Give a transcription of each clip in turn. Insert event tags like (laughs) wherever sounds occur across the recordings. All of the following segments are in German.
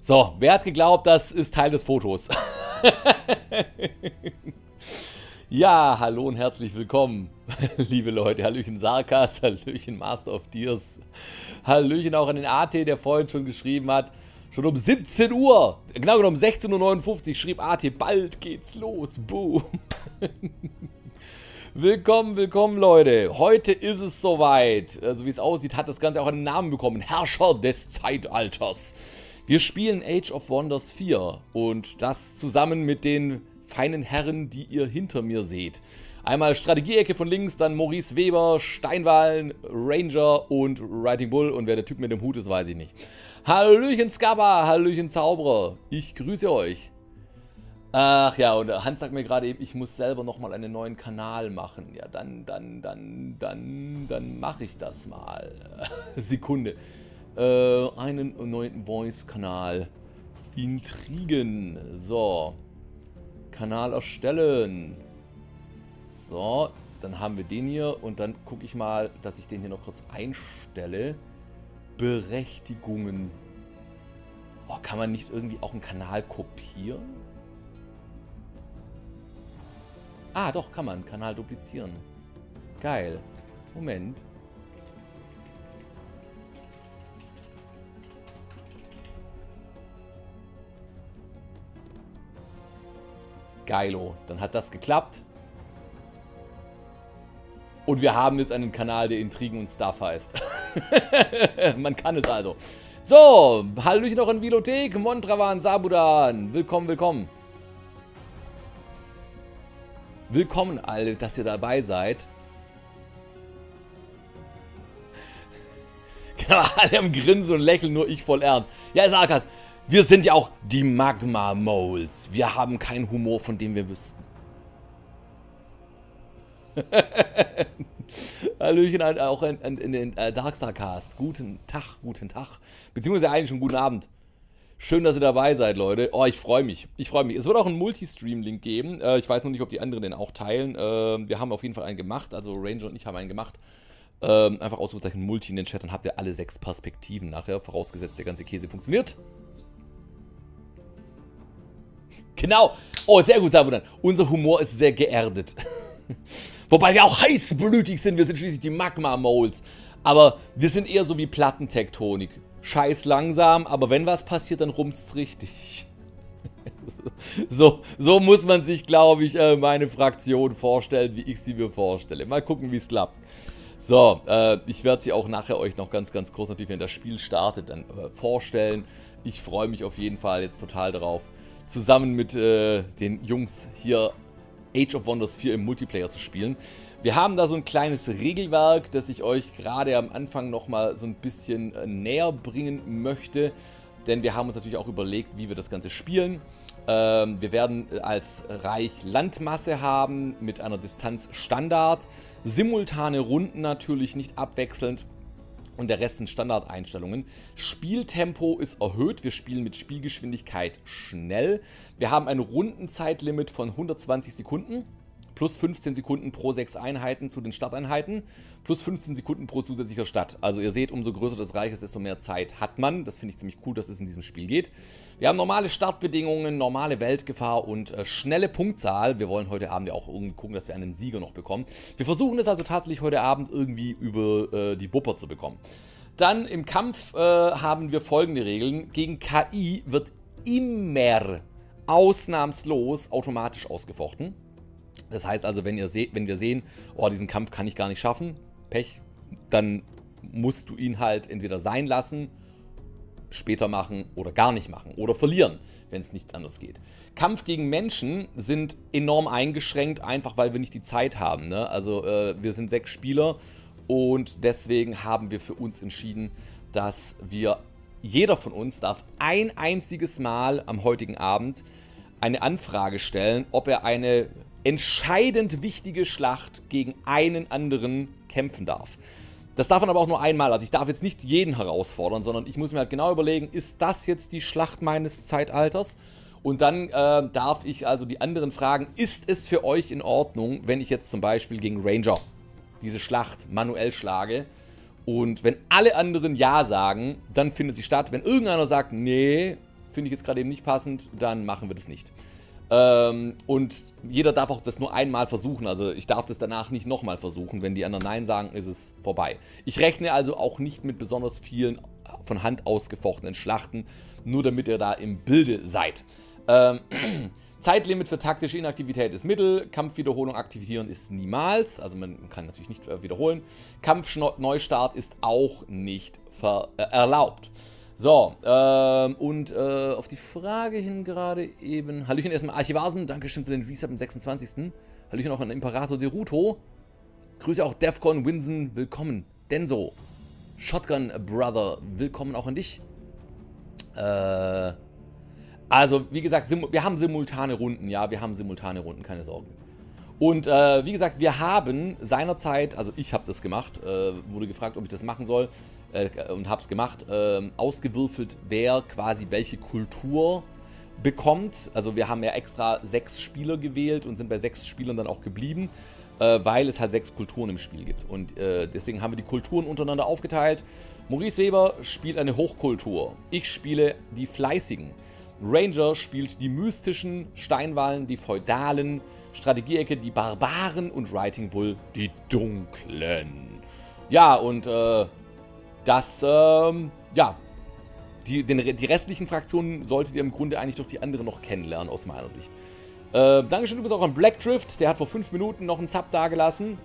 So, wer hat geglaubt, das ist Teil des Fotos? (laughs) ja, hallo und herzlich willkommen, (laughs) liebe Leute. Hallöchen Sarkas, (laughs) Hallöchen Master of Tears. Hallöchen auch an den AT, der vorhin schon geschrieben hat. Schon um 17 Uhr, genau genommen 16.59 Uhr schrieb AT, bald geht's los. Boom. Willkommen, willkommen Leute. Heute ist es soweit. Also wie es aussieht, hat das Ganze auch einen Namen bekommen. Herrscher des Zeitalters. Wir spielen Age of Wonders 4 und das zusammen mit den feinen Herren, die ihr hinter mir seht. Einmal Strategieecke von links, dann Maurice Weber, Steinwallen, Ranger und Writing Bull. Und wer der Typ mit dem Hut ist, weiß ich nicht. Hallöchen Skaba, Hallöchen Zauberer. Ich grüße euch. Ach ja, und Hans sagt mir gerade eben, ich muss selber nochmal einen neuen Kanal machen. Ja, dann, dann, dann, dann, dann mache ich das mal. (laughs) Sekunde äh, einen neuen Voice-Kanal. Intrigen. So. Kanal erstellen. So, dann haben wir den hier und dann gucke ich mal, dass ich den hier noch kurz einstelle. Berechtigungen. Oh, kann man nicht irgendwie auch einen Kanal kopieren? Ah, doch, kann man. Kanal duplizieren. Geil. Moment. Geilo. Dann hat das geklappt. Und wir haben jetzt einen Kanal, der Intrigen und Stuff heißt. (laughs) Man kann es also. So, Hallöchen noch in Bibliothek, Montravan, Sabudan. Willkommen, willkommen. Willkommen alle, dass ihr dabei seid. Genau, (laughs) alle am Grinsen und lächeln, nur ich voll ernst. Ja, Sarkas, wir sind ja auch die Magma-Moles. Wir haben keinen Humor, von dem wir wüssten. (laughs) Hallöchen auch in, in, in den äh, Darkstarcast. Guten Tag, guten Tag. Beziehungsweise eigentlich schon guten Abend. Schön, dass ihr dabei seid, Leute. Oh, ich freue mich. Ich freue mich. Es wird auch einen Multistream-Link geben. Äh, ich weiß noch nicht, ob die anderen den auch teilen. Äh, wir haben auf jeden Fall einen gemacht. Also Ranger und ich haben einen gemacht. Ähm, einfach Ausrufezeichen Multi in den Chat. Dann habt ihr alle sechs Perspektiven nachher. Vorausgesetzt, der ganze Käse funktioniert. Genau. Oh, sehr gut, Sabudan. Unser Humor ist sehr geerdet. (laughs) Wobei wir auch heißblütig sind. Wir sind schließlich die Magma-Moles. Aber wir sind eher so wie Plattentektonik. Scheiß langsam, aber wenn was passiert, dann rumst's richtig. (laughs) so, so muss man sich, glaube ich, äh, meine Fraktion vorstellen, wie ich sie mir vorstelle. Mal gucken, wie es klappt. So, äh, ich werde sie auch nachher euch noch ganz, ganz kurz, natürlich, wenn das Spiel startet, dann äh, vorstellen. Ich freue mich auf jeden Fall jetzt total drauf zusammen mit äh, den Jungs hier Age of Wonders 4 im Multiplayer zu spielen. Wir haben da so ein kleines Regelwerk, das ich euch gerade am Anfang nochmal so ein bisschen äh, näher bringen möchte. Denn wir haben uns natürlich auch überlegt, wie wir das Ganze spielen. Ähm, wir werden äh, als Reich Landmasse haben mit einer Distanz Standard. Simultane Runden natürlich, nicht abwechselnd und der Rest sind Standardeinstellungen. Spieltempo ist erhöht, wir spielen mit Spielgeschwindigkeit schnell. Wir haben ein Rundenzeitlimit von 120 Sekunden plus 15 Sekunden pro 6 Einheiten zu den Starteinheiten, plus 15 Sekunden pro zusätzlicher Stadt. Also ihr seht, umso größer das Reich ist, desto mehr Zeit hat man. Das finde ich ziemlich cool, dass es in diesem Spiel geht. Wir haben normale Startbedingungen, normale Weltgefahr und äh, schnelle Punktzahl. Wir wollen heute Abend ja auch irgendwie gucken, dass wir einen Sieger noch bekommen. Wir versuchen es also tatsächlich heute Abend irgendwie über äh, die Wupper zu bekommen. Dann im Kampf äh, haben wir folgende Regeln. Gegen KI wird immer ausnahmslos automatisch ausgefochten. Das heißt also, wenn, ihr wenn wir sehen, oh, diesen Kampf kann ich gar nicht schaffen, Pech, dann musst du ihn halt entweder sein lassen, später machen oder gar nicht machen oder verlieren, wenn es nicht anders geht. Kampf gegen Menschen sind enorm eingeschränkt, einfach weil wir nicht die Zeit haben. Ne? Also äh, wir sind sechs Spieler und deswegen haben wir für uns entschieden, dass wir, jeder von uns darf ein einziges Mal am heutigen Abend eine Anfrage stellen, ob er eine entscheidend wichtige Schlacht gegen einen anderen kämpfen darf. Das darf man aber auch nur einmal. Also ich darf jetzt nicht jeden herausfordern, sondern ich muss mir halt genau überlegen, ist das jetzt die Schlacht meines Zeitalters? Und dann äh, darf ich also die anderen fragen, ist es für euch in Ordnung, wenn ich jetzt zum Beispiel gegen Ranger diese Schlacht manuell schlage? Und wenn alle anderen Ja sagen, dann findet sie statt. Wenn irgendeiner sagt, nee, finde ich jetzt gerade eben nicht passend, dann machen wir das nicht. Ähm, und jeder darf auch das nur einmal versuchen. Also ich darf das danach nicht nochmal versuchen. Wenn die anderen Nein sagen, ist es vorbei. Ich rechne also auch nicht mit besonders vielen von Hand ausgefochtenen Schlachten, nur damit ihr da im Bilde seid. Ähm, (clears throat) Zeitlimit für taktische Inaktivität ist Mittel, Kampfwiederholung aktivieren ist niemals, also man kann natürlich nicht äh, wiederholen. Kampfneustart ist auch nicht äh, erlaubt. So, ähm, und äh, auf die Frage hin gerade eben. Hallöchen erstmal Archivasen, Dankeschön für den Reset am 26. Hallöchen auch an Imperator Deruto. Grüße auch Defcon Winsen, willkommen. Denso, Shotgun Brother, willkommen auch an dich. Äh, also, wie gesagt, wir haben simultane Runden, ja, wir haben simultane Runden, keine Sorgen. Und äh, wie gesagt, wir haben seinerzeit, also ich habe das gemacht, äh, wurde gefragt, ob ich das machen soll äh, und habe es gemacht, äh, ausgewürfelt, wer quasi welche Kultur bekommt. Also wir haben ja extra sechs Spieler gewählt und sind bei sechs Spielern dann auch geblieben, äh, weil es halt sechs Kulturen im Spiel gibt. Und äh, deswegen haben wir die Kulturen untereinander aufgeteilt. Maurice Weber spielt eine Hochkultur. Ich spiele die Fleißigen. Ranger spielt die mystischen, Steinwallen die feudalen, Strategieecke die Barbaren und Writing Bull die dunklen. Ja, und äh, das, ähm, ja, die, den, die restlichen Fraktionen solltet ihr im Grunde eigentlich durch die anderen noch kennenlernen, aus meiner Sicht. Äh, Dankeschön übrigens auch an Blackdrift, der hat vor 5 Minuten noch einen Sub dagelassen.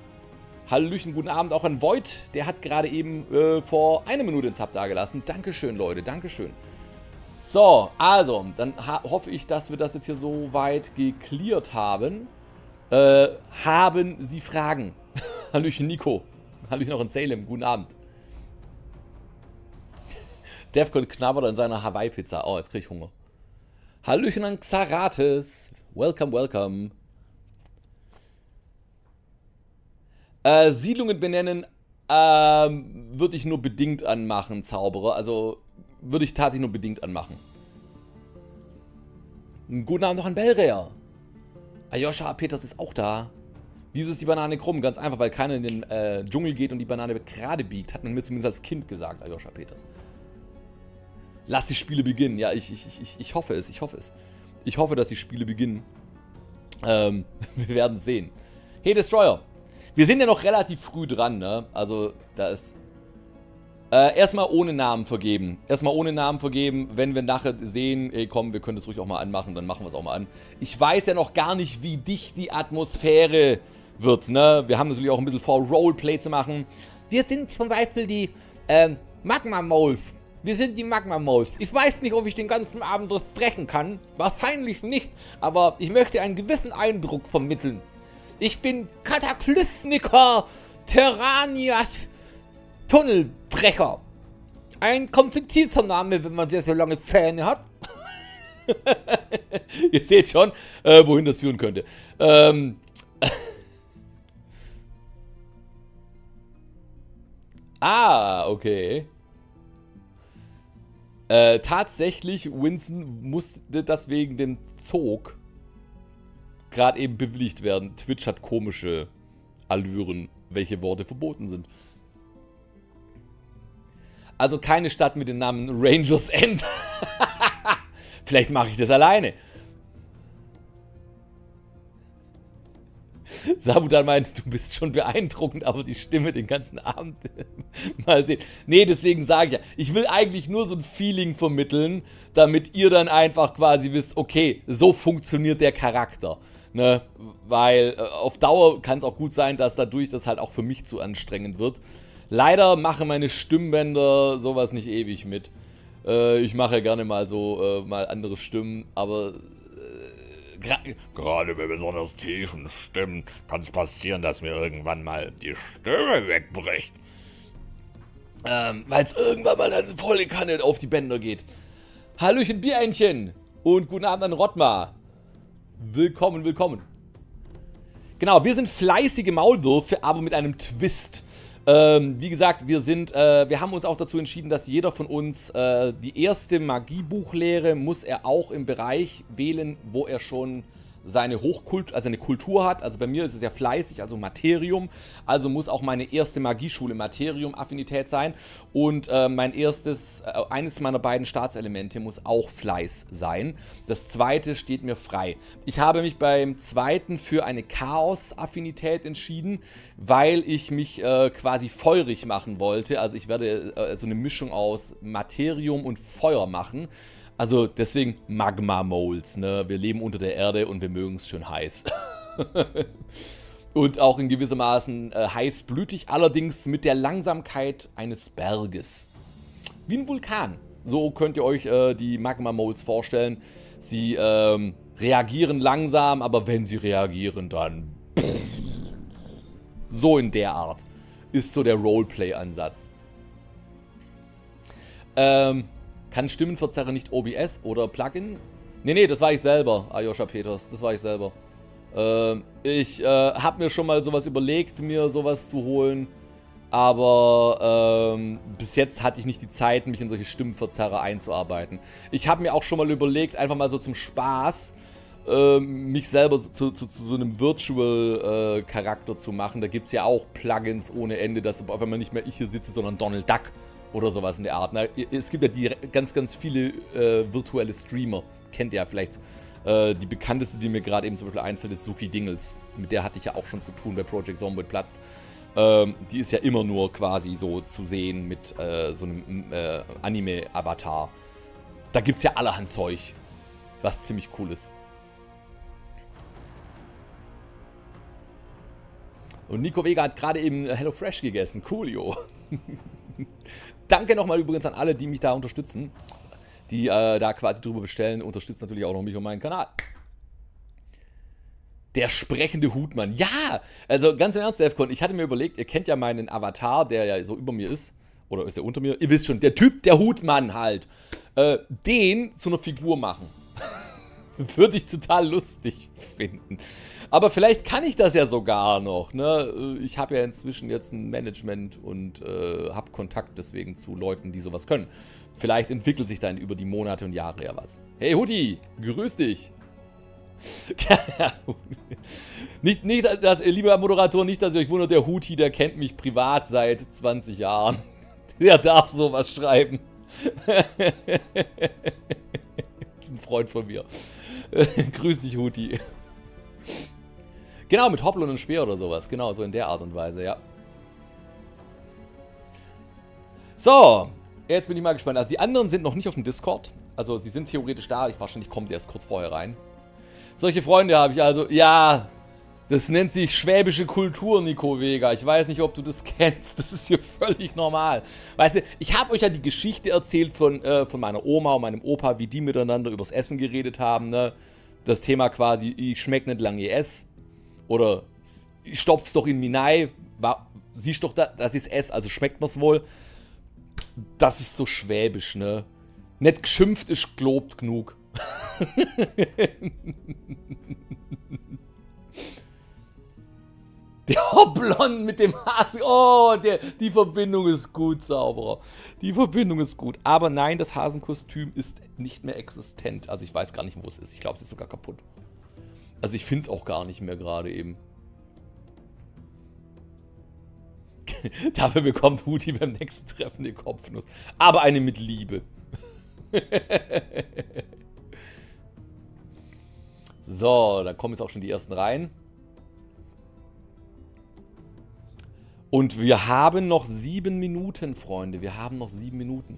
Hallöchen, guten Abend auch an Void, der hat gerade eben äh, vor einer Minute einen Sub dagelassen. Dankeschön, Leute, Dankeschön. So, also, dann hoffe ich, dass wir das jetzt hier so weit geklärt haben. Äh, haben Sie Fragen? (laughs) Hallöchen, Nico. Hallöchen auch in Salem, guten Abend. Defcon knabbert an seiner Hawaii-Pizza. Oh, jetzt krieg ich Hunger. Hallöchen an Xarates. Welcome, welcome. Äh, Siedlungen benennen ähm, würde ich nur bedingt anmachen, Zauberer. Also würde ich tatsächlich nur bedingt anmachen. Einen guten Abend noch an Belrea. Ayosha Peters ist auch da. Wieso ist die Banane krumm? Ganz einfach, weil keiner in den äh, Dschungel geht und die Banane gerade biegt. Hat man mir zumindest als Kind gesagt, Ayosha Peters. Lass die Spiele beginnen. Ja, ich, ich, ich, ich hoffe es, ich hoffe es. Ich hoffe, dass die Spiele beginnen. Ähm, (laughs) wir werden sehen. Hey Destroyer. Wir sind ja noch relativ früh dran, ne? Also, da ist... Äh, erstmal ohne Namen vergeben. Erstmal ohne Namen vergeben. Wenn wir nachher sehen, ey komm, wir können das ruhig auch mal anmachen, dann machen wir es auch mal an. Ich weiß ja noch gar nicht, wie dicht die Atmosphäre wird, ne? Wir haben natürlich auch ein bisschen vor, Roleplay zu machen. Wir sind zum Beispiel die, ähm, Magma Moles. Wir sind die Magma Moles. Ich weiß nicht, ob ich den ganzen Abend das sprechen kann. Wahrscheinlich nicht, aber ich möchte einen gewissen Eindruck vermitteln. Ich bin Kataklysmiker Terranias Tunnelbrecher. Ein komplizierter Name, wenn man sehr, sehr lange Zähne hat. (laughs) Ihr seht schon, äh, wohin das führen könnte. Ähm. (laughs) ah, okay. Äh, tatsächlich, Winston musste das wegen dem Zog gerade eben bewilligt werden. Twitch hat komische Allüren, welche Worte verboten sind. Also keine Stadt mit dem Namen Rangers End. (laughs) Vielleicht mache ich das alleine. (laughs) Sabudan meint, du bist schon beeindruckend, aber die Stimme den ganzen Abend (laughs) mal sehen. Nee, deswegen sage ich ja, ich will eigentlich nur so ein Feeling vermitteln, damit ihr dann einfach quasi wisst, okay, so funktioniert der Charakter. Ne? Weil äh, auf Dauer kann es auch gut sein, dass dadurch das halt auch für mich zu anstrengend wird. Leider machen meine Stimmbänder sowas nicht ewig mit. Äh, ich mache ja gerne mal so äh, mal andere Stimmen, aber Gerade bei besonders tiefen Stimmen kann es passieren, dass mir irgendwann mal die Stimme wegbricht. Ähm, weil es irgendwann mal dann volle Kanne auf die Bänder geht. Hallöchen Biereinchen und guten Abend an Rottmar. Willkommen, willkommen. Genau, wir sind fleißige Maulwürfe, aber mit einem Twist. Ähm, wie gesagt, wir sind, äh, wir haben uns auch dazu entschieden, dass jeder von uns äh, die erste Magiebuchlehre muss er auch im Bereich wählen, wo er schon seine Hochkultur, also eine Kultur hat. Also bei mir ist es ja fleißig, also Materium. Also muss auch meine erste Magieschule Materium-Affinität sein. Und äh, mein erstes, äh, eines meiner beiden Staatselemente muss auch Fleiß sein. Das zweite steht mir frei. Ich habe mich beim zweiten für eine Chaos-Affinität entschieden, weil ich mich äh, quasi feurig machen wollte. Also ich werde äh, so eine Mischung aus Materium und Feuer machen. Also deswegen Magma-Moles, ne? Wir leben unter der Erde und wir mögen es schön heiß. (laughs) und auch in gewissermaßen äh, heißblütig, allerdings mit der Langsamkeit eines Berges. Wie ein Vulkan. So könnt ihr euch äh, die Magma-Moles vorstellen. Sie ähm, reagieren langsam, aber wenn sie reagieren, dann... (laughs) So in der Art ist so der Roleplay-Ansatz. Ähm, kann Stimmenverzerrer nicht OBS oder Plugin? Nee, nee, das war ich selber, Ayosha Peters. Das war ich selber. Ähm, ich äh, habe mir schon mal sowas überlegt, mir sowas zu holen. Aber ähm, bis jetzt hatte ich nicht die Zeit, mich in solche Stimmenverzerrer einzuarbeiten. Ich habe mir auch schon mal überlegt, einfach mal so zum Spaß, äh, mich selber zu, zu, zu, so einem Virtual-Charakter äh, zu machen. Da gibt es ja auch Plugins ohne Ende, dass wenn man nicht mehr ich hier sitze, sondern Donald Duck oder sowas in der Art. Na, es gibt ja die, ganz, ganz viele äh, virtuelle Streamer. Kennt ihr ja vielleicht. Äh, die bekannteste, die mir gerade eben zum Beispiel einfällt, ist Suki Dingles. Mit der hatte ich ja auch schon zu tun bei Project Zomboid platzt. Ähm, die ist ja immer nur quasi so zu sehen mit äh, so einem äh, Anime-Avatar. Da gibt es ja allerhand Zeug, was ziemlich cool ist. Und Nico Vega hat gerade eben HelloFresh gegessen. Coolio. (laughs) Danke nochmal übrigens an alle, die mich da unterstützen. Die äh, da quasi drüber bestellen. Unterstützen natürlich auch noch mich und meinen Kanal. Der sprechende Hutmann. Ja! Also ganz im Ernst, Defcon, ich hatte mir überlegt, ihr kennt ja meinen Avatar, der ja so über mir ist. Oder ist er unter mir? Ihr wisst schon, der Typ, der Hutmann halt. Äh, den zu einer Figur machen. (laughs) Würde ich total lustig finden. Aber vielleicht kann ich das ja sogar noch. Ne? Ich habe ja inzwischen jetzt ein Management und äh, habe Kontakt deswegen zu Leuten, die sowas können. Vielleicht entwickelt sich dann über die Monate und Jahre ja was. Hey Huti, grüß dich. (laughs) nicht, nicht, dass, lieber Moderator, nicht, dass ihr euch wundert, der Huti, der kennt mich privat seit 20 Jahren. (laughs) Der darf sowas schreiben. das ist ein Freund von mir. (laughs) Grüß dich, Huti. Genau, mit Hoppel und Speer oder sowas. Genau, so in der Art und Weise, ja. So, jetzt bin ich mal gespannt. Also die anderen sind noch nicht auf dem Discord. Also sie sind theoretisch da. Ich wahrscheinlich kommen sie erst kurz vorher rein. Solche Freunde habe ich also. Ja, das nennt sich schwäbische Kultur, Nico Vega. Ich weiß nicht, ob du das (laughs) kennst. Das ist hier völlig normal. Weißt du, ich habe euch ja die Geschichte erzählt von, äh, von meiner Oma und meinem Opa, wie die miteinander übers Essen geredet haben. Ne? Das Thema quasi, ich schmecke nicht lange ess. Oder stopf's doch in Minai, siehst doch, da, das ist S, also schmeckt mir's wohl. Das ist so schwäbisch, ne? Nicht geschimpft ist gelobt genug. (laughs) Der (laughs) Hoplon mit dem Hase. Oh, der, die Verbindung ist gut, Zauberer. Die Verbindung ist gut. Aber nein, das Hasenkostüm ist nicht mehr existent. Also ich weiß gar nicht, wo es ist. Ich glaube, es ist sogar kaputt. Also ich finde es auch gar nicht mehr gerade eben. (laughs) Dafür bekommt Huti beim nächsten Treffen die Kopfnuss. Aber eine mit Liebe. (laughs) so, da kommen jetzt auch schon die ersten rein. Und wir haben noch sieben Minuten, Freunde. Wir haben noch sieben Minuten.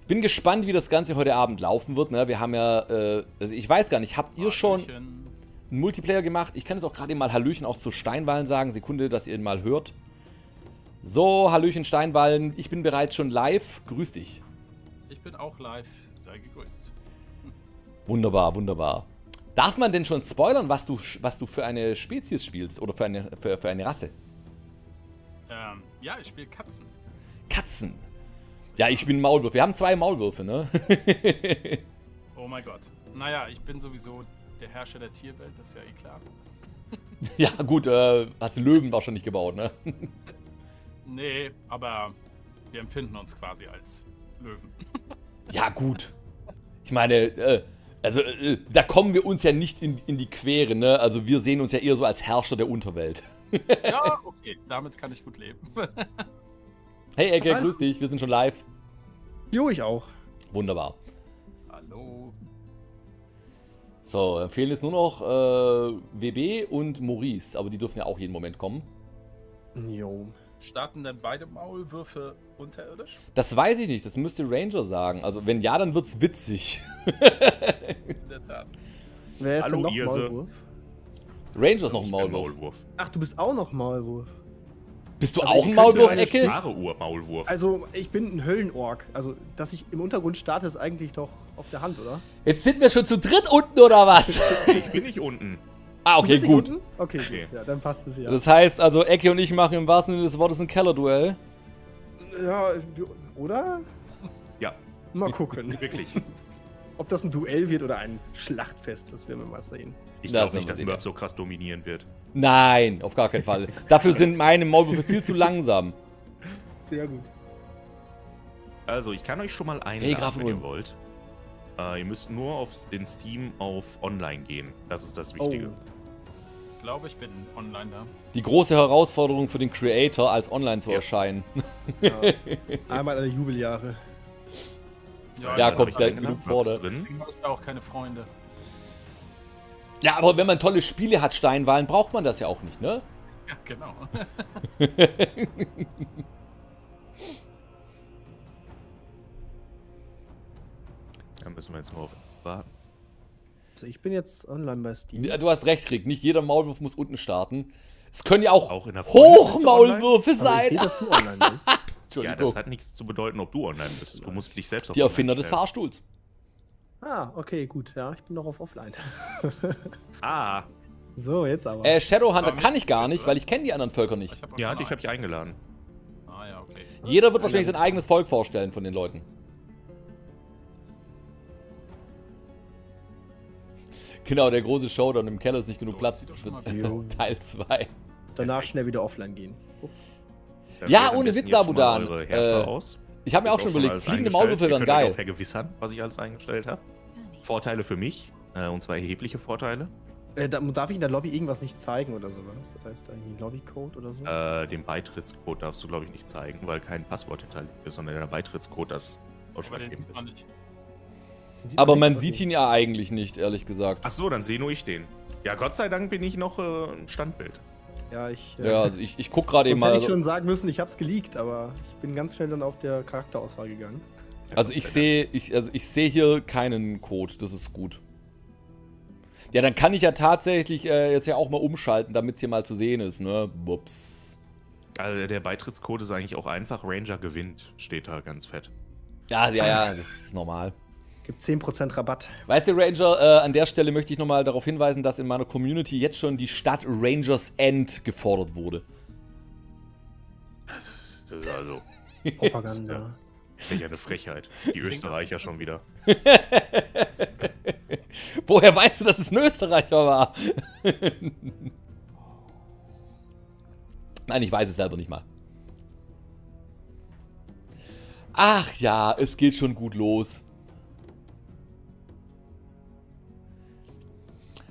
Ich bin gespannt, wie das Ganze heute Abend laufen wird. Ne? Wir haben ja, äh, also ich weiß gar nicht, habt ihr schon einen Multiplayer gemacht. Ich kann jetzt auch gerade mal Hallöchen auch zu Steinwallen sagen. Sekunde, dass ihr ihn mal hört. So, Hallöchen Steinwallen. Ich bin bereits schon live. Grüß dich. Ich bin auch live. Sei gegrüßt. Wunderbar, wunderbar. Darf man denn schon spoilern, was du, was du für eine Spezies spielst oder für eine, für, für eine Rasse? Ähm, ja, ich spiele Katzen. Katzen. Ja, ich bin Maulwurf. Wir haben zwei Maulwürfe, ne? (laughs) oh mein Gott. Naja, ich bin sowieso der Herrscher der Tierwelt, das ist ja eh klar. ja, gut, äh, hast Löwen wahrscheinlich gebaut, ne? (laughs) nee, aber wir empfinden uns quasi als Löwen. (laughs) ja, gut. Ich meine, äh, Also, äh, da kommen wir uns ja nicht in, in die Quere, ne? Also, wir sehen uns ja eher so als Herrscher der Unterwelt. Ja, okay, damit kann ich gut leben. (laughs) Hey, Ecke, Hallo. grüß dich, wir sind schon live. Jo, ich auch. Wunderbar. Hallo. So, dann fehlen jetzt nur noch äh, WB und Maurice, aber die dürfen ja auch jeden Moment kommen. Jo. Starten denn beide Maulwürfe unterirdisch? Das weiß ich nicht, das müsste Ranger sagen. Also, wenn ja, dann wird's witzig. In der Tat. Wer ist Hallo, denn noch. Maulwurf? Ranger ist noch ein bin Maulwurf. Ach, du bist auch noch Maulwurf. Bist du Also, auch ein Maulwurf, eine Ecke? Wahre Ur-Maulwurf. Also, ich bin ein Höllenorg. Also, dass ich im Untergrund starte, ist eigentlich doch auf der Hand, oder? Jetzt sind wir schon zu dritt unten, oder was? ich bin nicht unten. (laughs) ah, okay, gut. unten? Okay, Okay. gut. Ja, dann passt es ja. Das heißt also, Ecke und ich machen im wahrsten Sinne des Wortes ein Keller-Duell. ja, oder? Ja, Mal gucken. wirklich. Ob das ein Duell wird oder ein Schlachtfest, das werden wir mal sehen. Ich glaube nicht, dass ja. so krass dominieren wird. Nein, auf gar keinen Fall. (laughs) Dafür sind meine Maulwürfe viel zu langsam. Sehr gut. Also, ich kann euch schon mal Hey, einladen, Graf wenn ihr wollt. Äh, ihr müsst nur auf, in Steam auf Online gehen. Das ist das Wichtige. Oh. Ich glaube, ich bin online da. Die große Herausforderung für den Creator, als online zu Ja. erscheinen. Ja. (laughs) Einmal alle Jubeljahre. Ja, kommt hab ich genug vor. Deswegen habe ich da auch keine Freunde. Ja, aber wenn man tolle Spiele hat, Steinwahlen, braucht man das ja auch nicht, ne? Ja, genau. (laughs) Da müssen wir jetzt nur auf warten. Also, ich bin jetzt online bei Steam. Ja, Du hast recht, Rick. Nicht jeder Maulwurf muss unten starten. Es können ja auch, Auch in der Freundesliste Hochmaulwürfe Aber ich sein. sehe, dass du online bist. (laughs) Ja, das hat nichts zu bedeuten, ob du online bist. Du musst dich selbst auf die Erfinder des. Fahrstuhls. Ah, okay, gut. Ja, ich bin noch auf Offline. (laughs) Ah, So, jetzt aber. Äh, Shadowhunter kann ich gar nicht, weil ich kenne die anderen Völker nicht. Ich ja, dich habe ich eingeladen. Ah ja, okay. Jeder wird wahrscheinlich sein eigenes Volk vorstellen von den Leuten. (laughs) Genau, der große Showdown im Keller ist nicht genug So, Platz. (laughs) Teil 2. Danach schnell wieder offline gehen. Ja, ohne Witz, Herrscher Äh, aus. Ich habe mir auch schon überlegt, fliegende. Maulwürfe wären geil. auch vergewissern, was ich alles eingestellt habe. Vorteile für mich, äh, und zwar erhebliche Vorteile. Äh, da, darf ich in der Lobby irgendwas nicht zeigen oder sowas? Da ist da irgendwie ein Lobbycode oder so? Äh, den Beitrittscode darfst du, glaube ich, nicht zeigen, weil kein Passwort hinterlegt ist, sondern der Beitrittscode das ausschlaggebend man ist. sieht Aber man sieht ihn ja eigentlich nicht, ehrlich gesagt. Ach so, dann sehe nur ich den. Ja, Gott sei Dank bin ich noch äh, ein Standbild. Ja, ich. äh, Ja, also ich, ich guck gerade eben mal. hätte ich Also, schon sagen müssen, ich hab's geleakt, aber ich bin ganz schnell dann auf der Charakterauswahl gegangen. Ja, also ich sehe ich, also ich sehe hier keinen Code, das ist gut. Ja, dann kann ich ja tatsächlich äh, jetzt ja auch mal umschalten, damit es hier mal zu sehen ist, ne? Bups. Also der Beitrittscode ist eigentlich auch einfach. Ranger gewinnt, steht da ganz fett. Ja, ja, ja, das ist normal. Gibt 10% Rabatt. Weißt du, Ranger, äh, an der Stelle möchte ich nochmal darauf hinweisen, dass in meiner Community jetzt schon die Stadt Rangers End gefordert wurde. Das ist also (laughs) Propaganda. welch eine Frechheit. Die Österreicher schon wieder. (laughs) Woher weißt du, dass es ein Österreicher war? Nein, ich weiß es selber nicht mal. Ach ja, es geht schon gut los.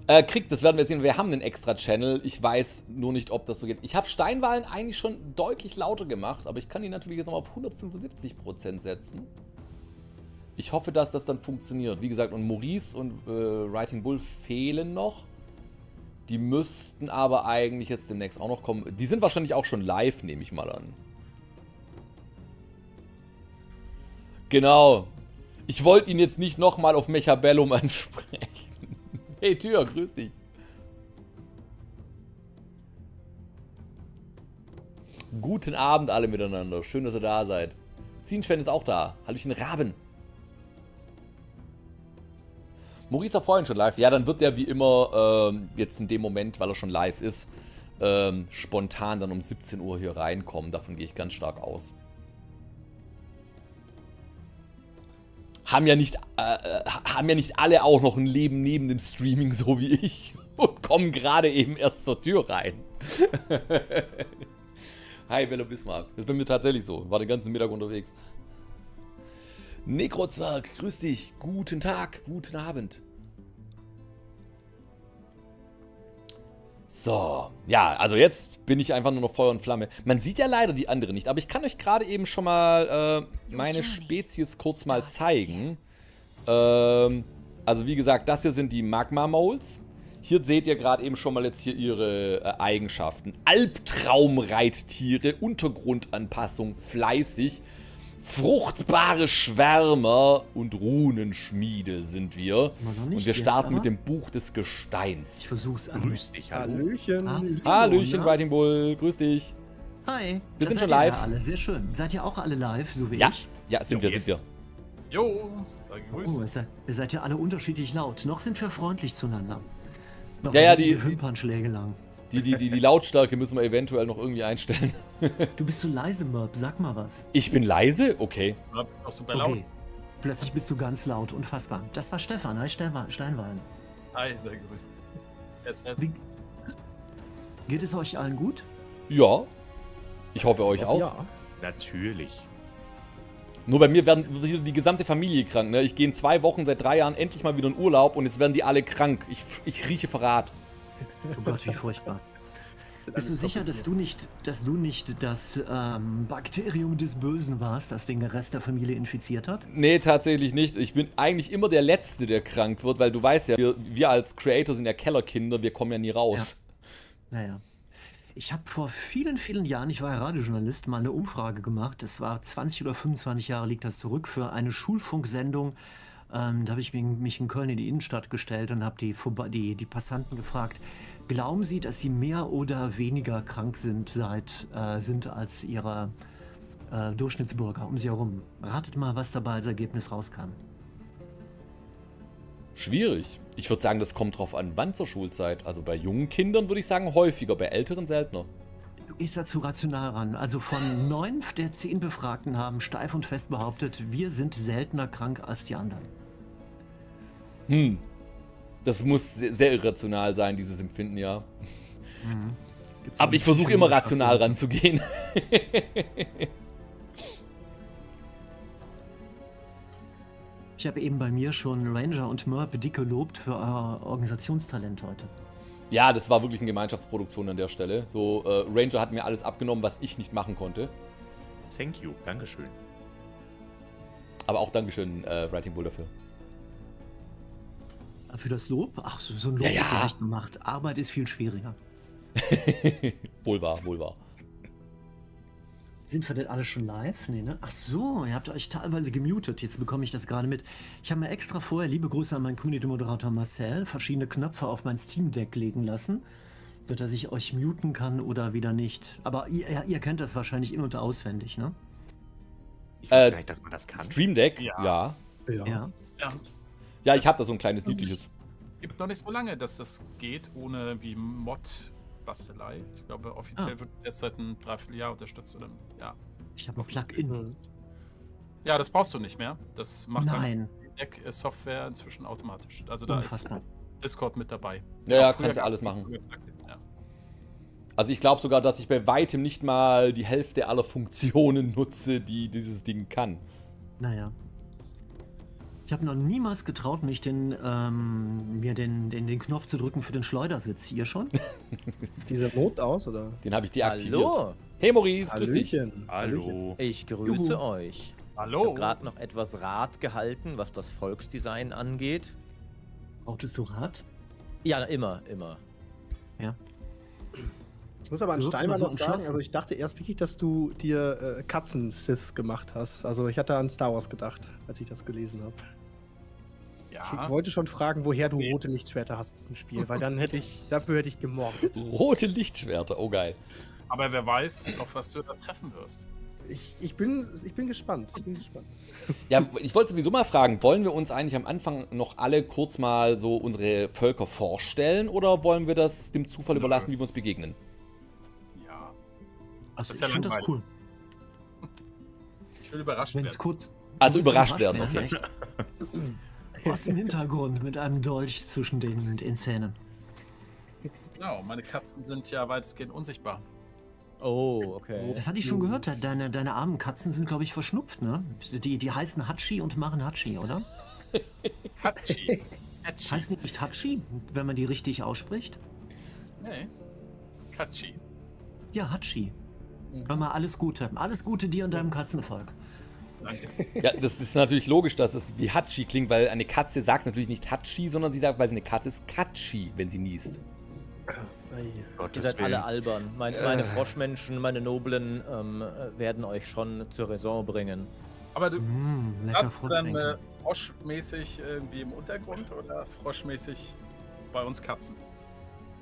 Äh, Krieg, das werden wir sehen. Wir haben einen extra Channel. Ich weiß nur nicht, ob das so geht. Ich habe Steinwahlen eigentlich schon deutlich lauter gemacht, aber ich kann die natürlich jetzt nochmal auf 175% setzen. Ich hoffe, dass das dann funktioniert. Wie gesagt, und Maurice und äh, Writing Bull fehlen noch. Die müssten aber eigentlich jetzt demnächst auch noch kommen. Die sind wahrscheinlich auch schon live, nehme ich mal an. Genau. Ich wollte ihn jetzt nicht nochmal auf Mechabellum (laughs) ansprechen. Hey Tür, grüß dich. Guten Abend alle miteinander. Schön, dass ihr da seid. Zienschwen ist auch da. Hallöchen Raben. Maurice war vorhin schon live. Ja, dann wird der wie immer ähm, jetzt in dem Moment, weil er schon live ist, ähm, spontan dann um 17 Uhr hier reinkommen. Davon gehe ich ganz stark aus. Haben ja nicht, äh, äh, haben ja nicht alle auch noch ein Leben neben dem Streaming, so wie ich. (laughs) Und kommen gerade eben erst zur Tür rein. (laughs) Hi, Bello Bismarck. Das ist bei mir tatsächlich so. War den ganzen Mittag unterwegs. Nekrozwerg, grüß dich. Guten Tag, guten Abend. So, ja, also jetzt bin ich einfach nur noch Feuer und Flamme. Man sieht ja leider die andere nicht, aber ich kann euch gerade eben schon mal äh, meine Spezies kurz mal zeigen. Ähm, also wie gesagt, das hier sind die Magma-Moles. Hier seht ihr gerade eben schon mal jetzt hier ihre äh, Eigenschaften. Albtraumreittiere, Untergrundanpassung, fleißig, fruchtbare Schwärmer und Runenschmiede sind wir. Und wir starten mit dem Buch des Ich Gesteins. versuch's an. Grüß dich, hallo. Hallöchen. Hallöchen, na? Writing Bull, grüß dich. Hi. Wir sind schon live. Ja alle. Sehr schön. Seid ihr auch alle live, so wie Ja, ich? ja, sind Jo, wir, yes. sind wir. Jo, sei gegrüßt. Oh, ihr seid, ja alle unterschiedlich laut. Noch sind wir freundlich zueinander. Noch Ja, ja, die- Wimpernschläge lang. Die, die, die, die Lautstärke müssen wir eventuell noch irgendwie einstellen. (laughs) Du bist so leise, Merb. Sag mal was. Ich bin leise? Okay. War auch super laut. Okay. Plötzlich bist du ganz laut. Unfassbar. Das war Stefan. Hi, Steinwein. Hi, sei gegrüßt. Yes, yes. Wie, geht es euch allen gut? Ja. Ich hoffe euch auch. Ja. Natürlich. Nur bei mir werden die gesamte Familie krank. Ne? Ich gehe in zwei Wochen seit drei Jahren endlich mal wieder in Urlaub und jetzt werden die alle krank. Ich, ich rieche Verrat. Oh Gott, wie furchtbar. Bist du sicher, dass du nicht, dass du nicht das ähm, Bakterium des Bösen warst, das den Rest der Familie infiziert hat? Nee, tatsächlich nicht. Ich bin eigentlich immer der Letzte, der krank wird, weil du weißt ja, wir, wir als Creator sind ja Kellerkinder, wir kommen ja nie raus. Naja. Ich habe vor vielen, vielen Jahren, ich war ja Radiojournalist, mal eine Umfrage gemacht. Das war 20 oder 25 Jahre liegt das zurück für eine Schulfunksendung. Ähm, da habe ich mich, in Köln in die Innenstadt gestellt und habe die, die, die Passanten gefragt, glauben Sie, dass Sie mehr oder weniger krank sind, seit, äh, sind als Ihre äh, Durchschnittsbürger um Sie herum? Ratet mal, was dabei als Ergebnis rauskam. Schwierig. Ich würde sagen, das kommt drauf an, wann zur Schulzeit. Also bei jungen Kindern würde ich sagen häufiger, bei älteren seltener. Du gehst dazu rational ran. Also von neun der zehn Befragten haben steif und fest behauptet, wir sind seltener krank als die anderen. Hm. Das muss sehr, sehr irrational sein, dieses Empfinden, ja. Gibt's Aber ich versuche immer rational Erklärung? ranzugehen. (laughs) Ich habe eben bei mir schon Ranger und Merp dick gelobt für euer Organisationstalent heute. Ja, das war wirklich eine Gemeinschaftsproduktion an der Stelle. So, äh, Ranger hat mir alles abgenommen, was ich nicht machen konnte. Thank you. Dankeschön. Aber auch Dankeschön, äh, Writing Bull, dafür. Für das Lob? Ach, so so ein Lob Ja, ja. ist leicht gemacht. Arbeit ist viel schwieriger. (laughs) wohl wahr, wohl wahr. Sind wir denn alle schon live? Nee, ne? Ach so, ihr habt euch teilweise gemutet. Jetzt bekomme ich das gerade mit. Ich habe mir extra vorher, liebe Grüße an meinen Community-Moderator Marcel, verschiedene Knöpfe auf mein Steam-Deck legen lassen, sodass ich euch muten kann oder wieder nicht. Aber ihr, ihr- ihr kennt das wahrscheinlich in- und auswendig, ne? Ich wusste Äh, gar nicht, dass man das kann. Stream Deck? Ja. Ja. Ja. Ja. Ja, ich habe da so ein kleines niedliches. gibt noch nicht so lange, dass das geht, ohne wie Mod-Bastelei. Ich glaube, offiziell Ah. wird es erst seit einem Dreivierteljahr unterstützt. Oder, ja. Ich habe ein Plugin. Ja, das brauchst du nicht mehr. Das macht Nein, Deck-Software inzwischen automatisch. Also da unfassbar. ist Discord mit dabei. Ja, ja, kannst du alles machen. Ja. Also ich glaube sogar, dass ich bei weitem nicht mal die Hälfte aller Funktionen nutze, die dieses Ding kann. Naja. Ich habe noch niemals getraut, mich den, ähm, mir den, den, den Knopf zu drücken für den Schleudersitz. Ihr schon? (laughs) Diese Not aus, oder? Den habe ich deaktiviert. Hallo, Hey Maurice, grüß dich. Hallöchen. Hallo. ich grüße Juhu. euch. Ich Hallo. habe gerade noch etwas Rat gehalten, was das Volksdesign angeht. Brauchtest du Rat? Ja, immer, immer. Ich muss aber an Steinmann so noch sagen, also ich dachte erst wirklich, dass du dir äh, Katzen-Sith gemacht hast. Also ich hatte an Star Wars gedacht, als ich das gelesen habe. Ich Ja. wollte schon fragen, woher du Nee. rote Lichtschwerter hast im Spiel, weil dann (laughs) hätte ich, dafür hätte ich gemordet. Rote Lichtschwerter, oh geil. Aber wer weiß, auf was du da treffen wirst. Ich, ich, bin, ich bin gespannt. Ich bin gespannt. Ja, ich wollte sowieso mal fragen, wollen wir uns eigentlich am Anfang noch alle kurz mal so unsere Völker vorstellen oder wollen wir das dem Zufall Nö. überlassen, wie wir uns begegnen? Ja. Also ist ich ja finde das cool. Ich will überrascht Wenn es werden. kurz. Also kurz überrascht werden, okay. (laughs) Aus dem Hintergrund mit einem Dolch zwischen den, den Zähnen. Genau, meine Katzen sind ja weitestgehend unsichtbar. Oh, okay. Das hatte ich schon gehört. Deine, deine armen Katzen sind, glaube ich, verschnupft, ne? Die, die heißen Hachi und machen Hachi, oder? (laughs) Hatschi. Hatschi. Heißen die nicht Hachi, wenn man die richtig ausspricht? Nee. Katschi. Ja, Hatschi. Hör mal, alles Gute. Alles Gute dir und deinem Katzenvolk. Danke. Ja, das ist natürlich logisch, dass es wie Hatschi klingt, weil eine Katze sagt natürlich nicht Hatschi, sondern sie sagt, weil sie eine Katze ist, Katschi, wenn sie niest. Ei. Ihr seid alle albern. Mein, meine Froschmenschen, meine Noblen ähm, äh, werden euch schon zur Raison bringen. Aber du lecker hast du dann äh, froschmäßig irgendwie im Untergrund oder froschmäßig bei uns Katzen?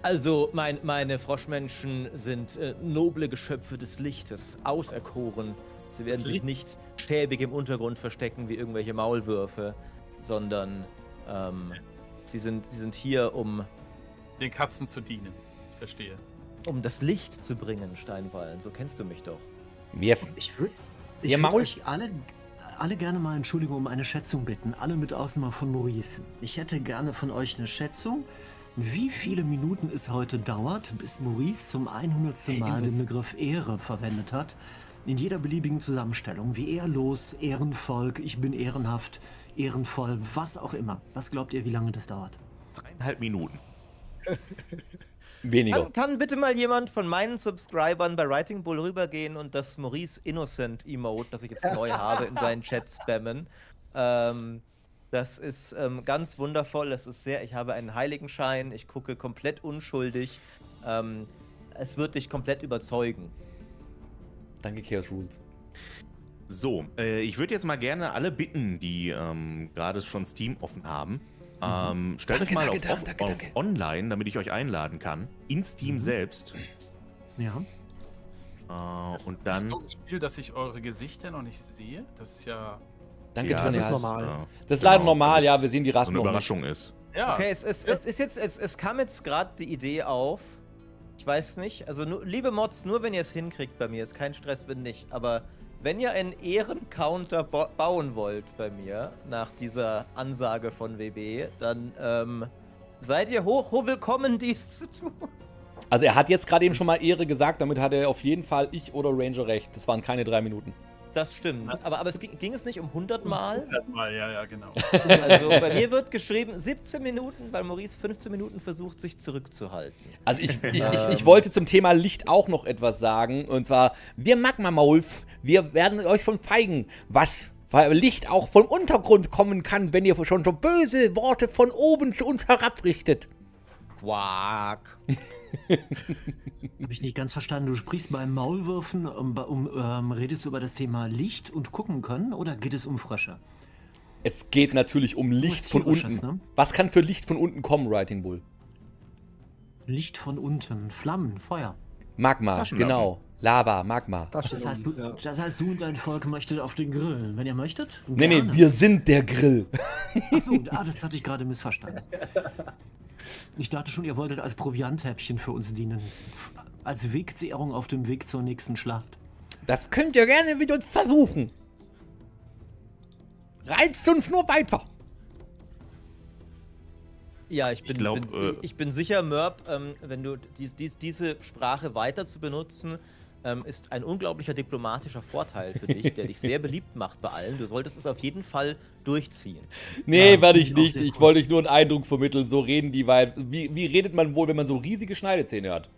Also, mein, meine Froschmenschen sind äh, noble Geschöpfe des Lichtes, auserkoren. Sie werden Das sich Licht- nicht schäbig im Untergrund verstecken wie irgendwelche Maulwürfe, sondern ähm, sie, sind, sie sind hier, um, Den Katzen zu dienen. Ich verstehe. um das Licht zu bringen, Steinwallen. So kennst du mich doch. Wir, Ich würde ich Ihr würd Maul- euch alle, alle gerne mal Entschuldigung um eine Schätzung bitten. Alle mit Ausnahme von Maurice. Ich hätte gerne von euch eine Schätzung, wie viele Minuten es heute dauert, bis Maurice zum 100. Hey, Mal den Insus. Begriff Ehre verwendet hat. In jeder beliebigen Zusammenstellung. Wie ehrlos, Ehrenvolk, ich bin ehrenhaft, ehrenvoll, was auch immer. Was glaubt ihr, wie lange das dauert? Dreieinhalb Minuten. (laughs) weniger. Kann, kann bitte mal jemand von meinen Subscribern bei Writing Bull rübergehen und das Maurice Innocent Emote, das ich jetzt neu (laughs) habe, in seinen Chat spammen? Ähm, das ist ähm, ganz wundervoll. Das ist sehr. Ich habe einen Heiligenschein. Ich gucke komplett unschuldig. Ähm, es wird dich komplett überzeugen. Danke, Chaos Rules. So, äh, ich würde jetzt mal gerne alle bitten, die ähm, gerade schon Steam offen haben. Ähm, stellt Danke, euch mal danke, auf, danke, auf danke. online, damit ich euch einladen kann. In Steam Mhm. selbst. Ja. Äh, und dann. So ein Spiel, dass ich eure Gesichter noch nicht sehe. Das ist ja. Danke, ja, das ist Das, normal. äh, das ist leider genau, normal, ja, wir sehen die So Rassen eine noch nicht. Überraschung ist. Ja, Okay, es, es, ja. es ist jetzt, es, es kam jetzt gerade die Idee auf. Ich weiß nicht, also nur, liebe Mods, nur wenn ihr es hinkriegt bei mir, ist kein Stress, wenn nicht. Aber wenn ihr einen Ehrencounter ba bauen wollt bei mir, nach dieser Ansage von WB, dann ähm, seid ihr hoch, hoch willkommen, dies zu tun. Also er hat jetzt gerade eben schon mal Ehre gesagt, damit hat er auf jeden Fall ich oder Ranger recht. Das waren keine drei Minuten. Das stimmt. Aber, aber es ging, ging es nicht um 100 Mal? Mal, ja, ja, genau. (laughs) Also bei mir wird geschrieben 17 Minuten, weil Maurice 15 Minuten versucht, sich zurückzuhalten. Also ich, ich, ich, ich wollte zum Thema Licht auch noch etwas sagen. Und zwar, wir Magma Maulf, wir werden euch schon zeigen, was weil Licht auch vom Untergrund kommen kann, wenn ihr schon so böse Worte von oben zu uns herabrichtet. Quack. (laughs) Habe ich nicht ganz verstanden. Du sprichst bei Maulwürfen, um, um, ähm, redest du über das Thema Licht und gucken können oder geht es um Frösche? Es geht natürlich um Licht Was von unten. ne? Was kann für Licht von unten kommen, Writing Bull? Licht von unten, Flammen, Feuer. Magma, genau. Lava, Magma. Da steht Das heißt, du, das heißt, du und dein Volk möchtet auf den Grill. Wenn ihr möchtet. Nee, nee, gerne. wir sind der Grill. Achso, ah, das hatte ich gerade missverstanden. (laughs) Ich dachte schon, ihr wolltet als Provianthäppchen für uns dienen. Als Wegzehrung auf dem Weg zur nächsten Schlacht. Das könnt ihr gerne mit uns versuchen. Reizt uns nur weiter. Ja, ich bin, glaub, bin, äh, ich bin sicher, Mörb, ähm, wenn du dies, dies, diese Sprache weiter zu benutzen, ähm, ist ein unglaublicher diplomatischer Vorteil für dich, der dich sehr beliebt macht bei allen. Du solltest es auf jeden Fall durchziehen. Nee, Ja, werde ich nicht. Ich cool. wollte euch nur einen Eindruck vermitteln. So reden die, weil. Wie, wie redet man wohl, wenn man so riesige Schneidezähne hat?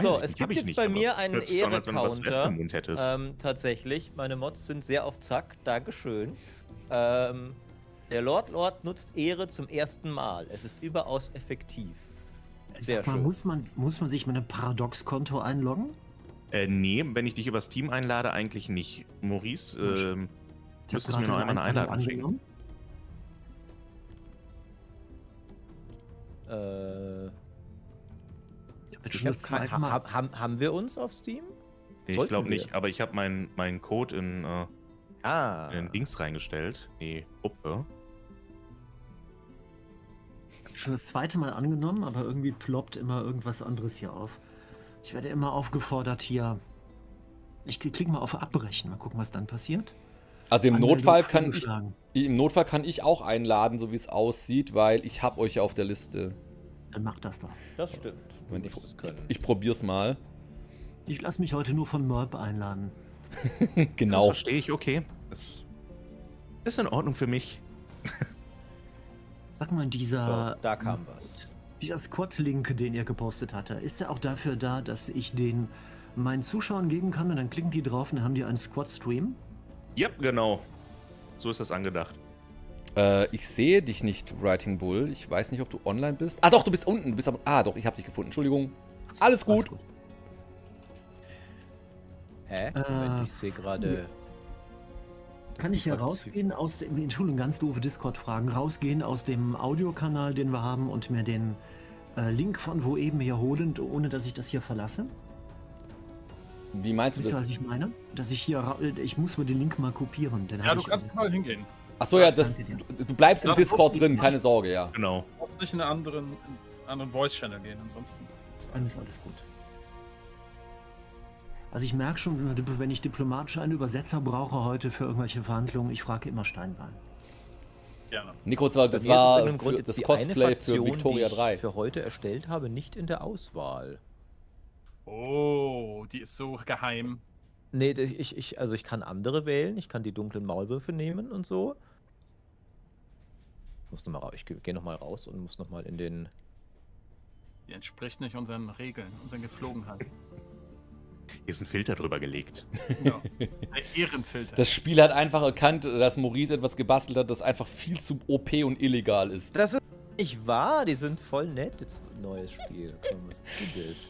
So, es gibt jetzt nicht, bei mir einen Ehre-Counter. Ähm, tatsächlich, meine Mods sind sehr auf Zack, Dankeschön. Ähm, der Lord Lord nutzt Ehre zum ersten Mal. Es ist überaus effektiv. Sehr Sag mal, schön. muss man, muss man sich mit einem Paradox-Konto einloggen? Äh, nee, wenn ich dich über Steam einlade, eigentlich nicht. Maurice, ähm, Ich hab müsstest du mir noch einmal eine Einladung schicken. Äh, Ich hab ich kein, ha, ha, haben, wir uns auf Steam? Ich Sollten glaube nicht, aber ich habe meinen mein Code in, äh, Ah. in den Dings reingestellt. Die Gruppe. Schon das zweite Mal angenommen, aber irgendwie ploppt immer irgendwas anderes hier auf. Ich werde immer aufgefordert hier. Ich klicke mal auf Abbrechen, mal gucken, was dann passiert. Also im Anmeldung Notfall kann ich. Im Notfall kann ich auch einladen, so wie es aussieht, weil ich habe euch ja auf der Liste. Dann mach das doch. Das stimmt. Moment, ich, ich, ich probier's mal. Ich lasse mich heute nur von Merp einladen. (laughs) Das Genau. verstehe ich, okay. Das ist in Ordnung für mich. (laughs) Sag mal, So, dieser. da kam was. Dieser Squad-Link, den ihr gepostet hatte, ist der auch dafür da, dass ich den meinen Zuschauern geben kann und dann klicken die drauf und dann haben die einen Squad-Stream? Ja, genau. So ist das angedacht. Äh, ich sehe dich nicht, Writing Bull. Ich weiß nicht, ob du online bist. Ah, doch, du bist unten. Du bist am, ah, doch, ich habe dich gefunden. Entschuldigung. Alles gut. Alles gut. Hä? Äh, Moment, ich sehe gerade. Kann ich hier rausgehen aus dem, Entschuldigung, ganz doofe Discord-Fragen, rausgehen aus dem Audiokanal, den wir haben und mir den äh, Link von wo eben hier holen, ohne dass ich das hier verlasse? Wie meinst du Wisst ihr, das? was ich meine? Dass ich hier, äh, ich muss mir den Link mal kopieren. Den Ja, du ich kannst mal hingehen. Achso, ja, das, du, du bleibst im Discord drin, nicht. keine Sorge, ja. Genau. Du musst nicht in einen anderen, in einen anderen Voice-Channel gehen, ansonsten. ist Dann ist alles gut. Also ich merke schon, wenn ich diplomatisch einen Übersetzer brauche heute für irgendwelche Verhandlungen, ich frage immer Steinbein. Gerne. Nico, das war, Bei das war für, jetzt das die Cosplay eine für Fraktion, Victoria die 3. ich für heute erstellt habe, nicht in der Auswahl. Oh, die ist so geheim. Nee, ich, ich, also ich kann andere wählen, ich kann die dunklen Maulwürfe nehmen und so. Ich muss noch mal raus, ich gehe noch mal raus und muss noch mal in den. Die entspricht nicht unseren Regeln, unseren Geflogenheiten. Hier ist ein Filter drüber gelegt. Ja. (laughs) Der Ehrenfilter. Das Spiel hat einfach erkannt, dass Maurice etwas gebastelt hat, das einfach viel zu OP und illegal ist. Das ist nicht wahr, die sind voll nett. Jetzt ein neues Spiel. Komm, was ist?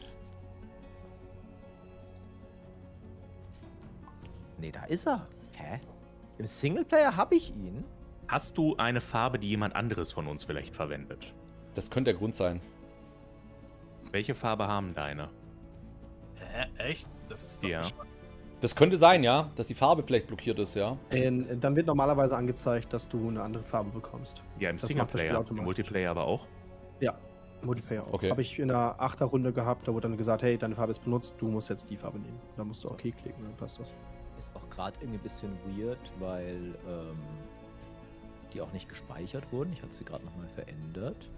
Nee, da ist er. Hä? Im Singleplayer habe ich ihn. Hast du eine Farbe, die jemand anderes von uns vielleicht verwendet? Das könnte der Grund sein. Welche Farbe haben deine? Hä? Echt? Das ist doch Ja. Das könnte sein, ja, dass die Farbe vielleicht blockiert ist, ja. In, dann wird normalerweise angezeigt, dass du eine andere Farbe bekommst. Ja, im Das Singleplayer. Im. Multiplayer aber auch. Ja, Multiplayer auch. Okay. Habe ich in der Achterrunde gehabt, da wurde dann gesagt, hey, deine Farbe ist benutzt, du musst jetzt die Farbe nehmen. Da musst du OK klicken, dann passt das. Ist auch gerade irgendwie ein bisschen weird, weil ähm, die auch nicht gespeichert wurden. Ich hatte sie gerade nochmal verändert.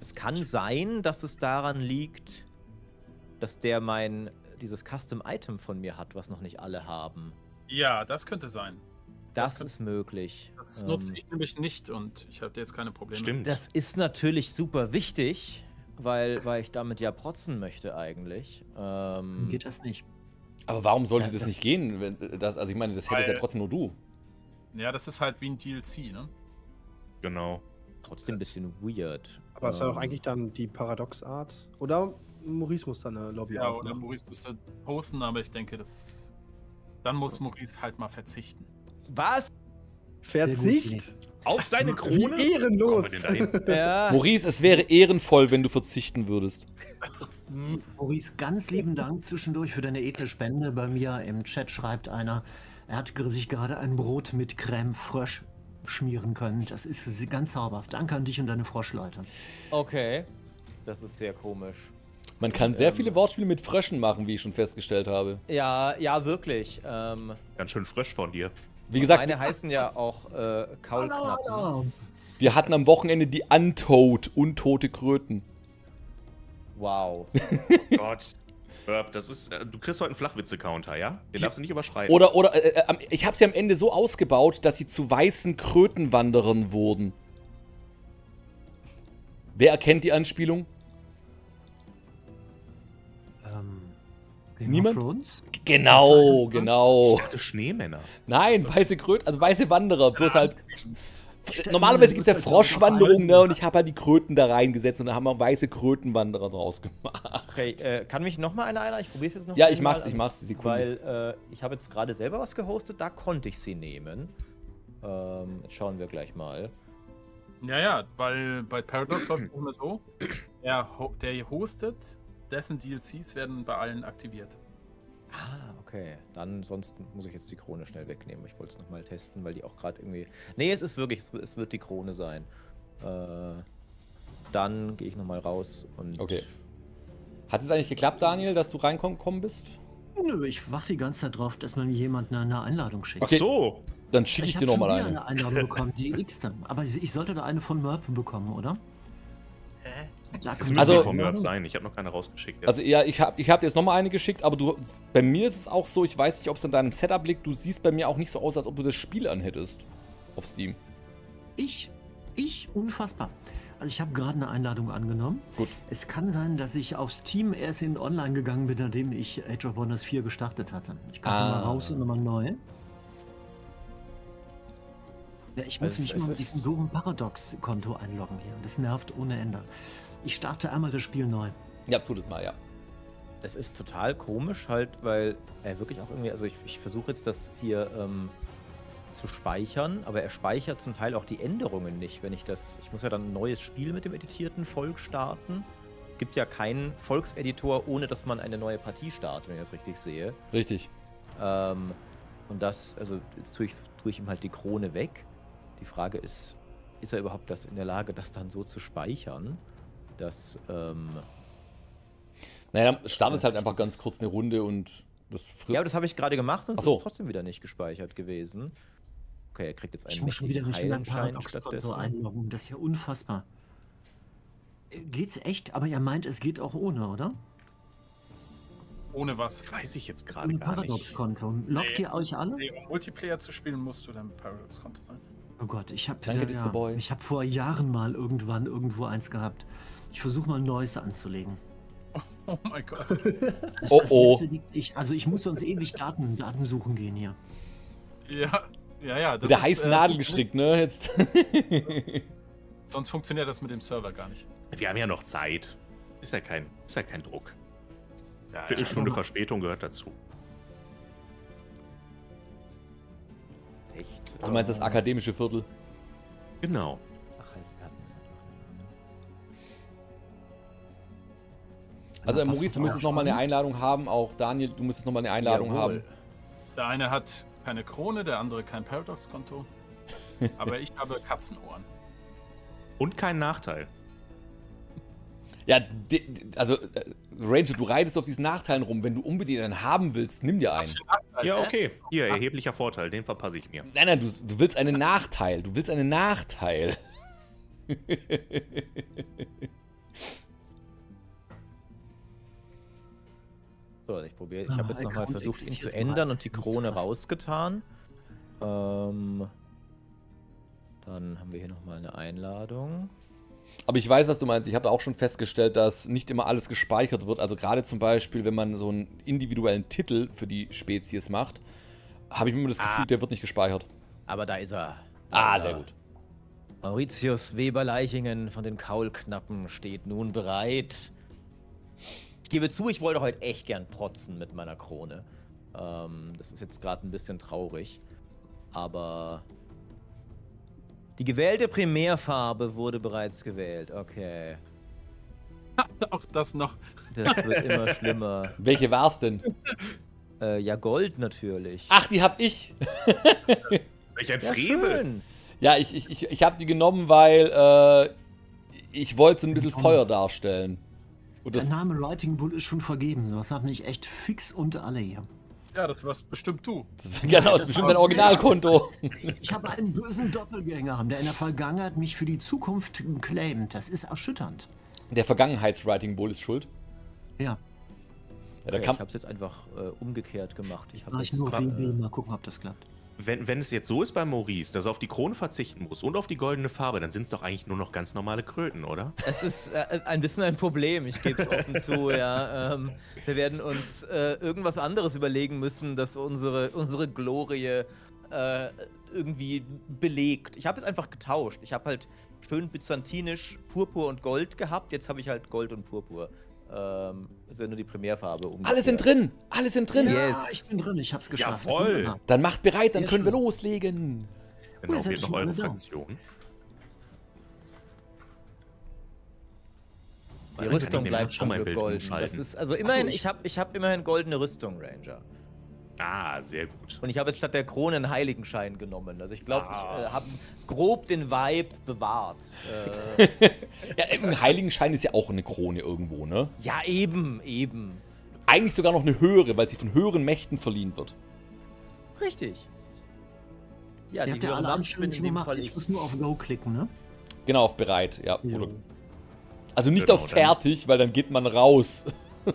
Es kann sein, dass es daran liegt, dass der mein dieses Custom Item von mir hat, was noch nicht alle haben. Ja, das könnte sein. Das, Das ist möglich. Das Ähm, nutze ich nämlich nicht und ich hatte jetzt keine Probleme. Stimmt. Das ist natürlich super wichtig, weil, weil ich damit ja protzen möchte eigentlich. Ähm, Geht das nicht? Aber warum sollte Ja, das, das- nicht gehen? Wenn, das, also ich meine, das hättest ja trotzdem nur du. Ja, das ist halt wie ein DLC, ne? Genau. trotzdem ein bisschen weird. Aber es war doch Ähm, eigentlich dann die Paradox-Art. Oder Maurice muss dann eine Lobby Ja, oder aufmachen. Maurice müsste hosten, aber ich denke, das. Dann muss Maurice halt mal verzichten. Was? Verzicht! Auf seine Wie Krone? ehrenlos! Denn dahin? (laughs) Ja. Maurice, es wäre ehrenvoll, wenn du verzichten würdest. Maurice, ganz lieben Dank zwischendurch für deine edle Spende. Bei mir im Chat schreibt einer, er hat sich gerade ein Brot mit Creme Frösch schmieren können. Das ist ganz zauberhaft. Danke an dich und deine Froschleute. Okay. Das ist sehr komisch. Man kann sehr viele Wortspiele mit Fröschen machen, wie ich schon festgestellt habe. Ja, ja, wirklich. Ähm, Ganz schön frisch von dir. Wie gesagt, meine heißen ja auch äh, Kaulknappen. wir hatten am Wochenende die Untoad, untote Kröten. Wow. (laughs) Gott. Herb, Das ist, äh, du kriegst heute einen Flachwitze-Counter, ja? Den darfst du nicht überschreiten. Oder, oder, äh, äh, ich habe sie am Ende so ausgebaut, dass sie zu weißen Krötenwanderern wurden. Wer erkennt die Anspielung? Game Niemand? of Thrones? Genau, genau. Ich dachte Schneemänner. Nein, So. weiße Kröten, also weiße Wanderer, bloß halt. Normalerweise gibt es ja halt Froschwanderung, ne? Und ich habe halt die Kröten da reingesetzt und da haben wir weiße Krötenwanderer draus gemacht. Okay, äh, kann mich noch mal einer einer? Ich probiere es jetzt noch Ja, ich mal, mach's, ich mach's, Sekunde. Weil äh, ich habe jetzt gerade selber was gehostet, da konnte ich sie nehmen. Ähm, jetzt schauen wir gleich mal. Ja, ja, weil bei Paradox läuft es immer so. Der, der hier hostet, dessen DLCs werden bei allen aktiviert. Ah, okay. Dann sonst muss ich jetzt die Krone schnell wegnehmen. Ich wollte es nochmal testen, weil die auch gerade irgendwie. Nee, es ist wirklich, es, wi- es wird die Krone sein. Äh, dann gehe ich nochmal raus und. Okay. Hat es eigentlich geklappt, Daniel, dass du reingekommen bist? Nö, ich warte die ganze Zeit drauf, dass mir jemand eine, eine Einladung schickt. Ach so. Dann schicke ich, hab dir nochmal eine. eine Einladung bekommen, die x-te. Aber ich ich sollte da eine von Merp bekommen, oder? Das müssen Also- die Merb Einladung. sein. Ich habe noch keine rausgeschickt. jetzt. Also ja, ich habe ich hab dir jetzt nochmal eine geschickt, aber du, bei mir ist es auch so, ich weiß nicht, ob es in deinem Setup liegt, du siehst bei mir auch nicht so aus, als ob du das Spiel anhättest. Auf Steam. Ich, ich, unfassbar. Also ich habe gerade eine Einladung angenommen. Gut. Es kann sein, dass ich aufs Team erst in Online gegangen bin, nachdem ich Age of Wonders 4 gestartet hatte. Ich kann Ah. mal raus und nochmal neu. Ja, ich muss Es- mich es immer mit diesem doofen Paradox-Konto einloggen hier. Das nervt ohne Ende. Ich starte einmal das Spiel neu. Ja, tu das mal, ja. Es ist total komisch halt, weil er wirklich auch irgendwie, also ich, ich versuche jetzt das hier ähm, zu speichern, aber er speichert zum Teil auch die Änderungen nicht, wenn ich das, ich muss ja dann ein neues Spiel mit dem editierten Volk starten. Gibt ja keinen Volkseditor, ohne dass man eine neue Partie startet, wenn ich das richtig sehe. Richtig. Ähm, und das, also jetzt tue ich, tue ich ihm halt die Krone weg. Die Frage ist, ist er überhaupt das in der Lage, das dann so zu speichern, dass, ähm, Naja, dann startest Ja, halt einfach ganz das- kurz eine Runde und das frisst. Ja, aber das habe ich gerade gemacht und es so. ist trotzdem wieder nicht gespeichert gewesen. Okay, er kriegt jetzt einen Ich muss schon wieder nicht in mein Heilenschein Paradox-Konto einloggen. Das ist ja unfassbar. Äh, Geht's echt? Aber ihr meint, es geht auch ohne, oder? Ohne was? Weiß ich jetzt gerade Ein gar nicht. Paradox-Konto. Loggt Nee. ihr euch alle? Nee, um Multiplayer zu spielen, musst du dein Paradox-Konto sein. Oh Gott, ich habe Boy. ich habe vor Jahren mal irgendwann irgendwo eins gehabt. Ich versuche mal ein neues anzulegen. (laughs) Oh mein Gott. Das, Oh, oh. ich, also ich muss sonst ewig Daten, Daten suchen gehen hier. ja, ja, ja. Das der ist, heißen äh, Nadel gestrickt, ne? Jetzt. (laughs) Sonst funktioniert das mit dem Server gar nicht. Wir haben ja noch Zeit. Ist ja kein, ist ja kein Druck. Ja, Viertelstunde ja. Verspätung gehört dazu. Echt? Du meinst das akademische Viertel? Genau. Also, Ja, Maurice, du müsstest nochmal eine. Einladung haben. Auch Daniel, du müsstest nochmal eine Einladung Jawohl. haben. Der eine hat keine Krone, der andere kein Paradox-Konto. (laughs) Aber ich habe Katzenohren. Und kein Nachteil. Ja, also, äh, Ranger, du reitest auf diesen Nachteilen rum. Wenn du unbedingt einen haben willst, nimm dir einen. Ja, okay. Hier, erheblicher Vorteil. Den verpasse ich mir. Nein, nein, du, du willst einen Nachteil. Du willst einen Nachteil. (laughs) So, ich probiere. Ich Ah, habe jetzt nochmal versucht, ihn zu ändern und die Krone rausgetan. Ähm, dann haben wir hier nochmal eine Einladung. Aber ich weiß, was du meinst. Ich habe auch schon festgestellt, dass nicht immer alles gespeichert wird. Also gerade zum Beispiel, wenn man so einen individuellen Titel für die Spezies macht, habe ich immer das Gefühl, der wird nicht gespeichert. Aber da ist er. Da Ah, ist sehr er. gut. Mauritius Weber-Leichingen von den Kaulknappen steht nun bereit. Ich gebe zu, ich wollte heute echt gern protzen mit meiner Krone. Ähm, das ist jetzt gerade ein bisschen traurig. Aber die gewählte Primärfarbe wurde bereits gewählt. Okay. (laughs) Auch das noch. Das wird immer schlimmer. (laughs) Welche war's denn? Äh, ja, Gold natürlich. Ach, die hab ich. (laughs) Welch ein ja, Frevel. schön. Ja, ich, ich, ich, ich habe die genommen, weil äh, ich wollte so ein bisschen. Feuer darstellen. Und Der Name Writing Bull ist schon vergeben. Das hat mich echt fix unter alle hier. Ja, das warst bestimmt du. das genau, das das ist bestimmt war dein Originalkonto. (laughs) Ich habe einen bösen Doppelgänger, der in der Vergangenheit mich für die Zukunft claimt. Das ist erschütternd. Der Vergangenheits-Writing Bull ist schuld. Ja, Ja, kann, ich habe es jetzt einfach äh, umgekehrt gemacht. Ich habe ich jetzt, nur äh, wegen will. Mal gucken, ob das klappt. Wenn, wenn es jetzt so ist bei Maurice, dass er auf die Krone verzichten muss und auf die goldene Farbe, dann sind es doch eigentlich nur noch ganz normale Kröten, oder? Es ist äh, ein bisschen ein Problem, ich gebe es offen zu, (laughs) ja. Ähm, wir werden uns äh, irgendwas anderes überlegen müssen, das unsere, unsere Glorie äh, irgendwie belegt. Ich habe es einfach getauscht. Ich habe halt schön byzantinisch Purpur und Gold gehabt, jetzt habe ich halt Gold und Purpur. Ähm, das ist ja nur die Primärfarbe. umgekehrt. alle sind drin. Alle sind drin. Ja. Ja, Yes. ich bin drin, ich hab's geschafft. Wunderbar. Dann macht bereit, dann Sehr können wir schön. loslegen. Genau, seid fehlt noch eure. Fraktion. Die Rüstung bleibt schon golden. Das ist, also immerhin, ich- ich habe ich hab immerhin goldene Rüstung, Ranger. Ah, sehr gut. Und ich habe jetzt statt der Krone einen Heiligenschein genommen. Also ich glaube, Ah. ich äh, habe grob den Vibe bewahrt. (laughs) Äh, Ja, im Heiligenschein ist ja auch eine Krone irgendwo, ne? ja, eben, eben. Eigentlich sogar noch eine höhere, weil sie von höheren Mächten verliehen wird. Richtig. Ja, habt ja alle Anstellungen schon gemacht. Fall Ich ich. muss nur auf Go klicken, ne? Genau, auf bereit, ja. Ja. Also nicht Genau, auf dann- fertig, weil dann geht man raus. Nee,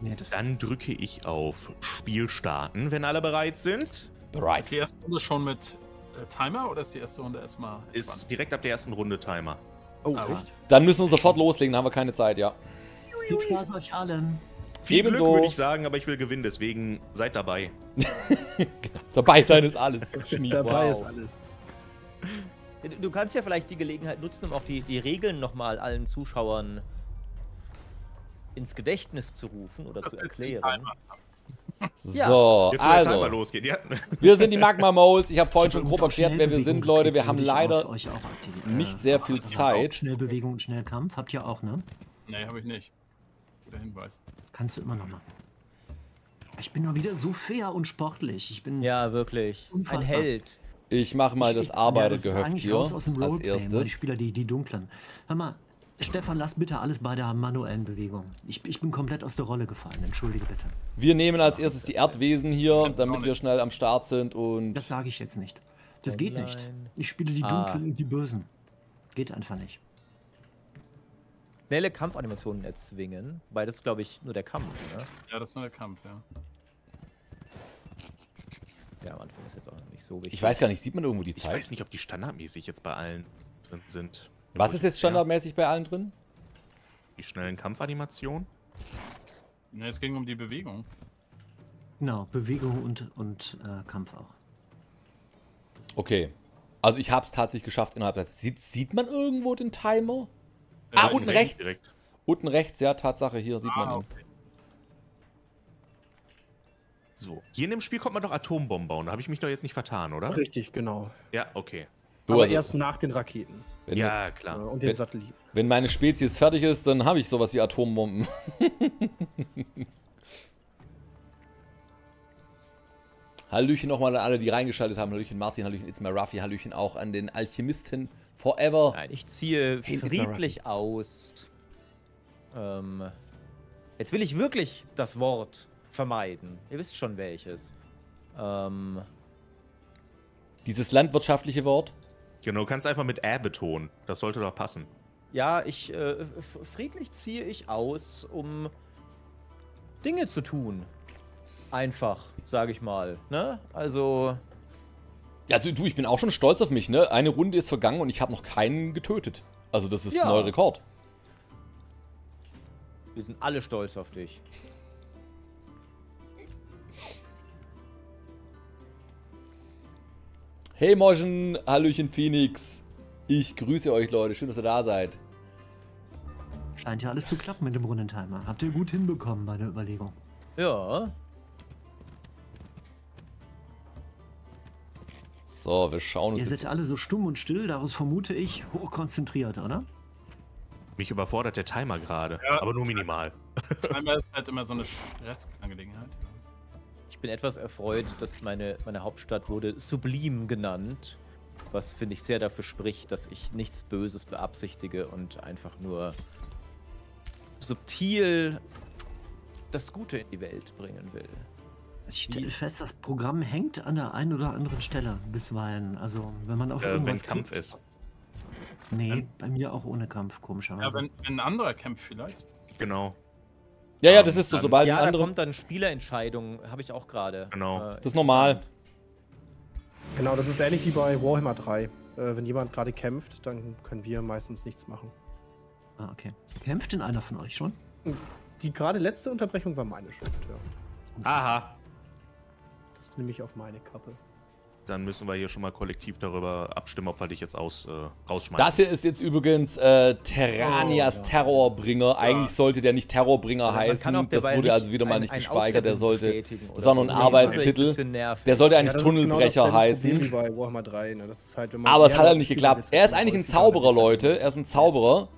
das Dann drücke ich auf Spiel starten, wenn alle bereit sind. Ist Bereit. die erste Runde schon mit äh, Timer oder ist die erste Runde erstmal Ist direkt ab der ersten Runde Timer. Oh, Aber- echt? Dann müssen wir sofort loslegen, dann haben wir keine Zeit, ja. Viel Spaß euch allen. Viel Ebenso. Glück würde ich sagen, aber ich will gewinnen, deswegen seid dabei. (laughs) Dabei sein ist alles. (laughs) Dabei wow. ist alles. Du- kannst ja vielleicht die Gelegenheit nutzen, um auch die, die Regeln nochmal allen Zuschauern ins Gedächtnis zu rufen oder Das zu ein erklären. So, Jetzt, also. losgeht. Ja. Wir sind die Magma Moles. Ich habe vorhin Ich schon grob erklärt, wer wir sind, Leute. Wir haben leider euch auch aktivieren. nicht sehr viel Zeit. Schnellbewegung und Schnellkampf habt ihr auch, ne? Nee, habe ich nicht. Guter Hinweis. Kannst du immer noch mal. Ich bin mal wieder so fair und sportlich. Ich bin Ja, wirklich. Ein Unfassbar. Held. Ich mache mal Ich- das ja, Arbeitergehöft eigentlich hier raus aus dem als weil Die erstes. Spieler, die, die dunklen. Hör mal, Stefan, lass bitte alles bei der manuellen Bewegung. Ich, ich bin komplett aus der Rolle gefallen. Entschuldige bitte. Wir nehmen als erstes die Erdwesen hier, damit wir schnell am Start sind und Das sage ich jetzt nicht. Das geht nicht. Online. Ich spiele die Ah. Dunklen und die Bösen. Geht einfach nicht. Schnelle Kampfanimationen erzwingen, weil das ist, glaube ich, nur der Kampf, ne? Ja, das ist nur der Kampf, ja. Ja, am Anfang ist jetzt auch nicht so wichtig. ich weiß gar nicht, sieht man irgendwo die Ich Zeit? weiß nicht, ob die standardmäßig jetzt bei allen drin sind. Was ist jetzt standardmäßig bei allen drin? Die schnellen Kampfanimationen. Ne, es ging um die Bewegung. Genau, Bewegung und, und äh, Kampf auch. Okay. Also ich habe es tatsächlich geschafft innerhalb der Sieht, sieht man irgendwo den Timer? Äh, Ah, unten rechts. direkt. Unten rechts, ja, Tatsache, hier sieht man Ah, ihn. okay. So, hier in dem Spiel kommt man doch Atombomben bauen. Da habe ich mich doch jetzt nicht vertan, oder? Richtig, genau. Ja, okay. Du, Aber also, erst nach den Raketen wenn, Ja, klar. und den Wenn- Satelliten. wenn meine Spezies fertig ist, dann habe ich sowas wie Atombomben. (laughs) Hallöchen nochmal an alle, die reingeschaltet haben. Hallöchen Martin, Hallöchen Itzmar Raffi, Hallöchen auch an den Alchemisten Forever. Nein, ich ziehe Hey, friedlich aus. Ähm, jetzt will ich wirklich das Wort vermeiden. Ihr wisst schon welches. Ähm, Dieses landwirtschaftliche Wort. Genau, du kannst einfach mit Ä betonen. Das sollte doch passen. ja, ich äh, friedlich ziehe ich aus, um Dinge zu tun. Einfach, sage ich mal. Ne? Also, Ja, also du, ich bin auch schon stolz auf mich, ne? Eine Runde ist vergangen und ich habe noch keinen getötet. Also das ist Ja. ein neuer Rekord. wir sind alle stolz auf dich. Hey Moschen, Hallöchen Phoenix. Ich grüße euch, Leute. Schön, dass ihr da seid. Scheint ja alles zu klappen mit dem Runnentimer. Habt ihr gut hinbekommen bei der Überlegung. Ja, So, wir schauen uns Ihr jetzt... seid alle so stumm und still, daraus vermute ich hochkonzentriert, oder? Mich überfordert der Timer gerade, Ja. aber nur minimal. Scheinbar ist halt immer so eine Stressangelegenheit. Ich bin etwas erfreut, dass meine, meine Hauptstadt wurde Sublim genannt. Was finde ich sehr dafür spricht, dass ich nichts Böses beabsichtige und einfach nur subtil das Gute in die Welt bringen will. Ich stelle fest, das Programm hängt an der einen oder anderen Stelle bisweilen. Also, wenn man auf Äh, wenn irgendwas Kampf klickt- ist. Nee, bei mir auch ohne Kampf, komischerweise. Ja, wenn, wenn ein anderer kämpft vielleicht. Genau. Ja, ja, Ähm, das ist so, sobald ja, ein da anderer... kommt dann Spielerentscheidung, habe ich auch gerade. Genau. Äh, Das ist normal. Genau, das ist ähnlich wie bei Warhammer 3. Äh, wenn jemand gerade kämpft, dann können wir meistens nichts machen. ah, okay. Kämpft denn einer von euch schon? Die gerade letzte Unterbrechung war meine Schuld, ja. Aha. Das nehme ich auf meine Kappe. Dann müssen wir hier schon mal kollektiv darüber abstimmen, ob wir dich jetzt aus, äh, rausschmeißen. Das hier ist jetzt übrigens äh, Terranias Oh, ja. Terrorbringer. Eigentlich sollte der nicht Terrorbringer Also heißen. Das wurde also wieder mal ein- nicht ein gespeichert. Der sollte. Das war nur ein Arbeitstitel. Der sollte eigentlich das ist genau Tunnelbrecher dasselbe heißen. 3, ne? Das ist halt, wenn man Aber es hat halt nicht geklappt. ist, Er ist eigentlich ein Zauberer, Leute. Er ist ein Zauberer.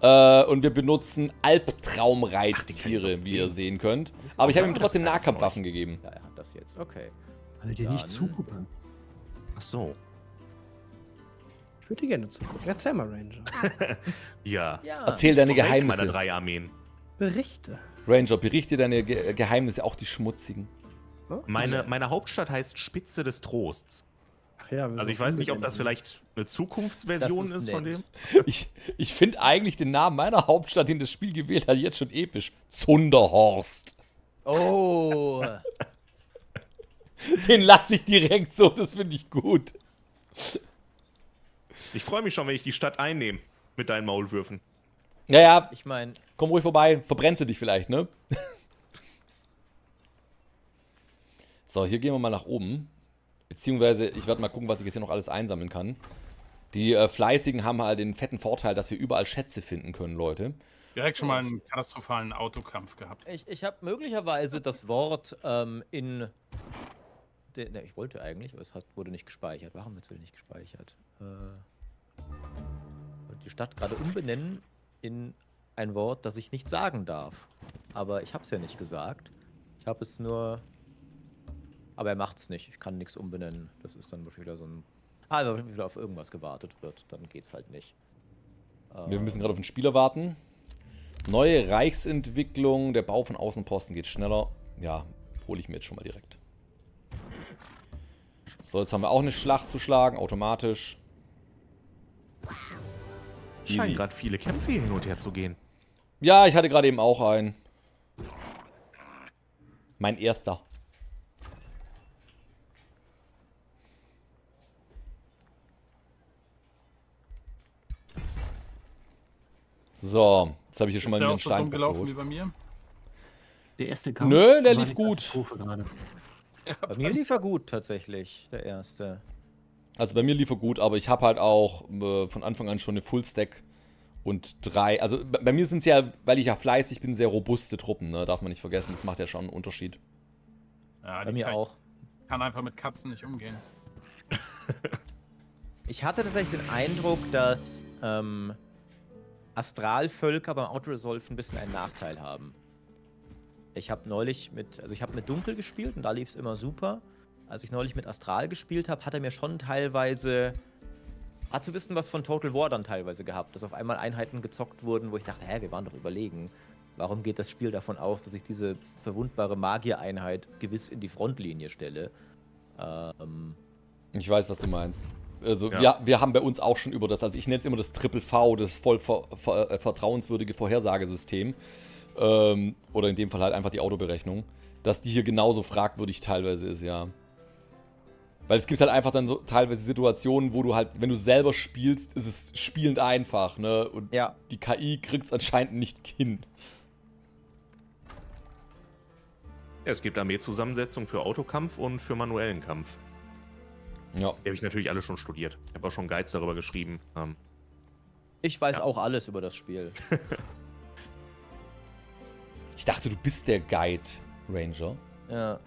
Äh, und wir benutzen Albtraumreittiere, wie ihr sehen könnt. Aber ich habe ihm trotzdem Nahkampfwaffen gegeben. Ja, er hat das jetzt. Okay. Weil dir nicht zugucken. Ach so. Ich würde gerne zugucken. Erzähl mal, Ranger. (laughs) Ja. Ja. Erzähl deine meiner Geheimnisse. drei Armeen. Berichte. Ranger, berichte deine Ge Geheimnisse, auch die schmutzigen. Hm? Meine, meine Hauptstadt heißt Spitze des Trosts. Ach ja, wir Also ich weiß nicht, ob das vielleicht eine Zukunftsversion Das ist ist, von dem. (laughs) Ich, ich finde eigentlich den Namen meiner Hauptstadt, den das Spiel gewählt hat, jetzt schon episch. Zunderhorst. Oh. (laughs) (laughs) Den lasse ich direkt so, das finde ich gut. Ich freue mich schon, wenn ich die Stadt einnehme. mit deinen Maulwürfen. Ja, ja, Ich meine, komm ruhig vorbei. Verbrennst du dich vielleicht, ne? (laughs) so, hier gehen wir mal nach oben. Beziehungsweise, ich werde mal gucken, was ich jetzt hier noch alles einsammeln kann. Die äh, Fleißigen haben halt den fetten Vorteil, dass wir überall Schätze finden können, Leute. Direkt schon mal einen katastrophalen Autokampf gehabt. ich, ich habe möglicherweise das Wort ähm, in. De, ne, ich wollte eigentlich, aber es hat, wurde nicht gespeichert. Warum wird es nicht gespeichert? Äh, wollte die Stadt gerade umbenennen in ein Wort, das ich nicht sagen darf. Aber ich habe es ja nicht gesagt. Ich habe es nur. Aber er macht es nicht. Ich kann nichts umbenennen. Das ist dann wieder so ein. Ah, wenn wieder auf irgendwas gewartet wird, dann geht's halt nicht. Wir Äh, müssen gerade auf den Spieler warten. Neue Reichsentwicklung. Der Bau von Außenposten geht schneller. Ja, hole ich mir jetzt schon mal direkt. So, jetzt haben wir auch eine Schlacht zu schlagen, automatisch. Scheinen Easy. gerade viele Kämpfe hier hin und her zu gehen. Ja, ich hatte gerade eben auch einen. Mein erster. So, jetzt habe ich hier schon Ist mal der einen auch so dumm Stein gelaufen wie geholt. bei mir? Der erste Kampf. Nö, der lief gut. Bei mir lief er gut tatsächlich, der erste. Also bei mir lief er gut, aber ich habe halt auch äh, von Anfang an schon eine Full-Stack und drei. Also bei bei mir sind es ja, weil ich ja fleißig bin, sehr robuste Truppen, ne? Darf man nicht vergessen. Das macht ja schon einen Unterschied. Ja, Bei mir kann, auch. kann einfach mit Katzen nicht umgehen. (laughs) Ich hatte tatsächlich den Eindruck, dass ähm, Astralvölker beim Autoresolve ein bisschen einen Nachteil haben. Ich habe neulich mit, also ich habe mit Dunkel gespielt und da lief es immer super. Als ich neulich mit Astral gespielt habe, hat er mir schon teilweise, hat so ein bisschen was von Total War dann teilweise gehabt, dass auf einmal Einheiten gezockt wurden, wo ich dachte, hä, wir waren doch überlegen. Warum geht das Spiel davon aus, dass ich diese verwundbare Magiereinheit gewiss in die Frontlinie stelle? Ähm, Ich weiß, was du meinst. Also Ja. ja. wir haben bei uns auch schon über das, also ich nenne es immer das Triple V, das voll ver, ver, äh, vertrauenswürdige Vorhersagesystem. Ähm, oder in dem Fall halt einfach die Autoberechnung. Dass die hier genauso fragwürdig teilweise ist, ja. Weil es gibt halt einfach dann so teilweise Situationen, wo du halt, wenn du selber spielst, ist es spielend einfach, ne? Und ja, die KI kriegt es anscheinend nicht hin. Ja, es gibt Armeezusammensetzung für Autokampf und für manuellen Kampf. Ja. Die habe ich natürlich alle schon studiert. Ich habe auch schon Guides darüber geschrieben. Ähm, ich weiß Ja. auch alles über das Spiel. (laughs) Ich dachte, du bist der Guide, Ranger. Ja.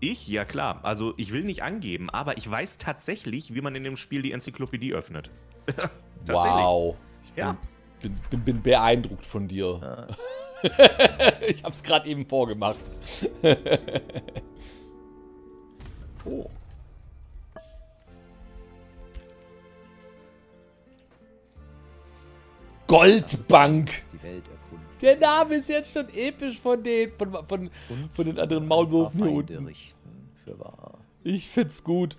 ich? Ja klar. Also ich will nicht angeben, aber ich weiß tatsächlich, wie man in dem Spiel die Enzyklopädie öffnet. (laughs) Wow. Ich bin, Ja. bin, bin, bin beeindruckt von dir. ja. (laughs) ich hab's gerade eben vorgemacht. (laughs) oh. Goldbank. Die Welt erkunden. Der Name ist jetzt schon episch von den, von, von, von den anderen Maulwürfen hier unten. richten. Für wahr. Ich find's gut.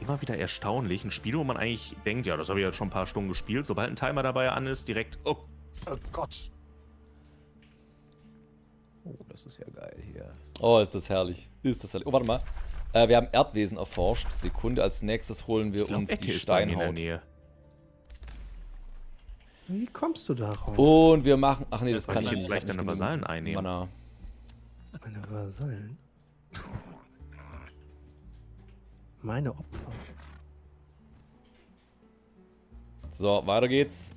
Immer wieder erstaunlich. Ein Spiel, wo man eigentlich denkt, ja, das habe ich jetzt schon ein paar Stunden gespielt. Sobald ein Timer dabei an ist, direkt, oh, oh Gott. Oh, das ist ja geil hier. Oh, ist das herrlich. Ist das herrlich. Oh, warte mal. Äh, wir haben Erdwesen erforscht. Sekunde, als nächstes holen wir glaub, uns Ecke die ist bei mir in der Steinhaut. Nähe. Wie kommst du darauf? Und wir machen. Ach nee, das Soll kann ich ich jetzt nicht. gleich deine Vasallen einnehmen? Mana. Meine Vasallen. Meine Opfer. So, weiter geht's.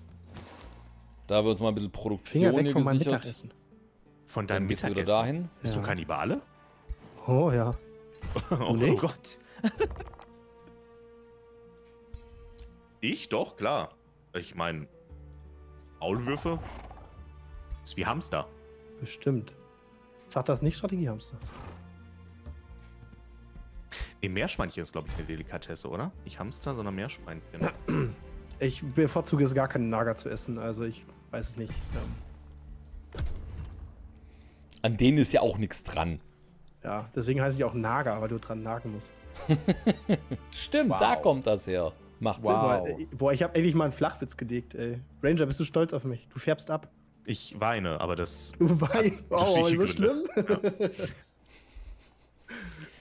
Da haben wir uns mal ein bisschen Finger Produktion weg hier von meinem. Mittagessen. Von Dann deinem gehst du wieder Mittagessen. dahin. Bist du. Kannibale? Oh ja. (laughs) oh nicht? Gott. (laughs) Ich? Doch, klar. Ich meine, Maulwürfe ist wie Hamster. Bestimmt. Sagt das nicht Strategiehamster? Nee, Meerschweinchen ist, glaube ich, eine Delikatesse, oder? Nicht Hamster, sondern Meerschweinchen. (clears throat) Ich bevorzuge es gar keine Nager zu essen, also ich weiß es nicht. Ähm, An denen ist ja auch nichts dran. Ja, deswegen heiße ich auch Nager, weil du dran nagen musst. (laughs) Stimmt, Wow. da kommt das her. Macht Wow. Boah, äh, boah, ich habe endlich mal einen Flachwitz gelegt, ey. Ranger, bist du stolz auf mich? Du färbst ab. Ich weine, aber das. (laughs) Du weinst. (laughs) Oh, so schlimm? Gründe. (laughs)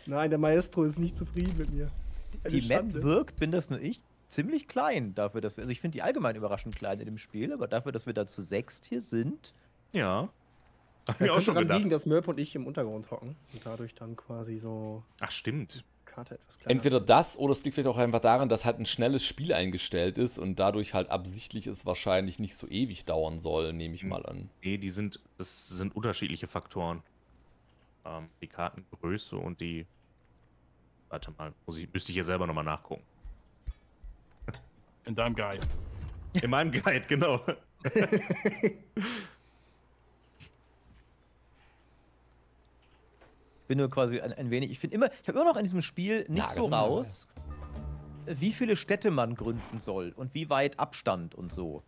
Nein, der Maestro ist nicht zufrieden mit mir. Eine Die Map Schande. wirkt, bin das nur ich, ziemlich klein dafür, dass wir. Also ich finde die allgemein überraschend klein in dem Spiel, aber dafür, dass wir da zu sechst hier sind. Ja. Hab Ja, ich auch schon daran gedacht. liegen, dass Mörp und ich im Untergrund hocken und dadurch dann quasi so Ach, stimmt. Karte etwas kleiner. Entweder das oder es liegt vielleicht auch einfach daran, dass halt ein schnelles Spiel eingestellt ist und dadurch halt absichtlich es wahrscheinlich nicht so ewig dauern soll, nehme ich Hm. mal an. Nee, die sind, das sind unterschiedliche Faktoren. Ähm, die Kartengröße und die. Warte mal, muss ich, müsste ich hier selber nochmal nachgucken. In deinem Guide. In meinem Guide, genau. (laughs) (laughs) bin nur quasi ein, ein wenig. Ich finde immer, ich habe immer noch in diesem Spiel nicht Ja, so wir, raus, wie viele Städte man gründen soll und wie weit Abstand und so.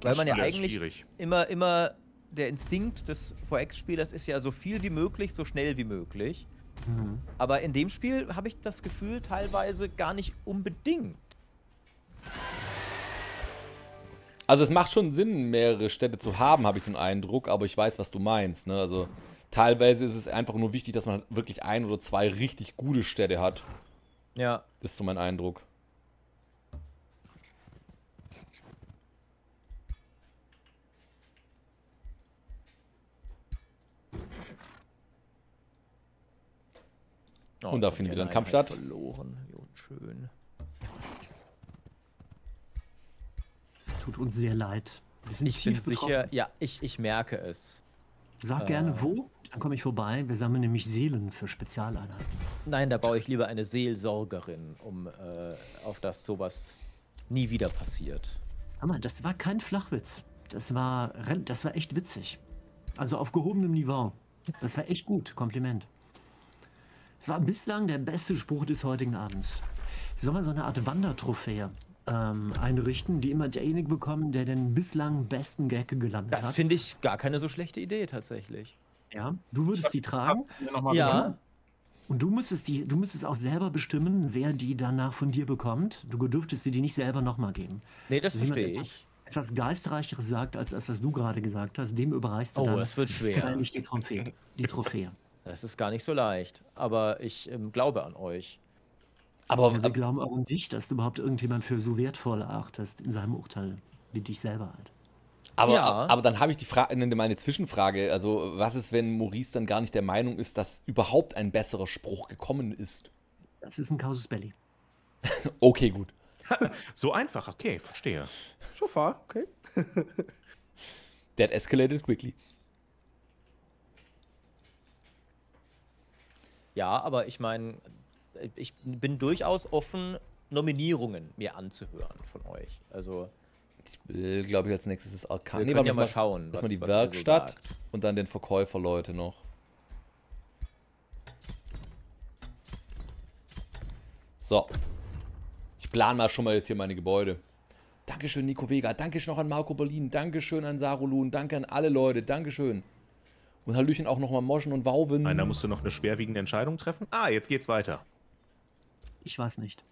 Weil Das man ja eigentlich schwierig. immer, immer der Instinkt des 4X-Spielers ist ja so viel wie möglich, so schnell wie möglich. Mhm. Aber in dem Spiel habe ich das Gefühl teilweise gar nicht unbedingt. Also es macht schon Sinn, mehrere Städte zu haben, habe ich den Eindruck, aber ich weiß, was du meinst. Ne? Also teilweise ist es einfach nur wichtig, dass man wirklich ein oder zwei richtig gute Städte hat. Ja. Das ist so mein Eindruck. Oh, Und da findet wieder ein Kampf statt. Verloren. Wie unschön. Tut uns sehr leid. Wir sind Ich bin tief sicher, betroffen. ja, ich, ich merke es. Sag Äh. gerne wo, dann komme ich vorbei. Wir sammeln nämlich Seelen für Spezialeinheiten. Nein, da baue ich lieber eine Seelsorgerin, um äh, auf das sowas nie wieder passiert. Hammer, das war kein Flachwitz. Das war, das war echt witzig. Also auf gehobenem Niveau. Das war echt gut. Kompliment. Es war bislang der beste Spruch des heutigen Abends. Sollen wir so eine Art Wandertrophäe ähm, einrichten, die immer derjenige bekommen, der den bislang besten Gag gelandet Das hat? finde ich gar keine so schlechte Idee tatsächlich. Ja, du würdest die tragen Ja, und du müsstest, die, du müsstest auch selber bestimmen, wer die danach von dir bekommt. Du dürftest sie die nicht selber nochmal geben. nee, das Also verstehe der ich. Etwas, etwas Geistreicheres sagt, als das, was du gerade gesagt hast, dem überreichst du Oh, dann das wird schwer. wahrscheinlich die Trophäe. Die Trophäe. Das ist gar nicht so leicht. Aber ich ähm, glaube an euch. Aber Ja, wir glauben auch an dich, dass du überhaupt irgendjemand für so wertvoll erachtest in seinem Urteil, wie dich selber halt. Aber, Ja. aber dann habe ich die Frage, meine Zwischenfrage. Also, was ist, wenn Maurice dann gar nicht der Meinung ist, dass überhaupt ein besserer Spruch gekommen ist? Das ist ein Casus Belli. (laughs) Okay, gut. (laughs) So einfach, okay, verstehe. So far, okay. (laughs) That escalated quickly. Ja, aber ich meine, ich bin durchaus offen, Nominierungen mir anzuhören von euch. Also, Ich will, glaube ich, als nächstes das Arkan. Wir können warte, ja mal schauen, Erstmal die was so Werkstatt sagt. und dann den Verkäufer, Leute, noch. So. Ich plane mal schon mal jetzt hier meine Gebäude. Dankeschön, Nico Vega. Dankeschön auch an Marco Berlin. Dankeschön an Sarulun. Danke an alle Leute. Dankeschön. Und Hallöchen auch nochmal Moschen und Wauwen. Einer musste noch eine schwerwiegende Entscheidung treffen. Ah, jetzt geht's weiter. Ich weiß nicht.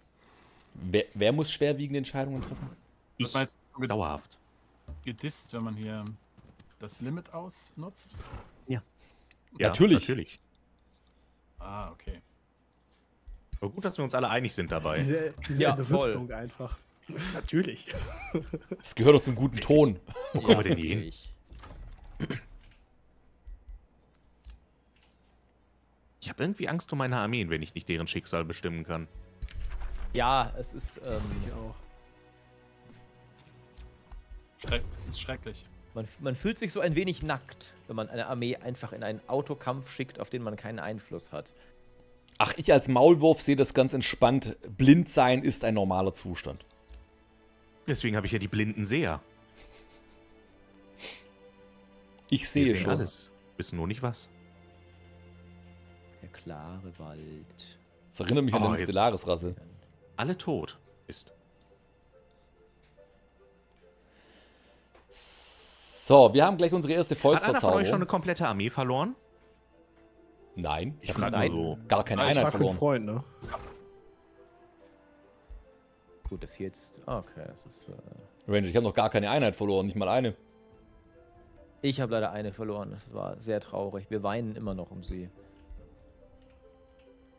Wer, wer muss schwerwiegende Entscheidungen treffen? Man jetzt Dauerhaft. gedisst, wenn man hier das Limit ausnutzt? Ja, Natürlich. Natürlich. Ah, okay. Aber gut, dass wir uns alle einig sind dabei. Diese, diese Ja, Entrüstung einfach. Natürlich. Das gehört doch zum guten Ton. Wo kommen wir denn hier hin? Ich habe irgendwie Angst um meine Armeen, wenn ich nicht deren Schicksal bestimmen kann. Ja, es ist, ähm, Ich auch. Schreck, es ist schrecklich. man, man fühlt sich so ein wenig nackt, wenn man eine Armee einfach in einen Autokampf schickt, auf den man keinen Einfluss hat. Ach, ich als Maulwurf sehe das ganz entspannt. Blind sein ist ein normaler Zustand. Deswegen habe ich ja die blinden Seher. Ich sehe sehen schon. alles. Wissen nur nicht was. Klare Wald. Das erinnert mich Oh, an eine Stellaris-Rasse. Alle tot ist. So, wir haben gleich unsere erste Hat einer von euch schon eine Volksverzauberung. komplette Armee verloren? Nein, ich Ich habe frage nur so. gar keine Ah, ich Einheit verloren. Freund, ne? Fast. Gut, das hier jetzt. Okay, das ist. Äh, Ranger, ich habe noch gar keine Einheit verloren, nicht mal eine. ich habe leider eine verloren. Das war sehr traurig. Wir weinen immer noch um sie.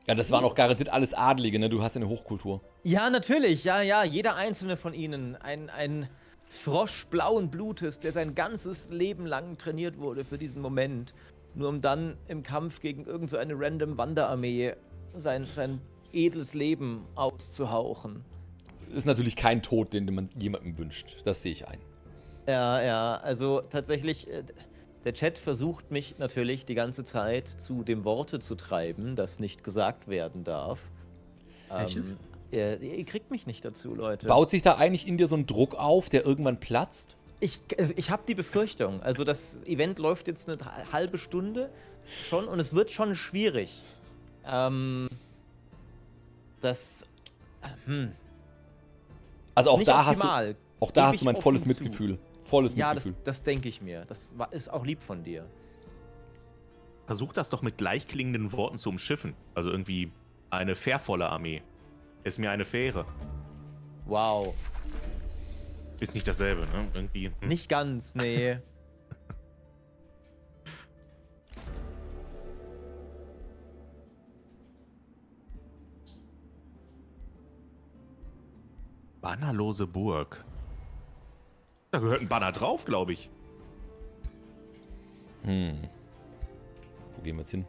Ja, das waren auch garantiert alles Adlige, ne? Du hast ja eine Hochkultur. Ja, natürlich, ja, ja. Jeder einzelne von ihnen. Ein, ein Frosch blauen Blutes, der sein ganzes Leben lang trainiert wurde für diesen Moment. Nur um dann im Kampf gegen irgendeine so eine random Wanderarmee sein, sein edles Leben auszuhauchen. Ist natürlich kein Tod, den man jemandem wünscht. Das sehe ich ein. Ja, ja, also tatsächlich, äh, der Chat versucht mich natürlich die ganze Zeit zu dem Worte zu treiben, das nicht gesagt werden darf. Welches? Ähm, ihr, ihr kriegt mich nicht dazu, Leute. Baut sich da eigentlich in dir so ein Druck auf, der irgendwann platzt? Ich, äh, ich habe die Befürchtung. Also das Event läuft jetzt eine halbe Stunde schon und es wird schon schwierig. Ähm, das. äh, Hm, Also auch da hast du, auch da hast du mein volles zu. Mitgefühl. Volles Ja, das, Mitgefühl. das denke ich mir. Das war, ist auch lieb von dir. Versuch das doch mit gleichklingenden Worten zu umschiffen. Also irgendwie eine fährvolle Armee. Ist mir eine Fähre. Wow. Ist nicht dasselbe, ne? Irgendwie. hm. Nicht ganz, nee. (laughs) Bannerlose Burg. Da gehört ein Banner drauf, glaube ich. Hm. Wo gehen wir jetzt hin?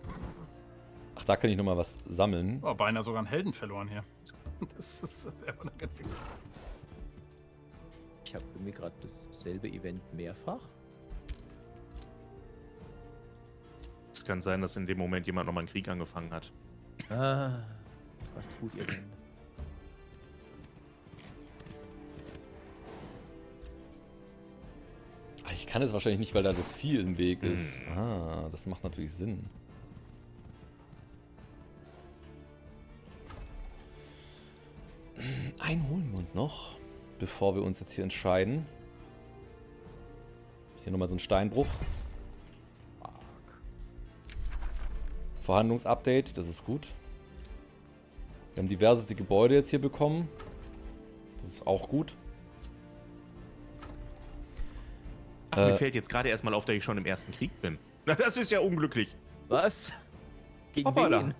Ach, da kann ich nochmal was sammeln. Oh, beinahe sogar einen Helden verloren hier. Das ist sehr unangenehm. Ich habe mir gerade dasselbe Event mehrfach. Es kann sein, dass in dem Moment jemand nochmal einen Krieg angefangen hat. Ah, was tut ihr denn? Ach, ich kann es wahrscheinlich nicht, weil da das Vieh im Weg ist. Hm. Ah, das macht natürlich Sinn. Einen holen wir uns noch, bevor wir uns jetzt hier entscheiden. Hier nochmal so ein Steinbruch. Verhandlungsupdate, das ist gut. Wir haben diverseste Gebäude jetzt hier bekommen. Das ist auch gut. Ach, Äh. mir fällt jetzt gerade erstmal auf, dass ich schon im ersten Krieg bin. (laughs) Na, das ist ja unglücklich. Was? Gegen Hoppala. wen?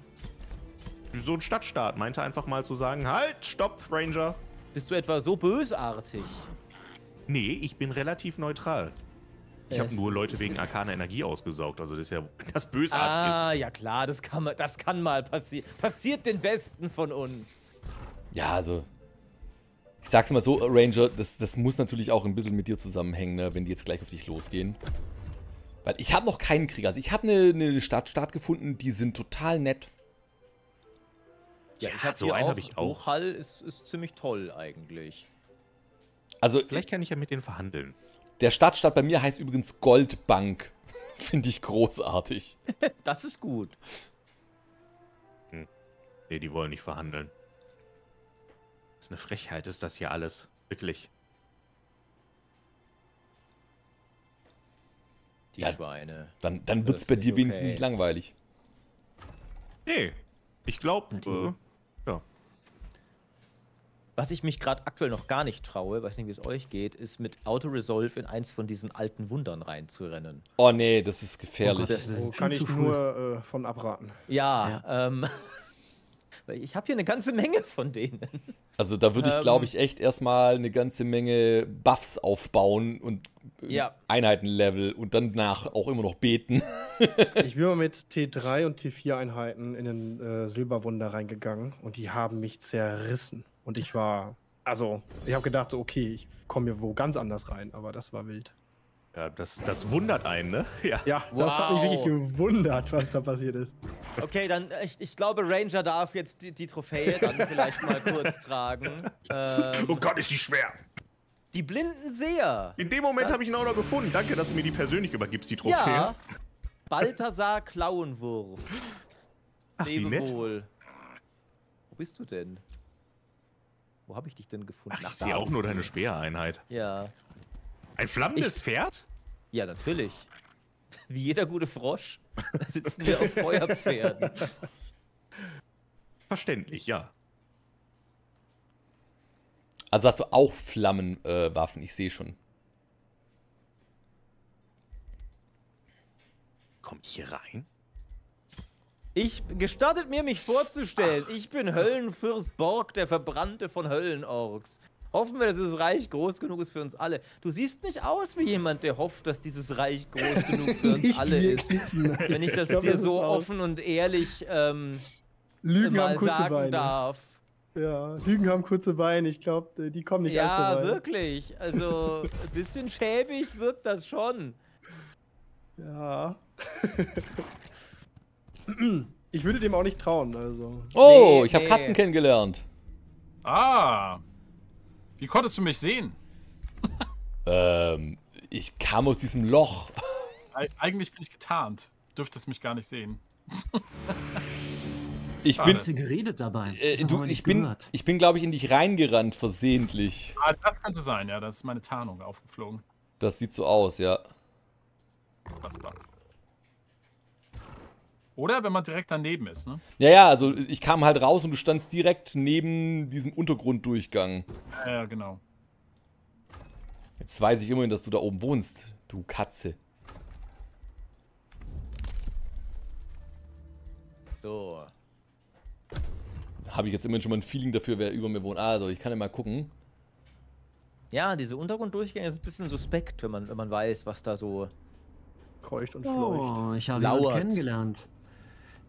So ein Stadtstaat meinte einfach mal zu sagen, halt, stopp, Ranger. Bist du etwa so bösartig? Nee, ich bin relativ neutral. Ich habe nur Leute wegen arkaner Energie ausgesaugt. Also das ist ja (laughs) das bösartig Ah, ja klar, das kann, das kann mal passieren. Passiert den Besten von uns. Ja, also. Ich sag's mal so, Ranger, das, das muss natürlich auch ein bisschen mit dir zusammenhängen, ne, wenn die jetzt gleich auf dich losgehen. Weil ich habe noch keinen Krieg. Also ich habe eine, eine Stadtstaat gefunden, die sind total nett. Ja, ich hab so hier einen auch. hab ich auch. Hochhall ist, ist ziemlich toll eigentlich. Also Vielleicht kann ich ja mit denen verhandeln. der Stadtstaat bei mir heißt übrigens Goldbank. (laughs) Finde ich großartig. (laughs) Das ist gut. Nee, die wollen nicht verhandeln. Das ist eine Frechheit, ist das hier alles. Wirklich. Die Ja. Schweine. Dann, dann Das wird's bei dir ich wenigstens okay. nicht langweilig. Nee, ich glaube, äh, ja. Was ich mich gerade aktuell noch gar nicht traue, weiß nicht, wie es euch geht, ist mit Auto-Resolve in eins von diesen alten Wundern reinzurennen. Oh nee, das ist gefährlich. Oh Gott, das ist So viel kann ich früh. nur äh, von abraten. Ja, ähm. Weil Ich habe hier eine ganze Menge von denen. also da würde ich, Ähm. glaube ich, echt erstmal eine ganze Menge Buffs aufbauen und äh, Ja. Einheitenlevel und danach auch immer noch beten. (laughs) Ich bin mal mit T3 und T4 Einheiten in den äh, Silberwunder reingegangen und die haben mich zerrissen. Und ich war, also, ich habe gedacht, okay, ich komme hier wo ganz anders rein, aber das war wild. Ja das, das wundert einen, ne? (laughs) Ja. Ja, das hat mich Wow. wirklich gewundert, was da passiert ist. Okay, dann, ich, ich glaube, Ranger darf jetzt die, die Trophäe dann vielleicht mal kurz tragen. Ähm, Oh Gott, ist die schwer. die blinden Seher. In dem Moment habe ich ihn auch noch gefunden. Danke, dass du mir die persönlich übergibst, die Trophäe. Ja. Balthasar Klauenwurf. Ach, wie Lebe nett. wohl. Wo bist du denn? Wo habe ich dich denn gefunden? Ach, ich sehe auch nur deine Speereinheit. Ja. Ein flammendes Ich- Pferd? Ja, natürlich. Wie jeder gute Frosch (laughs) sitzen wir auf Feuerpferden. Verständlich, ja. Also hast du auch Flammenwaffen, äh, ich sehe schon. Komm ich hier rein? Ich gestattet mir, mich vorzustellen. Ich bin Höllenfürst Borg, der Verbrannte von Höllenorks. Hoffen wir, dass dieses Reich groß genug ist für uns alle. Du siehst nicht aus wie jemand, der hofft, dass dieses Reich groß genug für uns (laughs) alle ist. Wenn ich das glaub, dir das so offen und ehrlich ähm, Lügen haben mal kurze sagen Beine. darf. Ja, Lügen haben kurze Beine. Ich glaube, die kommen nicht Ja, allzu weit. wirklich. Also, (laughs) ein bisschen schäbig wirkt das schon. Ja. ich würde dem auch nicht trauen, also. Oh, Nee, ich habe nee. Katzen kennengelernt. Ah. Wie konntest du mich sehen? Ähm, ich kam aus diesem Loch. Eig eigentlich bin ich getarnt. Dürftest mich gar nicht sehen. Ich bin, Hast du geredet dabei? äh, du, ich bin, gehört. ich bin, glaube ich, in dich reingerannt, versehentlich. Ah, das könnte sein, ja. Das ist meine Tarnung aufgeflogen. Das sieht so aus, ja. Unfassbar. Oder wenn man direkt daneben ist, ne? Ja, ja, also ich kam halt raus und du standst direkt neben diesem Untergrunddurchgang. Ja, ja, genau. Jetzt weiß ich immerhin, dass du da oben wohnst, du Katze. So. Habe ich jetzt immerhin schon mal ein Feeling dafür, wer über mir wohnt. Also, ich kann ja mal gucken. Ja, diese Untergrunddurchgänge ist ein bisschen suspekt, wenn man, wenn man weiß, was da so. Kreucht und fleucht. Oh, ich habe Lauert. jemanden kennengelernt.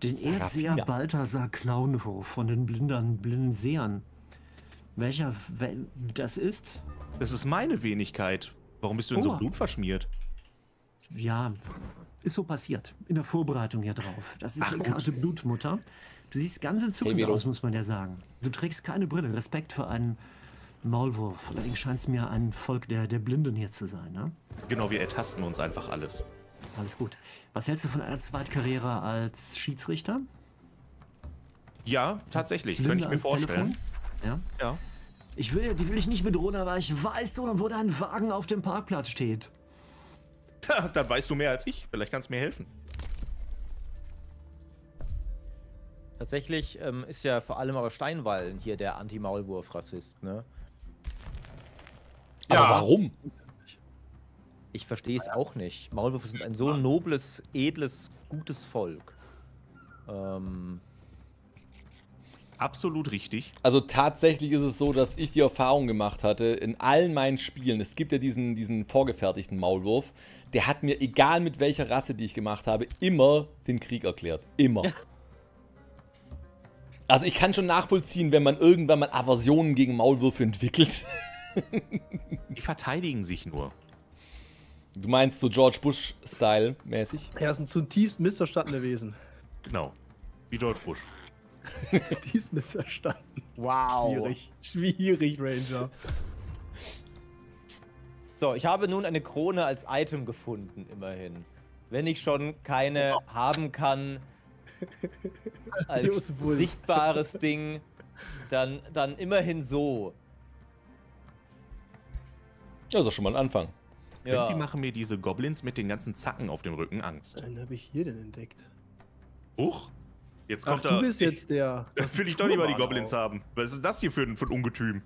Den. Erzseher Balthasar Klauenwurf von den Blindern, blinden Sehern. Welcher wel, das ist? Das ist meine Wenigkeit. Warum bist du denn so Oh. blutverschmiert? Ja, ist so passiert. In der Vorbereitung hier drauf. Das ist Ach, eine gut. Karte Blutmutter. Du siehst ganz entzückend Velo. aus, muss man ja sagen. Du trägst keine Brille. Respekt für einen Maulwurf. Allerdings scheint es mir ein Volk der, der Blinden hier zu sein, ne? Genau, wir ertasten uns einfach alles. Alles gut. Was hältst du von einer Zweitkarriere als Schiedsrichter? Ja, tatsächlich. Könnte ich mir vorstellen. Telefon? Ja. Ja. Ich will, die will ich nicht bedrohen, aber ich weiß doch, wo dein Wagen auf dem Parkplatz steht. (laughs) Ha, Dann weißt du mehr als ich. Vielleicht kannst du mir helfen. Tatsächlich ähm, ist ja vor allem aber Steinwallen hier der Anti-Maulwurf-Rassist, ne? Aber Ja. warum? Ich verstehe es auch nicht. Maulwürfe sind ein so nobles, edles, gutes Volk. Ähm, Absolut richtig. Also tatsächlich ist es so, dass ich die Erfahrung gemacht hatte, in allen meinen Spielen, es gibt ja diesen, diesen vorgefertigten Maulwurf, der hat mir, egal mit welcher Rasse, die ich gemacht habe, immer den Krieg erklärt. Immer. Also ich kann schon nachvollziehen, wenn man irgendwann mal Aversionen gegen Maulwürfe entwickelt. Die verteidigen sich nur. Du meinst so George Bush-Style mäßig? Ja, das sind zutiefst missverstandene Wesen. Genau. Wie George Bush. (laughs) zutiefst missverstanden. wow. Schwierig. Schwierig, Ranger. So, ich habe nun eine Krone als Item gefunden, immerhin. Wenn ich schon keine haben kann (laughs) als sichtbares (laughs) Ding, dann, dann immerhin so. Ja, ist doch schon mal ein Anfang. Irgendwie Ja. machen mir diese Goblins mit den ganzen Zacken auf dem Rücken Angst. Dann habe ich hier denn entdeckt. Huch. Jetzt Ach, kommt du bist jetzt der. (laughs) Das will ich doch lieber die Goblins haben. Was ist das hier für ein, für ein Ungetüm?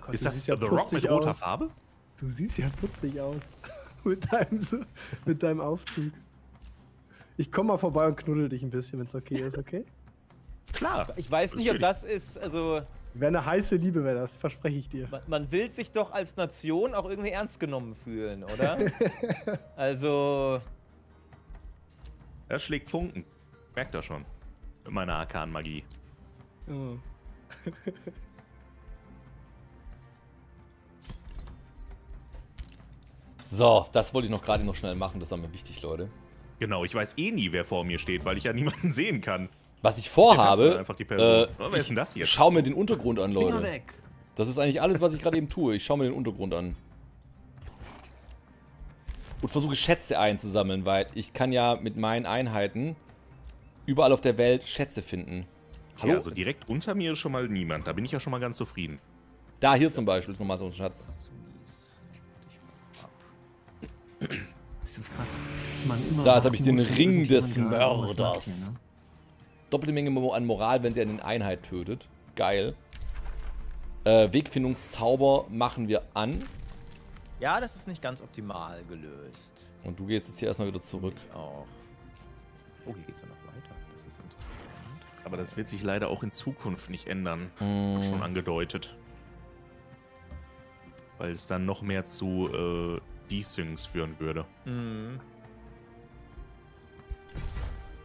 Gott, ist das siehst The Rock mit roter aus. Farbe? Du siehst ja putzig aus. (laughs) mit, deinem, so- mit deinem Aufzug. Ich komme mal vorbei und knuddel dich ein bisschen, wenn es okay ist, okay? Klar. Ich weiß nicht, ob das ist, also Wäre eine heiße Liebe, wäre das, verspreche ich dir. man, man will sich doch als Nation auch irgendwie ernst genommen fühlen, oder? (laughs) also, Das schlägt Funken. Merkt er schon. Mit meiner Arkan-Magie. Oh. So, das wollte ich noch gerade noch schnell machen, das war mir wichtig, Leute. Genau, ich weiß eh nie, wer vor mir steht, weil ich ja niemanden sehen kann. Was ich vorhabe, äh, wer ist denn das ich schau mir den Untergrund an, Leute. weg. Das ist eigentlich alles, was ich gerade eben tue. Ich schaue mir den Untergrund an. Und versuche Schätze einzusammeln, weil ich kann ja mit meinen Einheiten überall auf der Welt Schätze finden. Hallo? Ja, also direkt unter mir ist schon mal niemand. Da bin ich ja schon mal ganz zufrieden. Da hier zum Beispiel ist nochmal so ein Schatz. Ist das krass. Dass man immer Da, jetzt habe ich den Ring des Mörders. hier, ne? Doppelte Menge an Moral, wenn sie eine Einheit tötet. Geil. Äh, Wegfindungszauber machen wir an. ja, das ist nicht ganz optimal gelöst. Und du gehst jetzt hier erstmal wieder zurück. Ich auch. Oh, hier geht's ja noch weiter. Das ist interessant. Aber das wird sich leider auch in Zukunft nicht ändern. Mm, Schon angedeutet. Weil es dann noch mehr zu äh, Desyncs führen würde. Mhm.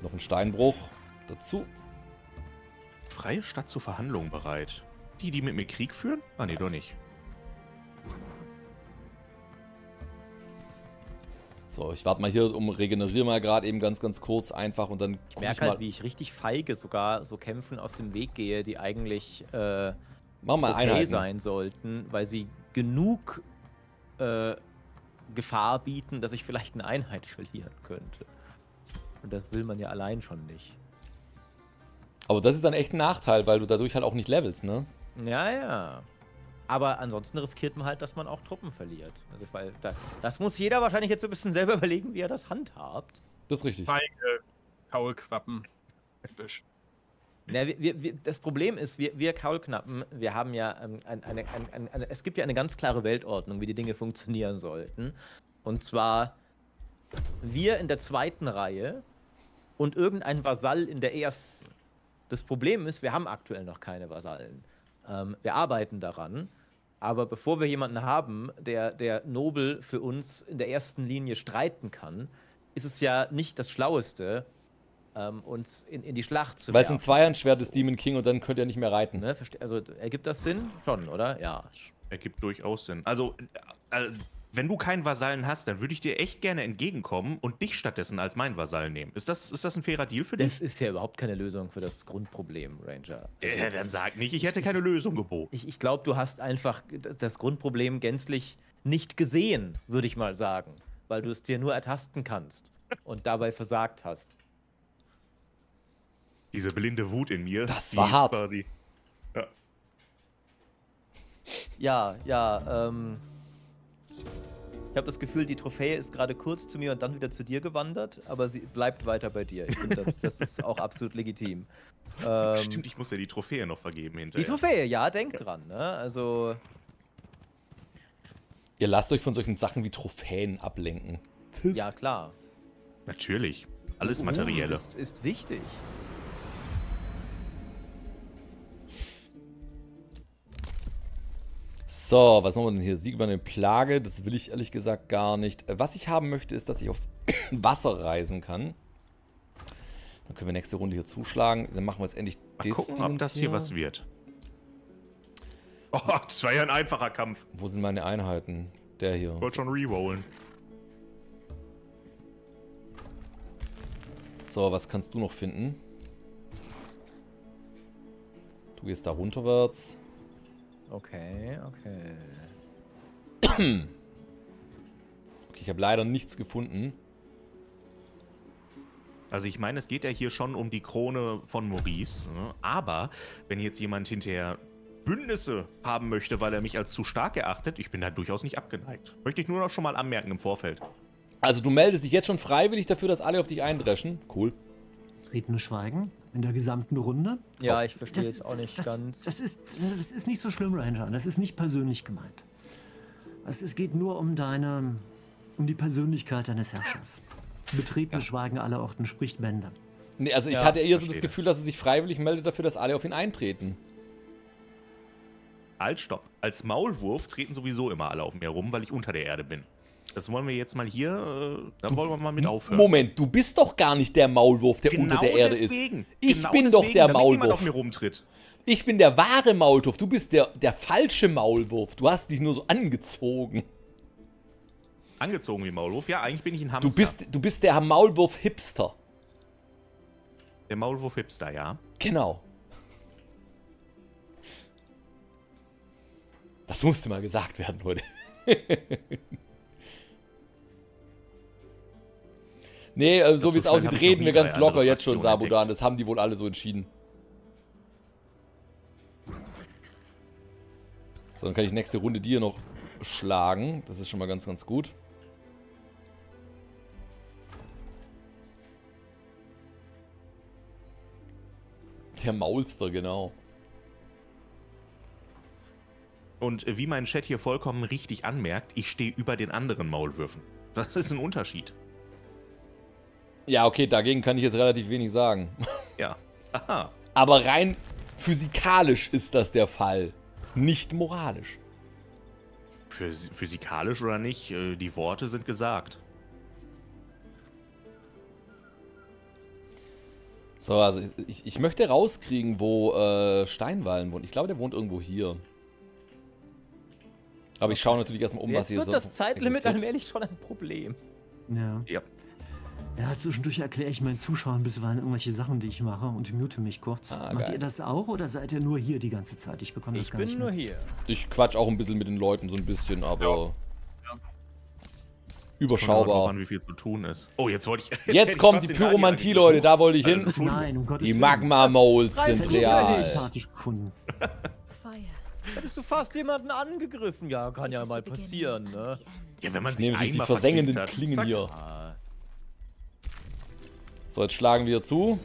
noch ein Steinbruch dazu. Freie Stadt zur Verhandlung bereit. Die, die mit mir Krieg führen? Ah, nee, Was? doch nicht. So, ich warte mal hier um, regeneriere mal gerade eben ganz, ganz kurz einfach und dann Ich merke mal. halt, wie ich richtig feige sogar so Kämpfen aus dem Weg gehe, die eigentlich äh, Mach mal okay Einheiten. sein sollten, weil sie genug äh, Gefahr bieten, dass ich vielleicht eine Einheit (laughs) verlieren könnte. Und das will man ja allein schon nicht. Aber das ist dann echt ein Nachteil, weil du dadurch halt auch nicht levelst, ne? Ja, ja. Aber ansonsten riskiert man halt, dass man auch Truppen verliert. Also, weil da, das muss jeder wahrscheinlich jetzt so ein bisschen selber (laughs) überlegen, wie er das handhabt. Das ist richtig. Feige, Kaulquappen. Typisch. Na, wir, wir, wir, das Problem ist, wir, wir Kaulknappen, wir haben ja ähm, ein, eine, ein, ein, eine, es gibt ja eine ganz klare Weltordnung, wie die Dinge funktionieren sollten. Und zwar wir in der zweiten Reihe und irgendein Vasall in der ersten. Das Problem ist, wir haben aktuell noch keine Vasallen. Ähm, wir arbeiten daran. Aber bevor wir jemanden haben, der, der nobel für uns in der ersten Linie streiten kann, ist es ja nicht das Schlaueste, ähm, uns in, in die Schlacht zu Weil es ein. Zweihandschwert ist Demon King und dann könnt ihr nicht mehr reiten. Ne, also ergibt das Sinn? Schon, oder? Ja. Ergibt durchaus Sinn. Also, äh, wenn du keinen Vasallen hast, dann würde ich dir echt gerne entgegenkommen und dich stattdessen als meinen Vasallen nehmen. Ist das, ist das ein fairer Deal für dich? Das ist ja überhaupt keine Lösung für das Grundproblem, Ranger. Also, äh, dann sag nicht, ich hätte keine Lösung geboten. ich ich glaube, du hast einfach das- Grundproblem gänzlich nicht gesehen, würde ich mal sagen. Weil du es dir nur ertasten kannst und dabei versagt hast. Diese blinde Wut in mir. Das war ist hart. Quasi, Ja, ja, ähm. Ich habe das Gefühl, die Trophäe ist gerade kurz zu mir und dann wieder zu dir gewandert, aber sie bleibt weiter bei dir. Ich finde, das, das ist auch absolut legitim. (laughs) Ähm, Stimmt, ich muss ja die Trophäe noch vergeben Die hinterher. Trophäe, ja, denk dran, ne? Also, Ihr lasst euch von solchen Sachen wie Trophäen ablenken. Ja, klar. Natürlich. Alles Uh, Materielle. Ist, ist wichtig. So, was machen wir denn hier? Sieg über eine Plage, das will ich ehrlich gesagt gar nicht. Was ich haben möchte, ist, dass ich auf (coughs) Wasser reisen kann. Dann können wir nächste Runde hier zuschlagen. Dann machen wir jetzt endlich Mal gucken, ob das hier was wird. Oh, das war ja ein einfacher Kampf. Wo sind meine Einheiten? Der hier. Ich wollte schon rerollen. So, was kannst du noch finden? Du gehst da runterwärts. Okay, okay. (coughs) Okay, ich habe leider nichts gefunden. Also ich meine, es geht ja hier schon um die Krone von Maurice. Ne? Aber wenn jetzt jemand hinterher Bündnisse haben möchte, weil er mich als zu stark erachtet, ich bin da durchaus nicht abgeneigt. Möchte ich nur noch schon mal anmerken im Vorfeld. Also du meldest dich jetzt schon freiwillig dafür, dass alle auf dich eindreschen. Cool. Tretende Schweigen in der gesamten Runde. Ja, ich verstehe jetzt auch nicht das, ganz. Das ist, das ist nicht so schlimm, Ranger. Das ist nicht persönlich gemeint. Es, es geht nur um deine, um die Persönlichkeit deines Herrschers. Betretene Schweigen aller Orten spricht Bände. Nee, also ich Ja, hatte eher so das Gefühl, dass er sich freiwillig meldet dafür, dass alle auf ihn eintreten. Halt, stopp. Als Maulwurf treten sowieso immer alle auf mir rum, weil ich unter der Erde bin. Das wollen wir jetzt mal hier, äh, da wollen wir mal mit aufhören. Moment, du bist doch gar nicht der Maulwurf, der unter der Erde deswegen. ist. Ich Genau bin doch deswegen, der damit niemand Maulwurf. auf mir rumtritt. Ich bin der wahre Maulwurf. Du bist der, der falsche Maulwurf. Du hast dich nur so angezogen. Angezogen wie Maulwurf. Ja, eigentlich bin ich ein Hamster. Du bist, du bist der Maulwurf-Hipster. der Maulwurf-Hipster, ja. Genau. Das musste mal gesagt werden, Leute. (laughs) nee, äh, so wie es aussieht, reden wir ganz locker jetzt schon, Sabudan. Das haben die wohl alle so entschieden. So, dann kann ich nächste Runde dir noch schlagen. Das ist schon mal ganz, ganz gut. Der Maulster, genau. Und äh, wie mein Chat hier vollkommen richtig anmerkt, ich stehe über den anderen Maulwürfen. Das ist ein Unterschied. Ja, okay, dagegen kann ich jetzt relativ wenig sagen. (laughs) Ja. Aha. Aber rein physikalisch ist das der Fall. Nicht moralisch. Phys physikalisch oder nicht, äh, die Worte sind gesagt. So, also ich, ich möchte rauskriegen, wo äh, Steinwallen wohnt. Ich glaube, der wohnt irgendwo hier. Aber ich schaue natürlich erstmal um, was Jetzt hier wird sonst das Zeitlimit existiert. allmählich schon ein Problem. Ja. Ja. Ja, zwischendurch erkläre ich meinen Zuschauern bisweilen irgendwelche Sachen, die ich mache und mute mich kurz. Ah, Macht geil. ihr das auch oder seid ihr nur hier die ganze Zeit? Ich bekomme das Ich gar bin nicht nur mit. hier. Ich quatsch auch ein bisschen mit den Leuten, so ein bisschen, aber Ja. Ja. Überschaubar. an, wie viel zu tun ist. Oh, jetzt wollte ich. (laughs) Jetzt ich kommt die Pyromantie. Leute, da wollte ich Äh, hin. Nein, um Gottes Die Willen. Magma-Moles Das sind ich real. sympathisch gefunden. Hättest du fast jemanden angegriffen? Ja, kann ja mal passieren, ne? Ja, wenn man Ich sich nehme jetzt die einmal versengenden. Klingen hier. Ah, So, jetzt schlagen wir zu.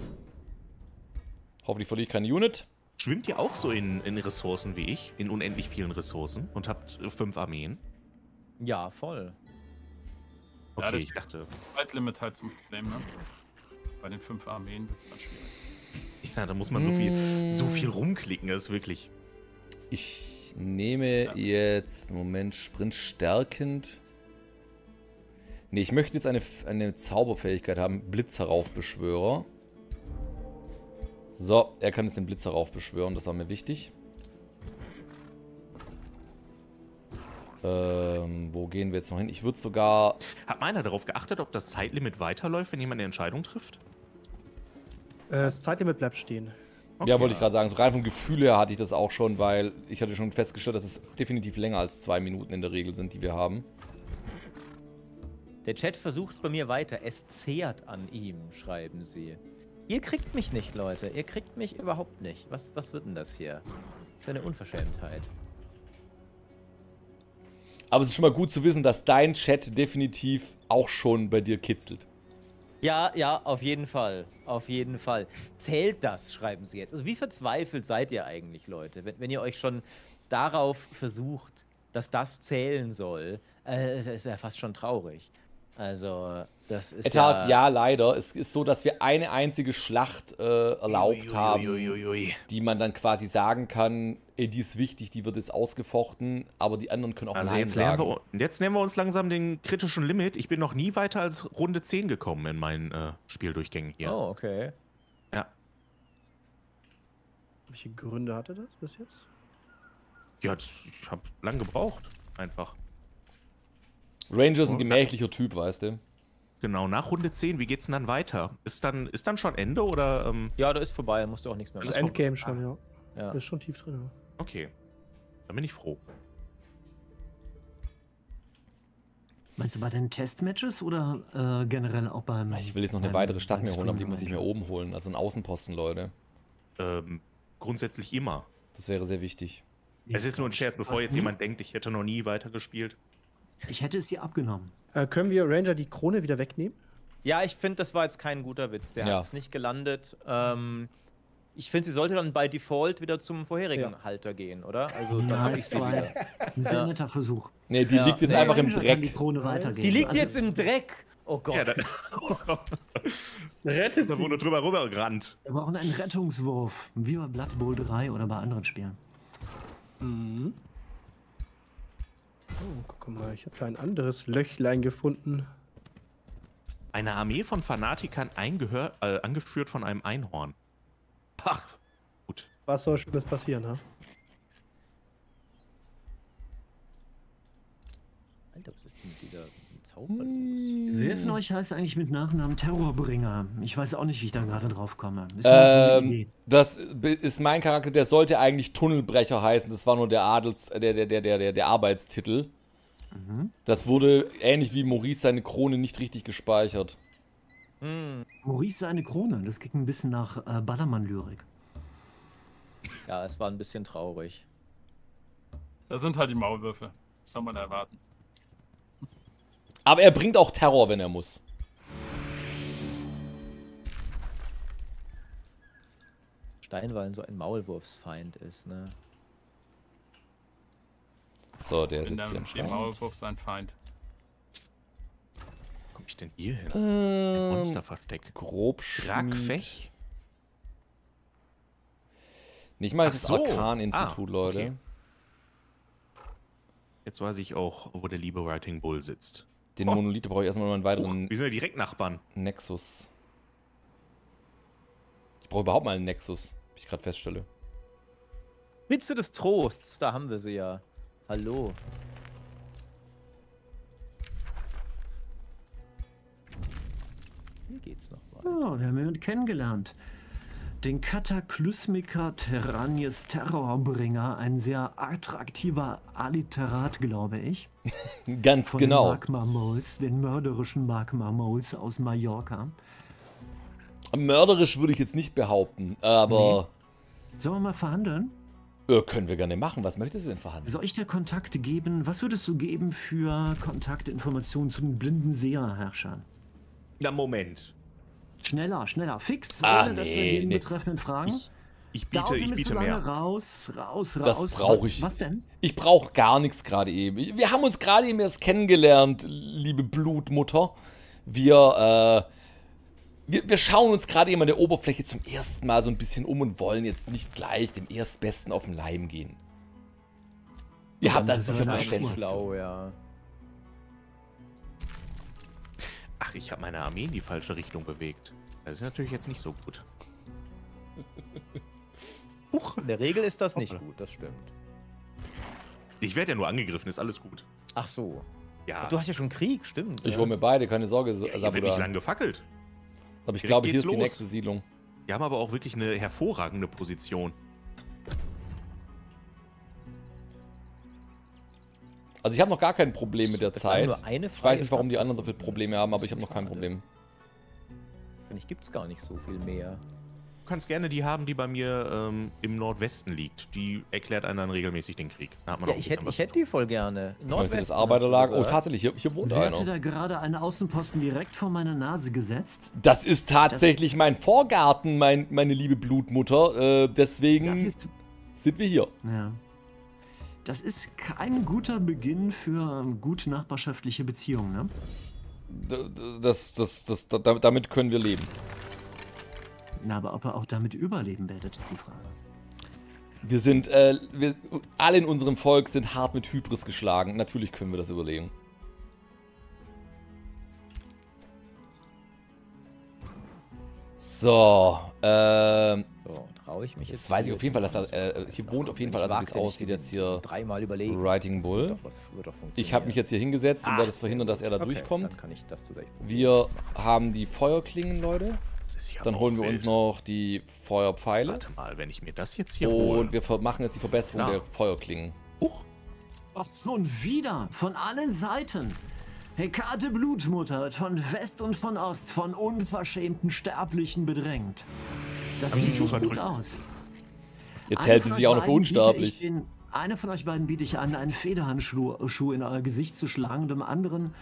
Hoffentlich verliere ich keine Unit. Schwimmt ihr auch so in, in Ressourcen wie ich? In unendlich vielen Ressourcen? Und habt äh, fünf Armeen? ja, voll. Okay, Ja, das- ich dachte. Zeitlimit halt zum Problem, ne? Bei den fünf Armeen wird es dann schwierig. Ja, da muss man so viel, Mm. so viel rumklicken, das ist wirklich. Ich nehme jetzt, Moment, Sprint stärkend. Ne, ich möchte jetzt eine, eine Zauberfähigkeit haben. Blitz heraufbeschwörer. So, er kann jetzt den Blitz heraufbeschwören, das war mir wichtig. Ähm, wo gehen wir jetzt noch hin? Ich würde sogar... Hat meiner darauf geachtet, ob das Zeitlimit weiterläuft, wenn jemand eine Entscheidung trifft? Äh, das Zeitlimit bleibt stehen. Ja, wollte ich gerade sagen. So rein vom Gefühl her hatte ich das auch schon, weil ich hatte schon festgestellt, dass es definitiv länger als zwei Minuten in der Regel sind, die wir haben. Der Chat versucht es bei mir weiter. Es zehrt an ihm, schreiben sie. Ihr kriegt mich nicht, Leute. Ihr kriegt mich überhaupt nicht. Was, was wird denn das hier? Das ist eine Unverschämtheit. Aber es ist schon mal gut zu wissen, dass dein Chat definitiv auch schon bei dir kitzelt. Ja, ja, auf jeden Fall. Auf jeden Fall. Zählt das, schreiben sie jetzt. Also wie verzweifelt seid ihr eigentlich, Leute? Wenn, wenn ihr euch schon darauf versucht, dass das zählen soll, äh, das ist ja fast schon traurig. Also, das ist Etat, ja... ja, leider. Es ist so, dass wir eine einzige Schlacht äh, erlaubt haben, Uiuiuiui. die man dann quasi sagen kann, ey, die ist wichtig, die wird jetzt ausgefochten, aber die anderen können auch Also Nein jetzt, nähern sagen. wir, jetzt nähern wir uns langsam den kritischen Limit. Ich bin noch nie weiter als Runde 10 gekommen in meinen äh, Spieldurchgängen hier. Oh, okay. Ja. Welche Gründe hatte das bis jetzt? Ja, das, ich habe lang gebraucht. Einfach. Ranger ist ein gemächlicher Typ, weißt du. Genau, nach Runde 10, wie geht's denn dann weiter? Ist dann, ist dann schon Ende oder? Ähm, Ja, da ist vorbei, da musst du auch nichts mehr Das machen. Endgame schon, ja. Ja. Das ist schon tief drin. Ja. okay. Dann bin ich froh. Meinst du bei den Testmatches oder äh, generell auch beim. Ich will jetzt noch eine weitere Stadt mir holen, aber die muss ich mir oben holen. Also einen Außenposten, Leute. Ähm, grundsätzlich immer. Das wäre sehr wichtig. es ist nur ein Scherz, bevor Was jetzt nie? jemand denkt, ich hätte noch nie weitergespielt. Ich hätte es dir abgenommen. Äh, können wir Ranger die Krone wieder wegnehmen? Ja, ich finde, das war jetzt kein guter Witz. Der Ja. hat es nicht gelandet. Ähm, ich finde, sie sollte dann bei Default wieder zum vorherigen Ja. Halter gehen, oder? Also dann Ja, habe ich sie wieder. ein sehr Ja. netter Versuch. Ne, die Ja, liegt jetzt nee. einfach im kann die Dreck. Krone weitergeben. Sie liegt Also, jetzt im Dreck. Oh Gott. Ja, da, (laughs) Rettet da wurde drüber rübergerannt. Wir brauchen einen Rettungswurf. Wie bei Blood Bowl 3 oder bei anderen Spielen. Mhm. Oh, guck mal, ich habe da ein anderes Löchlein gefunden. Eine Armee von Fanatikern eingehör, äh, angeführt von einem Einhorn. Ach, gut. Was soll Schlimmes passieren, ha? Alter, was ist denn mit los? Wer von euch heißt eigentlich mit Nachnamen Terrorbringer? Ich weiß auch nicht, wie ich da gerade drauf komme. Ist Ähm, das ist mein Charakter, der sollte eigentlich Tunnelbrecher heißen. Das war nur der Adels, der, der, der, der, der, der Arbeitstitel. Mhm. Das wurde ähnlich wie Maurice seine Krone nicht richtig gespeichert. Hm, Maurice seine Krone. Das klingt ein bisschen nach äh, Ballermann-Lyrik. ja, es war ein bisschen traurig. Das sind halt die Maulwürfe. Was soll man erwarten? Aber er bringt auch Terror, wenn er muss. Steinwallen so ein Maulwurfsfeind ist, ne? So, der der, hier am der Start. Maulwurf sein Feind. hab ich denn hier hin? Ähm, Monsterversteck. Grobschmied. Dragfech? Nee, ich mache Ach das so. Arkan-Institut, Ah, Leute. okay. Jetzt weiß ich auch, wo der liebe Writing Bull sitzt. Den Oh. Monolith brauche ich erstmal noch einen weiteren wir sind ja direkt Nachbarn. Nexus. Ich brauche überhaupt mal einen Nexus, wie ich gerade feststelle. Spitze des Trosts, da haben wir sie ja. Hallo. Hier geht's noch weiter. Oh, wir haben jemanden kennengelernt. Den Kataklysmiker Terranies Terrorbringer, ein sehr attraktiver Alliterat, glaube ich. (laughs) Ganz Von genau. den Magma Moles, den mörderischen Magma Moles aus Mallorca. Mörderisch würde ich jetzt nicht behaupten, aber Sollen wir mal verhandeln? können wir gerne machen. Was möchtest du denn verhandeln? Soll ich dir Kontakte geben? Was würdest du geben für Kontaktinformationen zu den blinden Seherherrschern? Na, Moment. Schneller, schneller, fix, Ah, ohne dass wir nee, jeden nee. Betreffenden fragen. Ich, ich biete, ich biete mehr. raus, raus, raus. Das brauch ich. Was denn? Ich brauche gar nichts gerade eben. Wir haben uns gerade eben erst kennengelernt, liebe Blutmutter. Wir, äh, wir, wir schauen uns gerade eben an der Oberfläche zum ersten Mal so ein bisschen um und wollen jetzt nicht gleich dem Erstbesten auf den Leim gehen. Ihr habt dann das ist sicher für. Schlau, ja. Ach, ich habe meine Armee in die falsche Richtung bewegt. Das ist natürlich jetzt nicht so gut. (laughs) Huch. In der Regel ist das nicht Hoppla. gut, das stimmt. Ich werde ja nur angegriffen, ist alles gut. Ach so. Ja, Ach, du hast ja schon Krieg, stimmt. Ich ja. hole mir beide, keine Sorge, ja hier wird nicht lang gefackelt. Aber ich glaube, hier ist die los. nächste Siedlung. Wir haben aber auch wirklich eine hervorragende Position. Also ich habe noch gar kein Problem mit der Es war Zeit. nur eine Ich weiß nicht, warum die anderen so viele Probleme haben, aber ich habe noch kein. Problem. Eigentlich gibt's gar nicht so viel mehr. Du kannst gerne die haben, die bei mir ähm, im Nordwesten liegt. Die erklärt einem dann regelmäßig den Krieg. Da hat man Ja, ich hätte ich hätt die voll gerne. Das Nordwesten, das Arbeiterlager. Oh, tatsächlich, hier, hier wohnt hatte einer. da gerade einen Außenposten direkt vor meine Nase gesetzt? Das ist tatsächlich mein Vorgarten, mein, meine liebe Blutmutter. Äh, deswegen Das ist, sind wir hier. ja. Das ist kein guter Beginn für gute nachbarschaftliche Beziehungen, ne? Das, das, das, da- damit können wir leben. Na, aber ob ihr auch damit überleben werdet, ist die Frage. Wir sind, äh, wir, alle in unserem Volk sind hart mit Hybris geschlagen. Natürlich können wir das überlegen. So, ähm, So, traue ich mich jetzt. jetzt weiß ich auf jeden Fall, dass da, äh, hier wohnt auf jeden Fall, also wie es aussieht, jetzt hier Dreimal überlegen. Writing Das Bull. Doch, was, doch Ich habe mich jetzt hier hingesetzt und Ah, werde es verhindern, dass er da okay, durchkommt. Dann kann ich das tatsächlich Wir haben die Feuerklingen, Leute. Das Dann holen wir uns noch die Feuerpfeile. Warte mal, wenn ich mir das jetzt hier Und hole. wir ver- machen jetzt die Verbesserung Ja. der Feuerklingen. Huch. Ach, schon wieder, von allen Seiten. Hekate Blutmutter wird von West und von Ost von unverschämten Sterblichen bedrängt. Das sieht nicht gut verdrückt. aus. Jetzt Eine hält sie sich auch noch für unsterblich. ich Den, eine von euch beiden biete ich an, einen Federhandschuh Schuh in euer Gesicht zu schlagen und dem anderen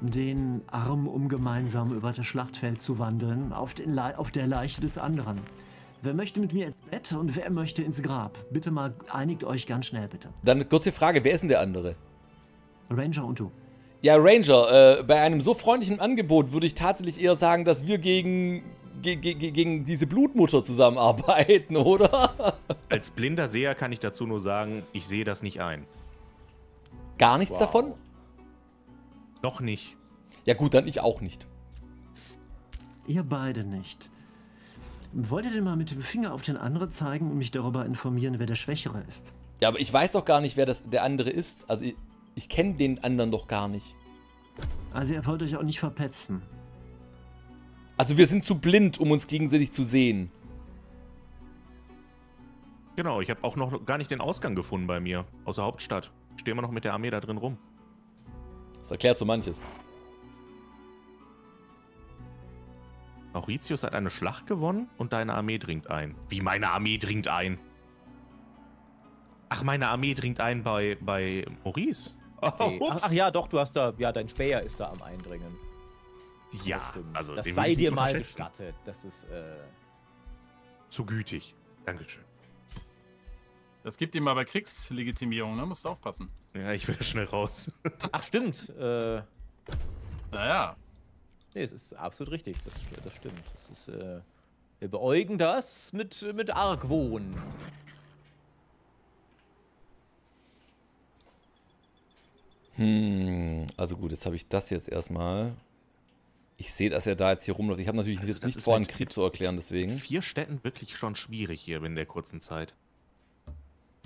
den Arm, um gemeinsam über das Schlachtfeld zu wandeln, auf, den Le auf der Leiche des anderen. Wer möchte mit mir ins Bett und wer möchte ins Grab? Bitte mal einigt euch ganz schnell, bitte. Dann kurze Frage, wer ist denn der andere? Ranger und du. Ja, Ranger, äh, bei einem so freundlichen Angebot würde ich tatsächlich eher sagen, dass wir gegen, ge ge ge- gegen diese Blutmutter zusammenarbeiten, (laughs) oder? Als blinder Seher kann ich dazu nur sagen, ich sehe das nicht ein. Gar nichts Wow. davon? Noch nicht. Ja gut, dann ich auch nicht. Ihr beide nicht. Wollt ihr denn mal mit dem Finger auf den anderen zeigen und mich darüber informieren, wer der Schwächere ist? Ja, aber ich weiß doch gar nicht, wer das der andere ist. Also ich, ich kenne den anderen doch gar nicht. Also ihr wollt euch auch nicht verpetzen. Also wir sind zu blind, um uns gegenseitig zu sehen. Genau, ich habe auch noch gar nicht den Ausgang gefunden bei mir. Aus der Hauptstadt. Ich stehe immer noch mit der Armee da drin rum. Das erklärt so manches. Mauritius hat eine Schlacht gewonnen und deine Armee dringt ein. Wie meine Armee dringt ein? Ach, meine Armee dringt ein bei, bei Maurice. Oh, Okay. Ach, ups. ach ja, doch, du hast da, ja, dein Späher ist da am Eindringen. Ja, Das stimmt. also das sei dir mal gestattet. Das ist, äh, Zu gütig. Dankeschön. Das gibt ihm aber Kriegslegitimierung, ne? Musst du aufpassen. Ja, ich will schnell raus. (laughs) Ach, stimmt. Äh, Naja. Nee, es ist absolut richtig. Das, das stimmt. Das ist, äh, wir beäugen das mit, mit Argwohn. Hm, also gut, jetzt habe ich das jetzt erstmal. Ich sehe, dass er da jetzt hier rumläuft. Ich habe natürlich Also jetzt nicht vor, einen mit- Krieg zu erklären, deswegen. Vier Städten wirklich schon schwierig hier in der kurzen Zeit.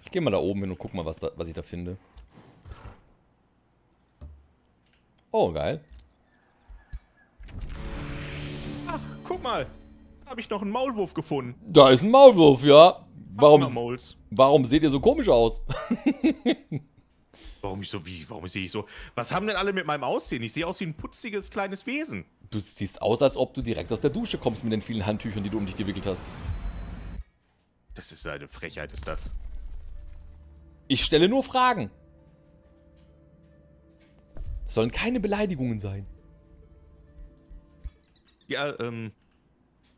Ich gehe mal da oben hin und guck mal, was, da, was ich da finde. Oh, geil. Ach, guck mal. Habe ich noch einen Maulwurf gefunden. Da ist ein Maulwurf, ja. Warum, warum seht ihr so komisch aus? Warum ich so wie? Warum sehe ich so? Was haben denn alle mit meinem Aussehen? Ich sehe aus wie ein putziges kleines Wesen. Du siehst aus, als ob du direkt aus der Dusche kommst mit den vielen Handtüchern, die du um dich gewickelt hast. Das ist eine Frechheit, ist das. Ich stelle nur Fragen. Es sollen keine Beleidigungen sein. Ja, ähm.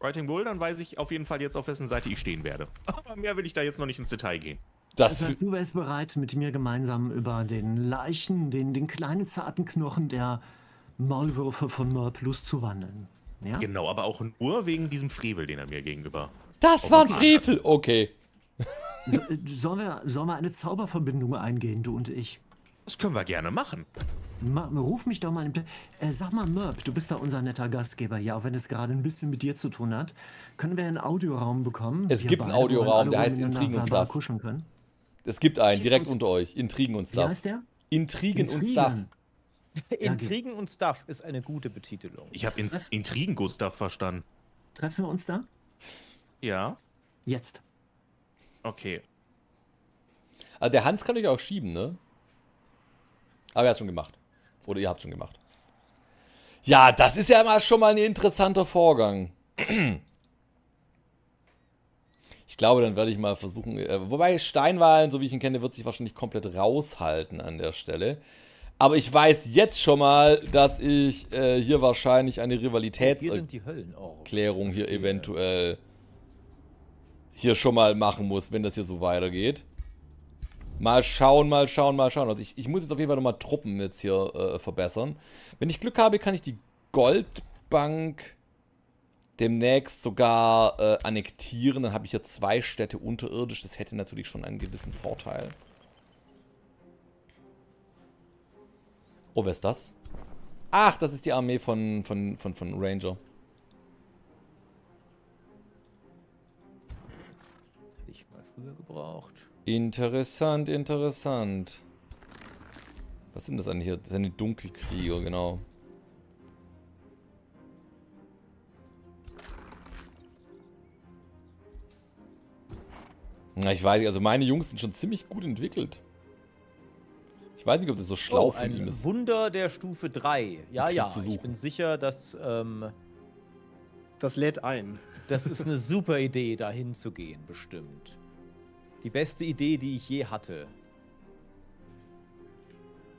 Writing Bull, dann weiß ich auf jeden Fall jetzt, auf wessen Seite ich stehen werde. (laughs) Aber mehr will ich da jetzt noch nicht ins Detail gehen. Das Das heißt, für, du wärst bereit, mit mir gemeinsam über den Leichen, den, den kleinen zarten Knochen der Maulwürfe von Mörplus zu wandeln. Ja? Genau, aber auch nur wegen diesem Frevel, den er mir gegenüber. das war ein Frevel. Okay. So, äh, sollen, wir, sollen wir eine Zauberverbindung eingehen, du und ich? Das können wir gerne machen. Ma, ruf mich doch mal. in- Äh, sag mal, Mörp, du bist da unser netter Gastgeber hier, auch wenn es gerade ein bisschen mit dir zu tun hat. Können wir einen Audioraum bekommen? Es gibt einen Audioraum, der heißt Intrigen und Stuff. kuscheln können. Es gibt einen, Siehst direkt unter euch. Intrigen und Wie Stuff. heißt der? Intrigen und Stuff. (laughs) Intrigen und Stuff ist eine gute Betitelung. Ich habe Intrigen Gustav verstanden. Treffen wir uns da? Ja, Jetzt. okay. Also der Hans kann euch auch schieben, ne? Aber er hat schon gemacht. Oder ihr habt schon gemacht. Ja, das ist ja immer schon mal ein interessanter Vorgang. Ich glaube, dann werde ich mal versuchen. Äh, wobei Steinwahlen, so wie ich ihn kenne, wird sich wahrscheinlich komplett raushalten an der Stelle. Aber ich weiß jetzt schon mal, dass ich äh, hier wahrscheinlich eine Hier sind Rivalitätserklärung die Höllenorks. hier eventuell hier schon mal machen muss, wenn das hier so weitergeht. Mal schauen, mal schauen, mal schauen. Also ich, ich muss jetzt auf jeden Fall nochmal Truppen jetzt hier äh, verbessern. Wenn ich Glück habe, kann ich die Goldbank demnächst sogar äh, annektieren. Dann habe ich hier zwei Städte unterirdisch. Das hätte natürlich schon einen gewissen Vorteil. Oh, wer ist das? Ach, das ist die Armee von, von, von, von Ranger. Hätte ich mal früher gebraucht. Interessant, interessant. Was sind das eigentlich hier? Das sind die Dunkelkrieger, genau. Na, ich weiß nicht, also meine Jungs sind schon ziemlich gut entwickelt. Ich weiß nicht, ob das so schlau oh, von ihm ist. Wunder der Stufe 3. Ja, ja. Ich bin sicher, dass ähm, Das lädt ein. das (laughs) ist eine super Idee, da hinzugehen, bestimmt. Die beste Idee, die ich je hatte.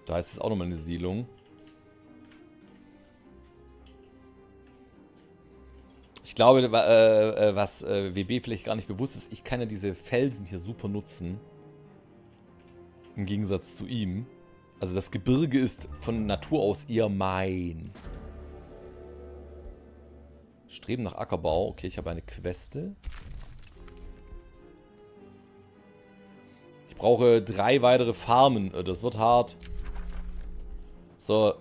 Da ist jetzt auch nochmal eine Siedlung. Ich glaube, äh, äh, was äh, WB vielleicht gar nicht bewusst ist, ich kann ja diese Felsen hier super nutzen. Im Gegensatz zu ihm. Also das Gebirge ist von Natur aus eher mein. Streben nach Ackerbau. Okay, ich habe eine Queste. Ich brauche drei weitere Farmen. Äh, Das wird hart. So,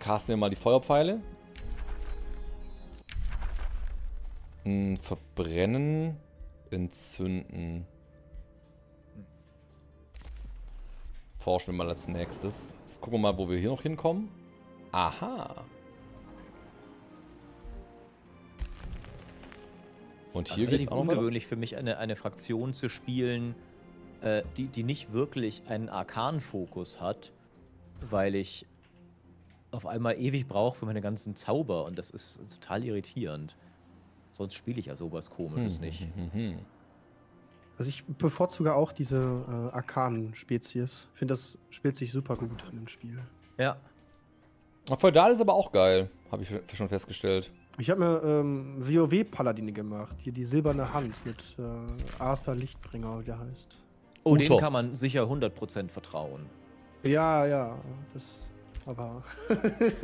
casten wir mal die Feuerpfeile. Hm, verbrennen, entzünden. Forschen wir mal als nächstes. Jetzt gucken wir mal, wo wir hier noch hinkommen. Aha. Und hier geht's relativ auch noch weiter. ungewöhnlich für mich, eine, eine Fraktion zu spielen, äh, die, die nicht wirklich einen Arkan-Fokus hat, weil ich auf einmal ewig brauche für meine ganzen Zauber und das ist total irritierend. Sonst spiele ich ja sowas komisches Hm, nicht. hm, hm, hm. Also ich bevorzuge auch diese äh, Arkanen-Spezies. Ich finde, das spielt sich super gut in dem Spiel. Ja. Feudal ist aber auch geil, habe ich schon festgestellt. Ich habe mir ähm, WoW-Paladine gemacht. Hier die silberne Hand mit äh, Arthur Lichtbringer, wie der heißt. Oh, dem kann man sicher 100% vertrauen. Ja, ja. Das aber. (laughs)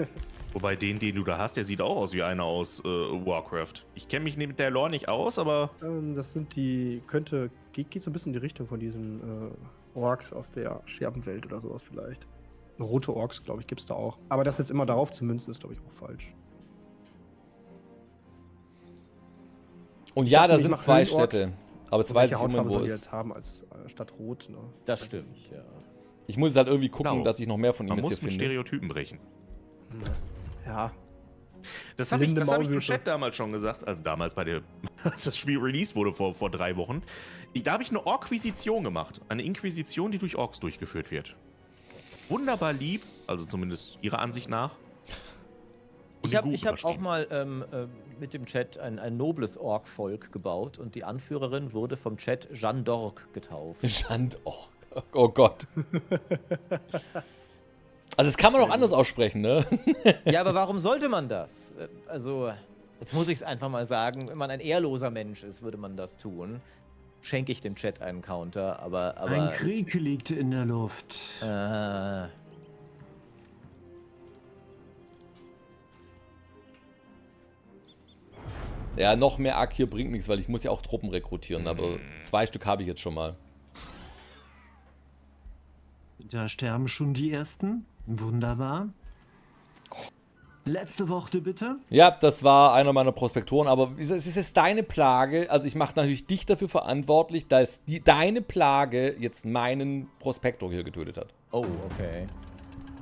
Wobei den, den du da hast, der sieht auch aus wie einer aus äh, Warcraft. Ich kenne mich mit der Lore nicht aus, aber ähm, das sind die. Könnte. Geht, geht so ein bisschen in die Richtung von diesen äh, Orks aus der Scherbenwelt oder sowas vielleicht. Rote Orks, glaube ich, gibt es da auch. Aber das jetzt immer darauf zu münzen, ist, glaube ich, auch falsch. Und ja, da sind zwei. Städte. Aber jetzt So, weiß ich welche immer, wo es jetzt haben als äh, statt Rot, ne? Das Weiß ich stimmt, ja. Ich muss halt irgendwie gucken, Genau. dass ich noch mehr von ihm man jetzt muss hier mit finde. Stereotypen brechen. Ja. Das habe ich, das hab ich im. Chat damals schon gesagt. Also damals bei der, (laughs) als das Spiel released wurde vor, vor drei Wochen. Da habe ich eine Orquisition gemacht. Eine Inquisition, die durch Orks durchgeführt wird. Wunderbar lieb, also zumindest ihrer Ansicht nach. Und Ich habe hab auch mal ähm, äh, mit dem Chat ein, ein nobles Ork-Volk gebaut und die Anführerin wurde vom Chat Jeanne d'Orc getauft. (laughs) Schand. Oh, oh Gott. (laughs) Also das kann man auch anders aussprechen, ne? (laughs) ja, aber warum sollte man das? Also, jetzt muss ich es einfach mal sagen, wenn man ein ehrloser Mensch ist, würde man das tun. Schenke ich dem Chat einen Counter, aber. aber Ein Krieg liegt in der Luft. äh, Ja, noch mehr Ack hier bringt nichts, weil ich muss ja auch Truppen rekrutieren, aber Hm. zwei Stück habe ich jetzt schon mal. Da sterben schon die ersten. Wunderbar. Letzte Worte bitte. Ja, das war einer meiner Prospektoren, aber es ist jetzt deine Plage. Also ich mache natürlich dich dafür verantwortlich, dass die, deine Plage jetzt meinen Prospektor hier getötet hat. oh, okay.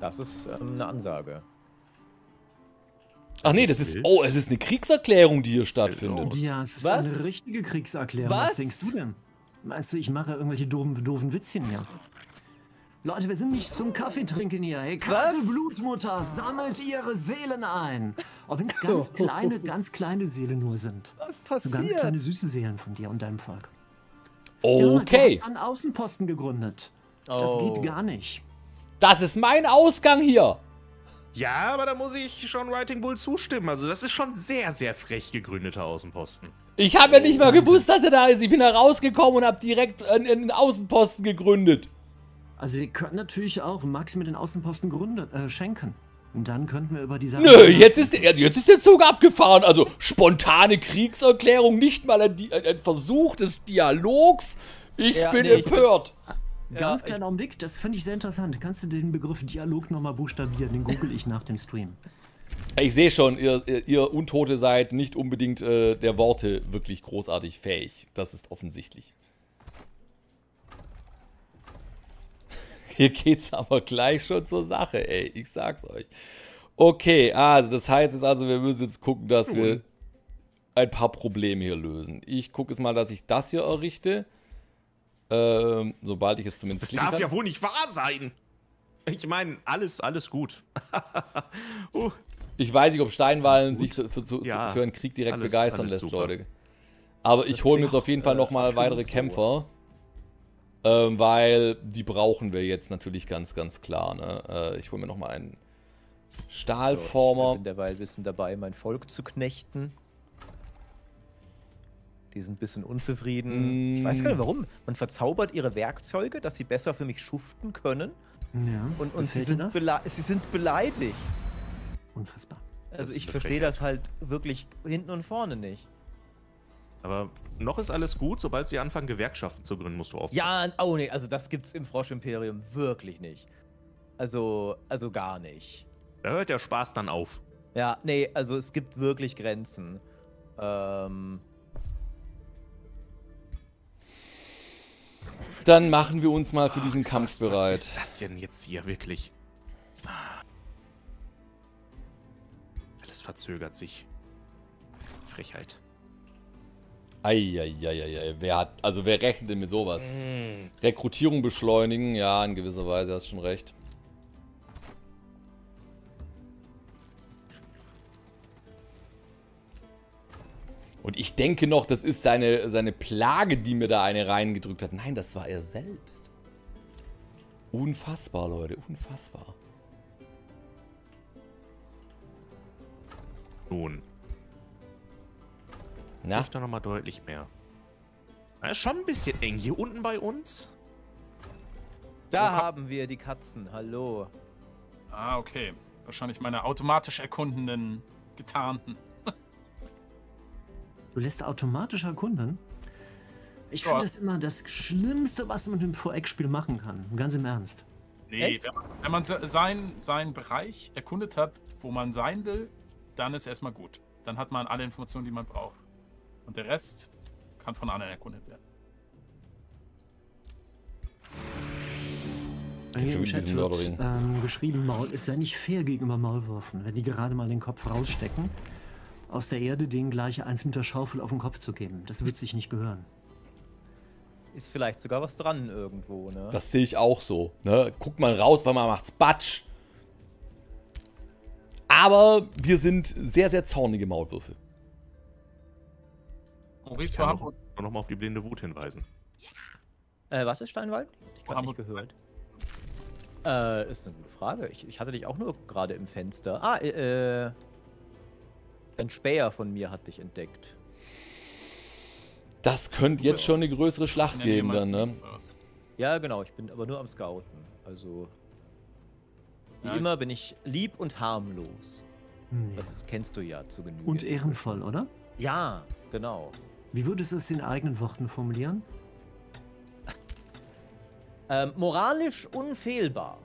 Das ist ähm, eine Ansage. Ach nee, das ist. Oh, es ist eine Kriegserklärung, die hier stattfindet. Was? Ja, es ist Was? eine richtige Kriegserklärung. Was? Was? denkst du denn? Meinst du, ich mache irgendwelche doofen, doofen Witzchen hier? Leute, wir sind nicht zum Kaffee trinken hier. Hey, kalte Was? Blutmutter, sammelt ihre Seelen ein. Auch wenn es ganz kleine, ganz kleine Seelen nur sind. Was So ganz kleine süße Seelen von dir und deinem Volk. Okay, Du hast einen Außenposten gegründet. Das Oh. geht gar nicht. das ist mein Ausgang hier. Ja, aber da muss ich schon Writing Bull zustimmen. Also, das ist schon sehr, sehr frech gegründeter Außenposten. Ich habe ja nicht mal gewusst, dass er da ist. Ich bin da rausgekommen und habe direkt einen Außenposten gegründet. Also wir könnten natürlich auch Max mit den Außenposten gründe, äh, schenken. Und dann könnten wir über die Sache... Nö, jetzt ist, der- jetzt ist der Zug abgefahren. Also spontane Kriegserklärung, nicht mal ein, ein, ein Versuch des Dialogs. Ich Ja, bin nee, ich- empört. Ganz Ja, kleiner Augenblick, das finde ich sehr interessant. Kannst du den Begriff Dialog nochmal buchstabieren? Den google ich nach dem Stream. Ich sehe schon, ihr, ihr, ihr Untote seid nicht unbedingt äh, der Worte wirklich großartig fähig. Das ist offensichtlich. Hier geht's aber gleich schon zur Sache, ey. Ich sag's euch. Okay, also das heißt jetzt also, wir müssen jetzt gucken, dass wir ein paar Probleme hier lösen. Ich gucke jetzt mal, dass ich das hier errichte. Ähm, sobald ich es zumindest Das darf kann. ja wohl nicht wahr sein. Ich meine, alles, alles gut. (laughs) uh, Ich weiß nicht, ob Steinwallen sich für, für, Ja, für einen Krieg direkt alles- begeistern alles lässt, super. Leute. Aber ich hole mir jetzt auf jeden Fall äh, nochmal weitere so. Kämpfer. Ähm, weil die brauchen wir jetzt natürlich ganz, ganz klar. Ne? Äh, ich hole mir nochmal einen Ich Stahlformer. bin derweil ein bisschen dabei, mein Volk zu knechten. Die sind ein bisschen unzufrieden. Ich weiß gar nicht warum. Man verzaubert ihre Werkzeuge, dass sie besser für mich schuften können. Ja, Und, und sie, sind das? sie sind beleidigt. Unfassbar. Also ist ich verstehe das halt wirklich hinten und vorne nicht. Aber noch ist alles gut. Sobald sie anfangen, Gewerkschaften zu gründen, musst du aufpassen. Ja, oh nee, also das gibt's im Frosch-Imperium wirklich nicht. Also, also gar nicht. Da hört der Spaß dann auf. Ja, nee, also es gibt wirklich Grenzen. Ähm, Dann machen wir uns mal für diesen Ach, Kampf bereit. Was ist das denn jetzt hier, wirklich? Alles verzögert sich. Frechheit. Eieieiei. Wer hat, also wer rechnet denn mit sowas? Mm. Rekrutierung beschleunigen, ja, in gewisser Weise hast schon recht. Und ich denke noch, das ist seine, seine Plage, die mir da eine reingedrückt hat. Nein, das war er selbst. Unfassbar, Leute, unfassbar. Nun, Na, sag doch nochmal deutlich mehr. Na, ist schon ein bisschen eng hier unten bei uns. da kam- haben wir die Katzen. Hallo. Ah, okay. Wahrscheinlich meine automatisch erkundenden Getarnten. Du lässt automatisch erkunden? Ich finde das immer das Schlimmste, was man im Voreck-Spiel machen kann. Ganz im Ernst. Nee, Echt? wenn man, wenn man se- sein, seinen Bereich erkundet hat, wo man sein will, dann ist erstmal gut. Dann hat man alle Informationen, die man braucht. Und der Rest kann von anderen erkundet werden. Schon im Chat diesen wird Mörderin. ähm, geschrieben, Maul ist ja nicht fair gegenüber Maulwürfen, wenn die gerade mal den Kopf rausstecken, aus der Erde denen gleich eins mit der Schaufel auf den Kopf zu geben. Das wird sich nicht gehören. Ist vielleicht sogar was dran irgendwo, ne? Das sehe ich auch so. Ne? Guckt mal raus, weil man macht's Batsch. Aber wir sind sehr, sehr zornige Maulwürfe. Maurice, kann Hamburg, noch, noch mal auf die blinde Wut hinweisen. Äh, was ist Steinwald? Ich habe nicht gehört. Äh, ist eine gute Frage. Ich, ich hatte dich auch nur gerade im Fenster. Ah, äh, äh, ein Späher von mir hat dich entdeckt. Das könnte jetzt schon eine größere Schlacht geben dann, ne? Ja, genau. Ich bin aber nur am Scouten. Also, wie Ja, immer bin ich lieb und harmlos. Hm. Das kennst du ja zu Genüge. Und ehrenvoll, oder? Ja, genau. Wie würdest du es in eigenen Worten formulieren? Ähm, moralisch unfehlbar.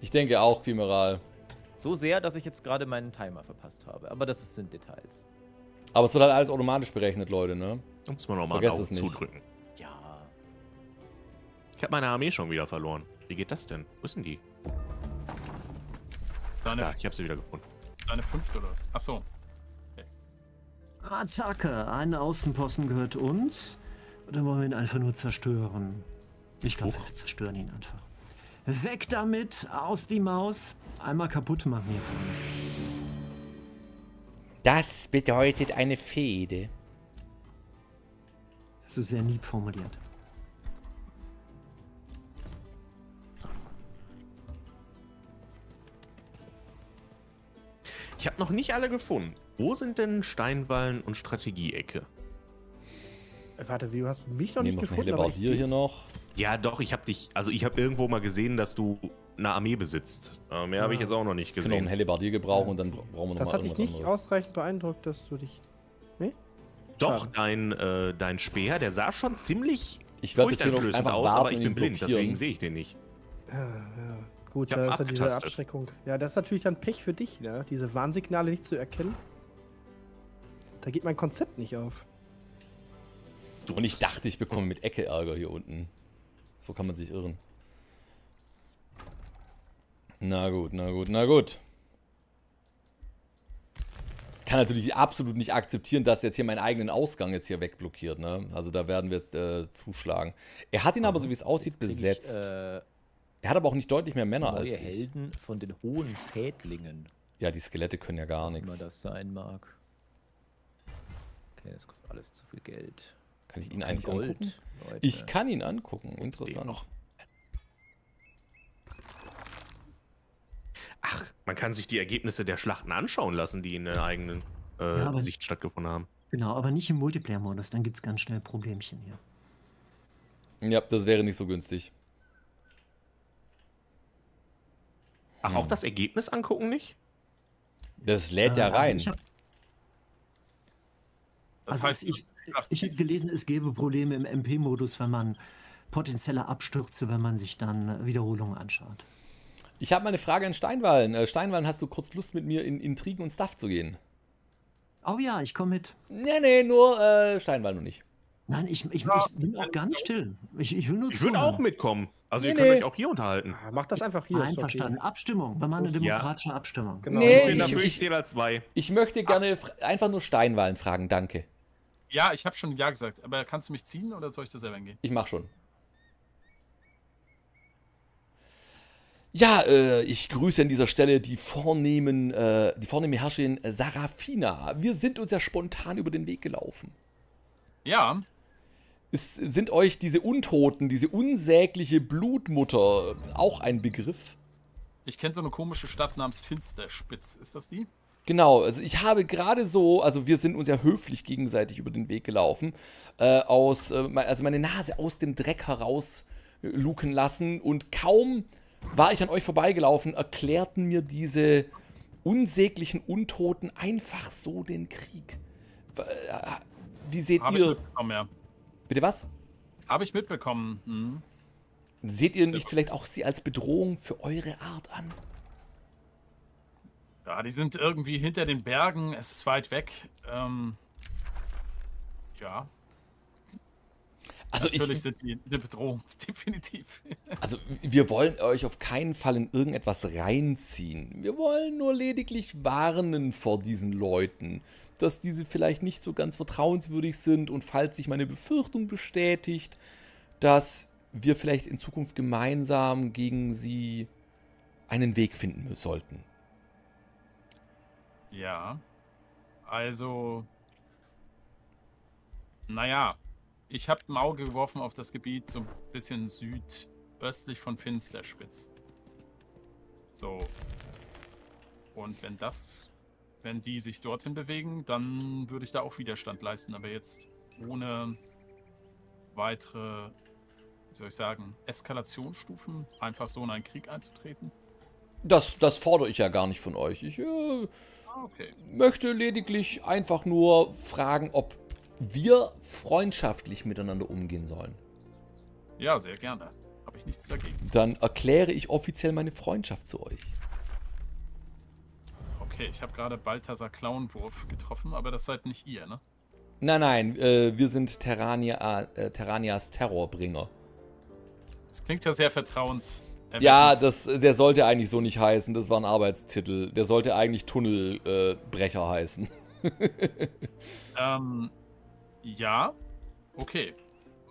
Ich denke auch, Quimeral. So sehr, dass ich jetzt gerade meinen Timer verpasst habe. Aber das sind Details. Aber es wird halt alles automatisch berechnet, Leute, ne? Da muss man noch mal Vergesst Augen es nicht. zudrücken. Ja. Ich habe meine Armee schon wieder verloren. Wie geht das denn? Wo ist denn die? Deine, Da, ich habe sie wieder gefunden. deine fünfte oder was? Achso. Attacke! Ein Außenposten gehört uns. Oder wollen wir ihn einfach nur zerstören? Ich glaube, wir zerstören ihn einfach. Weg damit! Aus die Maus! Einmal kaputt machen hier vorne. Das bedeutet eine Fehde. Das ist sehr lieb formuliert. Ich habe noch nicht alle gefunden. Wo sind denn Steinwallen und Strategieecke? Äh, Warte, wie hast du mich noch Nehmen nicht gefunden? aber Hellebardier ich- hier noch. Ja, doch, ich habe dich. Also, ich habe irgendwo mal gesehen, dass du eine Armee besitzt. Äh, mehr habe ich Ah. jetzt auch noch nicht Wir können noch einen gesehen. Hellebardier gebrauchen und dann bra- brauchen wir noch Das mal hat dich irgendwas nicht anderes. ausreichend beeindruckt, dass du dich. Doch, Schade. dein, äh, dein Speer, der sah schon ziemlich Ich werde jetzt hier noch furchteinflößend einfach aus, warten aber ich bin blind, blockieren. deswegen sehe ich den nicht. Ja, ja. Gut, da ist ja diese. Abschreckung. Ja, das ist natürlich dann Pech für dich, ne? Diese Warnsignale nicht zu erkennen. Da geht mein Konzept nicht auf. Und ich dachte, ich bekomme mit Ecke Ärger hier unten. So kann man sich irren. Na gut, na gut, na gut. Kann natürlich absolut nicht akzeptieren, dass jetzt hier meinen eigenen Ausgang jetzt hier wegblockiert, ne? Also da werden wir jetzt äh, zuschlagen. Er hat ihn aber, so wie es aussieht, krieg ich, besetzt. äh, er hat aber auch nicht deutlich mehr Männer als ich. Helden von den hohen Schädlingen. Ja, die Skelette können ja gar nichts. das sein mag. Okay, das kostet alles zu viel Geld. Kann ich ihn eigentlich angucken? Leute. Ich kann ihn angucken. Interessant. noch. Ach, man kann sich die Ergebnisse der Schlachten anschauen lassen, die in der eigenen äh, Ja, Sicht stattgefunden haben. Genau, aber nicht im Multiplayer-Modus, dann gibt es ganz schnell Problemchen hier. Ja, das wäre nicht so günstig. Ach, Hm. auch das Ergebnis angucken nicht? Das lädt ja Äh, also rein. ich habe Das also heißt, ich, ich hab schießen. gelesen, es gäbe Probleme im MP-Modus, wenn man potenzielle Abstürze, wenn man sich dann Wiederholungen anschaut. Ich habe mal eine Frage an Steinwallen. Äh, Steinwallen, hast du kurz Lust mit mir in Intrigen und Stuff zu gehen? Oh ja, ich komme mit. Nee, nee, nur äh, Steinwallen und ich. Nein, ich, ich, Ja, ich bin auch gar nicht still. Ich, ich will nur Ich würde auch mitkommen. Also Nee, ihr könnt nee. euch auch hier unterhalten. Ah, mach das einfach hier. Einverstanden. Abstimmung. Wir machen eine Ja. demokratische Abstimmung. Genau. Nee, ich ich- ich, ich- zähle als zwei. Ich möchte gerne fr- einfach nur Steinwallen fragen, danke. Ja, ich habe schon Ja gesagt. Aber kannst du mich ziehen oder soll ich da selber hingehen? Ich mach schon. Ja, äh, ich grüße an dieser Stelle die vornehmen, äh, die vornehme Herrscherin äh, Sarafina. Wir sind uns ja spontan über den Weg gelaufen. Ja, Ist, sind euch diese Untoten, diese unsägliche Blutmutter auch ein Begriff? ich kenne so eine komische Stadt namens Finsterspitz. Ist das die? Genau, also ich habe gerade so, also wir sind uns ja höflich gegenseitig über den Weg gelaufen, äh, aus, äh, also meine Nase aus dem Dreck heraus äh, luken lassen und kaum war ich an euch vorbeigelaufen, erklärten mir diese unsäglichen Untoten einfach so den Krieg. Äh, Wie seht ich ihr. mitbekommen, ja. Bitte was? Habe ich mitbekommen. Hm. Seht ihr So. nicht vielleicht auch sie als Bedrohung für eure Art an? Ja, die sind irgendwie hinter den Bergen. Es ist weit weg. Ähm, ja, Also natürlich ich, sind die eine Bedrohung. (laughs) Definitiv. Also wir wollen euch auf keinen Fall in irgendetwas reinziehen. Wir wollen nur lediglich warnen vor diesen Leuten, dass diese vielleicht nicht so ganz vertrauenswürdig sind und falls sich meine Befürchtung bestätigt, dass wir vielleicht in Zukunft gemeinsam gegen sie einen Weg finden sollten. Ja. Also. Naja. Ich habe ein Auge geworfen auf das Gebiet so ein bisschen südöstlich von Finsterspitz. So. Und wenn das. Wenn die sich dorthin bewegen, dann würde ich da auch Widerstand leisten. Aber jetzt ohne weitere, wie soll ich sagen, Eskalationsstufen, einfach so in einen Krieg einzutreten. Das, das fordere ich ja gar nicht von euch. Ich äh, okay. möchte lediglich einfach nur fragen, ob wir freundschaftlich miteinander umgehen sollen. Ja, sehr gerne. Habe ich nichts dagegen. Dann erkläre ich offiziell meine Freundschaft zu euch. Okay, ich habe gerade Balthasar Clownwurf getroffen, aber das seid nicht ihr, ne? Nein, nein, äh, wir sind Terrania, äh, Terranias Terrorbringer. Das klingt ja sehr vertrauens. Ja, das, der sollte eigentlich so nicht heißen. Das war ein Arbeitstitel. Der sollte eigentlich Tunnelbrecher äh, heißen. (laughs) Ähm, ja. Okay.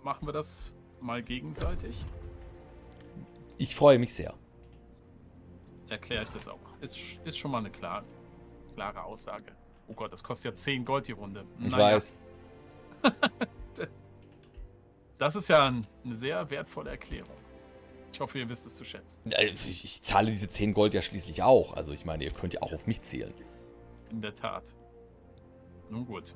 Machen wir das mal gegenseitig. Ich freue mich sehr. Erkläre ich das auch. Ist, ist schon mal eine klare, klare Aussage. Oh Gott, das kostet ja 10 Gold die Runde. Ich Naja, weiß. (laughs) Das ist ja ein, eine sehr wertvolle Erklärung. Ich hoffe, ihr wisst es zu schätzen. Ich, ich zahle diese 10 Gold ja schließlich auch. Also ich meine, ihr könnt ja auch auf mich zählen. In der Tat. Nun gut.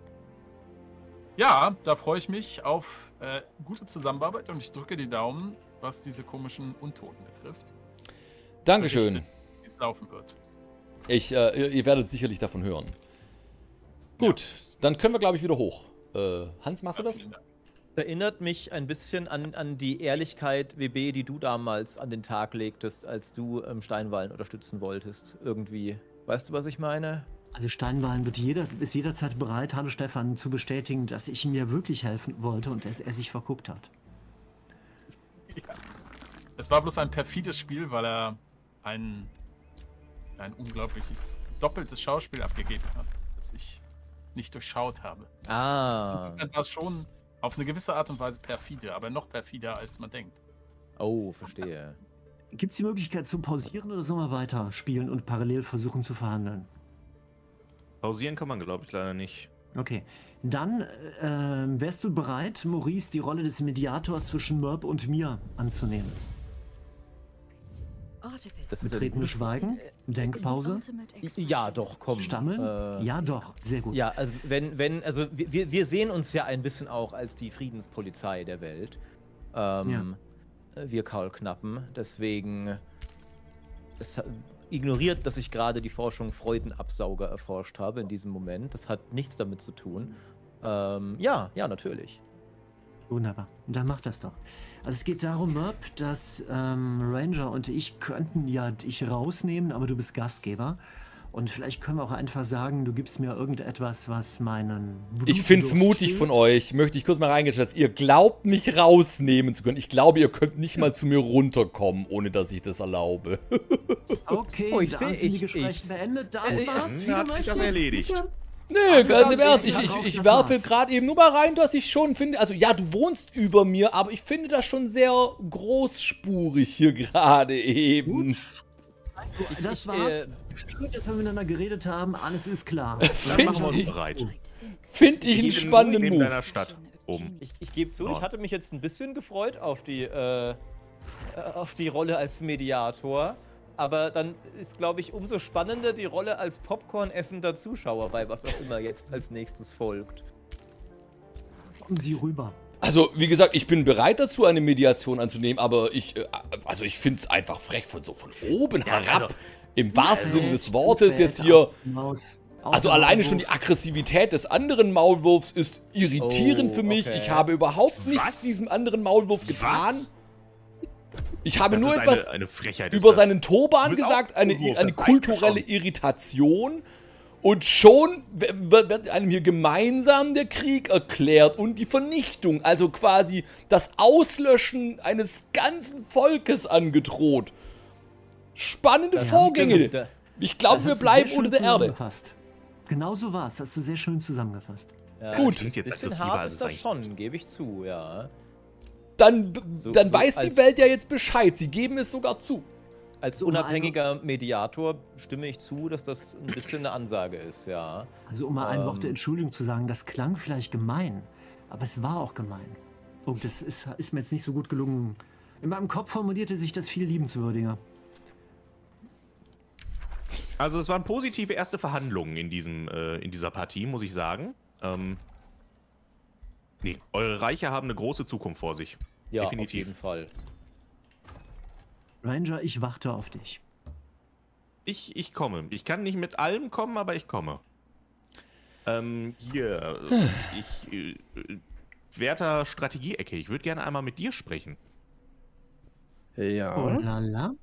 Ja, da freue ich mich auf äh, gute Zusammenarbeit und ich drücke die Daumen, was diese komischen Untoten betrifft. Dankeschön. Wie es laufen wird. Ich, äh, ihr, werdet sicherlich davon hören. Gut, dann können wir, glaube ich, wieder hoch. Äh, Hans, machst du Ja, das? Erinnert mich ein bisschen an, an die Ehrlichkeit, WB, die du damals an den Tag legtest, als du ähm, Steinwallen unterstützen wolltest. Irgendwie. Weißt du, was ich meine? Also Steinwallen wird jeder, ist jederzeit bereit, Hallo Stefan, zu bestätigen, dass ich ihm ja wirklich helfen wollte und dass er sich verguckt hat. Es war bloß ein perfides Spiel, weil er ein, ein unglaubliches doppeltes Schauspiel abgegeben hat, das ich nicht durchschaut habe. Ah. Insofern war schon auf eine gewisse Art und Weise perfide, aber noch perfider, als man denkt. Oh, verstehe. Gibt es die Möglichkeit zu pausieren oder sollen wir weiter spielen und parallel versuchen zu verhandeln? Pausieren kann man, glaube ich, leider nicht. Okay. Dann äh, wärst du bereit, Maurice, die Rolle des Mediators zwischen Merp und mir anzunehmen? Das ist Betretenes Schweigen? Denkpause? Ja, doch, komm. Stammeln? Äh, ja, doch. Sehr gut. Ja, also wenn, wenn, also wir, wir sehen uns ja ein bisschen auch als die Friedenspolizei der Welt. Ähm, Wir Kaulknappen. Deswegen es ignoriert, dass ich gerade die Forschung Freudenabsauger erforscht habe in diesem Moment. Das hat nichts damit zu tun. Ähm, ja, ja, natürlich. Wunderbar. Dann mach das doch. Also es geht darum, Merp, dass ähm, Ranger und ich könnten ja dich rausnehmen, aber du bist Gastgeber. Und vielleicht können wir auch einfach sagen, du gibst mir irgendetwas, was meinen. Ich finde es mutig stillt. von euch. Möchte ich kurz mal reingestellt, dass ihr glaubt, mich rausnehmen zu können. Ich glaube, ihr könnt nicht mal zu mir runterkommen, ohne dass ich das erlaube. (laughs) Okay, Oh, ich da seh- sind die ich- Gespräche ich- beendet. Das Äh, war's. du hat sich das erledigt. Bitte. Nö, Ach, ganz im Ernst. ich Ich, ich, werfe gerade eben nur mal rein, dass ich schon finde. Also, ja, du wohnst über mir, aber ich finde das schon sehr großspurig hier (laughs) gerade eben. Gut. Das war's. äh, Schön, dass wir miteinander geredet haben. Alles ist klar. Dann machen wir uns bereit. Finde ich einen Ich bin spannenden Move. deiner Stadt oben. Ich, ich gebe zu, ich hatte mich jetzt ein bisschen gefreut auf die, äh, äh, auf die Rolle als Mediator. Aber dann ist, glaube ich, umso spannender die Rolle als Popcorn-essender Zuschauer bei was auch immer jetzt als nächstes folgt. Kommen Sie rüber. Also, wie gesagt, ich bin bereit dazu, eine Mediation anzunehmen, aber ich, äh, also ich finde es einfach frech von so von oben Ja, herab. also- Im wahrsten Sinne des Wortes jetzt hier. Maus. Also alleine schon die. Aggressivität des anderen Maulwurfs ist irritierend Oh, für mich. okay. Ich habe überhaupt nichts Was? diesem anderen Maulwurf getan. Was? Ich habe Das nur etwas eine, eine über seinen Turban gesagt, eine, eine kulturelle. Irritation. Und schon wird einem hier gemeinsam der Krieg erklärt und die Vernichtung, also quasi das Auslöschen eines ganzen Volkes angedroht. Spannende Das- Vorgänge. das Ich glaube, wir bleiben unter der Erde. Genau so war es. Hast du sehr schön zusammengefasst. Ja, Gut. Jetzt bisschen hart ist es das eigentlich schon, gebe ich zu, ja. Dann, So- dann so weiß die Welt ja jetzt Bescheid. Sie geben es sogar zu. Als So, um mal unabhängiger Mediator stimme ich zu, dass das ein bisschen eine Ansage ist, ja. Also um mal ein Wort der Ähm. Entschuldigung zu sagen, das klang vielleicht gemein, aber es war auch gemein. Und das ist, ist mir jetzt nicht so gut gelungen. In meinem Kopf formulierte sich das viel liebenswürdiger. Also es waren positive erste Verhandlungen in, diesem, äh, in dieser Partie, muss ich sagen. Ähm, nee, eure Reiche haben eine große Zukunft vor sich. Ja, auf Definitiv. jeden Fall. Ranger, ich warte auf dich. Ich, ich komme. Ich kann nicht mit allem kommen, aber ich komme. Ähm, hier. (sighs) ich, äh, äh, werter Strategieecke, ich würde gerne einmal mit dir sprechen. Ja. Oh la la.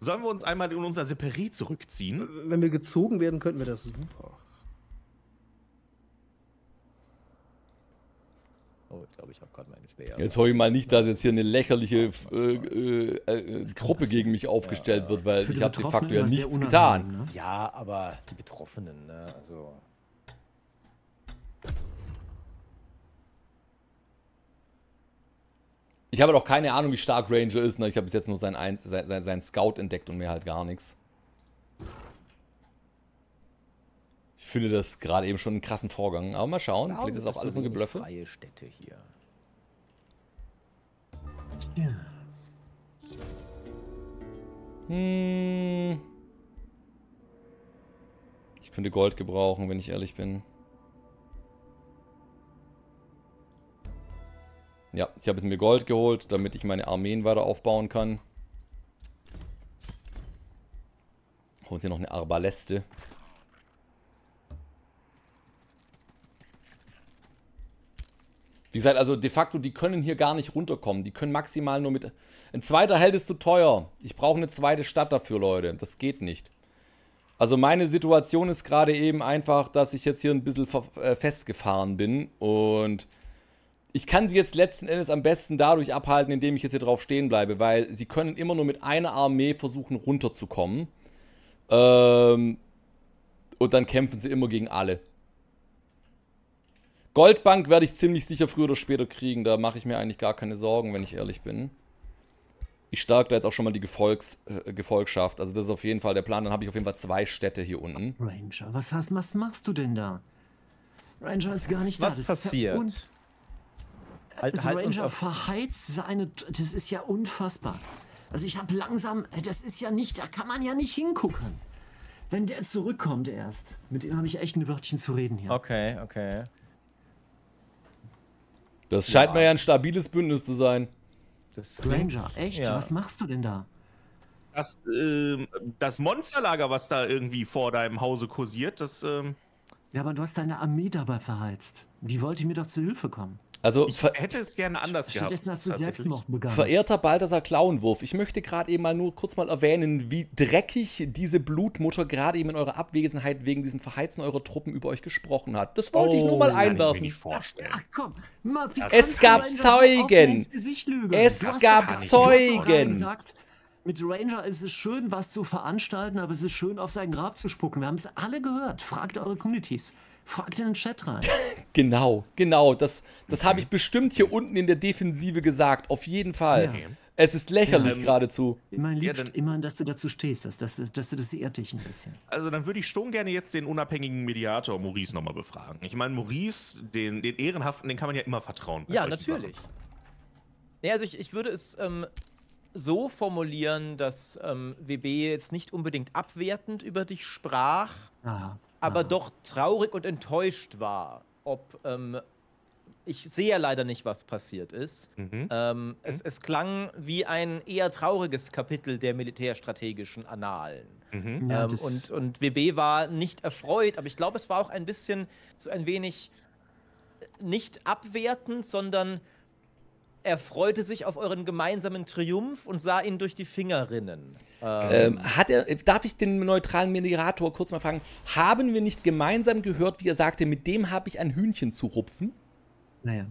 Sollen wir uns einmal in unser Seperie zurückziehen? Wenn wir gezogen werden, könnten wir das super. Oh, ich glaube, ich habe gerade meine Speer. Jetzt hoffe ich mal nicht, dass jetzt hier eine lächerliche äh, äh, äh, Truppe gegen mich aufgestellt Ja. wird, weil ich habe de facto ja nichts getan. ne? Ja, aber die Betroffenen, ne? Also. Ich habe doch keine Ahnung, wie stark Ranger ist. Ne? Ich habe bis jetzt nur sein, Eins, sein, sein, sein Scout entdeckt und mir halt gar nichts. Ich finde das gerade eben schon einen krassen Vorgang. Aber mal schauen, vielleicht ist auch alles nur Geblöffe. Freie Städte hier. Hm. Ich könnte Gold gebrauchen, wenn ich ehrlich bin. Ja, ich habe jetzt mir Gold geholt, damit ich meine Armeen weiter aufbauen kann. Holen Sie noch eine Arbaleste. Wie gesagt, also de facto, die können hier gar nicht runterkommen. Die können maximal nur mit. Ein zweiter Held ist zu teuer. Ich brauche eine zweite Stadt dafür, Leute. Das geht nicht. Also meine Situation ist gerade eben einfach, dass ich jetzt hier ein bisschen äh, festgefahren bin. Und ich kann sie jetzt letzten Endes am besten dadurch abhalten, indem ich jetzt hier drauf stehen bleibe. Weil sie können immer nur mit einer Armee versuchen runterzukommen. Ähm, und dann kämpfen sie immer gegen alle. Goldbank werde ich ziemlich sicher früher oder später kriegen. Da mache ich mir eigentlich gar keine Sorgen, wenn ich ehrlich bin. Ich stärke da jetzt auch schon mal die Gefolgs, äh, Gefolgschaft. Also das ist auf jeden Fall der Plan. Dann habe ich auf jeden Fall zwei Städte hier unten. Ranger, was, hast, was machst du denn da? Ranger ist gar nicht da. Was Das ist passiert? Ja un Halt- also halt Ranger verheizt seine. Das ist ja unfassbar. Also ich habe langsam. Das ist ja nicht. Da kann man ja nicht hingucken. Wenn der zurückkommt erst. Mit dem habe ich echt ein Wörtchen zu reden hier. Okay, okay. Das scheint Ja. mir ja ein stabiles Bündnis zu sein. Das Ranger, echt? Ja. Was machst du denn da? Das, ähm, das Monsterlager, was da irgendwie vor deinem Hause kursiert, das. Ähm, Ja, aber du hast deine Armee dabei verheizt. Die wollte mir doch zu Hilfe kommen. Also ich ver hätte es gerne anders gehabt. Stattdessen hast du. Selbstmord begangen. verehrter Balthasar Klauenwurf, ich möchte gerade eben mal nur kurz mal erwähnen, wie dreckig diese Blutmutter gerade eben in eurer Abwesenheit wegen diesem Verheizen eurer Truppen über euch gesprochen hat. Das wollte ich nur mal Oh, das kann ich mir einwerfen. nicht vorstellen. Ach komm, mal, wie Es gab Zeugen. Es gab Zeugen. mit Ranger ist es schön, was zu veranstalten, aber es ist schön, auf sein Grab zu spucken. Wir haben es alle gehört. Fragt eure Communities. Fragt in den Chat rein. (laughs) Genau, genau. Das, das habe ich bestimmt hier unten in der Defensive gesagt. Auf jeden Fall. Ja. Es ist lächerlich Ja. Geradezu. Immerhin, Ja, immerhin, dass du dazu stehst, dass, dass, dass du das ehrt dich ein bisschen. Also dann würde ich schon gerne jetzt den unabhängigen Mediator Maurice nochmal befragen. Ich meine, Maurice, den, den Ehrenhaften, den kann man ja immer vertrauen. Ja, natürlich. Ja, also ich, ich würde es ähm, so formulieren, dass ähm, WB jetzt nicht unbedingt abwertend über dich sprach, Ah, aber ah. doch traurig und enttäuscht war, ob ähm, ich sehe ja leider nicht, was passiert ist. Mhm. Ähm, es, es klang wie ein eher trauriges Kapitel der militärstrategischen Annalen. Mhm. Ja, ähm, und, und WB war nicht erfreut, aber ich glaube, es war auch ein bisschen so ein wenig nicht abwertend, sondern er freute sich auf euren gemeinsamen Triumph und sah ihn durch die Finger rinnen. Ähm, hat er, darf ich den neutralen Moderator kurz mal fragen, haben wir nicht gemeinsam gehört, wie er sagte, mit dem habe ich ein Hühnchen zu rupfen? Naja,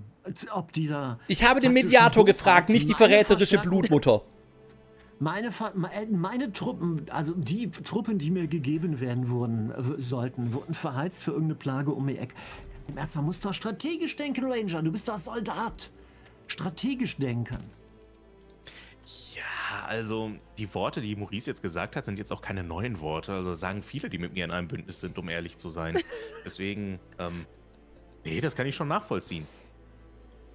ob dieser. Ich habe den Mediator gefragt, nicht die verräterische Blutmutter. Meine, äh, meine Truppen, also die Truppen, die mir gegeben werden wurden, äh, sollten, wurden verheizt für irgendeine Plage um ihr Eck. Im Ernst, man muss doch strategisch denken, Ranger. Du bist doch Soldat. Strategisch denken. Ja, also die Worte, die Maurice jetzt gesagt hat, sind jetzt auch keine neuen Worte. Also das sagen viele, die mit mir in einem Bündnis sind, um ehrlich zu sein. (laughs) Deswegen, ähm, nee, das kann ich schon nachvollziehen.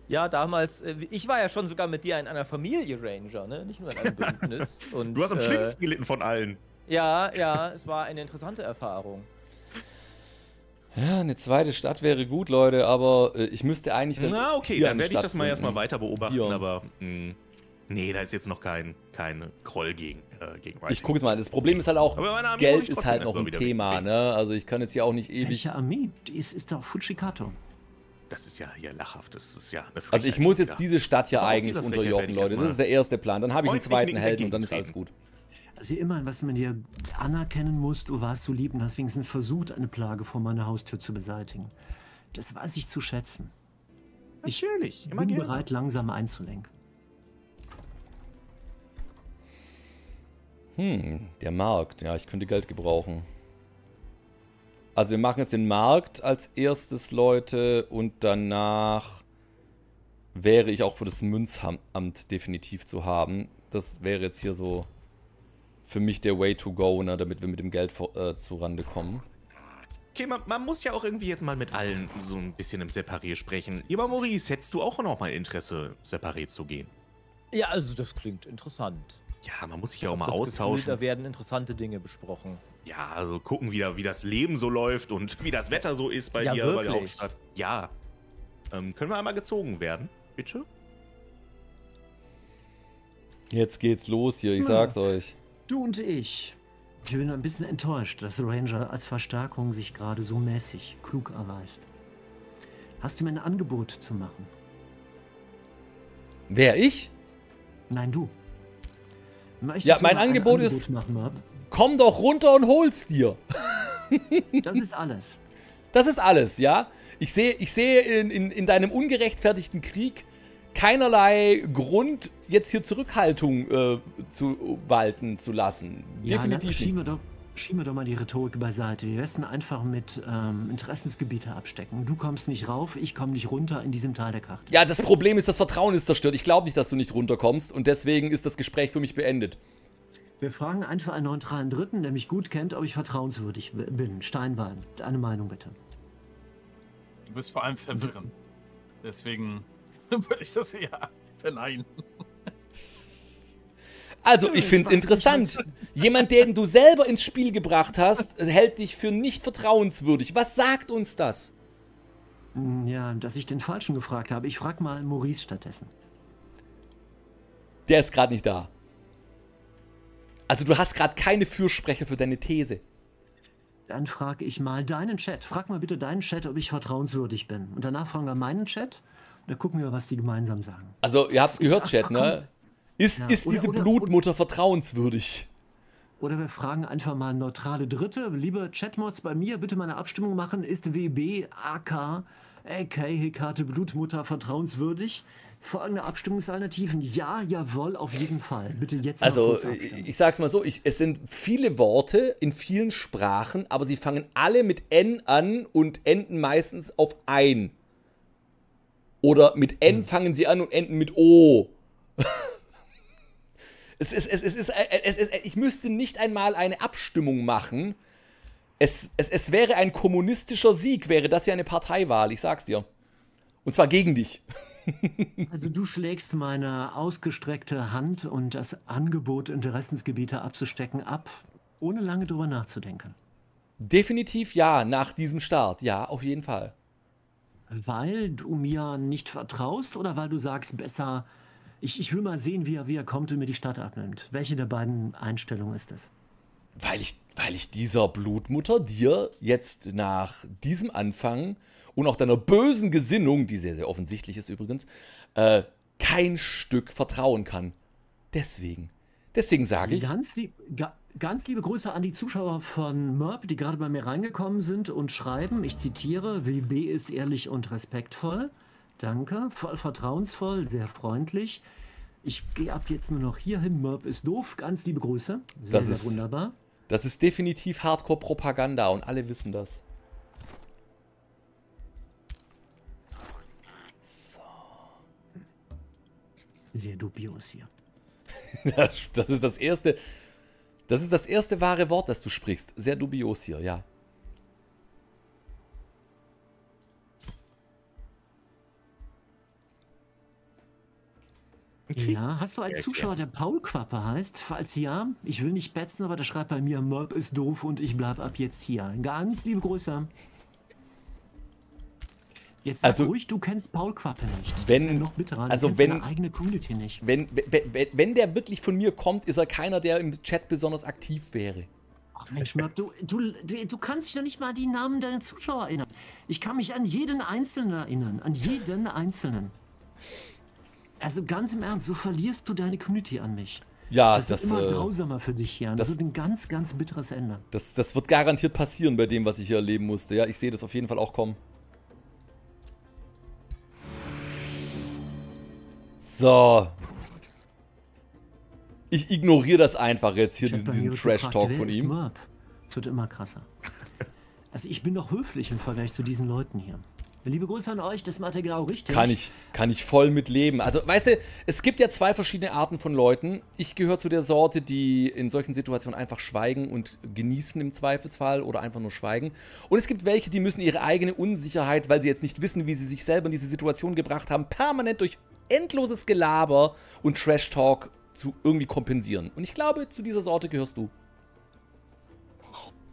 Ja, damals, äh, ich war ja schon sogar mit dir in einer Familie Ranger, ne? Nicht nur in einem Bündnis. (laughs) Und, Du hast am äh, schlimmsten gelitten von allen. Ja, ja, es war eine interessante Erfahrung. Ja, eine zweite Stadt wäre gut, Leute, aber äh, ich müsste eigentlich dann Na, okay, hier dann werde ich das mal erstmal weiter beobachten, Hier. aber mh, nee, da ist jetzt noch kein, kein Groll gegen, äh, gegen Ich gucke jetzt mal, das Problem ist halt auch, Geld ist halt noch ein Thema, wegbringen. ne? Also ich kann jetzt hier auch nicht ewig... Welche Armee? Ist, ist doch Fujikato. Das ist ja hier lachhaft, das ist ja eine Also ich Frechheit muss jetzt diese Stadt hier eigentlich unterjochen, Leute. Das ist der erste Plan. Dann habe ich einen zweiten Helden und dann ist alles gut. Also immerhin, was man dir anerkennen muss, du warst so lieb und hast wenigstens versucht, eine Plage vor meiner Haustür zu beseitigen. Das weiß ich zu schätzen. Ich Natürlich, immer bin gerne. bereit, langsam einzulenken. Hm, der Markt. Ja, ich könnte Geld gebrauchen. Also wir machen jetzt den Markt als erstes, Leute, und danach wäre ich auch für das Münzamt definitiv zu haben. Das wäre jetzt hier so für mich der Way to go, ne, damit wir mit dem Geld vor, äh, zurande kommen. Okay, man, man muss ja auch irgendwie jetzt mal mit allen so ein bisschen im Separé sprechen. Lieber Maurice, hättest du auch noch mal Interesse, separé zu gehen? Ja, also das klingt interessant. Ja, man muss sich ja auch mal Das Gefühl, austauschen. da werden interessante Dinge besprochen. Ja, also gucken, wie, da- wie das Leben so läuft und wie das Wetter so ist bei Ja, dir, bei der wirklich. Hauptstadt. Ja. Ähm, können wir einmal gezogen werden? Bitte? Jetzt geht's los hier, ich Ja. sag's euch. Du und ich. Ich bin ein bisschen enttäuscht, dass Ranger als Verstärkung sich gerade so mäßig klug erweist. Hast du mir ein Angebot zu machen? Wer ich? Nein, du. Möchtest Ja, mein ein Angebot ist- Machen? Komm doch runter und hol's dir. (laughs) Das ist alles. Das ist alles, ja. Ich sehe, ich sehe in, in, in deinem ungerechtfertigten Krieg keinerlei Grund, jetzt hier Zurückhaltung äh, zu walten zu lassen. Ja, Definitiv schieben wir, doch, schieben wir doch mal die Rhetorik beiseite. Wir müssen einfach mit ähm, Interessensgebiete abstecken. Du kommst nicht rauf, ich komme nicht runter in diesem Teil der Karte. Ja, das Problem ist, das Vertrauen ist zerstört. Ich glaube nicht, dass du nicht runterkommst und deswegen ist das Gespräch für mich beendet. Wir fragen einfach einen neutralen Dritten, der mich gut kennt, ob ich vertrauenswürdig bin. Steinbein, deine Meinung bitte. Du bist vor allem verwirrend. Deswegen (laughs) würde ich das eher verneinen. Also, ich finde es interessant. (laughs) Jemand, den du selber ins Spiel gebracht hast, hält dich für nicht vertrauenswürdig. Was sagt uns das? Hm, Ja, dass ich den Falschen gefragt habe. Ich frage mal Maurice stattdessen. Der ist gerade nicht da. Also, du hast gerade keine Fürsprecher für deine These. Dann frage ich mal deinen Chat. Frag mal bitte deinen Chat, ob ich vertrauenswürdig bin. Und danach fragen wir meinen Chat. Dann gucken wir, was die gemeinsam sagen. Also, ihr habt's gehört, ach, Chat, ne? Ist, Ja, ist oder- diese oder- Blutmutter vertrauenswürdig? Oder wir fragen einfach mal neutrale Dritte. Liebe Chatmods, bei mir bitte mal eine Abstimmung machen. Ist WB, AK, AK, Hekate Blutmutter vertrauenswürdig? Folgende Abstimmungsalternativen. Ja, jawohl, auf jeden Fall. Bitte jetzt Also, ich sag's mal so, ich, es sind viele Worte in vielen Sprachen, aber sie fangen alle mit N an und enden meistens auf ein. Oder mit Hm. N fangen sie an und enden mit O. (laughs) es ist, es, ist- es ist, es ist, ich müsste nicht einmal eine Abstimmung machen. Es, es, es wäre ein kommunistischer Sieg, wäre das ja eine Parteiwahl, ich sag's dir. Und zwar gegen dich. (laughs) Also du schlägst meine ausgestreckte Hand und das Angebot, Interessensgebiete abzustecken, ab, ohne lange drüber nachzudenken. Definitiv ja, nach diesem Start. Ja, auf jeden Fall. Weil du mir nicht vertraust oder weil du sagst, besser, ich, ich will mal sehen, wie er, wie er kommt und mir die Stadt abnimmt. Welche der beiden Einstellungen ist es? Weil ich, weil ich dieser Blutmutter dir jetzt nach diesem Anfang und auch deiner bösen Gesinnung, die sehr, sehr offensichtlich ist übrigens, äh, kein Stück vertrauen kann. Deswegen. Deswegen sage ich. Ganz, ganz liebe Grüße an die Zuschauer von Merp, die gerade bei mir reingekommen sind und schreiben, ich zitiere, WB ist ehrlich und respektvoll. Danke, voll vertrauensvoll, sehr freundlich. Ich gehe ab jetzt nur noch hier hin. Merp ist doof. Ganz liebe Grüße. Sehr, Das sehr ist- wunderbar. Das ist definitiv Hardcore-Propaganda und alle wissen das. So. Sehr dubios hier. (laughs) Das, das ist das erste. Das ist das erste wahre Wort, das du sprichst. Sehr dubios hier, ja. Ja, hast du einen Zuschauer, der Paul Quappe heißt? Falls ja, ich will nicht betzen, aber der schreibt bei mir, Merp ist doof und ich bleib ab jetzt hier. Ganz liebe Grüße. Jetzt Also- ruhig, du kennst Paul Quappe nicht. Das Wenn- ist ja noch bitterer. Du also wenn- eigene Community nicht. Wenn, wenn, wenn- der wirklich von mir kommt, ist er keiner, der im Chat besonders aktiv wäre. Ach Mensch, Merp, du, du, du, du kannst dich doch nicht mal an die Namen deiner Zuschauer erinnern. Ich kann mich an jeden Einzelnen erinnern. An jeden Einzelnen. Also ganz im Ernst, so verlierst du deine Community an mich. Ja, Das, das, wird immer äh, grausamer für dich hier. Das, das- wird ein ganz, ganz bitteres Ende. das, das wird garantiert passieren bei dem, was ich hier erleben musste. Ja, ich sehe das auf jeden Fall auch kommen. So. Ich ignoriere das einfach jetzt hier, diesen, diesen Trash-Talk von ihm. Merp? Es wird immer krasser. Also ich bin doch höflich im Vergleich zu diesen Leuten hier. Liebe Grüße an euch, das macht ihr genau richtig. Kann ich, kann ich voll mit leben. Also, weißt du, es gibt ja zwei verschiedene Arten von Leuten. Ich gehöre zu der Sorte, die in solchen Situationen einfach schweigen und genießen im Zweifelsfall oder einfach nur schweigen. Und es gibt welche, die müssen ihre eigene Unsicherheit, weil sie jetzt nicht wissen, wie sie sich selber in diese Situation gebracht haben, permanent durch endloses Gelaber und Trash-Talk zu irgendwie kompensieren. Und ich glaube, zu dieser Sorte gehörst du.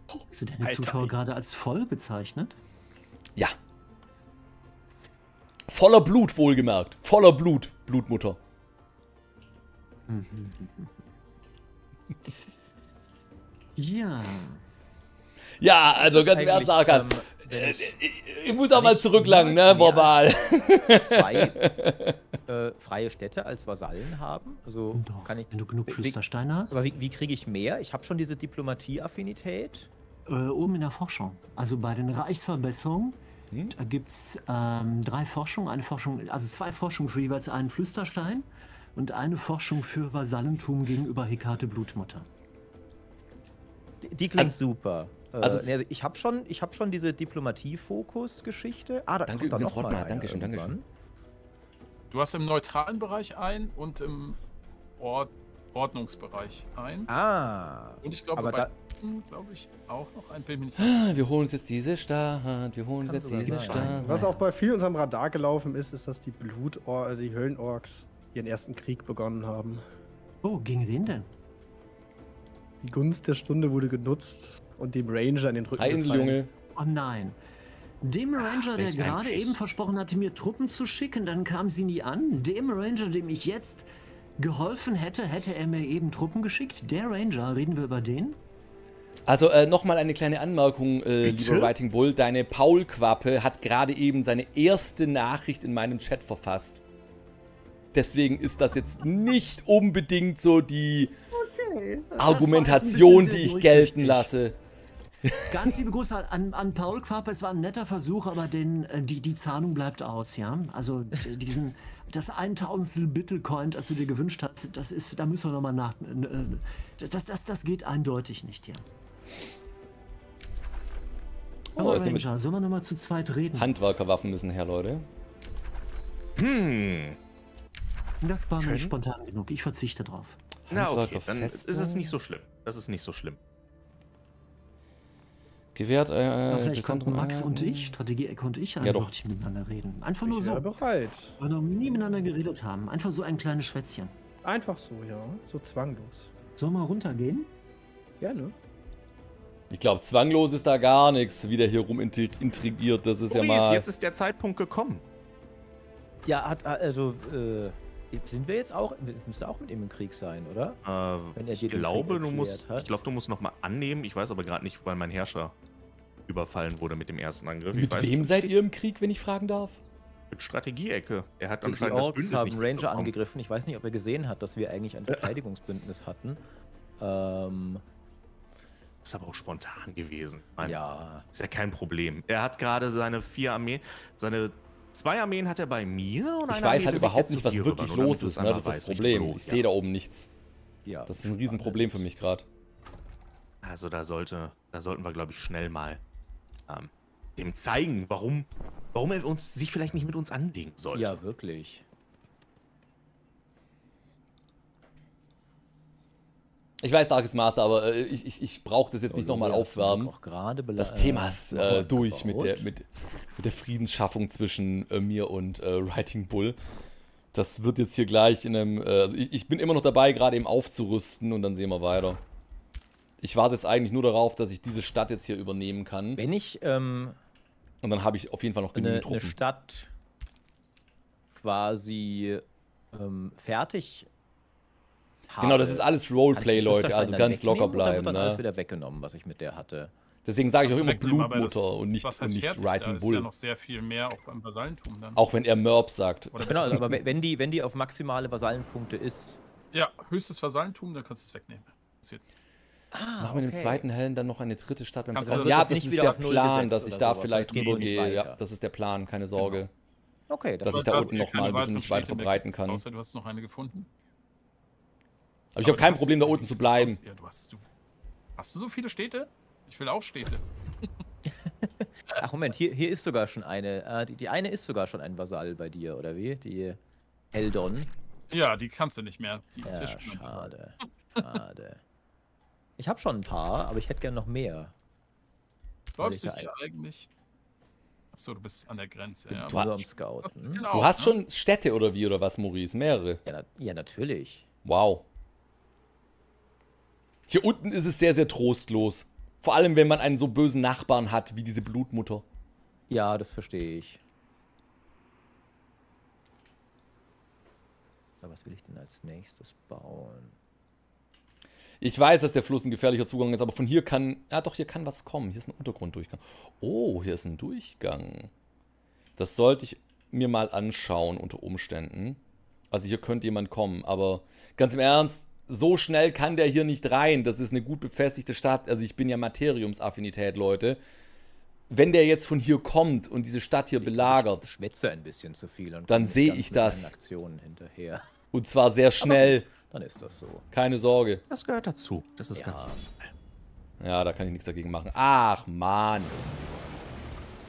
Hast du deine Alter, Zuschauer gerade als voll bezeichnet? Ja. Voller Blut, wohlgemerkt. Voller Blut, Blutmutter. Ja. Ja, also ganz im Ernst, Sarkas. ähm, Äh, ich ich, muss auch mal zurücklangen, ne, verbal. zwei (laughs) äh, freie Städte als Vasallen haben? Also Doch, kann ich. wenn du genug Flüstersteine hast. Aber wie, wie kriege ich mehr? Ich habe schon diese Diplomatie-Affinität. Äh, oben in der Forschung. Also bei den Reichsverbesserungen, Hm? da gibt es ähm, drei Forschungen. Eine Forschung, also zwei Forschungen für jeweils einen Flüsterstein und eine Forschung für Vasallentum gegenüber Hekate Blutmutter. Die, die klingt Also- super. Äh, also- nee, also ich habe schon, ich hab schon diese Diplomatie-Fokus-Geschichte. Ah, da Danke kommt dann übrigens, Rottmar. Dankeschön, irgendwann. Dankeschön. Du hast im neutralen Bereich ein und im Ord Ordnungsbereich ein. Ah. Und ich glaube, bei da- glaube ich, auch noch ein. Ganz Ah, Wir holen uns jetzt diese Stadt, wir holen uns jetzt diese. Stadt. Was auch bei vielen unserem Radar gelaufen ist, ist, dass die Blutor, also die Höllenorks ihren ersten Krieg begonnen haben. Oh, gegen wen denn? Die Gunst der Stunde wurde genutzt und dem Ranger in den Rücken Hi, Inseljunge. Oh nein. Dem Ranger, der welch ein gerade eben versprochen hatte, mir Truppen zu schicken, dann kam sie nie an. Dem Ranger, dem ich jetzt geholfen hätte, hätte er mir eben Truppen geschickt. Der Ranger, reden wir über den? Also äh, nochmal eine kleine Anmerkung, äh, lieber Writing Bull. Deine Paul-Quappe hat gerade eben seine erste Nachricht in meinem Chat verfasst. Deswegen ist das jetzt nicht unbedingt so die Argumentation, ein bisschen die ich gelten lasse. Ganz liebe Grüße an, an Paul Quappe. Es war ein netter Versuch, aber den, äh, die, die Zahlung bleibt aus, ja. Also diesen, das 1000 Bitcoin, das du dir gewünscht hast, das ist, da müssen wir nochmal nach. Das, das, das geht eindeutig nicht hier. Oh, Ranger, sollen wir nochmal zu zweit reden? Handwerkerwaffen müssen her, Leute. Hm. Das war mir spontan genug. Ich verzichte drauf. Na okay, dann ist es nicht so schlimm. Das ist nicht so schlimm. Gewährt, äh, Aber vielleicht konnten Max und ich, Strategie-Ecke und ich, ein Ja, doch. Wörtchen miteinander reden. Einfach nur Ich so, bereit. weil wir noch nie miteinander geredet haben. Einfach so ein kleines Schwätzchen. Einfach so, ja. So zwanglos. Sollen wir runtergehen? Gerne. Ich glaube, zwanglos ist da gar nichts, wie der hier rum intrigiert. Das ist Maurice, ja mal. jetzt ist der Zeitpunkt gekommen. Ja, hat, also, äh, sind wir jetzt auch, müsste auch mit ihm im Krieg sein, oder? Äh, Wenn er ich glaube, du musst, hat. ich glaube, du musst noch mal annehmen. Ich weiß aber gerade nicht, weil mein Herrscher überfallen wurde mit dem ersten Angriff. Ich Mit weiß, wem seid ihr im Krieg, wenn ich fragen darf? Mit Strategieecke. Er hat Die, die anscheinend das Orks Bündnis haben nicht Ranger bekommen. angegriffen. Ich weiß nicht, ob er gesehen hat, dass wir eigentlich ein Verteidigungsbündnis hatten. Ähm, Ist aber auch spontan gewesen. Mein, ja. Ist ja kein Problem. Er hat gerade seine vier Armeen, seine zwei Armeen hat er bei mir und Ich weiß Armee halt überhaupt er nicht, was wirklich los ist. Ne? Das ist das Problem. Ich wo, sehe ja. da oben nichts. ja. Das ist ein Riesenproblem für mich gerade. Also da sollte, da sollten wir, glaube ich, schnell mal ähm, dem zeigen, warum, warum er uns sich vielleicht nicht mit uns anlegen sollte. Ja, wirklich. Ich weiß, Darkest Master, aber äh, ich, ich, ich brauche das jetzt nicht nochmal aufwärmen. Auch gerade bela- Das Thema ist nochmal äh, durch mit der, mit, mit der Friedensschaffung zwischen äh, mir und äh, Writing Bull. Das wird jetzt hier gleich in einem. Äh, also ich, ich bin immer noch dabei, gerade eben aufzurüsten und dann sehen wir weiter. Ich warte jetzt eigentlich nur darauf, dass ich diese Stadt jetzt hier übernehmen kann. Wenn ich ähm, Und dann habe ich auf jeden Fall noch genügend eine, eine Truppen. Stadt quasi ähm, fertig habe. Genau, das ist alles Roleplay, ich Leute. Also dann ganz locker bleiben. Wird dann alles Ne? wieder weggenommen, was ich mit der hatte. Deswegen sage ich auch immer Blutmutter und nicht, was und heißt nicht fertig? Writing da ist Bull. ja noch sehr viel mehr auch beim Vasallentum dann. auch wenn er Merb sagt. Oder Genau, du- aber wenn wenn die, wenn die auf maximale Vasallenpunkte ist. Ja, höchstes Vasallentum, dann kannst du es wegnehmen. Passiert nichts. Ah, Machen wir mit dem zweiten Hellen dann noch eine dritte Stadt beim Kannst das Ja, das nicht ist der Plan, dass ich da sowas, vielleicht das rübergehe. Ja, das ist der Plan, keine Sorge. Okay, das Dass ich da unten hier noch mal keine ein bisschen mich weiter verbreiten kann. Außer du hast noch eine gefunden. Aber ich habe kein Problem, da unten zu bleiben. Ja, du hast, du, hast du so viele Städte? Ich will auch Städte. (laughs) Ach Moment, hier, hier ist sogar schon eine. Äh, die, die eine ist sogar schon ein Vasall bei dir, oder wie? Die Heldon. Ja, die kannst du nicht mehr. Die ist ja, Ja, schon. schade. (laughs) Schade. Ich habe schon ein paar, aber ich hätte gern noch mehr. Läufst du hier eigentlich? Achso, du bist an der Grenze. Ja, Du- am Scouten. bisschen Du auch, hast ne? schon Städte oder wie oder was, Maurice? Mehrere. Ja, na, ja, natürlich. Wow. Hier unten ist es sehr, sehr trostlos. Vor allem, wenn man einen so bösen Nachbarn hat wie diese Blutmutter. Ja, das verstehe ich. Aber was will ich denn als nächstes bauen? Ich weiß, dass der Fluss ein gefährlicher Zugang ist, aber von hier kann. Ja, doch, hier kann was kommen. Hier ist ein Untergrunddurchgang. Oh, hier ist ein Durchgang. Das sollte ich mir mal anschauen unter Umständen. Also hier könnte jemand kommen, aber ganz im Ernst, so schnell kann der hier nicht rein. Das ist eine gut befestigte Stadt. Also ich bin ja Materiumsaffinität, Leute. Wenn der jetzt von hier kommt und diese Stadt hier Ich belagert, schwätze ein bisschen zu viel und Dann komm nicht seh ganz ich das. meinen Aktionen hinterher. und zwar sehr schnell, Dann ist das so. keine Sorge. Das gehört dazu. Das ist Ja. ganz Ja, da kann ich nichts dagegen machen. Ach, Mann.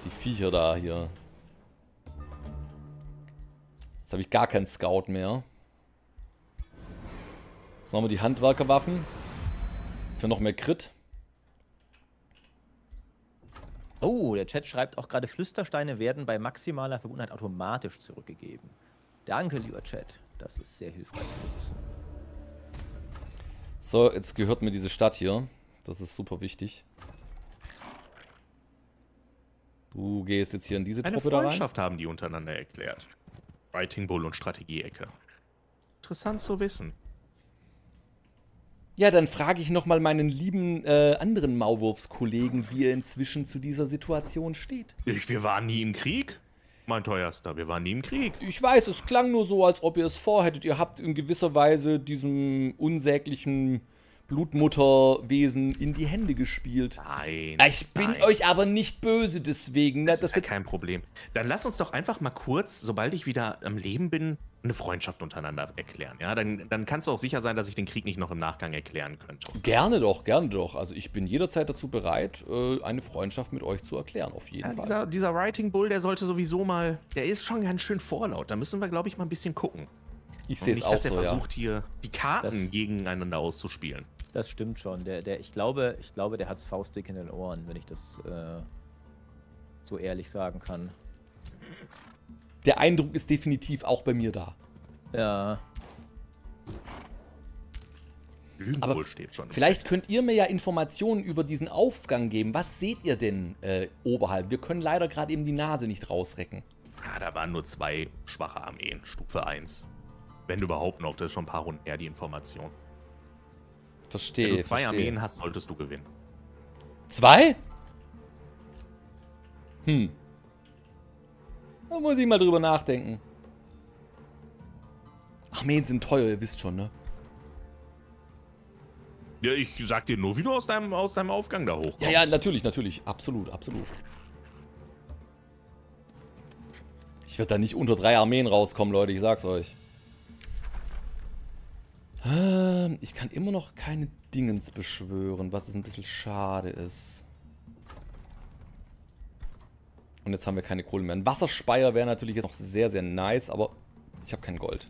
Die Viecher da hier. Jetzt habe ich gar keinen Scout mehr. Jetzt machen wir die Handwerkerwaffen. Für noch mehr Crit. Oh, der Chat schreibt auch gerade, Flüstersteine werden bei maximaler Verbundenheit automatisch zurückgegeben. Danke, lieber Chat. Das ist sehr hilfreich zu wissen. So, jetzt gehört mir diese Stadt hier. Das ist super wichtig. Du gehst jetzt hier in diese Eine Truppe da rein. Freundschaft haben die untereinander erklärt. Writing Bull und Strategieecke. Interessant zu wissen. Ja, dann frage ich nochmal meinen lieben äh, anderen Maulwurfskollegen, wie er inzwischen zu dieser Situation steht. Ich, wir waren nie im Krieg, mein teuerster. Wir waren nie im Krieg. Ich weiß, es klang nur so, als ob ihr es vorhättet. Ihr habt in gewisser Weise diesem unsäglichen Blutmutterwesen in die Hände gespielt. Nein. Ich bin nein. euch aber nicht böse deswegen. Ne? Das, Das ist ja kein Problem. Dann lass uns doch einfach mal kurz, sobald ich wieder am Leben bin, eine Freundschaft untereinander erklären. Ja, dann, dann kannst du auch sicher sein, dass ich den Krieg nicht noch im Nachgang erklären könnte. gerne doch, gerne doch. Also ich bin jederzeit dazu bereit, äh, eine Freundschaft mit euch zu erklären, auf jeden Ja, Fall. dieser, dieser Writing Bull, der sollte sowieso mal, der ist schon ganz schön vorlaut. Da müssen wir, glaube ich, mal ein bisschen gucken. Ich sehe es nicht, auch dass er so, ja. versucht, hier die Karten Das- gegeneinander auszuspielen. Das stimmt schon. Der, der, ich, glaube, ich glaube, der hat's faustdick in den Ohren, wenn ich das äh, so ehrlich sagen kann. Der Eindruck ist definitiv auch bei mir da. Ja. Lügenwohl Aber steht schon. Vielleicht könnt ihr mir ja Informationen über diesen Aufgang geben. Was seht ihr denn äh, oberhalb? Wir können leider gerade eben die Nase nicht rausrecken. Ja, da waren nur zwei schwache Armeen, Stufe 1. Wenn überhaupt noch, das ist schon ein paar Runden her, die Information. Verstehe. Wenn du zwei verstehe. Armeen hast, solltest du gewinnen. Zwei? Hm. Da muss ich mal drüber nachdenken. Armeen sind teuer, ihr wisst schon, ne? Ja, ich sag dir nur, wie du aus deinem, aus deinem Aufgang da hochkommst. Ja, ja, natürlich, natürlich. Absolut, absolut. Ich werde da nicht unter drei Armeen rauskommen, Leute, ich sag's euch. Ähm, Ich kann immer noch keine Dingens beschwören, was ein bisschen schade ist. Und jetzt haben wir keine Kohle mehr. Ein Wasserspeier wäre natürlich jetzt noch sehr, sehr nice, aber ich habe kein Gold.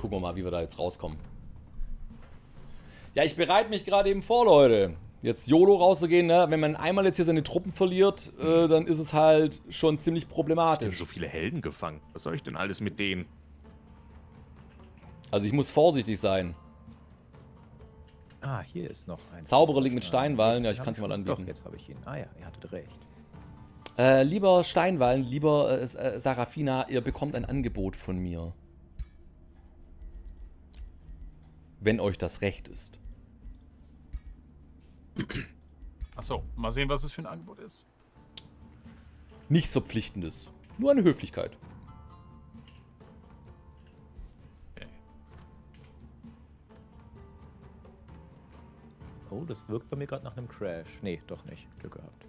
Gucken wir mal, wie wir da jetzt rauskommen. Ja, ich bereite mich gerade eben vor, Leute. Jetzt YOLO rauszugehen, ne? Wenn man einmal jetzt hier seine Truppen verliert, äh, dann ist es halt schon ziemlich Ich habe problematisch. so viele Helden gefangen. Was soll ich denn alles mit denen? Also ich muss vorsichtig sein. Ah, hier ist noch ein. Zauberer liegt mit Stein. Steinwallen. Ja, ich kann's hab mal anbieten. Doch, jetzt habe ich ihn. Ah ja, ihr hattet recht. Äh, lieber Steinwallen, lieber äh, äh, Sarafina, ihr bekommt ein Angebot von mir. Wenn euch das recht ist. Achso, mal sehen, was es für ein Angebot ist. Nichts Verpflichtendes. Nur eine Höflichkeit. Oh, das wirkt bei mir gerade nach einem Crash. Nee, doch nicht. Glück gehabt.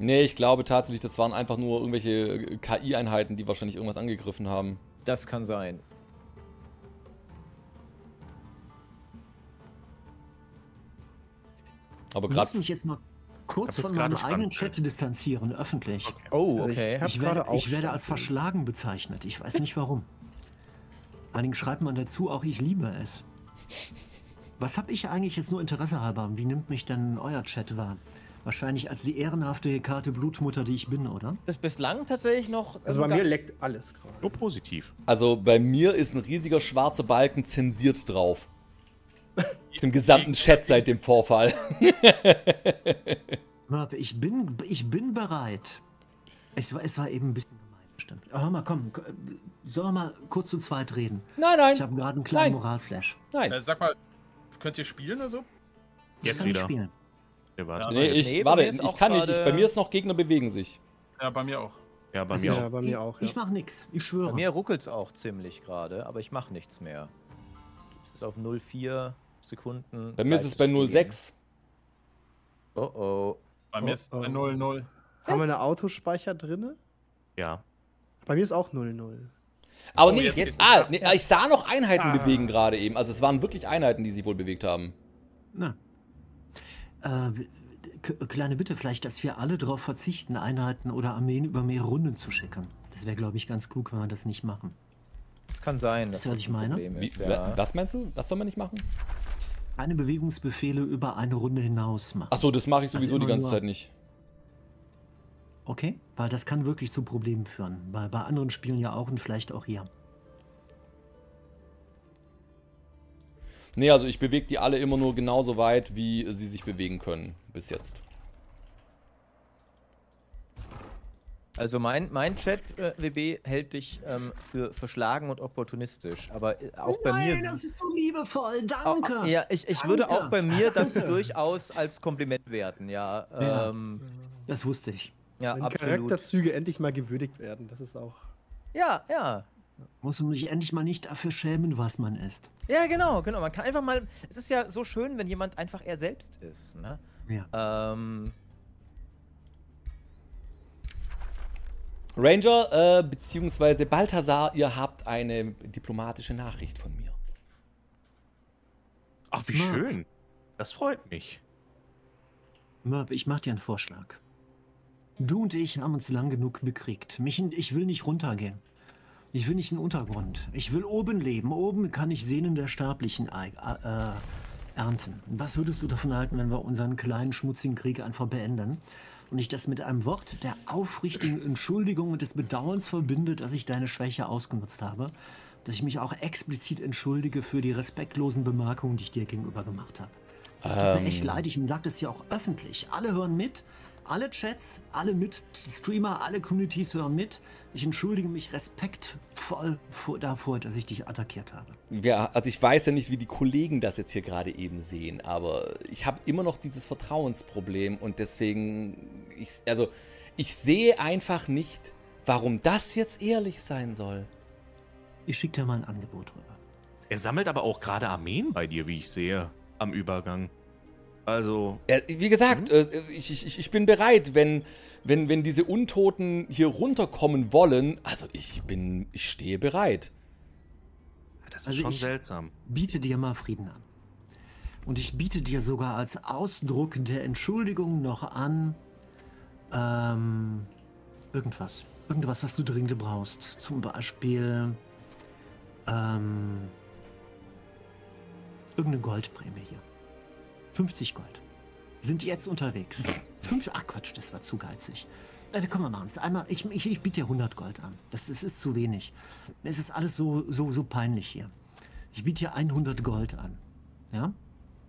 Nee, ich glaube tatsächlich, das waren einfach nur irgendwelche äh, KI-Einheiten, die wahrscheinlich irgendwas angegriffen haben. Das kann sein. Aber Ich muss gerade. mich jetzt mal kurz von meinem gerade eigenen. Chat distanzieren, öffentlich. Oh, Also okay. Ich, Ich gerade werde, ich werde als verschlagen bezeichnet. Ich weiß nicht warum. Allerdings schreibt man dazu auch, ich liebe es. Was habe ich eigentlich jetzt nur Interesse halber? Wie nimmt mich denn euer Chat wahr? Wahrscheinlich als die ehrenhafte Karte Blutmutter, die ich bin, oder? Das ist bislang tatsächlich noch. Also bei mir leckt alles gerade. Nur positiv. Also bei mir ist ein riesiger schwarzer Balken zensiert drauf. Auf dem gesamten Chat seit dem Vorfall. Ich bin, ich bin bereit. Es war, es war eben ein bisschen stimmt. Aber hör mal, komm, sollen wir mal kurz zu zweit reden? Nein, Ich habe gerade einen kleinen Nein. Moralflash. Nein. Äh, sag mal, könnt ihr spielen oder so? Ich Jetzt kann nicht wieder. spielen. Ja, warte. Nee, ich, Nee, bei warte, mir ich kann nicht. Ich, bei mir ist noch Gegner bewegen sich. Ja, bei mir auch. Ja, bei Also mir Ja, auch. bei mir auch. Ja. Ich mach nix, ich Bei schwöre. mir ruckelt es auch ziemlich gerade, aber ich mache nichts mehr. Es ist auf 0,4 Sekunden. Bei mir ist es bei gleiches 06. Leben. Oh oh. Bei Oh, mir ist es bei oh. 0-0. Haben wir eine Autospeicher drinne? Ja. Bei mir ist auch 0-0. Aber Oh, nee, jetzt ah, nee, ich sah noch Einheiten Ah. bewegen gerade eben. Also es waren wirklich Einheiten, die sich wohl bewegt haben. Na. Äh, kleine Bitte vielleicht, dass wir alle darauf verzichten, Einheiten oder Armeen über mehrere Runden zu schicken. Das wäre, glaube ich, ganz klug, wenn wir das nicht machen. Es kann sein, Wisst ihr, was das ich ein meine? Wie, ist. Ja. Was meinst du? Was soll man nicht machen? Keine Bewegungsbefehle über eine Runde hinaus machen. Achso, das mache ich Also sowieso die immer ganze Zeit nicht. Okay? Weil das kann wirklich zu Problemen führen. Bei, bei anderen Spielen ja auch und vielleicht auch hier. Nee, also ich bewege die alle immer nur genauso weit, wie sie sich bewegen können. Bis jetzt. Also mein, mein Chat, äh, WB, hält dich ähm, für verschlagen und opportunistisch. Aber äh, auch bei mir. das ist so liebevoll, danke! au- ja, ich, ich würde Danke. auch bei mir das (laughs) durchaus als Kompliment werten, ja. Ja. Ähm, Das wusste ich. Ja, Wenn absolut. Charakterzüge endlich mal gewürdigt werden, das ist auch. Ja, ja. Muss man sich endlich mal nicht dafür schämen, was man ist. Ja, genau, genau. Man kann einfach mal. Es ist ja so schön, wenn jemand einfach er selbst ist. Ne? Ja. Ähm, Ranger, äh, beziehungsweise Balthasar, ihr habt eine diplomatische Nachricht von mir. Ach, wie Mark. schön. Das freut mich. Mörb, ich mach dir einen Vorschlag. Du und ich haben uns lang genug bekriegt. Mich, ich will nicht runtergehen. Ich will nicht in den Untergrund. Ich will oben leben. Oben kann ich Sehnen der Sterblichen ei- äh, ernten. Was würdest du davon halten, wenn wir unseren kleinen schmutzigen Krieg einfach beenden? und ich das mit einem Wort der aufrichtigen Entschuldigung und des Bedauerns verbinde, dass ich deine Schwäche ausgenutzt habe, dass ich mich auch explizit entschuldige für die respektlosen Bemerkungen, die ich dir gegenüber gemacht habe. Es tut Ähm. mir echt leid, ich sage das ja auch öffentlich. Alle hören mit, alle Chats, alle mit Streamer, alle Communities hören mit. Ich entschuldige mich respektvoll vor, davor, dass ich dich attackiert habe. Ja, also ich weiß ja nicht, wie die Kollegen das jetzt hier gerade eben sehen, aber ich habe immer noch dieses Vertrauensproblem und deswegen, ich, also ich sehe einfach nicht, warum das jetzt ehrlich sein soll. Ich schicke dir mal ein Angebot rüber. Er sammelt aber auch gerade Armeen bei dir, wie ich sehe, am Übergang. Also, Ja, wie gesagt, äh, ich, ich, ich bin bereit, wenn, wenn, wenn diese Untoten hier runterkommen wollen. Also ich bin, ich stehe bereit. das ist Also schon ich- seltsam. biete dir mal Frieden an. Und ich biete dir sogar als Ausdruck der Entschuldigung noch an, ähm, irgendwas. Irgendwas, was du dringend brauchst. Zum Beispiel, ähm, irgendeine Goldprämie hier. 50 Gold. Sind jetzt unterwegs. Fünf, ach Quatsch, das war zu geizig. Äh, komm, wir machen es. Einmal, ich, ich, ich biete dir 100 Gold an. Das, das ist zu wenig. Es ist alles so, so, so peinlich hier. Ich biete dir 100 Gold an. Ja?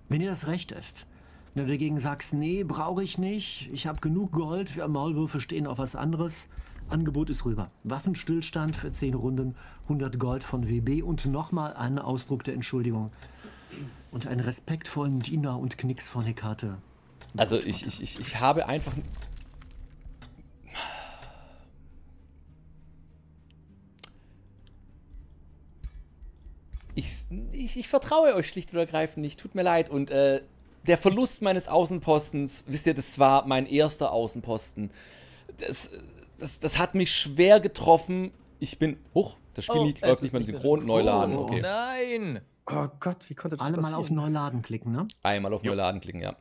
Wenn dir das recht ist. Wenn du dagegen sagst, nee, brauche ich nicht, ich habe genug Gold, für Maulwürfe stehen auf was anderes, Angebot ist rüber. Waffenstillstand für 10 Runden, 100 Gold von WB und nochmal einen Ausdruck der Entschuldigung. Und einen respektvollen Diener und Knicks von Hekate. Also ich, ich, ich, ich habe einfach. Ich, ich, ich vertraue euch schlicht und ergreifend nicht. Tut mir leid. Und äh, der Verlust meines Außenpostens, wisst ihr, das war mein erster Außenposten. Das, das, das hat mich schwer getroffen. Ich bin. Huch, das Spiel nicht, Oh, läuft nicht mehr synchron. Neu laden. Oh, Okay. Nein! Oh Gott, wie konnte das Alle mal passieren? auf Neuladen klicken, ne? Einmal auf Jo. Neu laden klicken, ja.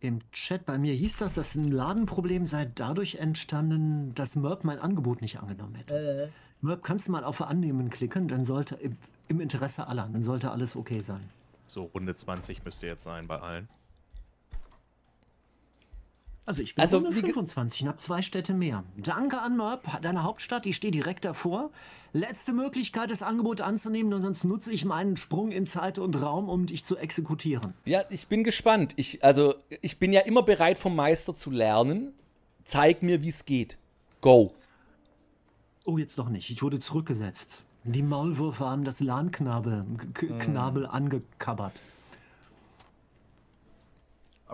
Im Chat bei mir hieß das, dass ein Ladenproblem sei dadurch entstanden, dass Merp mein Angebot nicht angenommen hätte. Merp, kannst du mal auf Annehmen klicken, dann sollte im, im Interesse aller, dann sollte alles okay sein. So, Runde 20 müsste jetzt sein bei allen. Also ich bin Also, Runde wie ge- 25 und habe zwei Städte mehr. Danke an Merp, deine Hauptstadt, die steht direkt davor. Letzte Möglichkeit, das Angebot anzunehmen und sonst nutze ich meinen Sprung in Zeit und Raum, um dich zu exekutieren. Ja, ich bin gespannt. Ich, also, ich bin ja immer bereit, vom Meister zu lernen. Zeig mir, wie es geht. Go. Oh, jetzt noch nicht. Ich wurde zurückgesetzt. Die Maulwürfe haben das Lahnknabel K Knabel angekabbert.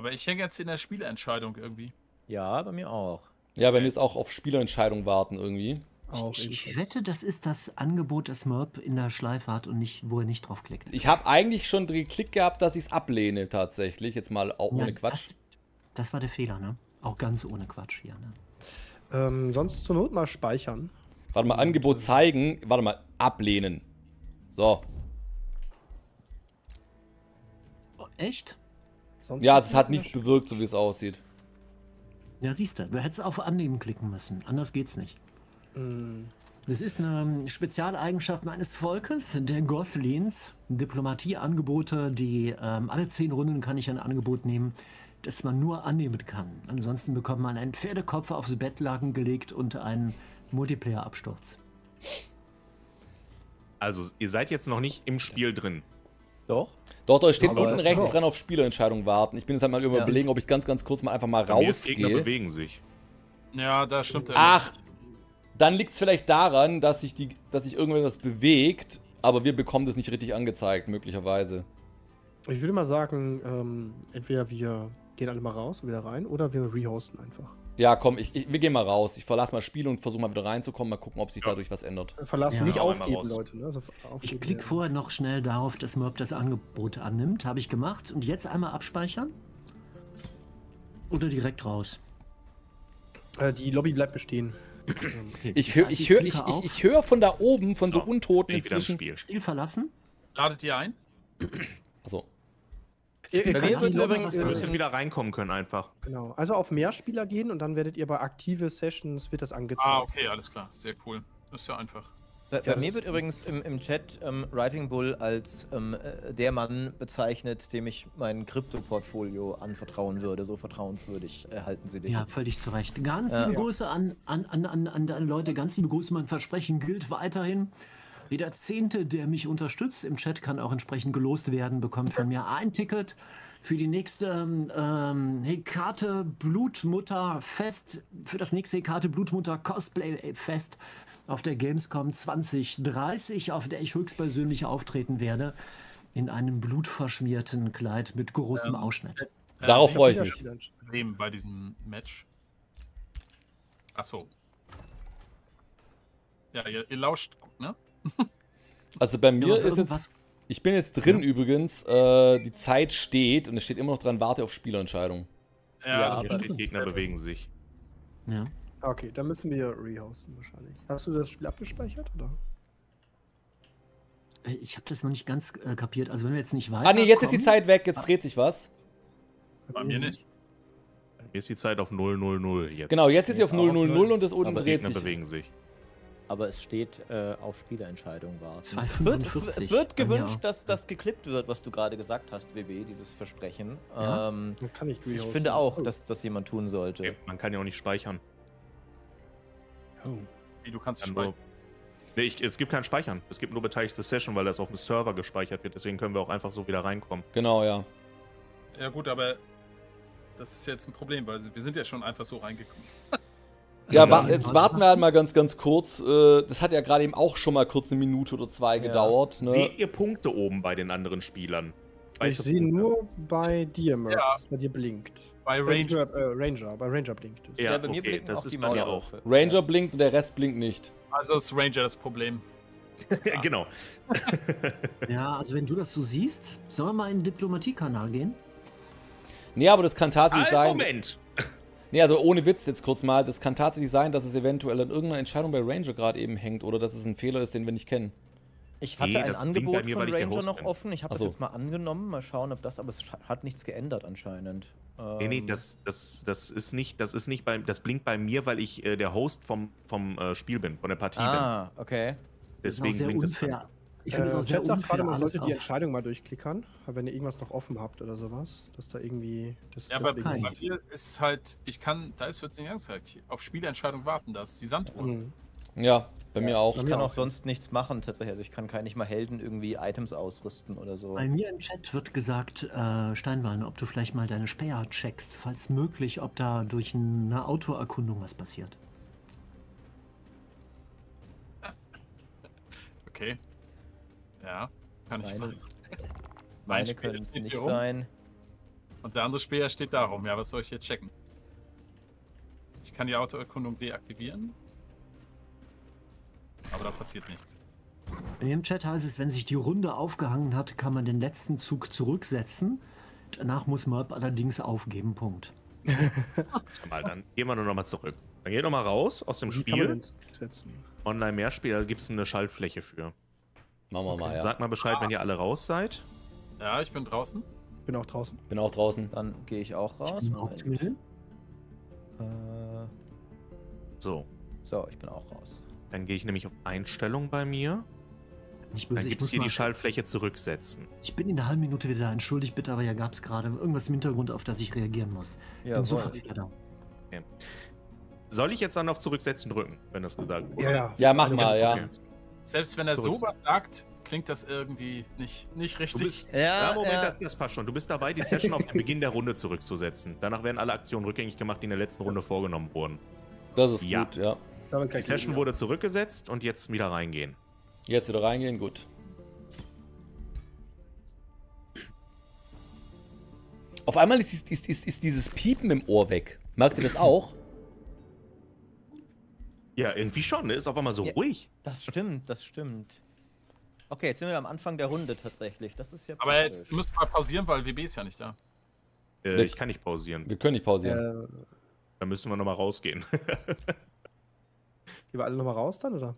Aber ich hänge jetzt in der Spielentscheidung irgendwie. Ja, bei mir auch. Ja, wenn wir jetzt auch auf Spielerentscheidungen warten irgendwie. Auch Ich, ich wette, das ist das Angebot, das Merp in der Schleife hat und nicht, wo er nicht draufklickt. Ich habe eigentlich schon geklickt gehabt, dass ich es ablehne, tatsächlich. Jetzt mal auch ohne Ja, Quatsch. Das, das war der Fehler, ne? Auch ganz ohne Quatsch hier, ne? Ähm, sonst zur Not mal speichern. Warte mal, Angebot zeigen. Warte mal, ablehnen. So. Oh, echt? Sonst Ja, das hat nicht nichts bewirkt, so wie es aussieht. Ja, siehst du, du hättest auf Annehmen klicken müssen. Anders geht's nicht. Mm, Das ist eine Spezialeigenschaft meines Volkes, der Gothlins. Diplomatieangebote, die ähm, alle zehn Runden kann ich ein Angebot nehmen, das man nur annehmen kann. Ansonsten bekommt man einen Pferdekopf aufs Bettlaken gelegt und einen Multiplayer-Absturz. Also, ihr seid jetzt noch nicht im Spiel drin. Doch? Dort, da steht Aber- unten rechts Ja. dran auf Spielerentscheidung warten. Ich bin jetzt halt mal Ja. überlegen, ob ich ganz, ganz kurz mal einfach mal mir ist Gegner rausgehe. bewegen sich. Ja, da stimmt er. Ach, dann liegt es vielleicht daran, dass sich, die, dass sich irgendwas bewegt, aber wir bekommen das nicht richtig angezeigt, möglicherweise. Ich würde mal sagen, ähm, entweder wir gehen alle mal raus und wieder rein oder wir rehosten einfach. Ja, komm, ich, ich, wir gehen mal raus. Ich verlasse mal das Spiel und versuche mal wieder reinzukommen, mal gucken, ob sich Ja. dadurch was ändert. Verlassen, Ja. nicht aufgeben. Leute. Ne? Also aufgeben, Ich klicke ja. vorher noch schnell darauf, dass Merp das Angebot annimmt. Habe ich gemacht. Und jetzt einmal abspeichern? Oder direkt raus? Äh, die Lobby bleibt bestehen. Okay, Ich höre ich hör, ich, ich, ich hör von da oben, von so, So, Untoten inzwischen. Spiel. Spiel verlassen. Ladet ihr ein? Also, ihr, ihr könnt übrigens- äh, müsstet wieder reinkommen können einfach. genau. Also auf Mehrspieler gehen und dann werdet ihr bei aktive Sessions wird das angezeigt. Ah, okay, alles klar. Sehr cool. Ist ja einfach. Bei, Ja, mir wird übrigens im, im Chat ähm, Writing Bull als ähm, äh, der Mann bezeichnet, dem ich mein Krypto-Portfolio anvertrauen würde. So vertrauenswürdig äh, halten sie dich. Ja, völlig zu Recht. Ganz Ja. liebe Grüße an, an, an, an, an deine Leute, ganz liebe Grüße. Mein Versprechen gilt weiterhin. Jeder Zehnte, der mich unterstützt im Chat, kann auch entsprechend gelost werden, bekommt von mir ein Ticket für die nächste ähm, Hekate Blutmutter Fest, für das nächste Hekate Blutmutter Cosplay Fest auf der Gamescom 2030, auf der ich höchstpersönlich auftreten werde. In einem blutverschmierten Kleid mit großem Ähm, Ausschnitt. Äh, Darauf ich freue ich mich. Problem bei diesem Match. Achso. Ja, ihr, ihr lauscht? Also bei Ja, mir aber ist jetzt. Ich bin jetzt drin übrigens. Äh, die Zeit steht und es steht immer noch dran, warte auf Spielerentscheidung. Ja, das Hier aber- steht, Gegner bewegen sich. Ja. Okay, dann müssen wir rehosten wahrscheinlich. Hast du das Spiel abgespeichert, oder? Äh, Ich habe das noch nicht ganz äh, kapiert. Also wenn wir jetzt nicht weiter. Ah nee, jetzt ist die Zeit weg, jetzt dreht sich was. Bei mir nicht. Hier ist die Zeit auf 000 jetzt. Genau, jetzt ist sie auf Jetzt auch auf 000 null. und das unten Aber dreht Gegner sich. bewegen sich. Aber es steht äh, auf Spielerentscheidung. 2,45 Es wird, es wird gewünscht, auch. dass das geklippt wird, was du gerade gesagt hast, WB, dieses Versprechen. Ja? Ähm, kann ich ich finde auch, dass das jemand tun sollte. Okay, man kann ja auch nicht speichern. Oh. Wie, du kannst Kann speichern. nee, ich, es gibt kein Speichern. Es gibt nur beteiligte Session, weil das auf dem Server gespeichert wird. Deswegen können wir auch einfach so wieder reinkommen. Genau, ja. Ja gut, aber das ist jetzt ein Problem, weil wir sind ja schon einfach so reingekommen. Ja, Ja. wa jetzt warten wir halt mal ganz, ganz kurz. Äh, das hat ja gerade eben auch schon mal kurz eine Minute oder zwei Ja. gedauert. Ne? Seht ihr Punkte oben bei den anderen Spielern? Ich Weiße sehe nur bei dir, Merc, Ja. dass bei dir blinkt. Bei Äh, Range. nicht nur, äh, Ranger, bei Ranger blinkt es. Ja, bei mir okay, blinken das auch ist bei mir Maulwürfe. Ranger blinkt und der Rest blinkt nicht. Also ist Ranger das Problem. (laughs) ja, genau. (laughs) Ja, also wenn du das so siehst, sollen wir mal in den Diplomatiekanal gehen? Nee, aber das kann tatsächlich Ein sein. Moment! Nee, also ohne Witz jetzt kurz mal. Das kann tatsächlich sein, dass es eventuell an irgendeiner Entscheidung bei Ranger gerade eben hängt oder dass es ein Fehler ist, den wir nicht kennen. Ich hatte Nee, ein das Angebot mir, von weil ich der Ranger noch bin. offen. Ich habe Ach das so. jetzt mal angenommen. Mal schauen, ob das, aber es hat nichts geändert anscheinend. Nee, nee, Ähm, das, das, das ist nicht, das ist nicht bei, das blinkt bei mir, weil ich äh, der Host vom, vom äh, Spiel bin, von der Partie Ah, okay. bin. Das ist auch Deswegen sehr blinkt es unfair. dann. Ich finde Äh, das auch sehr Chat sagt unfair. gerade, man sollte die Entscheidung mal durchklickern, wenn ihr irgendwas noch offen habt oder sowas. Dass da irgendwie. Das, Ja, aber bei mir ist halt, ich kann, da ist 14 angezeigt, auf Spielentscheidung warten, das ist die Sanduhr. Mhm. Ja, bei mir auch. Ich kann auch sonst nichts machen tatsächlich. Also ich kann kein, nicht mal Helden irgendwie Items ausrüsten oder so. Bei mir im Chat wird gesagt, äh, Steinbein, ob du vielleicht mal deine Späher checkst, falls möglich, ob da durch eine Autoerkundung was passiert. (laughs) Okay. Ja, kann ich Meine, machen. (laughs) Mein meine können es steht nicht hier sein. und der andere Speer steht da rum. Ja, was soll ich jetzt checken? Ich kann die Autoerkundung deaktivieren. Aber da passiert nichts. In dem Chat heißt es, wenn sich die Runde aufgehangen hat, kann man den letzten Zug zurücksetzen. Danach muss man allerdings aufgeben. Punkt. (laughs) Mal, dann gehen wir nur noch mal zurück. Dann geh noch mal raus aus dem Wie Spiel. den setzen? Online-Mehrspiel, da gibt es eine Schaltfläche für. Machen wir mal, ja. Sag mal Bescheid, wenn ihr alle raus seid. Ja, ich bin draußen. Bin auch draußen. Bin auch draußen. Dann gehe ich auch raus. Im Moment. Hauptmenü. Äh, So, so, ich bin auch raus. dann gehe ich nämlich auf Einstellung bei mir. Nicht Dann böse, ich, gibt es hier die Schaltfläche zurücksetzen. ich bin in der halben Minute wieder da. Entschuldigt bitte, aber ja gab es gerade irgendwas im Hintergrund, auf das ich reagieren muss. Bin Jawohl. sofort wieder da. Soll ich jetzt dann auf Zurücksetzen drücken, wenn das gesagt wurde? Ja, ja. Ja, mach Eine mal, ja. zurück. Selbst wenn er Zurück. sowas sagt, klingt das irgendwie nicht, nicht Du richtig. bist, Ja, ja, Moment, ja. Das, das passt schon. Du bist dabei, die Session auf den Beginn der Runde zurückzusetzen. Danach werden alle Aktionen rückgängig gemacht, die in der letzten Runde vorgenommen wurden. Das ist Ja. gut, ja. Damit kann Die Session wurde zurückgesetzt und jetzt wieder reingehen. Jetzt wieder reingehen, gut. Auf einmal ist, ist, ist, ist dieses Piepen im Ohr weg. Merkt ihr das auch? Ja, irgendwie schon, ne? Ist auf einmal so Ja. ruhig. Das stimmt, das stimmt. Okay, jetzt sind wir am Anfang der Runde tatsächlich. Das ist ja. Aber jetzt praktisch. müsst ihr mal pausieren, weil WB ist ja nicht da. Äh, Wir- ich kann nicht pausieren. Wir können nicht pausieren. Äh, Da müssen wir nochmal rausgehen. gehen wir alle nochmal raus dann, oder?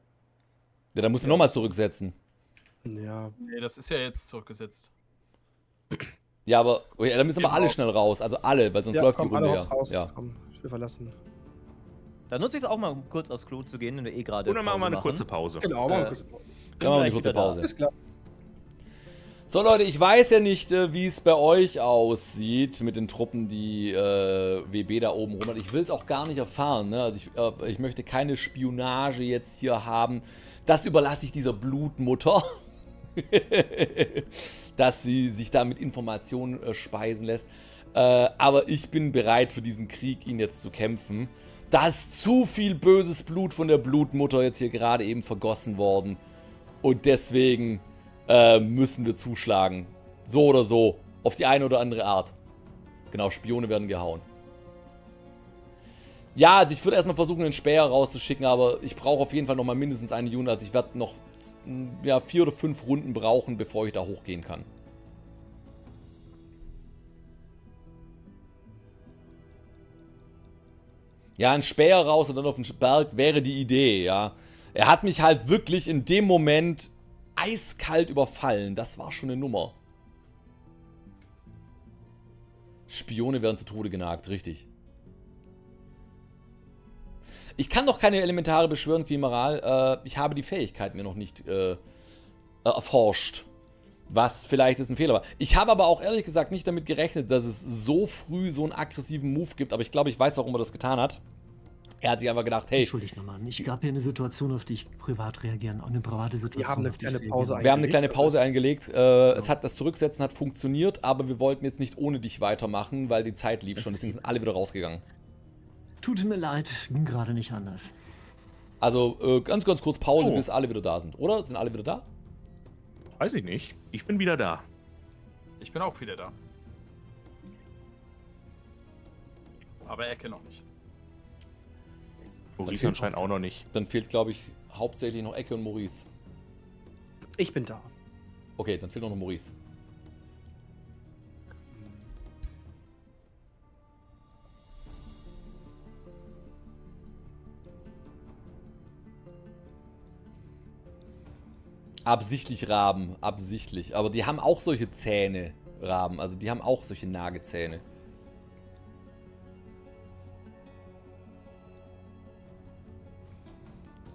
Ja, dann musst du nochmal zurücksetzen. Ja. Nee, das ist ja jetzt zurückgesetzt. Ja, aber oh ja, dann müssen Genau. alle schnell raus. Also alle, weil sonst ja, läuft komm, die alle Runde raus, ja. raus. ja. Komm, ich will verlassen. Dann nutze ich es auch mal, um kurz aufs Klo zu gehen, wenn wir eh gerade. Und dann machen wir Pause eine kurze Pause. Genau, machen wir Äh, kurz Pause. Ja, machen wir eine kurze. Pause. Ist klar. So Leute, ich weiß ja nicht, äh, wie es bei euch aussieht mit den Truppen, die äh, WB da oben rum hat. Ich will es auch gar nicht erfahren. Ne? Also ich, äh, ich möchte keine Spionage jetzt hier haben. Das überlasse ich dieser Blutmutter, (laughs) dass sie sich da mit Informationen äh, speisen lässt. Äh, aber ich bin bereit für diesen Krieg, ihn jetzt zu kämpfen. Da ist zu viel böses Blut von der Blutmutter jetzt hier gerade eben vergossen worden. Und deswegen äh, müssen wir zuschlagen. So oder so. Auf die eine oder andere Art. Genau, Spione werden gehauen. Ja, also ich würde erstmal versuchen, den Späher rauszuschicken, aber ich brauche auf jeden Fall nochmal mindestens eine Unit. Also ich werde noch ja, vier oder fünf Runden brauchen, bevor ich da hochgehen kann. Ja, ein Späher raus und dann auf den Berg wäre die Idee, ja. Er hat mich halt wirklich in dem Moment eiskalt überfallen. Das war schon eine Nummer. Spione werden zu Tode genagt, richtig. Ich kann doch keine Elementare beschwören, Quimeral. Äh, ich habe die Fähigkeit mir noch nicht äh, erforscht. Was vielleicht ist ein Fehler war. Ich habe aber auch ehrlich gesagt nicht damit gerechnet, dass es so früh so einen aggressiven Move gibt. Aber ich glaube, ich weiß, warum er das getan hat. Er hat sich einfach gedacht, hey, Entschuldigt nochmal. Ich gab hier eine Situation, auf die ich privat reagieren. Auch eine private Situation. haben eine auf die ich kleine Pause muss. Wir haben eine kleine eingelegt, Pause eingelegt. Äh, Es hat das Zurücksetzen hat funktioniert, aber wir wollten jetzt nicht ohne dich weitermachen, weil die Zeit lief schon. Deswegen sind alle wieder rausgegangen. Tut mir leid, ging gerade nicht anders. Also äh, ganz, ganz kurz Pause, Oh. bis alle wieder da sind, oder? Sind alle wieder da? Weiß ich nicht. Ich bin wieder da. Ich bin auch wieder da. Aber Ecke noch nicht. Maurice anscheinend auch noch nicht. Dann fehlt, glaube ich, hauptsächlich noch Ecke und Maurice. Ich bin da. Okay, dann fehlt noch Maurice. Absichtlich Raben, absichtlich. Aber die haben auch solche Zähne, Raben. Also die haben auch solche Nagezähne.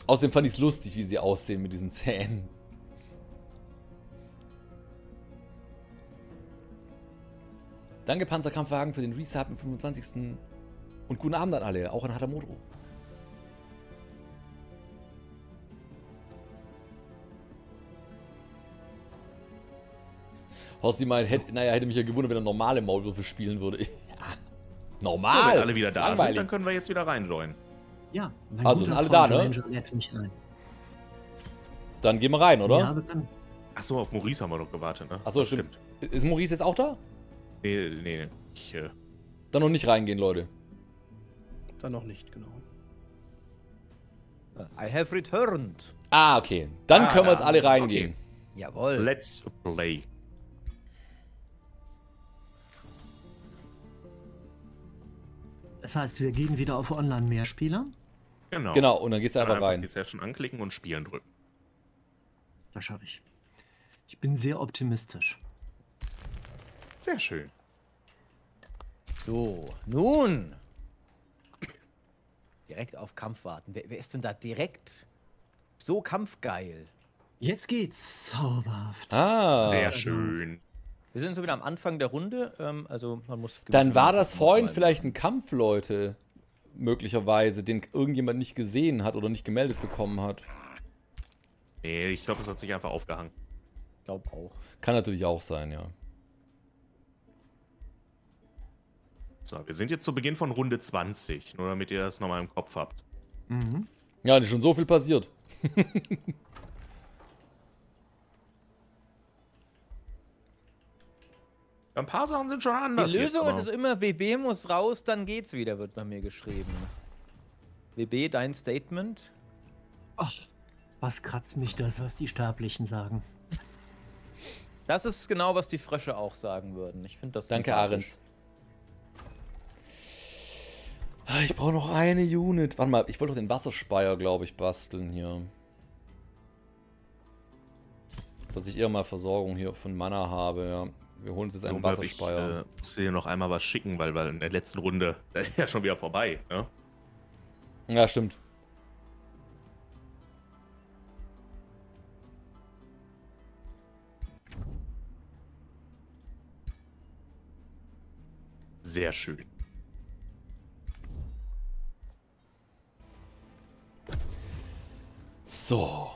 Außerdem fand ich es lustig, wie sie aussehen mit diesen Zähnen. Danke Panzerkampfwagen für den Resub am 25. Und guten Abend an alle, auch an Hatamoto. Horsti meint, hätte, naja, hätte mich ja gewundert, wenn er normale Maulwürfe spielen würde. (laughs) ja, So, normal. wenn alle wieder da sind, langweilig. dann können wir jetzt wieder reinjoinen. Ja, mein Also, guter sind alle Freund da, ne? Ranger lädt mich ein. Dann gehen wir rein, oder? Ja, bekannt. Achso, auf Maurice haben wir noch gewartet, ne? Achso, stimmt. Ist Maurice jetzt auch da? Nee, nee, ich, äh, Dann noch nicht reingehen, Leute. Dann noch nicht, genau. I have returned. Ah, okay. Dann Ah, können wir jetzt alle reingehen. Jawohl. let's play. Das heißt, wir gehen wieder auf Online-Mehrspieler. Genau. Genau, und dann gehst du Dann einfach rein. die Session anklicken und spielen drücken. Das schaffe ich. Ich bin sehr optimistisch. Sehr schön. So, nun. Direkt auf Kampf warten. Wer, wer ist denn da direkt so kampfgeil? Jetzt geht's. Zauberhaft. Ah. Sehr schön. Wir sind so wieder am Anfang der Runde. Ähm, also man muss. Dann war das vorhin vielleicht ein Kampf, Leute. Möglicherweise, den irgendjemand nicht gesehen hat oder nicht gemeldet bekommen hat. Nee, ich glaube, es hat sich einfach aufgehangen. Ich glaube auch. Kann natürlich auch sein, ja. So, wir sind jetzt zu Beginn von Runde 20, nur damit ihr das nochmal im Kopf habt. Mhm. Ja, ist schon so viel passiert. (laughs) Ein paar Sachen sind schon anders. Die jetzt, Lösung ist also immer, WB muss raus, dann geht's wieder, wird bei mir geschrieben. WB, dein Statement? Ach, was kratzt mich das, was die Sterblichen sagen? Das ist genau, was die Frösche auch sagen würden. Ich finde das Danke. Ahrens. Ah, Ich brauche noch eine Unit. Warte mal, ich wollte doch den Wasserspeier, glaube ich, basteln hier. Dass ich eher mal Versorgung hier von Mana habe, ja. Wir holen uns jetzt So, einen ich, Wasserspeier. äh, muss dir noch einmal was schicken, weil, weil in der letzten Runde, (laughs) da ist ja schon wieder vorbei. Ne? Ja, stimmt. Sehr schön. So.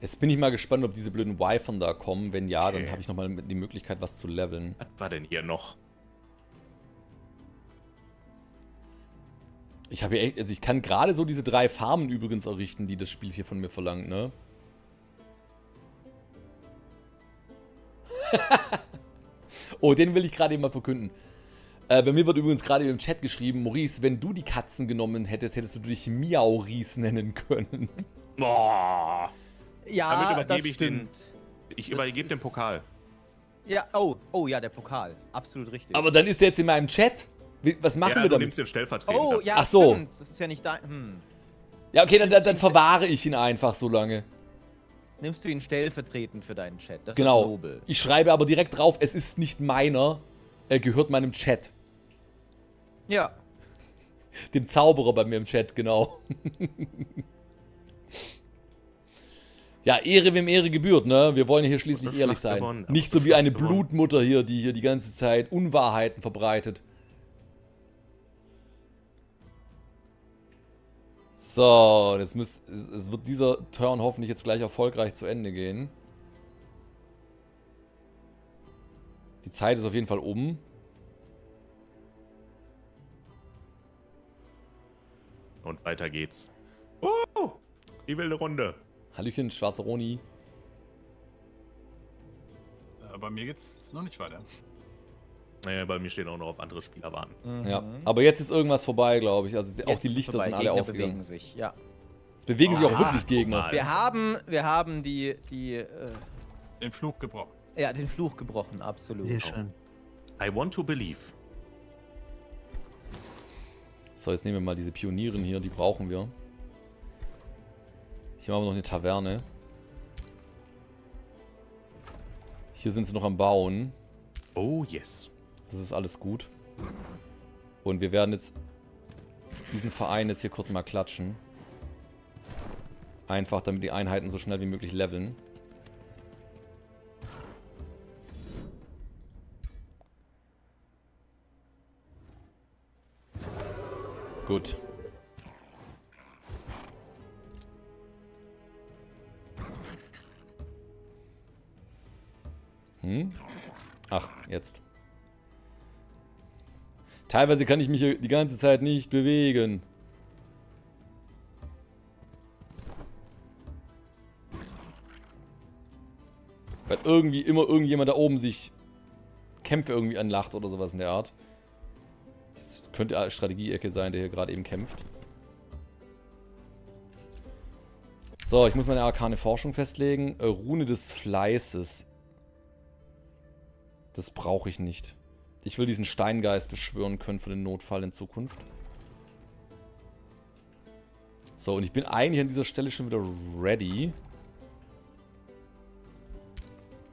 Jetzt bin ich mal gespannt, ob diese blöden Wyvern da kommen. Wenn ja, Okay. dann habe ich nochmal die Möglichkeit, was zu leveln. Was war denn hier noch? Ich habe hier echt, also ich kann gerade so diese drei Farmen übrigens errichten, die das Spiel hier von mir verlangt, ne? (laughs) oh, den will ich gerade eben mal verkünden. Äh, bei mir wird übrigens gerade im Chat geschrieben, Maurice, wenn du die Katzen genommen hättest, hättest du dich Miau-Ries nennen können. Boah. Ja, Damit übergebe das ich den- stimmt. Ich Das übergebe den ist- Pokal. Ja, oh, oh ja, der Pokal. Absolut richtig. Aber dann ist der jetzt in meinem Chat. Was machen ja, wir du damit? nimmst den Stellvertreter. oh, ja, Ach so. stimmt. Das ist ja nicht dein. Hm. Ja, okay, dann, dann, dann verwahre ich ihn einfach so lange. Nimmst du ihn stellvertretend für deinen Chat? Das ist Genau. nobel. Ich schreibe aber direkt drauf, es ist nicht meiner, er gehört meinem Chat. Ja. Dem Zauberer bei mir im Chat, genau. Ja, Ehre wem Ehre gebührt, ne? Wir wollen hier schließlich ehrlich sein. gewonnen, Nicht so wie eine (laughs) gewonnen. Blutmutter hier, die hier die ganze Zeit Unwahrheiten verbreitet. So, jetzt muss, es- es wird dieser Turn hoffentlich jetzt gleich erfolgreich zu Ende gehen. Die Zeit ist auf jeden Fall um. Und weiter geht's. Oh, die wilde Runde. Hallöchen, schwarzer Roni. Äh, bei mir geht's noch nicht weiter. Naja, bei mir stehen auch noch auf andere Spieler warten. Ja, Mhm. aber jetzt ist irgendwas vorbei, glaube ich. Also auch Jetzt die ist Lichter sind alle Gegner ausgegangen. bewegen sich, ja. Es bewegen sich auch Ah, wirklich Gegner. Wir haben, wir haben die, die, äh, Den Fluch gebrochen. ja, den Fluch gebrochen, absolut. Sehr schön. I want to believe. So, jetzt nehmen wir mal diese Pionieren hier, die brauchen wir. Hier haben wir noch eine Taverne. Hier sind sie noch am Bauen. Oh, yes. Das ist alles gut. Und wir werden jetzt diesen Verein jetzt hier kurz mal klatschen. Einfach, damit die Einheiten so schnell wie möglich leveln. Gut. Hm? Ach, jetzt. Teilweise kann ich mich die ganze Zeit nicht bewegen. Weil irgendwie immer irgendjemand da oben sich Kämpfe irgendwie anlacht oder sowas in der Art. Das könnte eine Strategieecke sein, der hier gerade eben kämpft. So, ich muss meine arkane Forschung festlegen. Rune des Fleißes. Das brauche ich nicht. Ich will diesen Steingeist beschwören können für den Notfall in Zukunft. So, und ich bin eigentlich an dieser Stelle schon wieder ready.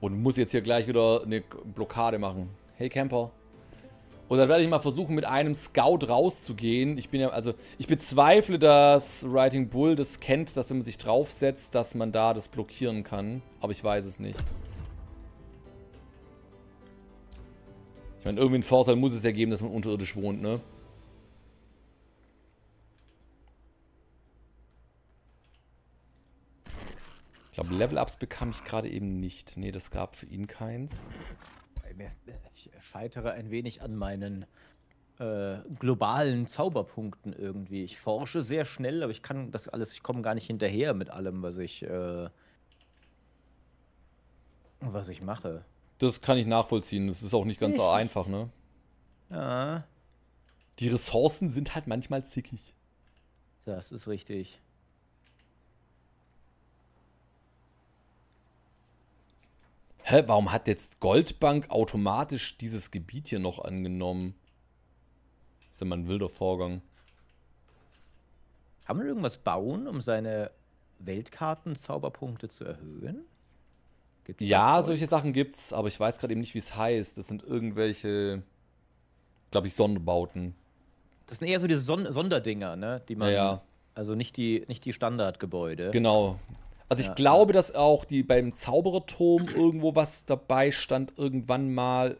Und muss jetzt hier gleich wieder eine Blockade machen. Hey Camper. Und dann werde ich mal versuchen, mit einem Scout rauszugehen. Ich bin ja, also, ich bezweifle, dass Writing Bull das kennt, dass wenn man sich draufsetzt, dass man da das blockieren kann. Aber ich weiß es nicht. Meine, irgendwie einen Vorteil muss es ja geben, dass man unterirdisch wohnt, ne? Ich glaube, Level-Ups bekam ich gerade eben nicht. Nee, das gab für ihn keins. Ich scheitere ein wenig an meinen äh, globalen Zauberpunkten irgendwie. Ich forsche sehr schnell, aber ich kann das alles, ich komme gar nicht hinterher mit allem, was ich, äh, was ich mache. Das kann ich nachvollziehen. Das ist auch nicht ganz so einfach, ne? Ja, Die Ressourcen sind halt manchmal zickig. das ist richtig. Hä, warum hat jetzt Goldbank automatisch dieses Gebiet hier noch angenommen? Ist ja mal ein wilder Vorgang. Kann man irgendwas bauen, um seine Weltkarten-Zauberpunkte zu erhöhen? Gibt's Ja, solche Sachen gibt's, aber ich weiß gerade eben nicht, wie es heißt. Das sind irgendwelche, glaube ich, Sonderbauten. Das sind eher so diese Son Sonderdinger, ne? Die man. Ja, ja. Also nicht die, nicht die Standardgebäude. Genau. Also ich Ja, glaube, dass auch die beim Zaubererturm irgendwo was dabei stand, irgendwann mal.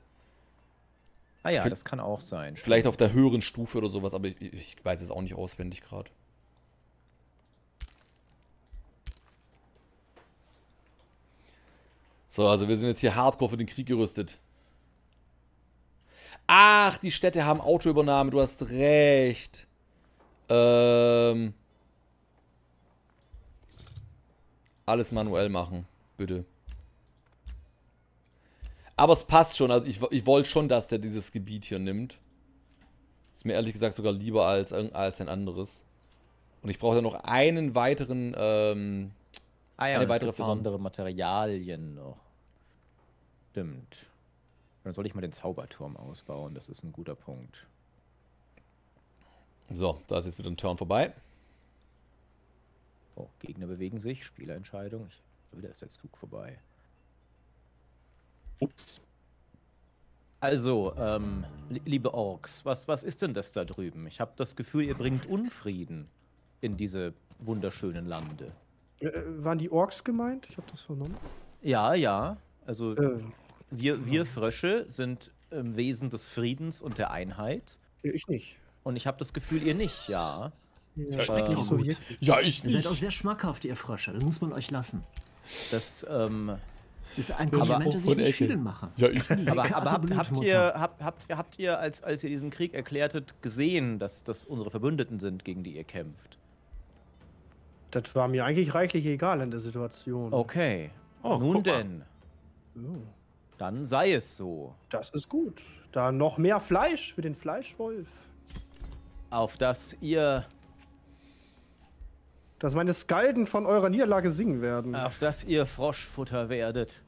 Ah ja, das kann auch sein. Vielleicht auf der höheren Stufe oder sowas, aber ich, ich weiß es auch nicht auswendig gerade. So, also wir sind jetzt hier hardcore für den Krieg gerüstet. Ach, die Städte haben Autoübernahme, du hast recht. Ähm. Alles manuell machen, bitte. Aber es passt schon, also ich, ich wollte schon, dass der dieses Gebiet hier nimmt. Ist mir ehrlich gesagt sogar lieber als, als ein anderes. Und ich brauche ja noch einen weiteren, ähm, Ah ja, Eine es weitere gibt Person. besondere Materialien noch. Stimmt. Dann soll ich mal den Zauberturm ausbauen, das ist ein guter Punkt. so, da ist jetzt wieder ein Turn vorbei. Oh, Gegner bewegen sich, Spielerentscheidung. Ich, wieder ist der Zug vorbei. Ups. Also, ähm, li- liebe Orks, was, was ist denn das da drüben? Ich habe das Gefühl, ihr bringt Unfrieden in diese wunderschönen Lande. Äh, waren die Orks gemeint? Ich habe das vernommen. Ja, ja. Also, Äh, wir, wir Frösche sind im Wesen des Friedens und der Einheit. ich nicht. Und ich habe das Gefühl, ihr nicht, ja. Ja, schmeckt nicht auch so gut. Ja, ich Ihr seid auch sehr schmackhaft, ihr Frösche. Das muss man euch lassen. Das, ähm, Das ist ein Kompliment, das ich nicht Ecke. vielen mache. Ja, ich nicht. Aber, aber habt, habt, ihr, habt, habt, habt ihr, als, als ihr diesen Krieg erklärtet, gesehen, dass das unsere Verbündeten sind, gegen die ihr kämpft? Das war mir eigentlich reichlich egal in der Situation. Okay. Oh, Nun denn, Ja, dann sei es so. das ist gut. Da noch mehr Fleisch für den Fleischwolf. Auf dass ihr, Dass meine Skalden von eurer Niederlage singen werden. auf dass ihr Froschfutter werdet.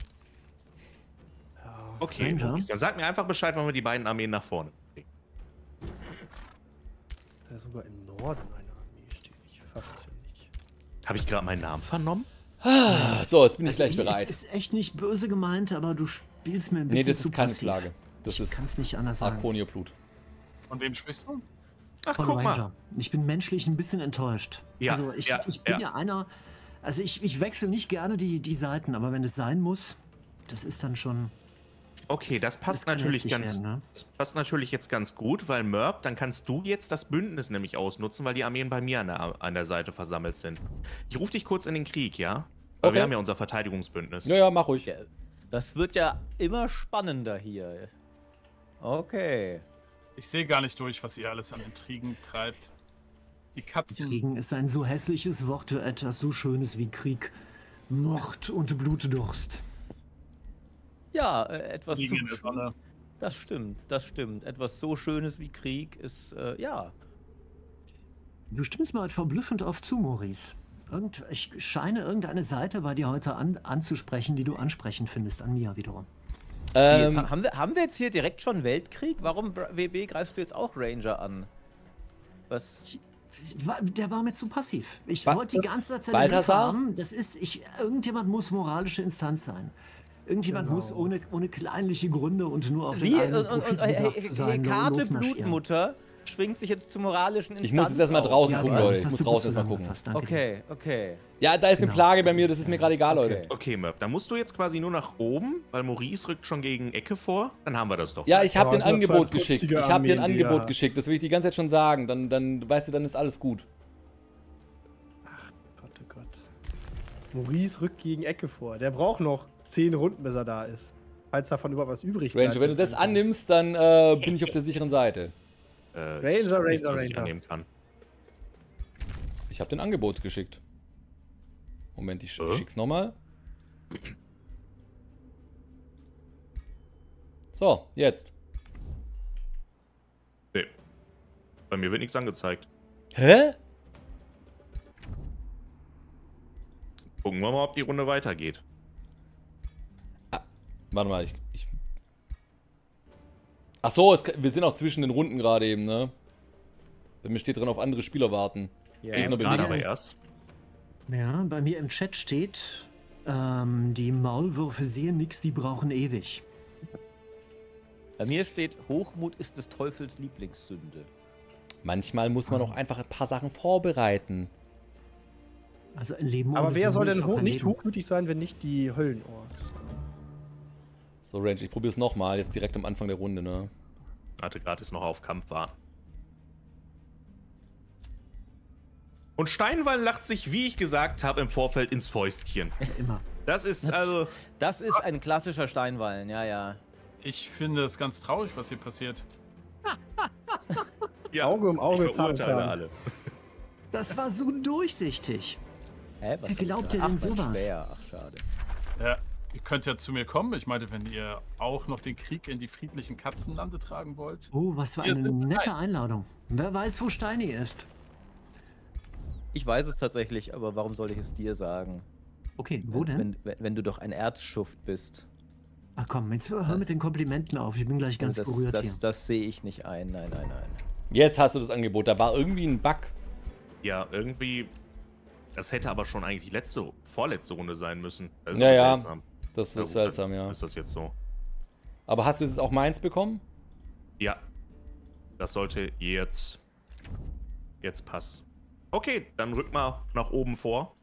Okay, Ranger? Maurice, dann sag mir einfach Bescheid, wann wir die beiden Armeen nach vorne bringen. Da ist sogar im Norden eine Armee steht. Ich fasse es ja nicht. Habe ich gerade meinen Namen vernommen? So, jetzt bin ich Also gleich ich- bereit. Es ist echt nicht böse gemeint, aber du spielst mir ein Nee, bisschen das zu ist keine passiv. Klage. Das ich ist kann es nicht anders sagen. Arkonio-Blut. Von wem sprichst du? Ach, Von guck Ranger. mal. Ich bin menschlich ein bisschen enttäuscht. Ja, also ich, ja, ich bin ja. ja, einer. Also ich, ich wechsle nicht gerne die, die Seiten, aber wenn es sein muss, das ist dann schon. Okay, das das passt kann natürlich ganz, werden, ne? das passt natürlich jetzt ganz gut, weil Merp, dann kannst du jetzt das Bündnis nämlich ausnutzen, weil die Armeen bei mir an der, an der Seite versammelt sind. Ich rufe dich kurz in den Krieg, ja? Weil Okay. wir haben ja unser Verteidigungsbündnis. Ja, ja, mach ruhig. Das wird ja immer spannender hier. Okay. Ich sehe gar nicht durch, was ihr alles an Intrigen treibt. Die Katzen. Kriegen ist ein so hässliches Wort für etwas so Schönes wie Krieg, Mord und Blutdurst. Ja, äh, etwas so in der schön- Sonne. Das stimmt, das stimmt. Etwas so Schönes wie Krieg ist, äh, ja. Du stimmst mal verblüffend auf zu, Maurice. Irgend, ich scheine irgendeine Seite bei dir heute an, anzusprechen, die du ansprechend findest, an mir wiederum. Jetzt, Ähm, ha- haben, wir, haben wir jetzt hier direkt schon Weltkrieg? Warum, WB, greifst du jetzt auch Ranger an? Was? Der war mir zu passiv. Ich Was? wollte die ganze Zeit Balthasar? haben. Das ist, ich, irgendjemand muss moralische Instanz sein. Irgendjemand Genau. muss ohne, ohne kleinliche Gründe und nur auf Wie? den Und, eigenen und, und Profit bedacht hey, zu hey, sein, Karte losmarschieren. Blutmutter schwingt sich jetzt zur moralischen Instanz Ich muss jetzt erstmal draußen Ja, gucken, das Leute. Ich muss draußen erstmal gucken. Okay, okay. Ja, da ist eine Genau. Plage bei mir, das ist mir gerade egal, Leute. Okay. Okay, Merp, dann musst du jetzt quasi nur nach oben, weil Maurice rückt schon gegen Ecke vor. Dann haben wir das doch. Ja, ich habe dir ein Angebot geschickt. Ich habe dir ein Angebot er- geschickt. Das will ich die ganze Zeit schon sagen. Dann, dann weißt du, dann ist alles gut. Gott, oh Gott. Maurice rückt gegen Ecke vor. Der braucht noch zehn Runden, bis er da ist. Falls davon überhaupt was übrig bleibt. Ranger, wenn du das annimmst, dann äh, bin ich auf der sicheren Seite. Äh, Ranger, nichts, Ranger, was ich Ranger. annehmen kann. Ich habe dir ein Angebot geschickt. Moment, ich, Äh? ich schick's nochmal. So, jetzt. Nee. Bei mir wird nichts angezeigt. Hä? Gucken wir mal, ob die Runde weitergeht. Warte mal, ich. ich Ach so, es, wir sind auch zwischen den Runden gerade eben, ne? Bei mir steht drin, auf andere Spieler warten. Ja. Jetzt Gegner gerade bewegen. aber erst. Ja, bei mir im Chat steht, ähm, die Maulwürfe sehen nix, die brauchen ewig. Bei mir steht, Hochmut ist des Teufels Lieblingssünde. Manchmal muss man auch einfach ein paar Sachen vorbereiten. Also ein Leben Aber wer soll denn ho nicht hochmütig sein, wenn nicht die Höllenorks? So, Range, ich probiere es nochmal, jetzt direkt am Anfang der Runde, ne? Hatte gerade ist noch auf Kampf war. Und Steinwall lacht sich, wie ich gesagt habe, im Vorfeld ins Fäustchen. (laughs) Immer. Das ist also. Das ist ein klassischer Steinwallen, ja, ja. Ich finde es ganz traurig, was hier passiert. Ja, Auge um Auge, Zahn um Zahn. alle. Das war so durchsichtig. Hä, was Wer glaubt Ach, denn sowas? Schwer. Ach, schade. Ja, ihr könnt ja zu mir kommen. Ich meinte, wenn ihr auch noch den Krieg in die friedlichen Katzenlande tragen wollt. Oh, was für eine nette bereit. Einladung. Wer weiß, wo Steini ist. Ich weiß es tatsächlich, aber warum soll ich es dir sagen? Okay, wo denn? Wenn, wenn, wenn du doch ein Erzschuft bist. Ach komm, jetzt hör mit den Komplimenten auf. Ich bin gleich ganz das, berührt das, hier. das sehe ich nicht ein. Nein, nein, nein. Jetzt hast du das Angebot. Da war irgendwie ein Bug. Ja, irgendwie. Das hätte aber schon eigentlich letzte, vorletzte Runde sein müssen. Das ist Ja, ja. seltsam. Das ist gut, seltsam, ja. Ist das jetzt so? Aber hast du jetzt auch meins bekommen? Ja. Das sollte jetzt. Jetzt passen. Okay, dann rück mal nach oben vor.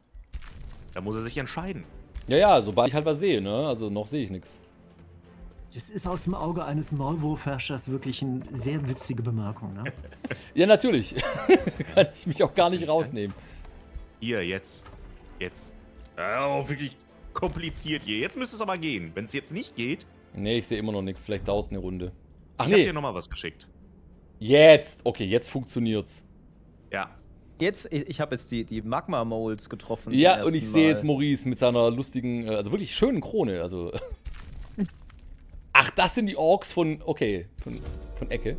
Da muss er sich entscheiden. Ja, ja, sobald ich halt was sehe, ne? Also noch sehe ich nichts. Das ist aus dem Auge eines Maulwurfherrschers wirklich eine sehr witzige Bemerkung, ne? (laughs) Ja, natürlich. (laughs) Kann ich mich auch gar nicht rausnehmen. Hier, jetzt. Jetzt. Ja, auch wirklich kompliziert hier. Jetzt müsste es aber gehen. Wenn es jetzt nicht geht, Nee, ich sehe immer noch nichts. Vielleicht dauert es eine Runde. Ach ich hab nee, dir nochmal was geschickt. jetzt. Okay, jetzt funktioniert's. Ja. Jetzt, ich, ich habe jetzt die, die Magma-Moles getroffen. Ja, und ich sehe jetzt Maurice mit seiner lustigen, äh, also wirklich schönen Krone. Also. Ach, das sind die Orks von. Okay, von, von Ecke.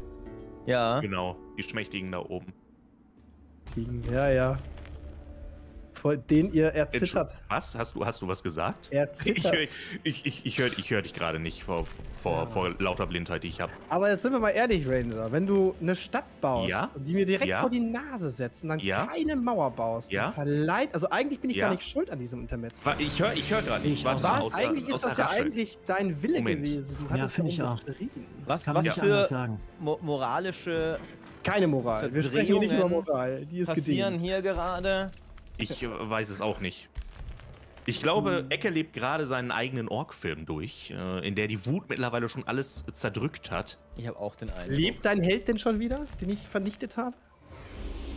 Ja. Genau. Die Schmächtigen da oben. Ja, ja. Vor denen ihr erzittert. Was? Hast du, hast du was gesagt? (laughs) Ich Erzittert. höre ich, ich, ich hör, ich hör dich gerade nicht vor, vor, Ja. vor lauter Blindheit, die ich habe. Aber jetzt sind wir mal ehrlich, Ranger. Wenn du eine Stadt baust, Ja? und die mir direkt Ja? vor die Nase setzt und dann Ja? keine Mauer baust, Ja? dann verleiht. Also eigentlich bin ich Ja? gar nicht schuld an diesem Intermezzo. Ich höre ich hör gerade nicht. Ich Warte Was? außer- eigentlich ist außer das ja eigentlich dein Wille Moment. gewesen. Du Ja, hattest find ich auch. Was, Kann was für mo moralische Keine Moral. Wir sprechen hier nicht über Moral. Die ist passieren gediegen. hier gerade? Ich äh, weiß es auch nicht. Ich glaube, Ecke lebt gerade seinen eigenen Ork-Film durch, äh, in der die Wut mittlerweile schon alles zerdrückt hat. Ich habe auch den Eindruck. Lebt dein Held denn schon wieder, den ich vernichtet habe?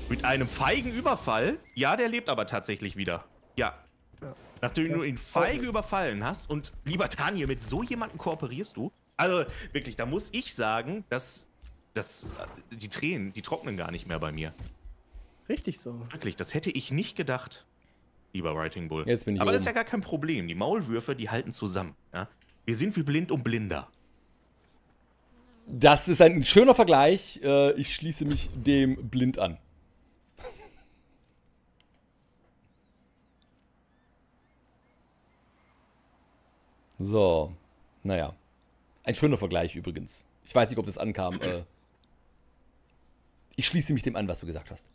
Mit einem feigen Überfall. Ja, der lebt aber tatsächlich wieder. Ja. Ja. Nachdem du Das ihn freut feige überfallen hast und lieber Daniel, mit so jemandem kooperierst du. Also wirklich, da muss ich sagen, dass, dass äh, die Tränen, die trocknen gar nicht mehr bei mir. Richtig so. Wirklich, das hätte ich nicht gedacht, lieber Writing Bull. Jetzt bin ich Aber das ist ja gar kein Problem. Die Maulwürfe, die halten zusammen. Ja? Wir sind wie blind und blinder. Das ist ein schöner Vergleich. Äh, ich schließe mich dem blind an. (laughs) So, naja. Ein schöner Vergleich übrigens. Ich weiß nicht, ob das ankam. Äh, ich schließe mich dem an, was du gesagt hast.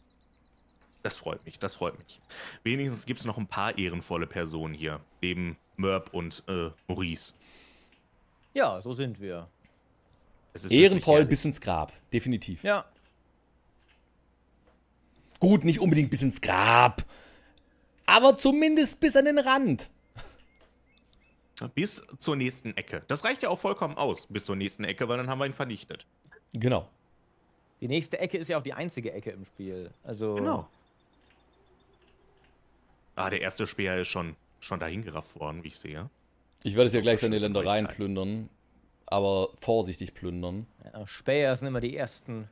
Das freut mich, das freut mich. Wenigstens gibt es noch ein paar ehrenvolle Personen hier. Neben Mörb und äh, Maurice. Ja, so sind wir. Es ist wirklich Ehrenvoll bis ins Grab. Definitiv. Ja. Gut, nicht unbedingt bis ins Grab. Aber zumindest bis an den Rand. Bis zur nächsten Ecke. Das reicht ja auch vollkommen aus, bis zur nächsten Ecke, weil dann haben wir ihn vernichtet. Genau. Die nächste Ecke ist ja auch die einzige Ecke im Spiel. Also. Genau. Ah, der erste Speer ist schon, schon dahin gerafft worden, wie ich sehe. Ich werde es ja gleich seine Ländereien plündern. Aber vorsichtig plündern. Ja, Späher sind immer die ersten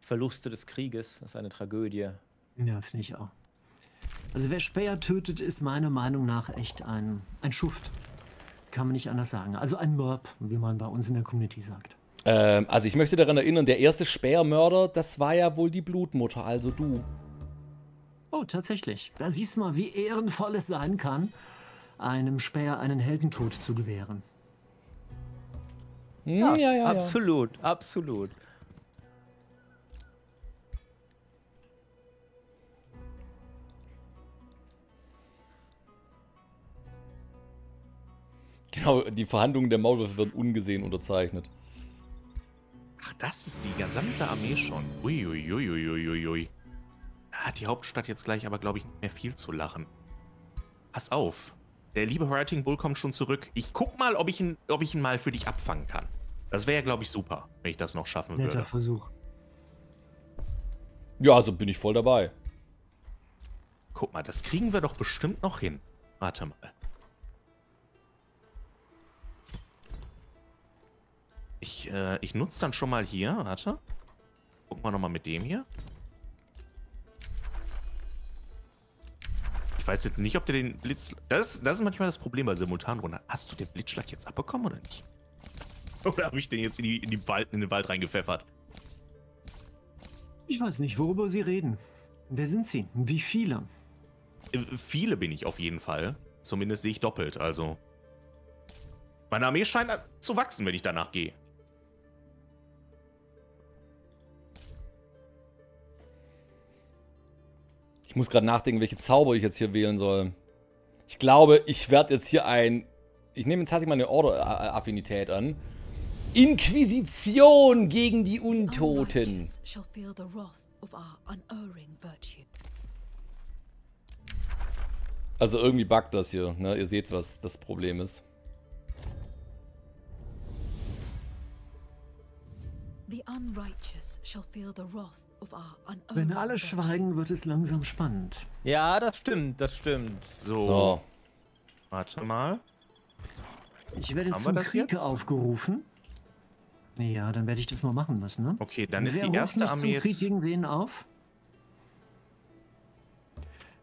Verluste des Krieges. Das ist eine Tragödie. Ja, finde ich auch. Also wer Speer tötet, ist meiner Meinung nach echt ein, ein Schuft. Kann man nicht anders sagen. Also ein Mörb, wie man bei uns in der Community sagt. Ähm, also ich möchte daran erinnern, der erste Speermörder, das war ja wohl die Blutmutter, also du. Oh, tatsächlich. Da siehst du mal, wie ehrenvoll es sein kann, einem Speer einen Heldentod zu gewähren. Ja, ja, ja. absolut, absolut. Genau, die Verhandlungen der Maulwürfe werden ungesehen unterzeichnet. Ach, das ist die gesamte Armee schon. Uiuiuiuiuiui. Da hat die Hauptstadt jetzt gleich aber, glaube ich, nicht mehr viel zu lachen. Pass auf. Der liebe Writing Bull kommt schon zurück. Ich guck mal, ob ich ihn, ob ich ihn mal für dich abfangen kann. Das wäre ja, glaube ich, super, wenn ich das noch schaffen Netter würde. Versuch. Ja, also bin ich voll dabei. Guck mal, das kriegen wir doch bestimmt noch hin. Warte mal. Ich, äh, ich nutze dann schon mal hier. Warte. Gucken wir nochmal mit dem hier. Weiß jetzt nicht, ob der den Blitz... Das, das ist manchmal das Problem bei Simultanrunden. Hast du den Blitzschlag jetzt abbekommen oder nicht? Oder habe ich den jetzt in, die, in, die Wald, in den Wald reingepfeffert? Ich weiß nicht, worüber Sie reden. Wer sind Sie? Wie viele? Äh, Viele bin ich auf jeden Fall. Zumindest sehe ich doppelt, also. Meine Armee scheint zu wachsen, wenn ich danach gehe. Ich muss gerade nachdenken, welche Zauber ich jetzt hier wählen soll. Ich glaube, ich werde jetzt hier ein... Ich nehme jetzt tatsächlich mal eine Order-Affinität an. Inquisition gegen die Untoten. Also irgendwie buggt das hier. Ne? Ihr seht, was das Problem ist. The unrighteous shall feel the wrath Wenn alle schweigen, wird es langsam spannend. Ja, das stimmt, das stimmt. So, So. warte mal. Ich werde Haben zum das Krieg jetzt? aufgerufen. Ja, dann werde ich das mal machen müssen, ne? Okay, dann ist Wer die ruft erste mich Armee zum Krieg jetzt. gegen wen auf?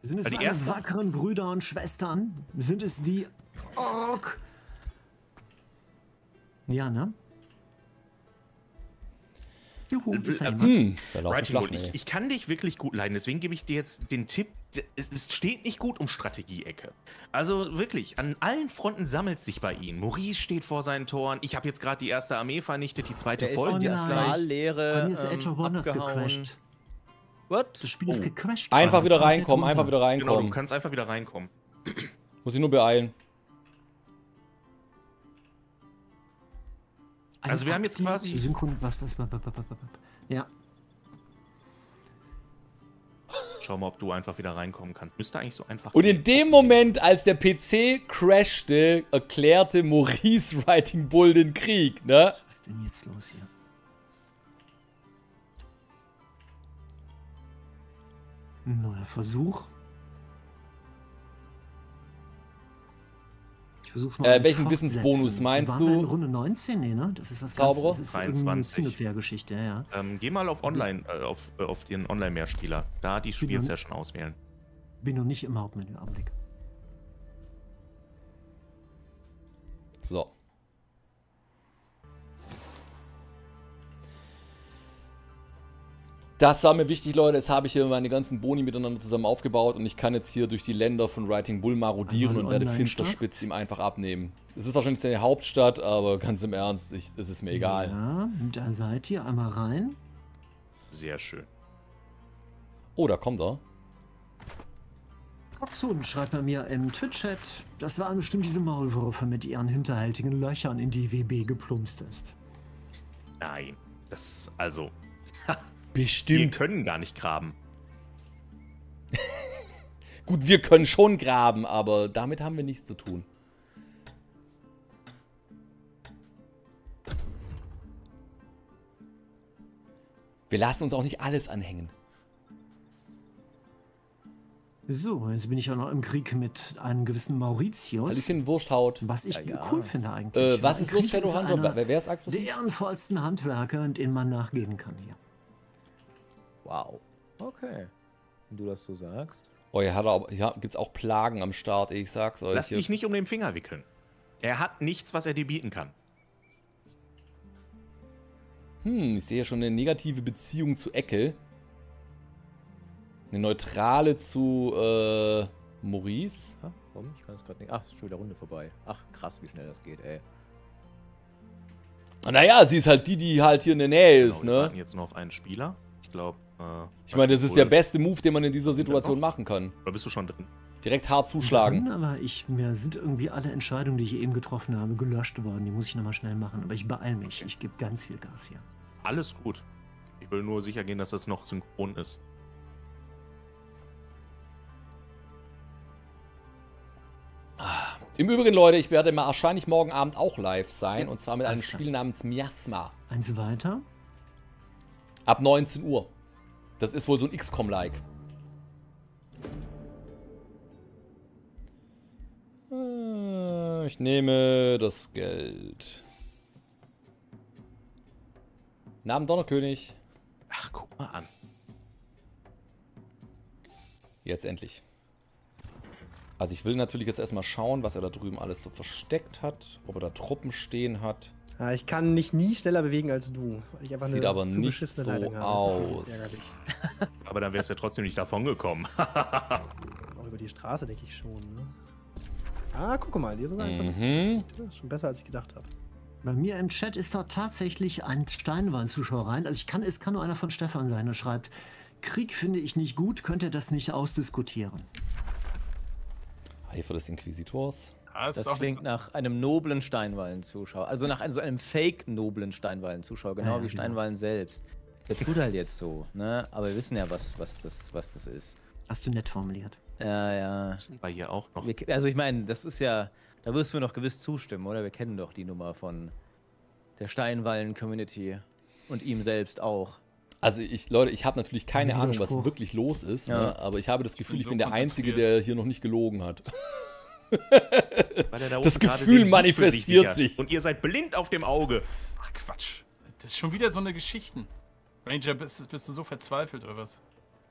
Sind es Die meine erste- wackeren Brüder und Schwestern? Sind es die Ork? Ja, ne? Juhu, ist da Äh? Hm, Writing ey. ich, ich kann dich wirklich gut leiden, deswegen gebe ich dir jetzt den Tipp, es, steht nicht gut um Strategieecke. Also wirklich, an allen Fronten sammelt sich bei ihnen. Maurice steht vor seinen Toren, ich habe jetzt gerade die erste Armee vernichtet, die zweite ist folgt jetzt gleich. Astrallehre Bei mir ist ähm, Edge of Wonders abgehauen. gecrashed. What? Das Spiel ist Oh. gecrashed. Einfach wieder reinkommen, einfach wieder Genau, du reinkommen. kannst einfach wieder reinkommen. Muss ich nur beeilen. Also wir haben jetzt quasi- Synchron was, was, was, was, was, was, was. Ja, Schau mal, ob du einfach wieder reinkommen kannst. Müsste eigentlich so einfach Und gehen. in dem Moment, als der PC crashte, erklärte Maurice (laughs) Writing Bull den Krieg, ne? was ist denn jetzt los hier? Neuer Versuch. Versuch's mal Äh, welchen. Wissensbonus meinst Waren wir du? in Runde 19? Nee, ne? Das ist was Zauberer? ganz... Das ist irgendwie eine 23. Singleplayer-Geschichte, ja, ja. Ähm, geh mal auf Online, äh, auf, äh, auf den Online-Mehrspieler. Da die Spielsession auswählen. Bin noch nicht im Hauptmenü, Augenblick. So. Das war mir wichtig, Leute. Jetzt habe ich hier meine ganzen Boni miteinander zusammen aufgebaut und ich kann jetzt hier durch die Länder von Writing Bull marodieren und werde? Finsterspitz ihm einfach abnehmen. Es ist wahrscheinlich seine Hauptstadt, aber ganz im Ernst, ich, es ist mir egal. Ja, da seid ihr. Einmal rein. Sehr schön. Oh, da kommt er. Oxun schreibt bei mir im Twitch-Chat, das waren bestimmt diese Maulwürfe mit ihren hinterhältigen Löchern, in die WB geplumpst ist. Nein. Das, also, (laughs) wir Bestimmt. können gar nicht graben. (laughs) Gut, wir können schon graben, aber damit haben wir nichts zu tun. Wir lassen uns auch nicht alles anhängen. So, jetzt bin ich auch noch im Krieg mit einem gewissen Mauritius. Hallöchen, Wursthaut. Was ich Ja, ja. cool finde eigentlich. Äh, was ist los, Krieg Shadowhunter? einer Wer, ist Der aggressiv? ehrenvollsten Handwerker, denen man nachgehen kann hier. Wow. Okay. Wenn du das so sagst. Oh, hier, hat er aber, hier gibt's auch Plagen am Start, ich sag's euch. Lass dich nicht um den Finger wickeln. Er hat nichts, was er dir bieten kann. Hm, ich sehe schon eine negative Beziehung zu Ecke. Eine neutrale zu äh, Maurice. Ha, warum? Ich kann es gerade nicht. Ach, ist schon wieder Runde vorbei. Ach, krass, wie schnell das geht, ey. Naja, sie ist halt die, die halt hier in der Nähe ist, Genau, wir warten ne? jetzt nur auf einen Spieler. Ich glaube. Äh, Ich meine, das ist der beste Move, den man in dieser Situation machen kann. Oder bist du schon drin? Direkt hart zuschlagen. Drin, aber ich, mir sind irgendwie alle Entscheidungen, die ich eben getroffen habe, gelöscht worden. Die muss ich nochmal schnell machen. Aber ich beeil mich. Ich gebe ganz viel Gas hier. Alles gut. Ich will nur sicher gehen, dass das noch synchron ist. Im Übrigen, Leute, ich werde mal wahrscheinlich morgen Abend auch live sein. Und zwar mit einem. Spiel namens Miasma. Eins weiter. Ab 19 Uhr. Das ist wohl so ein XCOM-like. Äh, Ich nehme das Geld. Namen Donnerkönig. Ach, guck mal an. Jetzt endlich. Also ich will natürlich jetzt erstmal schauen, was er da drüben alles so versteckt hat. Ob er da Truppen stehen hat. Ja, ich kann mich nie schneller bewegen als du. weil Ich einfach Sieht eine aber zu nicht so aus. (laughs) Aber dann wärst du ja trotzdem nicht davon gekommen. (laughs) Auch über die Straße denke ich schon. Ne? Ah, guck mal, hier sogar einfach Mhm. das ist schon besser als ich gedacht habe. Bei mir im Chat ist dort tatsächlich ein Steinwahn-Zuschauer rein. Also ich kann, es kann nur einer von Stefan sein, der schreibt, Krieg finde ich nicht gut, könnt ihr das nicht ausdiskutieren? Eifer des Inquisitors. Ja, Das klingt nach einem noblen Steinwallen-Zuschauer. Also nach einem, so einem fake-noblen Steinwallen-Zuschauer, genau Ja, ja, wie genau. Steinwallen selbst. Der tut halt jetzt so, ne? Aber wir wissen ja, was, was, das, was das ist. Hast du nett formuliert. Ja, ja. Das sind wir hier auch noch. Wir, also ich meine, das ist ja, da wirst du mir noch gewiss zustimmen, oder? Wir kennen doch die Nummer von der Steinwallen-Community und ihm selbst auch. Also ich, Leute, ich habe natürlich keine Ein Ahnung, was wirklich los ist, Ja. ne? aber ich habe das Gefühl, bin ich so bin der Einzige, der hier noch nicht gelogen hat. (laughs) Weil er da Das Gefühl manifestiert sich. Und ihr seid blind auf dem Auge. Ach Quatsch. Das ist schon wieder so eine Geschichten. Ranger, bist, bist du so verzweifelt oder was?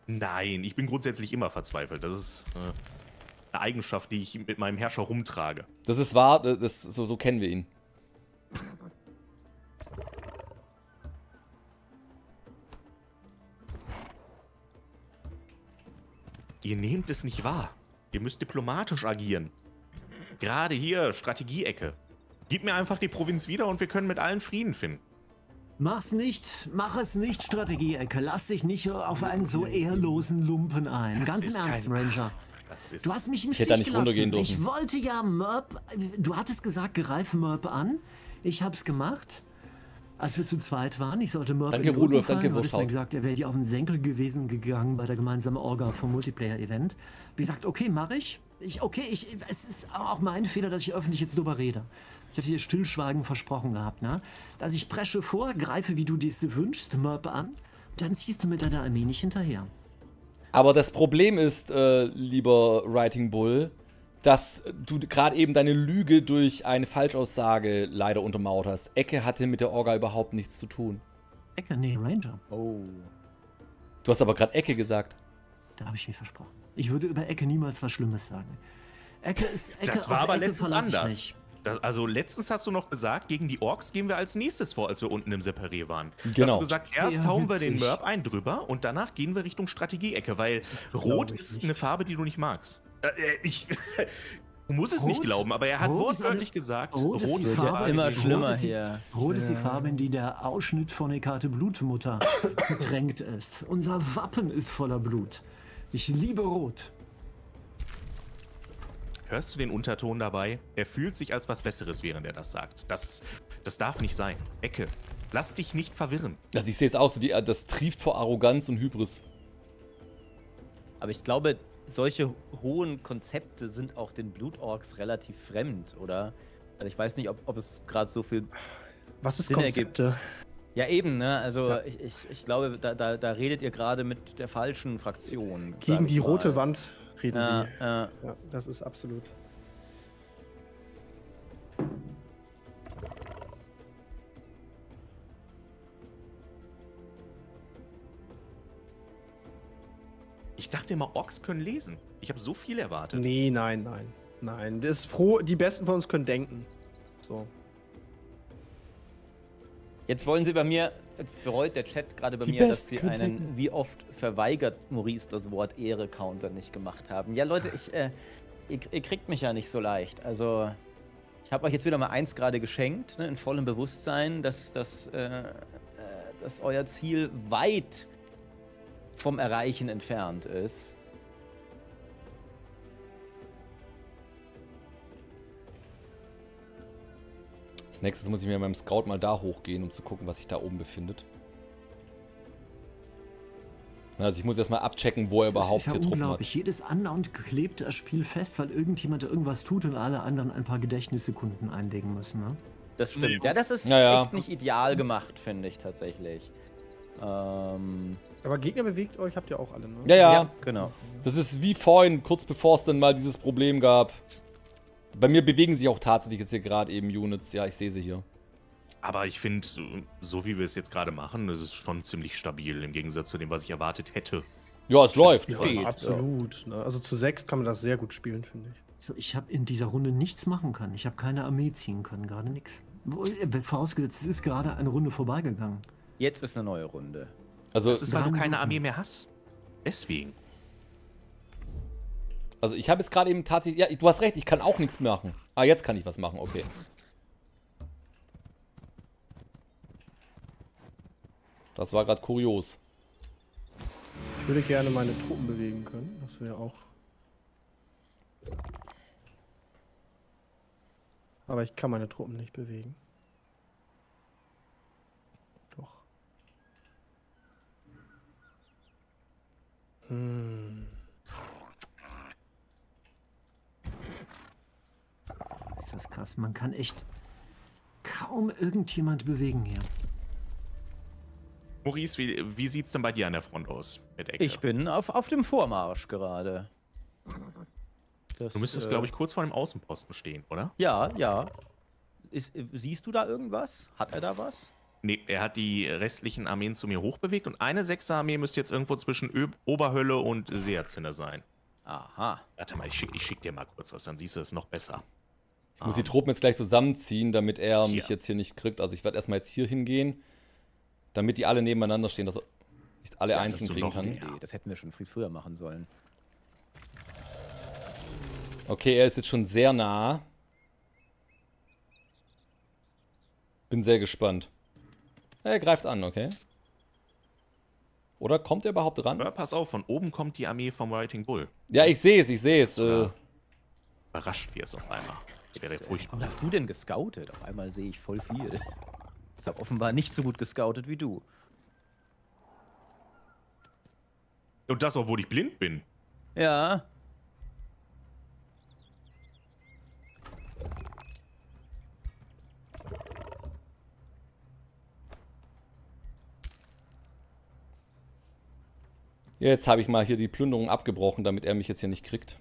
Nein, ich bin grundsätzlich immer verzweifelt. Das ist äh, eine Eigenschaft, die ich mit meinem Herrscher rumtrage. Das ist wahr, das, so, so kennen wir ihn. Ihr nehmt es nicht wahr. Ihr müsst diplomatisch agieren. Gerade hier, Strategieecke. Gib mir einfach die Provinz wieder und wir können mit allen Frieden finden. Mach's nicht, mach es nicht, Strategieecke. Lass dich nicht auf einen so ehrlosen Lumpen ein. Das Ganz im Ernst, Ranger. Das ist Du hast mich im Ich hätte Stich da nicht gelassen. runtergehen dürfen. Ich wollte ja Merp. Du hattest gesagt, greif Merp an. Ich hab's gemacht. Als wir zu zweit waren, ich sollte Merp Danke, in den Rücken Rudolf, fallen. danke, mir Wursthaut. gesagt, er wäre dir auf den Senkel gewesen gegangen bei der gemeinsamen Orga vom Multiplayer-Event. Wie gesagt, okay, mache ich. Ich. Okay, ich, es ist auch mein Fehler, dass ich öffentlich jetzt drüber rede. Ich hatte dir Stillschweigen versprochen gehabt, ne? Also ich presche vor, greife, wie du dies dir wünschst, Merp an. Dann ziehst du mit deiner Armee nicht hinterher. Aber das Problem ist, äh, lieber Writing Bull, dass du gerade eben deine Lüge durch eine Falschaussage leider untermauert hast. Ecke hatte mit der Orga überhaupt nichts zu tun. Ecke, nee, Ranger. Oh. Du hast aber gerade Ecke gesagt. Da habe ich mir versprochen. Ich würde über Ecke niemals was Schlimmes sagen. Ecke ist Ecke. Das war aber Ecke letztens anders. Das, also letztens hast du noch gesagt, gegen die Orks gehen wir als nächstes vor, als wir unten im Separé waren. Du Genau. hast gesagt, erst Ja, hauen wir den. Mörb ein drüber und danach gehen wir Richtung Strategieecke, weil Rot ist nicht. eine Farbe, die du nicht magst. Äh, äh, ich (laughs) du musst es nicht Rot? glauben, aber er hat Rot wortwörtlich eine- gesagt, Rot ist die ist Farbe, Farbe, Immer die- Rot schlimmer ist die- hier. Rot ist die Farbe, in die der Ausschnitt von der Karte Blutmutter (laughs) getränkt ist. Unser Wappen ist voller Blut. Ich liebe Rot. Hörst du den Unterton dabei? Er fühlt sich als was Besseres, während er das sagt. Das, das darf nicht sein. Ecke, lass dich nicht verwirren. Also ich sehe es auch so, die, das trieft vor Arroganz und Hybris. Aber ich glaube, solche hohen Konzepte sind auch den Blutorks relativ fremd, oder? Also ich weiß nicht, ob, ob es gerade so viel. Was ist Sinn ergibt. Ja, eben, ne? Also Ja. ich, ich, ich glaube, da, da, da redet ihr gerade mit der falschen Fraktion. Gegen die mal. rote Wand reden Ja, sie. ja. Ja, das ist absolut. Ich dachte immer, Orks können lesen. Ich habe so viel erwartet. Nee, nein, nein. Nein. Das ist froh, die Besten von uns können denken. So. Jetzt wollen sie bei mir, jetzt bereut der Chat gerade bei Die mir, dass sie einen, wie oft verweigert Maurice das Wort Ehre-Counter nicht gemacht haben. Ja, Leute, ich, äh, ihr, ihr kriegt mich ja nicht so leicht. Also, ich habe euch jetzt wieder mal eins gerade geschenkt, ne, in vollem Bewusstsein, dass, dass, äh, äh, dass euer Ziel weit vom Erreichen entfernt ist. Als nächstes muss ich mir mit meinem Scout mal da hochgehen, um zu gucken, was sich da oben befindet. Also ich muss erstmal abchecken, wo er Das überhaupt ist ja hier Truppen hat. unglaublich. Jedes andauernd klebt das Spiel fest, weil irgendjemand irgendwas tut und alle anderen ein paar Gedächtnissekunden einlegen müssen. Ne? Das stimmt. Ja, das ist Ja, ja. echt nicht ideal gemacht, finde ich tatsächlich. Ähm, Aber Gegner bewegt euch, habt ihr auch alle, ne? Ja, ja, genau. Das ist wie vorhin, kurz bevor es dann mal dieses Problem gab. Bei mir bewegen sich auch tatsächlich jetzt hier gerade eben Units. Ja, ich sehe sie hier. Aber ich finde, so wie wir es jetzt gerade machen, das ist schon ziemlich stabil im Gegensatz zu dem, was ich erwartet hätte. Ja, es läuft. Ja, Geht, absolut. Ne? Also zu sechs kann man das sehr gut spielen, finde ich. So, ich habe in dieser Runde nichts machen können. Ich habe keine Armee ziehen können, gerade nichts. Äh, Vorausgesetzt, es ist gerade eine Runde vorbeigegangen. Jetzt ist eine neue Runde. Also, Das ist, weil du keine. Armee mehr hast. Deswegen. Also ich habe jetzt gerade eben tatsächlich. Ja, du hast recht, ich kann auch nichts machen. Ah, jetzt kann ich was machen, okay. Das war gerade kurios. Ich würde gerne meine Truppen bewegen können. Das wäre auch. Aber ich kann meine Truppen nicht bewegen. Doch. Hm. Ist das krass. Man kann echt kaum irgendjemand bewegen hier. Maurice, wie, wie sieht es denn bei dir an der Front aus? Mit Ecke? Ich bin auf, auf dem Vormarsch gerade. Das, Du müsstest, äh, glaube ich, kurz vor dem Außenposten stehen, oder? Ja, ja. Ist, siehst du da irgendwas? Hat er da was? Nee, er hat die restlichen Armeen zu mir hochbewegt und eine Sechser-Armee müsste jetzt irgendwo zwischen Ö Oberhölle und Seerzinne sein. Aha. Warte mal, ich schick, ich schick dir mal kurz was, dann siehst du es noch besser. Ich muss die Truppen jetzt gleich zusammenziehen, damit er mich Hier. jetzt hier nicht kriegt. Also ich werde erstmal jetzt hier hingehen, damit die alle nebeneinander stehen, dass er nicht alle Das einzeln kriegen kann. Okay, das hätten wir schon viel früher machen sollen. Okay, er ist jetzt schon sehr nah. Bin sehr gespannt. Er greift an, okay. Oder kommt er überhaupt ran? Aber pass auf, von oben kommt die Armee vom Writing Bull. Ja, ich sehe es, ich sehe es. Äh, Ja. Überrascht wir es auf einmal. Das wäre furchtbar. Wie hast du denn gescoutet? Auf einmal sehe ich voll viel. Ich habe offenbar nicht so gut gescoutet wie du. Und das, obwohl ich blind bin. Ja. jetzt habe ich mal hier die Plünderung abgebrochen, damit er mich jetzt hier nicht kriegt.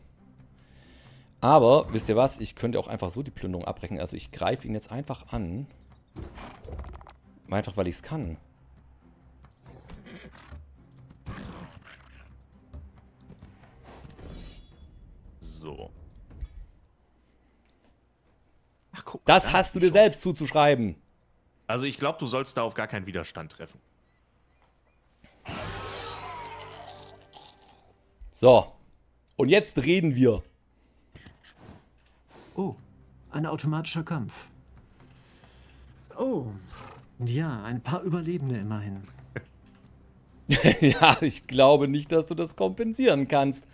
Aber, wisst ihr was? Ich könnte auch einfach so die Plünderung abbrechen. Also ich greife ihn jetzt einfach an. Einfach, weil ich es kann. So. Ach, guck mal, Das da hast du dir schon. selbst zuzuschreiben. Also ich glaube, du sollst da auf gar keinen Widerstand treffen. So. Und jetzt reden wir. Oh, ein automatischer Kampf. Oh, ja, ein paar Überlebende immerhin. (laughs) ja, ich glaube nicht, dass du das kompensieren kannst.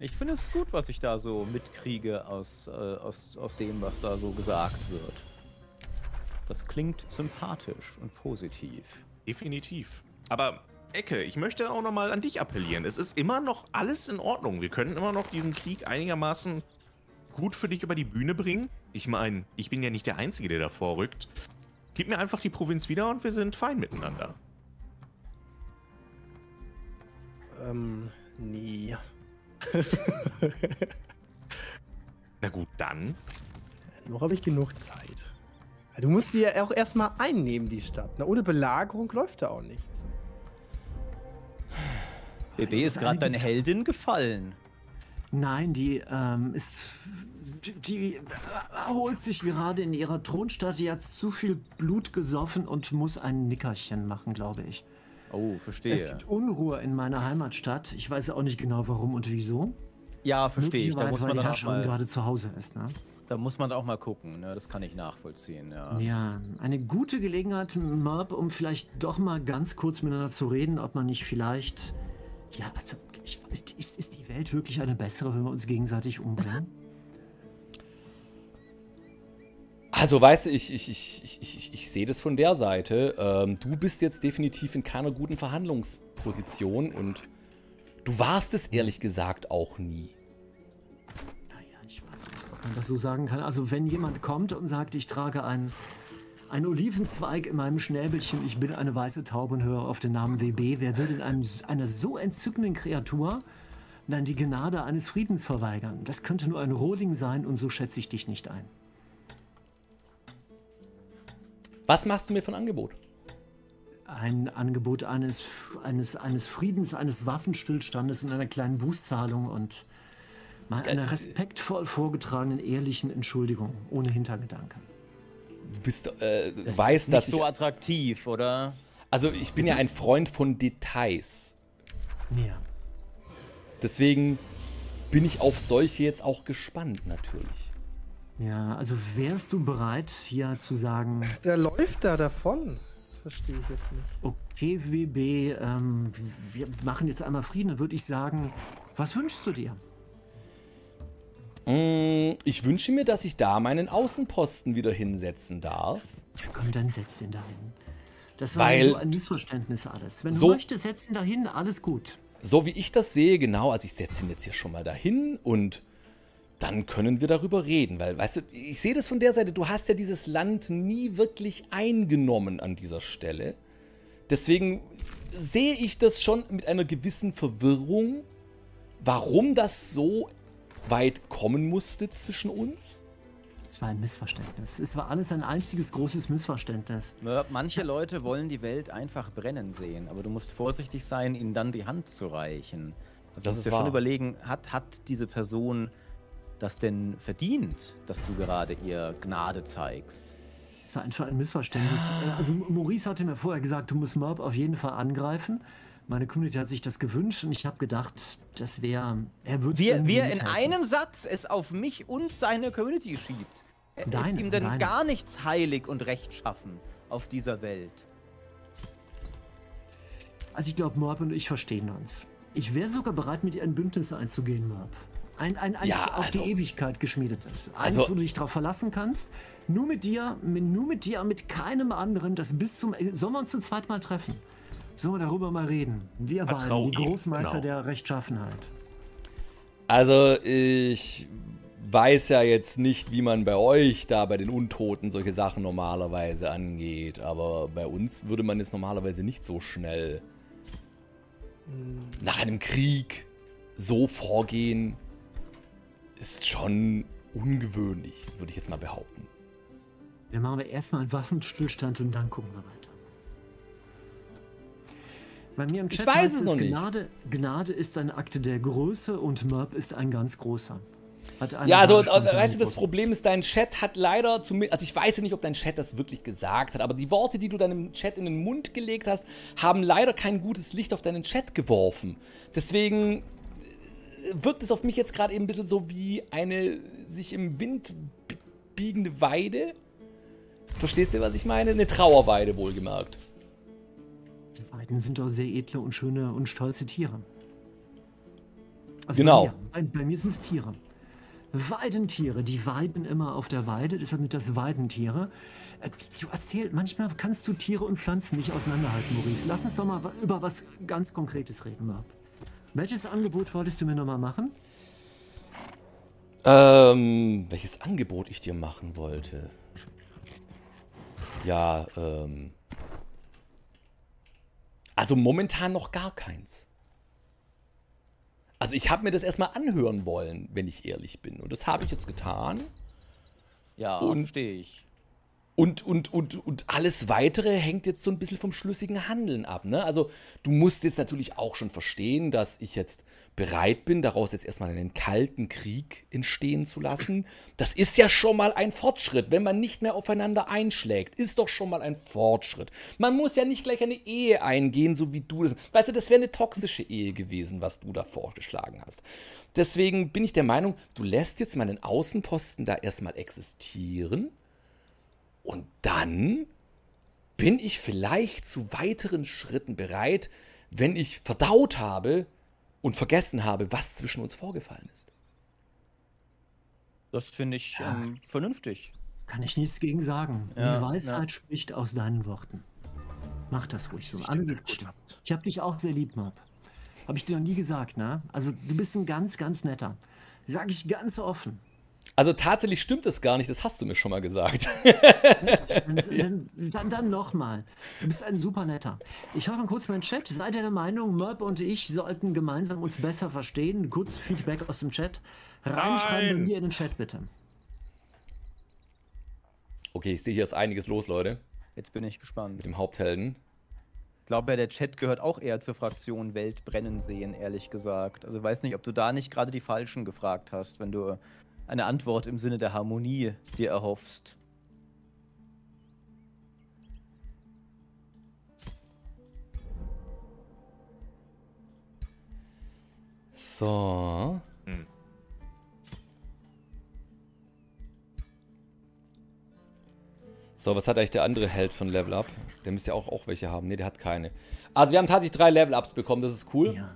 Ich finde es gut, was ich da so mitkriege aus, äh, aus, aus dem, was da so gesagt wird. Das klingt sympathisch und positiv. Definitiv. Aber Ecke, ich möchte auch nochmal an dich appellieren. Es ist immer noch alles in Ordnung. Wir können immer noch diesen Krieg einigermaßen gut für dich über die Bühne bringen. Ich meine, ich bin ja nicht der Einzige, der davor rückt. Gib mir einfach die Provinz wieder und wir sind fein miteinander. Ähm, nee. (laughs) Na gut, dann. Noch habe ich genug Zeit. Du musst die ja auch erstmal einnehmen, die Stadt. Na, ohne Belagerung läuft da auch nichts. BB Es ist gerade eine deine Heldin gefallen. Nein, die ähm, ist. Die, die äh, erholt sich gerade in ihrer Thronstadt. Die hat zu viel Blut gesoffen und muss ein Nickerchen machen, glaube ich. Oh, Es verstehe. gibt Unruhe in meiner Heimatstadt. Ich weiß auch nicht genau warum und wieso. Ja, verstehe ich. Da muss weil man dann auch mal, gerade zu Hause ist. Ne? Da muss man auch mal gucken. Ne? Das kann ich nachvollziehen. Ja. Ja, eine gute Gelegenheit, Merb, um vielleicht doch mal ganz kurz miteinander zu reden, ob man nicht vielleicht. Ja, also, ich, ist, ist die Welt wirklich eine bessere, wenn wir uns gegenseitig umbringen? (laughs) Also, weißt du, ich, ich, ich, ich, ich, ich sehe das von der Seite. Ähm, du bist jetzt definitiv in keiner guten Verhandlungsposition und du warst es ehrlich gesagt auch nie. Man das so sagen kann. Also, wenn jemand kommt und sagt, ich trage einen, einen Olivenzweig in meinem Schnäbelchen, ich bin eine weiße Taube und höre auf den Namen WB, wer will in einem, einer so entzückenden Kreatur dann die Gnade eines Friedens verweigern? Das könnte nur ein Rohling sein und so schätze ich dich nicht ein. Was machst du mir ein Angebot? Ein Angebot eines, eines, eines Friedens, eines Waffenstillstandes und einer kleinen Bußzahlung und mal einer respektvoll vorgetragenen, ehrlichen Entschuldigung, ohne Hintergedanken. Du bist, äh, Das weißt, ist dass nicht so attraktiv, oder? Also, ich bin ja ein Freund von Details. Ja. Deswegen bin ich auf solche jetzt auch gespannt, natürlich. Ja, also wärst du bereit, hier zu sagen, Der läuft da davon. Verstehe ich jetzt nicht. okay, WB, ähm, wir machen jetzt einmal Frieden, dann würde ich sagen, was wünschst du dir? Mm, Ich wünsche mir, dass ich da meinen Außenposten wieder hinsetzen darf. Ja, komm, dann setz ihn dahin. Das war Weil- so ein Missverständnis alles. Wenn So- du möchtest, setz ihn dahin, alles gut. So wie ich das sehe, genau, also ich setze ihn jetzt hier schon mal dahin und dann können wir darüber reden, weil, weißt du, ich sehe das von der Seite, du hast ja dieses Land nie wirklich eingenommen an dieser Stelle. Deswegen sehe ich das schon mit einer gewissen Verwirrung, warum das so weit kommen musste zwischen uns. Es war ein Missverständnis. Es war alles ein einziges großes Missverständnis. Manche Leute wollen die Welt einfach brennen sehen, aber du musst vorsichtig sein, ihnen dann die Hand zu reichen. Also Das du musst ist dir schon überlegen, hat, hat diese Person das denn verdient, dass du gerade ihr Gnade zeigst? Es war einfach ein Missverständnis. Äh, Also Maurice hatte mir vorher gesagt, du musst Mob auf jeden Fall angreifen. Meine Community hat sich das gewünscht und ich habe gedacht, das wäre... Er würde Wie, wie er in einem Satz es auf mich und seine Community schiebt. Er ist Deine, ihm denn deine. gar nichts heilig und rechtschaffen auf dieser Welt. Also ich glaube, Moab und ich verstehen uns. Ich wäre sogar bereit, mit dir ein Bündnis einzugehen, Moab. Ein, ein, eins Ja, auf also- die Ewigkeit geschmiedetes. Eins, Also- wo du dich darauf verlassen kannst. Nur mit dir, mit, nur mit dir, mit keinem anderen. Das bis zum. Sollen wir uns zu zweit mal treffen? Sollen wir darüber mal reden? Wir Vertrau beiden, die ihm, Großmeister genau. der Rechtschaffenheit. Also, ich weiß ja jetzt nicht, wie man bei euch da bei den Untoten solche Sachen normalerweise angeht, aber bei uns würde man jetzt normalerweise nicht so schnell nach einem Krieg so vorgehen. Ist schon ungewöhnlich, würde ich jetzt mal behaupten. Dann machen wir erstmal einen Waffenstillstand und dann gucken wir weiter. Bei mir im Ich Chat weiß heißt es noch nicht. Gnade, Gnade ist eine Akte der Größe und Merp ist ein ganz großer. Ja, also, äh, weißt du, das. Problem ist, dein Chat hat leider, zumindest, also ich weiß ja nicht, ob dein Chat das wirklich gesagt hat, aber die Worte, die du deinem Chat in den Mund gelegt hast, haben leider kein gutes Licht auf deinen Chat geworfen. Deswegen äh, wirkt es auf mich jetzt gerade eben ein bisschen so wie eine sich im Wind biegende Weide. Verstehst du, was ich meine? Eine Trauerweide, wohlgemerkt. Die Weiden sind doch sehr edle und schöne und stolze Tiere. Also Genau. Bei mir, bei, mir sind es Tiere. Weidentiere, die weiden immer auf der Weide, deshalb sind das Weidentiere. Äh, Du erzählst, manchmal kannst du Tiere und Pflanzen nicht auseinanderhalten, Maurice. Lass uns doch mal über was ganz Konkretes reden, Marp. Welches Angebot wolltest du mir nochmal machen? Ähm, welches Angebot ich dir machen wollte? Ja, ähm. Also momentan noch gar keins. Also ich habe mir das erstmal anhören wollen, wenn ich ehrlich bin. Und das habe ich jetzt getan. Ja, Und- verstehe ich. Und, und, und, und alles Weitere hängt jetzt so ein bisschen vom schlüssigen Handeln ab. Ne? Also du musst jetzt natürlich auch schon verstehen, dass ich jetzt bereit bin, daraus jetzt erstmal einen kalten Krieg entstehen zu lassen. Das ist ja schon mal ein Fortschritt, wenn man nicht mehr aufeinander einschlägt. Ist doch schon mal ein Fortschritt. Man muss ja nicht gleich eine Ehe eingehen, so wie du das. Weißt du, das wäre eine toxische Ehe gewesen, was du da vorgeschlagen hast. Deswegen bin ich der Meinung, du lässt jetzt meinen Außenposten da erstmal existieren. Und dann bin ich vielleicht zu weiteren Schritten bereit, wenn ich verdaut habe und vergessen habe, was zwischen uns vorgefallen ist. Das finde ich ähm, vernünftig. Kann ich nichts gegen sagen. Ja, Die Weisheit ja. spricht aus deinen Worten. Mach das ruhig so. Alles ist gut. Ich hab dich auch sehr lieb, Mob. Hab ich dir noch nie gesagt, ne? Also, du bist ein ganz, ganz netter. Sag ich ganz offen. Also tatsächlich stimmt es gar nicht, das hast du mir schon mal gesagt. Dann, dann, dann, nochmal. Du bist ein super netter. Ich höre mal kurz meinen Chat. Seid ihr der Meinung, Merp und ich sollten gemeinsam uns besser verstehen? Kurz Feedback aus dem Chat. Reinschreiben bei mir in den Chat, bitte. Okay, ich sehe hier ist einiges los, Leute, Jetzt bin ich gespannt. mit dem Haupthelden. Ich glaube ja, der Chat gehört auch eher zur Fraktion Welt brennen sehen, ehrlich gesagt. Also weiß nicht, ob du da nicht gerade die Falschen gefragt hast, wenn du eine Antwort im Sinne der Harmonie dir erhoffst. So. Hm. So, was hat eigentlich der andere Held von Level Up? Der müsste ja auch, auch welche haben. Ne, der hat keine. Also wir haben tatsächlich drei Level Ups bekommen, das ist cool. Ja.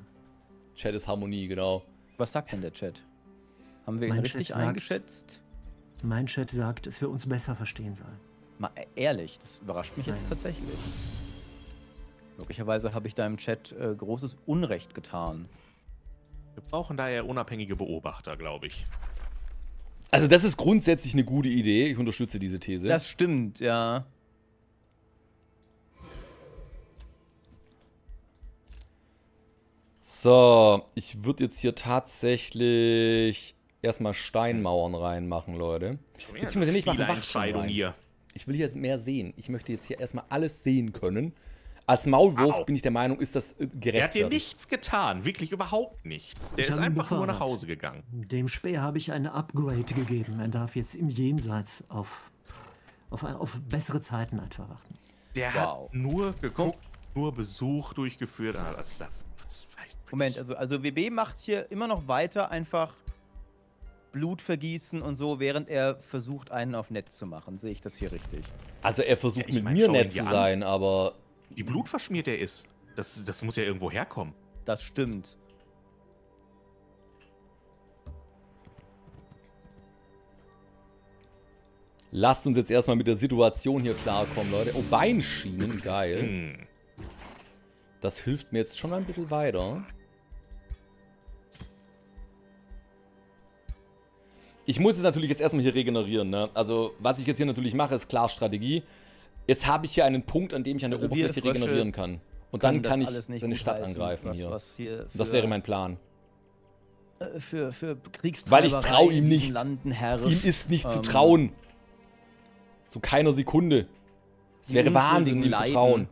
Chat ist Harmonie, genau. Was sagt denn der Chat? Haben wir ihn Mein richtig Chat sagt- eingeschätzt? Mein Chat sagt, dass wir uns besser verstehen sollen. Mal e- ehrlich, das überrascht mich jetzt Nein. tatsächlich. Möglicherweise habe ich da im Chat äh, großes Unrecht getan. Wir brauchen daher unabhängige Beobachter, glaube ich. Also das ist grundsätzlich eine gute Idee. Ich unterstütze diese These. Das stimmt, ja. so, ich würde jetzt hier tatsächlich erstmal Steinmauern reinmachen, Leute. Beziehungsweise eine nicht, machen rein. hier. Ich will jetzt mehr sehen. Ich möchte jetzt hier erstmal alles sehen können. Als Maulwurf Au. bin ich der Meinung, ist das äh, Er hat dir nichts getan, wirklich überhaupt nichts. Der Ich ist einfach nur nach. Hause gegangen. Dem Speer habe ich ein Upgrade gegeben. Er darf jetzt im Jenseits auf, auf, auf bessere Zeiten einfach warten. Der Wow. hat nur geguckt, nur Besuch durchgeführt. Ah, das ist ja- das ist vielleicht Moment, also, also WB macht hier immer noch weiter einfach Blut vergießen und so, während er versucht, einen auf nett zu machen. Sehe ich das hier richtig? Also er versucht Ja, mit mein, mir nett zu an. sein, aber Wie blutverschmiert er ist. Das, das muss ja irgendwo herkommen. Das stimmt. lasst uns jetzt erstmal mit der Situation hier klarkommen, Leute. Oh, Beinschienen, geil. Hm. Das hilft mir jetzt schon ein bisschen weiter. Ich muss jetzt natürlich jetzt erstmal hier regenerieren, ne? Also, was ich jetzt hier natürlich mache, ist klar Strategie. Jetzt habe ich hier einen Punkt, an dem ich an der Also Oberfläche regenerieren kann. Und dann kann ich seine Stadt gutheißen, angreifen was, hier. Was hier das wäre mein Plan. äh, für, für Weil ich trau ihm nicht. Ihm ist nicht zu Ähm, trauen. Zu keiner Sekunde. Es wäre Wahnsinn, ihm zu trauen.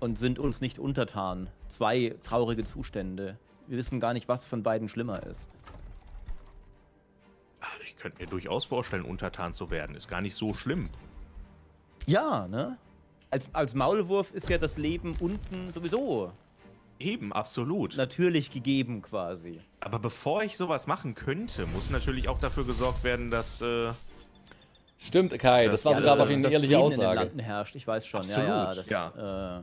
Und sind uns nicht untertan. Zwei traurige Zustände. Wir wissen gar nicht, was von beiden schlimmer ist. Ich könnte mir durchaus vorstellen, untertan zu werden. Ist gar nicht so schlimm. Ja, ne? Als, als Maulwurf ist ja das Leben unten sowieso Eben, absolut. natürlich gegeben quasi. Aber bevor ich sowas machen könnte, muss natürlich auch dafür gesorgt werden, dass. Äh, Stimmt, Kai, das, Das- war ja, sogar das- wahrscheinlich dass eine ehrliche Frieden in den Aussage. Landen herrscht, ich weiß schon. Ja, ja, das, Absolut, Äh,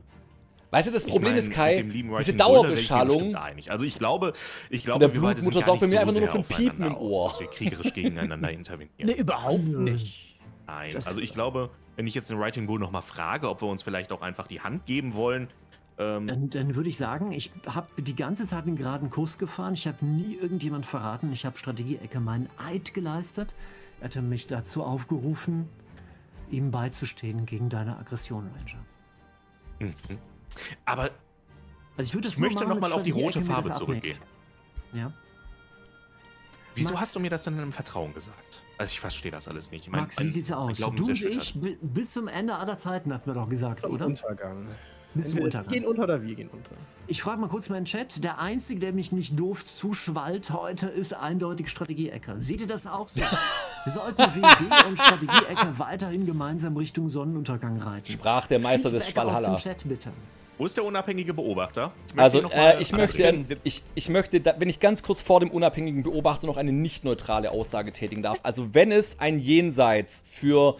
Weißt du, das ich Problem mein, ist, Kai, diese ich Dauerbeschallung. Also ich glaube, ich glaube, der wir beide sind Blutmutter gar sorgt bei nicht mir so einfach nur ein Piepen im Ohr. Aus, dass wir kriegerisch gegeneinander intervenieren. ne, überhaupt nicht. Nein, Das- also ich glaube, wenn ich jetzt den Writing Bull nochmal frage, ob wir uns vielleicht auch einfach die Hand geben wollen, ähm, Dann, dann würde ich sagen, ich habe die ganze Zeit einen geraden Kurs gefahren. Ich habe nie irgendjemand verraten. Ich habe Strategieecke meinen Eid geleistet. Er hatte mich dazu aufgerufen, ihm beizustehen gegen deine Aggression, Ranger. mhm. Aber Also ich würde Ich möchte machen noch mal mit auf die rote Farbe zurückgehen. Ja. wieso Max- hast du mir das denn im Vertrauen gesagt? Also ich verstehe das alles nicht. Ich mein, Max, wie sieht's aus? Glauben Du und ich bi- bis zum Ende aller Zeiten, hatten wir doch gesagt, Zum oder? Untergang. Bis zum die gehen Untergang. unter oder wir gehen unter. Ich frage mal kurz meinen Chat. Der Einzige, der mich nicht doof zuschwallt heute, ist eindeutig Strategieecke. Seht ihr das auch so? Wir sollten WB und Strategieecke weiterhin gemeinsam Richtung Sonnenuntergang reiten. sprach der Meister des Feedback aus dem Schwalhalla. Chat, bitte. Wo ist der unabhängige Beobachter? Ich möchte Also, ihn noch mal äh, ich möchte, ich, ich möchte, da, wenn ich ganz kurz vor dem unabhängigen Beobachter noch eine nicht neutrale Aussage tätigen darf. Also, wenn es ein Jenseits für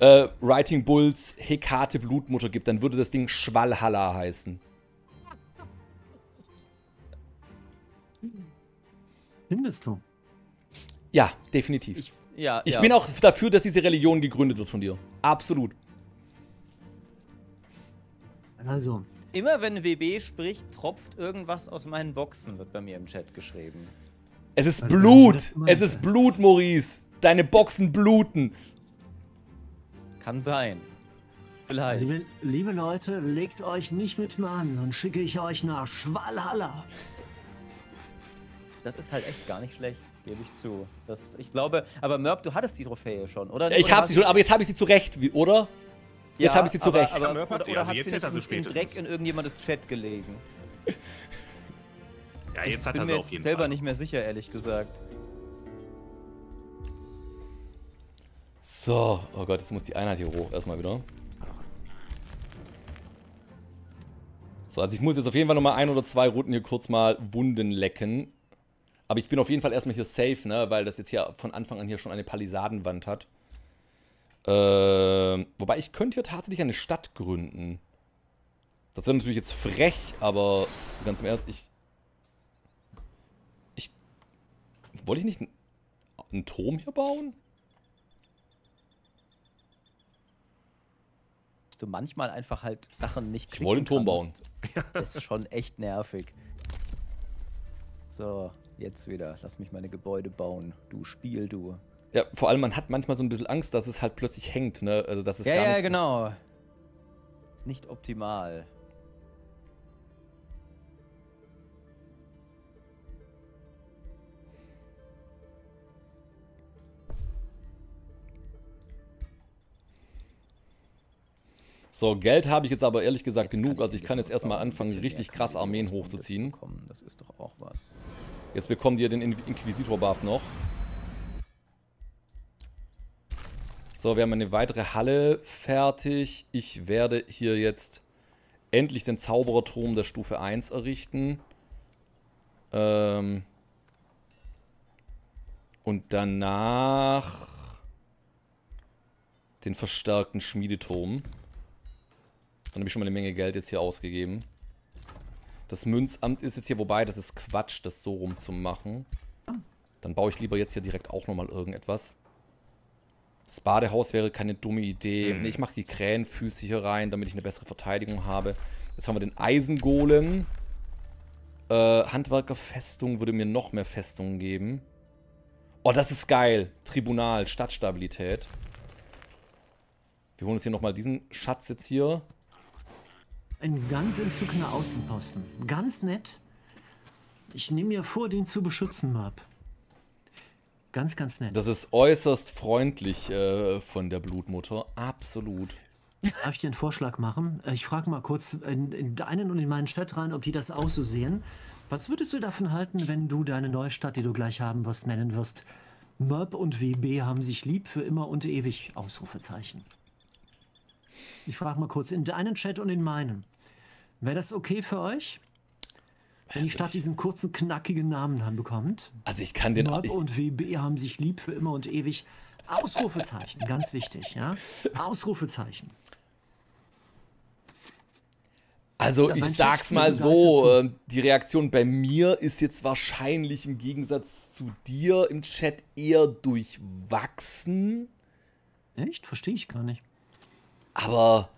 äh, Writing Bulls Hekate Blutmutter gibt, dann würde das Ding Schwalhalla heißen. Findest du? Ja, definitiv. Ich, Ja, Ich ja. bin auch dafür, dass diese Religion gegründet wird von dir. Absolut. Also, Immer wenn WB spricht, tropft irgendwas aus meinen Boxen, wird bei mir im Chat geschrieben. Es ist Also, Blut. Es ist Blut, Maurice. Deine Boxen bluten. Kann sein. Vielleicht. also, liebe Leute, legt euch nicht mit mir an, dann schicke ich euch nach Schwalhalla. Das ist halt echt gar nicht schlecht, gebe ich zu. Das, ich glaube, aber Mörb, du hattest die Trophäe schon, oder? Ich habe sie schon, aber jetzt habe ich sie zurecht, wie- oder? Jetzt habe ich sie aber- zurecht. Aber, hat- oder, ja, oder also hat jetzt sie hätte nicht sie in, Dreck in irgendjemandes Chat gelegen? Ja, jetzt hat Bin er mir sie auf jeden selber Fall. nicht mehr sicher, ehrlich gesagt. So, oh Gott, jetzt muss die Einheit hier hoch erstmal wieder. So, also ich muss jetzt auf jeden Fall nochmal ein oder zwei Runden hier kurz mal Wunden lecken. Aber ich bin auf jeden Fall erstmal hier safe, ne? Weil das jetzt hier von Anfang an hier schon eine Palisadenwand hat. Ähm, wobei ich könnte hier tatsächlich eine Stadt gründen. Das wäre natürlich jetzt frech, aber ganz im Ernst, ich. Ich. Wollte ich nicht einen, einen Turm hier bauen? Du manchmal einfach halt Sachen nicht Ich wollte einen Turm bauen. Das ist schon echt nervig. So, jetzt wieder. Lass mich meine Gebäude bauen. Du Spiel, du. Ja, vor allem man hat manchmal so ein bisschen Angst, dass es halt plötzlich hängt, ne? Also dass es Ja, gar ja, nicht genau. Ist nicht optimal. So, Geld habe ich jetzt aber ehrlich gesagt Jetzt genug. Also ich kann jetzt erstmal anfangen, richtig krass Armeen hochzuziehen. bekommen. Das ist doch auch was. Jetzt bekommt ihr den In Inquisitor-Buff noch. So, wir haben eine weitere Halle fertig. Ich werde hier jetzt endlich den Zaubererturm der Stufe 1 errichten. Ähm und danach den verstärkten Schmiedeturm. Dann habe ich schon mal eine Menge Geld jetzt hier ausgegeben. Das Münzamt ist jetzt hier, wobei das ist Quatsch, das so rum zu machen. Dann baue ich lieber jetzt hier direkt auch nochmal irgendetwas. Das Badehaus wäre keine dumme Idee. Mhm. Nee, ich mache die Krähenfüße hier rein, damit ich eine bessere Verteidigung habe. Jetzt haben wir den Eisengolem. Äh, Handwerkerfestung würde mir noch mehr Festungen geben. Oh, das ist geil. Tribunal, Stadtstabilität. Wir holen uns hier nochmal diesen Schatz jetzt hier. Ein ganz entzückender Außenposten. Ganz nett. Ich nehme mir vor, den zu beschützen, Mab. Ganz, ganz nett. Das ist äußerst freundlich äh, von der Blutmutter. Absolut. Darf ich dir einen Vorschlag machen? Äh, Ich frage mal kurz in, in deinen und in meinen Chat rein, ob die das auch so sehen. Was würdest du davon halten, wenn du deine neue Stadt, die du gleich haben wirst, nennen wirst? Merb und WB haben sich lieb für immer und ewig. Ausrufezeichen. Ich frage mal kurz in deinen Chat und in meinen. Wäre das okay für euch? Wenn die Stadt diesen kurzen, knackigen Namen dann bekommt? Also ich kann den... Ich, und WB haben sich lieb für immer und ewig. Ausrufezeichen, (laughs) ganz wichtig, ja? Ausrufezeichen. also Ja, ich sag's mal so, begeistert äh, die Reaktion bei mir ist jetzt wahrscheinlich im Gegensatz zu dir im Chat eher durchwachsen. Echt? Verstehe ich gar nicht. Aber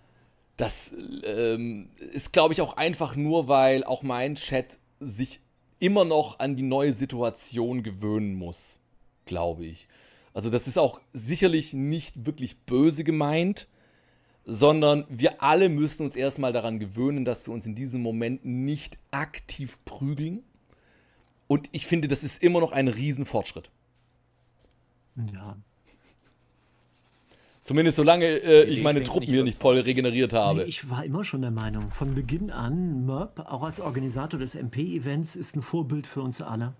das ähm, ist, glaube ich, auch einfach nur, weil auch mein Chat sich immer noch an die neue Situation gewöhnen muss, glaube ich. Also das ist auch sicherlich nicht wirklich böse gemeint, sondern wir alle müssen uns erstmal daran gewöhnen, dass wir uns in diesem Moment nicht aktiv prügeln. Und ich finde, das ist immer noch ein Riesenfortschritt. Ja. Zumindest solange äh, ich meine Truppen nicht hier nicht voll regeneriert habe. Nee, ich war immer schon der Meinung, von Beginn an, Merp, auch als Organisator des MP-Events, ist ein Vorbild für uns alle.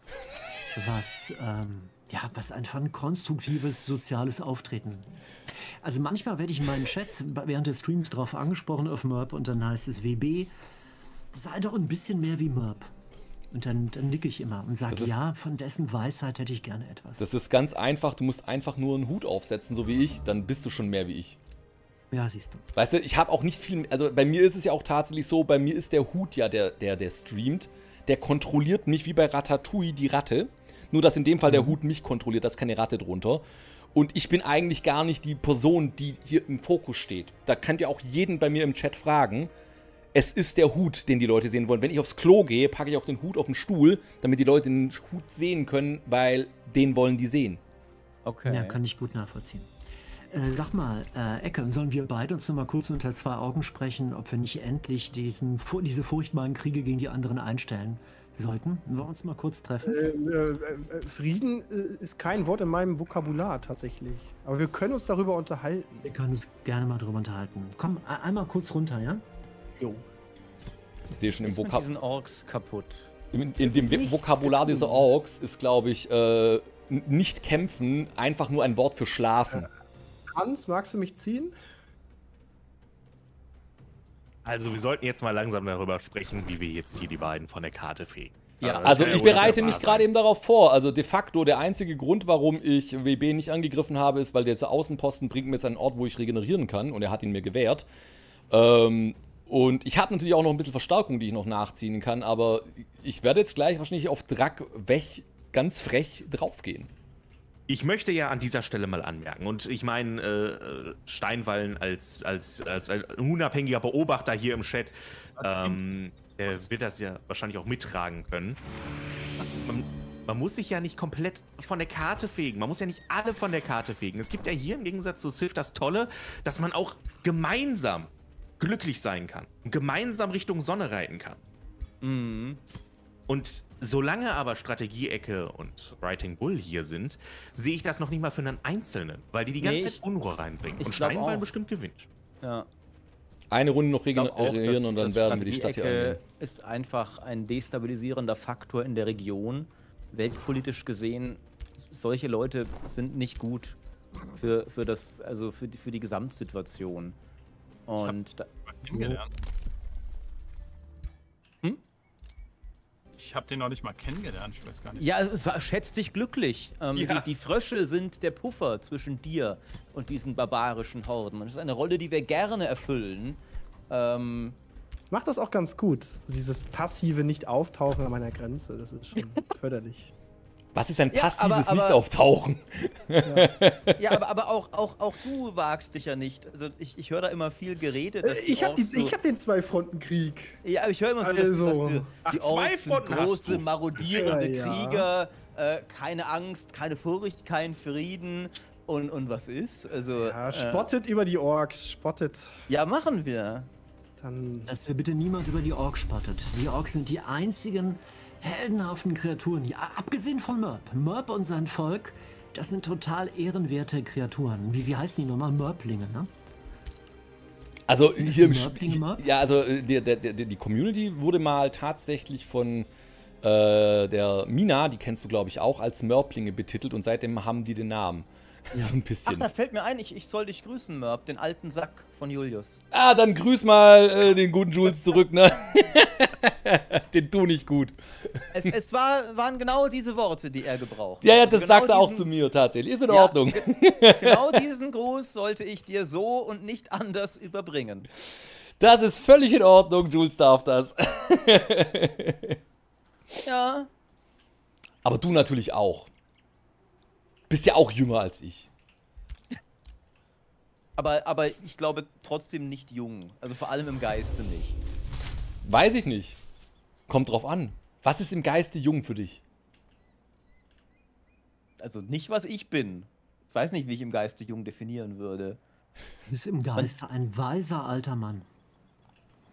Was, ähm, ja, was einfach ein konstruktives soziales Auftreten. Also manchmal werde ich in meinen Chats während des Streams drauf angesprochen auf Merp und dann heißt es WB, sei doch ein bisschen mehr wie Merp. Und dann, dann nicke ich immer und sage, ja, von dessen Weisheit hätte ich gerne etwas. Das ist ganz einfach, du musst einfach nur einen Hut aufsetzen, so wie ich, dann bist du schon mehr wie ich. ja, siehst du. Weißt du, ich habe auch nicht viel, also bei mir ist es ja auch tatsächlich so, bei mir ist der Hut ja der, der, der streamt, der kontrolliert mich wie bei Ratatouille die Ratte, nur dass in dem Fall der Hut mich kontrolliert, da ist keine Ratte drunter. Und ich bin eigentlich gar nicht die Person, die hier im Fokus steht. Da könnt ihr auch jeden bei mir im Chat fragen. Es ist der Hut, den die Leute sehen wollen. Wenn ich aufs Klo gehe, packe ich auch den Hut auf den Stuhl, damit die Leute den Hut sehen können, weil den wollen die sehen. Okay. Ja, kann ich gut nachvollziehen. Äh, sag mal, äh, Ecke, sollen wir beide uns noch mal kurz unter zwei Augen sprechen, ob wir nicht endlich diesen, diese furchtbaren Kriege gegen die anderen einstellen sollten? Wollen wir uns mal kurz treffen? Äh, äh, äh, Frieden äh, ist kein Wort in meinem Vokabular tatsächlich. Aber wir können uns darüber unterhalten. Wir können uns gerne mal drüber unterhalten. Komm, e- einmal kurz runter, ja? Jo. Ich sehe schon im Ist mit Vokab diesen Orks kaputt. in, in dem Nichts Vokabular zu dieser. Orks ist, glaube ich, äh, nicht kämpfen, einfach nur ein Wort für schlafen. Hans, magst du mich ziehen? Also wir sollten jetzt mal langsam darüber sprechen, wie wir jetzt hier die beiden von der Karte fegen. Ja, Also ja ich bereite nicht mich gerade eben darauf vor. Also de facto der einzige Grund, warum ich WB nicht angegriffen habe, ist, weil dieser Außenposten bringt mir jetzt einen Ort, wo ich regenerieren kann und er hat ihn mir gewährt. Ähm, und ich habe natürlich auch noch ein bisschen Verstärkung, die ich noch nachziehen kann, aber ich werde jetzt gleich wahrscheinlich auf Drack weg ganz frech draufgehen. Ich möchte ja an dieser Stelle mal anmerken, und ich meine, äh, Steinwallen als, als, als unabhängiger Beobachter hier im Chat, ähm, der wird das ja wahrscheinlich auch mittragen können. Man, man muss sich ja nicht komplett von der Karte fegen. Man muss ja nicht alle von der Karte fegen. Es gibt ja hier im Gegensatz zu Sylph das Tolle, dass man auch gemeinsam glücklich sein kann. Und gemeinsam Richtung Sonne reiten kann. Mhm. Und solange aber Strategieecke und Writing Bull hier sind, sehe ich das noch nicht mal für einen Einzelnen, weil die die ganze Nee, Zeit ich- Unruhe reinbringen. Und Steinwall auch. bestimmt gewinnt. Ja. Eine Runde noch regenerieren und dann werden wir die Stadt hier angehen. ist einfach ein destabilisierender Faktor in der Region. Weltpolitisch gesehen, solche Leute sind nicht gut für, für das, also für die, für die Gesamtsituation. Hab- Und da, kennengelernt. Hm? Ich habe den noch nicht mal kennengelernt, ich weiß gar nicht. ja, schätz dich glücklich. Ähm, Ja. die, die Frösche sind der Puffer zwischen dir und diesen barbarischen Horden. Und das ist eine Rolle, die wir gerne erfüllen. Ähm, Mach das auch ganz gut. Dieses passive Nicht-Auftauchen an meiner Grenze, das ist schon (laughs) förderlich. Was ist ein Ja, passives aber- aber- Nicht-Auftauchen? ja, aber, aber auch, auch, auch du wagst dich ja nicht. Also ich, ich höre da immer viel Gerede. Dass die Ich habe so, hab den Zwei-Fronten-Krieg. Ja, aber ich höre immer so, dass, Also. dass die, Ach, die zwei Orks sind Fronten große, du. marodierende Ja, ja. Krieger, äh, keine Angst, keine Furcht, kein Frieden. Und, und was ist? Also, Ja, äh, spottet über die Orks, spottet. ja, machen wir. Dann. Dass wir bitte niemand über die Orks spottet. Die Orks sind die einzigen heldenhaften Kreaturen hier. Abgesehen von Mörb. Mörb und sein Volk, das sind total ehrenwerte Kreaturen. Wie, wie heißen die nochmal? Mörblinge, ne? Also hier im die Spiel. Ja, also äh, der, der, der, die Community wurde mal tatsächlich von äh, der Mina, die kennst du glaube ich auch, als Mörblinge betitelt und seitdem haben die den Namen. (laughs) So ein Ach, bisschen. da fällt mir ein, ich, ich soll dich grüßen, Mörb, den alten Sack von Julius. Ah, dann grüß mal äh, den guten Jules zurück, ne? (laughs) (laughs) den tu nicht gut. Es, es war, waren genau diese Worte, die er gebraucht Ja, ja, das Genau sagt er auch diesen- zu mir tatsächlich. Ist in Ja, Ordnung. ge- (laughs) genau diesen Gruß sollte ich dir so und nicht anders überbringen. Das ist völlig in Ordnung, Jules darf das. (laughs) Ja, Aber du natürlich auch. Bist ja auch jünger als ich. aber, aber ich glaube trotzdem nicht jung. Also vor allem im Geiste nicht. Weiß ich nicht. Kommt drauf an. Was ist im Geiste jung für dich? Also nicht, was ich bin. Ich weiß nicht, wie ich im Geiste jung definieren würde. Du bist im Geiste ein weiser alter Mann.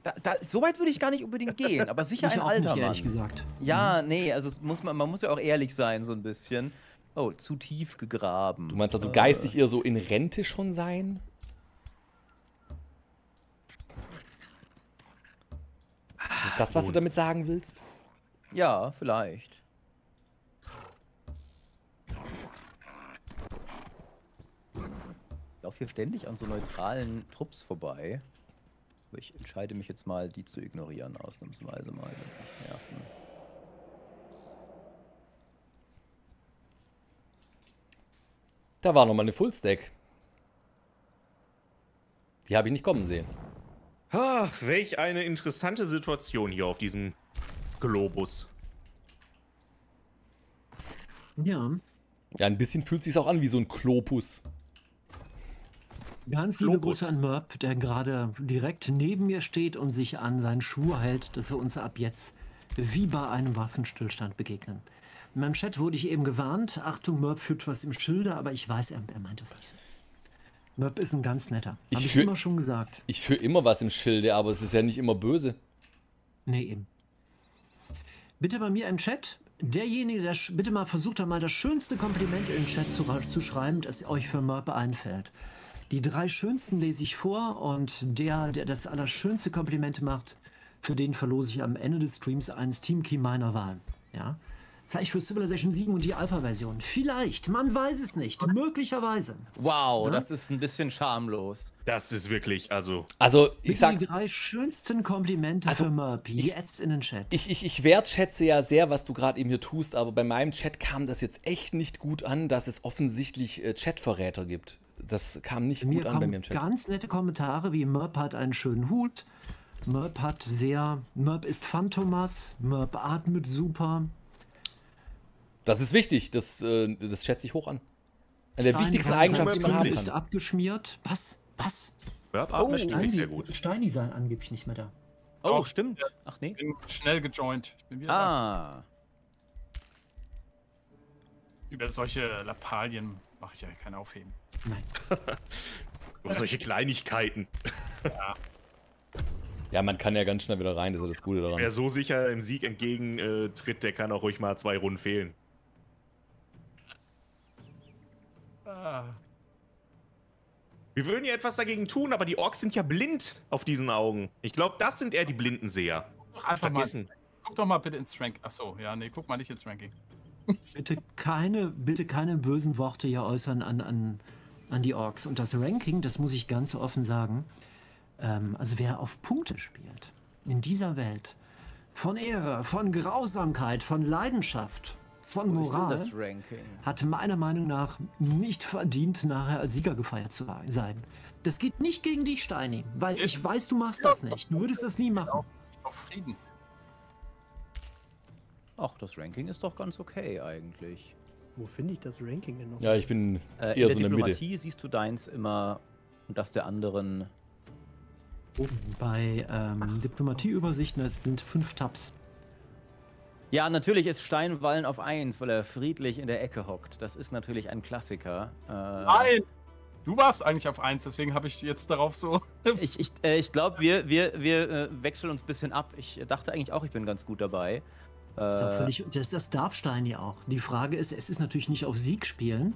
Da, da, so weit würde ich gar nicht unbedingt gehen, aber sicher (laughs) Ich ein auch alter nicht, ehrlich Mann. gesagt. Ja, nee, also muss man, man muss ja auch ehrlich sein, so ein bisschen. Oh, zu tief gegraben. Du meinst also Äh, geistig eher so in Rente schon sein? Ist das, was du damit sagen willst? Ja, vielleicht. Ich laufe hier ständig an so neutralen Trupps vorbei. Aber ich entscheide mich jetzt mal, die zu ignorieren, ausnahmsweise mal. nerven. Da war noch mal eine Fullstack. Die habe ich nicht kommen sehen. Ach, welch eine interessante Situation hier auf diesem Globus. Ja. Ja, ein bisschen fühlt sich auch an wie so ein Klopus. Ganz liebe Globus. Grüße an Murp, der gerade direkt neben mir steht und sich an seinen Schwur hält, dass wir uns ab jetzt wie bei einem Waffenstillstand begegnen. In meinem Chat wurde ich eben gewarnt, Achtung, Murp führt was im Schilde, aber ich weiß, er, er meint das nicht so. Murp ist ein ganz netter. Ich Habe ich fühl- immer schon gesagt. Ich führe immer was im Schilde, aber es ist ja nicht immer böse. Nee, eben. Bitte bei mir im Chat, derjenige, der bitte mal versucht einmal das schönste Kompliment in den Chat zu, zu schreiben, das euch für Murp einfällt. Die drei schönsten lese ich vor und der, der das allerschönste Kompliment macht, für den verlose ich am Ende des Streams einen Steam Key meiner Wahl. Ja? Vielleicht für Civilization 7 und die Alpha-Version. Vielleicht, man weiß es nicht. Möglicherweise. Wow, Ja? das ist ein bisschen schamlos. Das ist wirklich, also. Also, Bitte ich sag, die drei schönsten Komplimente Also, für ich- jetzt in den Chat. ich, ich, ich wertschätze ja sehr, was du gerade eben hier tust, aber bei meinem Chat kam das jetzt echt nicht gut an, dass es offensichtlich äh, Chatverräter gibt. Das kam nicht Mir gut an bei mir im Chat. ganz nette Kommentare wie Murp hat einen schönen Hut, Murp hat sehr, Murp ist Phantomas, Murp atmet super. Das ist wichtig, das, äh, das schätze ich hoch an. Eine der Steini wichtigsten ist Eigenschaften, die man haben kann. abgeschmiert. Was? Was? Burp Oh, wirklich sehr gut. Steini sei angeblich nicht mehr da. Oh, Doch, stimmt. Ach nee. Ich bin schnell gejoint. Ich bin wieder da. Ah. Über solche Lappalien mache ich ja kein Aufheben. Nein. (laughs) Über solche Kleinigkeiten. Ja, man kann ja ganz schnell wieder rein, das ist ja das Gute Wer daran. so sicher im Sieg entgegentritt, der kann auch ruhig mal zwei Runden fehlen. Ah, Wir würden ja etwas dagegen tun, aber die Orks sind ja blind auf diesen Augen. Ich glaube, das sind eher die blinden Seher. doch einfach mal. Vergessen. Guck doch mal bitte ins Rank. Achso, ja, nee, guck mal nicht ins Ranking. (laughs) Bitte keine, bitte keine bösen Worte hier äußern an, an, an die Orks. Und das Ranking, das muss ich ganz offen sagen, ähm, also wer auf Punkte spielt, in dieser Welt, von Ehre, von Grausamkeit, von Leidenschaft, von Moral, hat meiner Meinung nach nicht verdient, nachher als Sieger gefeiert zu sein. Das geht nicht gegen dich, Steini, weil ich weiß, du machst das nicht. Du würdest das nie machen. Auf Frieden. Ach, das Ranking ist doch ganz okay eigentlich. Wo finde ich das Ranking denn noch? Ja, ich bin Äh, eher in so der in der Mitte. Diplomatie siehst du deins immer und das der anderen. Oben bei ähm, Diplomatieübersichten, es sind fünf Tabs. Ja, natürlich ist Steinwallen auf 1, weil er friedlich in der Ecke hockt. Das ist natürlich ein Klassiker. Äh, Nein! Du warst eigentlich auf 1, deswegen habe ich jetzt darauf so. (laughs) Ich, ich, äh, ich glaube, wir, wir, wir äh, wechseln uns ein bisschen ab. Ich dachte eigentlich auch, ich bin ganz gut dabei. Das, ist auch Äh, völlig, das, das darf Steini auch. Die Frage ist, es ist natürlich nicht auf Sieg spielen,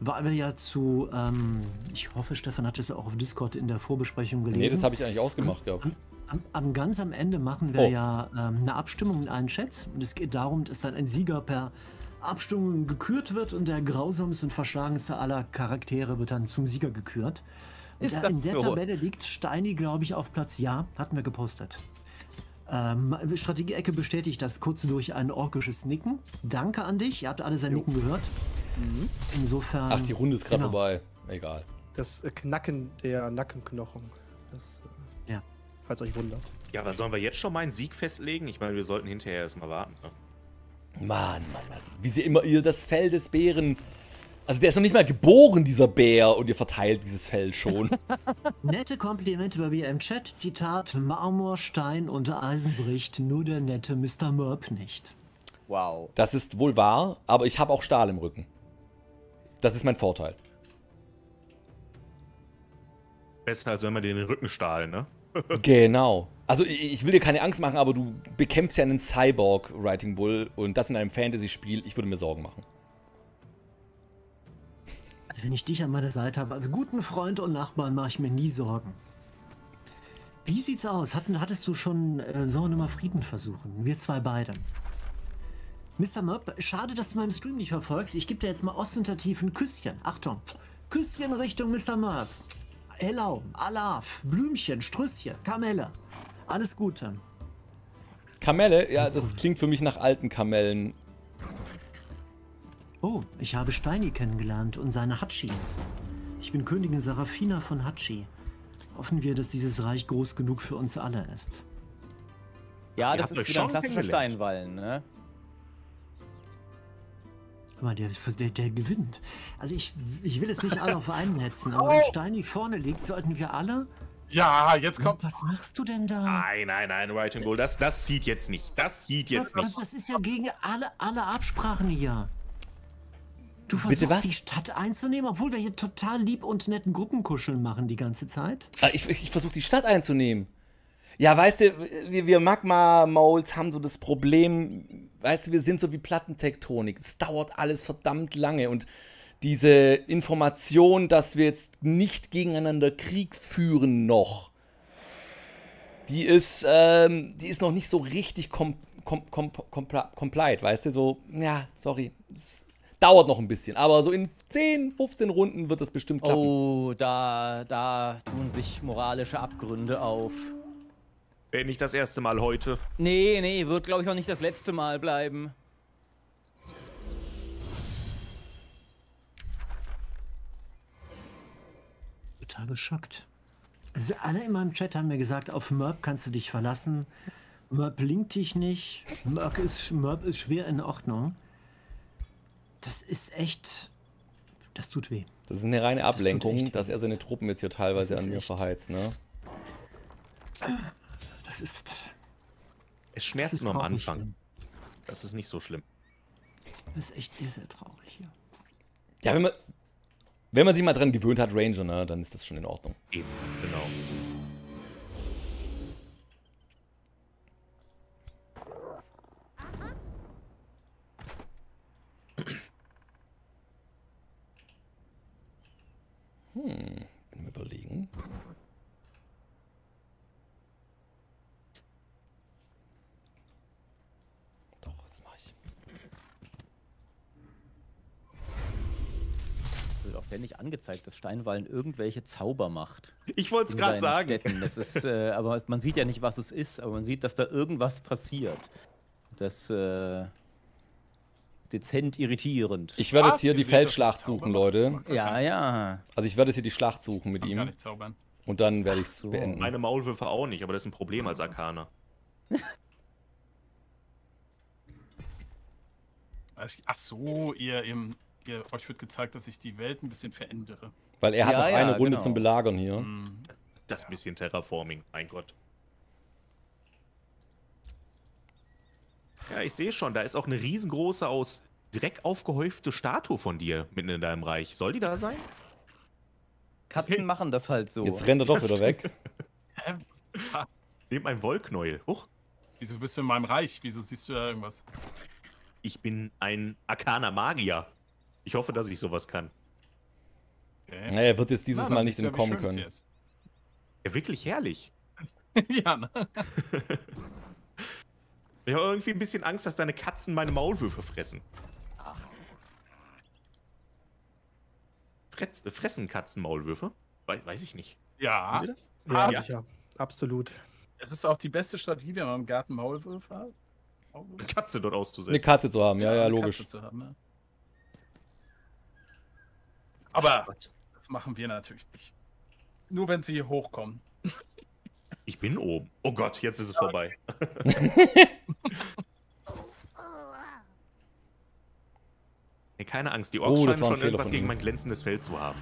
weil wir ja zu, ähm, ich hoffe, Stefan hat das auch auf Discord in der Vorbesprechung gelesen. Nee, das habe ich eigentlich ausgemacht gehabt. Am, am, ganz am Ende machen wir Oh. ja ähm, eine Abstimmung in allen Chats und es geht darum, dass dann ein Sieger per Abstimmung gekürt wird und der grausamste und verschlagenste aller Charaktere wird dann zum Sieger gekürt. Und Ist das in der so? Tabelle liegt Steini, glaube ich, auf Platz Ja, hatten wir gepostet. Ähm, Strategie-Ecke bestätigt das kurz durch ein orkisches Nicken. Danke an dich, ihr habt alle sein Nicken gehört. Insofern. Ach, die Runde ist gerade genau. vorbei. Egal. Das äh, Knacken der Nackenknochen. Das, äh, Ja. Falls euch wundert. Ja, aber sollen wir jetzt schon mal einen Sieg festlegen? Ich meine, wir sollten hinterher erstmal warten. Ne? Mann, Mann, Mann. Wie sie immer ihr das Fell des Bären. Also der ist noch nicht mal geboren, dieser Bär, und ihr verteilt dieses Fell schon. (laughs) Nette Komplimente bei mir im Chat. Zitat: Marmor, Stein und Eisen bricht, nur der nette Mr. Murp nicht. wow. Das ist wohl wahr, aber ich habe auch Stahl im Rücken. Das ist mein Vorteil. Besser als wenn wir den Rücken stahlen, ne? Genau. Also ich will dir keine Angst machen, aber du bekämpfst ja einen Cyborg, Writing Bull, und das in einem Fantasy-Spiel. Ich würde mir Sorgen machen. Also wenn ich dich an meiner Seite habe, als guten Freund und Nachbarn, mache ich mir nie Sorgen. Wie sieht's aus? Hatten, hattest du schon äh, sollen wir mal Frieden versuchen? Wir zwei beide. Mr. Möb, schade, dass du meinen Stream nicht verfolgst. Ich gebe dir jetzt mal ostentativ ein Küsschen. Achtung. Küsschen Richtung Mr. Möb. Hello, Alaf, Blümchen, Strüsschen, Kamelle. Alles Gute. Kamelle, ja, das klingt für mich nach alten Kamellen. Oh, ich habe Steini kennengelernt und seine Hatschis. Ich bin Königin Sarafina von Hatschi. Hoffen wir, dass dieses Reich groß genug für uns alle ist. Ja, das ist wieder ein klassischer. Steinwallen, ne? Guck mal, der, der, der gewinnt. Also ich, ich will jetzt nicht alle auf einen hetzen, aber (laughs) wenn Steini vorne liegt, sollten wir alle. Ja, jetzt kommt. Was machst du denn da? Nein, nein, nein, Writing Bull, das, das sieht jetzt nicht. Das sieht jetzt Was- nicht. Das ist ja gegen alle, alle Absprachen hier. Du versuchst Bitte was? die Stadt einzunehmen, obwohl wir hier total lieb und netten Gruppenkuscheln machen die ganze Zeit. Ah, Ich, ich, ich versuche die Stadt einzunehmen. Ja, weißt du, wir, wir Magma-Moles haben so das Problem, weißt du, wir sind so wie Plattentektonik. Es dauert alles verdammt lange und diese Information, dass wir jetzt nicht gegeneinander Krieg führen noch, die ist, ähm, die ist noch nicht so richtig kom kom kom complied, weißt du, so, ja, sorry, es dauert noch ein bisschen, aber so in 10, 15 Runden wird das bestimmt klappen. Oh, da, da tun sich moralische Abgründe auf. Wäre nicht das erste Mal heute. Nee, nee, wird glaube ich auch nicht das letzte Mal bleiben. Total geschockt. Also alle in meinem Chat haben mir gesagt, auf Merp kannst du dich verlassen. Merp blinkt dich nicht. Merp ist, Merp ist schwer in Ordnung. Das ist echt. Das tut weh. Das ist eine reine Ablenkung, echt dass er seine Truppen jetzt hier teilweise Das an mir echt- verheizt, ne? Das ist. Es schmerzt ist nur am Anfang. Das ist nicht so schlimm. Das ist echt sehr, sehr traurig hier. Ja, wenn man, wenn man sich mal dran gewöhnt hat, Ranger, ne, dann ist das schon in Ordnung. Eben, genau. Bin am überlegen. Doch, das mache ich. Wird auch ständig angezeigt, dass Steinwallen irgendwelche Zauber macht. Ich wollte es gerade sagen. Städten. Das ist, äh, aber man sieht ja nicht, was es ist, aber man sieht, dass da irgendwas passiert. Das äh, dezent irritierend. Ich werde jetzt hier Ihr die ich Feldschlacht suchen? Leute. ja, ja. Also ich werde jetzt hier die Schlacht suchen mit Kann gar ihm nicht zaubern. und dann werde ich es so. beenden. Meine Maulwürfe auch nicht, aber das ist ein Problem als Arkaner. Ich- Ach so, ihr, ihr, ihr, euch wird gezeigt, dass ich die Welt ein bisschen verändere. Weil er hat Ja, noch ja, eine Runde genau. zum Belagern hier. Hm. Das bisschen Terraforming, mein Gott. Ja, ich sehe schon, da ist auch eine riesengroße aus Dreck aufgehäufte Statue von dir mitten in deinem Reich. Soll die da sein? Katzen machen das halt so. Jetzt rennt er doch wieder weg. (laughs) Neben einem Wollknäuel. Huch, Wieso bist du in meinem Reich? Wieso siehst du da irgendwas? ich bin ein Arkaner Magier. Ich hoffe, dass ich sowas kann. Okay. Na, er wird jetzt dieses Na, Mal nicht ja, entkommen es können. Ja, wirklich herrlich. (laughs) ja, ne? (laughs) Ich habe irgendwie ein bisschen Angst, dass deine Katzen meine Maulwürfe fressen. Fretz, äh, fressen Katzen Maulwürfe? Wei- weiß ich nicht. Ja, Sie das? Ja, Ja. sicher. Absolut. es ist auch die beste Strategie, wenn man im Garten Maulwürfe hat. Eine Katze dort Eine auszusetzen. Katze zu haben, ja, ja, eine logisch. Katze zu haben, ne? Aber Gott. das machen wir natürlich nicht. Nur wenn sie hier hochkommen. Ich bin oben. Oh Gott, jetzt ist es vorbei. Nee, (laughs) keine Angst, die Orks Oh, scheinen schon irgendwas gegen mein glänzendes Feld zu haben.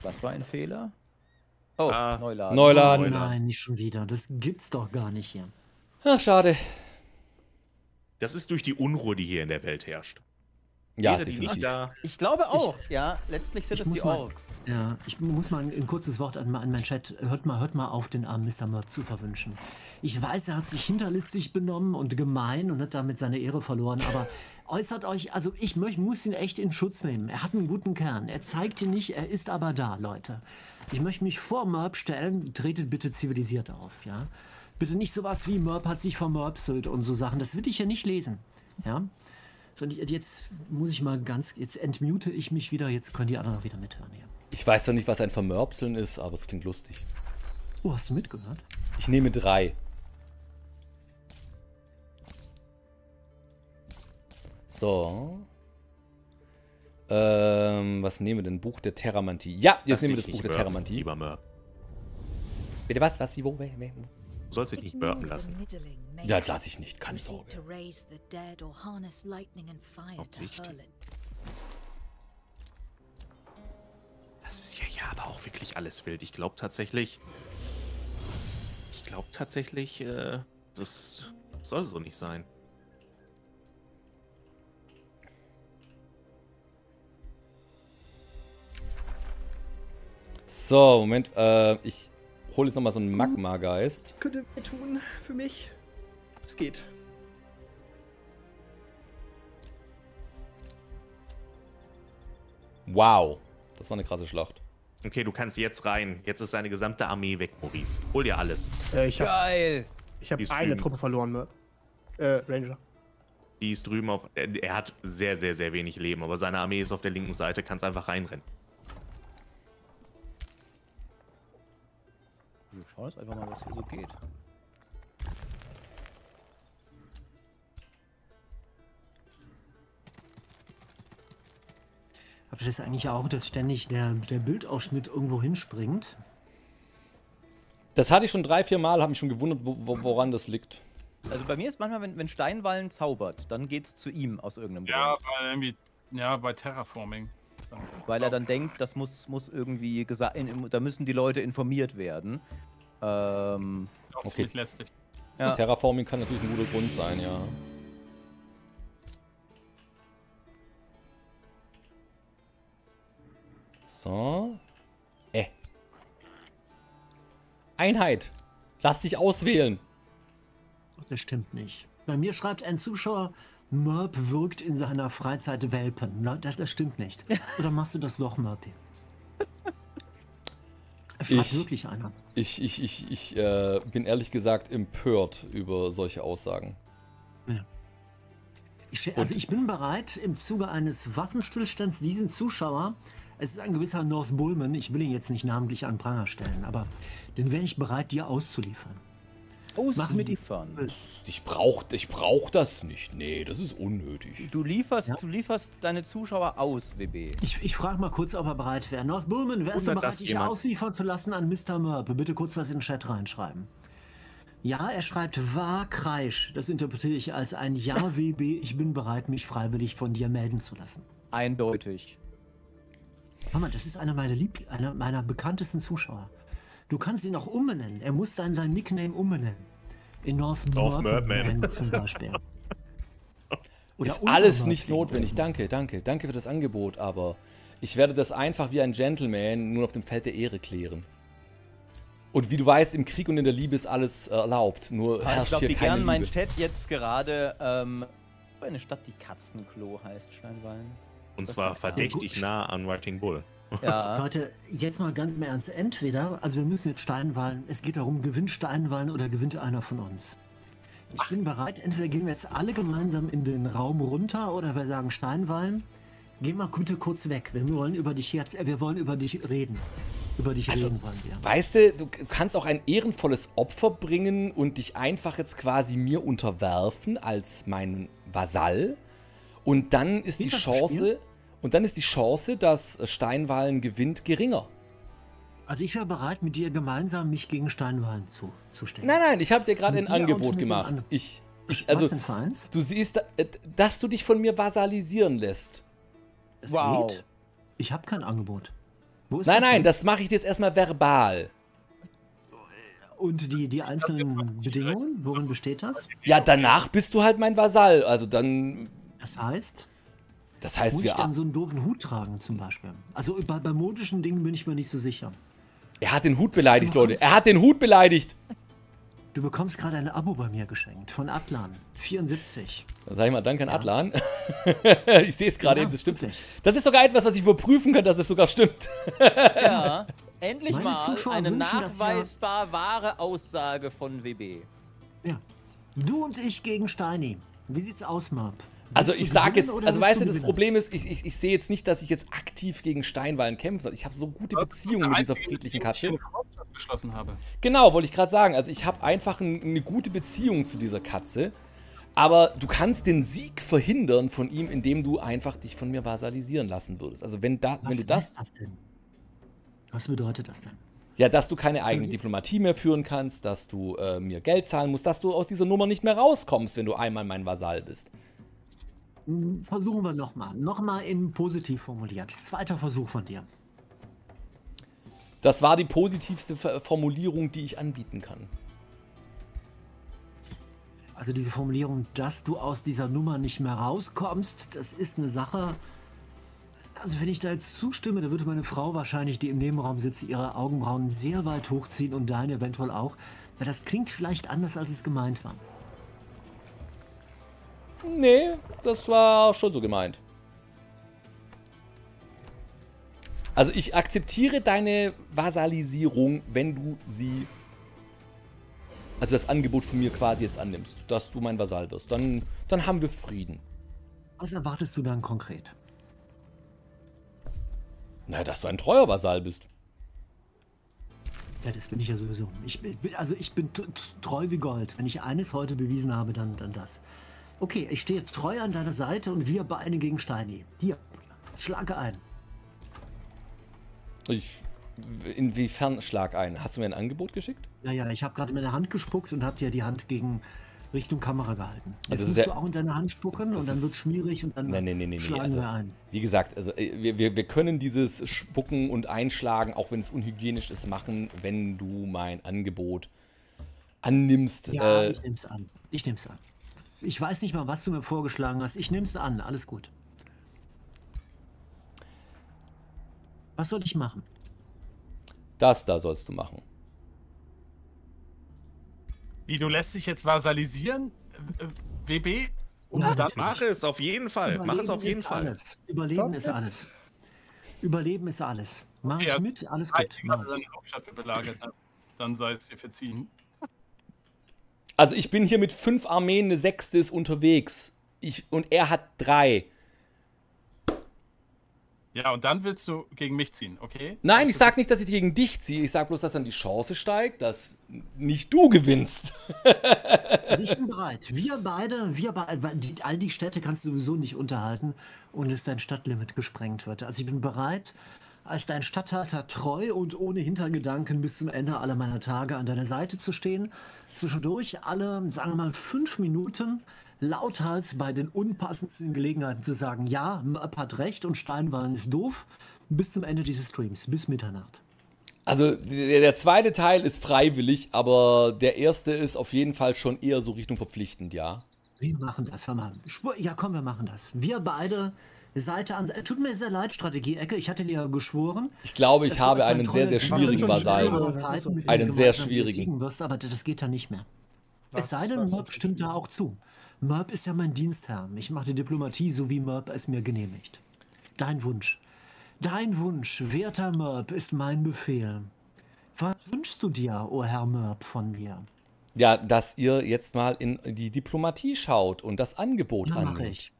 Was war ein Fehler? Oh, Ah, Neuladen. Neuladen. Nein, nicht schon wieder. Das gibt's doch gar nicht hier. Ach, schade. Das ist durch die Unruhe, die hier in der Welt herrscht. Ja, Wäre die definitiv. nicht da. Ich glaube auch, ja. Letztlich sind ich es die mal- Orks. Ja, ich muss mal ein, ein kurzes Wort an, an meinen Chat. Hört mal, hört mal auf, den armen Mr. Merp zu verwünschen. Ich weiß, er hat sich hinterlistig benommen und gemein und hat damit seine Ehre verloren, aber (laughs) äußert euch, also ich möch, muss ihn echt in Schutz nehmen. Er hat einen guten Kern. Er zeigt ihn nicht, er ist aber da, Leute. Ich möchte mich vor Merp stellen. Tretet bitte zivilisiert auf, ja? Bitte nicht sowas wie Merp hat sich vermörpselt und so Sachen. Das will ich ja nicht lesen, ja? Sondern jetzt muss ich mal ganz, jetzt entmute ich mich wieder, jetzt können die anderen auch wieder mithören hier. Ich weiß doch nicht, was ein Vermörpseln ist, aber es klingt lustig. Oh, hast du mitgehört? Ich nehme drei. So. Ähm, was nehmen wir denn? Buch der Terramantie. Ja, jetzt nehmen wir das Buch der Terramantie. Lieber Mör. Bitte was? Was? Wie? Wo? Wer, wer, wo? Du sollst dich nicht burpen lassen. Ja, das lasse ich nicht, keine Sorge. Absicht. Das ist ja, ja aber auch wirklich alles wild. Ich glaube tatsächlich. Ich glaube tatsächlich, äh, das soll so nicht sein. So, Moment. Äh, ich hole jetzt nochmal so einen Magma-Geist. Könnte mir tun für mich. Es geht. Wow. Das war eine krasse Schlacht. Okay, du kannst jetzt rein. Jetzt ist seine gesamte Armee weg, Maurice. Hol dir alles. Äh, ich habe Geil. ich hab ist eine drüben. Truppe verloren. Äh, Ranger. Die ist drüben auf. Er, er hat sehr, sehr, sehr wenig Leben, aber seine Armee ist auf der linken Seite. Kannst einfach reinrennen. Wir schauen jetzt einfach mal, was hier so geht. Habt ihr das eigentlich auch, dass ständig der, der Bildausschnitt irgendwo hinspringt? Das hatte ich schon drei, vier Mal, habe mich schon gewundert, wo, wo, woran das liegt. Also bei mir ist manchmal, wenn, wenn Steinwallen zaubert, dann geht's zu ihm aus irgendeinem Ja, Grund. weil irgendwie, ja, bei Terraforming. Weil er dann denkt, das muss, muss irgendwie gesagt, da müssen die Leute informiert werden. Ähm, Auch Okay. ziemlich lästig. ja. Terraforming kann natürlich ein guter Grund sein, ja. So. Äh. Einheit. Lass dich auswählen. Das stimmt nicht. Bei mir schreibt ein Zuschauer, Merp wirkt in seiner Freizeit Welpen. Na, das, das stimmt nicht. Oder machst du das doch, Merpy? Es schreibt Ich- wirklich einer. Ich, ich, ich, ich äh, bin ehrlich gesagt empört über solche Aussagen. Ich, stell- also Und- ich bin bereit, im Zuge eines Waffenstillstands diesen Zuschauer, es ist ein gewisser North Bullman, ich will ihn jetzt nicht namentlich an Pranger stellen, aber den wäre ich bereit, dir auszuliefern. Mach mit ihm. Ausliefern. Ich brauch, ich brauch das nicht. Nee, das ist unnötig. Du lieferst, Ja. du lieferst deine Zuschauer aus, WB. Ich, ich frage mal kurz, ob er bereit wäre. North Bullman, wärst du Wundert bereit, das dich ausliefern zu lassen an Mr. Merp? Bitte kurz was in den Chat reinschreiben. Ja, er schreibt wahr Kreisch. Das interpretiere ich als ein Ja, (laughs) WB, ich bin bereit, mich freiwillig von dir melden zu lassen. Eindeutig. Mama, das ist einer meiner, Lieb einer meiner bekanntesten Zuschauer. Du kannst ihn auch umbenennen. Er muss dann sein Nickname umbenennen. In North, North Merpman. zum Beispiel. (laughs) Oder Ist alles nicht notwendig. Danke, danke. Danke für das Angebot, aber ich werde das einfach wie ein Gentleman nur auf dem Feld der Ehre klären. Und wie du weißt, im Krieg und in der Liebe ist alles äh, erlaubt. Nur Aber ich herrscht glaube, hier wie keine gern mein Liebe. Chat jetzt gerade ähm, eine Stadt, die Katzenklo heißt, Steinwallen. Und Das zwar verdächtig nah an Writing Bull. Ja. (laughs) Leute, jetzt mal ganz im Ernst. Entweder, also wir müssen jetzt Steinwahlen, es geht darum, gewinnt Steinwahlen oder gewinnt einer von uns. Ich bin bereit, entweder gehen wir jetzt alle gemeinsam in den Raum runter oder wir sagen Steinwahlen, geh mal bitte kurz weg. Wir wollen über dich jetzt, äh, wir wollen über dich reden. Über dich Also, reden wollen wir. Weißt du, du kannst auch ein ehrenvolles Opfer bringen und dich einfach jetzt quasi mir unterwerfen als mein Vasall. Und dann ist die Geht im Chance? Und dann ist die Chance, dass Steinwahlen gewinnt, geringer. Also ich wäre bereit, mit dir gemeinsam mich gegen Steinwahlen zu, zu stellen. Nein, nein, ich habe dir gerade ein Angebot gemacht. anderen. Ich, ich, Was also, denn für eins? du siehst, äh, dass du dich von mir vasalisieren lässt. Es Wow. geht. Ich habe kein Angebot. Wo ist Nein, nein, denn? das mache ich jetzt erstmal verbal. Und die, die einzelnen Bedingungen, worin besteht das? Ja, danach bist du halt mein Vasall. Also dann, Das heißt, das heißt, muss ich wir, dann so einen doofen Hut tragen zum Beispiel? Also bei, bei modischen Dingen bin ich mir nicht so sicher. er hat den Hut beleidigt, Du Leute. bekommst- Er hat den Hut beleidigt. Du bekommst gerade ein Abo bei mir geschenkt von Atlan, 74. Dann sag ich mal Danke an Ja. Adlan. (laughs) ich sehe es gerade, Ja, eben, das stimmt. wirklich. Das ist sogar etwas, was ich überprüfen kann, dass es sogar stimmt. Ja. (laughs) Endlich Meine mal Zuschauer eine wünschen, dass wir- nachweisbar wahre Aussage von WB. Ja. Du und ich gegen Steini. Wie sieht's aus, Marp? Also ich sage jetzt, also weißt du, das gewinnen? Problem ist, ich, ich, ich sehe jetzt nicht, dass ich jetzt aktiv gegen Steinwallen kämpfen soll. Ich habe so gute Beziehungen mit dieser friedlichen Katze. Geschlossen habe. Genau, wollte ich gerade sagen. Also ich habe einfach ein, eine gute Beziehung zu dieser Katze. Aber du kannst den Sieg verhindern von ihm, indem du einfach dich von mir vasalisieren lassen würdest. Also wenn, da, Was wenn du das... das denn? Was bedeutet das denn? Ja, dass du keine eigene Diplomatie mehr führen kannst, dass du äh, mir Geld zahlen musst, dass du aus dieser Nummer nicht mehr rauskommst, wenn du einmal mein Vasall bist. Versuchen wir nochmal. Nochmal in positiv formuliert. Zweiter Versuch von dir. Das war die positivste Formulierung, die ich anbieten kann. Also diese Formulierung, dass du aus dieser Nummer nicht mehr rauskommst, das ist eine Sache. Also wenn ich da jetzt zustimme, da würde meine Frau wahrscheinlich, die im Nebenraum sitzt, ihre Augenbrauen sehr weit hochziehen und deine eventuell auch. Weil das klingt vielleicht anders, als es gemeint war. Nee, das war schon so gemeint. Also ich akzeptiere deine Vasalisierung, wenn du sie... Also das Angebot von mir quasi jetzt annimmst, dass du mein Vasall wirst. Dann, dann haben wir Frieden. Was erwartest du dann konkret? Na, dass du ein treuer Vasall bist. Ja, das bin ich ja sowieso. Ich bin, also ich bin treu wie Gold. Wenn ich eines heute bewiesen habe, dann, dann das. Okay, ich stehe treu an deiner Seite und wir beide gegen Steini. Hier, schlage ein. Ich, inwiefern schlag ein? Hast du mir ein Angebot geschickt? Naja, ich habe gerade mit der Hand gespuckt und habe dir die Hand gegen Richtung Kamera gehalten. Jetzt Also musst sehr- du auch in deine Hand spucken und dann wird schmierig und dann nee, nee, nee, schlagen also- wir ein. Wie gesagt, also äh, wir, wir, wir können dieses Spucken und Einschlagen, auch wenn es unhygienisch ist, machen, wenn du mein Angebot annimmst. Ja, äh, ich nehm's an. Ich nehm's an. Ich weiß nicht mal, was du mir vorgeschlagen hast. Ich nehm's an. Alles gut. Was soll ich machen? das da sollst du machen. Wie, du lässt dich jetzt vasalisieren? Äh, äh, WB? Um Ja, dann, Mach es auf jeden Fall. Mach es auf jeden Fall. Alles. Überleben ist alles. Überleben ist alles. Mach ich Ja, mit, alles gut. belagert hat, dann sei es dir verziehen. Also ich bin hier mit fünf Armeen, eine sechste ist unterwegs. Ich, und er hat drei. Ja, und dann willst du gegen mich ziehen, okay? Nein, ich sag nicht, dass ich gegen dich ziehe. Ich sag bloß, dass dann die Chance steigt, dass nicht du gewinnst. (laughs) Also ich bin bereit. Wir beide, wir beide, all die Städte kannst du sowieso nicht unterhalten, ohne dass dein Stadtlimit gesprengt wird. Also ich bin bereit, als dein Stadthalter treu und ohne Hintergedanken bis zum Ende aller meiner Tage an deiner Seite zu stehen. Zwischendurch alle, sagen wir mal, fünf Minuten lauthals bei den unpassendsten Gelegenheiten zu sagen, ja, Möpp hat recht und Steinwallen ist doof, bis zum Ende dieses Streams, bis Mitternacht. Also der, der zweite Teil ist freiwillig, aber der erste ist auf jeden Fall schon eher so Richtung verpflichtend, ja. Wir machen das, wir machen. Ja, komm, wir machen das. Wir beide Seite an Seite. Tut mir sehr leid, Strategie-Ecke. Ich hatte dir ja geschworen. Ich glaube, ich habe einen sehr, sehr schwierigen Fünf Vasall. Jahre Zeiten mit mir Einen sehr schwierigen. Wirst, aber das geht da nicht mehr. Was- es sei denn, Merp stimmt da auch zu. Merp ist ja mein Dienstherr. Ich mache die Diplomatie, so wie Merp es mir genehmigt. Dein Wunsch. Dein Wunsch, werter Merp, ist mein Befehl. Was wünschst du dir, o Herr Merp, von mir? Ja, dass ihr jetzt mal in die Diplomatie schaut und das Angebot Ja, mache annimmt. ich.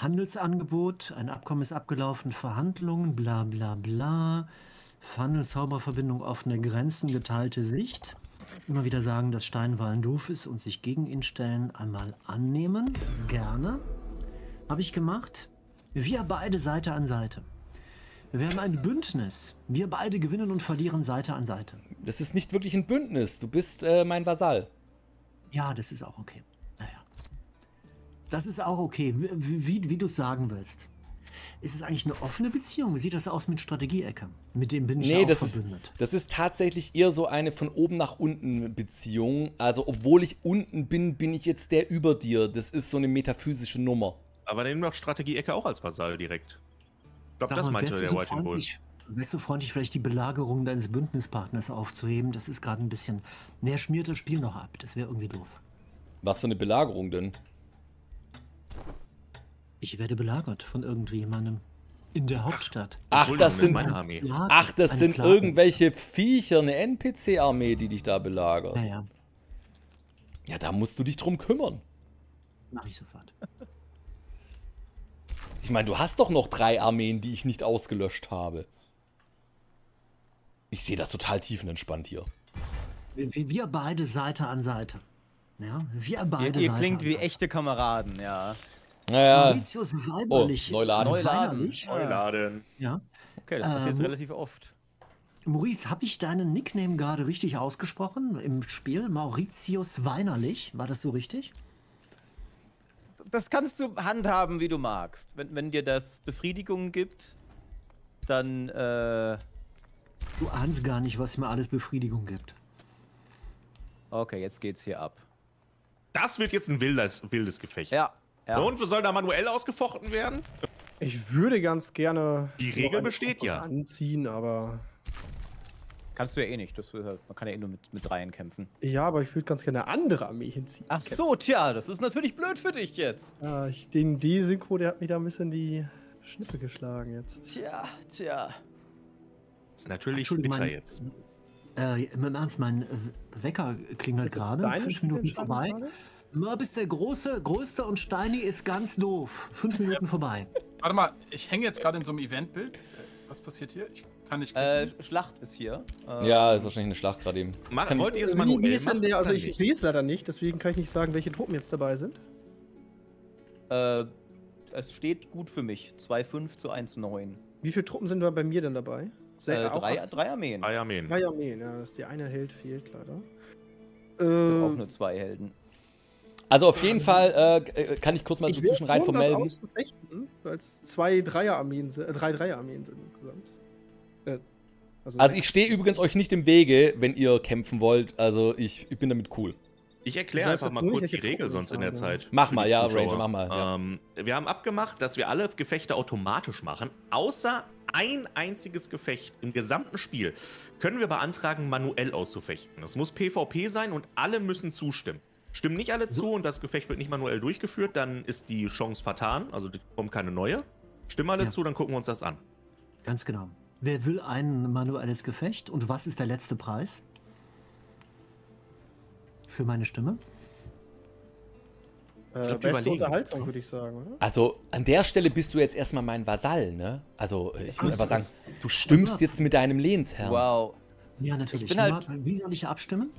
Handelsangebot, ein Abkommen ist abgelaufen, Verhandlungen, bla bla bla. Handelszauberverbindung, offene Grenzen, geteilte Sicht. Immer wieder sagen, dass Steinwallen doof ist und sich gegen ihn stellen. Einmal annehmen, gerne. Habe ich gemacht. Wir beide Seite an Seite. Wir haben ein Bündnis. Wir beide gewinnen und verlieren Seite an Seite. Das ist nicht wirklich ein Bündnis. Du bist äh, mein Vasall. Ja, das ist auch okay. Naja. Das ist auch okay, wie, wie, wie du es sagen willst. Ist es eigentlich eine offene Beziehung? Wie sieht das aus mit Strategieecke? Mit dem bin ich Nee, ja auch das ist, verbündet. das ist tatsächlich eher so eine von oben nach unten Beziehung. Also, obwohl ich unten bin, bin ich jetzt der über dir. Das ist so eine metaphysische Nummer. Aber nimm doch Strategie-Ecke auch als Vasall direkt. Ich glaube, das meinte der so White Bull. wärst du freundlich, vielleicht die Belagerung deines Bündnispartners aufzuheben? Das ist gerade ein bisschen. Ne, er schmiert das Spiel noch ab. Das wäre irgendwie doof. Was für eine Belagerung denn? Ich werde belagert von irgendjemandem. In der Hauptstadt. Ach, das sind, meine Armee. Plan- ach, das sind irgendwelche Viecher, eine NPC-Armee, die dich da belagert. Naja, Ja, da musst du dich drum kümmern. mach ich sofort. (laughs) Ich meine, du hast doch noch drei Armeen, die ich nicht ausgelöscht habe. Ich sehe das total tiefenentspannt hier. Wir, wir- wir beide Seite an Seite. Ja, wir Ihr, beide ihr Seite klingt an wie Seite. echte Kameraden, ja. Naja, Mauritius weiberlich. Oh, Neuladen. Neuladen. Neuladen. Ja. Okay, das passiert Ähm, relativ oft. Maurice, habe ich deinen Nickname gerade richtig ausgesprochen im Spiel? Mauritius Weinerlich, war das so richtig? Das kannst du handhaben, wie du magst. Wenn, wenn dir das Befriedigung gibt, dann äh, Du ahnst gar nicht, was mir alles Befriedigung gibt. okay, jetzt geht's hier ab. Das wird jetzt ein wildes, wildes Gefecht. Ja, ja. Und soll da manuell ausgefochten werden? Ich würde ganz gerne. Die Regel besteht ja. Anziehen, aber. Kannst du ja eh nicht. Das, halt- man kann ja eh nur mit, mit Dreien kämpfen. Ja, aber ich würde ganz gerne eine andere Armee hinziehen. Ach so, tja, das ist natürlich blöd für dich jetzt. Ja, ich, den D-Synchro, der hat mich da ein bisschen die Schnippe geschlagen jetzt. Tja, tja. Das ist natürlich bitter mein- jetzt. Äh, im Ernst, mein äh, Wecker klingelt gerade. Fünf Minuten vorbei. gerade? Mörb ist der Große, Größte und Steini ist ganz doof. Fünf Minuten vorbei. Warte mal, ich hänge jetzt gerade in so einem Eventbild. Äh, Was passiert hier? Ich kann nicht. Äh. Schlacht ist hier. Äh, Ja, ist wahrscheinlich eine Schlacht gerade eben. Mach, Kann- wollt ihr es Wie, manuell wie ist denn machen der? Also ich sehe es leider nicht, deswegen kann ich nicht sagen, welche Truppen jetzt dabei sind. Äh, es steht gut für mich. 2,5 zu 1,9. Wie viele Truppen sind da bei mir denn dabei? Äh, Sehr- auch drei, 18? drei Armeen. Drei Armeen. Drei Armeen, ja, das ist die eine Held fehlt leider. Auch Äh, nur zwei Helden. Also auf jeden Fall äh, kann ich kurz mal so zwischen rein vermelden. weil es zwei Dreierarmeen sind, äh, drei Dreierarmeen sind insgesamt. Äh, Also sechs. ich stehe übrigens euch nicht im Wege, wenn ihr kämpfen wollt. Also ich, ich bin damit cool. Ich erkläre einfach mal kurz die Regel sonst in der. Zeit. Mach mal, ja. Ranger, mach mal, ja. Ähm, wir haben abgemacht, dass wir alle Gefechte automatisch machen, außer ein einziges Gefecht im gesamten Spiel können wir beantragen, manuell auszufechten. Das muss PvP sein und alle müssen zustimmen. Stimmen nicht alle zu und das Gefecht wird nicht manuell durchgeführt, dann ist die Chance vertan, also kommt keine neue. Stimmen alle Ja. zu, dann gucken wir uns das an. Ganz genau. Wer will ein manuelles Gefecht und was ist der letzte Preis? Für meine Stimme? äh, glaub, beste überlegen. Unterhaltung, würde ich sagen, oder? Also an der Stelle bist du jetzt erstmal mein Vasall, ne? Also äh, ich will Ach, einfach sagen, du stimmst jetzt mit deinem Lehnsherrn. Wow. Ja, natürlich. Ich bin halt- Wie soll ich abstimmen?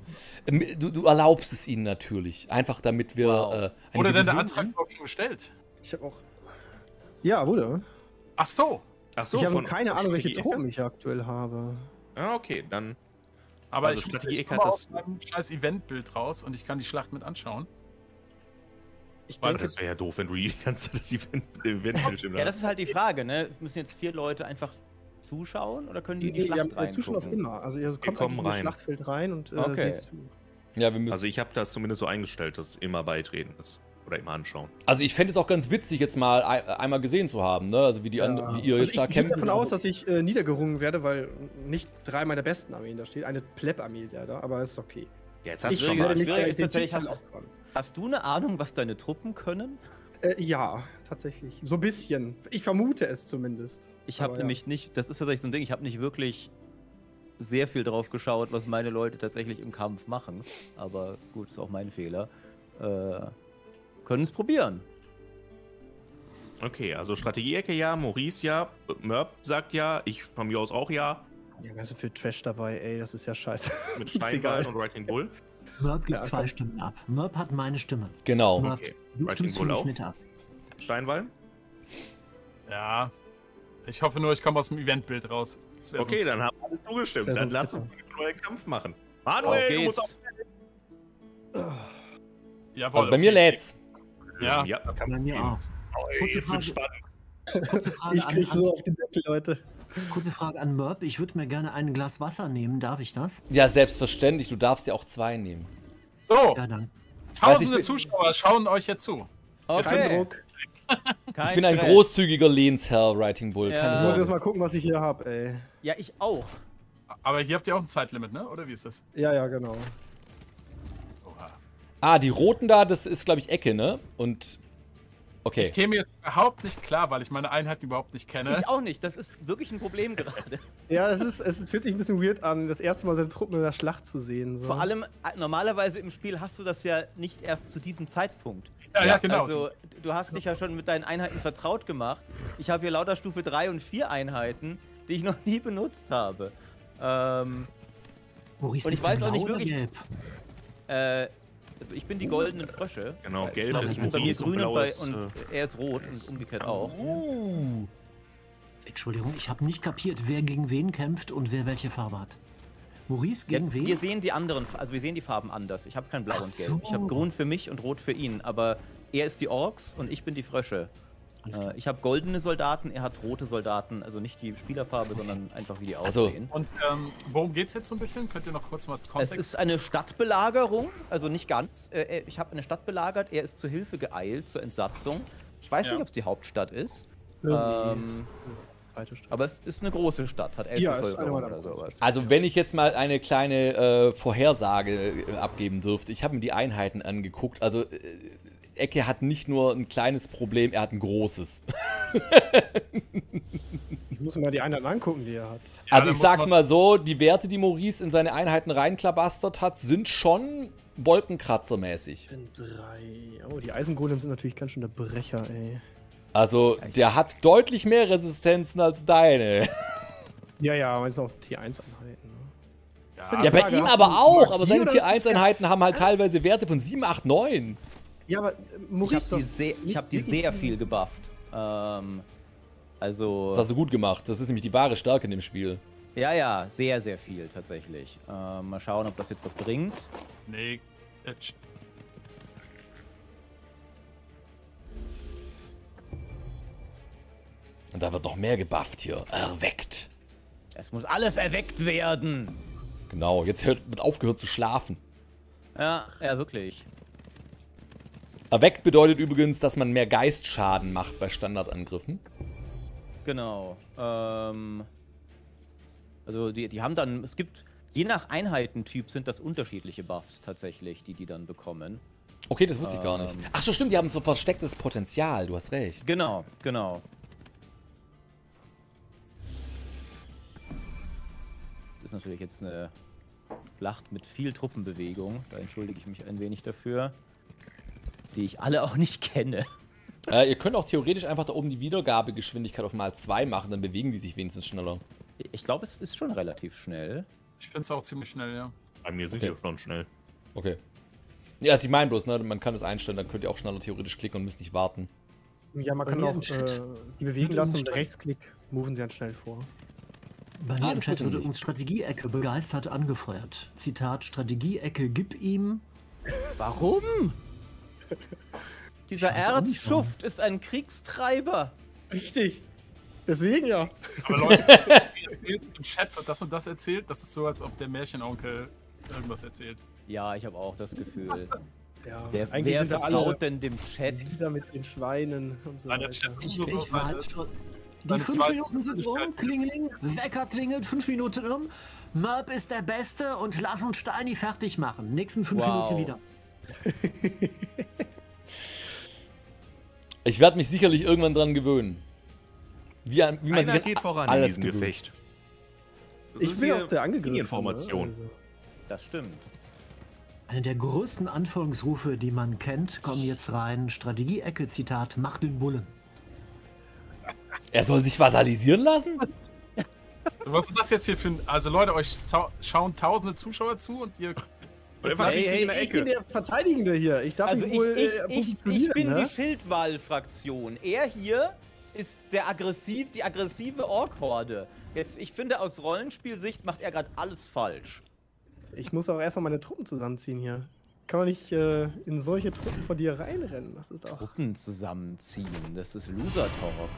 Ähm, Du, du erlaubst es ihnen natürlich. Einfach damit wir Wow. äh, denn der Antrag überhaupt schon gestellt? Ich habe auch. Ja, wurde. Ach so. Ach so, ich habe keine Ahnung, welche Truppen ich aktuell habe. Ah, okay, dann. Aber Also ich, Strategie ich komme aus das- meinem scheiß Eventbild raus und ich kann die Schlacht mit anschauen. Ich Weiß denke, Das wäre ja doof, wenn du die (laughs) ganze Zeit das Event, (laughs) Eventbildschirm Ja, das ist halt die Frage, ne? Müssen jetzt vier Leute einfach zuschauen oder können die in die wir Schlacht haben äh, Zuschauer auf immer. Also ihr kommt in das rein. Schlachtfeld rein und äh, Okay. seht zu. Ja, wir müssen. Also ich habe das zumindest so eingestellt, dass immer beitreten ist. Oder immer anschauen. Also ich fände es auch ganz witzig, jetzt mal ein, einmal gesehen zu haben, ne? Also wie die anderen, wie ihr Also jetzt da ich gehe kämpft. davon aus, dass ich äh, niedergerungen werde, weil nicht drei meiner besten Armeen da steht. Eine Pleb-Armee da, aber ist okay. Ja, jetzt hast Ich du schon mal. werde ich nicht schwöre, gleich ist tatsächlich- hast-. Hast du eine Ahnung, was deine Truppen können? Äh, ja, tatsächlich. So ein bisschen. Ich vermute es zumindest. Ich habe ja. nämlich nicht, das ist tatsächlich so ein Ding, ich habe nicht wirklich sehr viel drauf geschaut, was meine Leute tatsächlich im Kampf machen. Aber gut, ist auch mein Fehler. Äh, können es probieren. Okay, also Strategieecke ja, Maurice ja, Mörb sagt ja, ich von mir aus auch ja, Ja, ganz so viel Trash dabei, ey, das ist ja scheiße. (laughs) mit. Steinwall und Writing Bull. Mörb gibt Ja, zwei. Stimmen ab. Mörb hat meine Stimme. Genau. Mörb, Okay. du Writing stimmst für Bull mich auch? mit ab. Steinwall? Ja. Ich hoffe nur, ich komme aus dem Eventbild raus. Okay, sonst- dann haben alle zugestimmt. Dann lass uns einen neuen Kampf machen. Auf Manuel, du musst geht's. auch. Jawohl, Also bei mir lädt's. Ja. ja mir gehen. auch. Oh, ey, Kurze jetzt wird Frage. spannend. Kurze Frage, Ich an, krieg an, so auf den Deckel, Leute. kurze Frage an Mörb. Ich würde mir gerne ein Glas Wasser nehmen. Darf ich das? Ja, selbstverständlich. Du darfst ja auch zwei nehmen. So, Ja, dann. tausende Zuschauer schauen euch jetzt zu. Okay. Kein Druck. Kein ich bin ein Stress. großzügiger Lehnsherr, Writing Bull. Ja. Ich muss jetzt mal gucken, was ich hier habe, ey. Ja, ich auch. Aber hier habt ihr auch ein Zeitlimit, ne? Oder wie ist das? Ja, ja, genau. Oha. Ah, die roten da, das ist, glaube ich, Ecke, ne? Und. Okay. Ich käme jetzt überhaupt nicht klar, weil ich meine Einheiten überhaupt nicht kenne. Ich auch nicht. Das ist wirklich ein Problem gerade. (laughs) Ja, es, ist, es fühlt sich ein bisschen weird an, das erste Mal seine Truppen in der Schlacht zu sehen. So. Vor allem, äh, normalerweise im Spiel hast du das ja nicht erst zu diesem Zeitpunkt. Ja, ja, genau. Also, du hast dich ja schon mit deinen Einheiten vertraut gemacht. Ich habe hier lauter Stufe 3 und 4 Einheiten, die ich noch nie benutzt habe. Ähm, Maurice, Und ich weiß auch nicht wirklich- gelb? äh, also ich bin die goldenen Frösche. Genau, Äh, gelb ich ist bei mir grün und, bei, ist, und er ist rot und umgekehrt auch. Uh. Entschuldigung, ich habe nicht kapiert, wer gegen wen kämpft und wer welche Farbe hat. Maurice Ja, gegen wen? wir sehen die anderen, also wir sehen die Farben anders. Ich habe kein Blau Ach und Gelb. Ich so. habe Grün für mich und Rot für ihn. Aber er ist die Orks und ich bin die Frösche. Äh, ich habe goldene Soldaten, er hat rote Soldaten. Also nicht die Spielerfarbe, sondern einfach wie die Also- aussehen. Und ähm, worum geht's jetzt so ein bisschen? Könnt ihr noch kurz mal Es Kontext? ist eine Stadtbelagerung, also nicht ganz. Äh, äh, ich habe eine Stadt belagert, er ist zur Hilfe geeilt, zur Entsatzung. Ich weiß Ja. nicht, ob es die Hauptstadt ist. Irgendwie Ähm, Zweite Stadt. Aber es ist eine große Stadt, hat elf Ja, Bevölkerung oder sowas. Also wenn ich jetzt mal eine kleine äh, Vorhersage äh, abgeben dürfte. Ich habe mir die Einheiten angeguckt. Also äh, Ecke hat nicht nur ein kleines Problem, er hat ein großes. (laughs) Ich muss mir mal die Einheiten angucken, die er hat. Ja, also ich sag's mal so, die Werte, die Maurice in seine Einheiten reinklabastert hat, sind schon Wolkenkratzermäßig. Drei. Oh, die Eisengolems sind natürlich ganz schön der Brecher, ey. Also der hat deutlich mehr Resistenzen als deine. Ja, ja, aber das sind auch T1-Einheiten. Ne? ja, Ja, bei ihm aber auch, aber seine oder Tier hast du 1 Einheiten haben halt teilweise Werte von 7, 8, 9. Ja, aber äh, ich Maurice habe die, sehr, ich hab die sehr viel gebufft. Ähm, also. Das hast du gut gemacht. Das ist nämlich die wahre Stärke in dem Spiel. Ja, ja, sehr, sehr viel tatsächlich. Ähm, mal schauen, ob das jetzt was bringt. Nee, Und da wird noch mehr gebufft hier. Erweckt. Es muss alles erweckt werden. Genau, jetzt hört, wird aufgehört zu schlafen. Ja, ja, wirklich. Erweckt bedeutet übrigens, dass man mehr Geistschaden macht bei Standardangriffen. Genau. Ähm, also die, die haben dann, es gibt, je nach Einheitentyp sind das unterschiedliche Buffs tatsächlich, die die dann bekommen. Okay, das wusste ich gar nicht. Ähm. Ach so, stimmt, die haben so verstecktes Potenzial. Du hast recht. Genau, genau. Ist natürlich jetzt eine Schlacht mit viel Truppenbewegung. Da entschuldige ich mich ein wenig dafür. Die ich alle auch nicht kenne. Äh, ihr könnt auch theoretisch einfach da oben die Wiedergabegeschwindigkeit auf mal 2 machen, dann bewegen die sich wenigstens schneller. Ich glaube, es ist schon relativ schnell. ich bin's auch ziemlich schnell, ja. Bei mir sind Okay. die schon schnell. Okay. Ja, also ich meine bloß, ne, man kann es einstellen, dann könnt ihr auch schneller theoretisch klicken und müsst nicht warten. Ja, man Bei kann auch äh, die bewegen lassen und Rechtsklick moven sie dann schnell vor. Bei mir Ah, im Chat wurde uns Strategieecke begeistert angefeuert. Zitat: Strategieecke, gib ihm. Warum? Dieser. Erzschuft ist ein Kriegstreiber. Richtig. Deswegen ja. Aber Leute, (laughs) im Chat wird das und das erzählt. Das ist so, als ob der Märchenonkel irgendwas erzählt. Ja, ich habe auch das Gefühl. ja Wer, eigentlich wer wir alle vertraut denn dem Chat? Lieder mit den Schweinen und so Nein, der. Chat ist Ich, nur so, ich war halt schon. Die fünf Minuten sind um, klingeling, Wecker klingelt, fünf Minuten um. Merb ist der Beste und lass uns Steini fertig machen. Nächsten fünf Wow. Minuten wieder. (laughs) Ich werde mich sicherlich irgendwann dran gewöhnen. Wie, wie man Einer sich geht an voran in alles diesem gewöhnt. Gefecht. Das Ich bin auch der angegriffen. Information. Ne? Also. Das stimmt. Eine der größten Anführungsrufe, die man kennt, kommen jetzt rein. Strategieecke, Zitat, mach den Bullen. Er soll sich vasalisieren lassen? So, (laughs) was ist das jetzt hier für ein. Also, Leute, euch schauen tausende Zuschauer zu und ihr. Und er verkriecht sich in der ich bin Ecke. der Verteidigende hier. Ich darf Also ich, wohl ich, äh, ich, ich positionieren, bin ne? die Schildwall-Fraktion. Er hier ist der aggressiv, die aggressive Ork-Horde. Jetzt, ich finde, aus Rollenspielsicht macht er gerade alles falsch. Ich muss auch erstmal meine Truppen zusammenziehen hier. Kann man nicht äh, in solche Truppen von dir reinrennen? Das ist auch. Truppen zusammenziehen, das ist Loser-Talk.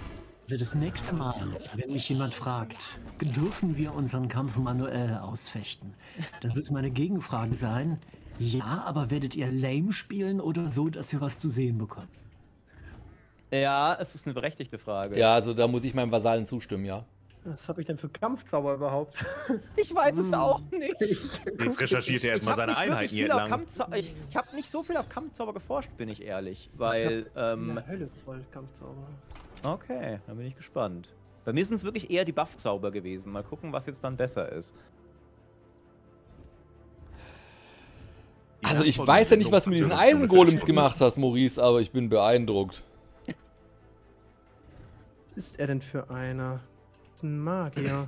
Also das nächste Mal, wenn mich jemand fragt, dürfen wir unseren Kampf manuell ausfechten, dann wird meine Gegenfrage sein, ja, aber werdet ihr lame spielen oder so, dass wir was zu sehen bekommen? Ja, es ist eine berechtigte Frage. Ja, also da muss ich meinem Vasallen zustimmen, ja. Was habe ich denn für Kampfzauber überhaupt? (laughs) Ich weiß es auch nicht. Jetzt recherchiert er erstmal seine Einheiten hier entlang. Ich, ich habe nicht so viel auf Kampfzauber geforscht, bin ich ehrlich. Weil, ähm, Ja, Hölle voll Kampfzauber. Okay, dann bin ich gespannt. Bei mir sind es wirklich eher die Buff-Zauber gewesen. Mal gucken, was jetzt dann besser ist. Also ich weiß ja nicht, was du mit diesen Eisengolems gemacht hast, Maurice, aber ich bin beeindruckt. Was ist er denn für einer? Das ist ein Magier.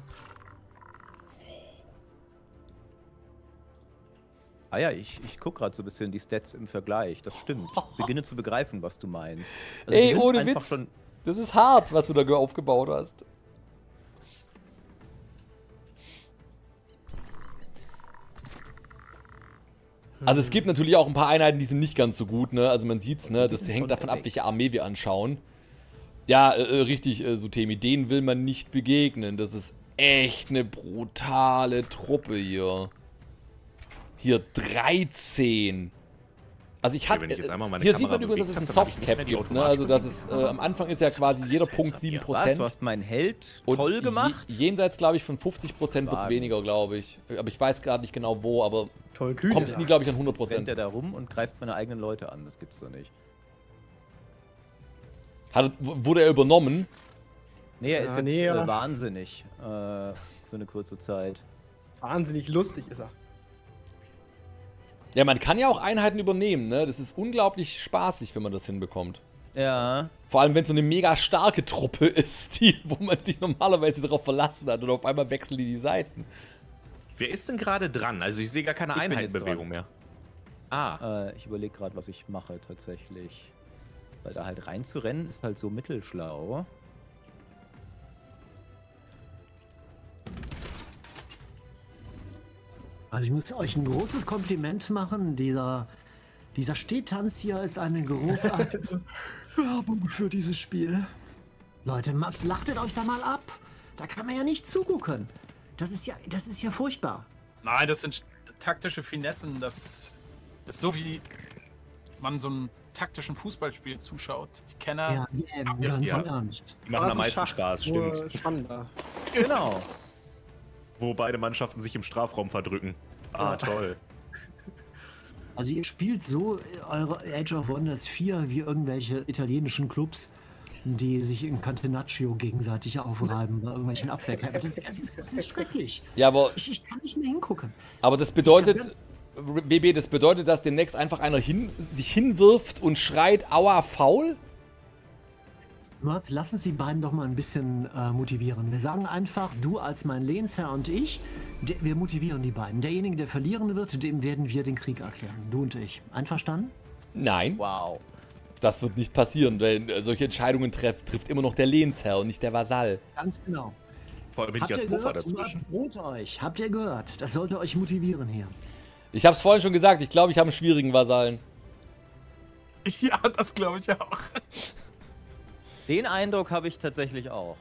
Ah ja, ich, ich gucke gerade so ein bisschen die Stats im Vergleich. Das stimmt. Ich beginne zu begreifen, was du meinst. Also Ey, ohne einfach Witz. Das ist hart, was du da aufgebaut hast. Also es gibt natürlich auch ein paar Einheiten, die sind nicht ganz so gut, ne? Also man sieht's, ne? Das hängt davon ab, welche Armee wir anschauen. Ja, äh, äh richtig, äh, Sutemi, denen will man nicht begegnen. Das ist echt eine brutale Truppe hier. Hier 13. Also ich Okay, hatte, einmal meine hier sieht man übrigens, dass es ein Softcap gibt, ne? Also automatische das ist, äh, am Anfang ist ja quasi jeder Punkt seltsam hier. 7%. Was? Du hast meinen Held toll gemacht? Jenseits, glaube ich, von 50% wird es weniger, glaube ich. Aber ich weiß gerade nicht genau wo, aber Toll, du kommst nie, glaube ich, an Jetzt rennt 100%. er da rum und greift meine eigenen Leute an. Das gibt's doch nicht. Hat, wurde er übernommen? Nee, er Ja, ist jetzt nee, ja. äh, wahnsinnig. Äh, für eine kurze Zeit. Wahnsinnig lustig ist er. Ja, man kann ja auch Einheiten übernehmen, ne? Das ist unglaublich spaßig, wenn man das hinbekommt. Ja. Vor allem, wenn es so eine mega starke Truppe (laughs) ist, die, wo man sich normalerweise darauf verlassen hat und auf einmal wechseln die die Seiten. Wer ist denn gerade dran? Also ich sehe gar keine Einheitenbewegung mehr. Ah, Äh, ich überlege gerade, was ich mache tatsächlich. Weil da halt reinzurennen ist halt so mittelschlau. Also ich muss euch ein großes Kompliment machen. Dieser, dieser Stehtanz hier ist eine großartige (laughs) Werbung für dieses Spiel. Leute, ma- lachtet euch da mal ab. Da kann man ja nicht zugucken. Das ist ja, das ist ja furchtbar. Nein, das sind taktische Finessen. Das ist so wie man so einem taktischen Fußballspiel zuschaut. Die Kenner. Ja, ja, ganz ja. im Ernst. die machen am meisten Spaß, stimmt. Spannender. Genau. Wo beide Mannschaften sich im Strafraum verdrücken. Ah, Ja. toll. (laughs) Also ihr spielt so eure Age of Wonders 4 wie irgendwelche italienischen Clubs, die sich in Catenaccio gegenseitig aufreiben bei irgendwelchen (laughs) Abwehrkämpfen. Das, das, ist, das ist schrecklich. Ja, aber, Ich, ich kann nicht mehr hingucken. aber das bedeutet, BB, das bedeutet, dass demnächst einfach einer hin, sich hinwirft und schreit, aua, faul? Murp, lassen Sie beiden doch mal ein bisschen äh, motivieren. Wir sagen einfach, du als mein Lehnsherr und ich, der, wir motivieren die beiden. Derjenige, der verlieren wird, dem werden wir den Krieg erklären. Du und ich. Einverstanden? Nein, Wow. das wird nicht passieren, denn äh, solche Entscheidungen treff, trifft immer noch der Lehnsherr und nicht der Vasall. Ganz genau. Vor allem bin ich Habt als ihr Puffer gehört? dazwischen. Droht euch. Habt ihr gehört? Das sollte euch motivieren hier. Ich habe es vorhin schon gesagt, ich glaube, ich habe einen schwierigen Vasallen. (laughs) Ja, das glaube ich auch. Den Eindruck habe ich tatsächlich auch.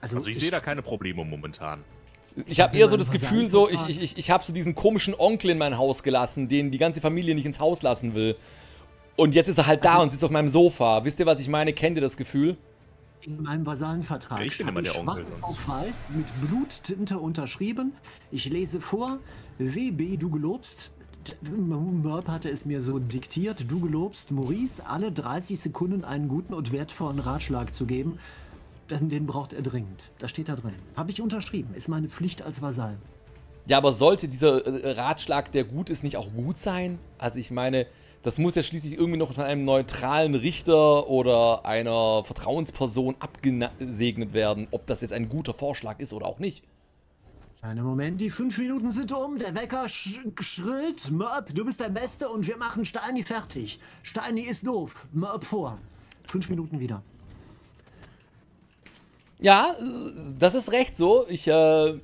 Also ich sehe da keine Probleme momentan. Ich habe hab eher so das Gefühl, so, ich, ich, ich, ich habe so diesen komischen Onkel in mein Haus gelassen, den die ganze Familie nicht ins Haus lassen will. Und jetzt ist er halt da Also- und sitzt auf meinem Sofa. Wisst ihr, was ich meine? Kennt ihr das Gefühl? In meinem Vasallenvertrag Ja, ich bin habe immer ich der Onkel auf weiß mit Bluttinte unterschrieben. Ich lese vor, WB, du gelobst. Murp hatte es mir so diktiert, du gelobst Maurice alle 30 Sekunden einen guten und wertvollen Ratschlag zu geben. Den, den braucht er dringend. Das steht da drin. Habe ich unterschrieben. Ist meine Pflicht als Vasall. Ja, aber sollte dieser äh, Ratschlag, der gut ist, nicht auch gut sein? Also ich meine, das muss ja schließlich irgendwie noch von einem neutralen Richter oder einer Vertrauensperson abgesegnet werden, ob das jetzt ein guter Vorschlag ist oder auch nicht. Einen Moment, die fünf Minuten sind um. Der Wecker sch schrillt. Murp, du bist der Beste und wir machen Steini fertig. Steini ist doof. Murp vor. Fünf Minuten wieder. Ja, das ist recht so. Ich, äh,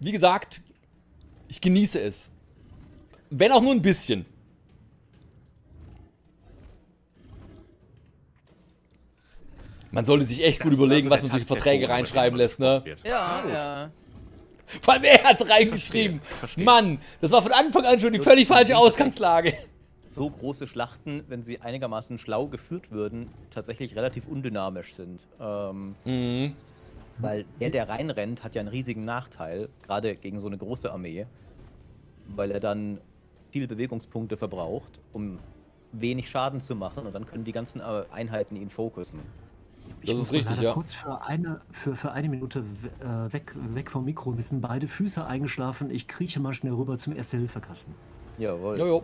wie gesagt, ich genieße es. Wenn auch nur ein bisschen. Man sollte sich echt gut Das ist überlegen, also was man solche Verträge Tanzfett, reinschreiben lässt, ne? Ja, ja. (laughs) Vor allem er hat's reingeschrieben. Verstehe, verstehe. Mann, das war von Anfang an schon die völlig falsche Ausgangslage. So große Schlachten, wenn sie einigermaßen schlau geführt würden, tatsächlich relativ undynamisch sind. Ähm, Mhm. weil der, der reinrennt, hat ja einen riesigen Nachteil, gerade gegen so eine große Armee, weil er dann viele Bewegungspunkte verbraucht, um wenig Schaden zu machen und dann können die ganzen äh, Einheiten ihn fokussen. Das ist richtig, ja. kurz für eine, für, für eine Minute äh, weg, weg vom Mikro. Mir sind beide Füße eingeschlafen. Ich krieche mal schnell rüber zum Erste-Hilfe-Kasten. Jawohl. Jojo.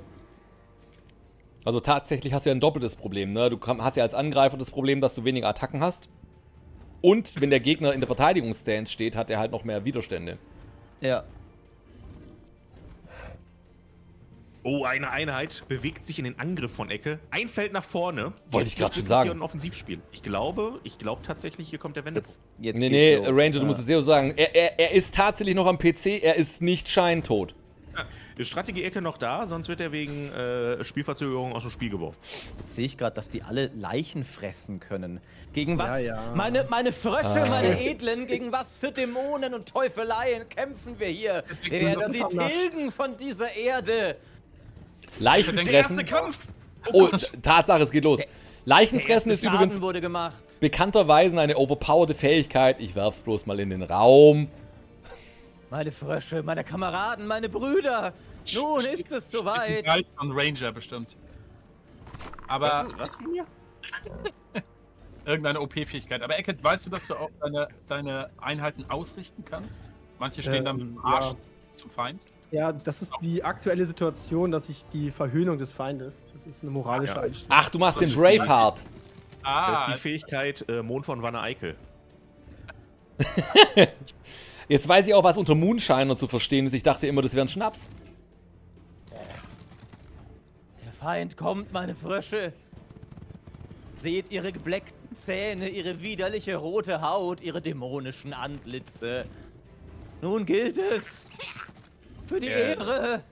Also tatsächlich hast du ja ein doppeltes Problem, ne? Du hast ja als Angreifer das Problem, dass du weniger Attacken hast. Und wenn der Gegner in der Verteidigungsstance steht, hat er halt noch mehr Widerstände. Ja. Oh, eine Einheit bewegt sich in den Angriff von Ecke. Ein Feld nach vorne. Wollte Jetzt ich wird's schon sagen. Hier ein Offensivspiel. Ich glaube, ich glaube tatsächlich, hier kommt der Wendepunkt. Jetzt, jetzt Nee, nee, los. Ranger, du Ja. musst es sehr so sagen. Er, er, er ist tatsächlich noch am PC, er ist nicht scheintot. Ist Strategie-Ecke noch da? Sonst wird er wegen äh, Spielverzögerung aus dem Spiel geworfen. Jetzt sehe ich gerade, dass die alle Leichen fressen können. Gegen was? Ja, ja. Meine, meine Frösche, Ah. meine Edlen, gegen was für Dämonen und Teufeleien kämpfen wir hier? Wir werden sie tilgen von dieser Erde. Leichen Der fressen. Kampf! Oh, Tatsache, es geht los. Leichen Der fressen erste ist Schaden übrigens wurde gemacht. bekannterweise eine overpowerte Fähigkeit. Ich werf's bloß mal in den Raum. Meine Frösche, meine Kameraden, meine Brüder. Nun ist es soweit. Galt von Ranger bestimmt. Aber Was, ist, was von mir? (laughs) irgendeine OP-Fähigkeit. Aber Eckert, weißt du, dass du auch deine, deine Einheiten ausrichten kannst? Manche stehen dann mit Ähm, dem Arsch ja. zum Feind. Ja, das ist die aktuelle Situation, dass ich die Verhöhnung des Feindes. Das ist eine moralische Ja. Einstellung. Ach, du machst Das den Braveheart. Ah, Das ist die Fähigkeit äh, Mond von Wanne Eickel. (laughs) Jetzt weiß ich auch, was unter Moonshiner zu verstehen ist. Ich dachte immer, das wäre ein Schnaps. Der Feind kommt, meine Frösche. Seht ihre gebleckten Zähne, ihre widerliche rote Haut, ihre dämonischen Antlitze. Nun gilt es. Für die Äh. Ehre.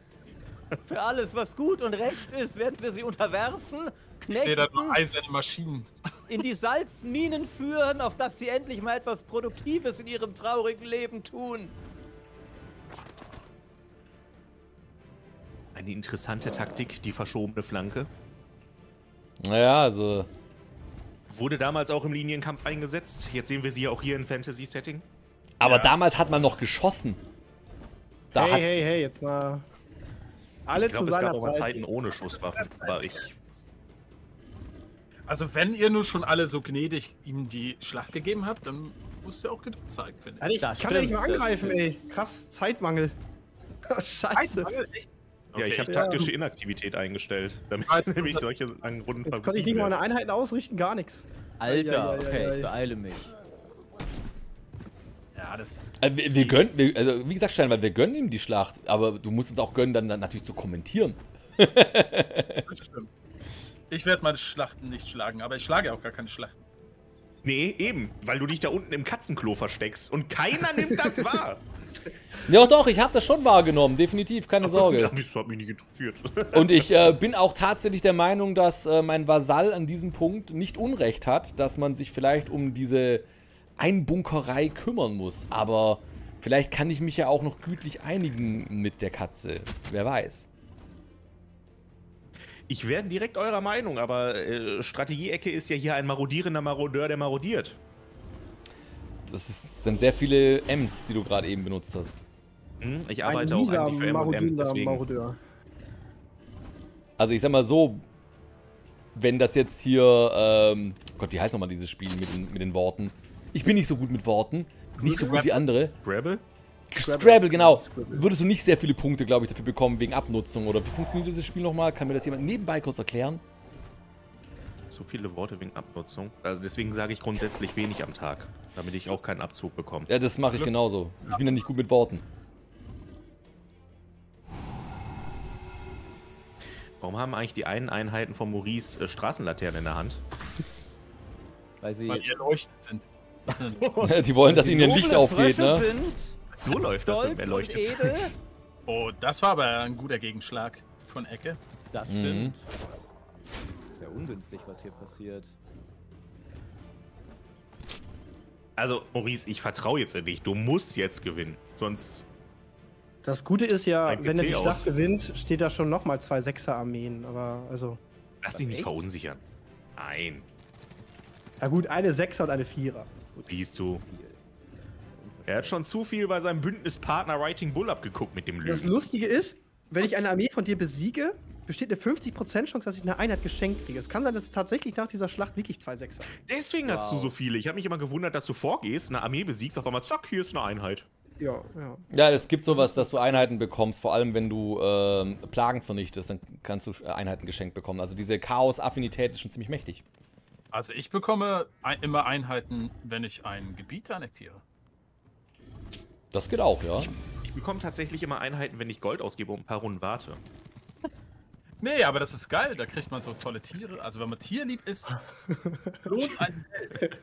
Für alles, was gut und recht ist, werden wir sie unterwerfen, ich sehe da nur knechten, eiserne Maschinen. in die Salzminen führen, auf dass sie endlich mal etwas Produktives in ihrem traurigen Leben tun. Eine interessante Taktik, die verschobene Flanke. Naja, also. Wurde damals auch im Linienkampf eingesetzt. Jetzt sehen wir sie ja auch hier in Fantasy-Setting. Aber Ja. damals hat man noch geschossen. Da hey, hat's. hey, hey, jetzt mal. Alle Ich glaube, es gab auch mal Zeit. Zeiten ohne Schusswaffen. Aber ich. Also wenn ihr nur schon alle so gnädig ihm die Schlacht gegeben habt, dann musst ihr auch Geduld zeigen, finde ich Das kann ja nicht das angreifen, ey. Krass, Zeitmangel. (laughs) Scheiße. Echt? Ja, ich Okay. habe taktische Inaktivität eingestellt, damit Also, (laughs) nämlich solche langen Runden Jetzt konnte ich nicht mal meine Einheiten ausrichten, gar nichts. Alter, okay, ich beeile mich. Ja, das. Äh, wir, wir gönnen, wir, also wie gesagt, Steinwald, wir gönnen ihm die Schlacht, aber du musst uns auch gönnen, dann, dann natürlich zu kommentieren. (laughs) das stimmt. Ich werde meine Schlachten nicht schlagen, aber ich schlage auch gar keine Schlachten. Nee, eben, weil du dich da unten im Katzenklo versteckst und keiner nimmt das (laughs) wahr. Ja, doch, doch, ich habe das schon wahrgenommen, definitiv, keine Sorge. Das hat mich nicht interessiert. (laughs) Und ich äh, bin auch tatsächlich der Meinung, dass äh, mein Vasall an diesem Punkt nicht Unrecht hat, dass man sich vielleicht um diese Einbunkerei kümmern muss. Aber vielleicht kann ich mich ja auch noch gütlich einigen mit der Katze. Wer weiß. Ich werde direkt eurer Meinung, aber äh, Strategieecke ist ja hier ein marodierender Marodeur, der marodiert. Das ist, sind sehr viele M's, die du gerade eben benutzt hast. Hm? Ich Ein arbeite auch mieser, eigentlich für marodierender deswegen. Marodeur. Also ich sag mal so, wenn das jetzt hier, ähm, Gott, wie heißt nochmal dieses Spiel mit den, mit den Worten? Ich bin nicht so gut mit Worten, nicht so gut wie andere. Scrabble? Scrabble, genau. Würdest du nicht sehr viele Punkte, glaube ich, dafür bekommen wegen Abnutzung oder wie funktioniert dieses Spiel nochmal? Kann mir das jemand nebenbei kurz erklären? So viele Worte wegen Abnutzung. Also deswegen sage ich grundsätzlich wenig am Tag, damit ich auch keinen Abzug bekomme. Ja, das mache ich genauso. Ich bin ja nicht gut mit Worten. Warum haben eigentlich die einen Einheiten von Maurice äh, Straßenlaternen in der Hand? Weil sie Weil ihr leuchtet sind. Sind Die wollen, dass ihnen ein noble Licht aufgeht, Frösche ne? sind, So läuft das, wenn wer leuchtet. oh, das war aber ein guter Gegenschlag von Ecke. Das Mhm. stimmt. Sehr ungünstig, was hier passiert. Also, Maurice, ich vertraue jetzt in dich. Du musst jetzt gewinnen. Sonst. Das Gute ist ja, wenn er die aus. Schlacht gewinnt, steht da schon nochmal zwei Sechser-Armeen. Aber also. Lass dich nicht Echt? verunsichern. Nein. Ja gut, eine Sechser und eine Vierer. Siehst du. Er hat schon zu viel bei seinem Bündnispartner Writing Bull abgeguckt mit dem Das Lügen. Lustige ist, wenn ich eine Armee von dir besiege, besteht eine 50% Chance, dass ich eine Einheit geschenkt kriege. Es kann sein, dass es tatsächlich nach dieser Schlacht wirklich zwei Sechser. Deswegen hast du Wow. so viele. Ich habe mich immer gewundert, dass du vorgehst, eine Armee besiegst, auf einmal zack, hier ist eine Einheit. Ja, ja. Ja, es gibt sowas, dass du Einheiten bekommst, vor allem wenn du ähm, Plagen vernichtest, dann kannst du äh, Einheiten geschenkt bekommen. Also diese Chaos-Affinität ist schon ziemlich mächtig. Also ich bekomme ein, immer Einheiten, wenn ich ein Gebiet annektiere. Das geht auch, ja. Ich bekomme tatsächlich immer Einheiten, wenn ich Gold ausgebe und ein paar Runden warte. (laughs) Nee, aber das ist geil, da kriegt man so tolle Tiere. Also wenn man tierlieb ist, lohnt (laughs) ein Geld.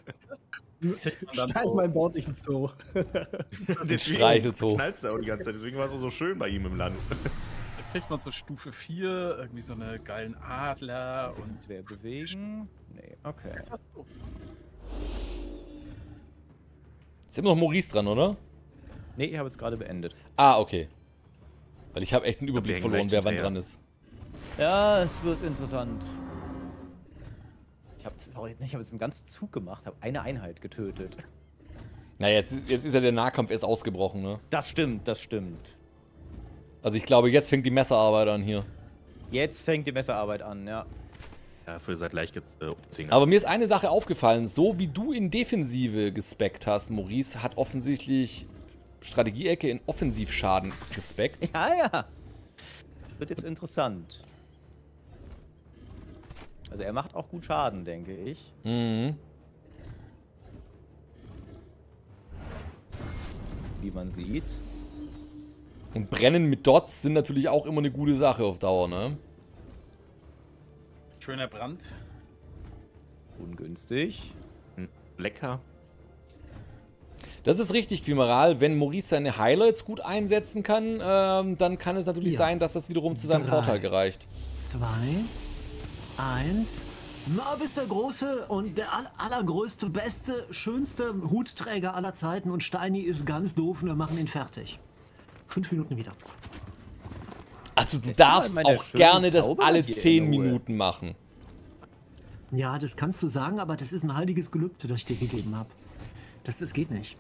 kriegt man dann so, baut sich ein Zoo. (laughs) Deswegen streichelt so. knallt's da auch die ganze Zeit. Deswegen war es auch so schön bei ihm im Land. dann kriegt man so Stufe 4, irgendwie so eine geilen Adler und Wer bewegen? Nee, okay. Ist immer noch Maurice dran, oder? Nee, ich habe jetzt gerade beendet. Ah, okay. Weil ich habe echt den Überblick verloren, wer wann dran ist. Ja, es wird interessant. Ich habe habe jetzt einen ganzen Zug gemacht, habe eine Einheit getötet. Na, jetzt, ist- jetzt ist ja der Nahkampf erst ausgebrochen, ne? Das stimmt, das stimmt. Also ich glaube, jetzt fängt die Messerarbeit an hier. Jetzt fängt die Messerarbeit an, ja. Ja, für seid leicht jetzt äh. Aber mir ist eine Sache aufgefallen. So wie du in Defensive gespeckt hast, Maurice, hat offensichtlich Strategieecke in Offensivschaden gespeckt. Ja, ja. Wird jetzt interessant. Also er macht auch gut Schaden, denke ich. Mhm. Wie man sieht. Und Brennen mit Dots sind natürlich auch immer eine gute Sache auf Dauer, ne? Schöner Brand. Ungünstig. Lecker. Das ist richtig, Quimeral. Wenn Maurice seine Highlights gut einsetzen kann, ähm, dann kann es natürlich Ja. sein, dass das wiederum zu seinem Drei. Vorteil gereicht. Zwei, eins. Mob ist der große und der all allergrößte, beste, schönste Hutträger aller Zeiten und Steini ist ganz doof und wir machen ihn fertig. Fünf Minuten wieder. Also du Jetzt darfst auch gerne das alle hier in 10 Ruhe. Minuten machen. Ja, das kannst du sagen, aber das ist ein heiliges Gelübde, das ich dir gegeben habe. Das, das geht nicht.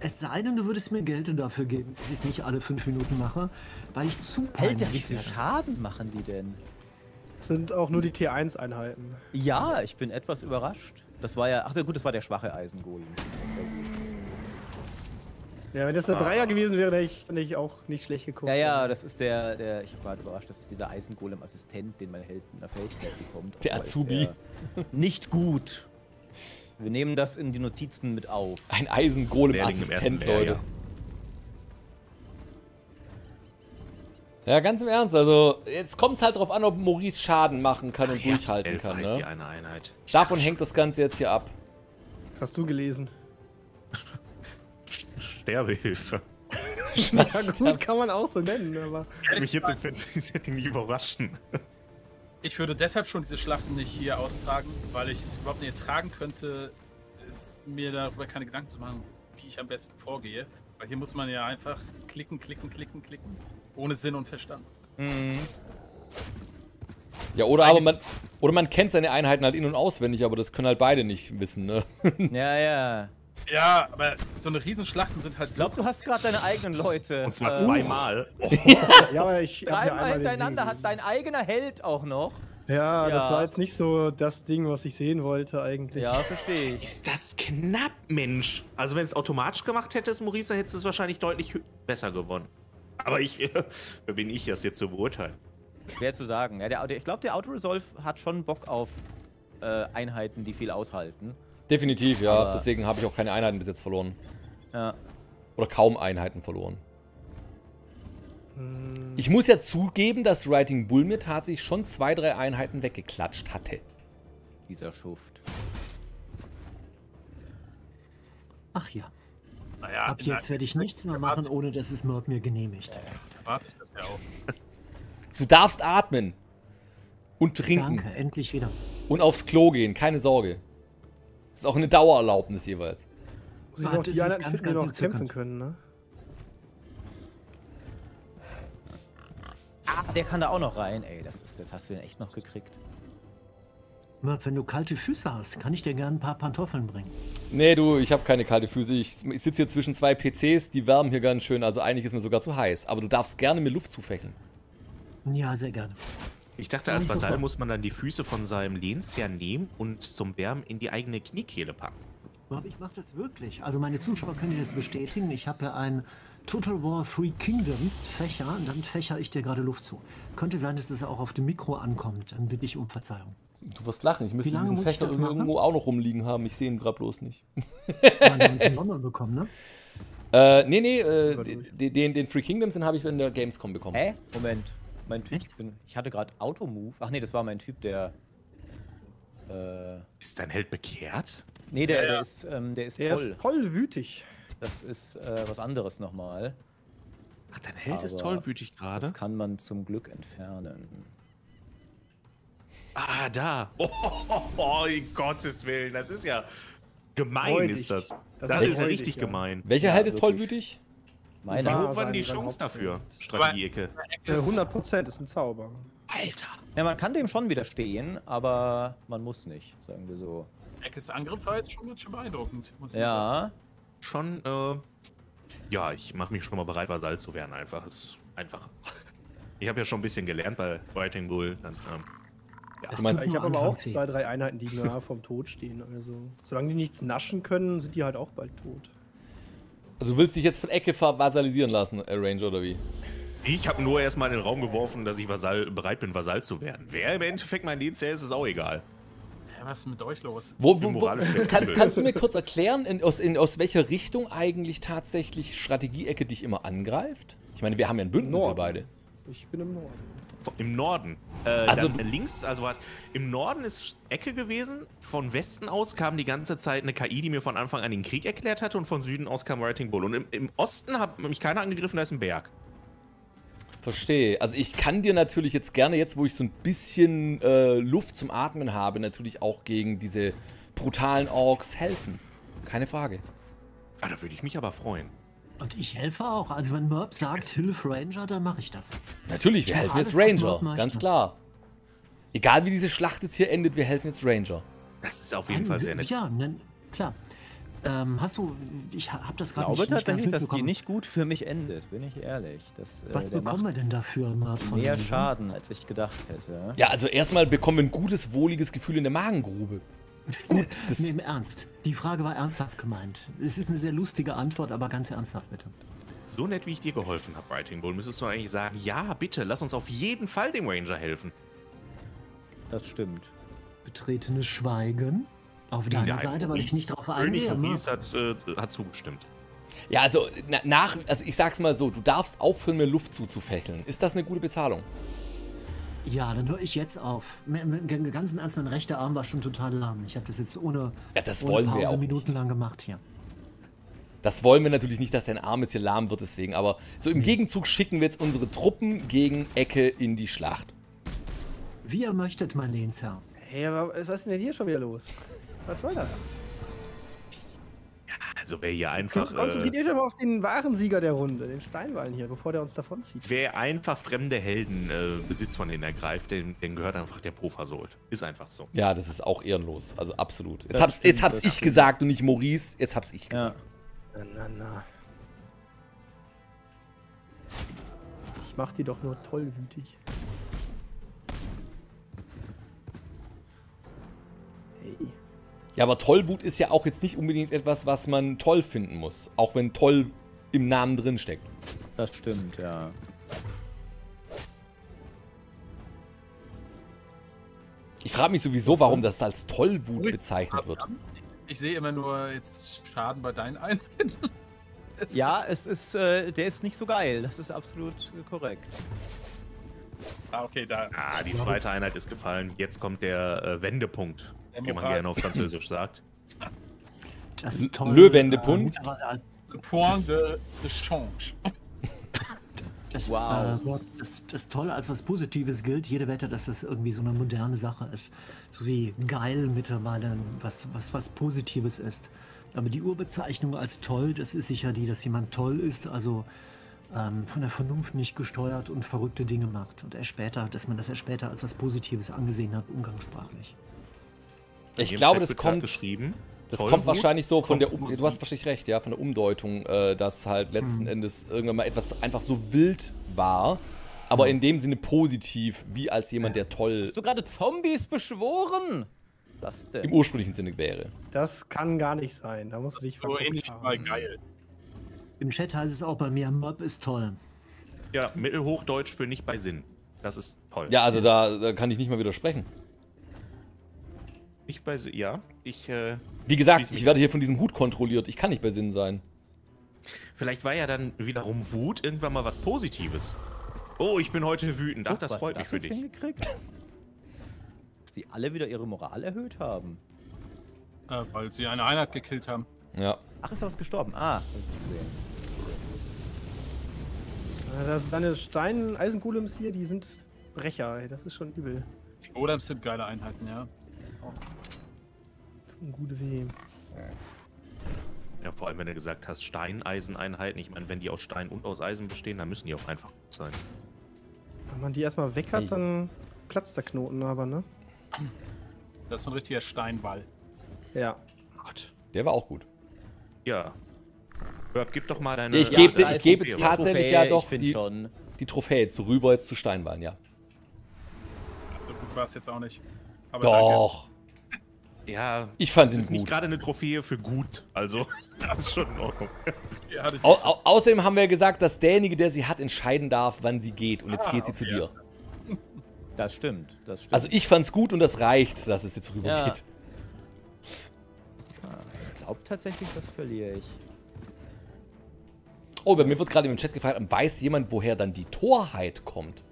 Es sei denn, du würdest mir Geld dafür geben, dass ich es nicht alle fünf Minuten mache, weil ich zu Alter, wie viel. Schaden machen die denn? Das sind auch nur die T1-Einheiten. Ja, ich bin etwas überrascht. Das war ja, ach ja, gut, das war der schwache Eisengolem. Ja, wenn das eine Dreier gewesen wäre, hätte ich, hätte ich auch nicht schlecht geguckt. Ja, ja, das ist der, der, ich war überrascht, das ist dieser Eisengolem-Assistent, den mein Held in der Fähigkeit bekommt. Der ist Azubi. der Nicht gut. Wir nehmen das in die Notizen mit auf. Ein Eisengolem-Assistent, Leute. Lehrjahr. Ja, ganz im Ernst. Also, jetzt kommt es halt drauf an, ob Maurice Schaden machen kann und Ach, durchhalten Herbstelf kann. heißt die Ne? eine Einheit. Davon hängt das Ganze jetzt hier ab. Hast du gelesen? (laughs) Sterbehilfe. (laughs) Ja, gut, kann man auch so nennen, aber. Mich jetzt im Fantasy-Setting (laughs) nicht überraschen. Ich würde deshalb schon diese Schlachten nicht hier austragen, weil ich es überhaupt nicht ertragen könnte, es mir darüber keine Gedanken zu machen, wie ich am besten vorgehe. Weil hier muss man ja einfach klicken, klicken, klicken, klicken. Ohne Sinn und Verstand. Mhm. Ja, oder aber man, oder man kennt seine Einheiten halt in- und auswendig, aber das können halt beide nicht wissen, ne? Ja, ja. Ja, aber so eine Riesenschlachten sind halt Ich glaube, du hast gerade deine eigenen Leute. Und zwar äh, zweimal. (laughs) (laughs) Ja, aber ich. Dreimal hintereinander hat dein eigener Held auch noch. Ja, das Ja. war jetzt nicht so das Ding, was ich sehen wollte eigentlich. Ja, verstehe ich. Ist das knapp, Mensch. Also wenn es automatisch gemacht hättest, Maurice, hättest du es wahrscheinlich deutlich besser gewonnen. Aber ich, (laughs) wer bin ich, das jetzt zu beurteilen? Schwer zu sagen. Ja, der, der, ich glaube, der Autoresolve hat schon Bock auf äh, Einheiten, die viel aushalten. Definitiv, ja. Aber- Deswegen habe ich auch keine Einheiten bis jetzt verloren. Ja. Oder kaum Einheiten verloren. Hm, Ich muss ja zugeben, dass Writing Bull mir tatsächlich schon zwei, drei Einheiten weggeklatscht hatte. Dieser Schuft. Ach ja, naja, ab jetzt werde ich nichts mehr machen, ohne dass es Mob mir genehmigt. Warte ich das ja auch. (laughs) Du darfst atmen. Und trinken. Danke, endlich wieder. Und aufs Klo gehen, keine Sorge. Das ist auch eine Dauererlaubnis jeweils. muss ich das die ganz, finden, die ganz noch kämpfen können, ne? Ah, der kann da auch noch rein. Ey, das, ist, das hast du den echt noch gekriegt. Mob, wenn du kalte Füße hast, kann ich dir gerne ein paar Pantoffeln bringen. Nee, du, ich habe keine kalte Füße. Ich, ich sitze hier zwischen zwei PCs, die wärmen hier ganz schön. Also eigentlich ist mir sogar zu heiß. Aber du darfst gerne mir Luft zufächeln. Ja, sehr gerne. Ich dachte, als Vasall sofort. muss man dann die Füße von seinem Lehnsherr nehmen und zum Wärmen in die eigene Kniekehle packen. Mob, ich mache das wirklich. Also meine Zuschauer können dir das bestätigen. Ich habe ja ein Total War Three Kingdoms Fächer und dann fächer ich dir gerade Luft zu. Könnte sein, dass es auch auf dem Mikro ankommt. Dann bitte ich um Verzeihung. Du wirst lachen. Ich müsste lange diesen muss ich Fächer das machen? irgendwo auch noch rumliegen haben. Ich sehe ihn gerade bloß nicht. Man hat es in London bekommen, ne? (laughs) Äh, nee, nee, äh, den, den, den Free Kingdoms, den habe ich in der Gamescom bekommen. Hä? Moment. Mein Typ, ich, bin, ich hatte gerade Automove. Ach nee, das war mein Typ, der. Äh, Ist dein Held bekehrt? nee, der, Ja, der ja. ist, ähm, der ist Der toll. ist tollwütig. Das ist äh, was anderes nochmal. Ach, dein Held ist Aber tollwütig gerade. Das kann man zum Glück entfernen. Ah, da. Oh, oh, oh, um Gottes Willen, das ist ja gemein, Freudig. ist das. Das Das, ist ist richtig ja. gemein. Welcher Ja, Held ist wirklich. tollwütig? Wie Meine Wahr. hoch war denn die Chance dafür? Strategieecke. Äh, 100% ist ein Zauber. Alter. Ja, man kann dem schon widerstehen, aber man muss nicht, sagen wir so. Eckes Angriff war jetzt schon ganz schön beeindruckend. Muss man sagen. Ja, Schon, äh, ja, ich mache mich schon mal bereit, Vasall zu werden. Einfach, ist einfach. Ich habe ja schon ein bisschen gelernt bei Writing Bull. Dann, ähm, Du meinst, Ich habe aber auch zwei, drei Einheiten, die nahe (laughs) vom Tod stehen. Also, solange die nichts naschen können, sind die halt auch bald tot. Also du willst dich jetzt von Ecke vervasalisieren lassen, äh, Ranger, oder wie? ich habe nur erstmal in den Raum geworfen, dass ich Vasall, bereit bin, Vasall zu werden. Wer im Endeffekt mein Dienst ist, ist auch egal. Ja, was ist mit euch los? Wo, wo, wo, moralisch kannst, kannst du mir kurz erklären, in, aus, in, aus welcher Richtung eigentlich tatsächlich Strategieecke dich immer angreift? Ich meine, wir haben ja ein Bündnis, wir beide. Ich bin im Norden. Im Norden. Äh, Also dann links, also hat, im Norden ist Ecke gewesen. Von Westen aus kam die ganze Zeit eine KI, die mir von Anfang an den Krieg erklärt hatte. Und von Süden aus kam Writing Bull. Und im, im Osten hat mich keiner angegriffen, da ist ein Berg. Verstehe. Also ich kann dir natürlich jetzt gerne, jetzt wo ich so ein bisschen äh, Luft zum Atmen habe, natürlich auch gegen diese brutalen Orks helfen. Keine Frage. Ah, da würde ich mich aber freuen. Und ich helfe auch. Also wenn Merb sagt, Hilf Ranger, dann mache ich das. Natürlich, wir helfen jetzt Ranger. Ganz klar. Egal wie diese Schlacht jetzt hier endet, wir helfen jetzt Ranger. Das ist auf jeden Nein, Fall sehr nett. Ja, ne, klar. Ähm, hast du, ich habe das ich gerade glaube nicht, nicht ganz tatsächlich, dass die nicht gut für mich endet, bin ich ehrlich. Das, äh, Was bekommen wir denn dafür, Merb? von mehr mir? Schaden, als ich gedacht hätte. Ja, also erstmal bekommen wir ein gutes, wohliges Gefühl in der Magengrube. Gut, das, Nee, im Ernst. Die Frage war ernsthaft gemeint. Es ist eine sehr lustige Antwort, aber ganz ernsthaft bitte. So nett, wie ich dir geholfen habe, Writing Bull, müsstest du eigentlich sagen, ja, bitte, lass uns auf jeden Fall dem Ranger helfen. Das stimmt. Betretenes Schweigen. Auf deiner Nein, Seite, weil ich nicht drauf König eingehe. Maurice hat, äh, hat zugestimmt. ja, also na, nach, also ich sag's mal so, du darfst aufhören, mir Luft zuzufächeln. Ist das eine gute Bezahlung? Ja, dann höre ich jetzt auf. Ganz im Ernst, mein rechter Arm war schon total lahm. Ich habe das jetzt ohne, Ja, das ohne wollen Pause wir auch minutenlang gemacht hier. Das wollen wir natürlich nicht, dass dein Arm jetzt hier lahm wird, deswegen. Aber so im Gegenzug schicken wir jetzt unsere Truppen gegen Ecke in die Schlacht. Wie ihr möchtet, mein Lehnsherr. Hey, aber was ist denn hier schon wieder los? Was soll das? Also wer hier einfach, äh, Konzentriert euch doch mal auf den wahren Sieger der Runde, den Steinwallen hier, bevor der uns davonzieht. wer einfach fremde Helden äh, Besitz von denen ergreift, den, den gehört einfach der Profasold. Ist einfach so. Ja, das ist auch ehrenlos. Also absolut. Jetzt hab's, stimmt, jetzt hab's ich stimmt. gesagt und nicht Maurice. Jetzt hab's ich Ja. gesagt. Na, na, na. Ich mach die doch nur tollwütig. Hey. Ja, aber Tollwut ist ja auch jetzt nicht unbedingt etwas, was man toll finden muss. Auch wenn toll im Namen drin steckt. Das stimmt, ja. Ich frage mich sowieso, warum das als Tollwut bezeichnet wird. Ich sehe immer nur jetzt Schaden bei deinen Einheiten. (laughs) Ja, es ist, äh, der ist nicht so geil. Das ist absolut korrekt. Ah, okay, da. Ah, die zweite Einheit ist gefallen. Jetzt kommt der äh, Wendepunkt, wie man gerne auf Französisch sagt. Das ist toll. Löwendepunkt. Äh, Le Point de, de Change. Das, Wow. Äh, das, das Tolle als was Positives gilt, jede Wette, dass das irgendwie so eine moderne Sache ist. So wie geil mittlerweile was, was, was Positives ist. Aber die Urbezeichnung als toll, das ist sicher die, dass jemand toll ist, also ähm, von der Vernunft nicht gesteuert und verrückte Dinge macht. Und erst später, dass man das erst später als was Positives angesehen hat, umgangssprachlich. Ich glaube, das kommt, geschrieben. das Tollwut kommt wahrscheinlich so von der, um, du hast wahrscheinlich recht, ja, von der Umdeutung, äh, dass halt letzten Hm. Endes irgendwann mal etwas einfach so wild war, aber in dem Sinne positiv, wie als jemand, der toll Hast du gerade Zombies beschworen? Was denn? im ursprünglichen Sinne wäre. Das kann gar nicht sein. Da musst du dich So ähnlich bei geil. Im Chat heißt es auch bei mir, Mob ist toll. Ja, Mittelhochdeutsch für nicht bei Sinn. Das ist toll. Ja, also da, da kann ich nicht mal widersprechen. Nicht bei Sinn, ja. Ich, äh, Wie gesagt, ich werde hier von diesem Hut kontrolliert. Ich kann nicht bei Sinn sein. vielleicht war ja dann wiederum Wut irgendwann mal was Positives. Oh, ich bin heute wütend. Ach, das was freut mich für hast dich. hingekriegt? die alle wieder ihre Moral erhöht haben? Äh, weil sie eine Einheit gekillt haben. Ja. Ach, ist da was gestorben? Ah, ich. Äh, Das, deine Stein-Eisengolems hier, die sind Brecher, ey. Das ist schon übel. Die Golems sind geile Einheiten, ja. Tun gut weh. Ja, vor allem, wenn du gesagt hast, Steineiseneinheiten. Ich meine, wenn die aus Stein und aus Eisen bestehen, dann müssen die auch einfach gut sein. Wenn man die erstmal weg hat, dann platzt der Knoten aber, ne? Das ist so ein richtiger Steinball. Ja. Gott. Der war auch gut. Ja. Herb, gib doch mal deine. Ich Ja, gebe ich geb jetzt tatsächlich Trophäe, ja doch die, schon. die Trophäe zu rüber jetzt zu Steinbein, ja. So gut war es jetzt auch nicht. Aber danke. Ja, Ich fand das ihn ist nicht gut. gerade eine Trophäe für gut. Also, (laughs) das ist schon in Ordnung. (laughs) Ja, Au au außerdem haben wir gesagt, dass derjenige, der sie hat, entscheiden darf, wann sie geht. Und jetzt Ah, geht sie zu okay. dir. (laughs) Das stimmt, das stimmt. Also ich fand's gut und das reicht, dass es jetzt rüber Ja. geht. ich glaube tatsächlich, das verliere ich. Oh, bei mir wird gerade im Chat gefragt, weiß jemand, woher dann die Torheit kommt?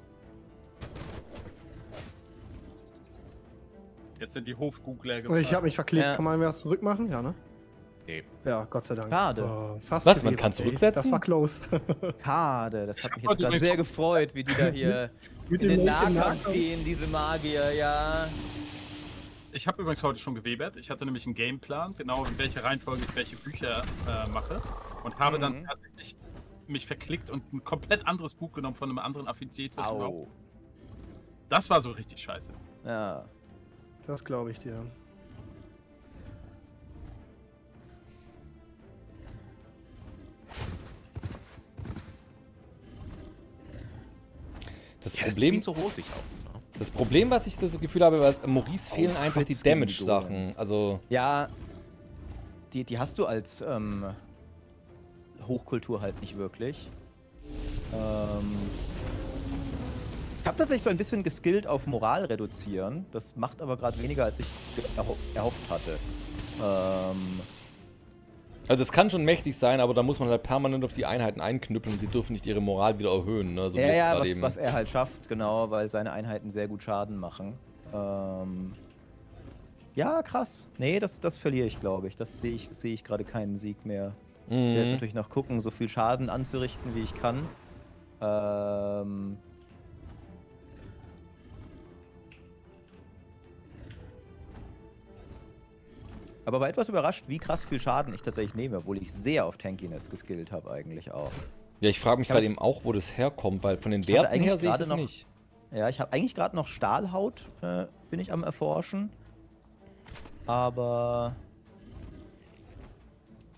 Jetzt sind die Hofgoogler Und ich habe mich verklebt. Ja. Kann man mir was zurückmachen? Ja, ne? Nee. Ja, Gott sei Dank. Schade. Oh, fast Was, man kann ey. zurücksetzen? Das war close. (laughs) Schade, das Ich hat mich jetzt gerade sehr gefreut, wie die da hier (laughs) Mit in dem den Nahkampf gehen, diese Magier, ja. Ich habe übrigens heute schon gewebert. Ich hatte nämlich einen Gameplan, genau in welcher Reihenfolge ich welche Bücher äh, mache. Und habe dann Mhm. tatsächlich mich verklickt und ein komplett anderes Buch genommen von einem anderen Affinität. Au. Das war so richtig scheiße. Ja. Das glaube ich dir. Das Ja, das Problem, sieht so rosig aus. Ne? das Problem, was ich das Gefühl habe, bei Maurice Oh, fehlen einfach die Damage-Sachen. Also, Ja, die, die hast du als ähm, Hochkultur halt nicht wirklich. Ähm, ich habe tatsächlich so ein bisschen geskillt auf Moral reduzieren. Das macht aber gerade weniger, als ich erho erhofft hatte. Ähm, also es kann schon mächtig sein, aber da muss man halt permanent auf die Einheiten einknüppeln und sie dürfen nicht ihre Moral wieder erhöhen. Ne? So ja, ja, was, was er halt schafft, genau, weil seine Einheiten sehr gut Schaden machen. Ähm, ja, krass. Nee, das, das verliere ich, glaube ich. Das sehe ich, sehe ich gerade keinen Sieg mehr. Ich werde Mhm. natürlich noch gucken, so viel Schaden anzurichten, wie ich kann. Ähm. Aber war etwas überrascht, wie krass viel Schaden ich tatsächlich nehme, obwohl ich sehr auf Tankiness geskillt habe eigentlich auch. Ja, ich frage mich gerade eben auch, wo das herkommt, weil von den Werten her sehe ich gerade das noch- nicht. Ja, ich habe eigentlich gerade noch Stahlhaut, äh, bin ich am erforschen. Aber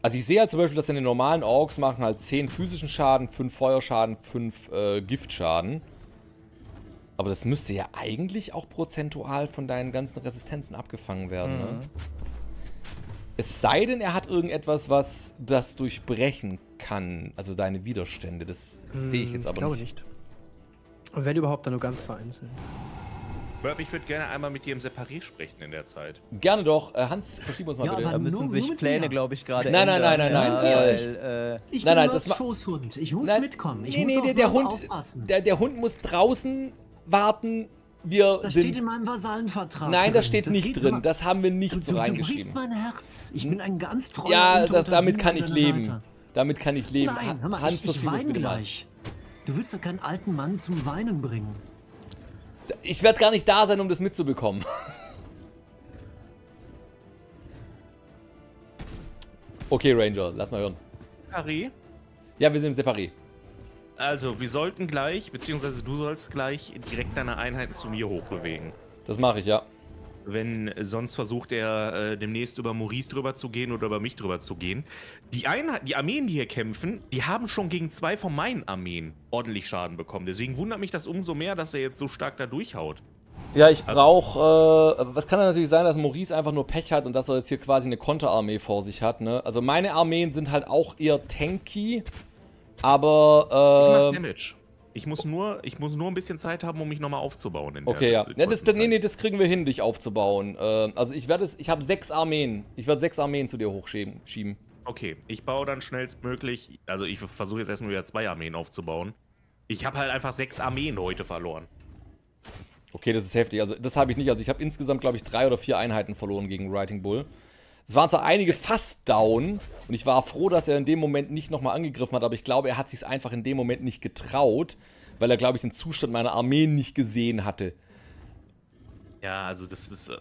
Also ich sehe halt zum Beispiel, dass deine normalen Orks machen halt 10 physischen Schaden, 5 Feuerschaden, 5 äh, Giftschaden. Aber das müsste ja eigentlich auch prozentual von deinen ganzen Resistenzen abgefangen werden, ne? Es sei denn, er hat irgendetwas, was das durchbrechen kann. Also deine Widerstände. Das sehe ich jetzt Hm, aber glaube nicht. nicht. Und wenn überhaupt, dann nur ganz vereinzelt. Herb, ich würde gerne einmal mit dir im Separé sprechen in der Zeit. Gerne doch. Äh, Hans, verschieben wir uns mal Ja, bitte. da aber müssen nur- sich nur Pläne, glaube ich, gerade Nein, nein, ändern. nein, nein, nein, Ja, weil, äh, Ich Nein, bin nein, das Schoßhund. Ich muss Nein, mitkommen. Ich nee, muss nee, auf der, der, Hund, aufpassen. der, der Hund muss draußen warten. Wir das steht sind. in meinem Vasallenvertrag. Nein, das drin. steht nicht geht drin. immer- Das haben wir Du, nicht du, so du brichst reingeschrieben. mein Herz. Ich bin ein ganz treuer Ja, das, damit an kann ich leben. Seite. Damit kann ich leben. Nein, hör mal, Hans, ich, ich weine gleich. Du willst doch keinen alten Mann zum Weinen bringen. Ich werde gar nicht da sein, um das mitzubekommen. (laughs) Okay, Ranger, lass mal hören. Harry? Ja, wir sind im Separé. Also, wir sollten gleich, beziehungsweise du sollst gleich direkt deine Einheiten zu mir hochbewegen. Das mache ich, ja. Wenn sonst versucht er äh, demnächst über Maurice drüber zu gehen oder über mich drüber zu gehen. Die, Einheit, die Armeen, die hier kämpfen, die haben schon gegen zwei von meinen Armeen ordentlich Schaden bekommen. Deswegen wundert mich das umso mehr, dass er jetzt so stark da durchhaut. Ja, ich brauche. Äh, was kann dann natürlich sein, dass Maurice einfach nur Pech hat und dass er jetzt hier quasi eine Konterarmee vor sich hat, ne? Also meine Armeen sind halt auch eher tanky, Ich aber. mach Damage. Ich muss, nur, ich muss nur ein bisschen Zeit haben, um mich nochmal aufzubauen. Okay, ja. ja das, das, nee, nee, das kriegen wir hin, dich aufzubauen. Äh, also ich werde es. Ich habe sechs Armeen. Ich werde sechs Armeen zu dir hochschieben. Schieben. Okay, ich baue dann schnellstmöglich. Also, ich versuche jetzt erstmal wieder zwei Armeen aufzubauen. Ich habe halt einfach sechs Armeen heute verloren. Okay, das ist heftig. Also das habe ich nicht. Also ich habe insgesamt, glaube ich, drei oder vier Einheiten verloren gegen Writing Bull. Es waren zwar einige fast down und ich war froh, dass er in dem Moment nicht nochmal angegriffen hat, aber ich glaube, er hat sich einfach in dem Moment nicht getraut, weil er, glaube ich, den Zustand meiner Armee nicht gesehen hatte. Ja, also das ist. Äh,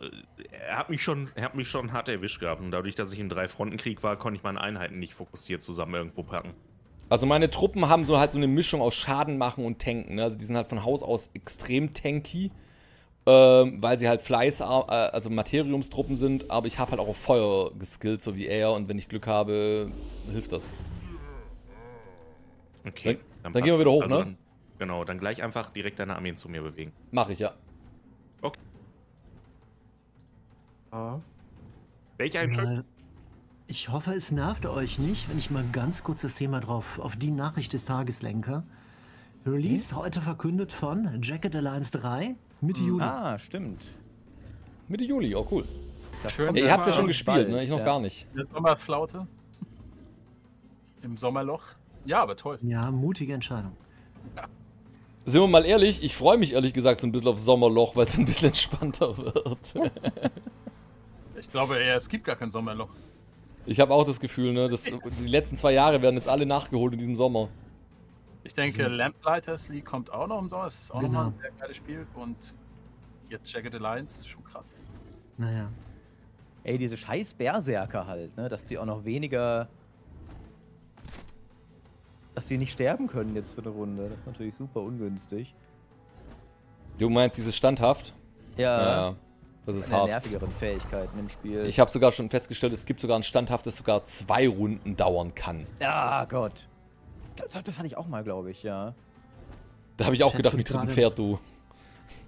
er hat mich schon, er hat mich schon hart erwischt gehabt. Und dadurch, dass ich im Drei-Fronten-Krieg war, konnte ich meine Einheiten nicht fokussiert zusammen irgendwo packen. Also meine Truppen haben so halt so eine Mischung aus Schaden machen und Tanken. Ne? Also die sind halt von Haus aus extrem tanky. Ähm, weil sie halt Fleiß, äh, also Materiumstruppen sind, aber ich habe halt auch auf Feuer geskillt, so wie er, und wenn ich Glück habe, hilft das. Okay. Dann, dann gehen wir wieder hoch, also, ne? Genau, dann gleich einfach direkt deine Armeen zu mir bewegen. Mach ich, ja. Okay. Ah. Welche Einheit? Ich hoffe, es nervt euch nicht, wenn ich mal ganz kurz das Thema drauf auf die Nachricht des Tages lenke. Release hm? heute verkündet von Jacket Alliance 3 Mitte hm. Juli. Ah, stimmt. Mitte Juli, oh cool. Schön, ihr habt ja schon gespielt, ne? Ich noch ja. gar nicht. In der Sommerflaute. Im Sommerloch. Ja, aber toll. Ja, mutige Entscheidung. Ja. Sind wir mal ehrlich, ich freue mich ehrlich gesagt so ein bisschen auf Sommerloch, weil es ein bisschen (laughs) entspannter wird. ich glaube eher, es gibt gar kein Sommerloch. Ich habe auch das Gefühl, ne, dass die letzten zwei Jahre werden jetzt alle nachgeholt in diesem Sommer. Ich denke, also, Lamplighters League kommt auch noch im Sommer. Das ist auch genau. nochmal ein sehr geiles Spiel. Und jetzt Jagged Alliance, schon krass. Naja. Ey, diese scheiß Berserker halt, ne? Dass die auch noch weniger. Dass die nicht sterben können jetzt für eine Runde. Das ist natürlich super ungünstig. Du meinst dieses Standhaft? Ja. ja das ist hart. nervigeren Fähigkeiten im Spiel. Ich habe sogar schon festgestellt, es gibt sogar ein Standhaft, das sogar zwei Runden dauern kann. Ja, Gott. Das, das hatte ich auch mal, glaube ich, ja. Da habe ich auch Chat gedacht, wie tritt ein Pferd, du.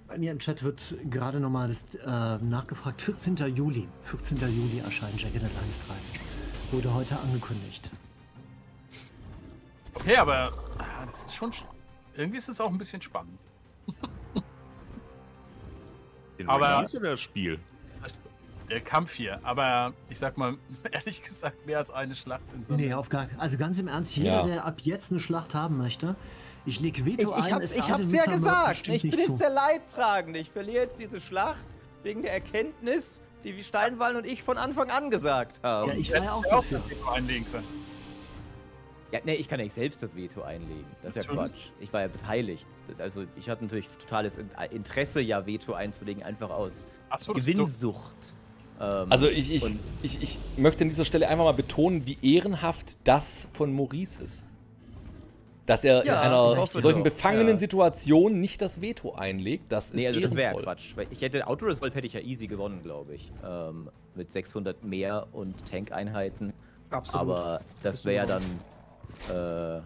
Bei mir im Chat wird gerade nochmal äh, nachgefragt. 14. Juli. 14. Juli erscheint Jagged Alliance 3. Wurde heute angekündigt. Okay, aber ah, das ist schon. Irgendwie ist es auch ein bisschen spannend. (laughs) Den aber Release oder das Spiel? Der Kampf hier, aber ich sag mal, (laughs) ehrlich gesagt, mehr als eine Schlacht in so Nee, auf gar Also ganz im Ernst, jeder, ja. der ab jetzt eine Schlacht haben möchte, ich leg Veto ich, ich ein. Hab's, ich hab's ja gesagt, ich bin jetzt der Leidtragende. Ich verliere jetzt diese Schlacht wegen der Erkenntnis, die wie Steinwall und ich von Anfang an gesagt haben. Ja, ich war ja auch dafür. einlegen können. Ja, nee, ich kann ja nicht selbst das Veto einlegen. Das ist ja Quatsch. Ich war ja beteiligt. Also ich hatte natürlich totales Interesse, ja Veto einzulegen, einfach aus so, Gewinnsucht. Ähm, also ich, ich, ich, ich möchte an dieser Stelle einfach mal betonen, wie ehrenhaft das von Maurice ist. Dass er ja, in einer solchen befangenen ja. Situation nicht das Veto einlegt, das nee, ist also das wäre Quatsch. Ich hätte Autoresolve hätte ich ja easy gewonnen, glaube ich. Ähm, mit 600 mehr und Tank-Einheiten. Absolut. Aber das wäre ja dann äh,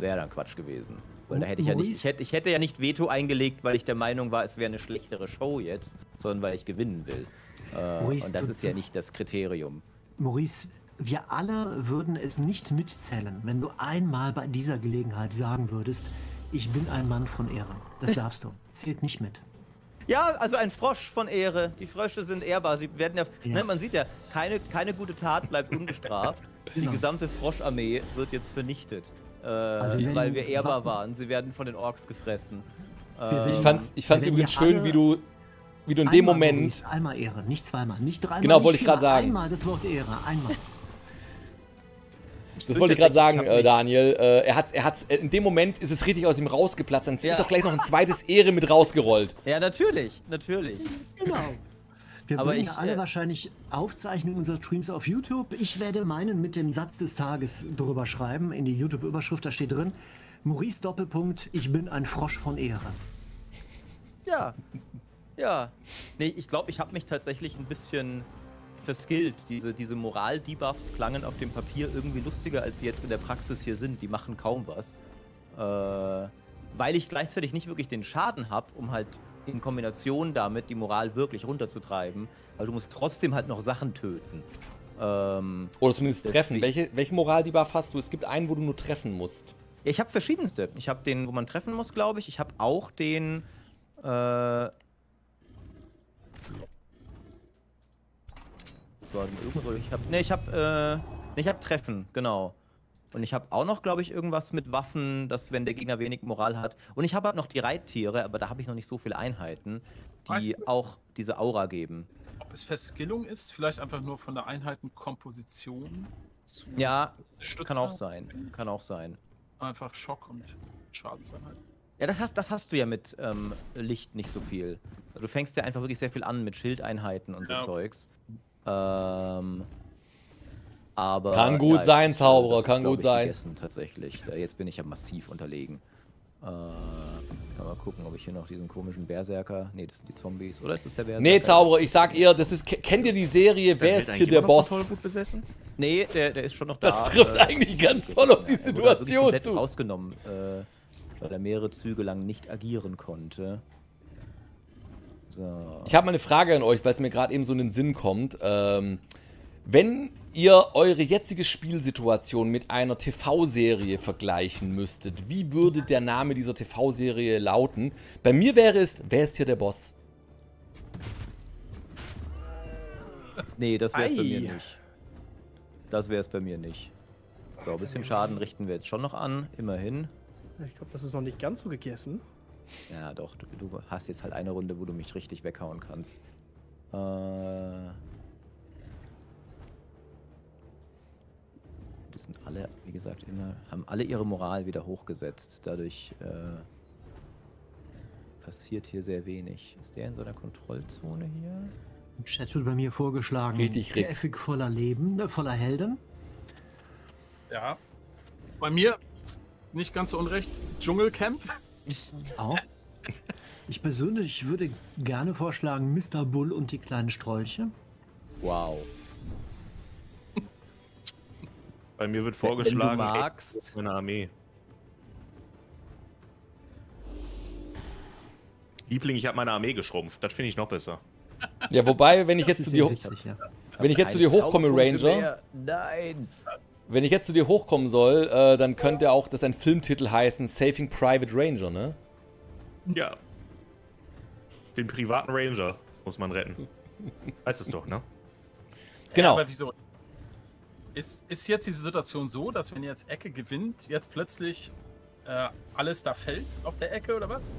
wäre dann Quatsch gewesen. Weil da hätte ich ja nicht, ich hätte, ich hätte ja nicht Veto eingelegt, weil ich der Meinung war, es wäre eine schlechtere Show jetzt, sondern weil ich gewinnen will. Äh, Maurice, und das ist ja nicht das Kriterium. Maurice, wir alle würden es nicht mitzählen, wenn du einmal bei dieser Gelegenheit sagen würdest, ich bin ein Mann von Ehre. Das (laughs) darfst du. Zählt nicht mit. Ja, also ein Frosch von Ehre. Die Frösche sind ehrbar. Sie werden ja, ja. Ne, man sieht ja, keine, keine gute Tat bleibt ungestraft. (laughs) genau. Die gesamte Froscharmee wird jetzt vernichtet, äh, also weil wir ehrbar waren. Sie werden von den Orks gefressen. ich fand's, ich fand's übrigens schön, wie du wie du in dem Moment. Maurice, einmal Ehre, nicht zweimal, nicht dreimal. Genau, wollte ich gerade sagen. Einmal das Wort Ehre, einmal. Das wollte ich gerade sagen, äh, Daniel. Äh, er hat, er hat, in dem Moment ist es richtig aus ihm rausgeplatzt. Dann ja. ist auch gleich noch ein zweites Ehre mit rausgerollt. (laughs) Ja, natürlich, natürlich. Genau. Wir Aber bringen ich, alle äh, wahrscheinlich Aufzeichnungen unserer Streams auf YouTube. Ich werde meinen mit dem Satz des Tages drüber schreiben. In die YouTube-Überschrift, da steht drin: Maurice Doppelpunkt, ich bin ein Frosch von Ehre. Ja, ja. Nee, ich glaube, ich habe mich tatsächlich ein bisschen verskillt. Diese, diese Moral-Debuffs klangen auf dem Papier irgendwie lustiger, als sie jetzt in der Praxis hier sind. Die machen kaum was. Äh, weil ich gleichzeitig nicht wirklich den Schaden habe, um halt in Kombination damit die Moral wirklich runterzutreiben. Weil du musst trotzdem halt noch Sachen töten. Ähm, Oder zumindest deswegen. treffen. Welche, welche Moral-Debuff hast du? Es gibt einen, wo du nur treffen musst. Ja, ich habe verschiedenste. Ich habe den, wo man treffen muss, glaube ich. Ich habe auch den. Äh, ich habe ne, ich habe äh, ne, ich habe Treffen, genau. Und ich habe auch noch, glaube ich, irgendwas mit Waffen, dass wenn der Gegner wenig Moral hat. Und ich habe halt noch die Reittiere, aber da habe ich noch nicht so viele Einheiten, Weißt die du- auch diese Aura geben. Ob es Verskillung ist, vielleicht einfach nur von der Einheitenkomposition zu Ja, Stützer, kann auch sein. Kann auch sein. Einfach Schock und Schadenseinheit. Ja, das hast, das hast du ja mit ähm, Licht nicht so viel. Du fängst ja einfach wirklich sehr viel an mit Schildeinheiten und Ja. so Zeugs. Ähm, aber. Kann gut jetzt sein, ist, äh, Zauberer, ist, kann gut ich, sein. tatsächlich. Da, jetzt bin ich ja massiv unterlegen. Äh, kann mal gucken, ob ich hier noch diesen komischen Berserker. Nee, das sind die Zombies. Oder ist das der Berserker? Nee, Zauberer, ich sag eher, das ist. ke- Kennt ihr die Serie Wer ist hier der Boss? Tollwut besessen? Nee, der, der ist schon noch da. Das trifft äh, eigentlich ganz toll auf die Situation zu. rausgenommen, äh, weil er mehrere Züge lang nicht agieren konnte. So. Ich habe mal eine Frage an euch, weil es mir gerade eben so in den Sinn kommt. Ähm, wenn ihr eure jetzige Spielsituation mit einer TV-Serie vergleichen müsstet, wie würde der Name dieser TV-Serie lauten? Bei mir wäre es, wer ist hier der Boss? Nee, das wäre es bei mir nicht. Das wäre es bei mir nicht. So, ein bisschen Schaden richten wir jetzt schon noch an, immerhin. Ich glaube, das ist noch nicht ganz so gegessen. Ja, doch, du, du hast jetzt halt eine Runde, wo du mich richtig weghauen kannst. Äh. Die sind alle, wie gesagt, immer, haben alle ihre Moral wieder hochgesetzt. Dadurch äh, passiert hier sehr wenig. Ist der in seiner Kontrollzone hier? Im Chat wird bei mir vorgeschlagen. Richtig, Rick. Käfig voller Leben, äh, voller Helden. Ja. Bei mir nicht ganz so unrecht. Dschungelcamp. Auch. Ich persönlich würde gerne vorschlagen Mr. Bull und die kleinen Strolche. Wow. Bei mir wird Wenn vorgeschlagen, du ey, magst. meine Armee. Liebling, ich habe meine Armee geschrumpft. Das finde ich noch besser. Ja, wobei, wenn ich Das jetzt zu dir, witzig, ja. wenn ich jetzt zu dir hochkomme, Ranger, mehr. Nein. Wenn ich jetzt zu dir hochkommen soll, äh, dann könnte auch das ein Filmtitel heißen, Saving Private Ranger, ne? Ja. Den privaten Ranger muss man retten. Weißt es doch, ne? Genau. Ja, aber wieso? Ist, ist jetzt diese Situation so, dass wenn jetzt Ecke gewinnt, jetzt plötzlich äh, alles da fällt auf der Ecke oder was?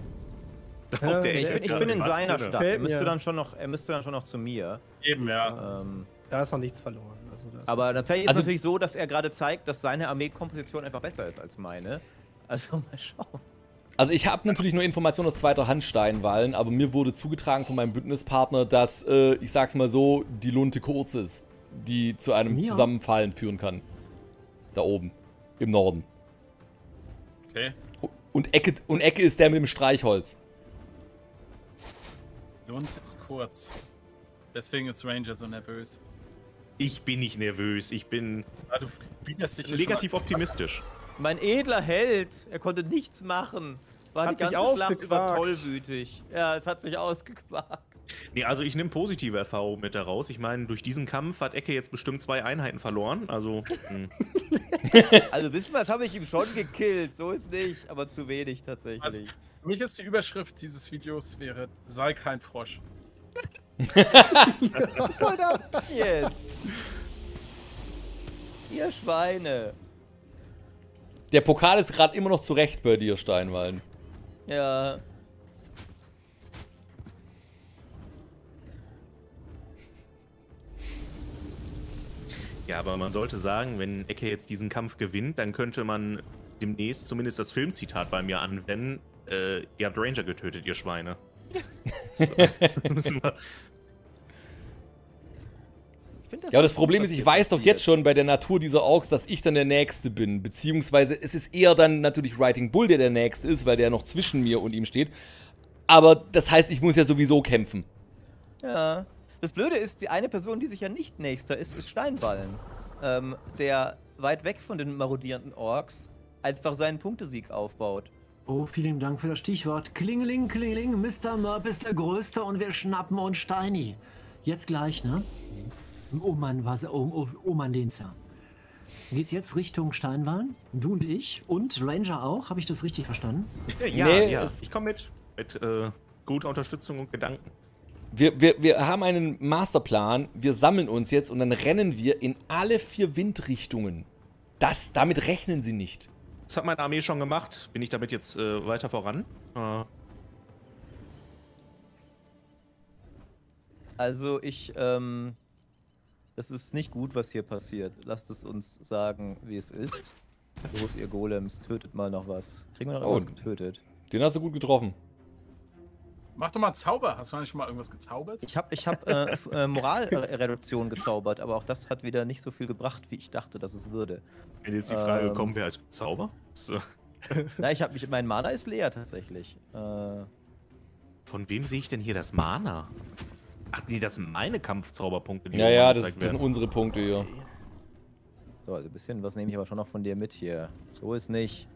Auf der Ich Ecke bin, ich gerade. bin in seiner? Stadt. Er Fällt müsste, dann schon noch, er müsste dann schon noch zu mir. Eben, ja. Ähm, Da ist noch nichts verloren. Also ist aber tatsächlich ist Also- es natürlich so, dass er gerade zeigt, dass seine Armeekomposition einfach besser ist als meine. Also (laughs) mal schauen. Also ich habe natürlich nur Informationen aus zweiter Hand Steinwallen, aber mir wurde zugetragen von meinem Bündnispartner, dass, äh, ich sag's mal so, die Lunte kurz ist, die zu einem Ja. Zusammenfallen führen kann. Da oben, im Norden. Okay. Und Ecke, und Ecke ist der mit dem Streichholz. Lund ist kurz. Deswegen ist Ranger so nervös. Ich bin nicht nervös. Ich bin Ah, du dich negativ optimistisch. Mein edler Held, er konnte nichts machen. War Hat die sich ganze Schlacht über tollwütig. Ja, es hat sich ausgequakt. Nee, also ich nehme positive Erfahrungen mit daraus. Ich meine, durch diesen Kampf hat Ecke jetzt bestimmt zwei Einheiten verloren. Also, hm. (laughs) Also wissen wir, das habe ich ihm schon gekillt. So ist nicht, aber zu wenig tatsächlich. Also- Für mich ist die Überschrift dieses Videos wäre, sei kein Frosch. Was soll das jetzt? Ihr Schweine. Der Pokal ist gerade immer noch zurecht bei dir, Steinwallen. Ja. ja, aber man sollte sagen, wenn Ecke jetzt diesen Kampf gewinnt, dann könnte man demnächst zumindest das Filmzitat bei mir anwenden. Äh, ihr habt Ranger getötet, ihr Schweine. So, das müssen wir- Ich find Ja, das Problem ist, ich weiß doch jetzt schon bei der Natur dieser Orks, dass ich dann der Nächste bin. Beziehungsweise es ist eher dann natürlich Writing Bull, der der Nächste ist, weil der noch zwischen mir und ihm steht. Aber das heißt, ich muss ja sowieso kämpfen. Ja. Das Blöde ist, die eine Person, die sich ja nicht nächster ist, ist Steinballen. Ähm, der weit weg von den marodierenden Orks einfach seinen Punktesieg aufbaut. Oh, vielen Dank für das Stichwort. Klingeling, klingeling, Mr. Merp ist der Größte und wir schnappen uns Steini. Jetzt gleich, ne? Oh Mann, was, oh, oh, oh Mann, Lenzer. Geht's jetzt Richtung Steinwahn? Du und ich und Ranger auch? Habe ich das richtig verstanden? (laughs) Ja, Nee, ja, es- ich komme mit. Mit äh, guter Unterstützung und Gedanken. Wir, wir, wir haben einen Masterplan, wir sammeln uns jetzt und dann rennen wir in alle vier Windrichtungen. Das, damit rechnen sie nicht. Das hat meine Armee schon gemacht. Bin ich damit jetzt äh, weiter voran? Äh, Also ich, ähm, das ist nicht gut, was hier passiert. Lasst es uns sagen, wie es ist. Los, ihr Golems, tötet mal noch was. Kriegen wir noch Oh. irgendwas getötet? Den hast du gut getroffen. Mach doch mal einen Zauber. Hast du eigentlich schon mal irgendwas gezaubert? Ich habe ich hab, äh, äh, Moralreduktion gezaubert, aber auch das hat wieder nicht so viel gebracht, wie ich dachte, dass es würde. wenn jetzt die Frage Ähm. kommt, wer als Zauber? So. (laughs) Na, ich habe mich, mein Mana ist leer tatsächlich. Äh, Von wem sehe ich denn hier das Mana? Ach nee, das sind meine Kampfzauberpunkte, die Ja, ja, das, das sind unsere Punkte hier. so, also ein bisschen was nehme ich aber schon noch von dir mit hier. So ist nicht.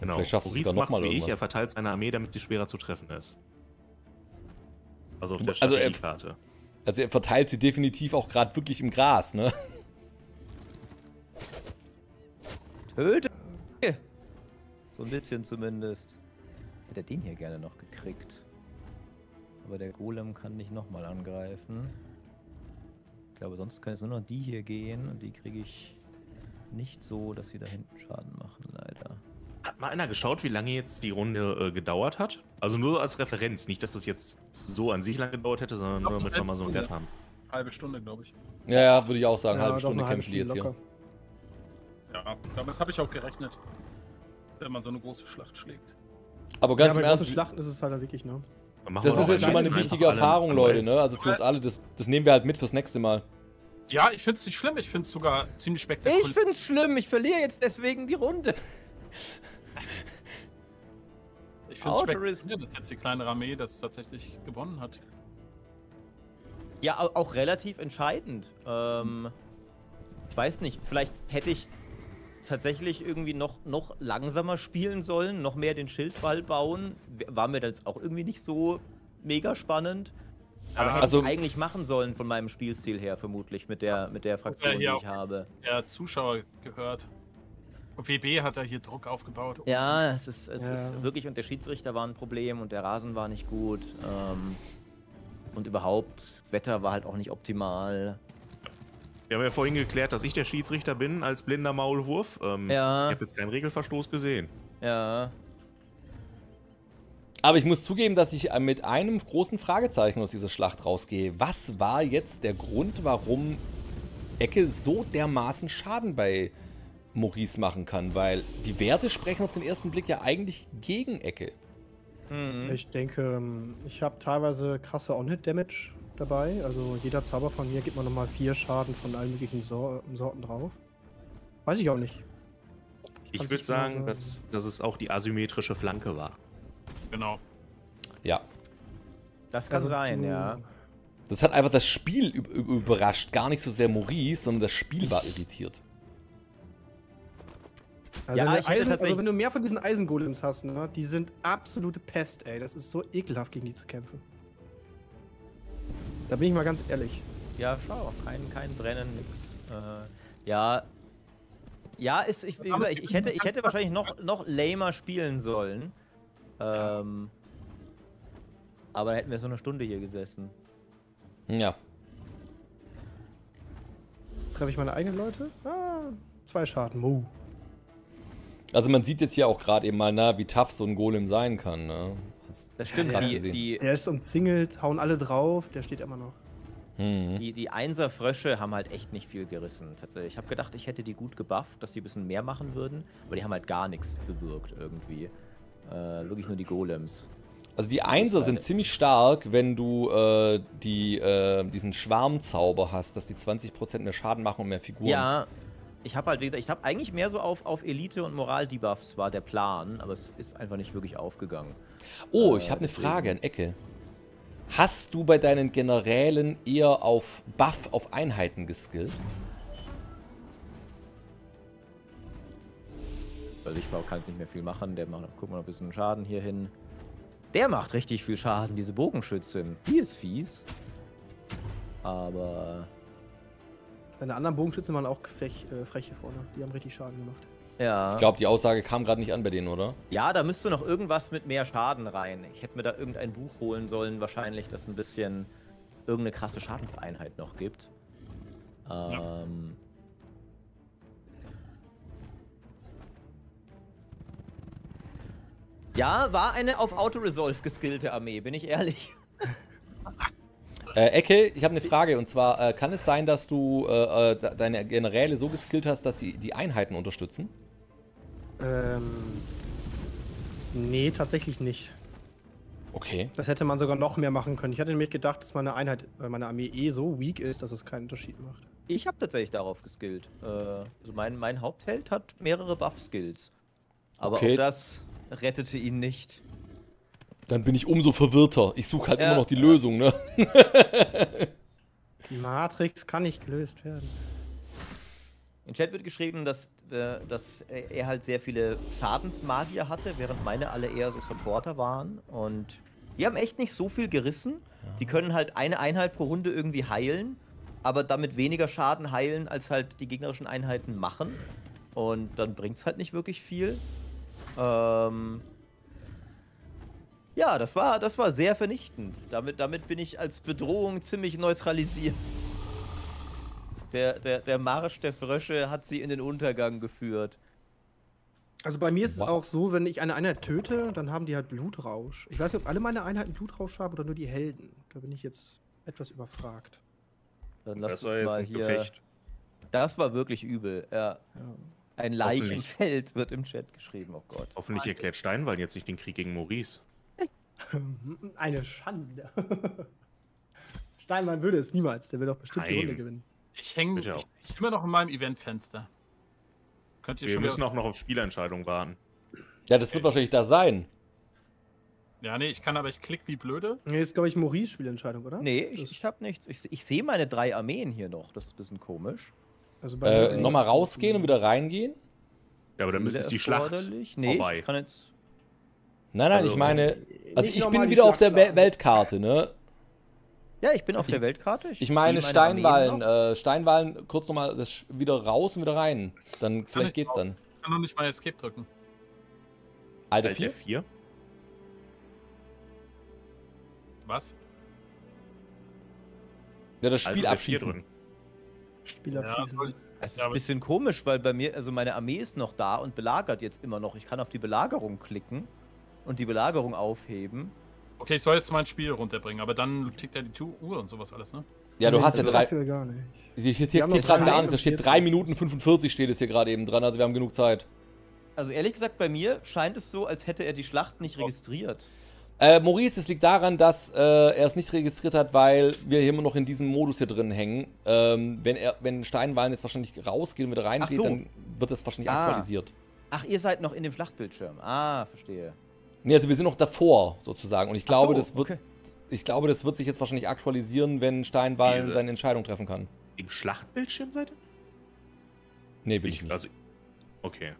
Genau. Vielleicht schaffst du Maurice sogar noch macht's mal wie ich, irgendwas. er verteilt seine Armee, damit sie schwerer zu treffen ist. Also auf der Also er- Strategiekarte. Also er verteilt sie definitiv auch gerade wirklich im Gras, ne? Töte! So ein bisschen zumindest. Hätte er den hier gerne noch gekriegt. Aber der Golem kann nicht nochmal angreifen. Ich glaube, sonst kann es nur noch die hier gehen und die kriege ich nicht so, dass sie da hinten Schaden machen, leider. Hat mal einer geschaut, wie lange jetzt die Runde äh, gedauert hat? Also nur als Referenz, nicht, dass das jetzt so an sich lang gedauert hätte, sondern nur damit wir mal so einen Wert haben. Halbe Stunde, glaube ich. Ja, ja, würde ich auch sagen. Ja, halbe Stunde halbe kämpfen die jetzt Stunde hier. locker. Ja, damit habe ich auch gerechnet. Wenn man so eine große Schlacht schlägt. Aber Ja, ganz bei im Ernst, Schlachten ist es halt dann wirklich, ne? Das ist jetzt schon mal eine wichtige Erfahrung, Leute, ne? Also für uns alle, das, das nehmen wir halt mit fürs nächste Mal. Ja, ich finde es nicht schlimm. Ich finde es sogar ziemlich spektakulär. Ich find's schlimm, ich verliere jetzt deswegen die Runde. (laughs) Ich finde es dass jetzt die kleine Armee das tatsächlich gewonnen hat. Ja, au- auch relativ entscheidend. Ähm, ich weiß nicht, vielleicht hätte ich tatsächlich irgendwie noch, noch langsamer spielen sollen, noch mehr den Schildwall bauen. War mir das auch irgendwie nicht so mega spannend. Aber hätte Also- ich eigentlich machen sollen von meinem Spielstil her, vermutlich, mit der, mit der Fraktion, die hier ich habe. Der Zuschauer gehört. Und WB hat da hier Druck aufgebaut. Ja, es ist, es Ja. ist wirklich, und der Schiedsrichter war ein Problem und der Rasen war nicht gut. Ähm, und überhaupt, das Wetter war halt auch nicht optimal. Wir haben ja vorhin geklärt, dass ich der Schiedsrichter bin als blinder Maulwurf. Ähm, Ja. Ich habe jetzt keinen Regelverstoß gesehen. Ja. Aber ich muss zugeben, dass ich äh, mit einem großen Fragezeichen aus dieser Schlacht rausgehe. Was war jetzt der Grund, warum Ecke so dermaßen Schaden bei Maurice machen kann? Weil die Werte sprechen auf den ersten Blick ja eigentlich gegen Ecke. Mhm. Ich denke, ähm, ich habe teilweise krasse On-Hit-Damage dabei. Also jeder Zauber von mir gibt mir nochmal vier Schaden von allen möglichen Sor Sorten drauf. Weiß ich auch nicht. Ich Kannst würde mal sagen, sagen. dass, dass es auch die asymmetrische Flanke war. Genau. Ja. Das kann Also sein, du- ja. Das hat einfach das Spiel üb üb- überrascht. Gar nicht so sehr Maurice, sondern das Spiel war irritiert. Also, Ja, wenn, du ich hätte Eisen, also wenn du mehr von diesen Eisengolems hast, ne, die sind absolute Pest, ey. Das ist so ekelhaft, gegen die zu kämpfen. Da bin ich mal ganz ehrlich. Ja, schau, kein, kein Brennen, nix. Äh, ja. Ja, ist, ich, wie gesagt, ich, ich, hätte, ich hätte wahrscheinlich noch, noch lamer spielen sollen. Ähm, aber dann hätten wir so eine Stunde hier gesessen. Ja. Treffe ich meine eigenen Leute? Ah, zwei Schaden. Mu. Also man sieht jetzt hier auch gerade eben mal, na, wie tough so ein Golem sein kann. Ne? Hat's Das stimmt, die, die, Der ist umzingelt, hauen alle drauf, der steht immer noch. Mhm. die, die Einser-Frösche haben halt echt nicht viel gerissen. Tatsächlich. Ich habe gedacht, ich hätte die gut gebufft, dass die ein bisschen mehr machen würden. Aber die haben halt gar nichts bewirkt irgendwie. Äh, wirklich nur die Golems. Also die Einser sind ziemlich stark, wenn du äh, die, äh, diesen Schwarmzauber hast, dass die 20% mehr Schaden machen und mehr Figuren. Ja, ich habe halt, wie gesagt, ich habe eigentlich mehr so auf, auf Elite und Moral-Debuffs war der Plan, aber es ist einfach nicht wirklich aufgegangen. Oh, Äh, ich habe eine Frage an Ecke. Hast du bei deinen Generälen eher auf Buff auf Einheiten geskillt? Also ich kann jetzt nicht mehr viel machen. Der macht, guck mal, ein bisschen Schaden hier hin. Der macht richtig viel Schaden, diese Bogenschützin. Die ist fies. Aber Deine anderen Bogenschützen waren auch frech, äh, frech hier vorne. Die haben richtig Schaden gemacht. Ja. Ich glaube, die Aussage kam gerade nicht an bei denen, oder? Ja, da müsste noch irgendwas mit mehr Schaden rein. Ich hätte mir da irgendein Buch holen sollen, wahrscheinlich, das ein bisschen irgendeine krasse Schadenseinheit noch gibt. Ähm. Ja, war eine auf Auto-Resolve geskillte Armee, bin ich ehrlich. (laughs) Äh, Ecke, ich habe eine Frage und zwar, äh, kann es sein, dass du äh, äh, deine Generäle so geskillt hast, dass sie die Einheiten unterstützen? Ähm. Nee, tatsächlich nicht. Okay. Das hätte man sogar noch mehr machen können. Ich hatte nämlich gedacht, dass meine Einheit, äh, meine Armee eh so weak ist, dass es keinen Unterschied macht. Ich habe tatsächlich darauf geskillt. Äh, also mein, mein Hauptheld hat mehrere Buff-Skills. Aber Okay. auch das rettete ihn nicht. Dann bin ich umso verwirrter. Ich suche halt Ja. immer noch die Lösung, ne? Die Matrix kann nicht gelöst werden. In Chat wird geschrieben, dass, äh, dass er halt sehr viele Schadensmagier hatte, während meine alle eher so Supporter waren. Und die haben echt nicht so viel gerissen. Die können halt eine Einheit pro Runde irgendwie heilen, aber damit weniger Schaden heilen, als halt die gegnerischen Einheiten machen. Und dann bringt es halt nicht wirklich viel. Ähm ja, das war, das war sehr vernichtend. Damit, damit bin ich als Bedrohung ziemlich neutralisiert. Der, der, der Marsch der Frösche hat sie in den Untergang geführt. Also bei mir ist Wow. es auch so, wenn ich eine Einheit töte, dann haben die halt Blutrausch. Ich weiß nicht, ob alle meine Einheiten Blutrausch haben oder nur die Helden. Da bin ich jetzt etwas überfragt. Dann lass Das uns mal hier. Gefecht. Das war wirklich übel. Ja. Ja. Ein. Leichenfeld wird im Chat geschrieben. Oh Gott. Hoffentlich erklärt Steinwall jetzt nicht den Krieg gegen Maurice. (laughs) Eine Schande. (laughs) Steinmann würde es niemals. Der will doch bestimmt die Nein. Runde gewinnen. Ich hänge ich, ich immer noch in meinem Eventfenster. Könnt ihr Wir schon müssen auch noch auf Spielentscheidungen warten. Ja, das wird wahrscheinlich da sein. Ja, nee, ich kann aber, ich klick wie blöde. Nee, ist, glaube ich, Maurice Spielentscheidung, oder? Nee, ich, ich hab nichts. Ich, ich sehe meine drei Armeen hier noch. Das ist ein bisschen komisch. Also Äh, Nochmal rausgehen und wieder reingehen? Ja, aber dann müsste die Schlacht. Nee, vorbei. ich kann jetzt. Nein, nein, Also, ich meine, also Nicht ich bin wieder auf der. Weltkarte, ne? Ja, ich bin auf der Weltkarte. Ich sehe meine meine Steinwallen, äh, Steinwallen, kurz nochmal das wieder raus und wieder rein. Dann vielleicht ich geht's auch. dann. Ich kann noch nicht mal Escape drücken. Alter Alt 4? F4. Was? Ja, das Alt Spiel F4 abschießen. Spiel Ja, abschießen. ich- Es ist Ja, ein bisschen komisch, weil bei mir, also meine Armee ist noch da und belagert jetzt immer noch. Ich kann auf die Belagerung klicken und die Belagerung aufheben. Okay, ich soll jetzt mein Spiel runterbringen, aber dann tickt ja die Uhr und sowas alles, ne? Ja, du Nee, hast ja das drei. gar nicht. Hier, hier, Wir hier noch gerade gar drei nichts. Da steht 45. 3 Minuten 45 steht es hier gerade eben dran. Also wir haben genug Zeit. Also ehrlich gesagt, bei mir scheint es so, als hätte er die Schlacht nicht Oh. registriert. Äh, Maurice, es liegt daran, dass äh, er es nicht registriert hat, weil wir hier immer noch in diesem Modus hier drin hängen. Ähm, wenn er, wenn Steinwallen jetzt wahrscheinlich rausgeht und wieder reingeht, so. dann wird das wahrscheinlich Ah. aktualisiert. Ach, ihr seid noch in dem Schlachtbildschirm. Ah, verstehe. Nee, also wir sind noch davor sozusagen. Und ich glaube, so, das wird, okay. ich glaube, das wird sich jetzt wahrscheinlich aktualisieren, wenn Steinwallen Diese- seine Entscheidung treffen kann. Im Schlachtbildschirm seid ihr? Nee, bin ich, nicht. Also, okay.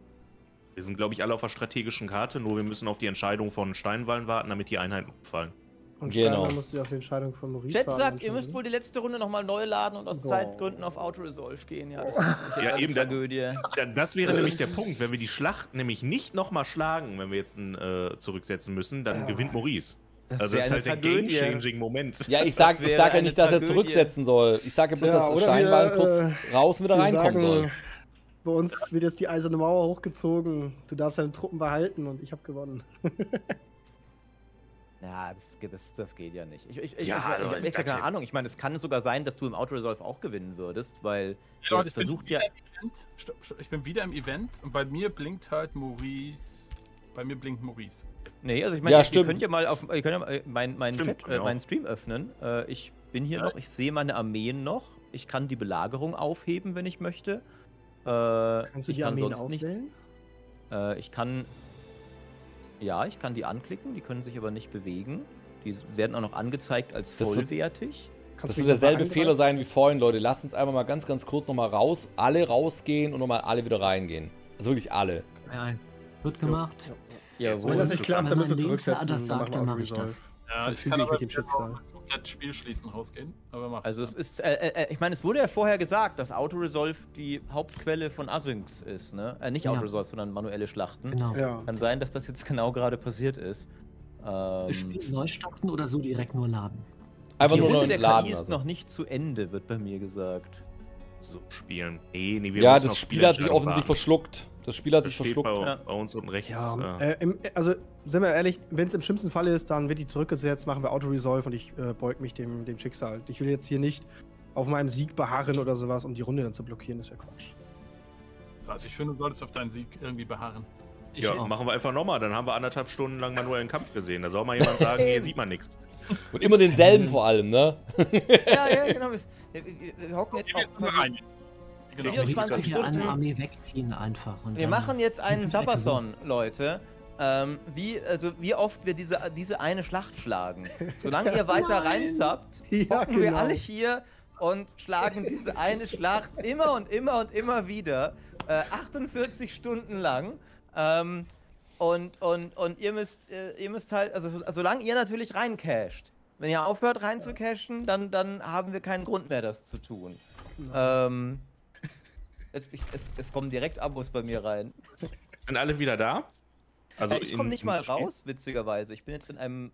Wir sind, glaube ich, alle auf der strategischen Karte, nur wir müssen auf die Entscheidung von Steinwallen warten, damit die Einheiten umfallen. Und Genau. Steinmann musste auf die Entscheidung von Maurice Chat warten sagt, ihr müsst wohl die letzte Runde nochmal neu laden und aus Boah. Zeitgründen auf Auto-Resolve gehen. Ja, das Ja, eine eben, da- Tragödie. Da- Das wäre (laughs) nämlich der Punkt. Wenn wir die Schlacht nämlich nicht nochmal schlagen, wenn wir jetzt äh, zurücksetzen müssen, dann Ja. gewinnt Maurice. Das also das ist halt der Tragödie. game-changing Moment. Ja, ich sag, ich wäre sag ja eine nicht, dass er zurücksetzen soll. Ich sage bloß, dass oder Steinwallen wir, kurz äh, raus und wieder reinkommen sagen, soll. Bei uns wird jetzt die eiserne Mauer hochgezogen. Du darfst deine Truppen behalten und ich habe gewonnen. (laughs) Ja, das, das, das geht ja nicht. Ich, ich, ich, Ja, ich, ich, aber ich, habe keine Ahnung. Ich meine, es kann sogar sein, dass du im Auto-Resolve auch gewinnen würdest, weil Ja, er ich bin versucht wieder ja. im Event. Stopp, stopp, Ich bin wieder im Event und bei mir blinkt halt Maurice. Bei mir blinkt Maurice. Nee, also ich meine, Ja, ihr, könnt ja mal auf ihr könnt ja mal, äh, mein, mein Stimmt, Chat, äh, wir meinen. Stream öffnen. Äh, ich bin hier Ja. noch, ich sehe meine Armeen noch. Ich kann die Belagerung aufheben, wenn ich möchte. Äh, Kannst du ich die kann Armeen auswählen? Nicht, äh, ich kann. Ja, ich kann die anklicken, die können sich aber nicht bewegen. Die werden auch noch angezeigt als Das vollwertig. Das wird derselbe? Fehler sein wie vorhin, Leute. Lasst uns einfach mal ganz, ganz kurz nochmal raus, alle rausgehen und nochmal alle wieder reingehen. Also wirklich alle. Ja, wird gemacht. Ja, Jetzt wo Wenn das nicht klappt, Wenn dann müssen wir zurücksetzen. das sagt, dann mache ich Auto-Resolve. Ja, Dann ich kann ich aber mit dem Schicksal. Komplett Spiel schließen, rausgehen. Aber mach Also es ist, äh, äh, ich meine, es wurde ja vorher gesagt, dass Autoresolve die Hauptquelle von Asyncs ist, ne? Äh, nicht Ja. Autoresolve, sondern manuelle Schlachten. Genau. Ja. Kann sein, dass das jetzt genau gerade passiert ist. Ähm, Spiel neu starten oder so direkt nur laden? Einfach die nur Runde der Laden. KI ist Also. noch nicht zu Ende, wird bei mir gesagt. So spielen. Nee, nee, wir Ja, das Spiel hat sich offensichtlich verschluckt. Das Spiel hat Das sich steht verschluckt. bei, Ja. bei uns unten rechts. Ja, äh, äh, im, also sind wir ehrlich, wenn es im schlimmsten Fall ist, dann wird die zurückgesetzt, machen wir Auto-Resolve und ich äh, beug mich dem, dem Schicksal. Ich will jetzt hier nicht auf meinem Sieg beharren oder sowas, um die Runde dann zu blockieren, das wäre Quatsch. Also ich finde, du solltest auf deinen Sieg irgendwie beharren. Ich ja, auch. machen wir einfach nochmal. Dann haben wir anderthalb Stunden lang manuellen Kampf gesehen. Da soll mal jemand sagen, hier sieht man nichts. Und immer denselben (laughs) vor allem, ne? Ja, ja, genau. Wir, wir, wir, hocken jetzt auch rein. Genau. Wir- Ich 24 würde hier Stunden. eine Armee wegziehen einfach. Und wir machen jetzt einen. Sabathon, Leute. Ähm, wie, also wie oft wir diese, diese eine Schlacht schlagen. (laughs) Solange ihr weiter reinsubbt, Ja, hocken wir genau. alle hier und schlagen diese eine Schlacht immer und immer und immer wieder. Äh, 48 Stunden lang. Ähm, und, und, und ihr müsst, äh, ihr müsst halt, also so- solange ihr natürlich reincasht. Wenn ihr aufhört reinzucashen, dann, dann haben wir keinen Grund mehr, das zu tun. Ähm, es, ich, es, es kommen direkt Abos bei mir rein. Sind alle wieder da? Also äh, ich komme nicht mal raus, witzigerweise. Ich bin jetzt in einem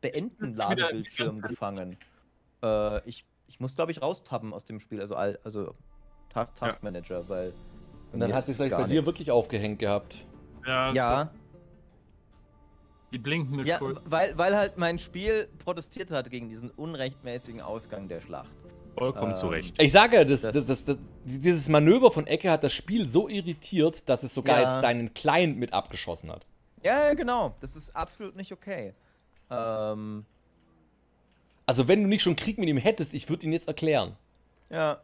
wieder- Beenden-Ladebildschirm gefangen. Äh, ich, ich muss, glaube ich, raustappen aus dem Spiel, also, all- also Task, Task Manager, weil. Und dann hat sich gar bei dir nix. wirklich aufgehängt gehabt. Ja, Ja, die blinkende ja Kul- weil, weil halt mein Spiel protestiert hat gegen diesen unrechtmäßigen Ausgang der Schlacht. Vollkommen Ähm, zu Recht. Ich sage ja, das, Das- das, das, das, dieses Manöver von Ecke hat das Spiel so irritiert, dass es sogar Ja. jetzt deinen Client mit abgeschossen hat. Ja, genau. Das ist absolut nicht okay. Ähm, Also wenn du nicht schon Krieg mit ihm hättest, ich würde ihn jetzt erklären. ja.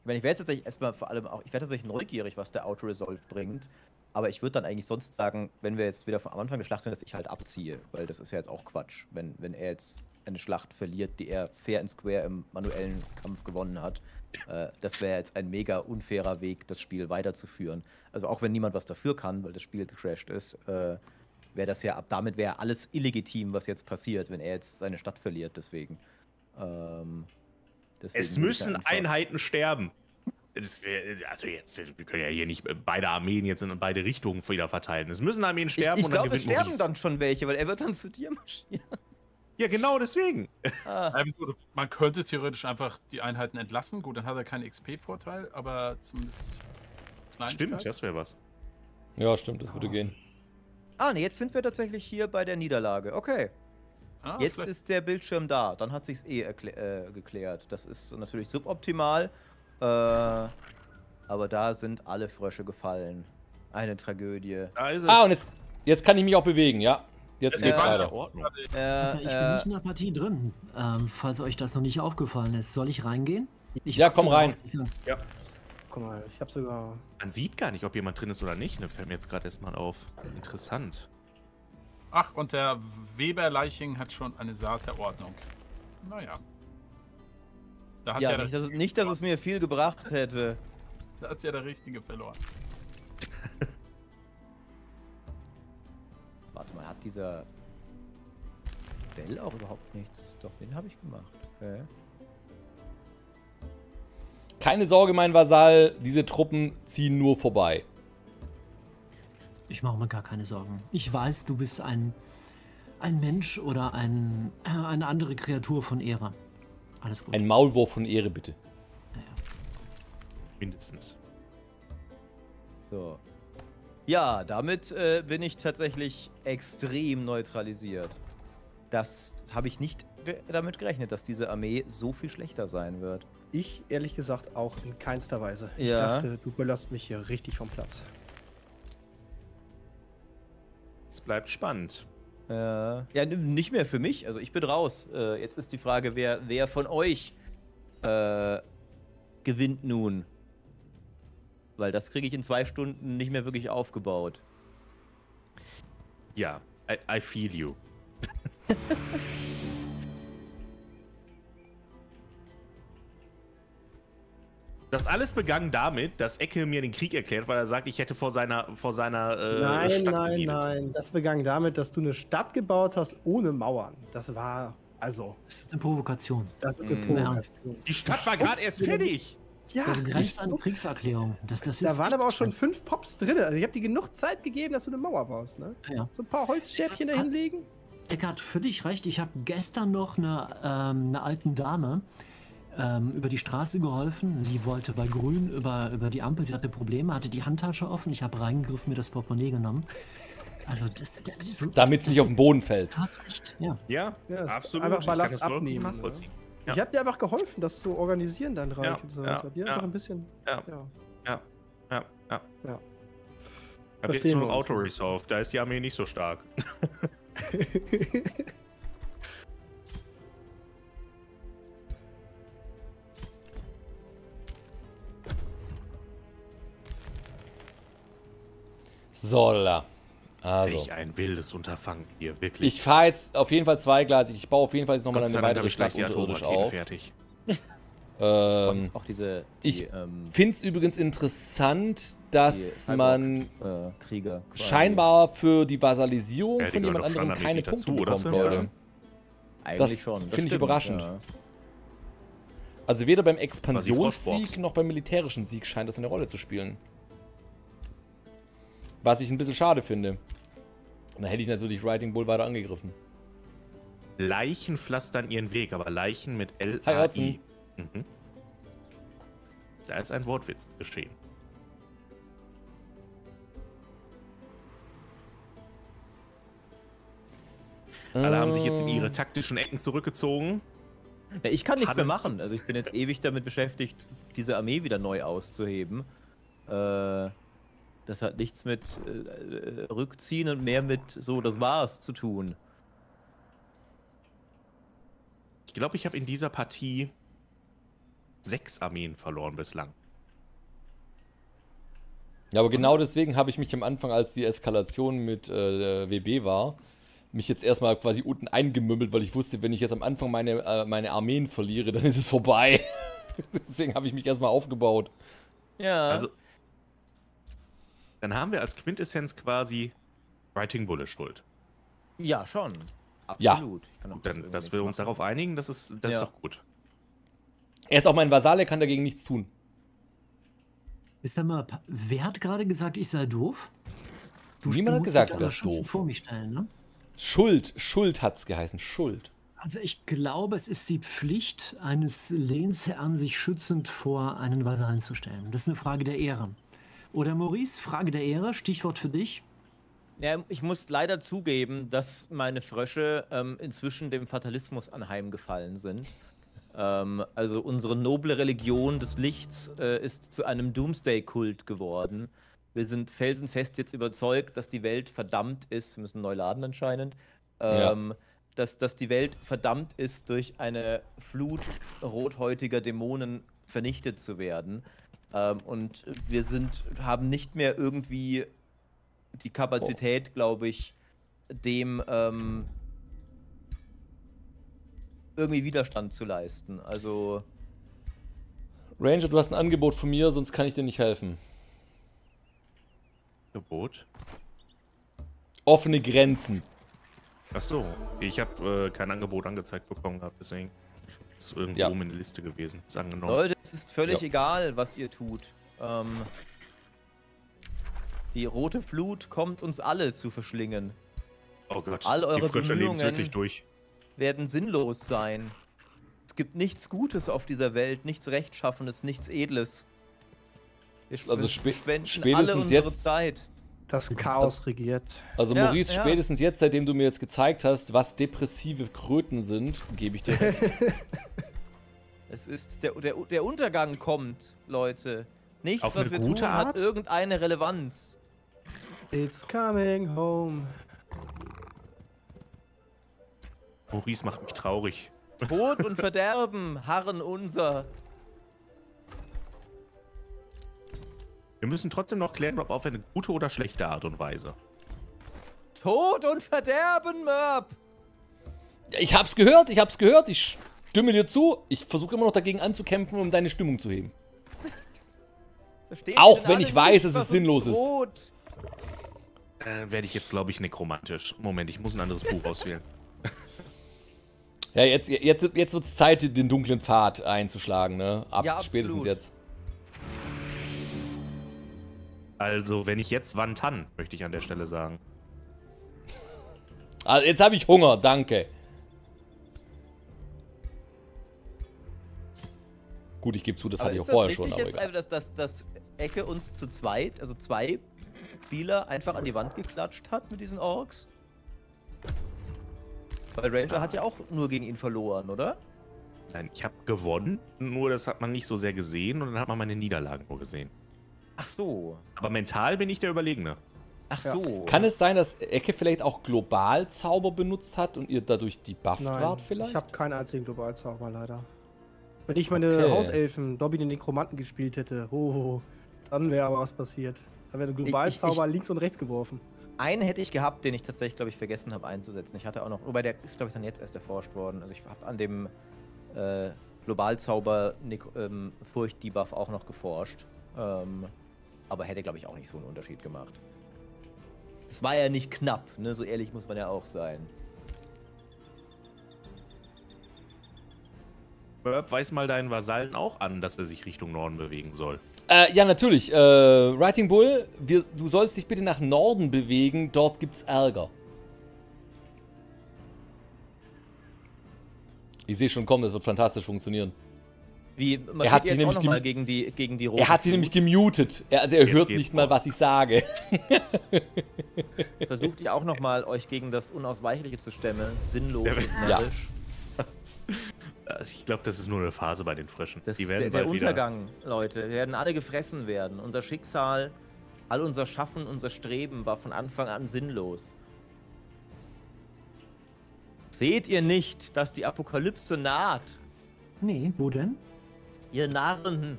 Ich meine, ich werde jetzt tatsächlich erstmal vor allem auch, ich werde tatsächlich neugierig, was der Auto-Resolve bringt. Aber ich würde dann eigentlich sonst sagen, wenn wir jetzt wieder vom am Anfang der Schlacht sind, dass ich halt abziehe. Weil das ist ja jetzt auch Quatsch. Wenn, wenn er jetzt eine Schlacht verliert, die er fair and square im manuellen Kampf gewonnen hat, äh, das wäre jetzt ein mega unfairer Weg, das Spiel weiterzuführen. Also auch wenn niemand was dafür kann, weil das Spiel gecrashed ist, äh, wäre das ja ab damit wäre alles illegitim, was jetzt passiert, wenn er jetzt seine Stadt verliert. Deswegen. Ähm, deswegen Es ich müssen Einheiten sterben. Das, äh, also jetzt, wir können ja hier nicht beide Armeen jetzt in beide Richtungen wieder verteilen. Es müssen Armeen Ich, sterben ich und dann glaube, es sterben Maurice. dann schon welche, weil er wird dann zu dir marschieren. Ja, genau deswegen. Ah? Man könnte theoretisch einfach die Einheiten entlassen. Gut, dann hat er keinen XP-Vorteil, aber zumindest. Stimmt, das wäre was. Ja, stimmt, das würde gehen. ah, nee, jetzt sind wir tatsächlich hier bei der Niederlage. Okay. Ah, Jetzt vielleicht- ist der Bildschirm da. Dann hat sich's eh äh, geklärt. Das ist natürlich suboptimal. Äh, aber da sind alle Frösche gefallen. Eine Tragödie. Da ist es. Ah, und jetzt, jetzt kann ich mich auch bewegen, ja. Jetzt Es geht's geht weiter. in Ordnung. Äh, Ich bin äh, nicht in der Partie drin, ähm, falls euch das noch nicht aufgefallen ist. Soll ich reingehen? Ich Ja, komm rein. Ja. Guck mal, ich habe sogar. Man sieht gar nicht, ob jemand drin ist oder nicht. Ne, fällt mir jetzt gerade erstmal auf. Interessant. Ach, und der Weber-Leiching hat schon eine Saat der Ordnung. Naja. Da hat ja, ja, nicht, dass, es- nicht, dass es mir viel gebracht hätte. da hat ja der Richtige verloren. (laughs) dieser Bell auch überhaupt nichts? Doch, den habe ich gemacht. Okay. Keine Sorge, mein Vasall, diese Truppen ziehen nur vorbei. Ich mache mir gar keine Sorgen. Ich weiß, du bist ein, ein Mensch oder ein, äh, eine andere Kreatur von Ehre. Alles gut. Ein Maulwurf von Ehre, bitte. Mindestens. So. Ja, damit äh, bin ich tatsächlich extrem neutralisiert. Das habe ich nicht ge damit gerechnet, dass diese Armee so viel schlechter sein wird. Ich ehrlich gesagt auch in keinster Weise. Ich Ja. dachte, du belast mich hier richtig vom Platz. Es bleibt spannend. Äh, ja, n- nicht mehr für mich. Also ich bin raus. Äh, jetzt ist die Frage, wer, wer von euch äh, gewinnt nun? Weil das kriege ich in zwei Stunden nicht mehr wirklich aufgebaut. Ja, I, I feel you. (laughs) Das alles begann damit, dass Ecke mir den Krieg erklärt, weil er sagt, ich hätte vor seiner, vor seiner äh, nein, Stadt nein, gesiedelt. nein. Das begann damit, dass du eine Stadt gebaut hast ohne Mauern. Das war, also, Das ist eine Provokation. das ist eine Mm. Provokation. Die Stadt war gerade erst fertig. Ja, Das grenzt an Kriegserklärung. Das, das ist da waren aber auch schon fünf Pops drin. Also ich habe dir genug Zeit gegeben, dass du eine Mauer baust, ne? Ja. So ein paar Holzstäbchen da hinlegen. Eckart, völlig recht. Ich habe gestern noch eine, ähm, einer alten Dame ähm, über die Straße geholfen. Sie wollte bei Grün über, über die Ampel, sie hatte Probleme, hatte die Handtasche offen. Ich habe reingegriffen, mir das Portemonnaie genommen. Also das, das, das Damit es nicht auf den Boden fällt. Hat recht, ja. Ja, Ja, ist absolut. einfach Ballast abnehmen, ne? Ich habe dir einfach geholfen, das zu organisieren, dein Reich Ja, und so ja, weiter. Dir ja. einfach ein bisschen. Ja. ja. Ja, ja. Ja. Ich habe jetzt nur uns. Auto-Resolve, da ist die Armee nicht so stark. (laughs) Solla. Also. Welch ein wildes Unterfangen hier, wirklich. Ich fahre jetzt auf jeden Fall zweigleisig. Ich baue auf jeden Fall jetzt nochmal eine weitere ich Stadt unterirdisch auf. fertig. (laughs) Ähm, auch diese ich die, ähm, Finde es übrigens interessant, dass man äh, Krieger. scheinbar für die Vasallisierung Ja, von jemand anderem keine Punkte dazu, bekommt, Leute. Ja. Eigentlich das schon. finde ich überraschend. ja. Also weder beim. Expansionssieg noch beim militärischen Sieg scheint das eine Rolle zu spielen. Was ich ein bisschen schade finde. Dann hätte ich natürlich Writing Bull weiter angegriffen. Leichen pflastern ihren Weg, aber Leichen mit L Hi, Hudson. I. Mhm. Da ist ein Wortwitz geschehen. Alle haben sich jetzt in ihre Ähm, taktischen Ecken zurückgezogen. Ja, ich kann nichts mehr Hatten- machen. Also ich bin jetzt ewig damit beschäftigt, diese Armee wieder neu auszuheben. Äh, das hat nichts mit äh, Rückziehen und mehr mit so, das war's zu tun. Ich glaube, ich habe in dieser Partie sechs Armeen verloren bislang. Ja, aber genau deswegen habe ich mich am Anfang, als die Eskalation mit äh, WB war, mich jetzt erstmal quasi unten eingemümmelt, weil ich wusste, wenn ich jetzt am Anfang meine, äh, meine Armeen verliere, dann ist es vorbei. (laughs) deswegen habe ich mich erstmal aufgebaut. Ja. Also, dann haben wir als Quintessenz quasi Writing Bull ist schuld. ja, schon. Ja. Absolut. Ich kann auch Gut, dann, dass wir uns machen. darauf einigen, das ist, das Ja. ist doch gut. Er ist auch mein Vasall, er kann dagegen nichts tun. Ist da mal, wer hat gerade gesagt, ich sei doof? Niemand hat musst gesagt, du schon doof. vor mich stellen, ne? Schuld, Schuld hat's geheißen, Schuld. Also ich glaube, es ist die Pflicht eines Lehnsherrn, sich schützend vor einen Vasallen zu stellen. Das ist eine Frage der Ehre. Oder Maurice, Frage der Ehre, Stichwort für dich. Ja, ich muss leider zugeben, dass meine Frösche ähm, inzwischen dem Fatalismus anheimgefallen sind. Ähm, also unsere noble Religion des Lichts äh, ist zu einem Doomsday-Kult geworden. Wir sind felsenfest jetzt überzeugt, dass die Welt verdammt ist. Wir müssen neu laden anscheinend. Ja. Ähm, dass, dass die Welt verdammt ist, durch eine Flut rothäutiger Dämonen vernichtet zu werden. Ähm, und wir sind, haben nicht mehr irgendwie die Kapazität, glaube ich, dem ähm, irgendwie Widerstand zu leisten. Also, Ranger, du hast ein Angebot von mir, sonst kann ich dir nicht helfen. Gebot. Offene Grenzen. Ach so, ich habe äh, kein Angebot angezeigt bekommen gehabt, deswegen ist irgendwo Ja. oben in der Liste gewesen. Ist angenommen. Leute, es ist völlig Ja. egal, was ihr tut. Ähm, die rote Flut kommt uns alle zu verschlingen. Oh Gott, all eure die es Bemühungen- wirklich durch. Werden sinnlos sein. Es gibt nichts Gutes auf dieser Welt, nichts Rechtschaffenes, nichts Edles. Wir Also spä- spätestens alle unsere jetzt- Zeit. Das Chaos regiert. Also Ja, Maurice, ja. spätestens jetzt, seitdem du mir jetzt gezeigt hast, was depressive Kröten sind, gebe ich dir recht. (laughs) Es ist der, der, der Untergang kommt, Leute. Nichts, Auf was wir tun, hat Art? irgendeine Relevanz. It's coming home. Maurice macht mich traurig. Tod und Verderben harren unser. Wir müssen trotzdem noch klären, ob auf eine gute oder schlechte Art und Weise. Tod und Verderben, Mörb! Ich hab's gehört, ich hab's gehört, ich stimme dir zu. Ich versuche immer noch dagegen anzukämpfen, um deine Stimmung zu heben. Verstehen Auch wenn ich weiß, dass es sinnlos ist. droht? Äh, Werde ich jetzt, glaube ich, nekromantisch. Moment, ich muss ein anderes Buch auswählen. (laughs) Ja, jetzt, jetzt, jetzt wird es Zeit, den dunklen Pfad einzuschlagen, ne? Ab Ja, spätestens jetzt. Also, wenn ich jetzt Wantan, möchte ich an der Stelle sagen. Also jetzt habe ich Hunger, danke. Gut, ich gebe zu, das Aber hatte ich auch vorher schon, aber jetzt egal. einfach, dass, dass, dass Ecke uns zu zweit, also zwei Spieler, einfach an die Wand geklatscht hat mit diesen Orks? Weil Ranger hat ja auch nur gegen ihn verloren, oder? Nein, ich habe gewonnen, nur das hat man nicht so sehr gesehen und dann hat man meine Niederlagen nur gesehen. Ach so. Aber mental bin ich der Überlegene. Ach Ja. so. Kann es sein, dass Ecke vielleicht auch Globalzauber benutzt hat und ihr dadurch debufft Nein, wart vielleicht? ich habe keinen einzigen Globalzauber leider. Wenn ich meine Okay. Hauselfen, Dobby den Nekromanten gespielt hätte, oh, dann wäre aber was passiert. Dann wäre der Globalzauber links und rechts geworfen. Einen hätte ich gehabt, den ich tatsächlich, glaube ich, vergessen habe einzusetzen. Ich hatte auch noch, wobei der ist, glaube ich, dann jetzt erst erforscht worden. Also ich habe an dem äh, Globalzauber ähm, Furcht-Debuff auch noch geforscht. Ähm, aber hätte, glaube ich, auch nicht so einen Unterschied gemacht. Es war ja nicht knapp, ne? So ehrlich muss man ja auch sein. Burp, weiß mal deinen Vasallen auch an, dass er sich Richtung Norden bewegen soll. Äh, ja, natürlich. Äh, Writing Bull, wir, du sollst dich bitte nach Norden bewegen, dort gibt's Ärger. Ich sehe schon kommen, das wird fantastisch funktionieren. Wie, man hat auch nämlich noch mal gegen die, gegen die Er hat Flut. nämlich gemutet. Er, also er Jetzt hört nicht mal, was ich sage. (laughs) Versucht ihr auch noch mal, euch gegen das Unausweichliche zu stemmen. Sinnlos Ja, und (laughs) ja. närrisch. Äh, Ich glaube, das ist nur eine Phase bei den Fröschen. Das Die ist werden der, der bald wieder- Untergang, Leute. Wir werden alle gefressen werden. Unser Schicksal, all unser Schaffen, unser Streben war von Anfang an sinnlos. Seht ihr nicht, dass die Apokalypse naht? Nee, wo denn? Ihr Narren,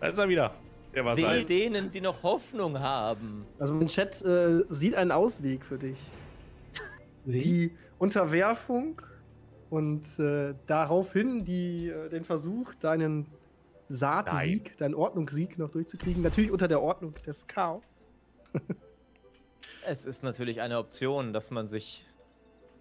Da ist er wieder. Der weh Vasall. denen, die noch Hoffnung haben. Also mein Chat äh, sieht einen Ausweg für dich. Die Unterwerfung und äh, daraufhin die, äh, den Versuch, deinen Saatsieg, deinen Ordnungssieg noch durchzukriegen. Natürlich unter der Ordnung des Chaos. (laughs) Es ist natürlich eine Option, dass man sich